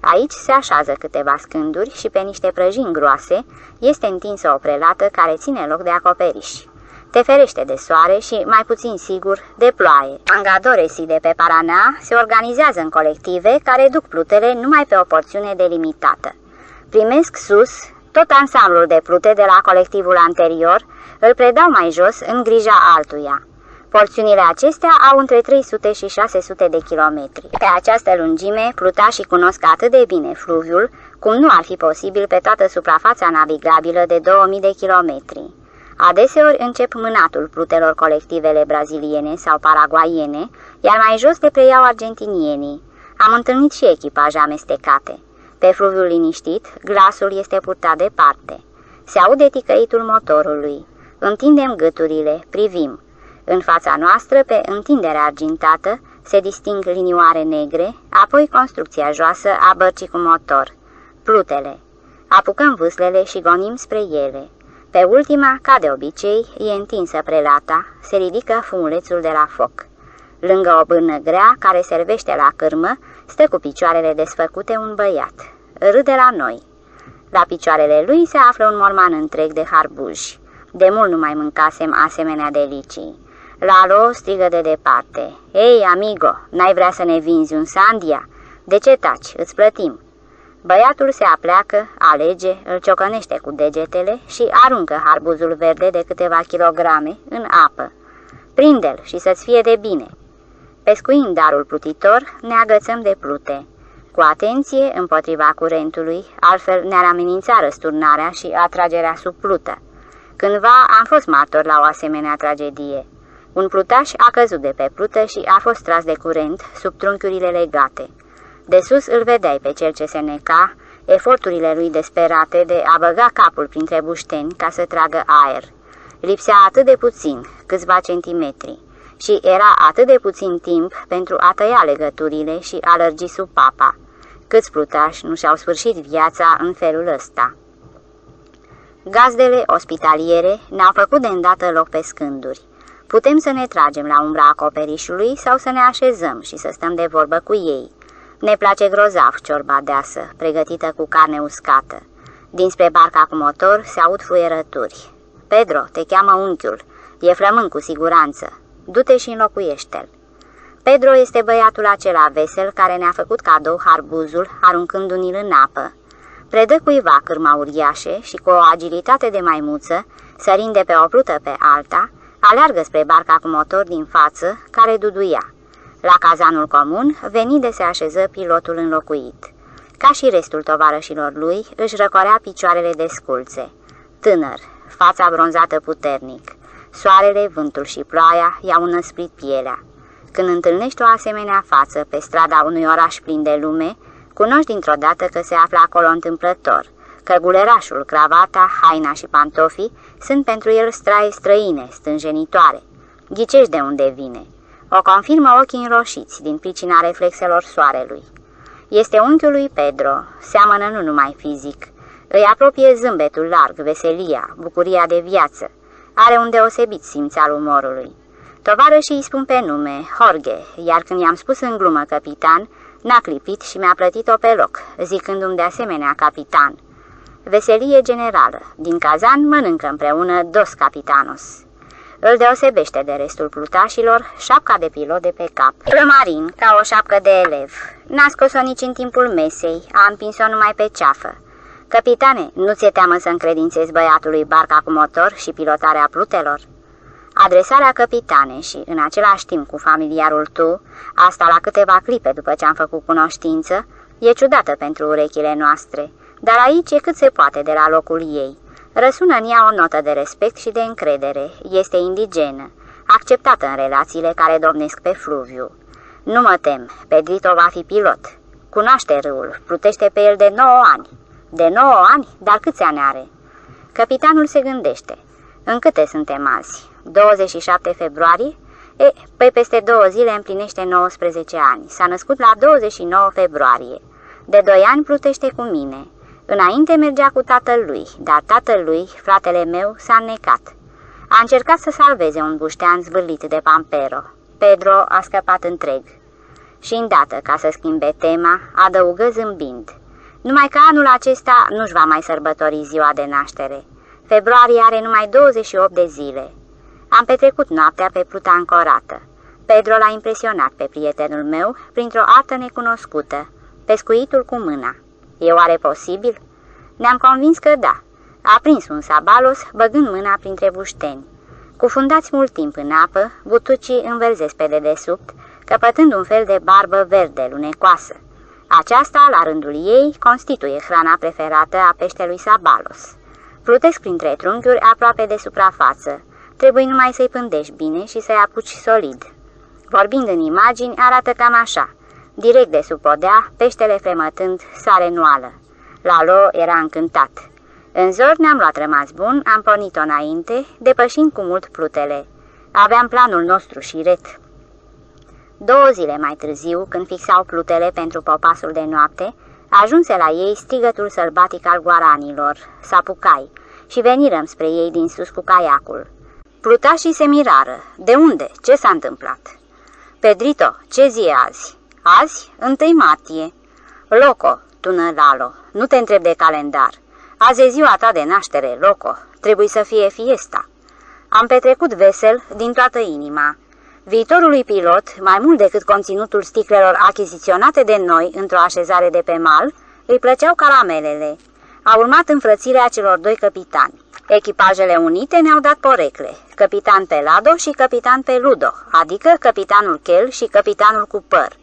Aici se așează câteva scânduri și pe niște prăjini groase este întinsă o prelată care ține loc de acoperiș. Te ferește de soare și, mai puțin sigur, de ploaie. Angadoresii de pe Parana se organizează în colective care duc plutele numai pe o porțiune delimitată. Primesc sus tot ansamblul de plute de la colectivul anterior, îl predau mai jos în grija altuia. Porțiunile acestea au între 300 și 600 de kilometri. Pe această lungime, plutașii cunosc atât de bine fluviul, cum nu ar fi posibil pe toată suprafața navigabilă de 2000 de kilometri. Adeseori încep mânatul plutelor colectivele braziliene sau paraguaiene, iar mai jos le preiau argentinienii. Am întâlnit și echipaje amestecate. Pe fluviul liniștit, glasul este purtat departe. Se aude ticăitul motorului. Întindem gâturile, privim. În fața noastră, pe întinderea argintată, se disting linioare negre, apoi construcția joasă a bărcii cu motor. Plutele. Apucăm vâslele și gonim spre ele. Pe ultima, ca de obicei, e întinsă prelata, se ridică fumulețul de la foc. Lângă o bârnă grea, care servește la cârmă, stă cu picioarele desfăcute un băiat. Râde la noi. La picioarele lui se află un morman întreg de harbuji. De mult nu mai mâncasem asemenea delicii. Lalo strigă de departe. Ei, amigo, n-ai vrea să ne vinzi un sandia? De ce taci? Îți plătim." Băiatul se apleacă, alege, îl ciocănește cu degetele și aruncă harbuzul verde de câteva kilograme în apă. Prinde-l și să-ți fie de bine. Pescuind darul plutitor, ne agățăm de plute. Cu atenție împotriva curentului, altfel ne-ar amenința răsturnarea și atragerea sub plută. Cândva am fost martor la o asemenea tragedie. Un plutaș a căzut de pe plută și a fost tras de curent sub trunchiurile legate. De sus îl vedeai pe cel ce se neca, eforturile lui desperate de a băga capul printre bușteni ca să tragă aer. Lipsea atât de puțin, câțiva centimetri, și era atât de puțin timp pentru a tăia legăturile și a lărgi sub papa. Câți plutași nu și-au sfârșit viața în felul ăsta. Gazdele ospitaliere ne-au făcut de îndată loc pe scânduri. Putem să ne tragem la umbra acoperișului sau să ne așezăm și să stăm de vorbă cu ei. Ne place grozav ciorba deasă, pregătită cu carne uscată. Dinspre barca cu motor se aud fluierături. Pedro, te cheamă unchiul. E flămând cu siguranță. Du-te și înlocuiește-l. Pedro este băiatul acela vesel care ne-a făcut cadou harbuzul, aruncându-ni-l în apă. Predă cuiva cârma uriașe și cu o agilitate de maimuță, sărind de pe o plută pe alta, aleargă spre barca cu motor din față, care duduia. La cazanul comun, veni de se așeză pilotul înlocuit. Ca și restul tovarășilor lui, își răcorea picioarele de sculțe. Tânăr, fața bronzată puternic. Soarele, vântul și ploaia i-au năsprit pielea. Când întâlnești o asemenea față pe strada unui oraș plin de lume, cunoști dintr-o dată că se află acolo întâmplător, că gulerașul, cravata, haina și pantofii sunt pentru el straie străine, stânjenitoare. Ghicești de unde vine. O confirmă ochii înroșiți din pricina reflexelor soarelui. Este unchiul lui Pedro, seamănă nu numai fizic. Îi apropie zâmbetul larg, veselia, bucuria de viață. Are un deosebit simț al umorului. Tovarășii îi spun pe nume, Jorge, iar când i-am spus în glumă capitan, n-a clipit și mi-a plătit-o pe loc, zicându-mi de asemenea capitan. Veselie generală. Din cazan mănâncă împreună dos capitanos. Îl deosebește de restul plutașilor șapca de pilot de pe cap. Plămarin, ca o șapcă de elev. N-a scos-o nici în timpul mesei, a împins-o numai pe ceafă. Capitane, nu ți-e teamă să încredințezi băiatului barca cu motor și pilotarea plutelor? Adresarea capitane și, în același timp cu familiarul tu, asta la câteva clipe după ce am făcut cunoștință, e ciudată pentru urechile noastre, dar aici e cât se poate de la locul ei. Răsună în ea o notă de respect și de încredere, este indigenă, acceptată în relațiile care domnesc pe fluviu. Nu mă tem, Pedrito va fi pilot. Cunoaște râul, plutește pe el de 9 ani. De 9 ani? Dar câți ani are? Capitanul se gândește. În câte suntem azi? 27 februarie? E, pe peste două zile împlinește 19 ani. S-a născut la 29 februarie. De doi ani plutește cu mine. Înainte mergea cu tatăl lui, dar tatăl lui, fratele meu, s-a înnecat. A încercat să salveze un buștean zvârlit de Pampero. Pedro a scăpat întreg. Și îndată, ca să schimbe tema, adăugă zâmbind. Numai că anul acesta nu-și va mai sărbători ziua de naștere. Februarie are numai 28 de zile. Am petrecut noaptea pe pluta ancorată. Pedro l-a impresionat pe prietenul meu printr-o artă necunoscută, pescuitul cu mâna. E oare posibil? Ne-am convins că da. A prins un sabalos, băgând mâna printre bușteni. Cufundați mult timp în apă, butucii înverzesc pe dedesubt, căpătând un fel de barbă verde lunecoasă. Aceasta, la rândul ei, constituie hrana preferată a peștelui sabalos. Plutesc printre trunchiuri aproape de suprafață. Trebuie numai să-i pândești bine și să-i apuci solid. Vorbind în imagini, arată cam așa. Direct de sub podea, peștele fremătând sare nuală. Lalo era încântat. În zor ne-am luat rămas bun, am pornit-o înainte, depășind cu mult plutele. Aveam planul nostru și ret. Două zile mai târziu, când fixau plutele pentru popasul de noapte, ajunse la ei strigătul sălbatic al guaranilor, sapucai, și venirăm spre ei din sus cu caiacul. Plutașii se mirară. De unde? Ce s-a întâmplat? Pedrito, ce zi e azi? Azi? Întâi martie. Loco, tună Lalo, nu te întreb de calendar. Azi e ziua ta de naștere, Loco. Trebuie să fie fiesta. Am petrecut vesel din toată inima. Viitorului pilot, mai mult decât conținutul sticlelor achiziționate de noi într-o așezare de pe mal, îi plăceau caramelele. A urmat înfrățirea celor doi capitani. Echipajele unite ne-au dat porecle, capitan Pelado și capitan Peludo, adică capitanul Chel și capitanul cu păr.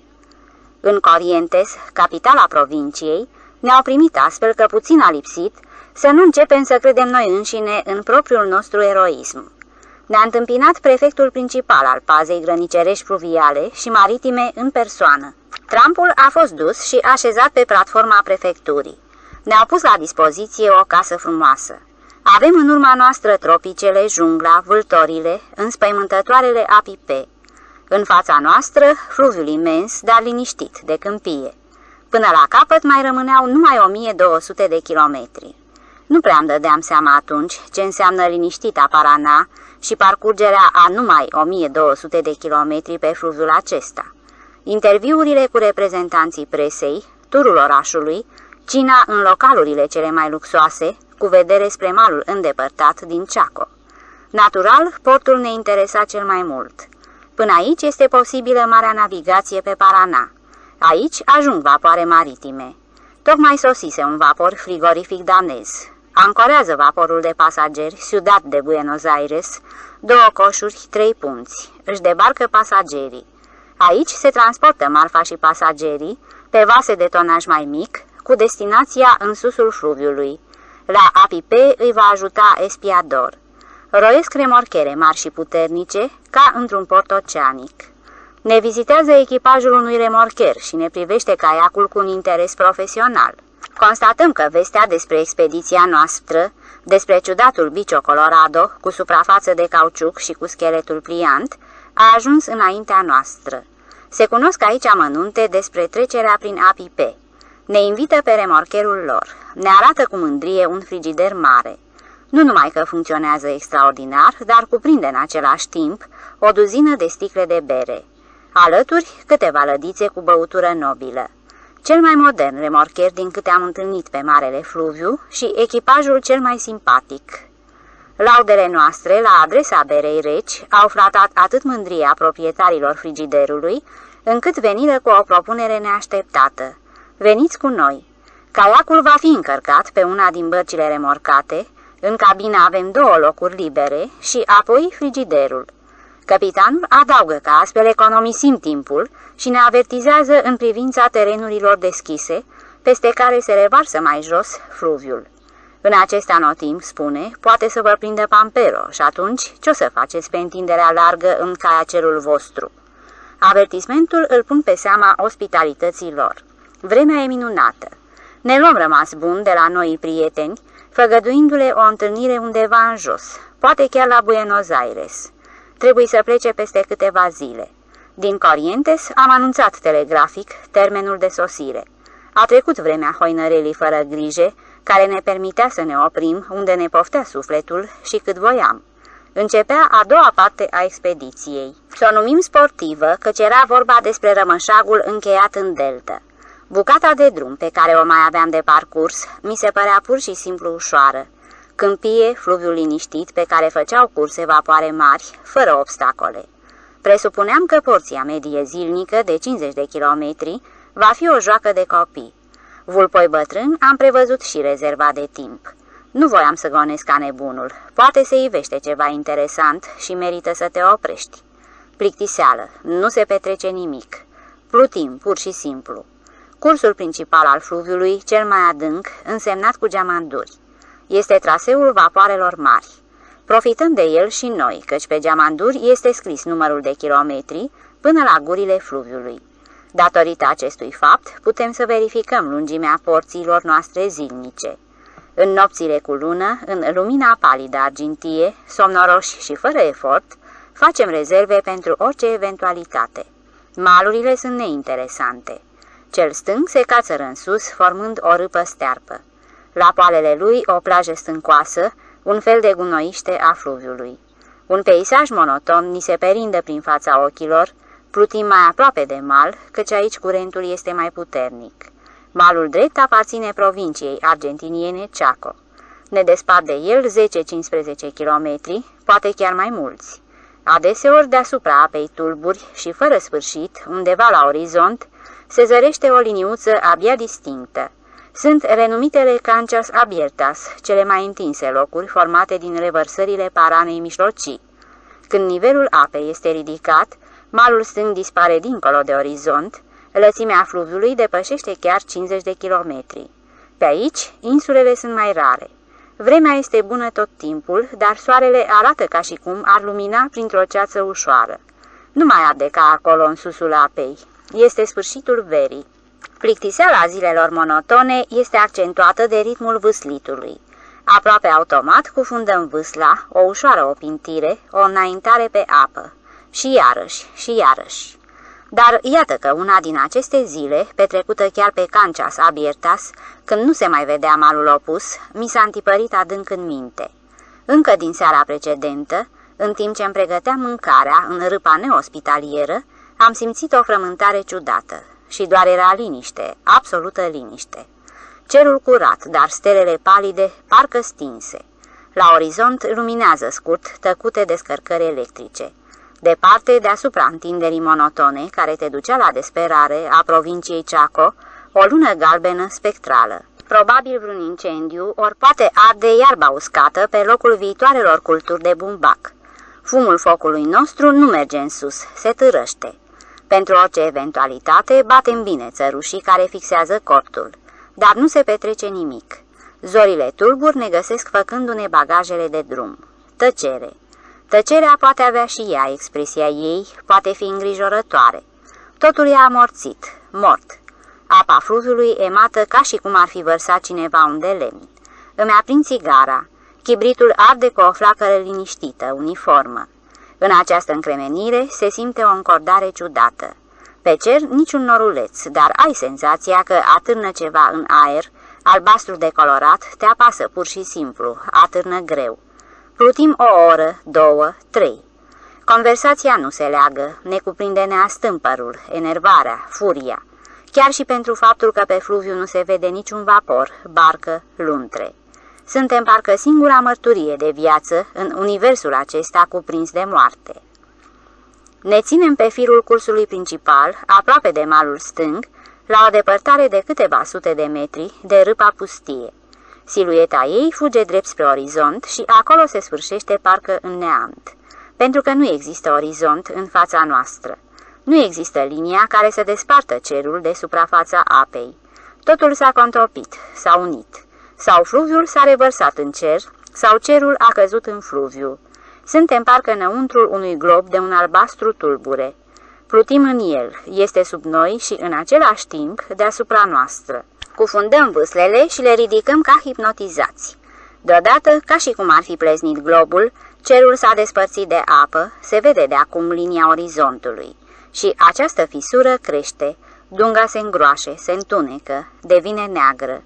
În Corientes, capitala provinciei, ne-au primit astfel că puțin a lipsit să nu începem să credem noi înșine în propriul nostru eroism. Ne-a întâmpinat prefectul principal al pazei grănicerești fluviale și maritime în persoană. Trampul a fost dus și așezat pe platforma prefecturii. Ne-au pus la dispoziție o casă frumoasă. Avem în urma noastră tropicele, jungla, vâltorile, înspăimântătoarele apipe. În fața noastră, fluviul imens, dar liniștit, de câmpie. Până la capăt mai rămâneau numai 1200 de kilometri. Nu prea îmi dădeam seama atunci ce înseamnă liniștita Parana și parcurgerea a numai 1200 de kilometri pe fluviul acesta. Interviurile cu reprezentanții presei, turul orașului, cina în localurile cele mai luxoase, cu vedere spre malul îndepărtat din Chaco. Natural, portul ne interesa cel mai mult. Până aici este posibilă marea navigație pe Parana. Aici ajung vapoare maritime. Tocmai sosise un vapor frigorific danez. Ancorează vaporul de pasageri, Ciudad de Buenos Aires, două coșuri, trei punți. Își debarcă pasagerii. Aici se transportă marfa și pasagerii pe vase de tonaj mai mic, cu destinația în susul fluviului. La Apipe îi va ajuta Espiador. Roiesc remorchere mari și puternice, ca într-un port oceanic. Ne vizitează echipajul unui remorcher și ne privește caiacul cu un interes profesional. Constatăm că vestea despre expediția noastră, despre ciudatul Bicio Colorado, cu suprafață de cauciuc și cu scheletul pliant, a ajuns înaintea noastră. Se cunosc aici amănunte despre trecerea prin Apipe. Ne invită pe remorcherul lor. Ne arată cu mândrie un frigider mare. Nu numai că funcționează extraordinar, dar cuprinde în același timp o duzină de sticle de bere. Alături, câteva lădițe cu băutură nobilă. Cel mai modern remorcher din câte am întâlnit pe Marele Fluviu și echipajul cel mai simpatic. Laudele noastre la adresa berei reci au flatat atât mândria proprietarilor frigiderului, încât veniră cu o propunere neașteptată. Veniți cu noi! Caiacul va fi încărcat pe una din bărcile remorcate, în cabină avem două locuri libere și apoi frigiderul. Capitanul adaugă că astfel economisim timpul și ne avertizează în privința terenurilor deschise, peste care se revarsă mai jos fluviul. În acest anotimp, spune, poate să vă prindă Pampero și atunci ce o să faceți pe întinderea largă în caiacerul vostru? Avertismentul îl pun pe seama ospitalității lor. Vremea e minunată. Ne luăm rămas bun de la noi prieteni, făgăduindu-le o întâlnire undeva în jos, poate chiar la Buenos Aires. Trebuie să plece peste câteva zile. Din Corrientes am anunțat telegrafic termenul de sosire. A trecut vremea hoinărelii fără grijă, care ne permitea să ne oprim unde ne poftea sufletul și cât voiam. Începea a doua parte a expediției. Să o numim sportivă, căci era vorba despre rămășagul încheiat în delta. Bucata de drum pe care o mai aveam de parcurs mi se părea pur și simplu ușoară. Câmpie, fluviul liniștit pe care făceau curse vapoare mari, fără obstacole. Presupuneam că porția medie zilnică de 50 de kilometri va fi o joacă de copii. Vulpoi bătrân am prevăzut și rezerva de timp. Nu voiam să gonesc ca nebunul. Poate se ivește ceva interesant și merită să te oprești. Plictiseală. Nu se petrece nimic. Plutim, pur și simplu. Cursul principal al fluviului, cel mai adânc, însemnat cu geamanduri. Este traseul vapoarelor mari. Profităm de el și noi, căci pe geamanduri este scris numărul de kilometri până la gurile fluviului. Datorită acestui fapt, putem să verificăm lungimea porțiilor noastre zilnice. În nopțile cu lună, în lumina palidă argintie, somnoroși și fără efort, facem rezerve pentru orice eventualitate. Malurile sunt neinteresante. Cel stâng se cațără în sus, formând o râpă stearpă. La poalele lui o plajă stâncoasă, un fel de gunoiște a fluviului. Un peisaj monoton ni se perindă prin fața ochilor, plutim mai aproape de mal, căci aici curentul este mai puternic. Malul drept aparține provinciei argentiniene Chaco. Ne despart de el 10-15 kilometri, poate chiar mai mulți. Adeseori deasupra apei tulburi și fără sfârșit, undeva la orizont, se zărește o liniuță abia distinctă. Sunt renumitele cancias abiertas, cele mai întinse locuri formate din revărsările paranei mișlocii. Când nivelul apei este ridicat, malul stâng dispare dincolo de orizont, lățimea fluviului depășește chiar 50 de kilometri. Pe aici, insulele sunt mai rare. Vremea este bună tot timpul, dar soarele arată ca și cum ar lumina printr-o ceață ușoară. Nu mai arde ca acolo în susul apei. Este sfârșitul verii. Plictiseala zilelor monotone este accentuată de ritmul vâslitului. Aproape automat cufundăm vâsla, o ușoară opintire, o înaintare pe apă. Și iarăși, și iarăși. Dar iată că una din aceste zile, petrecută chiar pe Cancias Abiertas, când nu se mai vedea malul opus, mi s-a întipărit adânc în minte. Încă din seara precedentă, în timp ce îmi pregăteam mâncarea în râpa neospitalieră, am simțit o frământare ciudată și doar era liniște, absolută liniște. Cerul curat, dar stelele palide, parcă stinse. La orizont luminează scurt tăcute descărcări electrice. Departe, deasupra întinderii monotone, care te ducea la desperare a provinciei Chaco, o lună galbenă spectrală. Probabil vreun incendiu, ori poate arde iarba uscată pe locul viitoarelor culturi de bumbac. Fumul focului nostru nu merge în sus, se târăște. Pentru orice eventualitate, batem bine țărușii care fixează cortul, dar nu se petrece nimic. Zorile tulburi ne găsesc făcându-ne bagajele de drum. Tăcere. Tăcerea poate avea și ea expresia ei, poate fi îngrijorătoare. Totul e amorțit, mort. Apa fluviului emată ca și cum ar fi vărsat cineva un de lemn. Îmi aprind țigara. Chibritul arde cu o flacără liniștită, uniformă. În această încremenire se simte o încordare ciudată. Pe cer niciun noruleț, dar ai senzația că atârnă ceva în aer, albastru decolorat, te apasă pur și simplu, atârnă greu. Plutim o oră, două, trei. Conversația nu se leagă, ne cuprinde neastâmpărul, enervarea, furia, chiar și pentru faptul că pe fluviu nu se vede niciun vapor, barcă, luntre. Suntem parcă singura mărturie de viață în universul acesta cuprins de moarte. Ne ținem pe firul cursului principal, aproape de malul stâng, la o depărtare de câteva sute de metri de râpa pustie. Silueta ei fuge drept spre orizont și acolo se sfârșește parcă în neant, pentru că nu există orizont în fața noastră. Nu există linia care să despartă cerul de suprafața apei. Totul s-a contropit, s-a unit. Sau fluviul s-a revărsat în cer, sau cerul a căzut în fluviu. Suntem parcă înăuntrul unui glob de un albastru tulbure. Plutim în el, este sub noi și în același timp deasupra noastră. Cufundăm vâslele și le ridicăm ca hipnotizați. Deodată, ca și cum ar fi pleznit globul, cerul s-a despărțit de apă, se vede de acum linia orizontului. Și această fisură crește, dunga se îngroașe, se întunecă, devine neagră.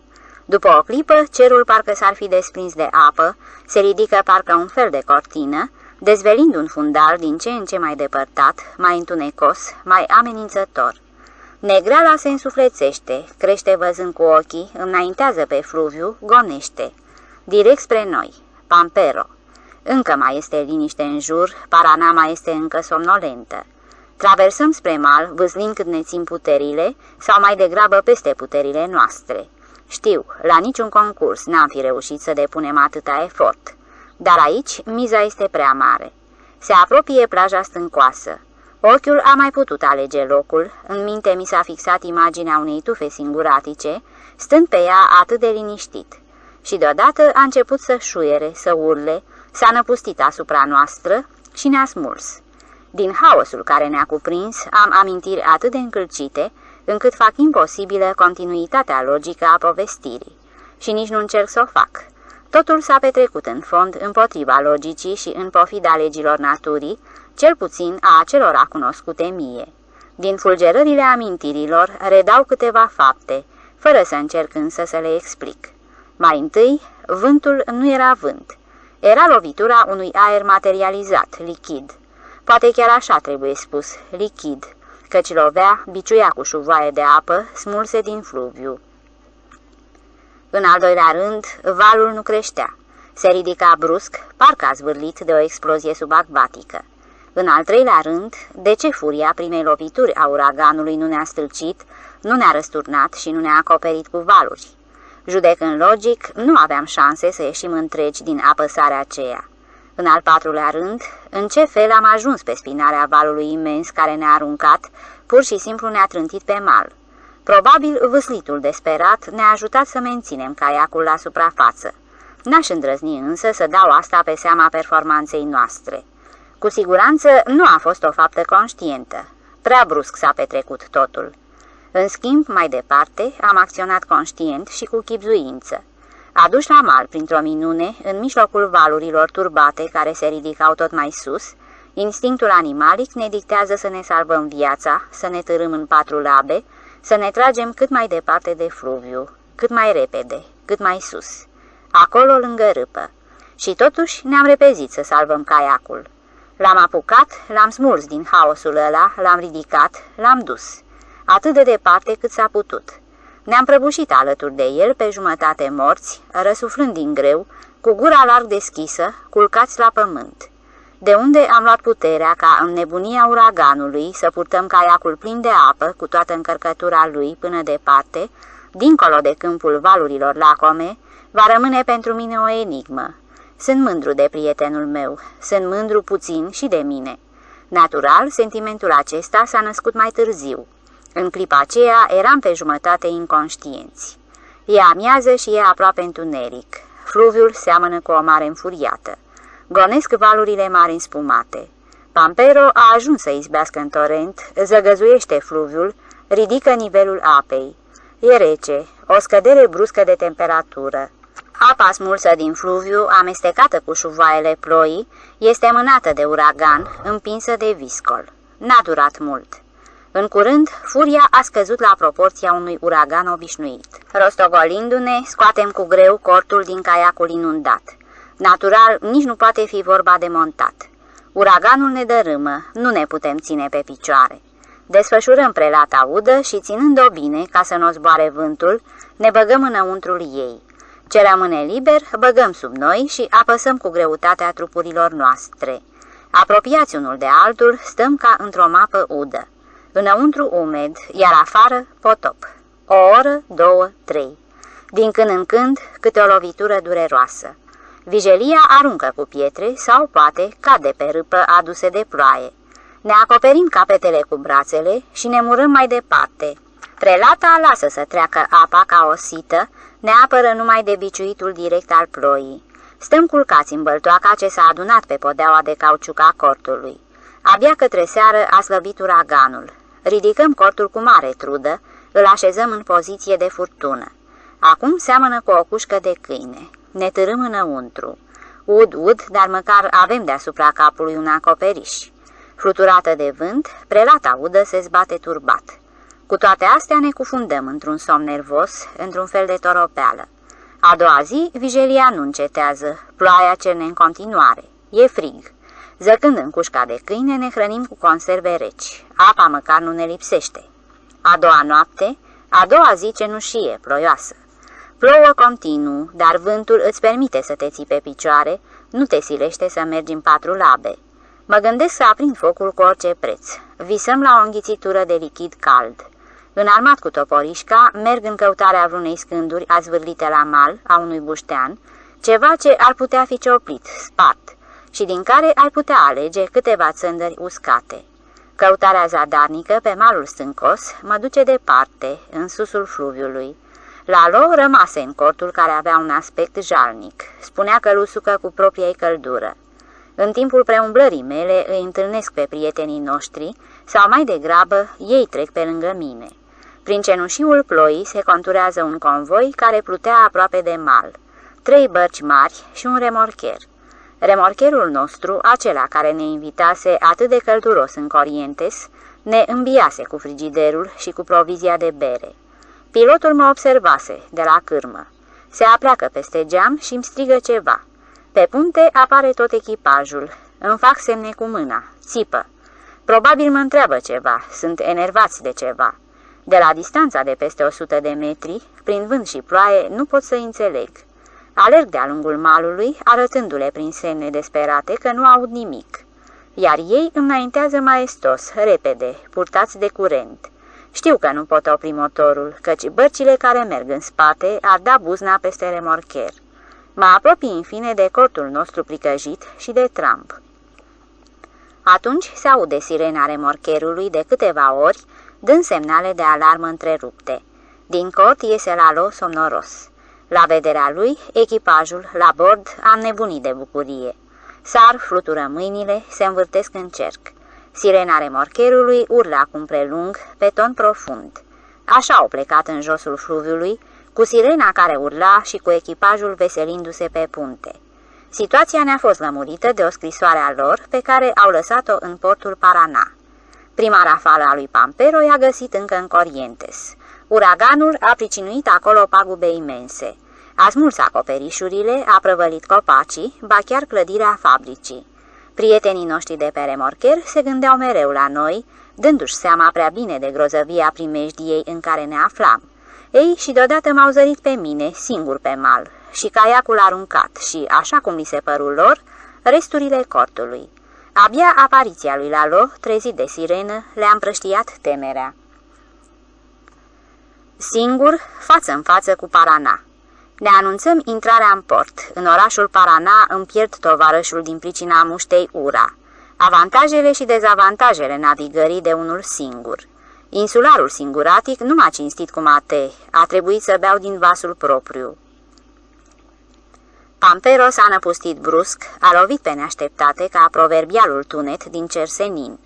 După o clipă, cerul parcă s-ar fi desprins de apă, se ridică parcă un fel de cortină, dezvelind un fundal din ce în ce mai depărtat, mai întunecos, mai amenințător. Negreala se însuflețește, crește văzând cu ochii, înaintează pe fluviu, gonește. Direct spre noi, Pampero. Încă mai este liniște în jur, Paranama este încă somnolentă. Traversăm spre mal, vâzlind cât ne țin puterile, sau mai degrabă peste puterile noastre. Știu, la niciun concurs n-am fi reușit să depunem atâta efort. Dar aici miza este prea mare. Se apropie plaja stâncoasă. Ochiul a mai putut alege locul, în minte mi s-a fixat imaginea unei tufe singuratice, stând pe ea atât de liniștit. Și deodată a început să șuiere, să urle, s-a năpustit asupra noastră și ne-a smuls. Din haosul care ne-a cuprins, am amintiri atât de încălcite, încât fac imposibilă continuitatea logică a povestirii. Și nici nu încerc să o fac. Totul s-a petrecut în fond împotriva logicii și în pofida legilor naturii, cel puțin a acelora cunoscute mie. Din fulgerările amintirilor redau câteva fapte, fără să încerc însă să le explic. Mai întâi, vântul nu era vânt. Era lovitura unui aer materializat, lichid. Poate chiar așa trebuie spus, lichid, căci lovea, biciuia cu șuvoaie de apă, smulse din fluviu. În al doilea rând, valul nu creștea. Se ridica brusc, parcă a zvârlit de o explozie subacvatică. În al treilea rând, de ce furia primei lovituri a uraganului nu ne-a stâlcit, nu ne-a răsturnat și nu ne-a acoperit cu valuri? Judecând logic, nu aveam șanse să ieșim întregi din apăsarea aceea. În al patrulea rând, în ce fel am ajuns pe spinarea valului imens care ne-a aruncat, pur și simplu ne-a trântit pe mal. Probabil vâslitul desperat ne-a ajutat să menținem caiacul la suprafață. N-aș îndrăzni însă să dau asta pe seama performanței noastre. Cu siguranță nu a fost o faptă conștientă. Prea brusc s-a petrecut totul. În schimb, mai departe, am acționat conștient și cu chipzuință. Aduși la mal printr-o minune, în mijlocul valurilor turbate care se ridicau tot mai sus, instinctul animalic ne dictează să ne salvăm viața, să ne târâm în patru labe, să ne tragem cât mai departe de fluviu, cât mai repede, cât mai sus, acolo lângă râpă. Și totuși ne-am repezit să salvăm caiacul. L-am apucat, l-am smuls din haosul ăla, l-am ridicat, l-am dus, atât de departe cât s-a putut. Ne-am prăbușit alături de el pe jumătate morți, răsuflând din greu, cu gura larg deschisă, culcați la pământ. De unde am luat puterea ca în nebunia uraganului să purtăm caiacul plin de apă cu toată încărcătura lui până departe, dincolo de câmpul valurilor lacome, va rămâne pentru mine o enigmă. Sunt mândru de prietenul meu, sunt mândru puțin și de mine. Natural, sentimentul acesta s-a născut mai târziu. În clipa aceea eram pe jumătate inconștienți. E amiază și e aproape întuneric. Fluviul seamănă cu o mare înfuriată. Gonesc valurile mari înspumate. Pampero a ajuns să izbească în torent, zăgăzuiește fluviul, ridică nivelul apei. E rece, o scădere bruscă de temperatură. Apa smulsă din fluviu, amestecată cu șuvoaiele ploii, este mânată de uragan, împinsă de viscol. N-a durat mult. În curând, furia a scăzut la proporția unui uragan obișnuit. Rostogolindu-ne, scoatem cu greu cortul din caiacul inundat. Natural, nici nu poate fi vorba de montat. Uraganul ne dărâmă, nu ne putem ține pe picioare. Desfășurăm prelata udă și, ținând-o bine ca să nu zboare vântul, ne băgăm înăuntrul ei. Ce rămâne liber, băgăm sub noi și apăsăm cu greutatea trupurilor noastre. Apropiați unul de altul, stăm ca într-o mapă udă. Înăuntru umed, iar afară potop. O oră, două, trei. Din când în când, câte o lovitură dureroasă. Vijelia aruncă cu pietre sau, poate, cade pe râpă aduse de ploaie. Ne acoperim capetele cu brațele și ne murăm mai departe. Prelata lasă să treacă apa ca o sită, ne apără numai de biciuitul direct al ploii. Stăm culcați în băltoaca ce s-a adunat pe podeaua de cauciuc a cortului. Abia către seară a slăbit uraganul. Ridicăm cortul cu mare trudă, îl așezăm în poziție de furtună. Acum seamănă cu o cușcă de câine. Ne târâm înăuntru. Ud, ud, dar măcar avem deasupra capului un acoperiș. Fluturată de vânt, prelata udă se zbate turbat. Cu toate astea ne cufundăm într-un somn nervos, într-un fel de toropeală. A doua zi, vijelia nu încetează, ploaia cerne în continuare. E frig. Zăcând în cușca de câine, ne hrănim cu conserve reci. Apa măcar nu ne lipsește. A doua noapte, a doua zi cenușie, ploioasă. Plouă continuu, dar vântul îți permite să te ții pe picioare, nu te silește să mergi în patru labe. Mă gândesc să aprind focul cu orice preț. Visăm la o înghițitură de lichid cald. Înarmat cu toporișca, merg în căutarea vreunei scânduri azvârlite la mal a unui buștean, ceva ce ar putea fi cioplit, spart, și din care ai putea alege câteva țândări uscate. Căutarea zadarnică pe malul stâncos mă duce departe, în susul fluviului. Lalo rămase în cortul care avea un aspect jalnic. Spunea că lusucă cu propria ei căldură. În timpul preumblării mele îi întâlnesc pe prietenii noștri sau mai degrabă ei trec pe lângă mine. Prin cenușiul ploii se conturează un convoi care plutea aproape de mal. Trei bărci mari și un remorcher. Remorcherul nostru, acela care ne invitase atât de călduros în Corientes, ne îmbiase cu frigiderul și cu provizia de bere. Pilotul mă observase de la cârmă. Se apleacă peste geam și îmi strigă ceva. Pe punte apare tot echipajul. Îmi fac semne cu mâna. Țipă. Probabil mă întreabă ceva. Sunt enervați de ceva. De la distanța de peste 100 de metri, prin vânt și ploaie, nu pot să înțeleg. Alerg de-a lungul malului, arătându-le prin semne desperate că nu aud nimic. Iar ei înaintează maestos, repede, purtați de curent. Știu că nu pot opri motorul, căci bărcile care merg în spate ar da buzna peste remorcher. Mă apropii în fine de cortul nostru pricăjit și de Trump. Atunci se aude sirena remorcherului de câteva ori, dând semnale de alarmă întrerupte. Din cort iese la lo somnoros. La vederea lui, echipajul, la bord, am nebunit de bucurie. Sar, flutură mâinile, se învârtesc în cerc. Sirena remorcherului urla acum prelung, pe ton profund. Așa au plecat în josul fluviului, cu sirena care urla și cu echipajul veselindu-se pe punte. Situația ne-a fost lămurită de o scrisoare a lor pe care au lăsat-o în portul Parana. Prima rafală a lui Pampero i-a găsit încă în Corientes. Uraganul a pricinuit acolo pagube imense. A smuls acoperișurile, a prăvălit copacii, ba chiar clădirea fabricii. Prietenii noștri de pe remorcher se gândeau mereu la noi, dându-și seama prea bine de grozăvia primejdiei în care ne aflam. Ei și deodată m-au zărit pe mine, singur pe mal, și caiacul aruncat și, așa cum li se părul lor, resturile cortului. Abia apariția lui Lalo, trezit de sirenă, le-a împrăștiat temerea. Singur, față în față cu Parana. Ne anunțăm intrarea în port. În orașul Parana îmi pierd tovarășul din pricina muștei Ura. Avantajele și dezavantajele navigării de unul singur. Insularul singuratic nu m-a cinstit cu mate, a trebuit să beau din vasul propriu. Pamperos a năpustit brusc, a lovit pe neașteptate ca proverbialul tunet din Cersenin.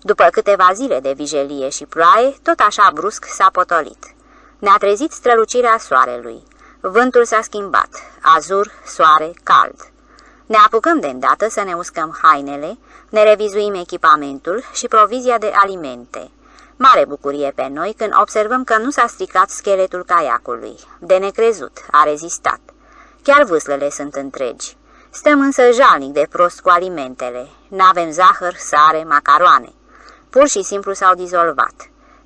După câteva zile de vijelie și ploaie, tot așa brusc s-a potolit. Ne-a trezit strălucirea soarelui. Vântul s-a schimbat, azur, soare, cald. Ne apucăm de îndată să ne uscăm hainele, ne revizuim echipamentul și provizia de alimente. Mare bucurie pe noi când observăm că nu s-a stricat scheletul caiacului. De necrezut, a rezistat. Chiar vâslele sunt întregi. Stăm însă jalnic de prost cu alimentele. N-avem zahăr, sare, macaroane. Pur și simplu s-au dizolvat.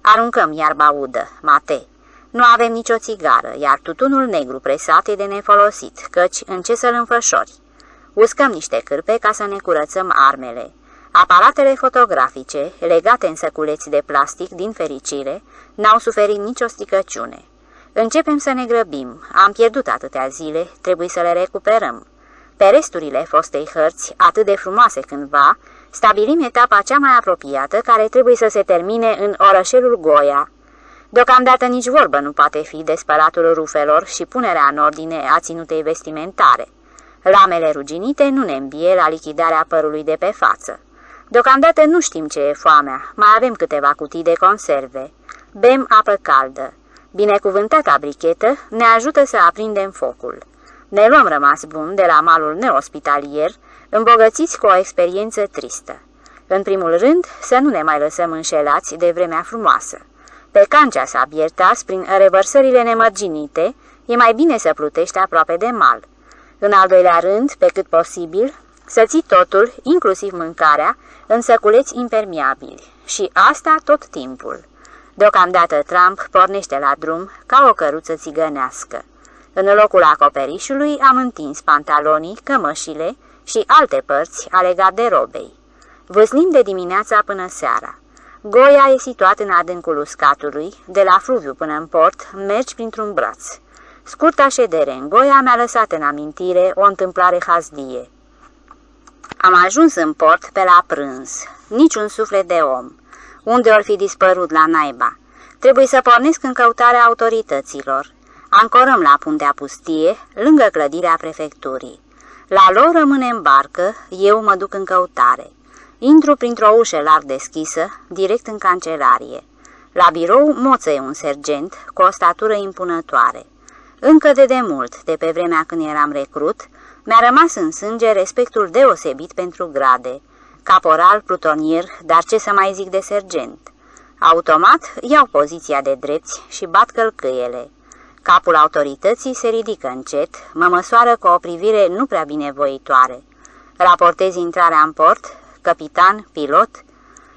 Aruncăm iarba udă, mate. Nu avem nicio țigară, iar tutunul negru presat e de nefolosit, căci în ce să-l înfășori? Uscăm niște cârpe ca să ne curățăm armele. Aparatele fotografice, legate în săculeți de plastic, din fericire, n-au suferit nicio stricăciune. Începem să ne grăbim. Am pierdut atâtea zile, trebuie să le recuperăm. Pe resturile fostei hărți, atât de frumoase cândva, stabilim etapa cea mai apropiată, care trebuie să se termine în orășelul Goia. Deocamdată nici vorbă nu poate fi de spălatul rufelor și punerea în ordine a ținutei vestimentare. Lamele ruginite nu ne îmbie la lichidarea părului de pe față. Deocamdată nu știm ce e foamea, mai avem câteva cutii de conserve. Bem apă caldă. Binecuvântata brichetă ne ajută să aprindem focul. Ne luăm rămas bun de la malul neospitalier, îmbogățiți cu o experiență tristă. În primul rând, să nu ne mai lăsăm înșelați de vremea frumoasă. Pe cancea sa biertas, prin revărsările nemărginite, e mai bine să plutești aproape de mal. În al doilea rând, pe cât posibil, să ții totul, inclusiv mâncarea, în săculeți impermeabili. Și asta tot timpul. Deocamdată Trump pornește la drum ca o căruță țigănească. În locul acoperișului am întins pantalonii, cămășile și alte părți ale garderobei. Văzlim de dimineața până seara. Goia e situat în adâncul uscatului, de la fluviu până în port, mergi printr-un braț. Scurta ședere în Goia mi-a lăsat în amintire o întâmplare hazdie. Am ajuns în port pe la prânz. Niciun suflet de om. Unde or fi dispărut la naiba? Trebuie să pornesc în căutarea autorităților. Ancorăm la puntea pustie, lângă clădirea prefecturii. La lor rămâne în barcă, eu mă duc în căutare. Intru printr-o ușă larg deschisă, direct în cancelarie. La birou moțăie un sergent cu o statură impunătoare. Încă de demult, de pe vremea când eram recrut, mi-a rămas în sânge respectul deosebit pentru grade. Caporal, plutonier, dar ce să mai zic de sergent? Automat iau poziția de drepți și bat călcâiele. Capul autorității se ridică încet, mă măsoară cu o privire nu prea binevoitoare. Raportez intrarea în port, capitan, pilot,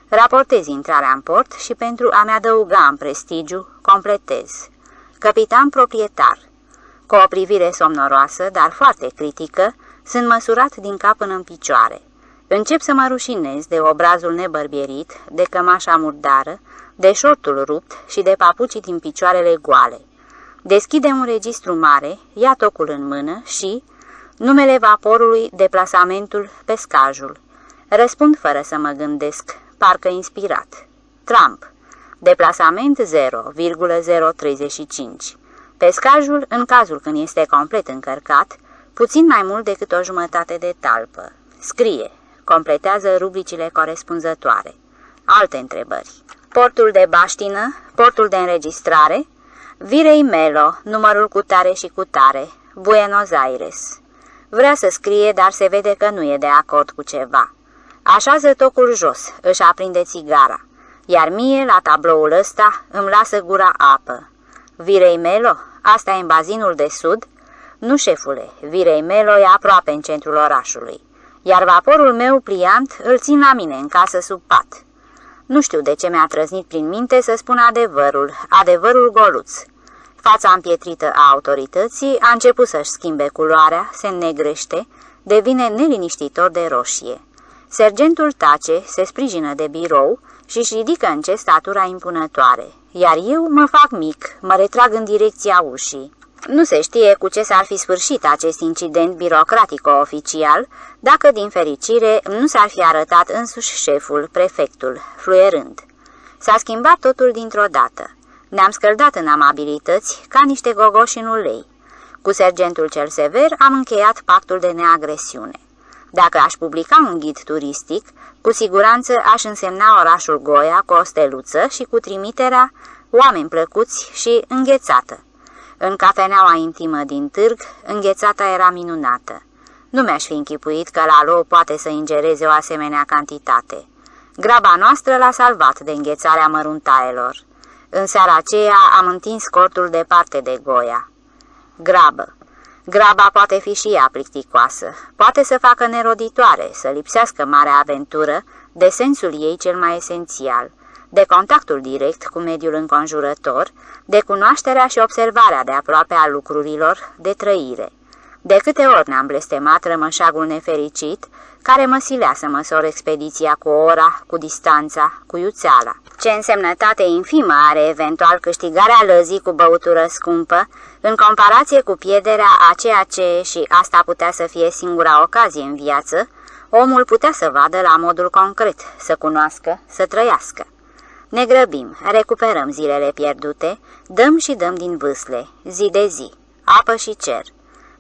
raportez intrarea în port și pentru a-mi adăuga în prestigiu, completez. Capitan proprietar. Cu o privire somnoroasă, dar foarte critică, sunt măsurat din cap până în picioare. Încep să mă rușinez de obrazul nebărbierit, de cămașa murdară, de șortul rupt și de papucii din picioarele goale. Deschide un registru mare, ia tocul în mână și... Numele vaporului, deplasamentul, pescajul. Răspund fără să mă gândesc, parcă inspirat. Trump. Deplasament 0,035. Pescajul, în cazul când este complet încărcat, puțin mai mult decât o jumătate de talpă. Scrie. Completează rubricile corespunzătoare. Alte întrebări. Portul de baștină, portul de înregistrare, Virei Melo, numărul cu tare și cu tare, Buenos Aires. Vrea să scrie, dar se vede că nu e de acord cu ceva. Așează tocul jos, își aprinde țigara, iar mie, la tabloul ăsta, îmi lasă gura apă. Virei Melo? Asta e în bazinul de sud? Nu, șefule, Virei Melo e aproape în centrul orașului, iar vaporul meu pliant îl țin la mine în casă sub pat. Nu știu de ce mi-a trăznit prin minte să spun adevărul, adevărul goluț. Fața împietrită a autorității a început să-și schimbe culoarea, se înnegrește, devine neliniștitor de roșie. Sergentul tace, se sprijină de birou și își ridică încet statura impunătoare, iar eu mă fac mic, mă retrag în direcția ușii. Nu se știe cu ce s-ar fi sfârșit acest incident birocratico-oficial, dacă, din fericire, nu s-ar fi arătat însuși șeful, prefectul, fluierând. S-a schimbat totul dintr-o dată. Ne-am scăldat în amabilități ca niște gogoși în ulei. Cu sergentul cel sever am încheiat pactul de neagresiune. Dacă aș publica un ghid turistic, cu siguranță aș însemna orașul Goia cu o steluță și cu trimiterea oameni plăcuți și înghețată. În cafeneaua intimă din târg, înghețata era minunată. Nu mi-aș fi închipuit că la lou poate să ingereze o asemenea cantitate. Graba noastră l-a salvat de înghețarea măruntaielor. În seara aceea am întins cortul departe de Goia. Grabă. Graba poate fi și ea plicticoasă, poate să facă neroditoare, să lipsească marea aventură de sensul ei cel mai esențial, de contactul direct cu mediul înconjurător, de cunoașterea și observarea de aproape a lucrurilor, de trăire. De câte ori ne-am blestemat rămășagul nefericit, care mă silea să măsor expediția cu ora, cu distanța, cu iuțeala. Ce însemnătate infimă are eventual câștigarea lăzii cu băutură scumpă, în comparație cu pierderea a ceea ce, și asta putea să fie singura ocazie în viață, omul putea să vadă la modul concret, să cunoască, să trăiască. Ne grăbim, recuperăm zilele pierdute, dăm și dăm din vâsle, zi de zi, apă și cer.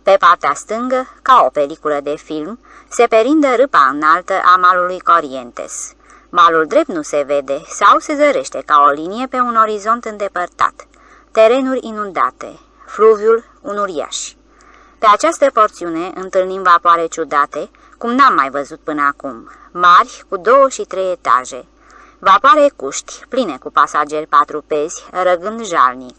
Pe partea stângă, ca o peliculă de film, se perindă râpa înaltă a malului Corientes. Malul drept nu se vede sau se zărește ca o linie pe un orizont îndepărtat. Terenuri inundate, fluviul un uriaș. Pe această porțiune întâlnim vapoare ciudate, cum n-am mai văzut până acum, mari, cu două și trei etaje. Vapoare cuști, pline cu pasageri patrupezi, răgând jalnic.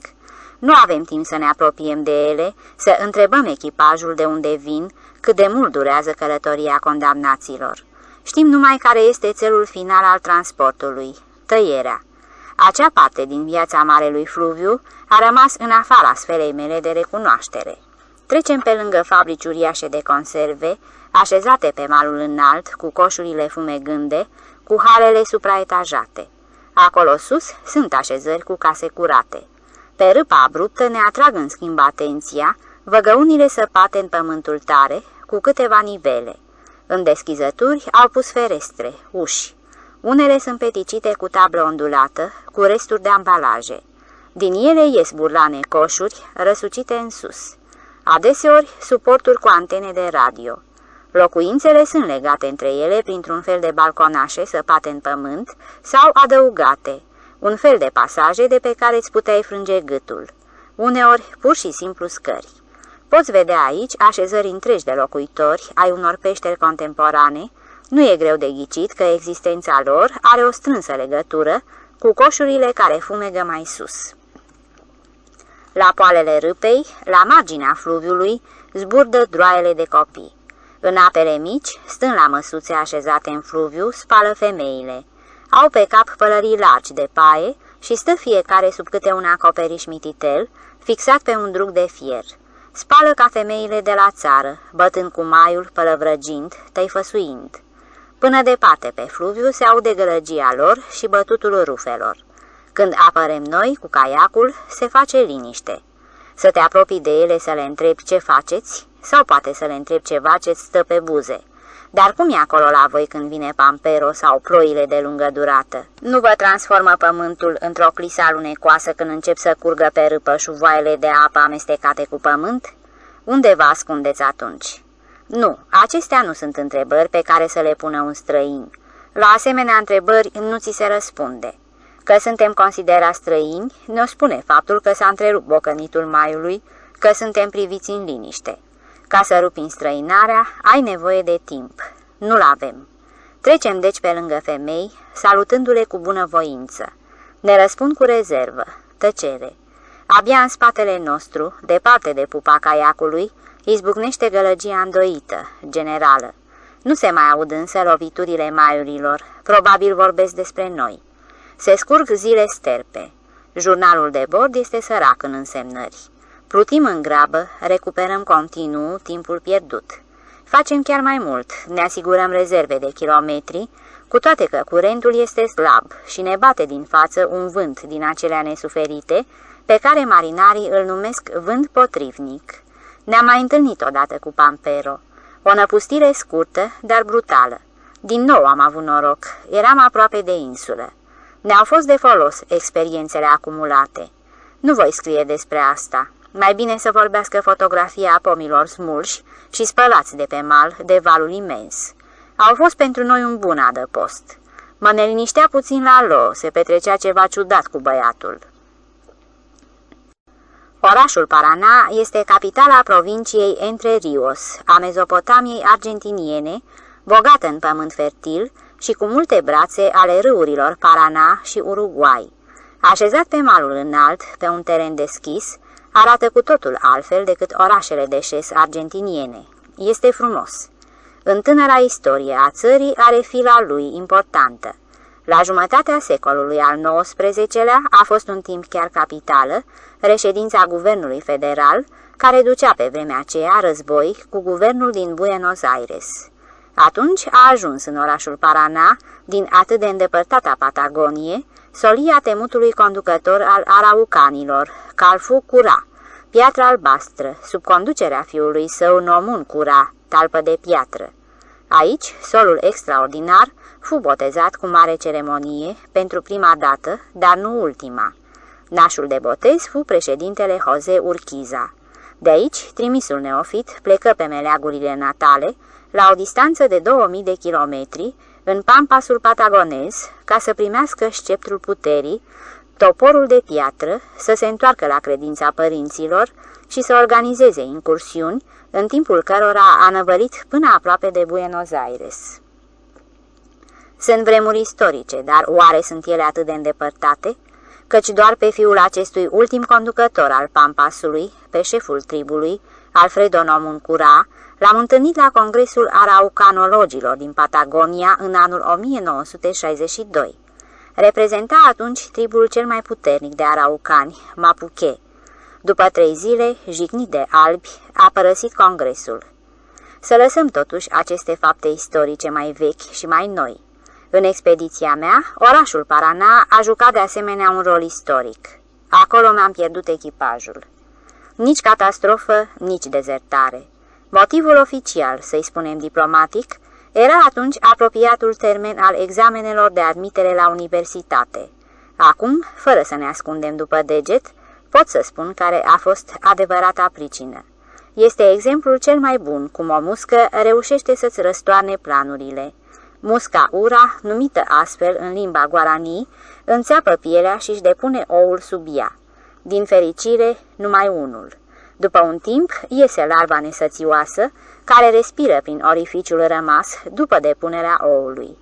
Nu avem timp să ne apropiem de ele, să întrebăm echipajul de unde vin, cât de mult durează călătoria condamnaților. Știm numai care este țelul final al transportului, tăierea. Acea parte din viața Marelui Fluviu a rămas în afara sferei mele de recunoaștere. Trecem pe lângă fabrici uriașe de conserve, așezate pe malul înalt, cu coșurile fumegânde, cu halele supraetajate. Acolo sus sunt așezări cu case curate. Pe râpa abruptă ne atrag în schimb atenția văgăunile săpate în pământul tare, cu câteva nivele. În deschizături au pus ferestre, uși. Unele sunt peticite cu tablă ondulată, cu resturi de ambalaje. Din ele ies burlane coșuri, răsucite în sus. Adeseori, suporturi cu antene de radio. Locuințele sunt legate între ele printr-un fel de balconașe săpate în pământ sau adăugate, un fel de pasaje de pe care îți puteai frânge gâtul. Uneori, pur și simplu scări. Poți vedea aici așezări întregi de locuitori ai unor peșteri contemporane, nu e greu de ghicit că existența lor are o strânsă legătură cu coșurile care fumegă mai sus. La poalele râpei, la marginea fluviului, zburdă droaiele de copii. În apele mici, stând la măsuțe așezate în fluviu, spală femeile. Au pe cap pălării largi de paie și stă fiecare sub câte un acoperiș mititel, fixat pe un drug de fier. Spală ca femeile de la țară, bătând cu maiul, pălăvrăgind, tăifăsuind. Până departe pe fluviu se aude gălăgia lor și bătutul rufelor. Când apărem noi cu caiacul, se face liniște. Să te apropii de ele să le întrebi ce faceți sau poate să le întrebi ceva ce-ți stă pe buze. Dar cum e acolo la voi când vine pampero sau ploile de lungă durată? Nu vă transformă pământul într-o clisă alunecoasă când încep să curgă pe râpă șuvoaiele de apă amestecate cu pământ? Unde vă ascundeți atunci? Nu, acestea nu sunt întrebări pe care să le pună un străin. La asemenea întrebări nu ți se răspunde. Că suntem considerați străini, ne-o spune faptul că s-a întrerupt bocănitul maiului, că suntem priviți în liniște. Ca să rupi străinarea, ai nevoie de timp. Nu-l avem. Trecem deci pe lângă femei, salutându-le cu bunăvoință. Ne răspund cu rezervă, tăcere. Abia în spatele nostru, departe de pupa caiacului, izbucnește gălăgia îndoită, generală. Nu se mai aud însă loviturile maiurilor, probabil vorbesc despre noi. Se scurg zile sterpe. Jurnalul de bord este sărac în însemnări. Plutim în grabă, recuperăm continuu timpul pierdut. Facem chiar mai mult, ne asigurăm rezerve de kilometri, cu toate că curentul este slab și ne bate din față un vânt din acelea nesuferite, pe care marinarii îl numesc vânt potrivnic. Ne-am mai întâlnit odată cu Pampero. O năpustire scurtă, dar brutală. Din nou am avut noroc, eram aproape de insulă. Ne-au fost de folos experiențele acumulate. Nu voi scrie despre asta. Mai bine să vorbească fotografia pomilor smulși și spălați de pe mal de valul imens. Au fost pentru noi un bun adăpost. Mă neliniștea puțin la lo, se petrecea ceva ciudat cu băiatul. Orașul Paraná este capitala provinciei Entre Rios, a Mezopotamiei argentiniene, bogată în pământ fertil și cu multe brațe ale râurilor Paraná și Uruguay. Așezat pe malul înalt, pe un teren deschis, arată cu totul altfel decât orașele de șes argentiniene. Este frumos. În tânăra istorie a țării are fila lui importantă. La jumătatea secolului al XIX-lea a fost un timp chiar capitală, reședința guvernului federal, care ducea pe vremea aceea război cu guvernul din Buenos Aires. Atunci a ajuns în orașul Paraná, din atât de îndepărtata Patagonie, solia temutului conducător al araucanilor, Calfu Cura, piatră albastră, sub conducerea fiului său Nomun Cura, talpă de piatră. Aici, solul extraordinar fu botezat cu mare ceremonie, pentru prima dată, dar nu ultima. Nașul de botez fu președintele Jose Urchiza. De aici, trimisul neofit plecă pe meleagurile natale, la o distanță de 2000 de kilometri, în pampasul patagonez, ca să primească sceptrul puterii, toporul de piatră, să se întoarcă la credința părinților și să organizeze incursiuni, în timpul cărora a năvălit până aproape de Buenos Aires. Sunt vremuri istorice, dar oare sunt ele atât de îndepărtate? Căci doar pe fiul acestui ultim conducător al Pampasului, pe șeful tribului, Alfredo Nomuncura, l-am întâlnit la Congresul Araucanologilor din Patagonia în anul 1962. Reprezenta atunci tribul cel mai puternic de araucani, Mapuche. După trei zile, jignit de albi, a părăsit congresul. Să lăsăm totuși aceste fapte istorice mai vechi și mai noi. În expediția mea, orașul Paraná a jucat de asemenea un rol istoric. Acolo mi-am pierdut echipajul. Nici catastrofă, nici dezertare. Motivul oficial, să-i spunem diplomatic, era atunci apropiatul termen al examenelor de admitere la universitate. Acum, fără să ne ascundem după deget, pot să spun care a fost adevărata pricină. Este exemplul cel mai bun cum o muscă reușește să-ți răstoarne planurile. Musca ura, numită astfel în limba guarani, înțeapă pielea și își depune oul sub ea. Din fericire, numai unul. După un timp, iese larva nesățioasă, care respiră prin orificiul rămas după depunerea oului.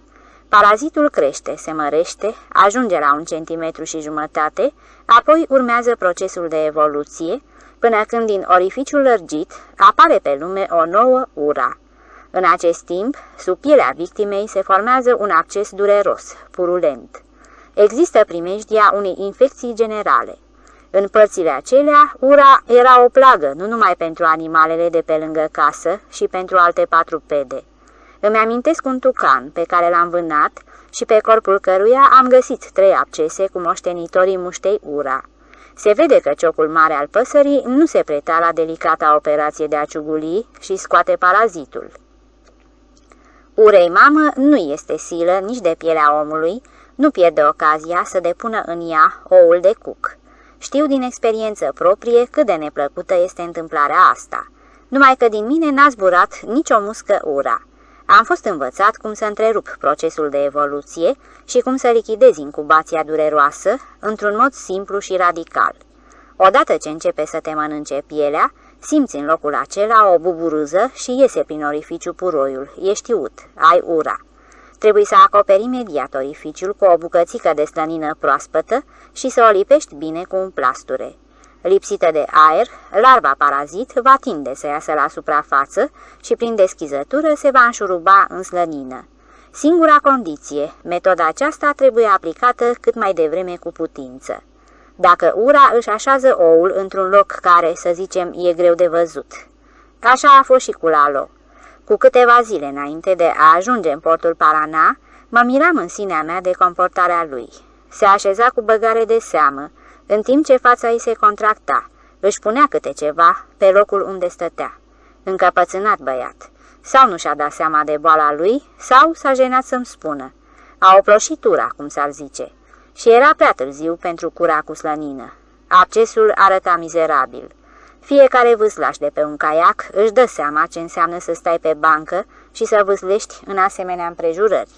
Parazitul crește, se mărește, ajunge la un centimetru și jumătate, apoi urmează procesul de evoluție, până când din orificiul lărgit apare pe lume o nouă ura. În acest timp, sub pielea victimei se formează un acces dureros, purulent. Există primejdia unei infecții generale. În părțile acelea, ura era o plagă nu numai pentru animalele de pe lângă casă și pentru alte patrupede. Îmi amintesc un tucan pe care l-am vânat și pe corpul căruia am găsit trei abcese cu moștenitorii muștei ura. Se vede că ciocul mare al păsării nu se preta la delicata operație de a ciuguli și scoate parazitul. Urei mamă nu este silă nici de pielea omului, nu pierde ocazia să depună în ea oul de cuc. Știu din experiență proprie cât de neplăcută este întâmplarea asta. Numai că din mine n-a zburat nicio muscă ura. Am fost învățat cum să întrerup procesul de evoluție și cum să lichidez incubația dureroasă într-un mod simplu și radical. Odată ce începe să te mănânce pielea, simți în locul acela o buburuză și iese prin orificiu puroiul. E știut, ai ura. Trebuie să acoperi imediat orificiul cu o bucățică de slănină proaspătă și să o lipești bine cu un plasture. Lipsită de aer, larva parazit va tinde să iasă la suprafață și prin deschizătură se va înșuruba în slănină. Singura condiție, metoda aceasta trebuie aplicată cât mai devreme cu putință. Dacă ura își așează oul într-un loc care, să zicem, e greu de văzut. Așa a fost și cu Lalo. Cu câteva zile înainte de a ajunge în portul Parana, mă miram în sinea mea de comportarea lui. Se așeza cu băgare de seamă, în timp ce fața ei se contracta. Își punea câte ceva pe locul unde stătea. Încăpățânat băiat. Sau nu și-a dat seama de boala lui, sau s-a jenat să-mi spună. A oploșit ura, cum s-ar zice. Și era prea târziu pentru cura cu slănină. Accesul arăta mizerabil. Fiecare vâslaș de pe un caiac își dă seama ce înseamnă să stai pe bancă și să vâslești în asemenea împrejurări.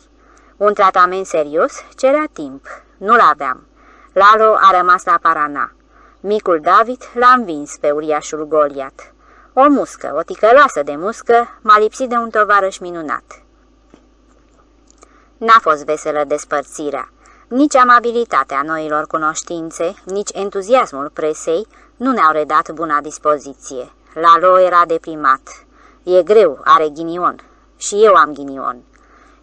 Un tratament serios cerea timp. Nu-l aveam. Lalo a rămas la Parana. Micul David l-a învins pe uriașul Goliat. O muscă, o ticăloasă de muscă, m-a lipsit de un tovarăș minunat. N-a fost veselă despărțirea. Nici amabilitatea noilor cunoștințe, nici entuziasmul presei nu ne-au redat buna dispoziție. Lalo era deprimat. E greu, are ghinion. Și eu am ghinion.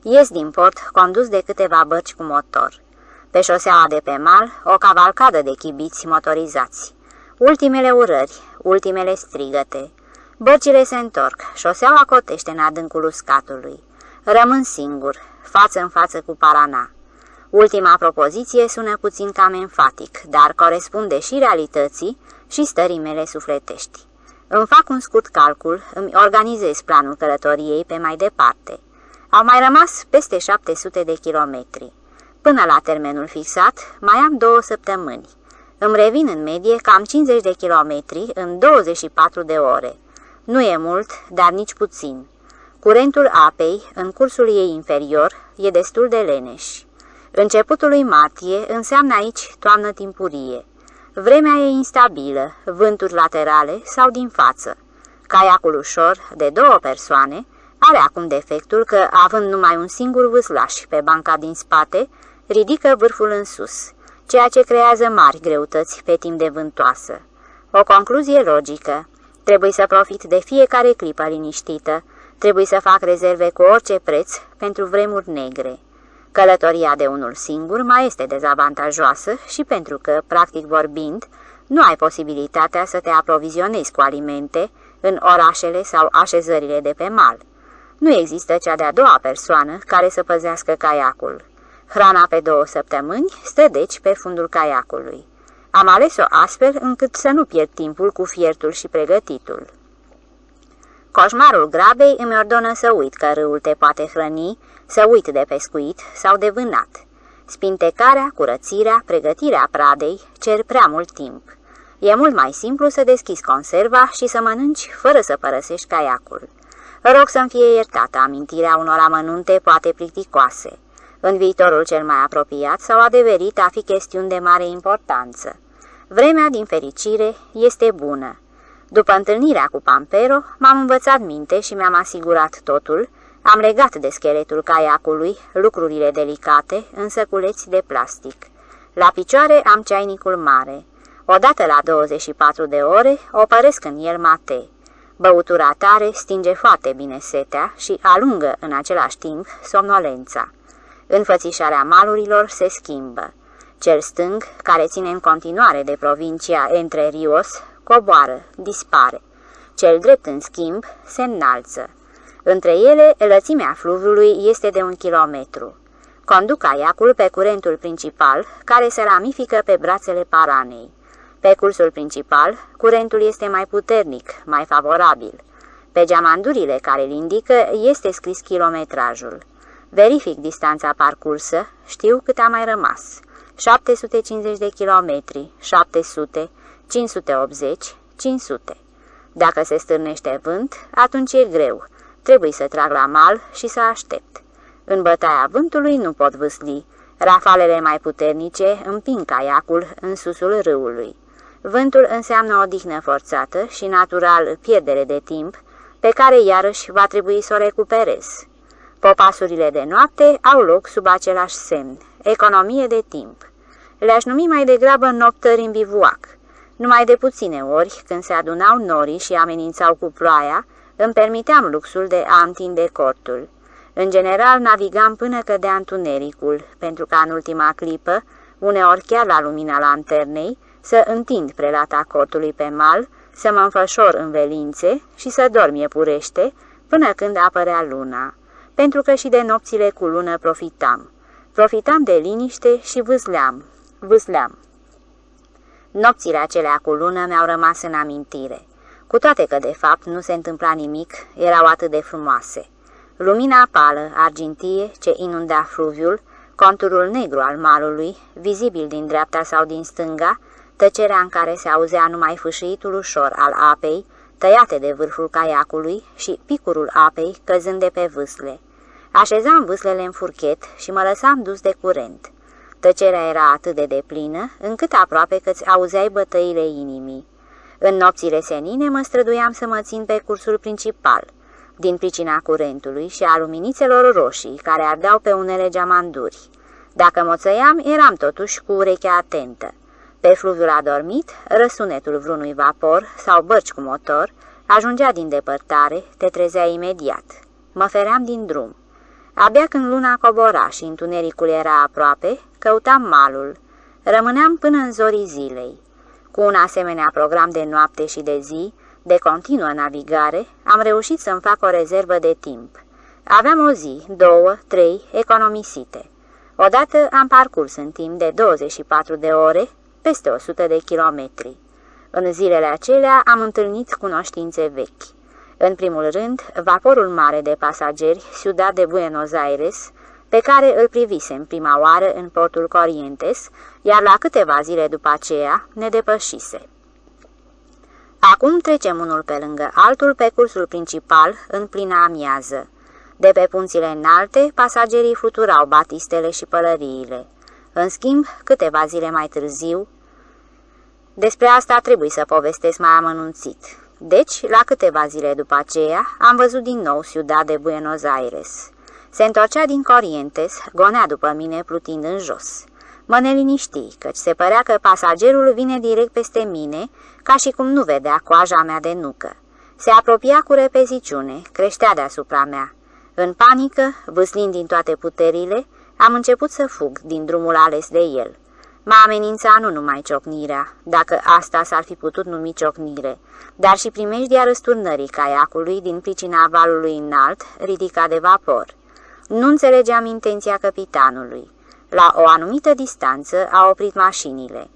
Ies din port, condus de câteva bărci cu motor. Pe șoseaua de pe mal, o cavalcadă de chibiți motorizați. Ultimele urări, ultimele strigăte. Bărcile se întorc, șoseaua cotește în adâncul uscatului. Rămân singur, față în față cu Parana. Ultima propoziție sună puțin cam enfatic, dar corespunde și realității și stării mele sufletești. Îmi fac un scurt calcul, îmi organizez planul călătoriei pe mai departe. Au mai rămas peste 700 de kilometri. Până la termenul fixat, mai am două săptămâni. Îmi revin în medie cam 50 de kilometri în 24 de ore. Nu e mult, dar nici puțin. Curentul apei, în cursul ei inferior, e destul de leneș. Începutul lui martie înseamnă aici toamnă timpurie. Vremea e instabilă, vânturi laterale sau din față. Caiacul ușor, de două persoane, are acum defectul că, având numai un singur vâslaș pe banca din spate, ridică vârful în sus, ceea ce creează mari greutăți pe timp de vântoasă. O concluzie logică. Trebuie să profit de fiecare clipă liniștită, trebuie să fac rezerve cu orice preț pentru vremuri negre. Călătoria de unul singur mai este dezavantajoasă și pentru că, practic vorbind, nu ai posibilitatea să te aprovizionezi cu alimente în orașele sau așezările de pe mal. Nu există cea de-a doua persoană care să păzească caiacul. Hrana pe două săptămâni stă deci pe fundul caiacului. Am ales-o astfel încât să nu pierd timpul cu fiertul și pregătitul. Coșmarul grabei îmi ordonă să uit că râul te poate hrăni, să uit de pescuit sau de vânat. Spintecarea, curățirea, pregătirea pradei cer prea mult timp. E mult mai simplu să deschizi conserva și să mănânci fără să părăsești caiacul. Rog să-mi fie iertată amintirea unor amănunte poate plicticoase. În viitorul cel mai apropiat s-au adeverit a fi chestiuni de mare importanță. Vremea, din fericire, este bună. După întâlnirea cu Pampero, m-am învățat minte și mi-am asigurat totul, am legat de scheletul caiacului lucrurile delicate în săculeți de plastic. La picioare am ceainicul mare. Odată la 24 de ore opăresc în el mate. Băutura tare stinge foarte bine setea și alungă în același timp somnolența. Înfățișarea malurilor se schimbă. Cel stâng, care ține în continuare de provincia Entre Rios, coboară, dispare. Cel drept, în schimb, se înalță. Între ele, lățimea fluviului este de un kilometru. Conduc caiacul pe curentul principal, care se ramifică pe brațele paranei. Pe cursul principal, curentul este mai puternic, mai favorabil. Pe geamandurile care îl indică este scris kilometrajul. Verific distanța parcursă, știu cât a mai rămas. 750 de kilometri, 700, 580, 500. Dacă se stârnește vânt, atunci e greu. Trebuie să trag la mal și să aștept. În bătaia vântului nu pot vâsli. Rafalele mai puternice împing caiacul în susul râului. Vântul înseamnă o dihnă forțată și natural pierdere de timp, pe care iarăși va trebui să o recuperez. Popasurile de noapte au loc sub același semn, economie de timp. Le-aș numi mai degrabă noptări în bivuac. Numai de puține ori, când se adunau norii și amenințau cu ploaia, îmi permiteam luxul de a întinde cortul. În general, navigam până cădea întunericul, pentru ca în ultima clipă, uneori chiar la lumina lanternei, să întind prelata cortului pe mal, să mă înfășor în velințe și să dorm iepurește, până când apărea luna, pentru că și de nopțile cu lună profitam. Profitam de liniște și vâsleam, vâsleam. Nopțile acelea cu lună mi-au rămas în amintire, cu toate că de fapt nu se întâmpla nimic, erau atât de frumoase. Lumina pală, argintie, ce inunda fluviul, conturul negru al malului, vizibil din dreapta sau din stânga, tăcerea în care se auzea numai fâșiitul ușor al apei, tăiate de vârful caiacului și picurul apei căzând de pe vâsle. Așezam vâslele în furchet și mă lăsam dus de curent. Tăcerea era atât de deplină, încât aproape că-ți auzeai bătăile inimii. În nopțile senine mă străduiam să mă țin pe cursul principal, din pricina curentului și a luminițelor roșii care ardeau pe unele geamanduri. Dacă moțăiam, eram totuși cu urechea atentă. Pe fluviul adormit, răsunetul vreunui vapor sau bărci cu motor ajungea din depărtare, te trezea imediat. Mă feream din drum. Abia când luna cobora și întunericul era aproape, căutam malul. Rămâneam până în zorii zilei. Cu un asemenea program de noapte și de zi, de continuă navigare, am reușit să-mi fac o rezervă de timp. Aveam o zi, două, trei, economisite. Odată am parcurs în timp de 24 de ore peste 100 de kilometri. În zilele acelea am întâlnit cunoștințe vechi. În primul rând, vaporul mare de pasageri, Ciudad de Buenos Aires, pe care îl privisem prima oară în portul Corrientes, iar la câteva zile după aceea ne depășise. Acum trecem unul pe lângă altul pe cursul principal în plină amiază. De pe punțile înalte, pasagerii fluturau batistele și pălăriile. În schimb, câteva zile mai târziu, despre asta trebuie să povestesc mai amănunțit. Deci, la câteva zile după aceea, am văzut din nou Ciudad de Buenos Aires. Se întorcea din Corrientes, gonea după mine plutind în jos. Mă neliniști, căci se părea că pasagerul vine direct peste mine, ca și cum nu vedea coaja mea de nucă. Se apropia cu repeziciune, creștea deasupra mea. În panică, vâslind din toate puterile, am început să fug din drumul ales de el. Mă amenința nu numai ciocnirea, dacă asta s-ar fi putut numi ciocnire, dar și primejdia răsturnării caiacului din pricina valului înalt ridicat de vapor. Nu înțelegeam intenția capitanului. La o anumită distanță a oprit mașinile.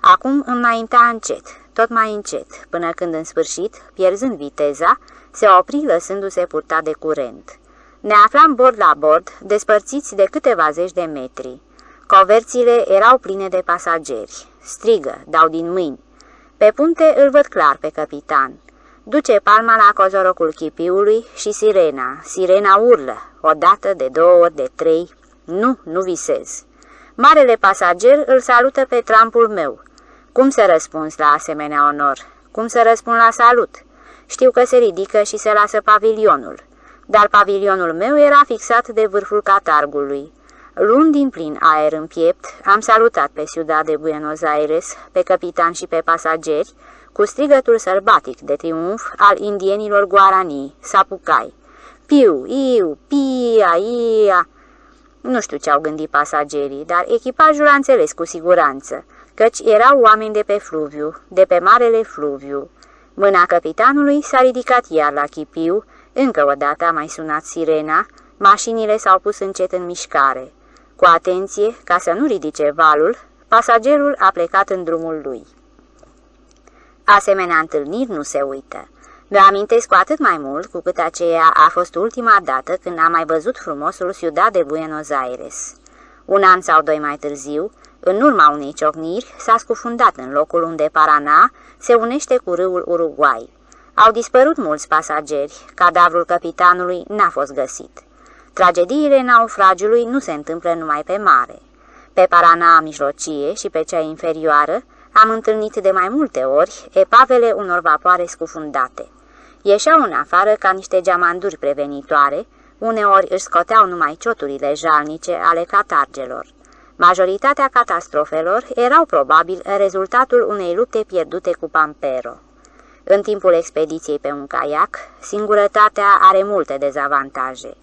Acum înainta încet, tot mai încet, până când în sfârșit, pierzând viteza, se opri lăsându-se purta de curent. Ne aflam bord la bord, despărțiți de câteva zeci de metri. Coverțile erau pline de pasageri. Strigă, dau din mâini. Pe punte îl văd clar pe capitan. Duce palma la cozorocul chipiului și sirena. Sirena urlă, o dată, de două ori, de trei. Nu, nu visez. Marele pasager îl salută pe trampul meu. Cum să răspunzi la asemenea onor? Cum să răspund la salut? Știu că se ridică și se lasă pavilionul. Dar pavilionul meu era fixat de vârful catargului. Luând din plin aer în piept, am salutat pe Ciudad de Buenos Aires, pe capitan și pe pasageri, cu strigătul sărbatic de triumf al indienilor guarani, sapucai. Piu, iu, pia, ia... Nu știu ce au gândit pasagerii, dar echipajul a înțeles cu siguranță, căci erau oameni de pe fluviu, de pe marele fluviu. Mâna capitanului s-a ridicat iar la chipiu, încă o dată a mai sunat sirena, mașinile s-au pus încet în mișcare. Cu atenție, ca să nu ridice valul, pasagerul a plecat în drumul lui. Asemenea întâlniri nu se uită. Mi-o amintesc cu atât mai mult cu cât aceea a fost ultima dată când am mai văzut frumosul Ciudad de Buenos Aires. Un an sau doi mai târziu, în urma unei ciocniri, s-a scufundat în locul unde Paraná se unește cu râul Uruguay. Au dispărut mulți pasageri, cadavrul capitanului n-a fost găsit. Tragediile naufragiului nu se întâmplă numai pe mare. Pe Parana mijlocie și pe cea inferioară am întâlnit de mai multe ori epavele unor vapoare scufundate. Ieșeau în afară ca niște geamanduri prevenitoare, uneori își scoteau numai cioturile jalnice ale catargelor. Majoritatea catastrofelor erau probabil rezultatul unei lupte pierdute cu Pampero. În timpul expediției pe un caiac, singurătatea are multe dezavantaje.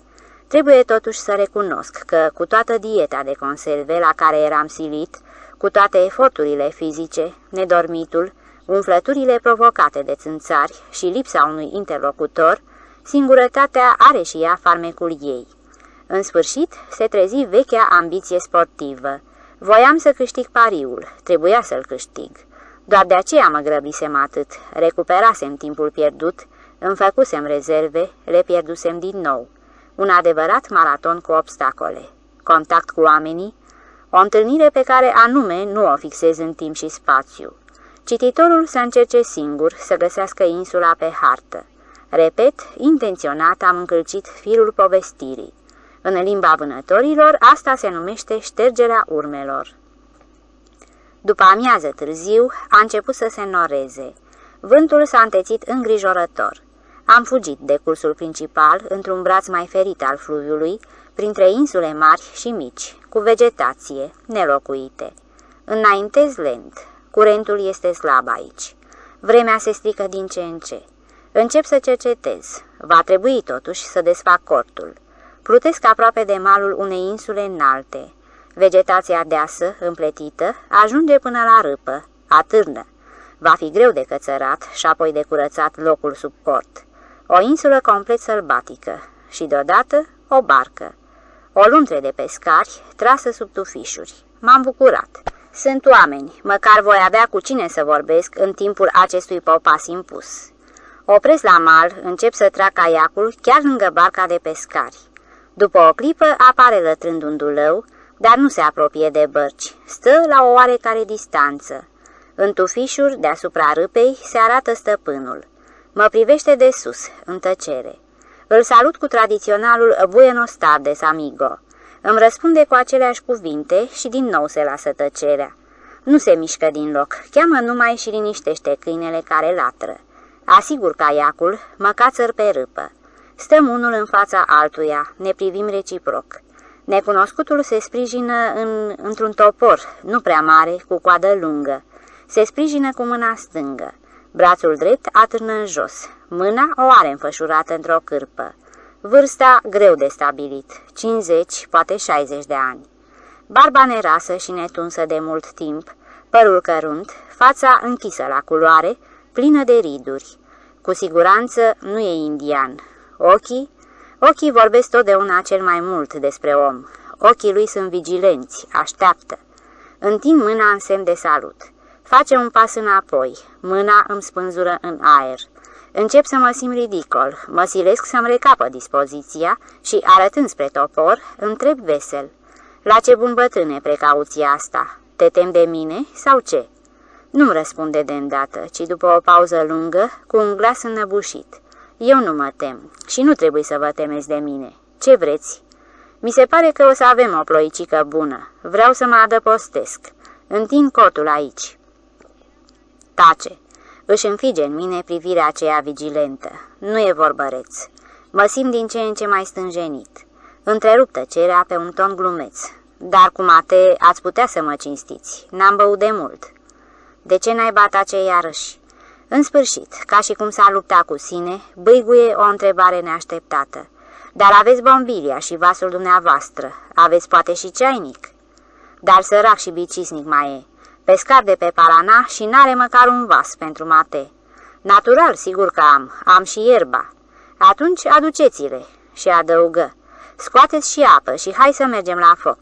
Trebuie totuși să recunosc că, cu toată dieta de conserve la care eram silit, cu toate eforturile fizice, nedormitul, umflăturile provocate de țânțari și lipsa unui interlocutor, Singurătatea are și ea farmecul ei. În sfârșit, se trezi vechea ambiție sportivă. Voiam să câștig pariul, trebuia să-l câștig. Doar de aceea mă grăbisem atât, recuperasem timpul pierdut, îmi făcusem rezerve, le pierdusem din nou. Un adevărat maraton cu obstacole. Contact cu oamenii, o întâlnire pe care anume nu o fixez în timp și spațiu. Cititorul să încerce singur să găsească insula pe hartă. Repet, intenționat am încălcit firul povestirii. În limba vânătorilor, asta se numește ștergerea urmelor. După amiază târziu, a început să se noreze. Vântul s-a întețit îngrijorător. Am fugit de cursul principal, într-un braț mai ferit al fluviului, printre insule mari și mici, cu vegetație, nelocuite. Înaintez lent. Curentul este slab aici. Vremea se strică din ce în ce. Încep să cercetez. Va trebui totuși să desfac cortul. Plutesc aproape de malul unei insule înalte. Vegetația deasă, împletită, ajunge până la râpă, atârnă. Va fi greu de cățărat și apoi de curățat locul sub port. O insulă complet sălbatică și deodată o barcă. O luntre de pescari trasă sub tufișuri. M-am bucurat. Sunt oameni, măcar voi avea cu cine să vorbesc în timpul acestui popas impus. Opresc la mal, încep să trag caiacul chiar lângă barca de pescari. După o clipă apare lătrând un dulău, dar nu se apropie de bărci, stă la o oarecare distanță. În tufișuri, deasupra râpei, se arată stăpânul. Mă privește de sus, în tăcere. Îl salut cu tradiționalul Buenos tardes, amigo. Îmi răspunde cu aceleași cuvinte și din nou se lasă tăcerea. Nu se mișcă din loc, cheamă numai și liniștește câinele care latră. Asigur caiacul, mă cațăr pe râpă. Stăm unul în fața altuia, ne privim reciproc. Necunoscutul se sprijină în, într-un topor, nu prea mare, cu coadă lungă. Se sprijină cu mâna stângă. Brațul drept atârnă în jos. Mâna o are înfășurată într-o cârpă. Vârsta greu de stabilit, 50, poate 60 de ani. Barba nerasă și netunsă de mult timp, părul cărunt, fața închisă la culoare, plină de riduri. Cu siguranță nu e indian. Ochii? Ochii vorbesc totdeauna cel mai mult despre om. Ochii lui sunt vigilenți, așteaptă. Întind mâna în semn de salut. Face un pas înapoi, mâna îmi spânzură în aer. Încep să mă simt ridicol, mă silesc să-mi recapă dispoziția și, arătând spre topor, întreb vesel. La ce bun bătrâne precauția asta? Te tem de mine sau ce?" Nu-mi răspunde de îndată, ci după o pauză lungă, cu un glas înnăbușit. Eu nu mă tem și nu trebuie să vă temeți de mine. Ce vreți? Mi se pare că o să avem o ploicică bună. Vreau să mă adăpostesc. Întind cotul aici. Tace. Își înfige în mine privirea aceea vigilentă. Nu e vorbăreț. Mă simt din ce în ce mai stânjenit. Întrerup tăcerea pe un ton glumeț. Dar cu mate ați putea să mă cinstiți. N-am băut de mult. De ce n-ai bat ce iarăși? În sfârșit, ca și cum s-a luptat cu sine, băiguie o întrebare neașteptată. Dar aveți bombilia și vasul dumneavoastră, aveți poate și ceainic. Dar sărac și bicisnic mai e, pescar de pe Parana și n-are măcar un vas pentru mate. Natural, sigur că am, am și ierba. Atunci aduceți-le și adăugă. Scoateți și apă și hai să mergem la foc.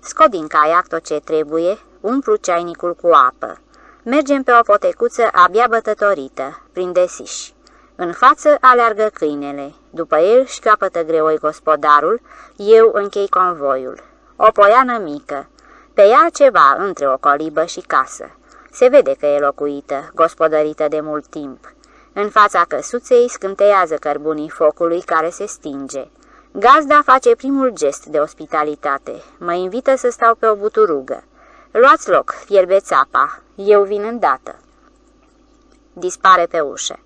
Scot din caiac tot ce trebuie, umplu ceainicul cu apă. Mergem pe o potecuță abia bătătorită, prin desiș. În față aleargă câinele, după el și capătă greoi gospodarul, eu închei convoiul. O poiană mică, pe ea ceva între o colibă și casă. Se vede că e locuită, gospodărită de mult timp. În fața căsuței scânteiază cărbunii focului care se stinge. Gazda face primul gest de ospitalitate. Mă invită să stau pe o buturugă. Luați loc, fierbeți apa, eu vin îndată. Dispare pe ușă.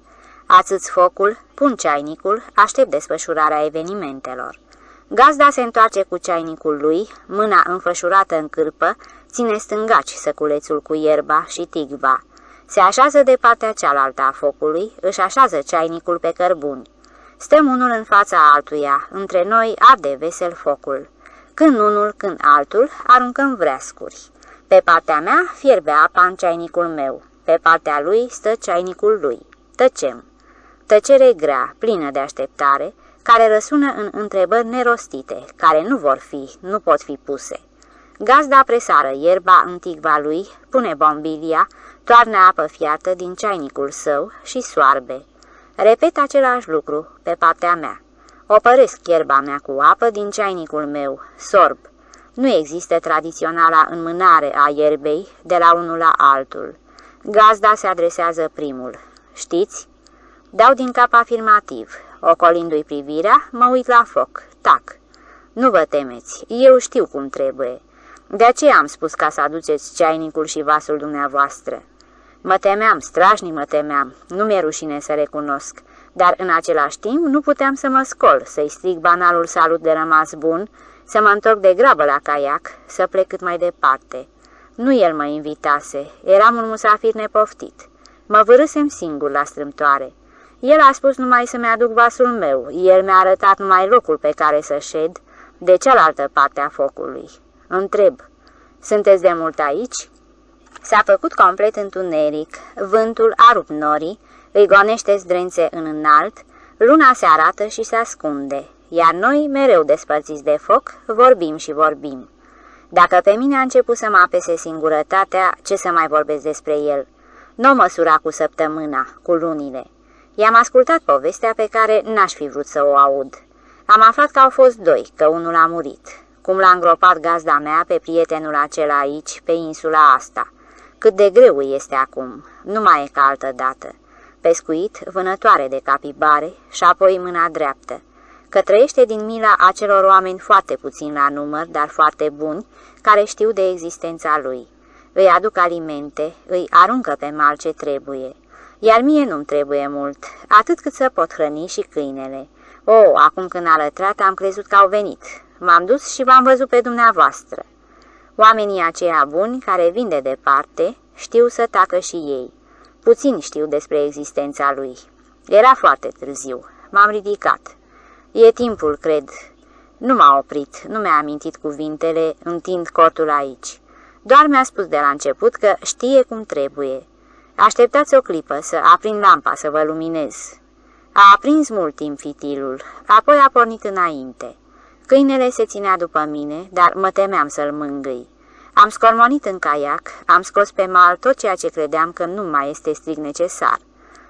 Ațâți focul, pun ceainicul, aștept desfășurarea evenimentelor. Gazda se întoarce cu ceainicul lui, mâna înfășurată în cârpă, ține stângaci săculețul cu ierba și tigva. Se așează de partea cealaltă a focului, își așează ceainicul pe cărbuni. Stăm unul în fața altuia, între noi arde vesel focul. Când unul, când altul, aruncăm vreascuri. Pe partea mea fierbe apa în ceainicul meu, pe partea lui stă ceainicul lui. Tăcem. Tăcere grea, plină de așteptare, care răsună în întrebări nerostite, care nu vor fi, nu pot fi puse. Gazda presară ierba în tigva lui, pune bombilia, toarnă apă fiartă din ceainicul său și soarbe. Repet același lucru pe partea mea. Opăresc ierba mea cu apă din ceainicul meu, sorb. Nu există tradiționala înmânare a ierbei de la unul la altul. Gazda se adresează primul. Știți? Dau din cap afirmativ. Ocolindu-i privirea, mă uit la foc. Tac. Nu vă temeți, eu știu cum trebuie. De aceea am spus ca să aduceți ceainicul și vasul dumneavoastră. Mă temeam, strașnic mă temeam, nu mi-e rușine să recunosc, dar în același timp nu puteam să mă scol, să-i strig banalul salut de rămas bun, să mă întorc de grabă la caiac, să plec cât mai departe. Nu el mă invitase, eram un musafir nepoftit. Mă vârâsem singur la strâmtoare. El a spus numai să-mi aduc vasul meu, el mi-a arătat numai locul pe care să șed, de cealaltă parte a focului. Întreb, sunteți de mult aici? S-a făcut complet întuneric, vântul a rupt norii, îi gonește zdrențe în înalt, luna se arată și se ascunde, iar noi, mereu despărțiți de foc, vorbim și vorbim. Dacă pe mine a început să mă apese singurătatea, ce să mai vorbesc despre el? Nu măsura cu săptămâna, cu lunile. I-am ascultat povestea pe care n-aș fi vrut să o aud. Am aflat că au fost doi, că unul a murit. Cum l-a îngropat gazda mea pe prietenul acela aici, pe insula asta. Cât de greu este acum, nu mai e ca altă dată. Pescuit, vânătoare de capibare și apoi mâna dreaptă. Că trăiește din mila acelor oameni foarte puțin la număr, dar foarte buni, care știu de existența lui. Îi aduc alimente, îi aruncă pe mal ce trebuie. Iar mie nu-mi trebuie mult, atât cât să pot hrăni și câinele. O, acum când a lătrat, am crezut că au venit. M-am dus și v-am văzut pe dumneavoastră. Oamenii aceia buni, care vin de departe, știu să tacă și ei. Puțin știu despre existența lui. Era foarte târziu. M-am ridicat. E timpul, cred. Nu m-a oprit, nu mi-a amintit cuvintele, întind cortul aici. Doar mi-a spus de la început că știe cum trebuie. Așteptați o clipă să aprind lampa să vă luminez. A aprins mult timp fitilul, apoi a pornit înainte. Câinele se ținea după mine, dar mă temeam să-l mângâi. Am scormonit în caiac, am scos pe mal tot ceea ce credeam că nu mai este strict necesar.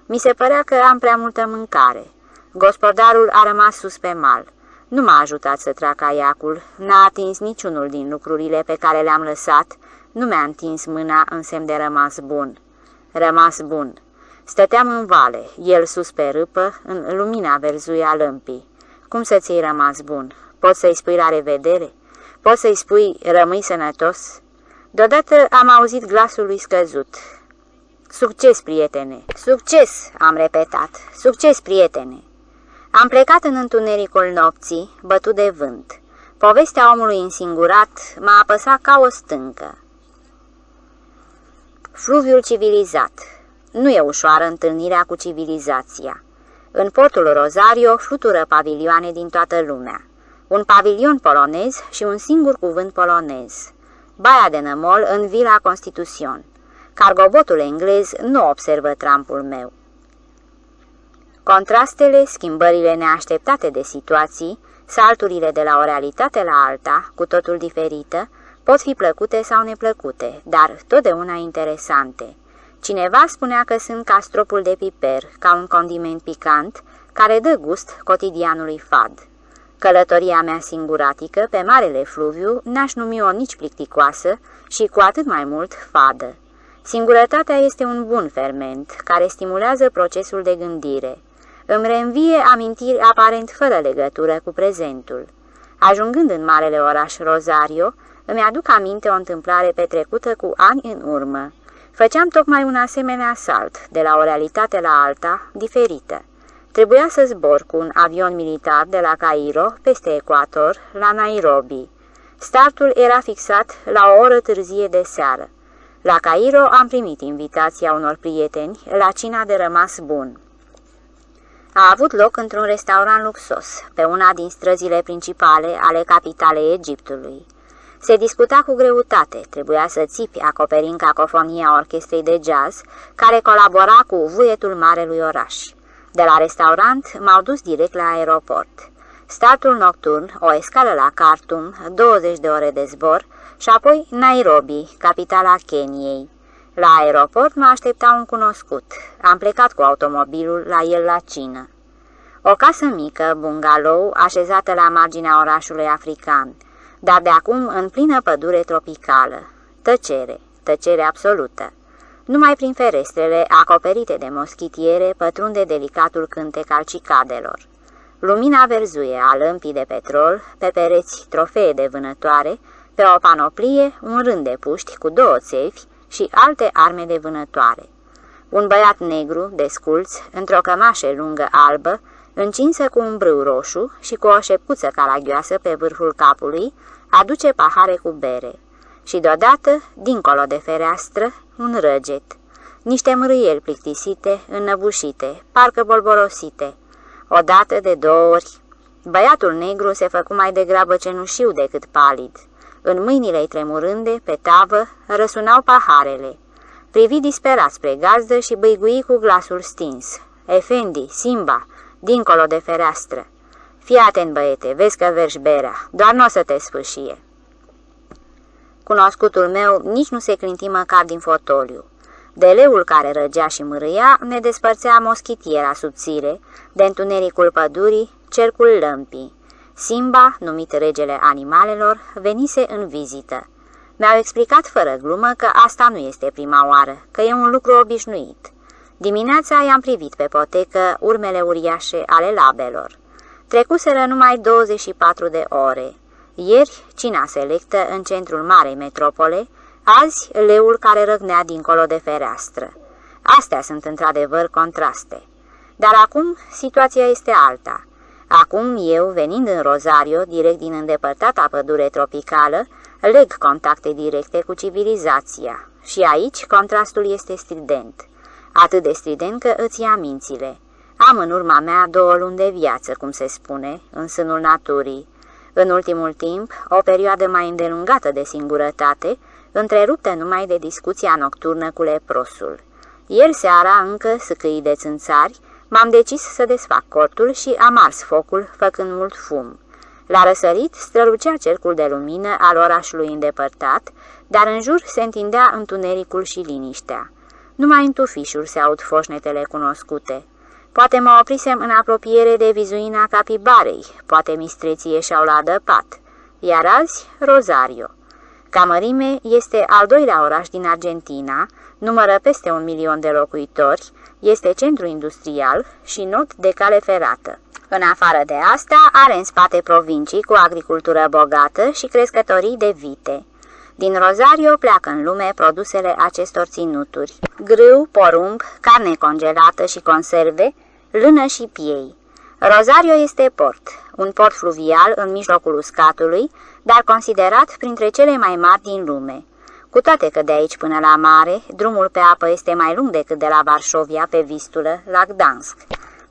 Mi se părea că am prea multă mâncare. Gospodarul a rămas sus pe mal. Nu m-a ajutat să trag caiacul, n-a atins niciunul din lucrurile pe care le-am lăsat, nu mi-a întins mâna în semn de rămas bun. Rămas bun. Stăteam în vale, el sus pe râpă, în lumina verzuie a lămpii. Cum să ți-ai rămas bun? Poți să-i spui la revedere? Poți să-i spui rămâi sănătos? Deodată am auzit glasul lui scăzut. Succes, prietene! Succes, am repetat. Succes, prietene! Am plecat în întunericul nopții, bătut de vânt. Povestea omului însingurat m-a apăsat ca o stâncă. Fluviul civilizat Nu e ușoară întâlnirea cu civilizația. În portul Rosario flutură pavilioane din toată lumea. Un pavilion polonez și un singur cuvânt polonez. Baia de nămol în Vila Constituțion. Cargobotul englez nu observă trampul meu. Contrastele, schimbările neașteptate de situații, salturile de la o realitate la alta, cu totul diferită, pot fi plăcute sau neplăcute, dar totdeauna interesante. Cineva spunea că sunt ca stropul de piper, ca un condiment picant, care dă gust cotidianului fad. Călătoria mea singuratică pe Marele Fluviu n-aș numi-o nici plicticoasă și cu atât mai mult fadă. Singurătatea este un bun ferment care stimulează procesul de gândire. Îmi reînvie amintiri aparent fără legătură cu prezentul. Ajungând în marele oraș Rosario, îmi aduc aminte o întâmplare petrecută cu ani în urmă. Făceam tocmai un asemenea salt, de la o realitate la alta, diferită. Trebuia să zbor cu un avion militar de la Cairo, peste ecuator, la Nairobi. Startul era fixat la o oră târzie de seară. La Cairo am primit invitația unor prieteni la cina de rămas bun. A avut loc într-un restaurant luxos, pe una din străzile principale ale capitalei Egiptului. Se discuta cu greutate, trebuia să țipi acoperind cacofonia orchestrei de jazz, care colabora cu vuietul marelui oraș. De la restaurant m-au dus direct la aeroport. Statul nocturn, o escală la Khartoum, 20 de ore de zbor și apoi Nairobi, capitala Keniei. La aeroport mă aștepta un cunoscut. Am plecat cu automobilul la el la cină. O casă mică, bungalow, așezată la marginea orașului african, dar de acum în plină pădure tropicală. Tăcere, tăcere absolută. Numai prin ferestrele acoperite de moschitiere pătrunde delicatul cântec al cicadelor. Lumina verzuie a lămpii de petrol, pe pereți trofee de vânătoare, pe o panoplie un rând de puști cu două țevi și alte arme de vânătoare. Un băiat negru, desculț, într-o cămașă lungă albă, încinsă cu un brâu roșu și cu o șepuță caragioasă pe vârful capului, aduce pahare cu bere. Și deodată, dincolo de fereastră, un răget. Niște mrâieli plictisite, înnăbușite, parcă bolborosite. Odată de două ori. Băiatul negru se făcu mai degrabă cenușiu decât palid. În mâinile-i tremurânde, pe tavă, răsunau paharele. Privi disperat spre gazdă și băigui cu glasul stins. Efendi, Simba, dincolo de fereastră. Fii atent, băiete, vezi că vergi berea, doar nu o să te sfâșie. Cunoscutul meu nici nu se clinti măcar din fotoliu. De leul care răgea și mârâia ne despărțea moschitiera subțire, de întunericul pădurii, cercul lămpii. Simba, numit regele animalelor, venise în vizită. Mi-au explicat fără glumă că asta nu este prima oară, că e un lucru obișnuit. Dimineața i-am privit pe potecă urmele uriașe ale labelor. Trecuseră numai 24 de ore. Ieri, cina selectă în centrul marei metropole, azi leul care răgnea dincolo de fereastră. Astea sunt într-adevăr contraste. Dar acum situația este alta. Acum eu, venind în Rosario, direct din îndepărtata pădure tropicală, leg contacte directe cu civilizația. Și aici contrastul este strident. Atât de strident că îți ia mințile. Am în urma mea două luni de viață, cum se spune, în sânul naturii. În ultimul timp, o perioadă mai îndelungată de singurătate, întreruptă numai de discuția nocturnă cu leprosul. Ieri seara, încă săcâi de țânțari, m-am decis să desfac cortul și am ars focul, făcând mult fum. La răsărit strălucea cercul de lumină al orașului îndepărtat, dar în jur se întindea întunericul și liniștea. Numai în tufișuri se aud foșnetele cunoscute. Poate mă oprisem în apropiere de vizuina capibarei, poate mistreții ieșeau la adăpat. Iar azi, Rosario. Camărime este al doilea oraș din Argentina, numără peste un milion de locuitori, este centru industrial și not de cale ferată. În afară de asta, are în spate provincii cu agricultură bogată și crescătorii de vite. Din Rosario pleacă în lume produsele acestor ținuturi. Grâu, porumb, carne congelată și conserve, lână și piei. Rosario este port, un port fluvial în mijlocul uscatului, dar considerat printre cele mai mari din lume. Cu toate că de aici până la mare, drumul pe apă este mai lung decât de la Varșovia pe Vistulă la Gdansk.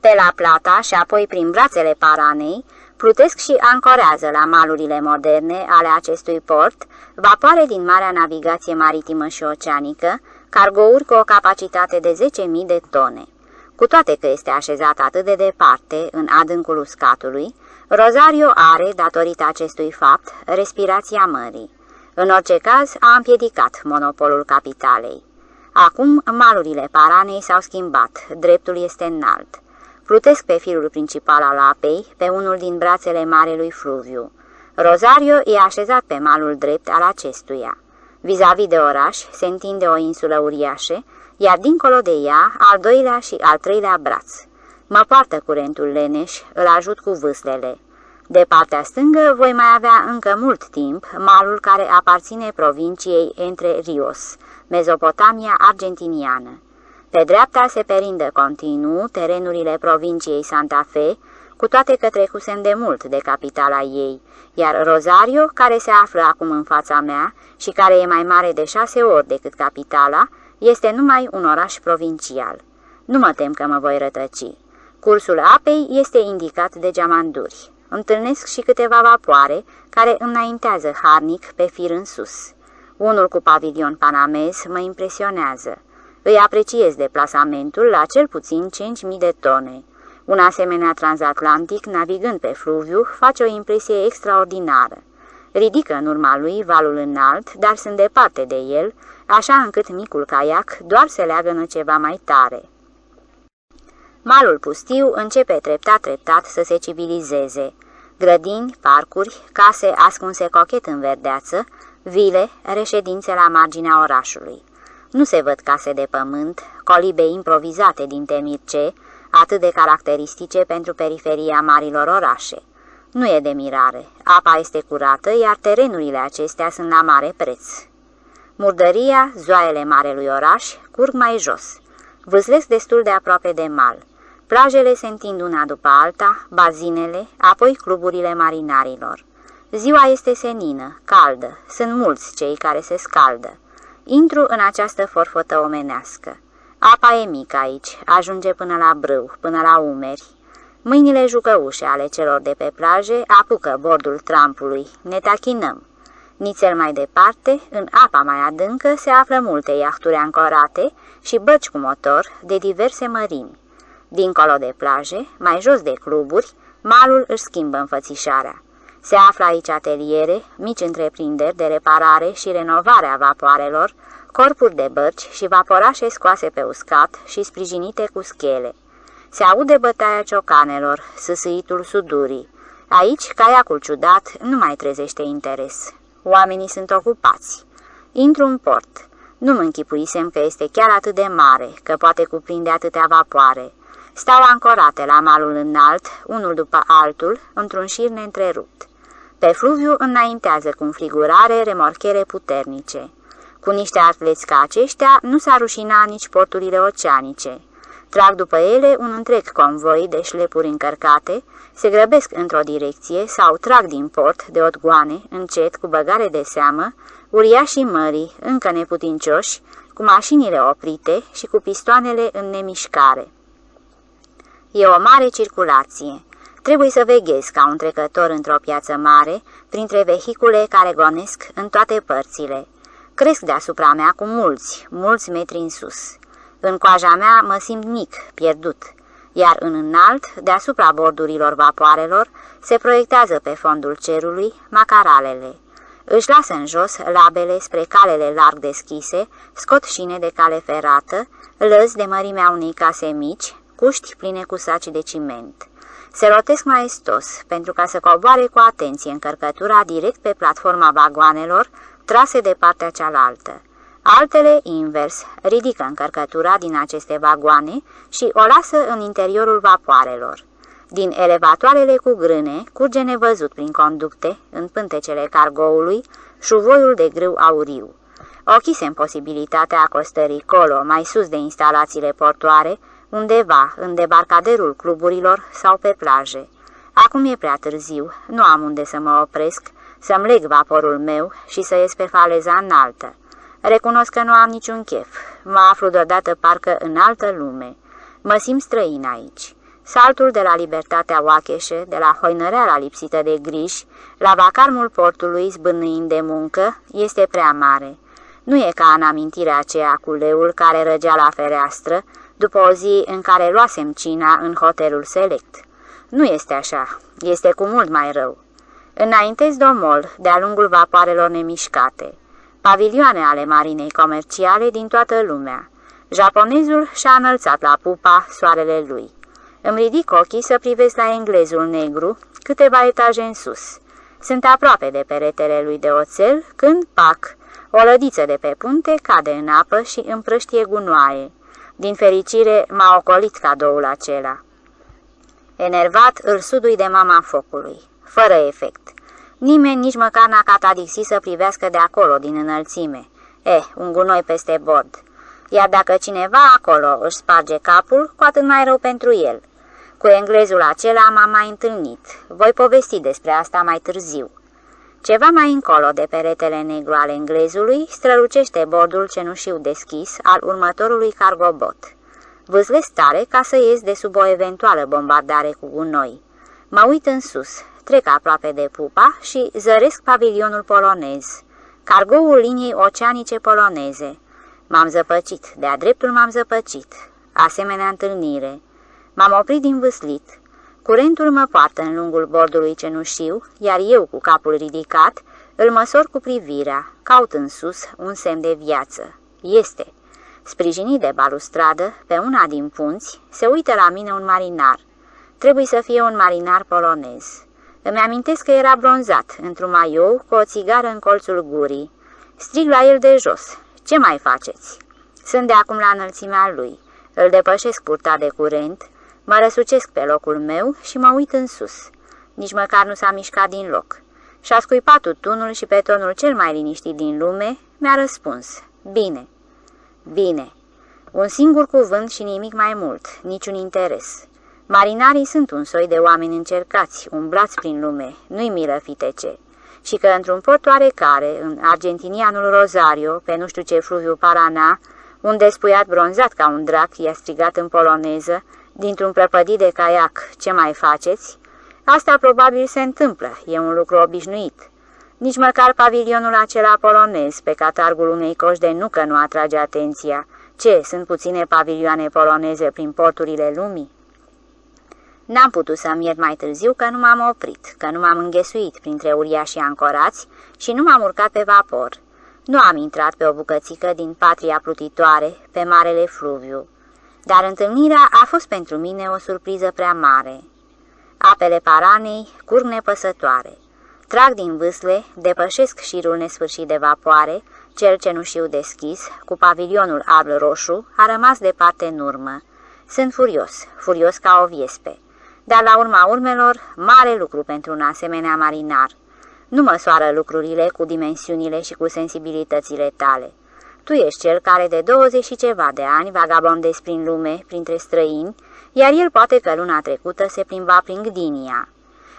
Pe la Plata și apoi prin brațele Paranei, plutesc și ancorează la malurile moderne ale acestui port vapoare din Marea Navigație Maritimă și Oceanică, cargouri cu o capacitate de 10.000 de tone. Cu toate că este așezat atât de departe, în adâncul uscatului, Rosario are, datorită acestui fapt, respirația mării. În orice caz, a împiedicat monopolul capitalei. Acum, malurile Paranei s-au schimbat, dreptul este înalt. Plutesc pe firul principal al apei, pe unul din brațele marelui fluviu. Rosario e așezat pe malul drept al acestuia. Vis-a-vis -vis de oraș se întinde o insulă uriașă, iar dincolo de ea, al doilea și al treilea braț. Mă poartă curentul leneș, îl ajut cu vâslele. De partea stângă voi mai avea încă mult timp malul care aparține provinciei Entre Rios, Mezopotamia argentiniană. Pe dreapta se perindă continuu terenurile provinciei Santa Fe, cu toate că trecusem de mult de capitala ei, iar Rosario, care se află acum în fața mea și care e mai mare de șase ori decât capitala, este numai un oraș provincial. Nu mă tem că mă voi rătăci. Cursul apei este indicat de geamanduri. Întâlnesc și câteva vapoare care înaintează harnic pe fir în sus. Unul cu pavilion panamez mă impresionează. Îi apreciez deplasamentul la cel puțin 5.000 de tone. Un asemenea transatlantic, navigând pe fluviu, face o impresie extraordinară. Ridică în urma lui valul înalt, dar sunt departe de el, așa încât micul caiac doar se leagănă ceva mai tare. Malul pustiu începe treptat-treptat să se civilizeze. Grădini, parcuri, case ascunse cochet în verdeață, vile, reședințe la marginea orașului. Nu se văd case de pământ, colibe improvizate din temirce, atât de caracteristice pentru periferia marilor orașe. Nu e de mirare, apa este curată, iar terenurile acestea sunt la mare preț. Murdăria, zoaiele marelui oraș, curg mai jos. Vâslesc destul de aproape de mal. Plajele se întind una după alta, bazinele, apoi cluburile marinarilor. Ziua este senină, caldă, sunt mulți cei care se scaldă. Intru în această forfotă omenească. Apa e mică aici, ajunge până la brâu, până la umeri. Mâinile jucăușe ale celor de pe plaje apucă bordul trampului, ne tachinăm. Nițel mai departe, în apa mai adâncă, se află multe iahturi ancorate și băci cu motor de diverse mărimi. Dincolo de plaje, mai jos de cluburi, malul își schimbă înfățișarea. Se află aici ateliere, mici întreprinderi de reparare și renovare a vapoarelor, corpuri de bărci și vaporașe scoase pe uscat și sprijinite cu schele. Se aude bătaia ciocanelor, sâsâitul sudurii. Aici, caiacul ciudat nu mai trezește interes. Oamenii sunt ocupați. Intru în port. Nu mă închipuisem că este chiar atât de mare, că poate cuprinde atâtea vapoare. Stau ancorate la malul înalt, unul după altul, într-un șir neîntrerupt. Pe fluviu înaintează cu înfrigurare remorchere puternice. Cu niște atleți ca aceștia nu s-a rușinat nici porturile oceanice. Trag după ele un întreg convoi de șlepuri încărcate, se grăbesc într-o direcție sau trag din port de otgoane, încet, cu băgare de seamă, uriașii mării, încă neputincioși, cu mașinile oprite și cu pistoanele în nemișcare. E o mare circulație. Trebuie să veghezi ca un trecător într-o piață mare, printre vehicule care gonesc în toate părțile. Cresc deasupra mea cu mulți, mulți metri în sus. În coaja mea mă simt mic, pierdut, iar în înalt, deasupra bordurilor vapoarelor, se proiectează pe fondul cerului macaralele. Își lasă în jos labele spre calele larg deschise, scot șine de cale ferată, lăzi de mărimea unei case mici, cuști pline cu saci de ciment. Se rotesc maestos, pentru ca să coboare cu atenție încărcătura direct pe platforma vagoanelor, trase de partea cealaltă. Altele, invers, ridică încărcătura din aceste vagoane și o lasă în interiorul vapoarelor. Din elevatoarele cu grâne curge nevăzut prin conducte, în pântecele cargoului, șuvoiul de grâu auriu. Ochisem posibilitatea acostării colo, mai sus de instalațiile portoare, undeva, în debarcaderul cluburilor sau pe plaje. Acum e prea târziu, nu am unde să mă opresc, să-mi leg vaporul meu și să ies pe faleza înaltă. Recunosc că nu am niciun chef. Mă aflu deodată parcă în altă lume. Mă simt străin aici. Saltul de la libertatea oacheșă, de la hoinăreala lipsită de griji, la vacarmul portului zbânnâind de muncă, este prea mare. Nu e ca în amintirea aceea cu leul care răgea la fereastră, după o zi în care luasem cina în hotelul select. Nu este așa, este cu mult mai rău. Înaintez domol, de-a lungul vapoarelor nemișcate, pavilioane ale marinei comerciale din toată lumea. Japonezul și-a înălțat la pupa soarele lui. Îmi ridic ochii să privesc la englezul negru, câteva etaje în sus. Sunt aproape de peretele lui de oțel, când, pac, o lădiță de pe punte cade în apă și împrăștie gunoaie. Din fericire m-a ocolit cadoul acela. Enervat, îl sudui de mama focului, fără efect. Nimeni nici măcar n-a catadixit să privească de acolo, din înălțime. Eh, un gunoi peste bord. Iar dacă cineva acolo își sparge capul, cu atât mai rău pentru el. Cu englezul acela m-am mai întâlnit. Voi povesti despre asta mai târziu. Ceva mai încolo de peretele negru al englezului strălucește bordul cenușiu deschis al următorului cargobot. Vâzlesc tare ca să ies de sub o eventuală bombardare cu gunoi. Mă uit în sus, trec aproape de pupa și zăresc pavilionul polonez, cargoul liniei oceanice poloneze. M-am zăpăcit, de-a dreptul m-am zăpăcit. Asemenea întâlnire. M-am oprit din vâslit. Curentul mă poartă în lungul bordului cenușiu, iar eu, cu capul ridicat, îl măsor cu privirea, caut în sus un semn de viață. Este. Sprijinit de balustradă, pe una din punți, se uită la mine un marinar. Trebuie să fie un marinar polonez. Îmi amintesc că era bronzat, într-un maiou, cu o țigară în colțul gurii. Strig la el de jos. Ce mai faceți? Sunt de acum la înălțimea lui. Îl depășesc purta de curent, mă răsucesc pe locul meu și mă uit în sus. Nici măcar nu s-a mișcat din loc. Și-a scuipat tutunul și pe tonul cel mai liniștit din lume mi-a răspuns. Bine. Bine. Un singur cuvânt și nimic mai mult, niciun interes. Marinarii sunt un soi de oameni încercați, umblați prin lume, nu-i milă fitece. Și că într-un port oarecare, în argentinianul Rosario, pe nu știu ce fluviu Parana, un despuiat bronzat ca un drac i-a strigat în poloneză, dintr-un prăpădit de caiac, ce mai faceți? Asta probabil se întâmplă, e un lucru obișnuit. Nici măcar pavilionul acela polonez, pe catargul unei coși de nucă, nu atrage atenția. Ce, sunt puține pavilioane poloneze prin porturile lumii? N-am putut să-mi iert mai târziu că nu m-am oprit, că nu m-am înghesuit printre uriașii ancorați și nu m-am urcat pe vapor. Nu am intrat pe o bucățică din patria plutitoare, pe Marele Fluviu. Dar întâlnirea a fost pentru mine o surpriză prea mare. Apele Paranei curg nepăsătoare. Trag din vâsle, depășesc șirul nesfârșit de vapoare, cel cenușiu deschis, cu pavilionul alb-roșu, a rămas departe în urmă. Sunt furios, furios ca o viespe. Dar la urma urmelor, mare lucru pentru un asemenea marinar. Nu măsoară lucrurile cu dimensiunile și cu sensibilitățile tale. Tu ești cel care de 20 și ceva de ani vagabondezi prin lume, printre străini, iar el poate că luna trecută se plimba prin Gdinia.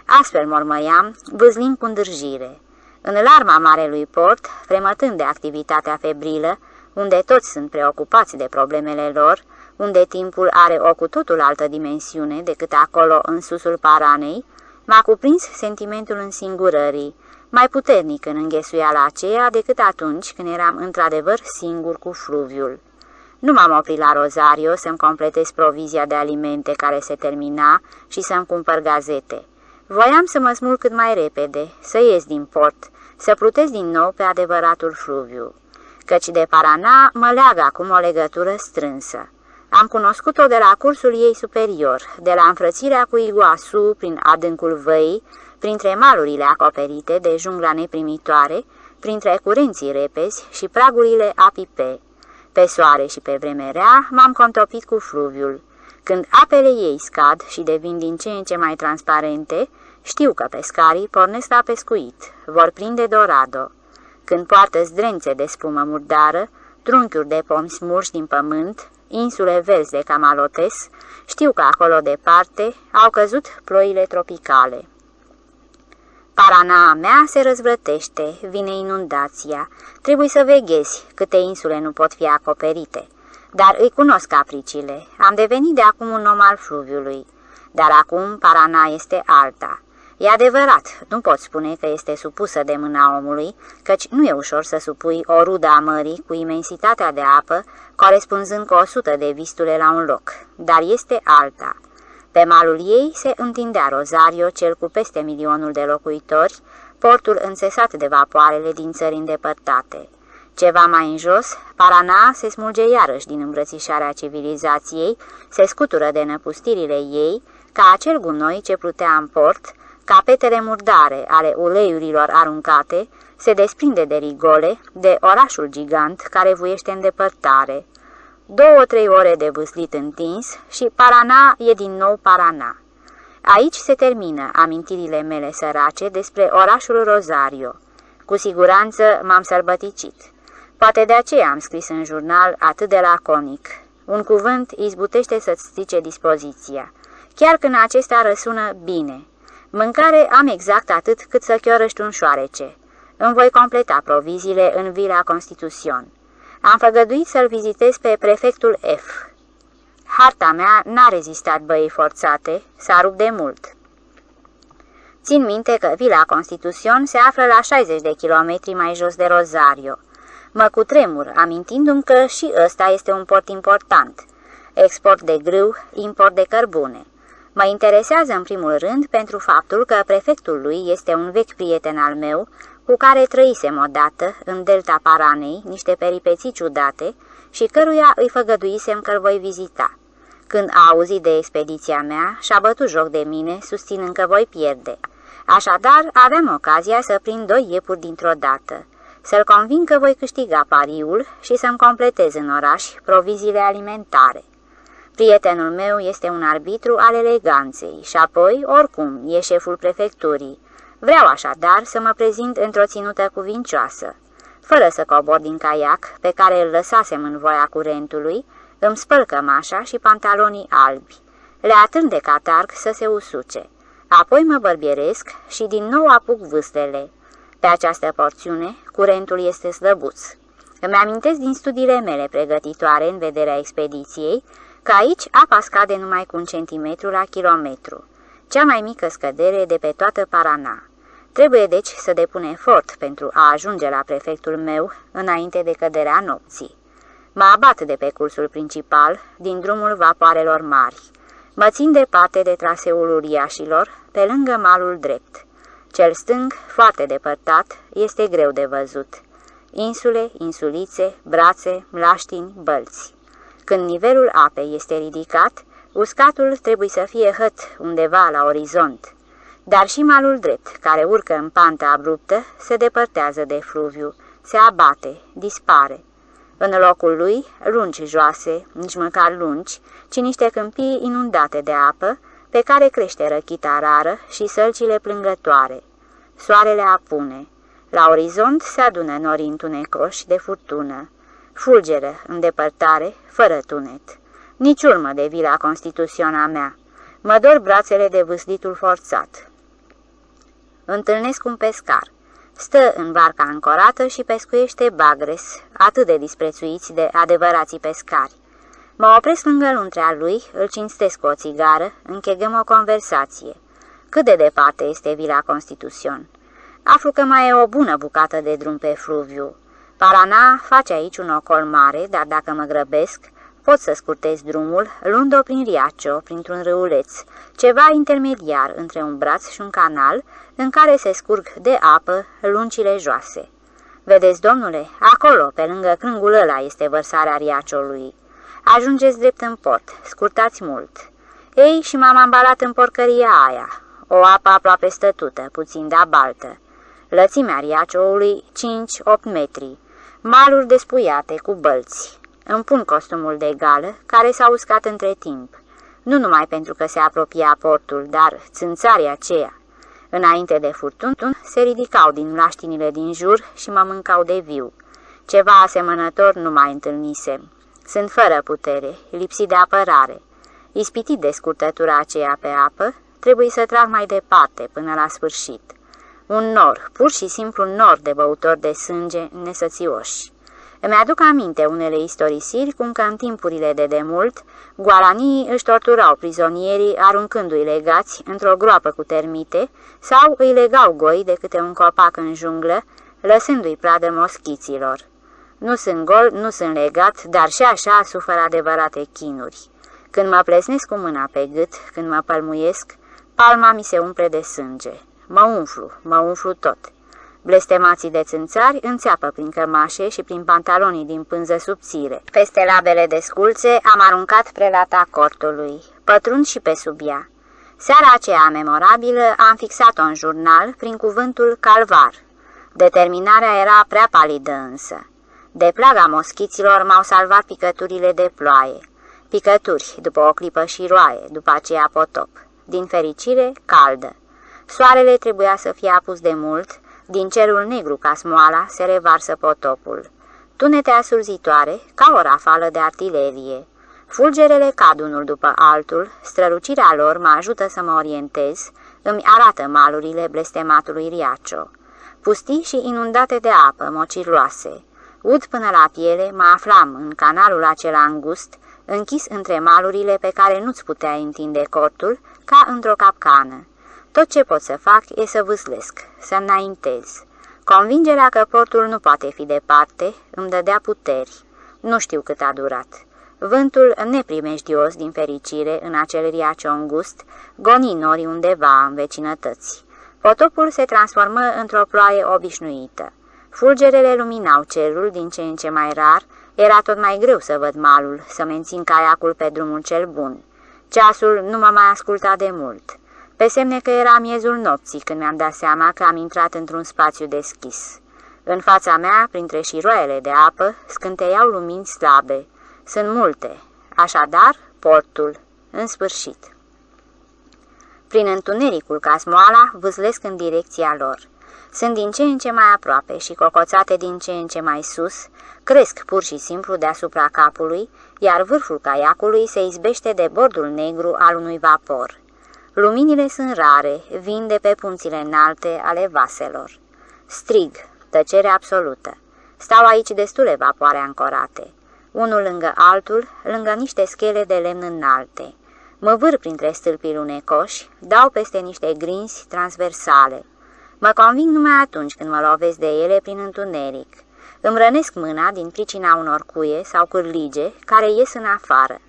Astfel mormăiam, vâzlind cu îndârjire. În larma marelui port, fremătând de activitatea febrilă, unde toți sunt preocupați de problemele lor, unde timpul are o cu totul altă dimensiune decât acolo în susul paranei, m-a cuprins sentimentul însingurării, mai puternic în înghesuiala aceea decât atunci când eram într-adevăr singur cu fluviul. Nu m-am oprit la Rosario să-mi completez provizia de alimente care se termina și să-mi cumpăr gazete. Voiam să mă smul cât mai repede, să ies din port, să plutesc din nou pe adevăratul fluviu. Căci de Parana mă leagă acum o legătură strânsă. Am cunoscut-o de la cursul ei superior, de la înfrățirea cu Iguasu prin adâncul văii, printre malurile acoperite de jungla neprimitoare, printre curenții repezi și pragurile apipe. Pe soare și pe vreme rea m-am contopit cu fluviul. Când apele ei scad și devin din ce în ce mai transparente, știu că pescarii pornesc la pescuit, vor prinde dorado. Când poartă zdrențe de spumă murdară, trunchiuri de pomi smurși din pământ, insule verzi de camalotes, știu că acolo departe au căzut ploile tropicale. Parana mea se răzvrătește, vine inundația. Trebuie să veghezi câte insule nu pot fi acoperite. Dar îi cunosc capricile. Am devenit de acum un om al fluviului. Dar acum Parana este alta. E adevărat, nu pot spune că este supusă de mâna omului, căci nu e ușor să supui o rudă a mării cu imensitatea de apă, corespunzând cu o sută de vistule la un loc, dar este alta. Pe malul ei se întindea Rosario, cel cu peste milionul de locuitori, portul înțesat de vapoarele din țări îndepărtate. Ceva mai în jos, Parana se smulge iarăși din îmbrățișarea civilizației, se scutură de năpustirile ei, ca acel gunoi ce plutea în port, Capetele murdare ale uleiurilor aruncate se desprinde de rigole, de orașul gigant care vuiește în depărtare. Două-trei ore de vâslit întins și Parana e din nou Parana. Aici se termină amintirile mele sărace despre orașul Rosario. Cu siguranță m-am sărbăticit. Poate de aceea am scris în jurnal atât de laconic. Un cuvânt izbutește să-ți strice dispoziția, chiar când acesta răsună bine. Mâncare am exact atât cât să chiorăști un șoarece. Îmi voi completa proviziile în Vila Constituțion. Am făgăduit să-l vizitez pe prefectul F. Harta mea n-a rezistat băii forțate, s-a rupt de mult. Țin minte că Vila Constituțion se află la 60 de kilometri mai jos de Rosario. Mă cutremur, amintindu-mi că și ăsta este un port important. export de grâu, import de cărbune. Mă interesează în primul rând pentru faptul că prefectul lui este un vechi prieten al meu, cu care trăisem odată în delta Paranei niște peripeții ciudate și căruia îi făgăduisem că-l voi vizita. Când a auzit de expediția mea, și-a bătut joc de mine, susținând că voi pierde. Așadar, aveam ocazia să prind doi iepuri dintr-o dată, să-l convin că voi câștiga pariul și să-mi completez în oraș proviziile alimentare. Prietenul meu este un arbitru al eleganței și apoi, oricum, e șeful prefecturii. Vreau așadar să mă prezint într-o ținută cuvincioasă. Fără să cobor din caiac, pe care îl lăsasem în voia curentului, îmi spăl cămașa și pantalonii albi. Le atârn de catarg să se usuce. Apoi mă bărbieresc și din nou apuc vâstele. Pe această porțiune, curentul este slăbuț. Îmi amintesc din studiile mele pregătitoare în vederea expediției că aici apa scade numai cu un centimetru la kilometru, cea mai mică scădere de pe toată Parana. Trebuie deci să depun efort pentru a ajunge la prefectul meu înainte de căderea nopții. Mă abat de pe cursul principal, din drumul vapoarelor mari. Mă țin departe de traseul uriașilor, pe lângă malul drept. Cel stâng, foarte depărtat, este greu de văzut. Insule, insulițe, brațe, mlaștini, bălți. Când nivelul apei este ridicat, uscatul trebuie să fie hăt undeva la orizont. Dar și malul drept, care urcă în panta abruptă, se depărtează de fluviu, se abate, dispare. În locul lui, lungi joase, nici măcar lungi, ci niște câmpii inundate de apă, pe care crește răchita rară și sălcile plângătoare. Soarele apune. La orizont se adună nori întunecoși de furtună. Fulgere, în depărtare, fără tunet. Nici urmă de vila constituționa mea. Mă dor brațele de vâslitul forțat. Întâlnesc un pescar. Stă în barca ancorată și pescuiește bagres, atât de disprețuiți de adevărații pescari. Mă opresc lângă luntrea lui, îl cinstesc cu o țigară, închegăm o conversație. Cât de departe este Vila Constituțion? Aflu că mai e o bună bucată de drum pe fluviu. Parana face aici un ocol mare, dar dacă mă grăbesc, pot să scurtez drumul, luând-o prin Riacio, printr-un râuleț, ceva intermediar între un braț și un canal, în care se scurg de apă lungile joase. Vedeți, domnule, acolo, pe lângă crângul ăla, este vărsarea Riaciului. Ajungeți drept în port, scurtați mult. Ei, și m-am ambalat în porcăria aia, o apă aproape stătută, puțin de baltă. Lățimea Riacioului 5-8 metri, maluri despuiate cu bălți. Îmi pun costumul de gală, care s-a uscat între timp. Nu numai pentru că se apropia portul, dar țânțarii aceea. Înainte de furtun, se ridicau din laștinile din jur și mă mâncau de viu. Ceva asemănător nu mai întâlnisem. Sunt fără putere, lipsit de apărare. Ispitit de scurtătura aceea pe apă, trebuie să trag mai departe până la sfârșit. Un nor, pur și simplu un nor de băutori de sânge nesățioși. Îmi aduc aminte unele istorisiri cum că în timpurile de demult, guaranii își torturau prizonierii aruncându-i legați într-o groapă cu termite sau îi legau goi de câte un copac în junglă, lăsându-i pradă moschiților. Nu sunt gol, nu sunt legat, dar și așa suferă adevărate chinuri. Când mă plesnesc cu mâna pe gât, când mă pălmuiesc, palma mi se umple de sânge. Mă umflu, mă umflu tot. Blestemații de țânțari înțeapă prin cămașe și prin pantalonii din pânză subțire. Peste labele de sculțe am aruncat prelata cortului, pătrund și pe sub ea. Seara aceea memorabilă am fixat-o în jurnal prin cuvântul calvar. Determinarea era prea palidă însă. De plaga moschiților m-au salvat picăturile de ploaie. Picături, după o clipă și roaie, după aceea potop. Din fericire, caldă. Soarele trebuia să fie apus de mult, din cerul negru ca smoala se revarsă potopul. Tunete asurzitoare, ca o rafală de artilerie. Fulgerele cad unul după altul, strălucirea lor mă ajută să mă orientez, îmi arată malurile blestematului riacio. Pustii și inundate de apă, mocirloase. Ud până la piele, mă aflam în canalul acela îngust, închis între malurile pe care nu-ți putea întinde cortul, ca într-o capcană. Tot ce pot să fac e să vâslesc, să înaintez. Convingerea că portul nu poate fi departe îmi dădea puteri. Nu știu cât a durat. Vântul neprimejdios din fericire în acel riace îngust goni norii undeva în vecinătăți. Potopul se transformă într-o ploaie obișnuită. Fulgerele luminau cerul din ce în ce mai rar, era tot mai greu să văd malul, să mențin caiacul pe drumul cel bun. Ceasul nu m-a mai ascultat de mult. Pe semne că era miezul nopții când mi-am dat seama că am intrat într-un spațiu deschis. În fața mea, printre șiroaiele de apă, scânteiau lumini slabe. Sunt multe. Așadar, portul. În sfârșit. Prin întunericul casmoala vâzlesc în direcția lor. Sunt din ce în ce mai aproape și cocoțate din ce în ce mai sus, cresc pur și simplu deasupra capului, iar vârful caiacului se izbește de bordul negru al unui vapor. Luminile sunt rare, vin de pe punțile înalte ale vaselor. Strig, tăcere absolută. Stau aici destule vapoare ancorate. Unul lângă altul, lângă niște schele de lemn înalte. Mă vâr printre stâlpii lunecoși, dau peste niște grinzi transversale. Mă conving numai atunci când mă lovesc de ele prin întuneric. Îmi rănesc mâna din pricina unor cuie sau cârlige care ies în afară.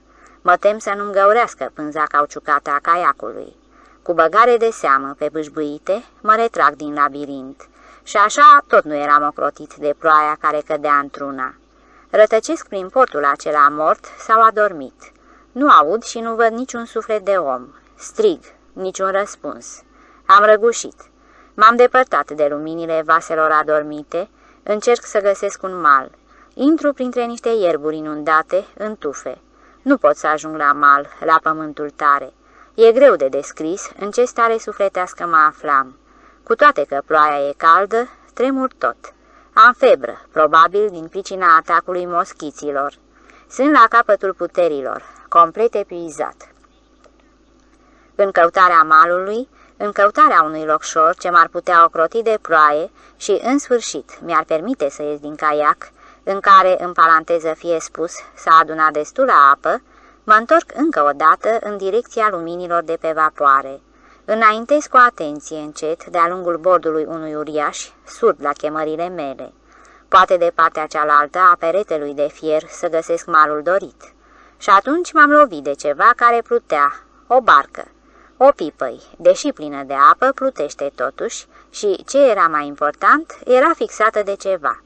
Mă tem să nu-mi găurească pânza cauciucată a caiacului. Cu băgare de seamă pe bâșbâite, mă retrag din labirint. Și așa tot nu eram ocrotit de ploaia care cădea într-una. Rătăcesc prin portul acela mort sau adormit. Nu aud și nu văd niciun suflet de om. Strig, niciun răspuns. Am răgușit. M-am depărtat de luminile vaselor adormite, încerc să găsesc un mal. Intru printre niște ierburi inundate, în tufe. Nu pot să ajung la mal, la pământul tare. E greu de descris în ce stare sufletească mă aflam. Cu toate că ploaia e caldă, tremur tot. Am febră, probabil din pricina atacului moschiților. Sunt la capătul puterilor, complet epuizat. În căutarea malului, în căutarea unui locșor ce m-ar putea ocroti de ploaie și, în sfârșit, mi-ar permite să ies din caiac, în care, în paranteză fie spus, s-a adunat destulă apă, mă întorc încă o dată în direcția luminilor de pe vapoare. Înaintez cu atenție încet de-a lungul bordului unui uriaș, surd la chemările mele. Poate de partea cealaltă a peretelui de fier să găsesc malul dorit. Și atunci m-am lovit de ceva care plutea, o barcă. O pipăi, deși plină de apă, plutește totuși și, ce era mai important, era fixată de ceva.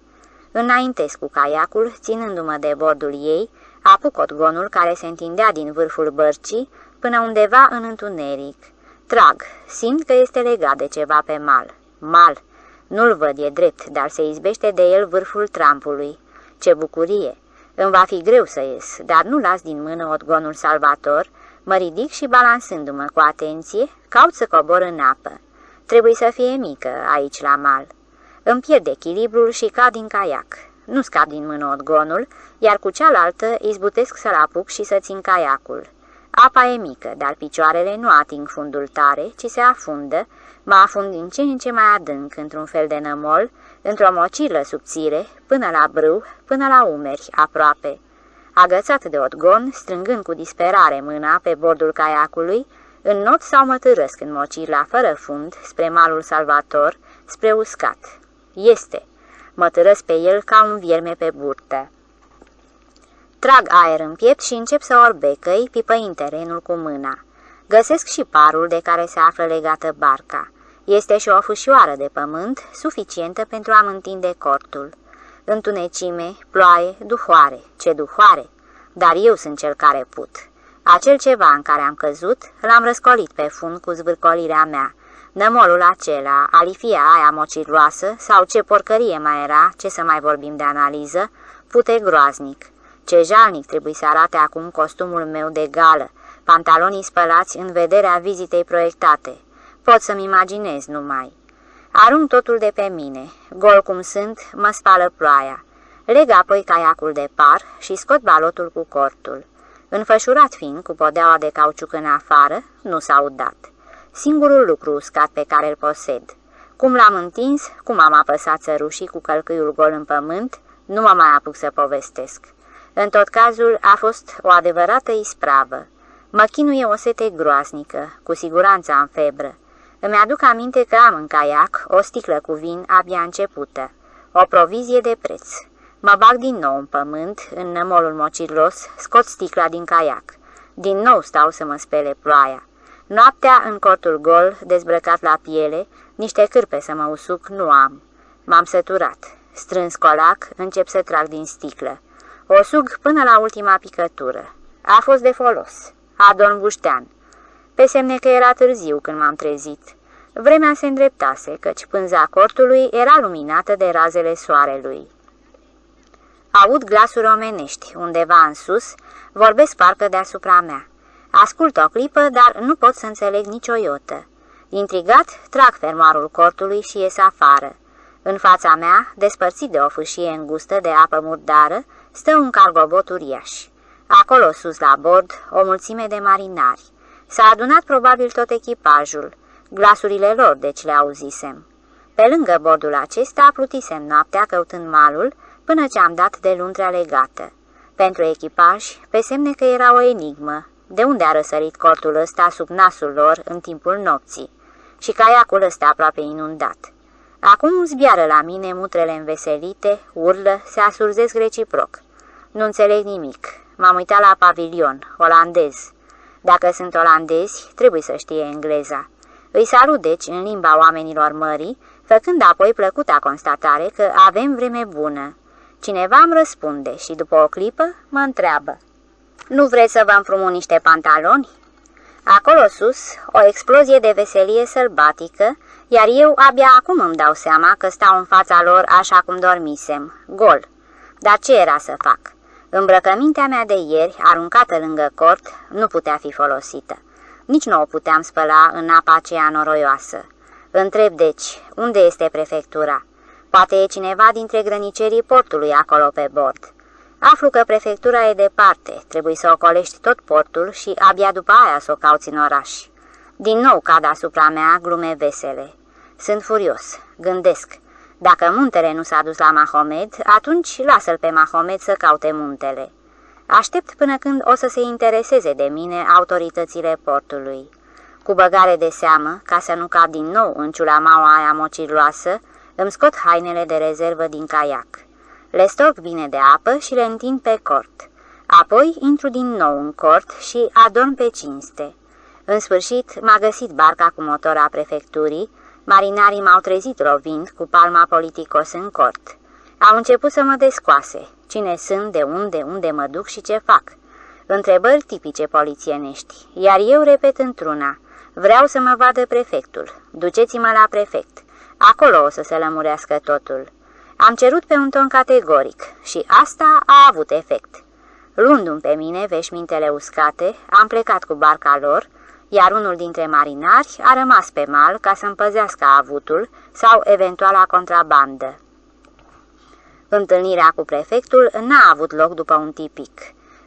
Înaintez cu caiacul, ținându-mă de bordul ei, apuc otgonul care se întindea din vârful bărcii până undeva în întuneric. Trag, simt că este legat de ceva pe mal. Mal. Nu-l văd, e drept, dar se izbește de el vârful trampului. Ce bucurie! Îmi va fi greu să ies, dar nu las din mână otgonul salvator, mă ridic și balansându-mă cu atenție, caut să cobor în apă. Trebuie să fie mică aici la mal. Îmi pierd echilibrul și cad din caiac. Nu scap din mână otgonul, iar cu cealaltă izbutesc să-l apuc și să țin caiacul. Apa e mică, dar picioarele nu ating fundul tare, ci se afundă, mă afund din ce în ce mai adânc, într-un fel de nămol, într-o mocilă subțire, până la brâu, până la umeri, aproape. Agățat de odgon, strângând cu disperare mâna pe bordul caiacului, în not sau mă târăsc în mocila fără fund, spre malul salvator, spre uscat. Este. Mă târăsc pe el ca un vierme pe burtă. Trag aer în piept și încep să orbecăi, pipăind terenul cu mâna. Găsesc și parul de care se află legată barca. Este și o fâșioară de pământ, suficientă pentru a-mi întinde cortul. Întunecime, ploaie, duhoare, ce duhoare! Dar eu sunt cel care put. Acel ceva în care am căzut, l-am răscolit pe fund cu zvârcolirea mea. Nămolul acela, alifia aia mociroasă sau ce porcărie mai era, ce să mai vorbim de analiză, pute groaznic. Ce jalnic trebuie să arate acum costumul meu de gală, pantalonii spălați în vederea vizitei proiectate. Pot să-mi imaginez numai. Arunc totul de pe mine. Gol cum sunt, mă spală ploaia. Leg apoi caiacul de par și scot balotul cu cortul. Înfășurat fiind cu podeaua de cauciuc în afară, nu s-a udat. Singurul lucru uscat pe care îl posed. Cum l-am întins, cum am apăsat țărușii cu călcâiul gol în pământ, nu mă mai apuc să povestesc. În tot cazul a fost o adevărată ispravă. Mă chinuie o sete groasnică, cu siguranță am febră. Îmi aduc aminte că am în caiac o sticlă cu vin abia începută, o provizie de preț. Mă bag din nou în pământ, în nămolul mocirlos, scot sticla din caiac. Din nou stau să mă spele ploaia. Noaptea, în cortul gol, dezbrăcat la piele, niște cârpe să mă usuc nu am. M-am săturat. Strâns colac, încep să trag din sticlă. O sug până la ultima picătură. A fost de folos. Adon Buștean. Pe semne că era târziu când m-am trezit. Vremea se îndreptase, căci pânza cortului era luminată de razele soarelui. Aud glasuri omenești, undeva în sus, vorbesc parcă deasupra mea. Ascult o clipă, dar nu pot să înțeleg nicio iotă. Intrigat, trag fermoarul cortului și ies afară. În fața mea, despărțit de o fâșie îngustă de apă murdară, stă un cargobot uriaș. Acolo sus la bord, o mulțime de marinari. S-a adunat probabil tot echipajul. Glasurile lor, deci le auzisem. Pe lângă bordul acesta plutisem noaptea căutând malul, până ce am dat de luntrea legată. Pentru echipaj, pe semne că era o enigmă, de unde a răsărit cortul ăsta sub nasul lor în timpul nopții și caiacul ăsta aproape inundat. Acum zbiară la mine mutrele înveselite, urlă, se asurzesc reciproc. Nu înțeleg nimic. M-am uitat la pavilion, olandez. Dacă sunt olandezi, trebuie să știe engleza. Îi salut deci în limba oamenilor mării, făcând apoi plăcuta constatare că avem vreme bună. Cineva îmi răspunde și după o clipă mă întreabă. Nu vreți să vă împrumut niște pantaloni? Acolo sus, o explozie de veselie sălbatică, iar eu abia acum îmi dau seama că stau în fața lor așa cum dormisem, gol. Dar ce era să fac? Îmbrăcămintea mea de ieri, aruncată lângă cort, nu putea fi folosită. Nici nu o puteam spăla în apa aceea noroioasă. Întreb deci, unde este prefectura? Poate e cineva dintre grănicerii portului acolo pe bord. Aflu că prefectura e departe, trebuie să ocolești tot portul și abia după aia să o cauți în oraș. Din nou cad asupra mea glume vesele. Sunt furios, gândesc. Dacă muntele nu s-a dus la Mahomed, atunci lasă-l pe Mahomed să caute muntele. Aștept până când o să se intereseze de mine autoritățile portului. Cu băgare de seamă, ca să nu cad din nou în ciulamaua aia mociroasă, îmi scot hainele de rezervă din caiac. Le stoc bine de apă și le întind pe cort. Apoi intru din nou în cort și adorm pe cinste. În sfârșit, m-a găsit barca cu motor a prefecturii, marinarii m-au trezit rovind cu palma politicos în cort. Au început să mă descoase. Cine sunt, de unde, unde mă duc și ce fac? Întrebări tipice polițienești, iar eu repet într-una. Vreau să mă vadă prefectul. Duceți-mă la prefect. Acolo o să se lămurească totul. Am cerut pe un ton categoric și asta a avut efect. Luându-mi pe mine veșmintele uscate, am plecat cu barca lor, iar unul dintre marinari a rămas pe mal ca să împăzească avutul sau eventuala contrabandă. Întâlnirea cu prefectul n-a avut loc după un tipic.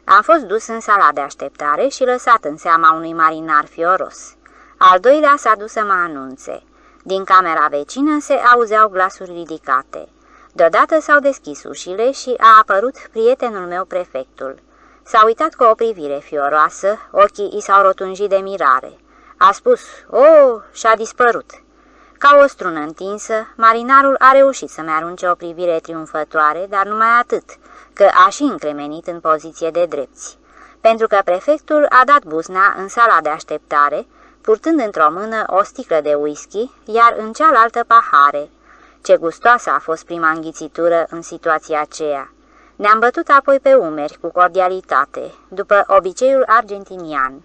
Am fost dus în sala de așteptare și lăsat în seama unui marinar fioros. Al doilea s-a dus să mă anunțe. Din camera vecină se auzeau glasuri ridicate. Deodată s-au deschis ușile și a apărut prietenul meu prefectul. S-a uitat cu o privire fioroasă, ochii i s-au rotunjit de mirare. A spus, o, oh, și-a dispărut. Ca o strună întinsă, marinarul a reușit să-mi arunce o privire triumfătoare, dar numai atât, că a și încremenit în poziție de drepți. Pentru că prefectul a dat buzna în sala de așteptare, purtând într-o mână o sticlă de whisky, iar în cealaltă pahare. Ce gustoasă a fost prima înghițitură în situația aceea. Ne-am bătut apoi pe umeri cu cordialitate, după obiceiul argentinian.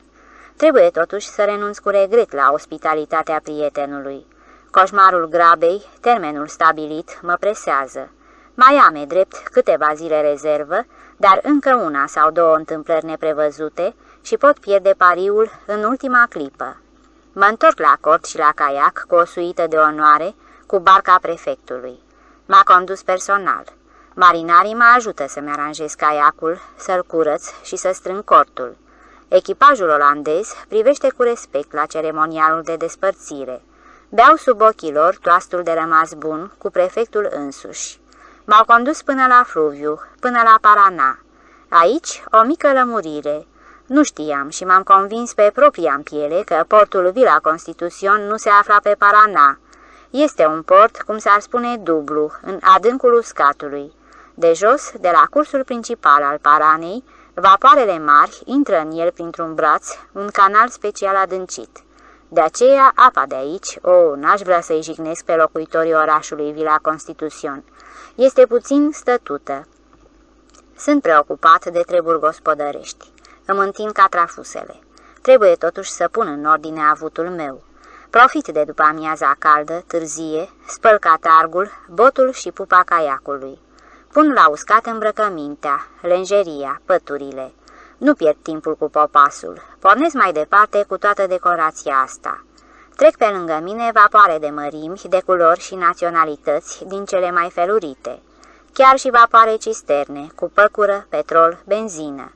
Trebuie totuși să renunț cu regret la ospitalitatea prietenului. Coșmarul grabei, termenul stabilit, mă presează. Mai am, e drept, câteva zile rezervă, dar încă una sau două întâmplări neprevăzute și pot pierde pariul în ultima clipă. Mă întorc la cort și la caiac cu o suită de onoare, cu barca prefectului. M-a condus personal. Marinarii mă ajută să-mi aranjez caiacul, să-l curăț și să strâng cortul. Echipajul olandez privește cu respect la ceremonialul de despărțire. Beau sub ochii lor toastul de rămas bun cu prefectul însuși. M-au condus până la Fluviu, până la Parana. Aici o mică lămurire. Nu știam și m-am convins pe propria piele că portul Villa Constituțion nu se afla pe Parana. Este un port, cum s-ar spune, dublu, în adâncul uscatului. De jos, de la cursul principal al Paranei, vapoarele mari intră în el printr-un braț, un canal special adâncit. De aceea, apa de aici, o, oh, n-aș vrea să-i jignesc pe locuitorii orașului Vila Constituțion, este puțin stătută. Sunt preocupat de treburi gospodărești. Îmi întind ca trafusele. Trebuie totuși să pun în ordine avutul meu. Profit de după amiaza caldă, târzie, spăl catargul, botul și pupa caiacului. Pun la uscat îmbrăcămintea, lenjeria, păturile. Nu pierd timpul cu popasul. Pornesc mai departe cu toată decorația asta. Trec pe lângă mine vapoare de mărimi, de culori și naționalități din cele mai felurite. Chiar și vapoare cisterne, cu păcură, petrol, benzină.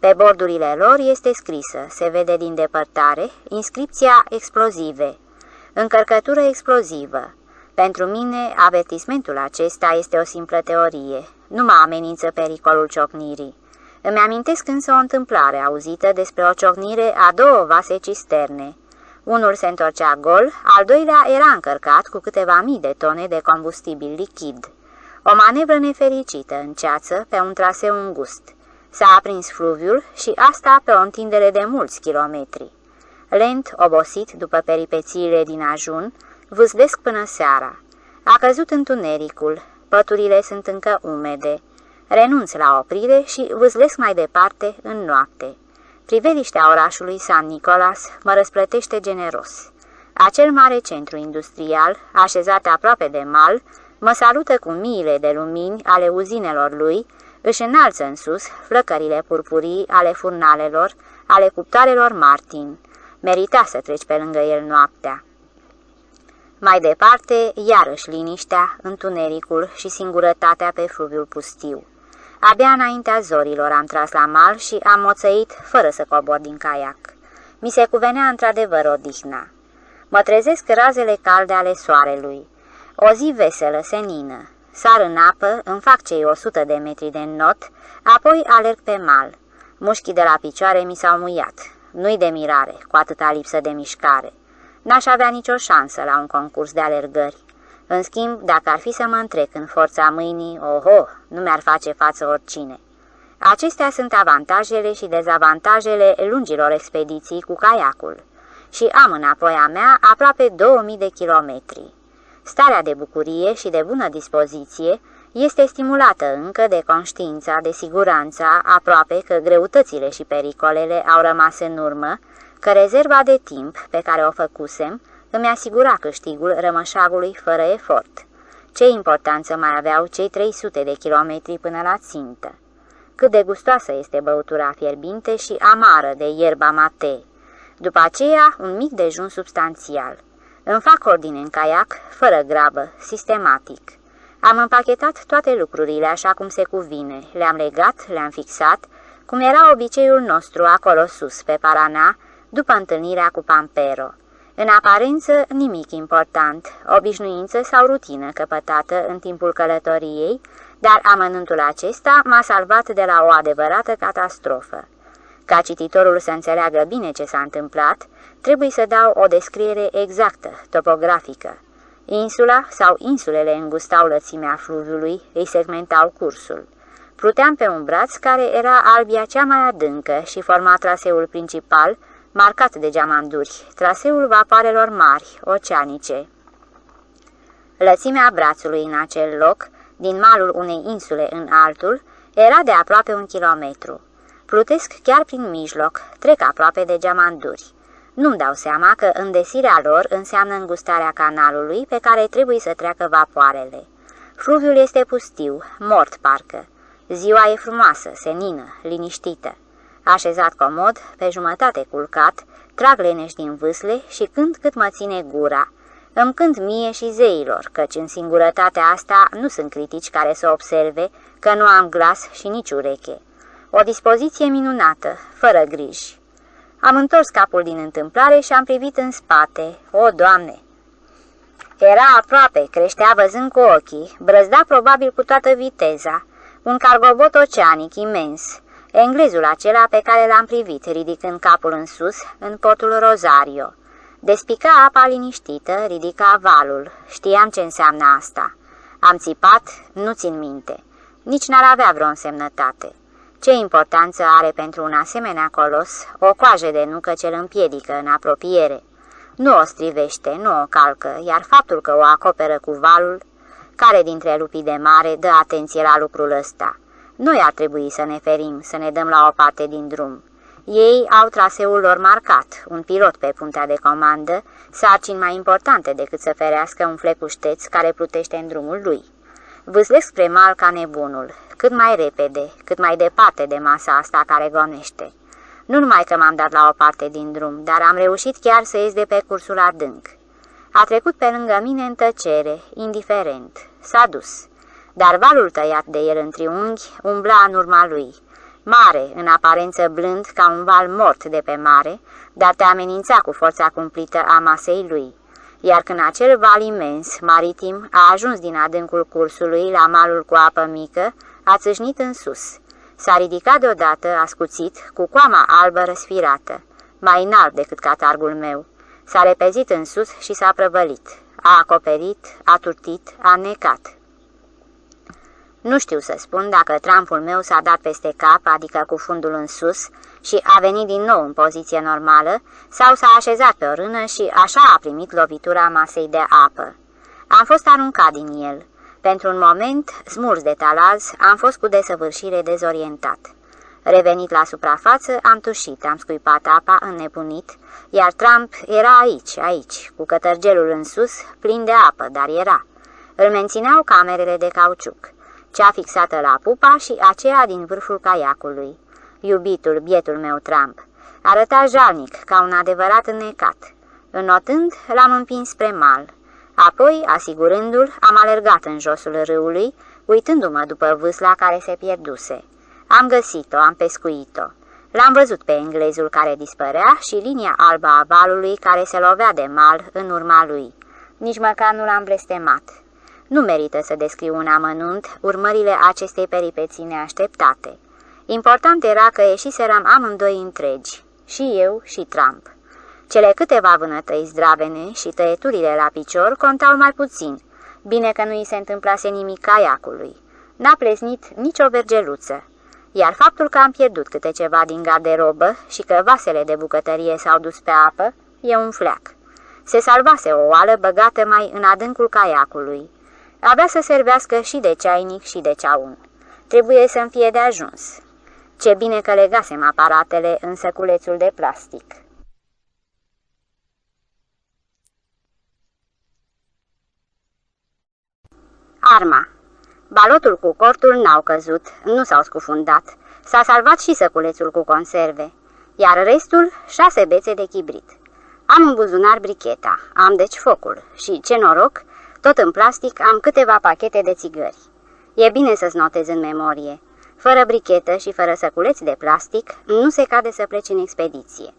Pe bordurile lor este scrisă, se vede din depărtare, inscripția explozive. Încărcătură explozivă. Pentru mine, avertismentul acesta este o simplă teorie. Nu mă amenință pericolul ciocnirii. Îmi amintesc însă o întâmplare auzită despre o ciocnire a două vase cisterne. Unul se întorcea gol, al doilea era încărcat cu câteva mii de tone de combustibil lichid. O manevră nefericită în ceață pe un traseu îngust. S-a aprins fluviul și asta pe o întindere de mulți kilometri. Lent, obosit după peripețiile din ajun, vâzdesc până seara. A căzut întunericul, păturile sunt încă umede. Renunț la oprire și vâzlesc mai departe în noapte. Priveliștea orașului San Nicolas mă răsplătește generos. Acel mare centru industrial, așezat aproape de mal, mă salută cu miile de lumini ale uzinelor lui, își înalță în sus flăcările purpurii ale furnalelor, ale cuptoarelor Martin. Merita să treci pe lângă el noaptea. Mai departe, iarăși liniștea, întunericul și singurătatea pe fluviul pustiu. Abia înaintea zorilor am tras la mal și am moțăit fără să cobor din caiac. Mi se cuvenea într-adevăr odihna. Mă trezesc razele calde ale soarelui. O zi veselă, senină. Sar în apă, îmi fac cei 100 de metri de not, apoi alerg pe mal. Mușchii de la picioare mi s-au muiat. Nu-i de mirare, cu atâta lipsă de mișcare. N-aș avea nicio șansă la un concurs de alergări. În schimb, dacă ar fi să mă întrec în forța mâinii, oho, nu mi-ar face față oricine. Acestea sunt avantajele și dezavantajele lungilor expediții cu caiacul. Și am înapoi a mea aproape 2000 de kilometri. Starea de bucurie și de bună dispoziție este stimulată încă de conștiința, de siguranța, aproape că greutățile și pericolele au rămas în urmă, că rezerva de timp pe care o făcusem îmi asigura câștigul rămășagului fără efort. Ce importanță mai aveau cei 300 de kilometri până la țintă? Cât de gustoasă este băutura fierbinte și amară de ierba mate. După aceea, un mic dejun substanțial. Îmi fac ordine în caiac, fără grabă, sistematic. Am împachetat toate lucrurile așa cum se cuvine, le-am legat, le-am fixat, cum era obiceiul nostru acolo sus, pe Parana, după întâlnirea cu Pampero. În aparență, nimic important, obișnuință sau rutină căpătată în timpul călătoriei, dar amănântul acesta m-a salvat de la o adevărată catastrofă. Ca cititorul să înțeleagă bine ce s-a întâmplat, trebuie să dau o descriere exactă, topografică. Insula sau insulele îngustau lățimea fluviului, îi segmentau cursul. Pluteam pe un braț care era albia cea mai adâncă și forma traseul principal, marcat de geamanduri, traseul vapoarelor mari, oceanice. Lățimea brațului în acel loc, din malul unei insule în altul, era de aproape un kilometru. Plutesc chiar prin mijloc, trec aproape de geamanduri. Nu-mi dau seama că îndesirea lor înseamnă îngustarea canalului pe care trebuie să treacă vapoarele. Fluviul este pustiu, mort parcă. Ziua e frumoasă, senină, liniștită. Așezat comod, pe jumătate culcat, trag leneș din vâsle și cânt cât mă ține gura. Îmi cânt mie și zeilor, căci în singurătatea asta nu sunt critici care să observe că nu am glas și nici ureche. O dispoziție minunată, fără griji. Am întors capul din întâmplare și am privit în spate. O, Doamne! Era aproape, creștea văzând cu ochii, brăzda probabil cu toată viteza. Un cargobot oceanic imens, englezul acela pe care l-am privit, ridicând capul în sus, în portul Rosario. Despica apa liniștită, ridica valul. Știam ce înseamnă asta. Am țipat, nu țin minte. nici n-ar avea vreo însemnătate. Ce importanță are pentru un asemenea colos o coajă de nucă ce îl împiedică în apropiere? Nu o strivește, nu o calcă, iar faptul că o acoperă cu valul, care dintre lupii de mare dă atenție la lucrul ăsta? Noi ar trebui să ne ferim, să ne dăm la o parte din drum. Ei au traseul lor marcat, un pilot pe puntea de comandă, sarcini mai importante decât să ferească un flecușteț care plutește în drumul lui. Vâslesc spre mal ca nebunul, cât mai repede, cât mai departe de masa asta care gonește. Nu numai că m-am dat la o parte din drum, dar am reușit chiar să ies de pe cursul adânc. A trecut pe lângă mine în tăcere, indiferent. S-a dus. Dar valul tăiat de el în triunghi umbla în urma lui. Mare, în aparență blând, ca un val mort de pe mare, dar te amenința cu forța cumplită a masei lui. Iar când acel val imens, maritim, a ajuns din adâncul cursului la malul cu apă mică, a țâșnit în sus. S-a ridicat deodată, ascuțit, cu coama albă răsfirată, mai înalt decât catargul meu. S-a repezit în sus și s-a prăvălit. A acoperit, a turtit, a necat. Nu știu să spun dacă trampul meu s-a dat peste cap, adică cu fundul în sus, și a venit din nou în poziție normală, sau s-a așezat pe o rână și așa a primit lovitura masei de apă. Am fost aruncat din el. Pentru un moment, smuls de talaz, am fost cu desăvârșire dezorientat. Revenit la suprafață, am tușit, am scuipat apa, înnebunit, iar Trump era aici, aici, cu cătărgelul în sus, plin de apă, dar era. Îl mențineau camerele de cauciuc, cea fixată la pupa și aceea din vârful caiacului. Iubitul, bietul meu Trump, arăta jalnic, ca un adevărat înnecat. Înotând, l-am împins spre mal. Apoi, asigurându-l, am alergat în josul râului, uitându-mă după vâsla care se pierduse. Am găsit-o, am pescuit-o. L-am văzut pe englezul care dispărea și linia albă a valului care se lovea de mal în urma lui. Nici măcar nu l-am blestemat. Nu merită să descriu un amănunt urmările acestei peripeții neașteptate. Important era că ieșiseram amândoi întregi, și eu și Trump. Cele câteva vânătăi zdravene și tăieturile la picior contau mai puțin, bine că nu i se întâmplase nimic caiacului. N-a plesnit nicio vergeluță, iar faptul că am pierdut câte ceva din garderobă și că vasele de bucătărie s-au dus pe apă e un fleac. Se salvase o oală băgată mai în adâncul caiacului. Avea să servească și de ceainic și de ceaun. Trebuie să-mi fie de ajuns. Ce bine că legasem aparatele în săculețul de plastic. Arma Balotul cu cortul n-au căzut, nu s-au scufundat. S-a salvat și săculețul cu conserve, iar restul șase bețe de chibrit. Am în buzunar bricheta, am deci focul și, ce noroc, tot în plastic am câteva pachete de țigări. E bine să-ți notezi în memorie. Fără brichetă și fără săculeți de plastic, nu se cade să pleci în expediție.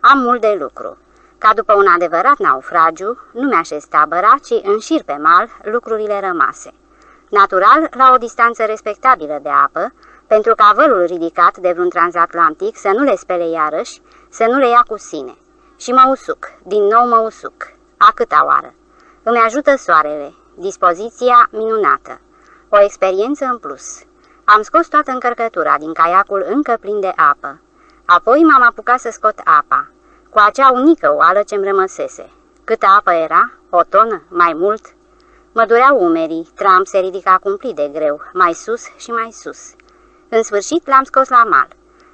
Am mult de lucru. Ca după un adevărat naufragiu, nu mi-așez tabăra, ci înșir pe mal lucrurile rămase. Natural, la o distanță respectabilă de apă, pentru ca vălul ridicat de vreun transatlantic să nu le spele iarăși, să nu le ia cu sine. Și mă usuc, din nou mă usuc. A câta oară? Îmi ajută soarele, dispoziția minunată, o experiență în plus. Am scos toată încărcătura din caiacul încă plin de apă. Apoi m-am apucat să scot apa, cu acea unică oală ce-mi rămăsese. Câtă apă era? O tonă? Mai mult? Mă dureau umerii, Trump se ridica cumplit de greu, mai sus și mai sus. În sfârșit l-am scos la mal.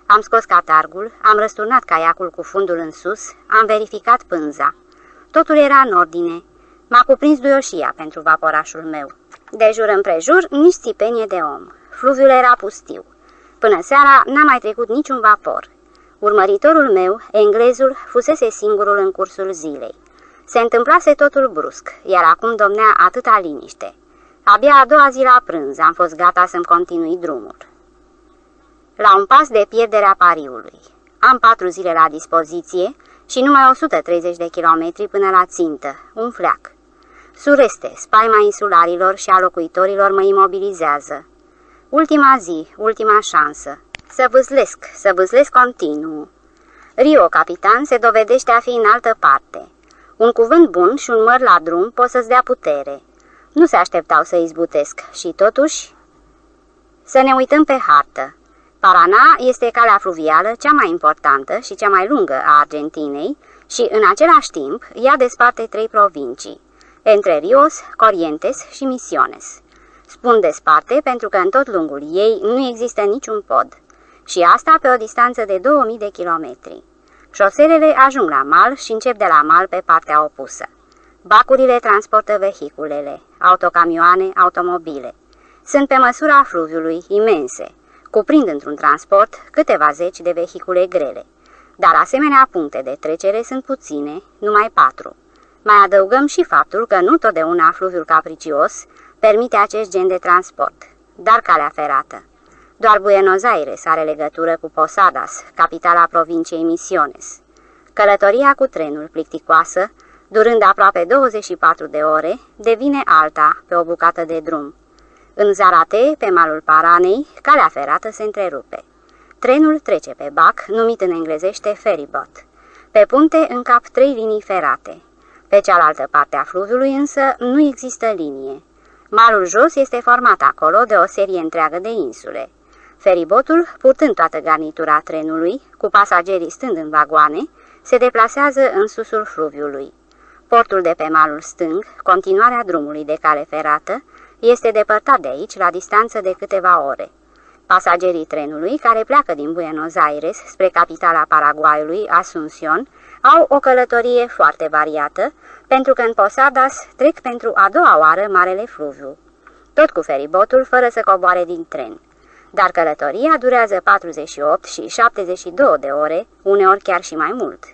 Am scos catargul, am răsturnat caiacul cu fundul în sus, am verificat pânza. Totul era în ordine. M-a cuprins duioșia pentru vaporașul meu. De jur împrejur, nici țipenie de om. Fluviul era pustiu. Până seara n-a mai trecut niciun vapor. Urmăritorul meu, englezul, fusese singurul în cursul zilei. Se întâmplase totul brusc, iar acum domnea atâta liniște. Abia a doua zi la prânz am fost gata să-mi continui drumul. La un pas de pierderea pariului. Am patru zile la dispoziție și numai 130 de kilometri până la țintă, un fleac. Sureste, spaima insularilor și a locuitorilor mă imobilizează. Ultima zi, ultima șansă. Să vâzlesc, să vâzlesc continuu. Rio, capitan, se dovedește a fi în altă parte. Un cuvânt bun și un măr la drum pot să-ți dea putere. Nu se așteptau să izbutesc și totuși... Să ne uităm pe hartă. Paraná este calea fluvială cea mai importantă și cea mai lungă a Argentinei și, în același timp, ea desparte trei provincii, Entre Rios, Corrientes și Misiones. Spun desparte pentru că în tot lungul ei nu există niciun pod, și asta pe o distanță de 2000 de kilometri. Șoselele ajung la mal și încep de la mal pe partea opusă. Bacurile transportă vehiculele, autocamioane, automobile. Sunt pe măsura fluviului imense, cuprind într-un transport câteva zeci de vehicule grele. Dar asemenea puncte de trecere sunt puține, numai patru. Mai adăugăm și faptul că nu totdeauna fluviul capricios permite acest gen de transport, dar calea ferată. Doar Buenos Aires are legătură cu Posadas, capitala provinciei Misiones. Călătoria cu trenul plicticoasă, durând aproape 24 de ore, devine alta pe o bucată de drum. În Zarate, pe malul Paranei, calea ferată se întrerupe. Trenul trece pe bac, numit în englezește feribot. Pe punte încap trei linii ferate. Pe cealaltă parte a fluviului însă nu există linie. Malul jos este format acolo de o serie întreagă de insule. Feribotul, purtând toată garnitura trenului, cu pasagerii stând în vagoane, se deplasează în susul fluviului. Portul de pe malul stâng, continuarea drumului de cale ferată, este depărtat de aici la distanță de câteva ore. Pasagerii trenului, care pleacă din Buenos Aires spre capitala Paraguayului, Asunción, au o călătorie foarte variată, pentru că în Posadas trec pentru a doua oară Marele Fluviu. Tot cu feribotul, fără să coboare din tren. Dar călătoria durează 48 și 72 de ore, uneori chiar și mai mult.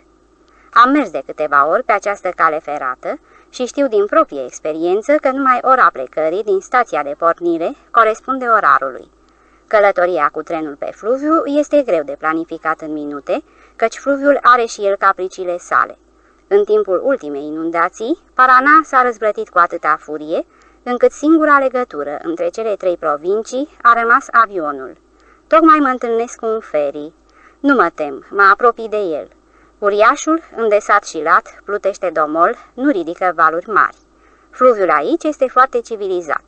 Am mers de câteva ori pe această cale ferată și știu din proprie experiență că numai ora plecării din stația de pornire corespunde orarului. Călătoria cu trenul pe fluviu este greu de planificat în minute, căci fluviul are și el capriciile sale. În timpul ultimei inundații, Parana s-a răzbrătit cu atâta furie, încât singura legătură între cele trei provincii a rămas avionul. Tocmai mă întâlnesc cu un ferii. Nu mă tem, mă apropii de el. Uriașul, îndesat și lat, plutește domol, nu ridică valuri mari. Fluviul aici este foarte civilizat.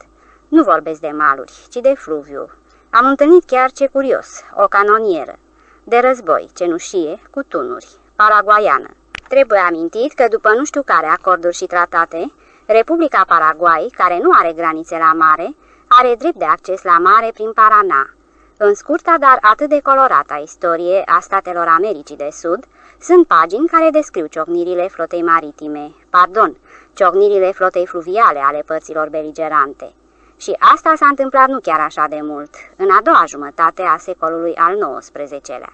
Nu vorbesc de maluri, ci de fluviu. Am întâlnit chiar ce curios, o canonieră. De război, cenușie, cu tunuri, paraguaiană. Trebuie amintit că după nu știu care acorduri și tratate, Republica Paraguay, care nu are granițe la mare, are drept de acces la mare prin Paraná. În scurta, dar atât de colorată istorie a statelor Americii de Sud, sunt pagini care descriu ciocnirile flotei maritime, pardon, ciocnirile flotei fluviale ale părților beligerante. Și asta s-a întâmplat nu chiar așa de mult, în a doua jumătate a secolului al XIX-lea.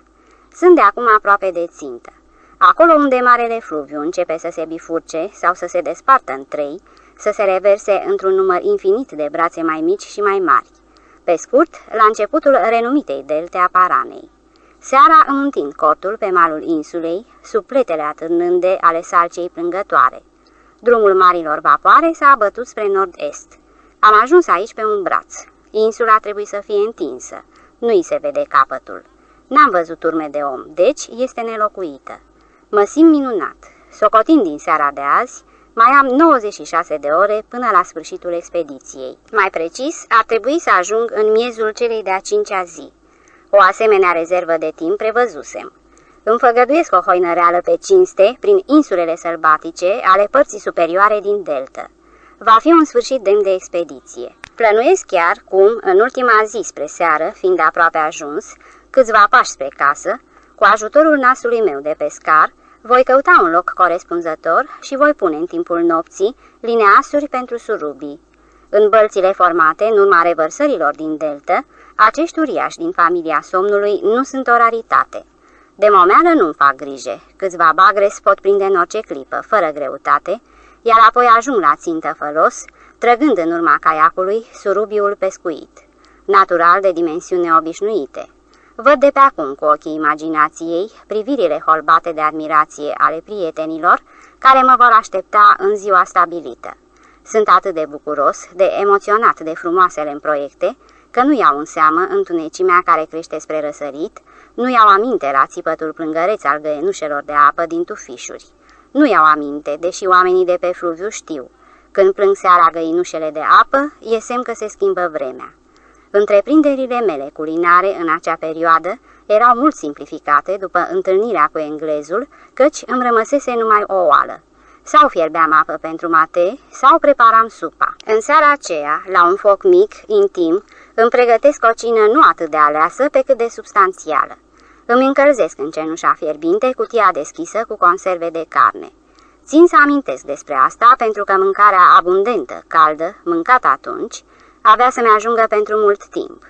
Sunt de acum aproape de țintă. Acolo unde marele fluviu începe să se bifurce sau să se despartă în trei, să se reverse într-un număr infinit de brațe mai mici și mai mari. Pe scurt, la începutul renumitei delte a Paranei. Seara întind cortul pe malul insulei, sub pletele atârnânde ale salcei plângătoare. Drumul marilor vapoare s-a abătut spre nord-est. Am ajuns aici pe un braț. Insula trebuie să fie întinsă. Nu-i se vede capătul. N-am văzut urme de om, deci este nelocuită. Mă simt minunat. Socotind din seara de azi, mai am 96 de ore până la sfârșitul expediției. Mai precis, ar trebui să ajung în miezul celei de-a cincea zi. O asemenea rezervă de timp prevăzusem. Îmi făgăduiesc o hoină reală pe cinste prin insulele sălbatice ale părții superioare din delta. Va fi un sfârșit demn de expediție. Plănuiesc chiar cum, în ultima zi spre seară, fiind aproape ajuns, câțiva pași spre casă, cu ajutorul nasului meu de pescar, voi căuta un loc corespunzător și voi pune în timpul nopții lineasuri pentru surubii. În bălțile formate în urma revărsărilor din delta, acești uriași din familia somnului nu sunt o raritate. De momeală nu-mi fac grijă, câțiva bagre pot prinde în orice clipă, fără greutate, iar apoi ajung la țintă fălos, trăgând în urma caiacului surubiul pescuit, natural de dimensiune obișnuite. Văd de pe acum cu ochii imaginației privirile holbate de admirație ale prietenilor care mă vor aștepta în ziua stabilită. Sunt atât de bucuros, de emoționat de frumoasele în proiecte, că nu iau în seamă întunecimea care crește spre răsărit, nu iau aminte la țipătul plângăreț al găienușelor de apă din tufișuri. Nu iau aminte, deși oamenii de pe fluviu știu. Când plâng seara găinușele de apă, e semn că se schimbă vremea. Întreprinderile mele culinare în acea perioadă erau mult simplificate după întâlnirea cu englezul, căci îmi rămăsese numai o oală. Sau fierbeam apă pentru mate, sau preparam supa. În seara aceea, la un foc mic, intim, îmi pregătesc o cină nu atât de aleasă, pe cât de substanțială. Îmi încălzesc în cenușa fierbinte cutia deschisă cu conserve de carne. Țin să amintesc despre asta pentru că mâncarea abundentă, caldă, mâncată atunci, avea să-mi ajungă pentru mult timp.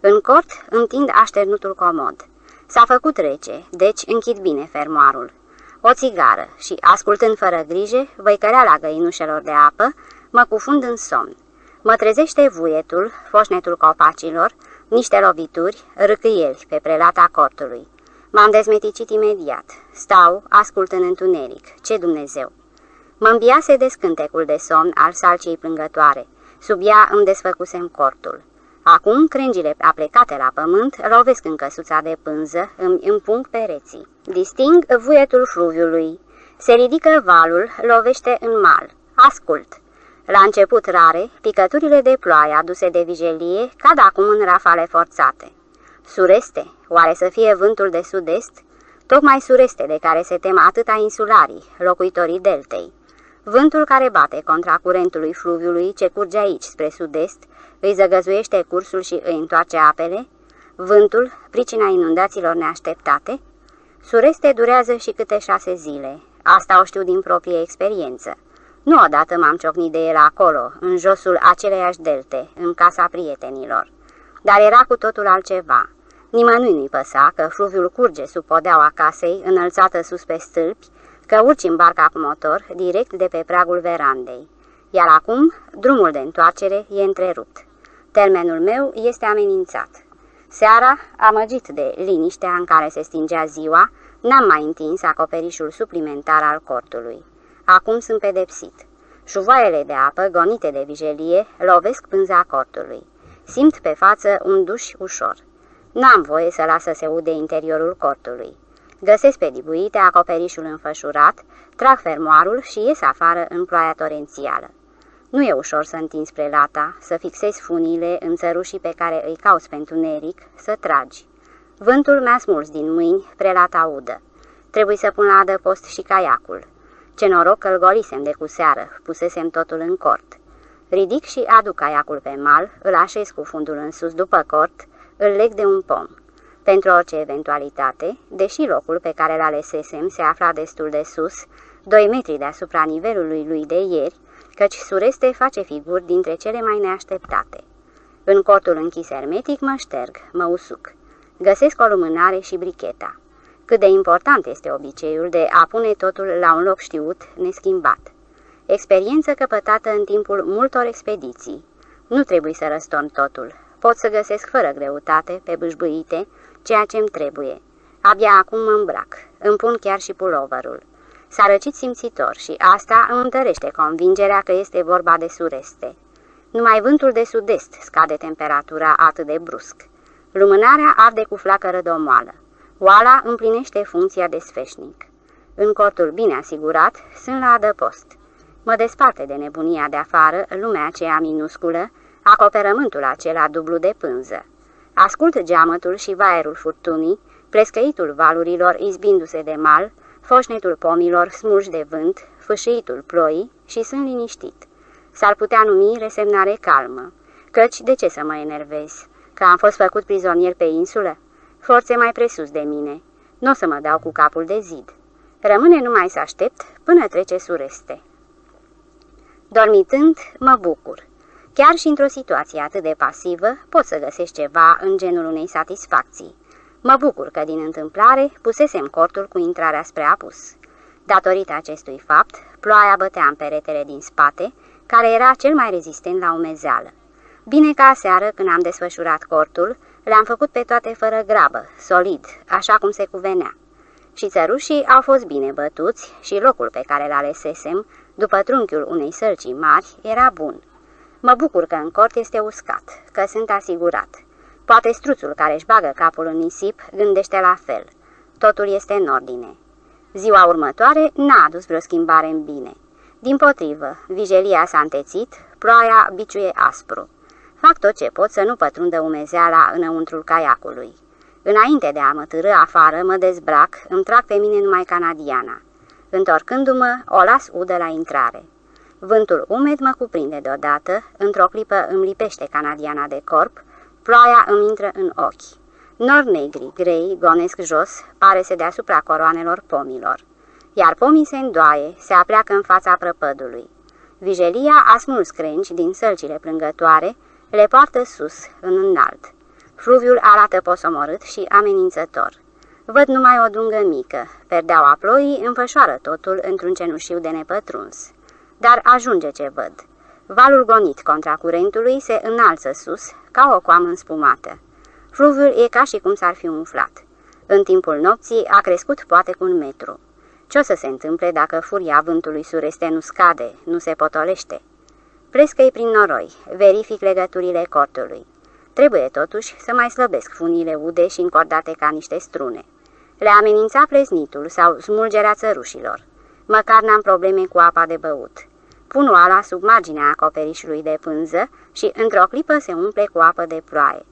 În cort întind așternutul comod. S-a făcut rece, deci închid bine fermoarul. O țigară și, ascultând fără grijă, la găinușelor de apă, mă cufund în somn. Mă trezește vuietul, foșnetul copacilor, niște lovituri, râcâieli pe prelata cortului. M-am dezmeticit imediat. Stau, ascult în întuneric. Ce Dumnezeu! Mă îmbiase de scântecul de somn al salcii plângătoare. Sub ea îmi desfăcusem cortul. Acum, crengile aplecate la pământ lovesc în căsuța de pânză, îmi împung pereții. Disting vuietul fluviului. Se ridică valul, lovește în mal. Ascult. La început rare, picăturile de ploaie aduse de vijelie cad acum în rafale forțate. Sureste, oare să fie vântul de sud-est? Tocmai sureste de care se tem atâta insularii, locuitorii deltei. Vântul care bate contra curentului fluviului ce curge aici spre sud-est, îi zăgăzuiește cursul și îi întoarce apele? Vântul, pricina inundațiilor neașteptate? Sureste durează și câte șase zile. Asta o știu din proprie experiență. Nu odată m-am ciocnit de el acolo, în josul aceleiași delte, în casa prietenilor. Dar era cu totul altceva. Nimănui nu-i păsa că fluviul curge sub podeaua casei, înălțată sus pe stâlpi, că urci în barca cu motor, direct de pe pragul verandei. Iar acum, drumul de întoarcere e întrerupt. Termenul meu este amenințat. Seara, amăgit de liniștea în care se stingea ziua, n-am mai întins acoperișul suplimentar al cortului. Acum sunt pedepsit. Șuvoaiele de apă, gonite de vijelie, lovesc pânza cortului. Simt pe față un duș ușor. N-am voie să lasă se ude interiorul cortului. Găsesc pe dibuite acoperișul înfășurat, trag fermoarul și ies afară în ploaia torențială. Nu e ușor să întind spre lata, să fixezi funile în țărușii pe care îi cauți pentru neric, să tragi. Vântul mi-a smuls din mâini prelata udă. Trebuie să pun la adăpost și caiacul. Ce noroc că-l golisem de cu seară, pusesem totul în cort. Ridic și aduc caiacul pe mal, îl așez cu fundul în sus după cort, îl leg de un pom. Pentru orice eventualitate, deși locul pe care l alesesem se afla destul de sus, doi metri deasupra nivelului lui de ieri, căci sureste face figuri dintre cele mai neașteptate. În cortul închis hermetic mă șterg, mă usuc. Găsesc o lumânare și bricheta. Cât de important este obiceiul de a pune totul la un loc știut, neschimbat. Experiență căpătată în timpul multor expediții. Nu trebuie să răstorn totul. Pot să găsesc fără greutate, pe bâșbâite, ceea ce-mi trebuie. Abia acum mă îmbrac. Îmi pun chiar și pulovărul. S-a răcit simțitor și asta îmi întărește convingerea că este vorba de sureste. Numai vântul de sud-est scade temperatura atât de brusc. Lumânarea arde cu flacără domoală. Oala împlinește funcția de sfeșnic. În cortul bine asigurat, sunt la adăpost. Mă desparte de nebunia de afară, lumea aceea minusculă, acoperământul acela dublu de pânză. Ascult geamătul și vaerul furtunii, prescăitul valurilor izbindu-se de mal, foșnetul pomilor smulși de vânt, fâșiitul ploii și sunt liniștit. S-ar putea numi resemnare calmă, căci de ce să mă enervez? Că am fost făcut prizonier pe insulă? Forțe mai presus de mine. Nu o să mă dau cu capul de zid. Rămâne numai să aștept până trece sureste. Dormitând, mă bucur. Chiar și într-o situație atât de pasivă, pot să găsești ceva în genul unei satisfacții. Mă bucur că, din întâmplare, pusesem cortul cu intrarea spre apus. Datorită acestui fapt, ploaia bătea în peretele din spate, care era cel mai rezistent la umezeală. Bine ca aseară, când am desfășurat cortul, le-am făcut pe toate fără grabă, solid, așa cum se cuvenea. Și țărușii au fost bine bătuți și locul pe care l alesesem, după trunchiul unei sălcii mari, era bun. Mă bucur că în cort este uscat, că sunt asigurat. Poate struțul care își bagă capul în nisip gândește la fel. Totul este în ordine. Ziua următoare n-a adus vreo schimbare în bine. Din potrivă, vijelia s-a întețit, ploaia biciuie aspru. Fac tot ce pot să nu pătrundă umezeala înăuntrul caiacului. Înainte de a mă târâ afară, mă dezbrac, îmi trag pe mine numai canadiana. Întorcându-mă, o las udă la intrare. Vântul umed mă cuprinde deodată, într-o clipă îmi lipește canadiana de corp, ploaia îmi intră în ochi. Nor negri, grei, gonesc jos, pare se deasupra coroanelor pomilor. Iar pomii se îndoaie, se apleacă în fața prăpădului. Vijelia a smuls crengi din sălcile plângătoare, le poartă sus, în înalt. Fluviul arată posomorât și amenințător. Văd numai o dungă mică. Perdeaua ploii înfășoară totul într-un cenușiu de nepătruns. Dar ajunge ce văd. Valul gonit contra curentului se înalță sus, ca o coamă înspumată. Fluviul e ca și cum s-ar fi umflat. În timpul nopții a crescut poate cu un metru. Ce o să se întâmple dacă furia vântului sureste nu scade, nu se potolește? Prescă-i prin noroi, verific legăturile cortului. Trebuie totuși să mai slăbesc funile ude și încordate ca niște strune. Le amenința pleznitul sau smulgerea țărușilor. Măcar n-am probleme cu apa de băut. Pun oala sub marginea acoperișului de pânză și într-o clipă se umple cu apă de ploaie.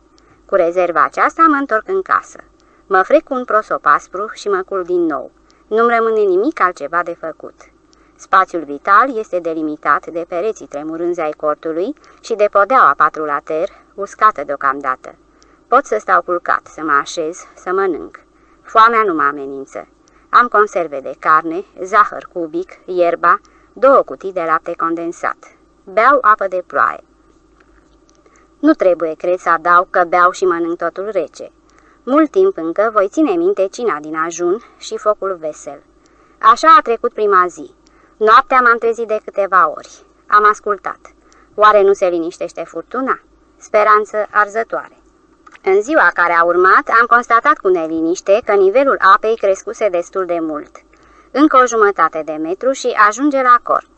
Cu rezerva aceasta mă întorc în casă. Mă frec cu un prosop aspru și mă cul din nou. Nu-mi rămâne nimic altceva de făcut. Spațiul vital este delimitat de pereții tremurânzi ai cortului și de podeaua patrulater, uscată deocamdată. Pot să stau culcat, să mă așez, să mănânc. Foamea nu mă amenință. Am conserve de carne, zahăr cubic, ierba, două cutii de lapte condensat. Beau apă de ploaie. Nu trebuie, cred, să adaug că beau și mănânc totul rece. Mult timp încă voi ține minte cina din ajun și focul vesel. Așa a trecut prima zi. Noaptea m-am trezit de câteva ori. Am ascultat. Oare nu se liniștește furtuna? Speranță arzătoare. În ziua care a urmat, am constatat cu neliniște că nivelul apei crescuse destul de mult. Încă o jumătate de metru și ajunge la cort.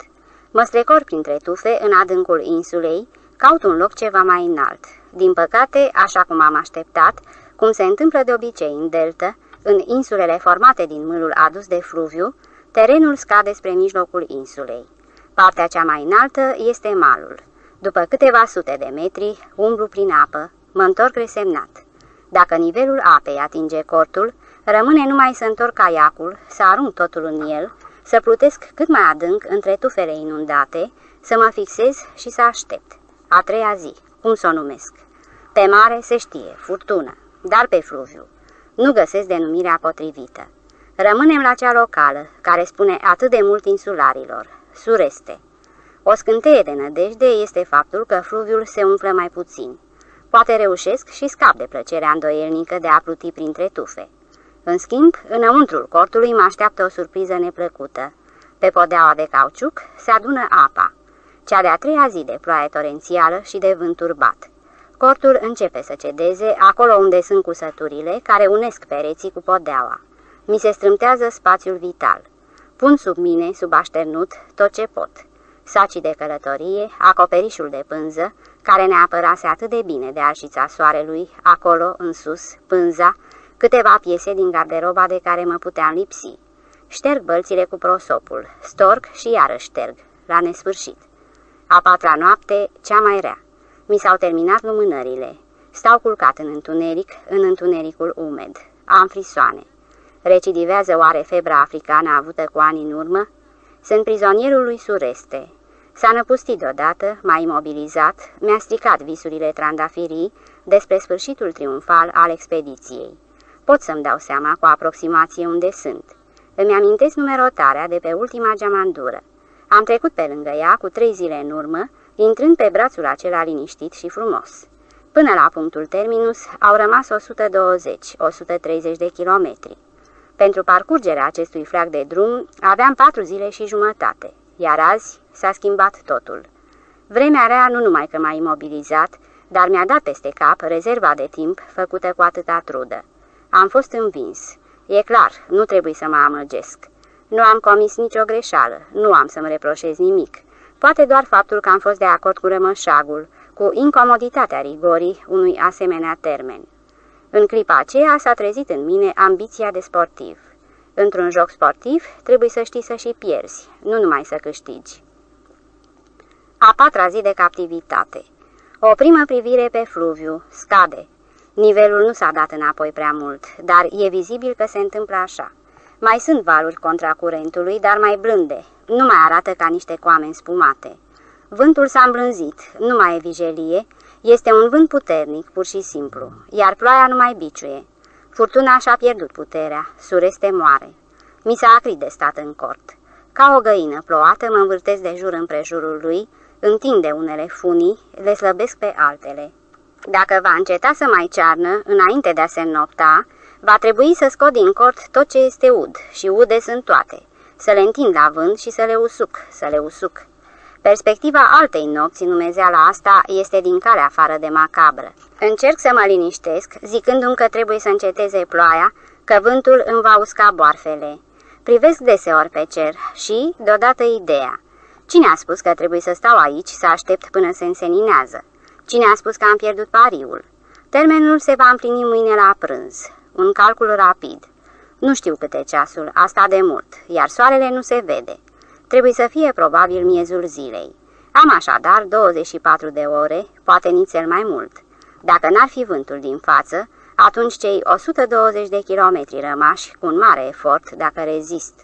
Mă strecor printre tufe în adâncul insulei, caut un loc ceva mai înalt. Din păcate, așa cum am așteptat, cum se întâmplă de obicei în delta, în insulele formate din mâlul adus de fluviu, terenul scade spre mijlocul insulei. Partea cea mai înaltă este malul. După câteva sute de metri, umblu prin apă, mă întorc resemnat. Dacă nivelul apei atinge cortul, rămâne numai să întorc caiacul, să arunc totul în el, să plutesc cât mai adânc între tufele inundate, să mă fixez și să aștept. A treia zi, cum să o numesc? Pe mare se știe, furtună, dar pe fluviu. Nu găsesc denumirea potrivită. Rămânem la cea locală, care spune atât de mult insularilor, sureste. O scânteie de nădejde este faptul că fluviul se umflă mai puțin. Poate reușesc și scap de plăcerea îndoielnică de a pluti printre tufe. În schimb, înăuntrul cortului mă așteaptă o surpriză neplăcută. Pe podeaua de cauciuc se adună apa. Cea de-a treia zi de ploaie torențială și de vânt turbat. Cortul începe să cedeze acolo unde sunt cusăturile care unesc pereții cu podeaua. Mi se strâmtează spațiul vital. Pun sub mine, sub așternut, tot ce pot. Sacii de călătorie, acoperișul de pânză, care ne apărase atât de bine de arșița soarelui, acolo, în sus, pânza, câteva piese din garderoba de care mă puteam lipsi. Șterg bălțile cu prosopul, storc și iarăși șterg, la nesfârșit. A patra noapte, cea mai rea. Mi s-au terminat lumânările. Stau culcat în întuneric, în întunericul umed. Am frisoane. Recidivează oare febra africană avută cu ani în urmă? Sunt prizonierul lui Sureste. S-a năpustit deodată, mai imobilizat, mi-a stricat visurile trandafirii despre sfârșitul triumfal al expediției. Pot să-mi dau seama cu aproximație unde sunt. Îmi amintesc numerotarea de pe ultima geamandură. Am trecut pe lângă ea cu trei zile în urmă, intrând pe brațul acela liniștit și frumos. Până la punctul terminus au rămas 120-130 de kilometri. Pentru parcurgerea acestui flag de drum aveam patru zile și jumătate, iar azi s-a schimbat totul. Vremea rea nu numai că m-a imobilizat, dar mi-a dat peste cap rezerva de timp făcută cu atâta trudă. Am fost învins. E clar, nu trebuie să mă amăgesc. Nu am comis nicio greșeală, nu am să-mi reproșez nimic. Poate doar faptul că am fost de acord cu rămășagul, cu incomoditatea rigorii unui asemenea termen. În clipa aceea s-a trezit în mine ambiția de sportiv. Într-un joc sportiv trebuie să știi să și pierzi, nu numai să câștigi. A patra zi de captivitate. O primă privire pe fluviu, scade. Nivelul nu s-a dat înapoi prea mult, dar e vizibil că se întâmplă așa. Mai sunt valuri contra curentului, dar mai blânde. Nu mai arată ca niște coameni spumate. Vântul s-a îmblânzit, nu mai e vijelie, este un vânt puternic, pur și simplu, iar ploaia nu mai biciuie. Furtuna și-a pierdut puterea, sureste moare. Mi s-a acrit de stat în cort. Ca o găină plouată mă învârtesc de jur împrejurul lui, întinde unele funii, le slăbesc pe altele. Dacă va înceta să mai cearnă, înainte de a se nopta, va trebui să scot din cort tot ce este ud, și ude sunt toate, să le întind la vânt și să le usuc, să le usuc. Perspectiva altei nopți numezeala asta este din care afară de macabră. Încerc să mă liniștesc, zicându-mi că trebuie să înceteze ploaia, că vântul îmi va usca boarfele. Privesc deseori pe cer și, deodată, ideea. Cine a spus că trebuie să stau aici să aștept până se înseninează? Cine a spus că am pierdut pariul? Termenul se va împlini mâine la prânz. Un calcul rapid. Nu știu câte ceasul, asta de mult, iar soarele nu se vede. Trebuie să fie probabil miezul zilei. Am așadar 24 de ore, poate nițel mai mult. Dacă n-ar fi vântul din față, atunci cei 120 de kilometri rămași, cu un mare efort, dacă rezist.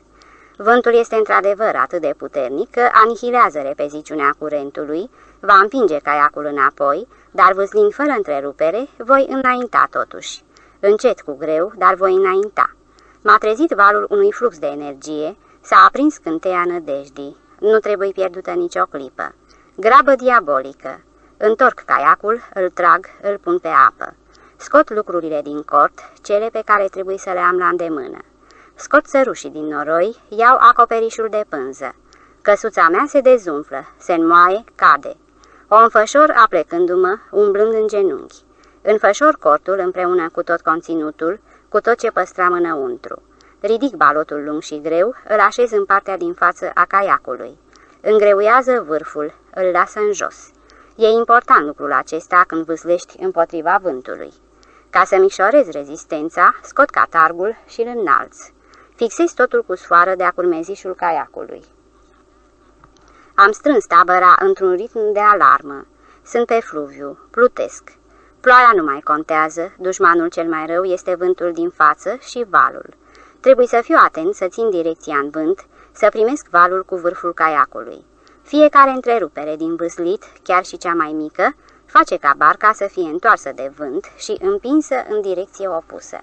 Vântul este într-adevăr atât de puternic că anihilează repeziciunea curentului, va împinge caiacul înapoi, dar vâzlind fără întrerupere, voi înainta totuși. Încet cu greu, dar voi înainta. M-a trezit valul unui flux de energie, s-a aprins cânteia nădejdii. Nu trebuie pierdută nicio clipă. Grabă diabolică. Întorc caiacul, îl trag, îl pun pe apă. Scot lucrurile din cort, cele pe care trebuie să le am la îndemână. Scot sărușii din noroi, iau acoperișul de pânză. Căsuța mea se dezumflă, se înmoaie, cade. O înfășor aplecându-mă, umblând în genunchi. Înfășor cortul împreună cu tot conținutul, cu tot ce păstram înăuntru. Ridic balotul lung și greu, îl așez în partea din față a caiacului. Îngreuiază vârful, îl lasă în jos. E important lucrul acesta când vâslești împotriva vântului. Ca să mișorez rezistența, scot catargul și îl înalț. Fixez totul cu sfoară de-a curmezișul caiacului. Am strâns tabăra într-un ritm de alarmă. Sunt pe fluviu, plutesc. Ploaia nu mai contează, dușmanul cel mai rău este vântul din față și valul. Trebuie să fiu atent să țin direcția în vânt, să primesc valul cu vârful caiacului. Fiecare întrerupere din vâslit, chiar și cea mai mică, face ca barca să fie întoarsă de vânt și împinsă în direcție opusă.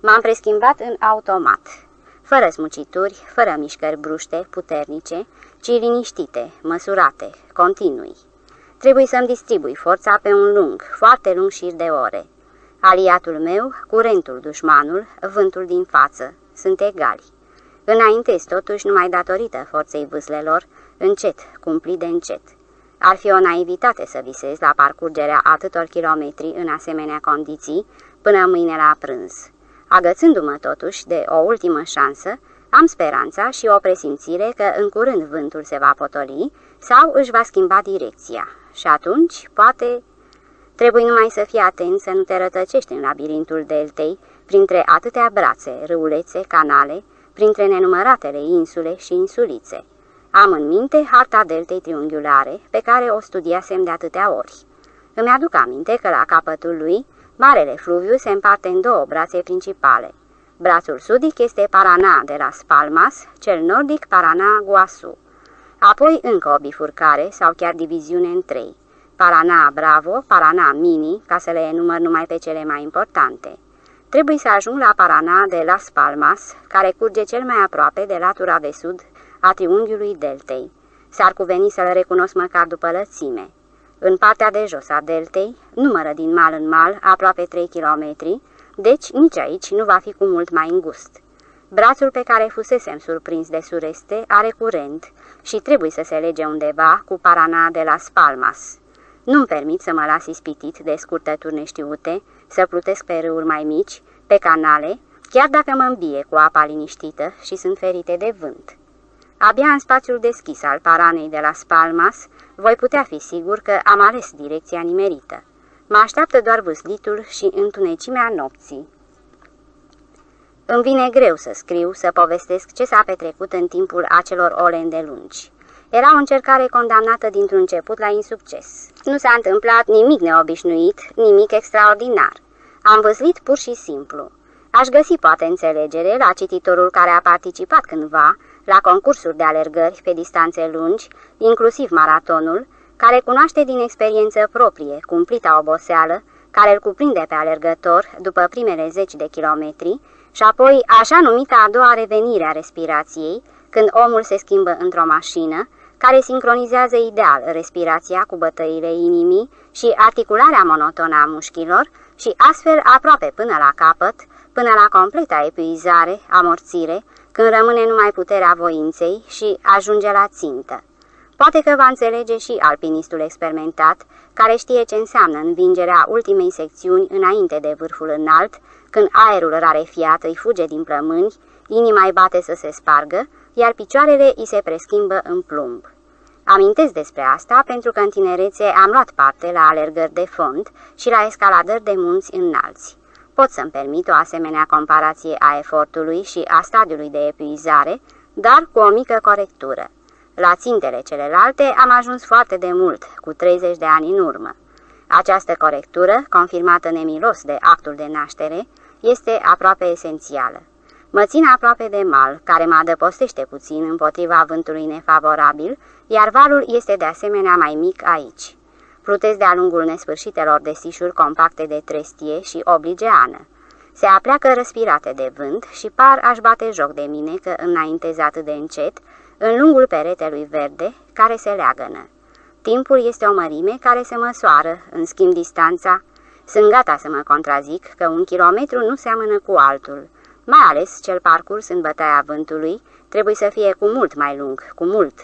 M-am preschimbat în automat, fără smucituri, fără mișcări bruște, puternice, ci liniștite, măsurate, continui. Trebuie să-mi distribui forța pe un lung, foarte lung șir de ore. Aliatul meu, curentul dușmanul, vântul din față, sunt egali. Înaintez totuși numai datorită forței vâslelor, încet, cumplit de încet. Ar fi o naivitate să visez la parcurgerea atâtor kilometri în asemenea condiții până mâine la prânz. Agățându-mă totuși de o ultimă șansă, am speranța și o presimțire că în curând vântul se va potoli sau își va schimba direcția. Și atunci, poate, trebuie numai să fii atent să nu te rătăcești în labirintul deltei, printre atâtea brațe, râulețe, canale, printre nenumăratele insule și insulițe. Am în minte harta deltei triunghiulare, pe care o studiasem de atâtea ori. Îmi aduc aminte că la capătul lui, marele fluviu se împarte în două brațe principale. Brațul sudic este Parana de la Spalmas, cel nordic Parana Guasu. Apoi încă o bifurcare sau chiar diviziune în trei. Parana Bravo, Parana Mini, ca să le enumăr numai pe cele mai importante. Trebuie să ajung la Parana de Las Palmas, care curge cel mai aproape de latura de sud a triunghiului deltei. S-ar cuveni să-l recunosc măcar după lățime. În partea de jos a deltei, numără din mal în mal aproape 3 kilometri, deci nici aici nu va fi cu mult mai îngust. Brațul pe care fusesem surprins de sureste are curent și trebuie să se lege undeva cu Parana de Las Palmas. Nu-mi permit să mă las ispitit de scurtături neștiute, să plutesc pe râuri mai mici, pe canale, chiar dacă mă îmbie cu apa liniștită și sunt ferite de vânt. Abia în spațiul deschis al paranei de la Spalmas, voi putea fi sigur că am ales direcția nimerită. Mă așteaptă doar vâslitul și întunecimea nopții. Îmi vine greu să scriu, să povestesc ce s-a petrecut în timpul acelor ore îndelungi. Era o încercare condamnată dintr-un început la insucces. Nu s-a întâmplat nimic neobișnuit, nimic extraordinar. Am văzut pur și simplu. Aș găsi poate înțelegere la cititorul care a participat cândva la concursuri de alergări pe distanțe lungi, inclusiv maratonul, care cunoaște din experiență proprie cumplita oboseală, care îl cuprinde pe alergător după primele zeci de kilometri, și apoi așa numita a doua revenire a respirației, când omul se schimbă într-o mașină, care sincronizează ideal respirația cu bătăile inimii și articularea monotonă a mușchilor și astfel aproape până la capăt, până la completa epuizare, amorțire, când rămâne numai puterea voinței și ajunge la țintă. Poate că va înțelege și alpinistul experimentat, care știe ce înseamnă învingerea ultimei secțiuni înainte de vârful înalt, când aerul rarefiat îi fuge din plămâni, inima îi bate să se spargă, iar picioarele îi se preschimbă în plumb. Amintesc despre asta pentru că în tinerețe am luat parte la alergări de fond și la escaladări de munți înalți. Pot să-mi permit o asemenea comparație a efortului și a stadiului de epuizare, dar cu o mică corectură. La țintele celelalte am ajuns foarte de mult, cu 30 de ani în urmă. Această corectură, confirmată nemilos de actul de naștere, este aproape esențială. Mă țin aproape de mal, care mă adăpostește puțin împotriva vântului nefavorabil, iar valul este de asemenea mai mic aici. Plutez de-a lungul nesfârșitelor desișuri compacte de trestie și obligeană. Se apleacă răspirate de vânt și par aș bate joc de mine că înaintez atât de încet, în lungul peretelui verde, care se leagănă. Timpul este o mărime care se măsoară, în schimb distanța. Sunt gata să mă contrazic că un kilometru nu seamănă cu altul, mai ales cel parcurs în bătaia vântului trebuie să fie cu mult mai lung, cu mult.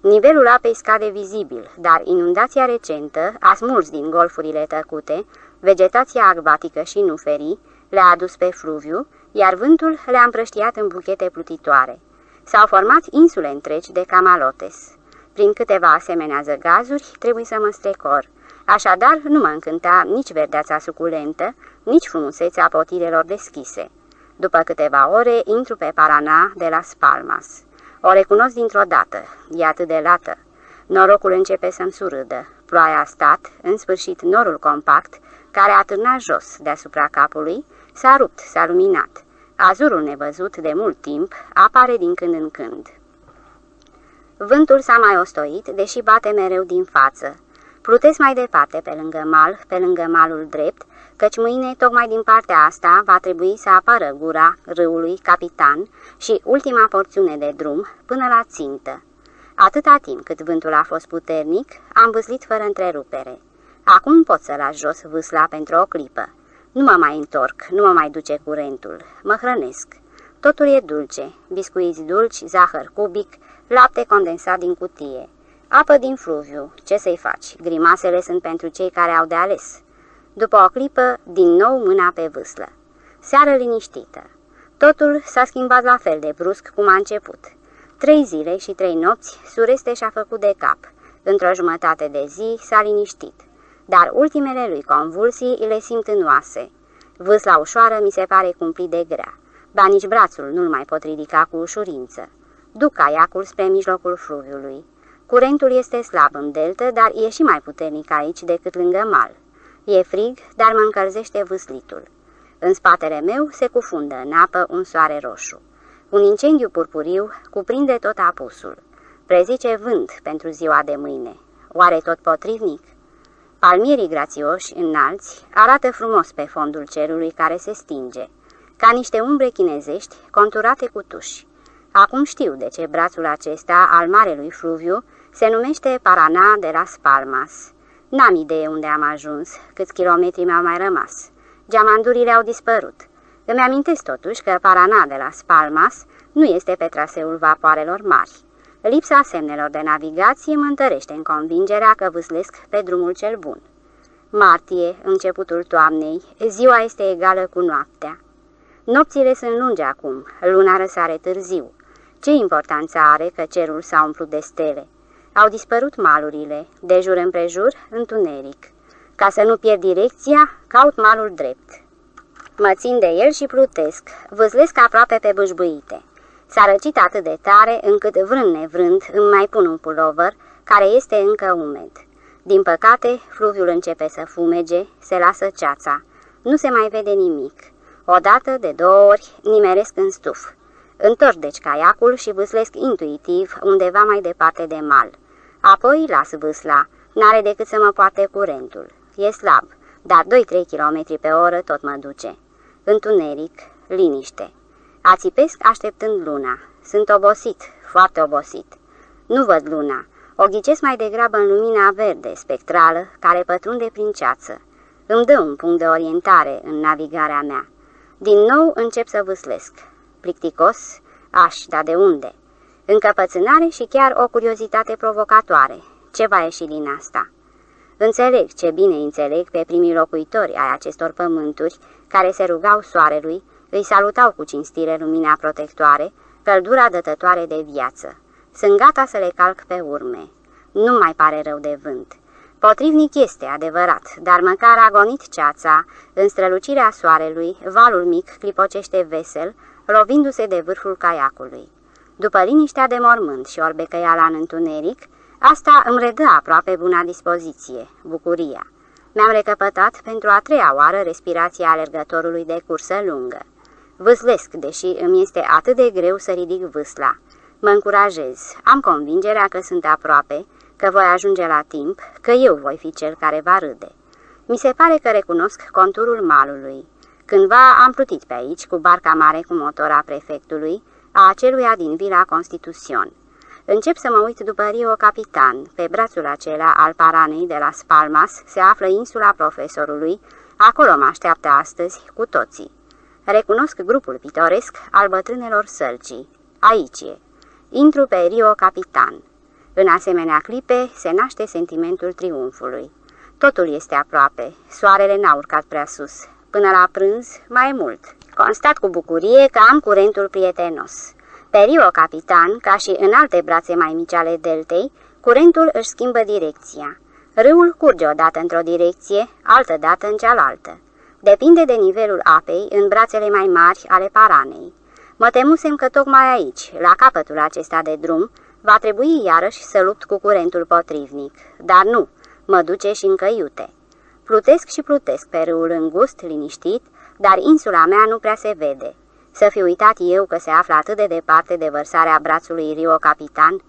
Nivelul apei scade vizibil, dar inundația recentă a smuls din golfurile tăcute, vegetația acvatică și nuferii le-a adus pe fluviu, iar vântul le-a împrăștiat în buchete plutitoare. S-au format insule întregi de camalotes. Prin câteva asemenea zăgazuri trebuie să mă strecor. Așadar, nu mă încânta nici verdeața suculentă, nici frumusețea potirelor deschise. După câteva ore, intru pe Paraná de las Palmas. O recunosc dintr-o dată, e atât de lată. Norocul începe să-mi surâdă. Ploaia a stat, în sfârșit norul compact, care a târnat jos deasupra capului, s-a rupt, s-a luminat. Azurul nevăzut de mult timp apare din când în când. Vântul s-a mai ostoit, deși bate mereu din față. Plutesc mai departe pe lângă mal, pe lângă malul drept, căci mâine, tocmai din partea asta, va trebui să apară gura râului Capitan și ultima porțiune de drum până la țintă. Atâta timp cât vântul a fost puternic, am vâslit fără întrerupere. Acum pot să las jos vâsla pentru o clipă. Nu mă mai întorc, nu mă mai duce curentul. Mă hrănesc. Totul e dulce, biscuiți dulci, zahăr cubic, lapte condensat din cutie. Apă din fluviu, ce să-i faci? Grimasele sunt pentru cei care au de ales. După o clipă, din nou mâna pe vâslă. Seară liniștită. Totul s-a schimbat la fel de brusc cum a început. Trei zile și trei nopți, sureste și-a făcut de cap. Într-o jumătate de zi s-a liniștit. Dar ultimele lui convulsii le simt în oase. Vâsla ușoară mi se pare cumplit de grea. Ba nici brațul nu-l mai pot ridica cu ușurință. Duc caiacul spre mijlocul fluviului. Curentul este slab în deltă, dar e și mai puternic aici decât lângă mal. E frig, dar mă încălzește vâslitul. În spatele meu se cufundă în apă un soare roșu. Un incendiu purpuriu cuprinde tot apusul. Prezice vânt pentru ziua de mâine. Oare tot potrivnic? Palmierii grațioși, înalți, arată frumos pe fondul cerului care se stinge, ca niște umbre chinezești conturate cu tuși. Acum știu de ce brațul acesta al marelui fluviu se numește Paraná de las Palmas. N-am idee unde am ajuns, câți kilometri mi-au mai rămas. Geamandurile au dispărut. Îmi amintesc totuși că Paraná de las Palmas nu este pe traseul vapoarelor mari. Lipsa semnelor de navigație mă întărește în convingerea că vâslesc pe drumul cel bun. Martie, începutul toamnei, ziua este egală cu noaptea. Nopțile sunt lungi acum, luna răsare târziu. Ce importanță are că cerul s-a umplut de stele? Au dispărut malurile, de jur împrejur, întuneric. Ca să nu pierd direcția, caut malul drept. Mă țin de el și plutesc, vâzlesc aproape pe bâșbâite. S-a răcit atât de tare încât vrând nevrând îmi mai pun un pulover care este încă umed. Din păcate, fluviul începe să fumege, se lasă ceața. Nu se mai vede nimic. Odată, de două ori, nimeresc în stuf. Întorc deci caiacul și vâslesc intuitiv undeva mai departe de mal. Apoi las vâsla. N-are decât să mă poarte curentul. E slab, dar 2-3 km pe oră tot mă duce. Întuneric, liniște. Ațipesc așteptând luna. Sunt obosit, foarte obosit. Nu văd luna. O ghicesc mai degrabă în lumina verde, spectrală, care pătrunde prin ceață. Îmi dă un punct de orientare în navigarea mea. Din nou încep să vâslesc. Plicticos? Aș, dar de unde? Încăpățânare și chiar o curiozitate provocatoare. Ce va ieși din asta? Înțeleg ce bine înțeleg pe primii locuitori ai acestor pământuri, care se rugau soarelui, îi salutau cu cinstire lumina protectoare, căldura dătătoare de viață. Sunt gata să le calc pe urme. Nu mai pare rău de vânt. Potrivnic este adevărat, dar măcar agonit ceața, în strălucirea soarelui, valul mic clipocește vesel, lovindu-se de vârful caiacului. După liniștea de mormânt și orbecăiala în întuneric, asta îmi redă aproape buna dispoziție, bucuria. Mi-am recăpătat pentru a treia oară respirația alergătorului de cursă lungă. Vâslesc, deși îmi este atât de greu să ridic vâsla. Mă încurajez, am convingerea că sunt aproape, că voi ajunge la timp, că eu voi fi cel care va râde. Mi se pare că recunosc conturul malului. Cândva am plutit pe aici cu barca mare cu motor a prefectului, a aceluia din Vila Constituțion. Încep să mă uit după Rio Capitan. Pe brațul acela al paranei de la Spalmas se află insula profesorului, acolo mă așteaptă astăzi cu toții. Recunosc grupul pitoresc al bătrânelor sălcii. Aici e. Intru pe Rio Capitan. În asemenea clipe se naște sentimentul triumfului. Totul este aproape, soarele n-a urcat prea sus. Până la prânz, mai mult. Constat cu bucurie că am curentul prietenos. Pe Rio Capitan, ca și în alte brațe mai mici ale deltei, curentul își schimbă direcția. Râul curge odată într-o direcție, altă dată în cealaltă. Depinde de nivelul apei în brațele mai mari ale paranei. Mă temusem că tocmai aici, la capătul acesta de drum, va trebui iarăși să lupt cu curentul potrivnic, dar nu, mă duce și încă iute. Plutesc și plutesc pe râul îngust, liniștit, dar insula mea nu prea se vede. Să fi uitat eu că se află atât de departe de vărsarea brațului Rio Capitan?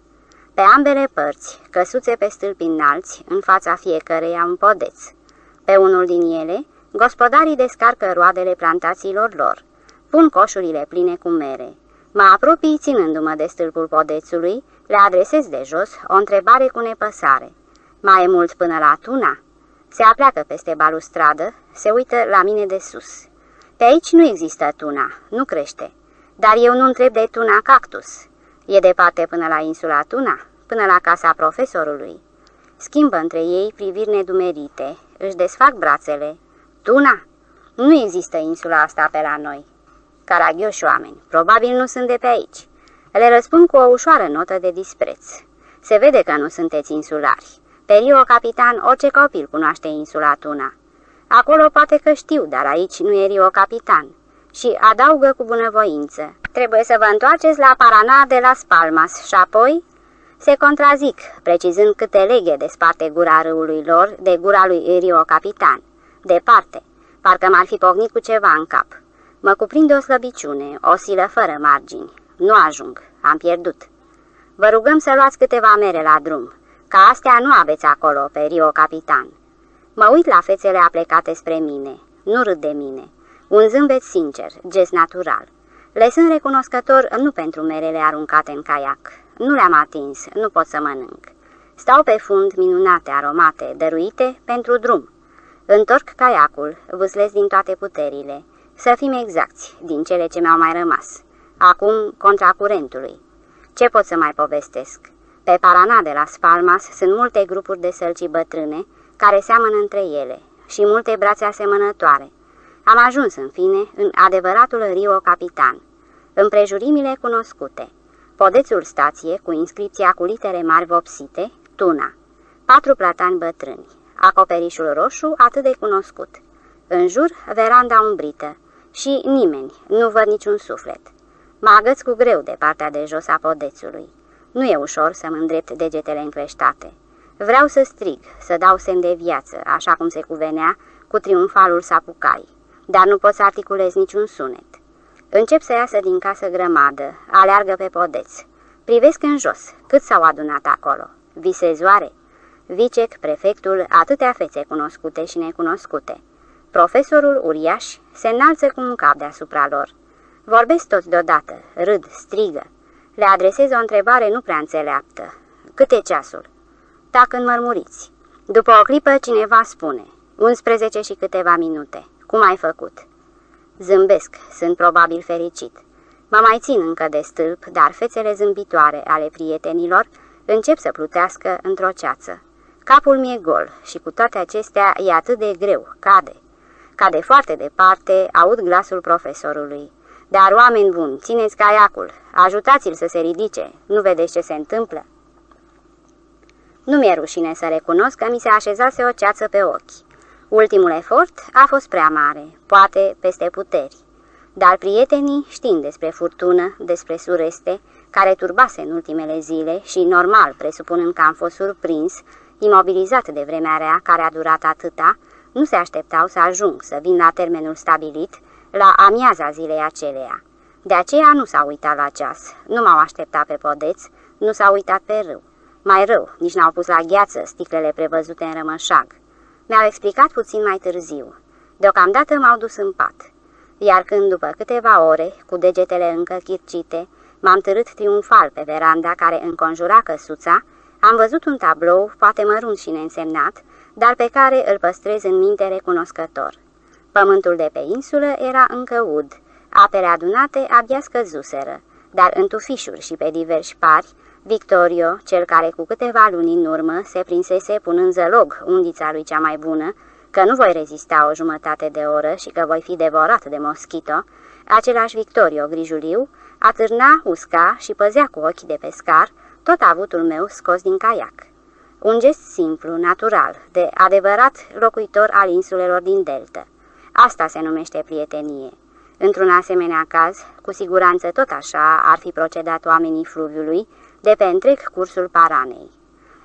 Pe ambele părți, căsuțe pe stâlpi înalți, în fața fiecăreia un podeț. Pe unul din ele, gospodarii descarcă roadele plantațiilor lor. Pun coșurile pline cu mere. Mă apropii ținându-mă de stâlpul podețului, le adresez de jos o întrebare cu nepăsare. Mai e mult până la tuna? Se apleacă peste balustradă, se uită la mine de sus. Pe aici nu există tuna, nu crește. Dar eu nu întreb de tuna cactus. E departe până la insula Tuna, până la casa profesorului. Schimbă între ei priviri nedumerite, își desfac brațele. Tuna? Nu există insula asta pe la noi. Caragioși oameni, probabil nu sunt de pe aici. Le răspund cu o ușoară notă de dispreț. Se vede că nu sunteți insulari. Pe Rio Capitan, orice copil cunoaște insula Tuna. Acolo poate că știu, dar aici nu e Rio Capitan. Și adaugă cu bunăvoință. Trebuie să vă întoarceți la Parana de las Palmas și apoi... Se contrazic, precizând câte leghe desparte gura râului lor de gura lui Rio Capitan. Departe, parcă m-ar fi pocnit cu ceva în cap. Mă cuprinde o slăbiciune, o silă fără margini. Nu ajung, am pierdut. Vă rugăm să luați câteva mere la drum, ca astea nu aveți acolo, pe Rio Capitan. Mă uit la fețele aplecate spre mine, nu râd de mine. Un zâmbet sincer, gest natural. Le sunt recunoscător nu pentru merele aruncate în caiac. Nu le-am atins, nu pot să mănânc. Stau pe fund minunate, aromate, dăruite pentru drum. Întorc caiacul, vâslesc din toate puterile. Să fim exacti, din cele ce mi-au mai rămas. Acum, contra curentului. Ce pot să mai povestesc? Pe Parana de la Spalmas sunt multe grupuri de sălci bătrâne, care seamănă între ele, și multe brațe asemănătoare. Am ajuns, în fine, în adevăratul Rio Capitan, împrejurimile cunoscute. Podețul stație, cu inscripția cu litere mari vopsite, Tuna. Patru platani bătrâni. Acoperișul roșu, atât de cunoscut. În jur, veranda umbrită. Și nimeni, nu văd niciun suflet. Mă agăț cu greu de partea de jos a podețului. Nu e ușor să-mi îndrept degetele încleștate. Vreau să strig, să dau semn de viață, așa cum se cuvenea, cu triumfalul sapucai, dar nu pot să articulez niciun sunet. Încep să iasă din casă grămadă, aleargă pe podeț. Privesc în jos, cât s-au adunat acolo. Visezoare? Vicec, prefectul, atâtea fețe cunoscute și necunoscute. Profesorul uriaș se înalță cu un cap deasupra lor. Vorbesc toți deodată, râd, strigă. Le adresez o întrebare nu prea înțeleaptă. Cât e ceasul? Tac înmărmuriți. După o clipă cineva spune, 11 și câteva minute. Cum ai făcut? Zâmbesc, sunt probabil fericit. Mă mai țin încă de stâlp, dar fețele zâmbitoare ale prietenilor încep să plutească într-o ceață. Capul mi-e gol și cu toate acestea e atât de greu, cade. Cade foarte departe, aud glasul profesorului. Dar, oameni buni, țineți caiacul, ajutați-l să se ridice, nu vedeți ce se întâmplă? Nu mi-e rușine să recunosc că mi se așezase o ceață pe ochi. Ultimul efort a fost prea mare, poate peste puteri. Dar prietenii, știind despre furtună, despre sureste, care turbase în ultimele zile și, normal, presupunând că am fost surprins, imobilizat de vremea rea care a durat atâta, nu se așteptau să ajung să vin la termenul stabilit, la amiaza zilei aceleia. De aceea nu s-au uitat la ceas, nu m-au așteptat pe podeț, nu s-au uitat pe râu. Mai rău, nici n-au pus la gheață sticlele prevăzute în rămășag. Mi-au explicat puțin mai târziu. Deocamdată m-au dus în pat. Iar când, după câteva ore, cu degetele încă chircite, m-am târât triumfal pe veranda care înconjura căsuța, am văzut un tablou, poate mărunt și neînsemnat, dar pe care îl păstrez în minte recunoscător. Pământul de pe insulă era încă ud, apele adunate abia scăzuseră, dar în tufișuri și pe diversi pari, Victorio, cel care cu câteva luni în urmă se prinsese punând zălog undița lui cea mai bună, că nu voi rezista o jumătate de oră și că voi fi devorat de moschito, același Victorio grijuliu atârna, usca și păzea cu ochi de pescar tot avutul meu scos din caiac. Un gest simplu, natural, de adevărat locuitor al insulelor din delta. Asta se numește prietenie. Într-un asemenea caz, cu siguranță tot așa ar fi procedat oamenii fluviului de pe întreg cursul Paranei.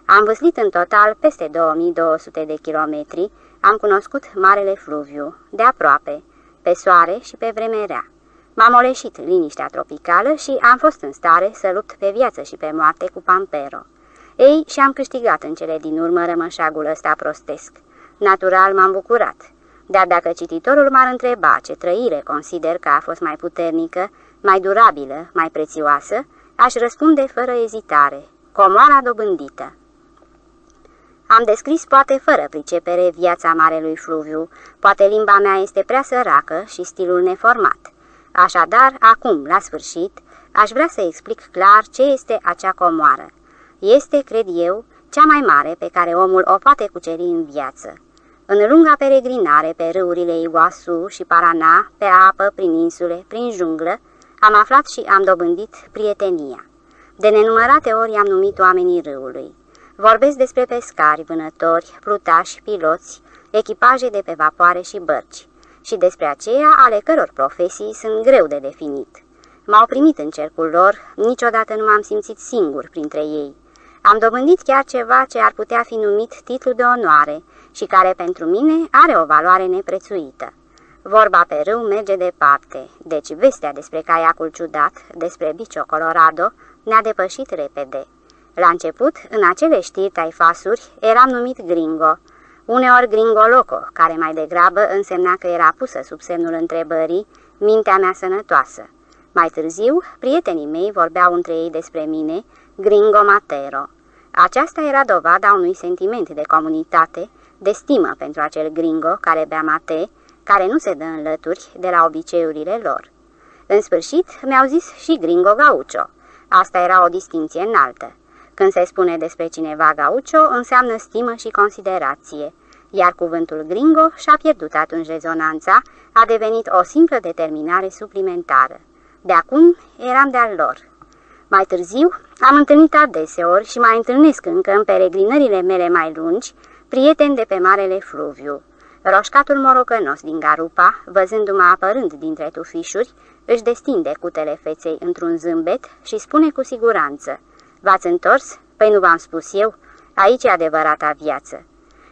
Am văzut în total peste 2200 de kilometri, am cunoscut Marele Fluviu, de aproape, pe soare și pe vreme rea. M-am oleșit liniștea tropicală și am fost în stare să lupt pe viață și pe moarte cu Pampero. Ei, și-am câștigat în cele din urmă rămășagul ăsta prostesc. Natural m-am bucurat. Dar dacă cititorul m-ar întreba ce trăire consider că a fost mai puternică, mai durabilă, mai prețioasă, aș răspunde fără ezitare, comoara dobândită. Am descris poate fără pricepere viața Marelui Fluviu, poate limba mea este prea săracă și stilul neformat. Așadar, acum, la sfârșit, aș vrea să explic clar ce este acea comoară. Este, cred eu, cea mai mare pe care omul o poate cuceri în viață. În lunga peregrinare pe râurile Iguasu și Parana, pe apă, prin insule, prin junglă, am aflat și am dobândit prietenia. De nenumărate ori am numit oamenii râului. Vorbesc despre pescari, vânători, plutași, piloți, echipaje de pe vapoare și bărci și despre aceea ale căror profesii sunt greu de definit. M-au primit în cercul lor, niciodată nu m-am simțit singur printre ei. Am dobândit chiar ceva ce ar putea fi numit titlu de onoare și care pentru mine are o valoare neprețuită. Vorba pe râu merge departe, deci vestea despre caiacul ciudat, despre Bicio Colorado, ne-a depășit repede. La început, în acele știri taifasuri, eram numit gringo, uneori gringo loco, care mai degrabă însemna că era pusă sub semnul întrebării mintea mea sănătoasă. Mai târziu, prietenii mei vorbeau între ei despre mine, gringo matero. Aceasta era dovada unui sentiment de comunitate, de stimă pentru acel gringo care bea mate, care nu se dă în lături de la obiceiurile lor. În sfârșit, mi-au zis și gringo gaucho. Asta era o distinție înaltă. Când se spune despre cineva gaucho, înseamnă stimă și considerație, iar cuvântul gringo și-a pierdut atunci rezonanța, a devenit o simplă determinare suplimentară. De acum eram de-al lor. Mai târziu am întâlnit adeseori și mai întâlnesc încă în peregrinările mele mai lungi prieteni de pe Marele Fluviu. Roșcatul morocănos din Garupa, văzându-mă apărând dintre tufișuri, își destinde cutele feței într-un zâmbet și spune cu siguranță, V-ați întors? Păi nu v-am spus eu? Aici e adevărata viață."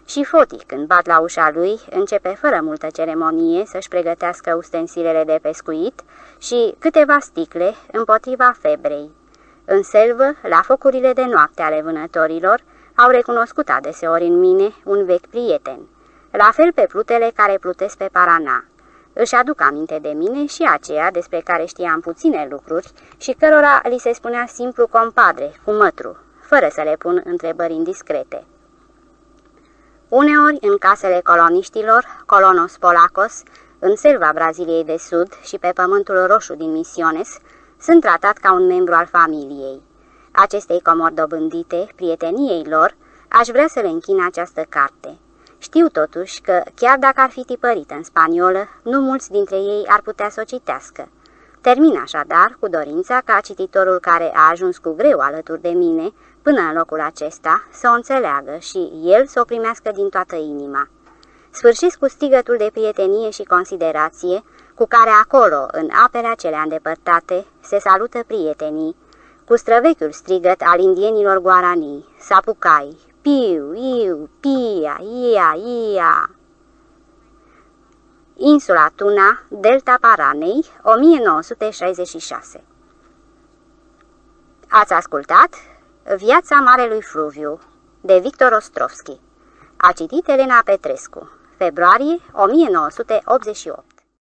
Și Foti, când bat la ușa lui, începe fără multă ceremonie să-și pregătească ustensilele de pescuit și câteva sticle împotriva febrei. În selvă, la focurile de noapte ale vânătorilor, au recunoscut adeseori în mine un vechi prieten. La fel pe plutele care plutesc pe Parana. Își aduc aminte de mine și aceea despre care știam puține lucruri și cărora li se spunea simplu compadre, cu mătru, fără să le pun întrebări indiscrete. Uneori, în casele coloniștilor, colonos polacos, în selva Braziliei de Sud și pe pământul roșu din Misiones, sunt tratat ca un membru al familiei. Acestei comori dobândite, prieteniei lor, aș vrea să le închin această carte. Știu totuși că, chiar dacă ar fi tipărită în spaniolă, nu mulți dintre ei ar putea să o citească. Termin așadar cu dorința ca cititorul care a ajuns cu greu alături de mine până în locul acesta să o înțeleagă și el să o primească din toată inima. Sfârșiți cu strigătul de prietenie și considerație cu care acolo, în apele acelea îndepărtate, se salută prietenii, cu străvechiul strigăt al indienilor guaranii, sapucai, piu, iu, pia, ia, ia. Insula Tuna, Delta Paranei, 1966 Ați ascultat Viața Marelui Fluviu, de Victor Ostrovski. A citit Elena Petrescu, februarie 1988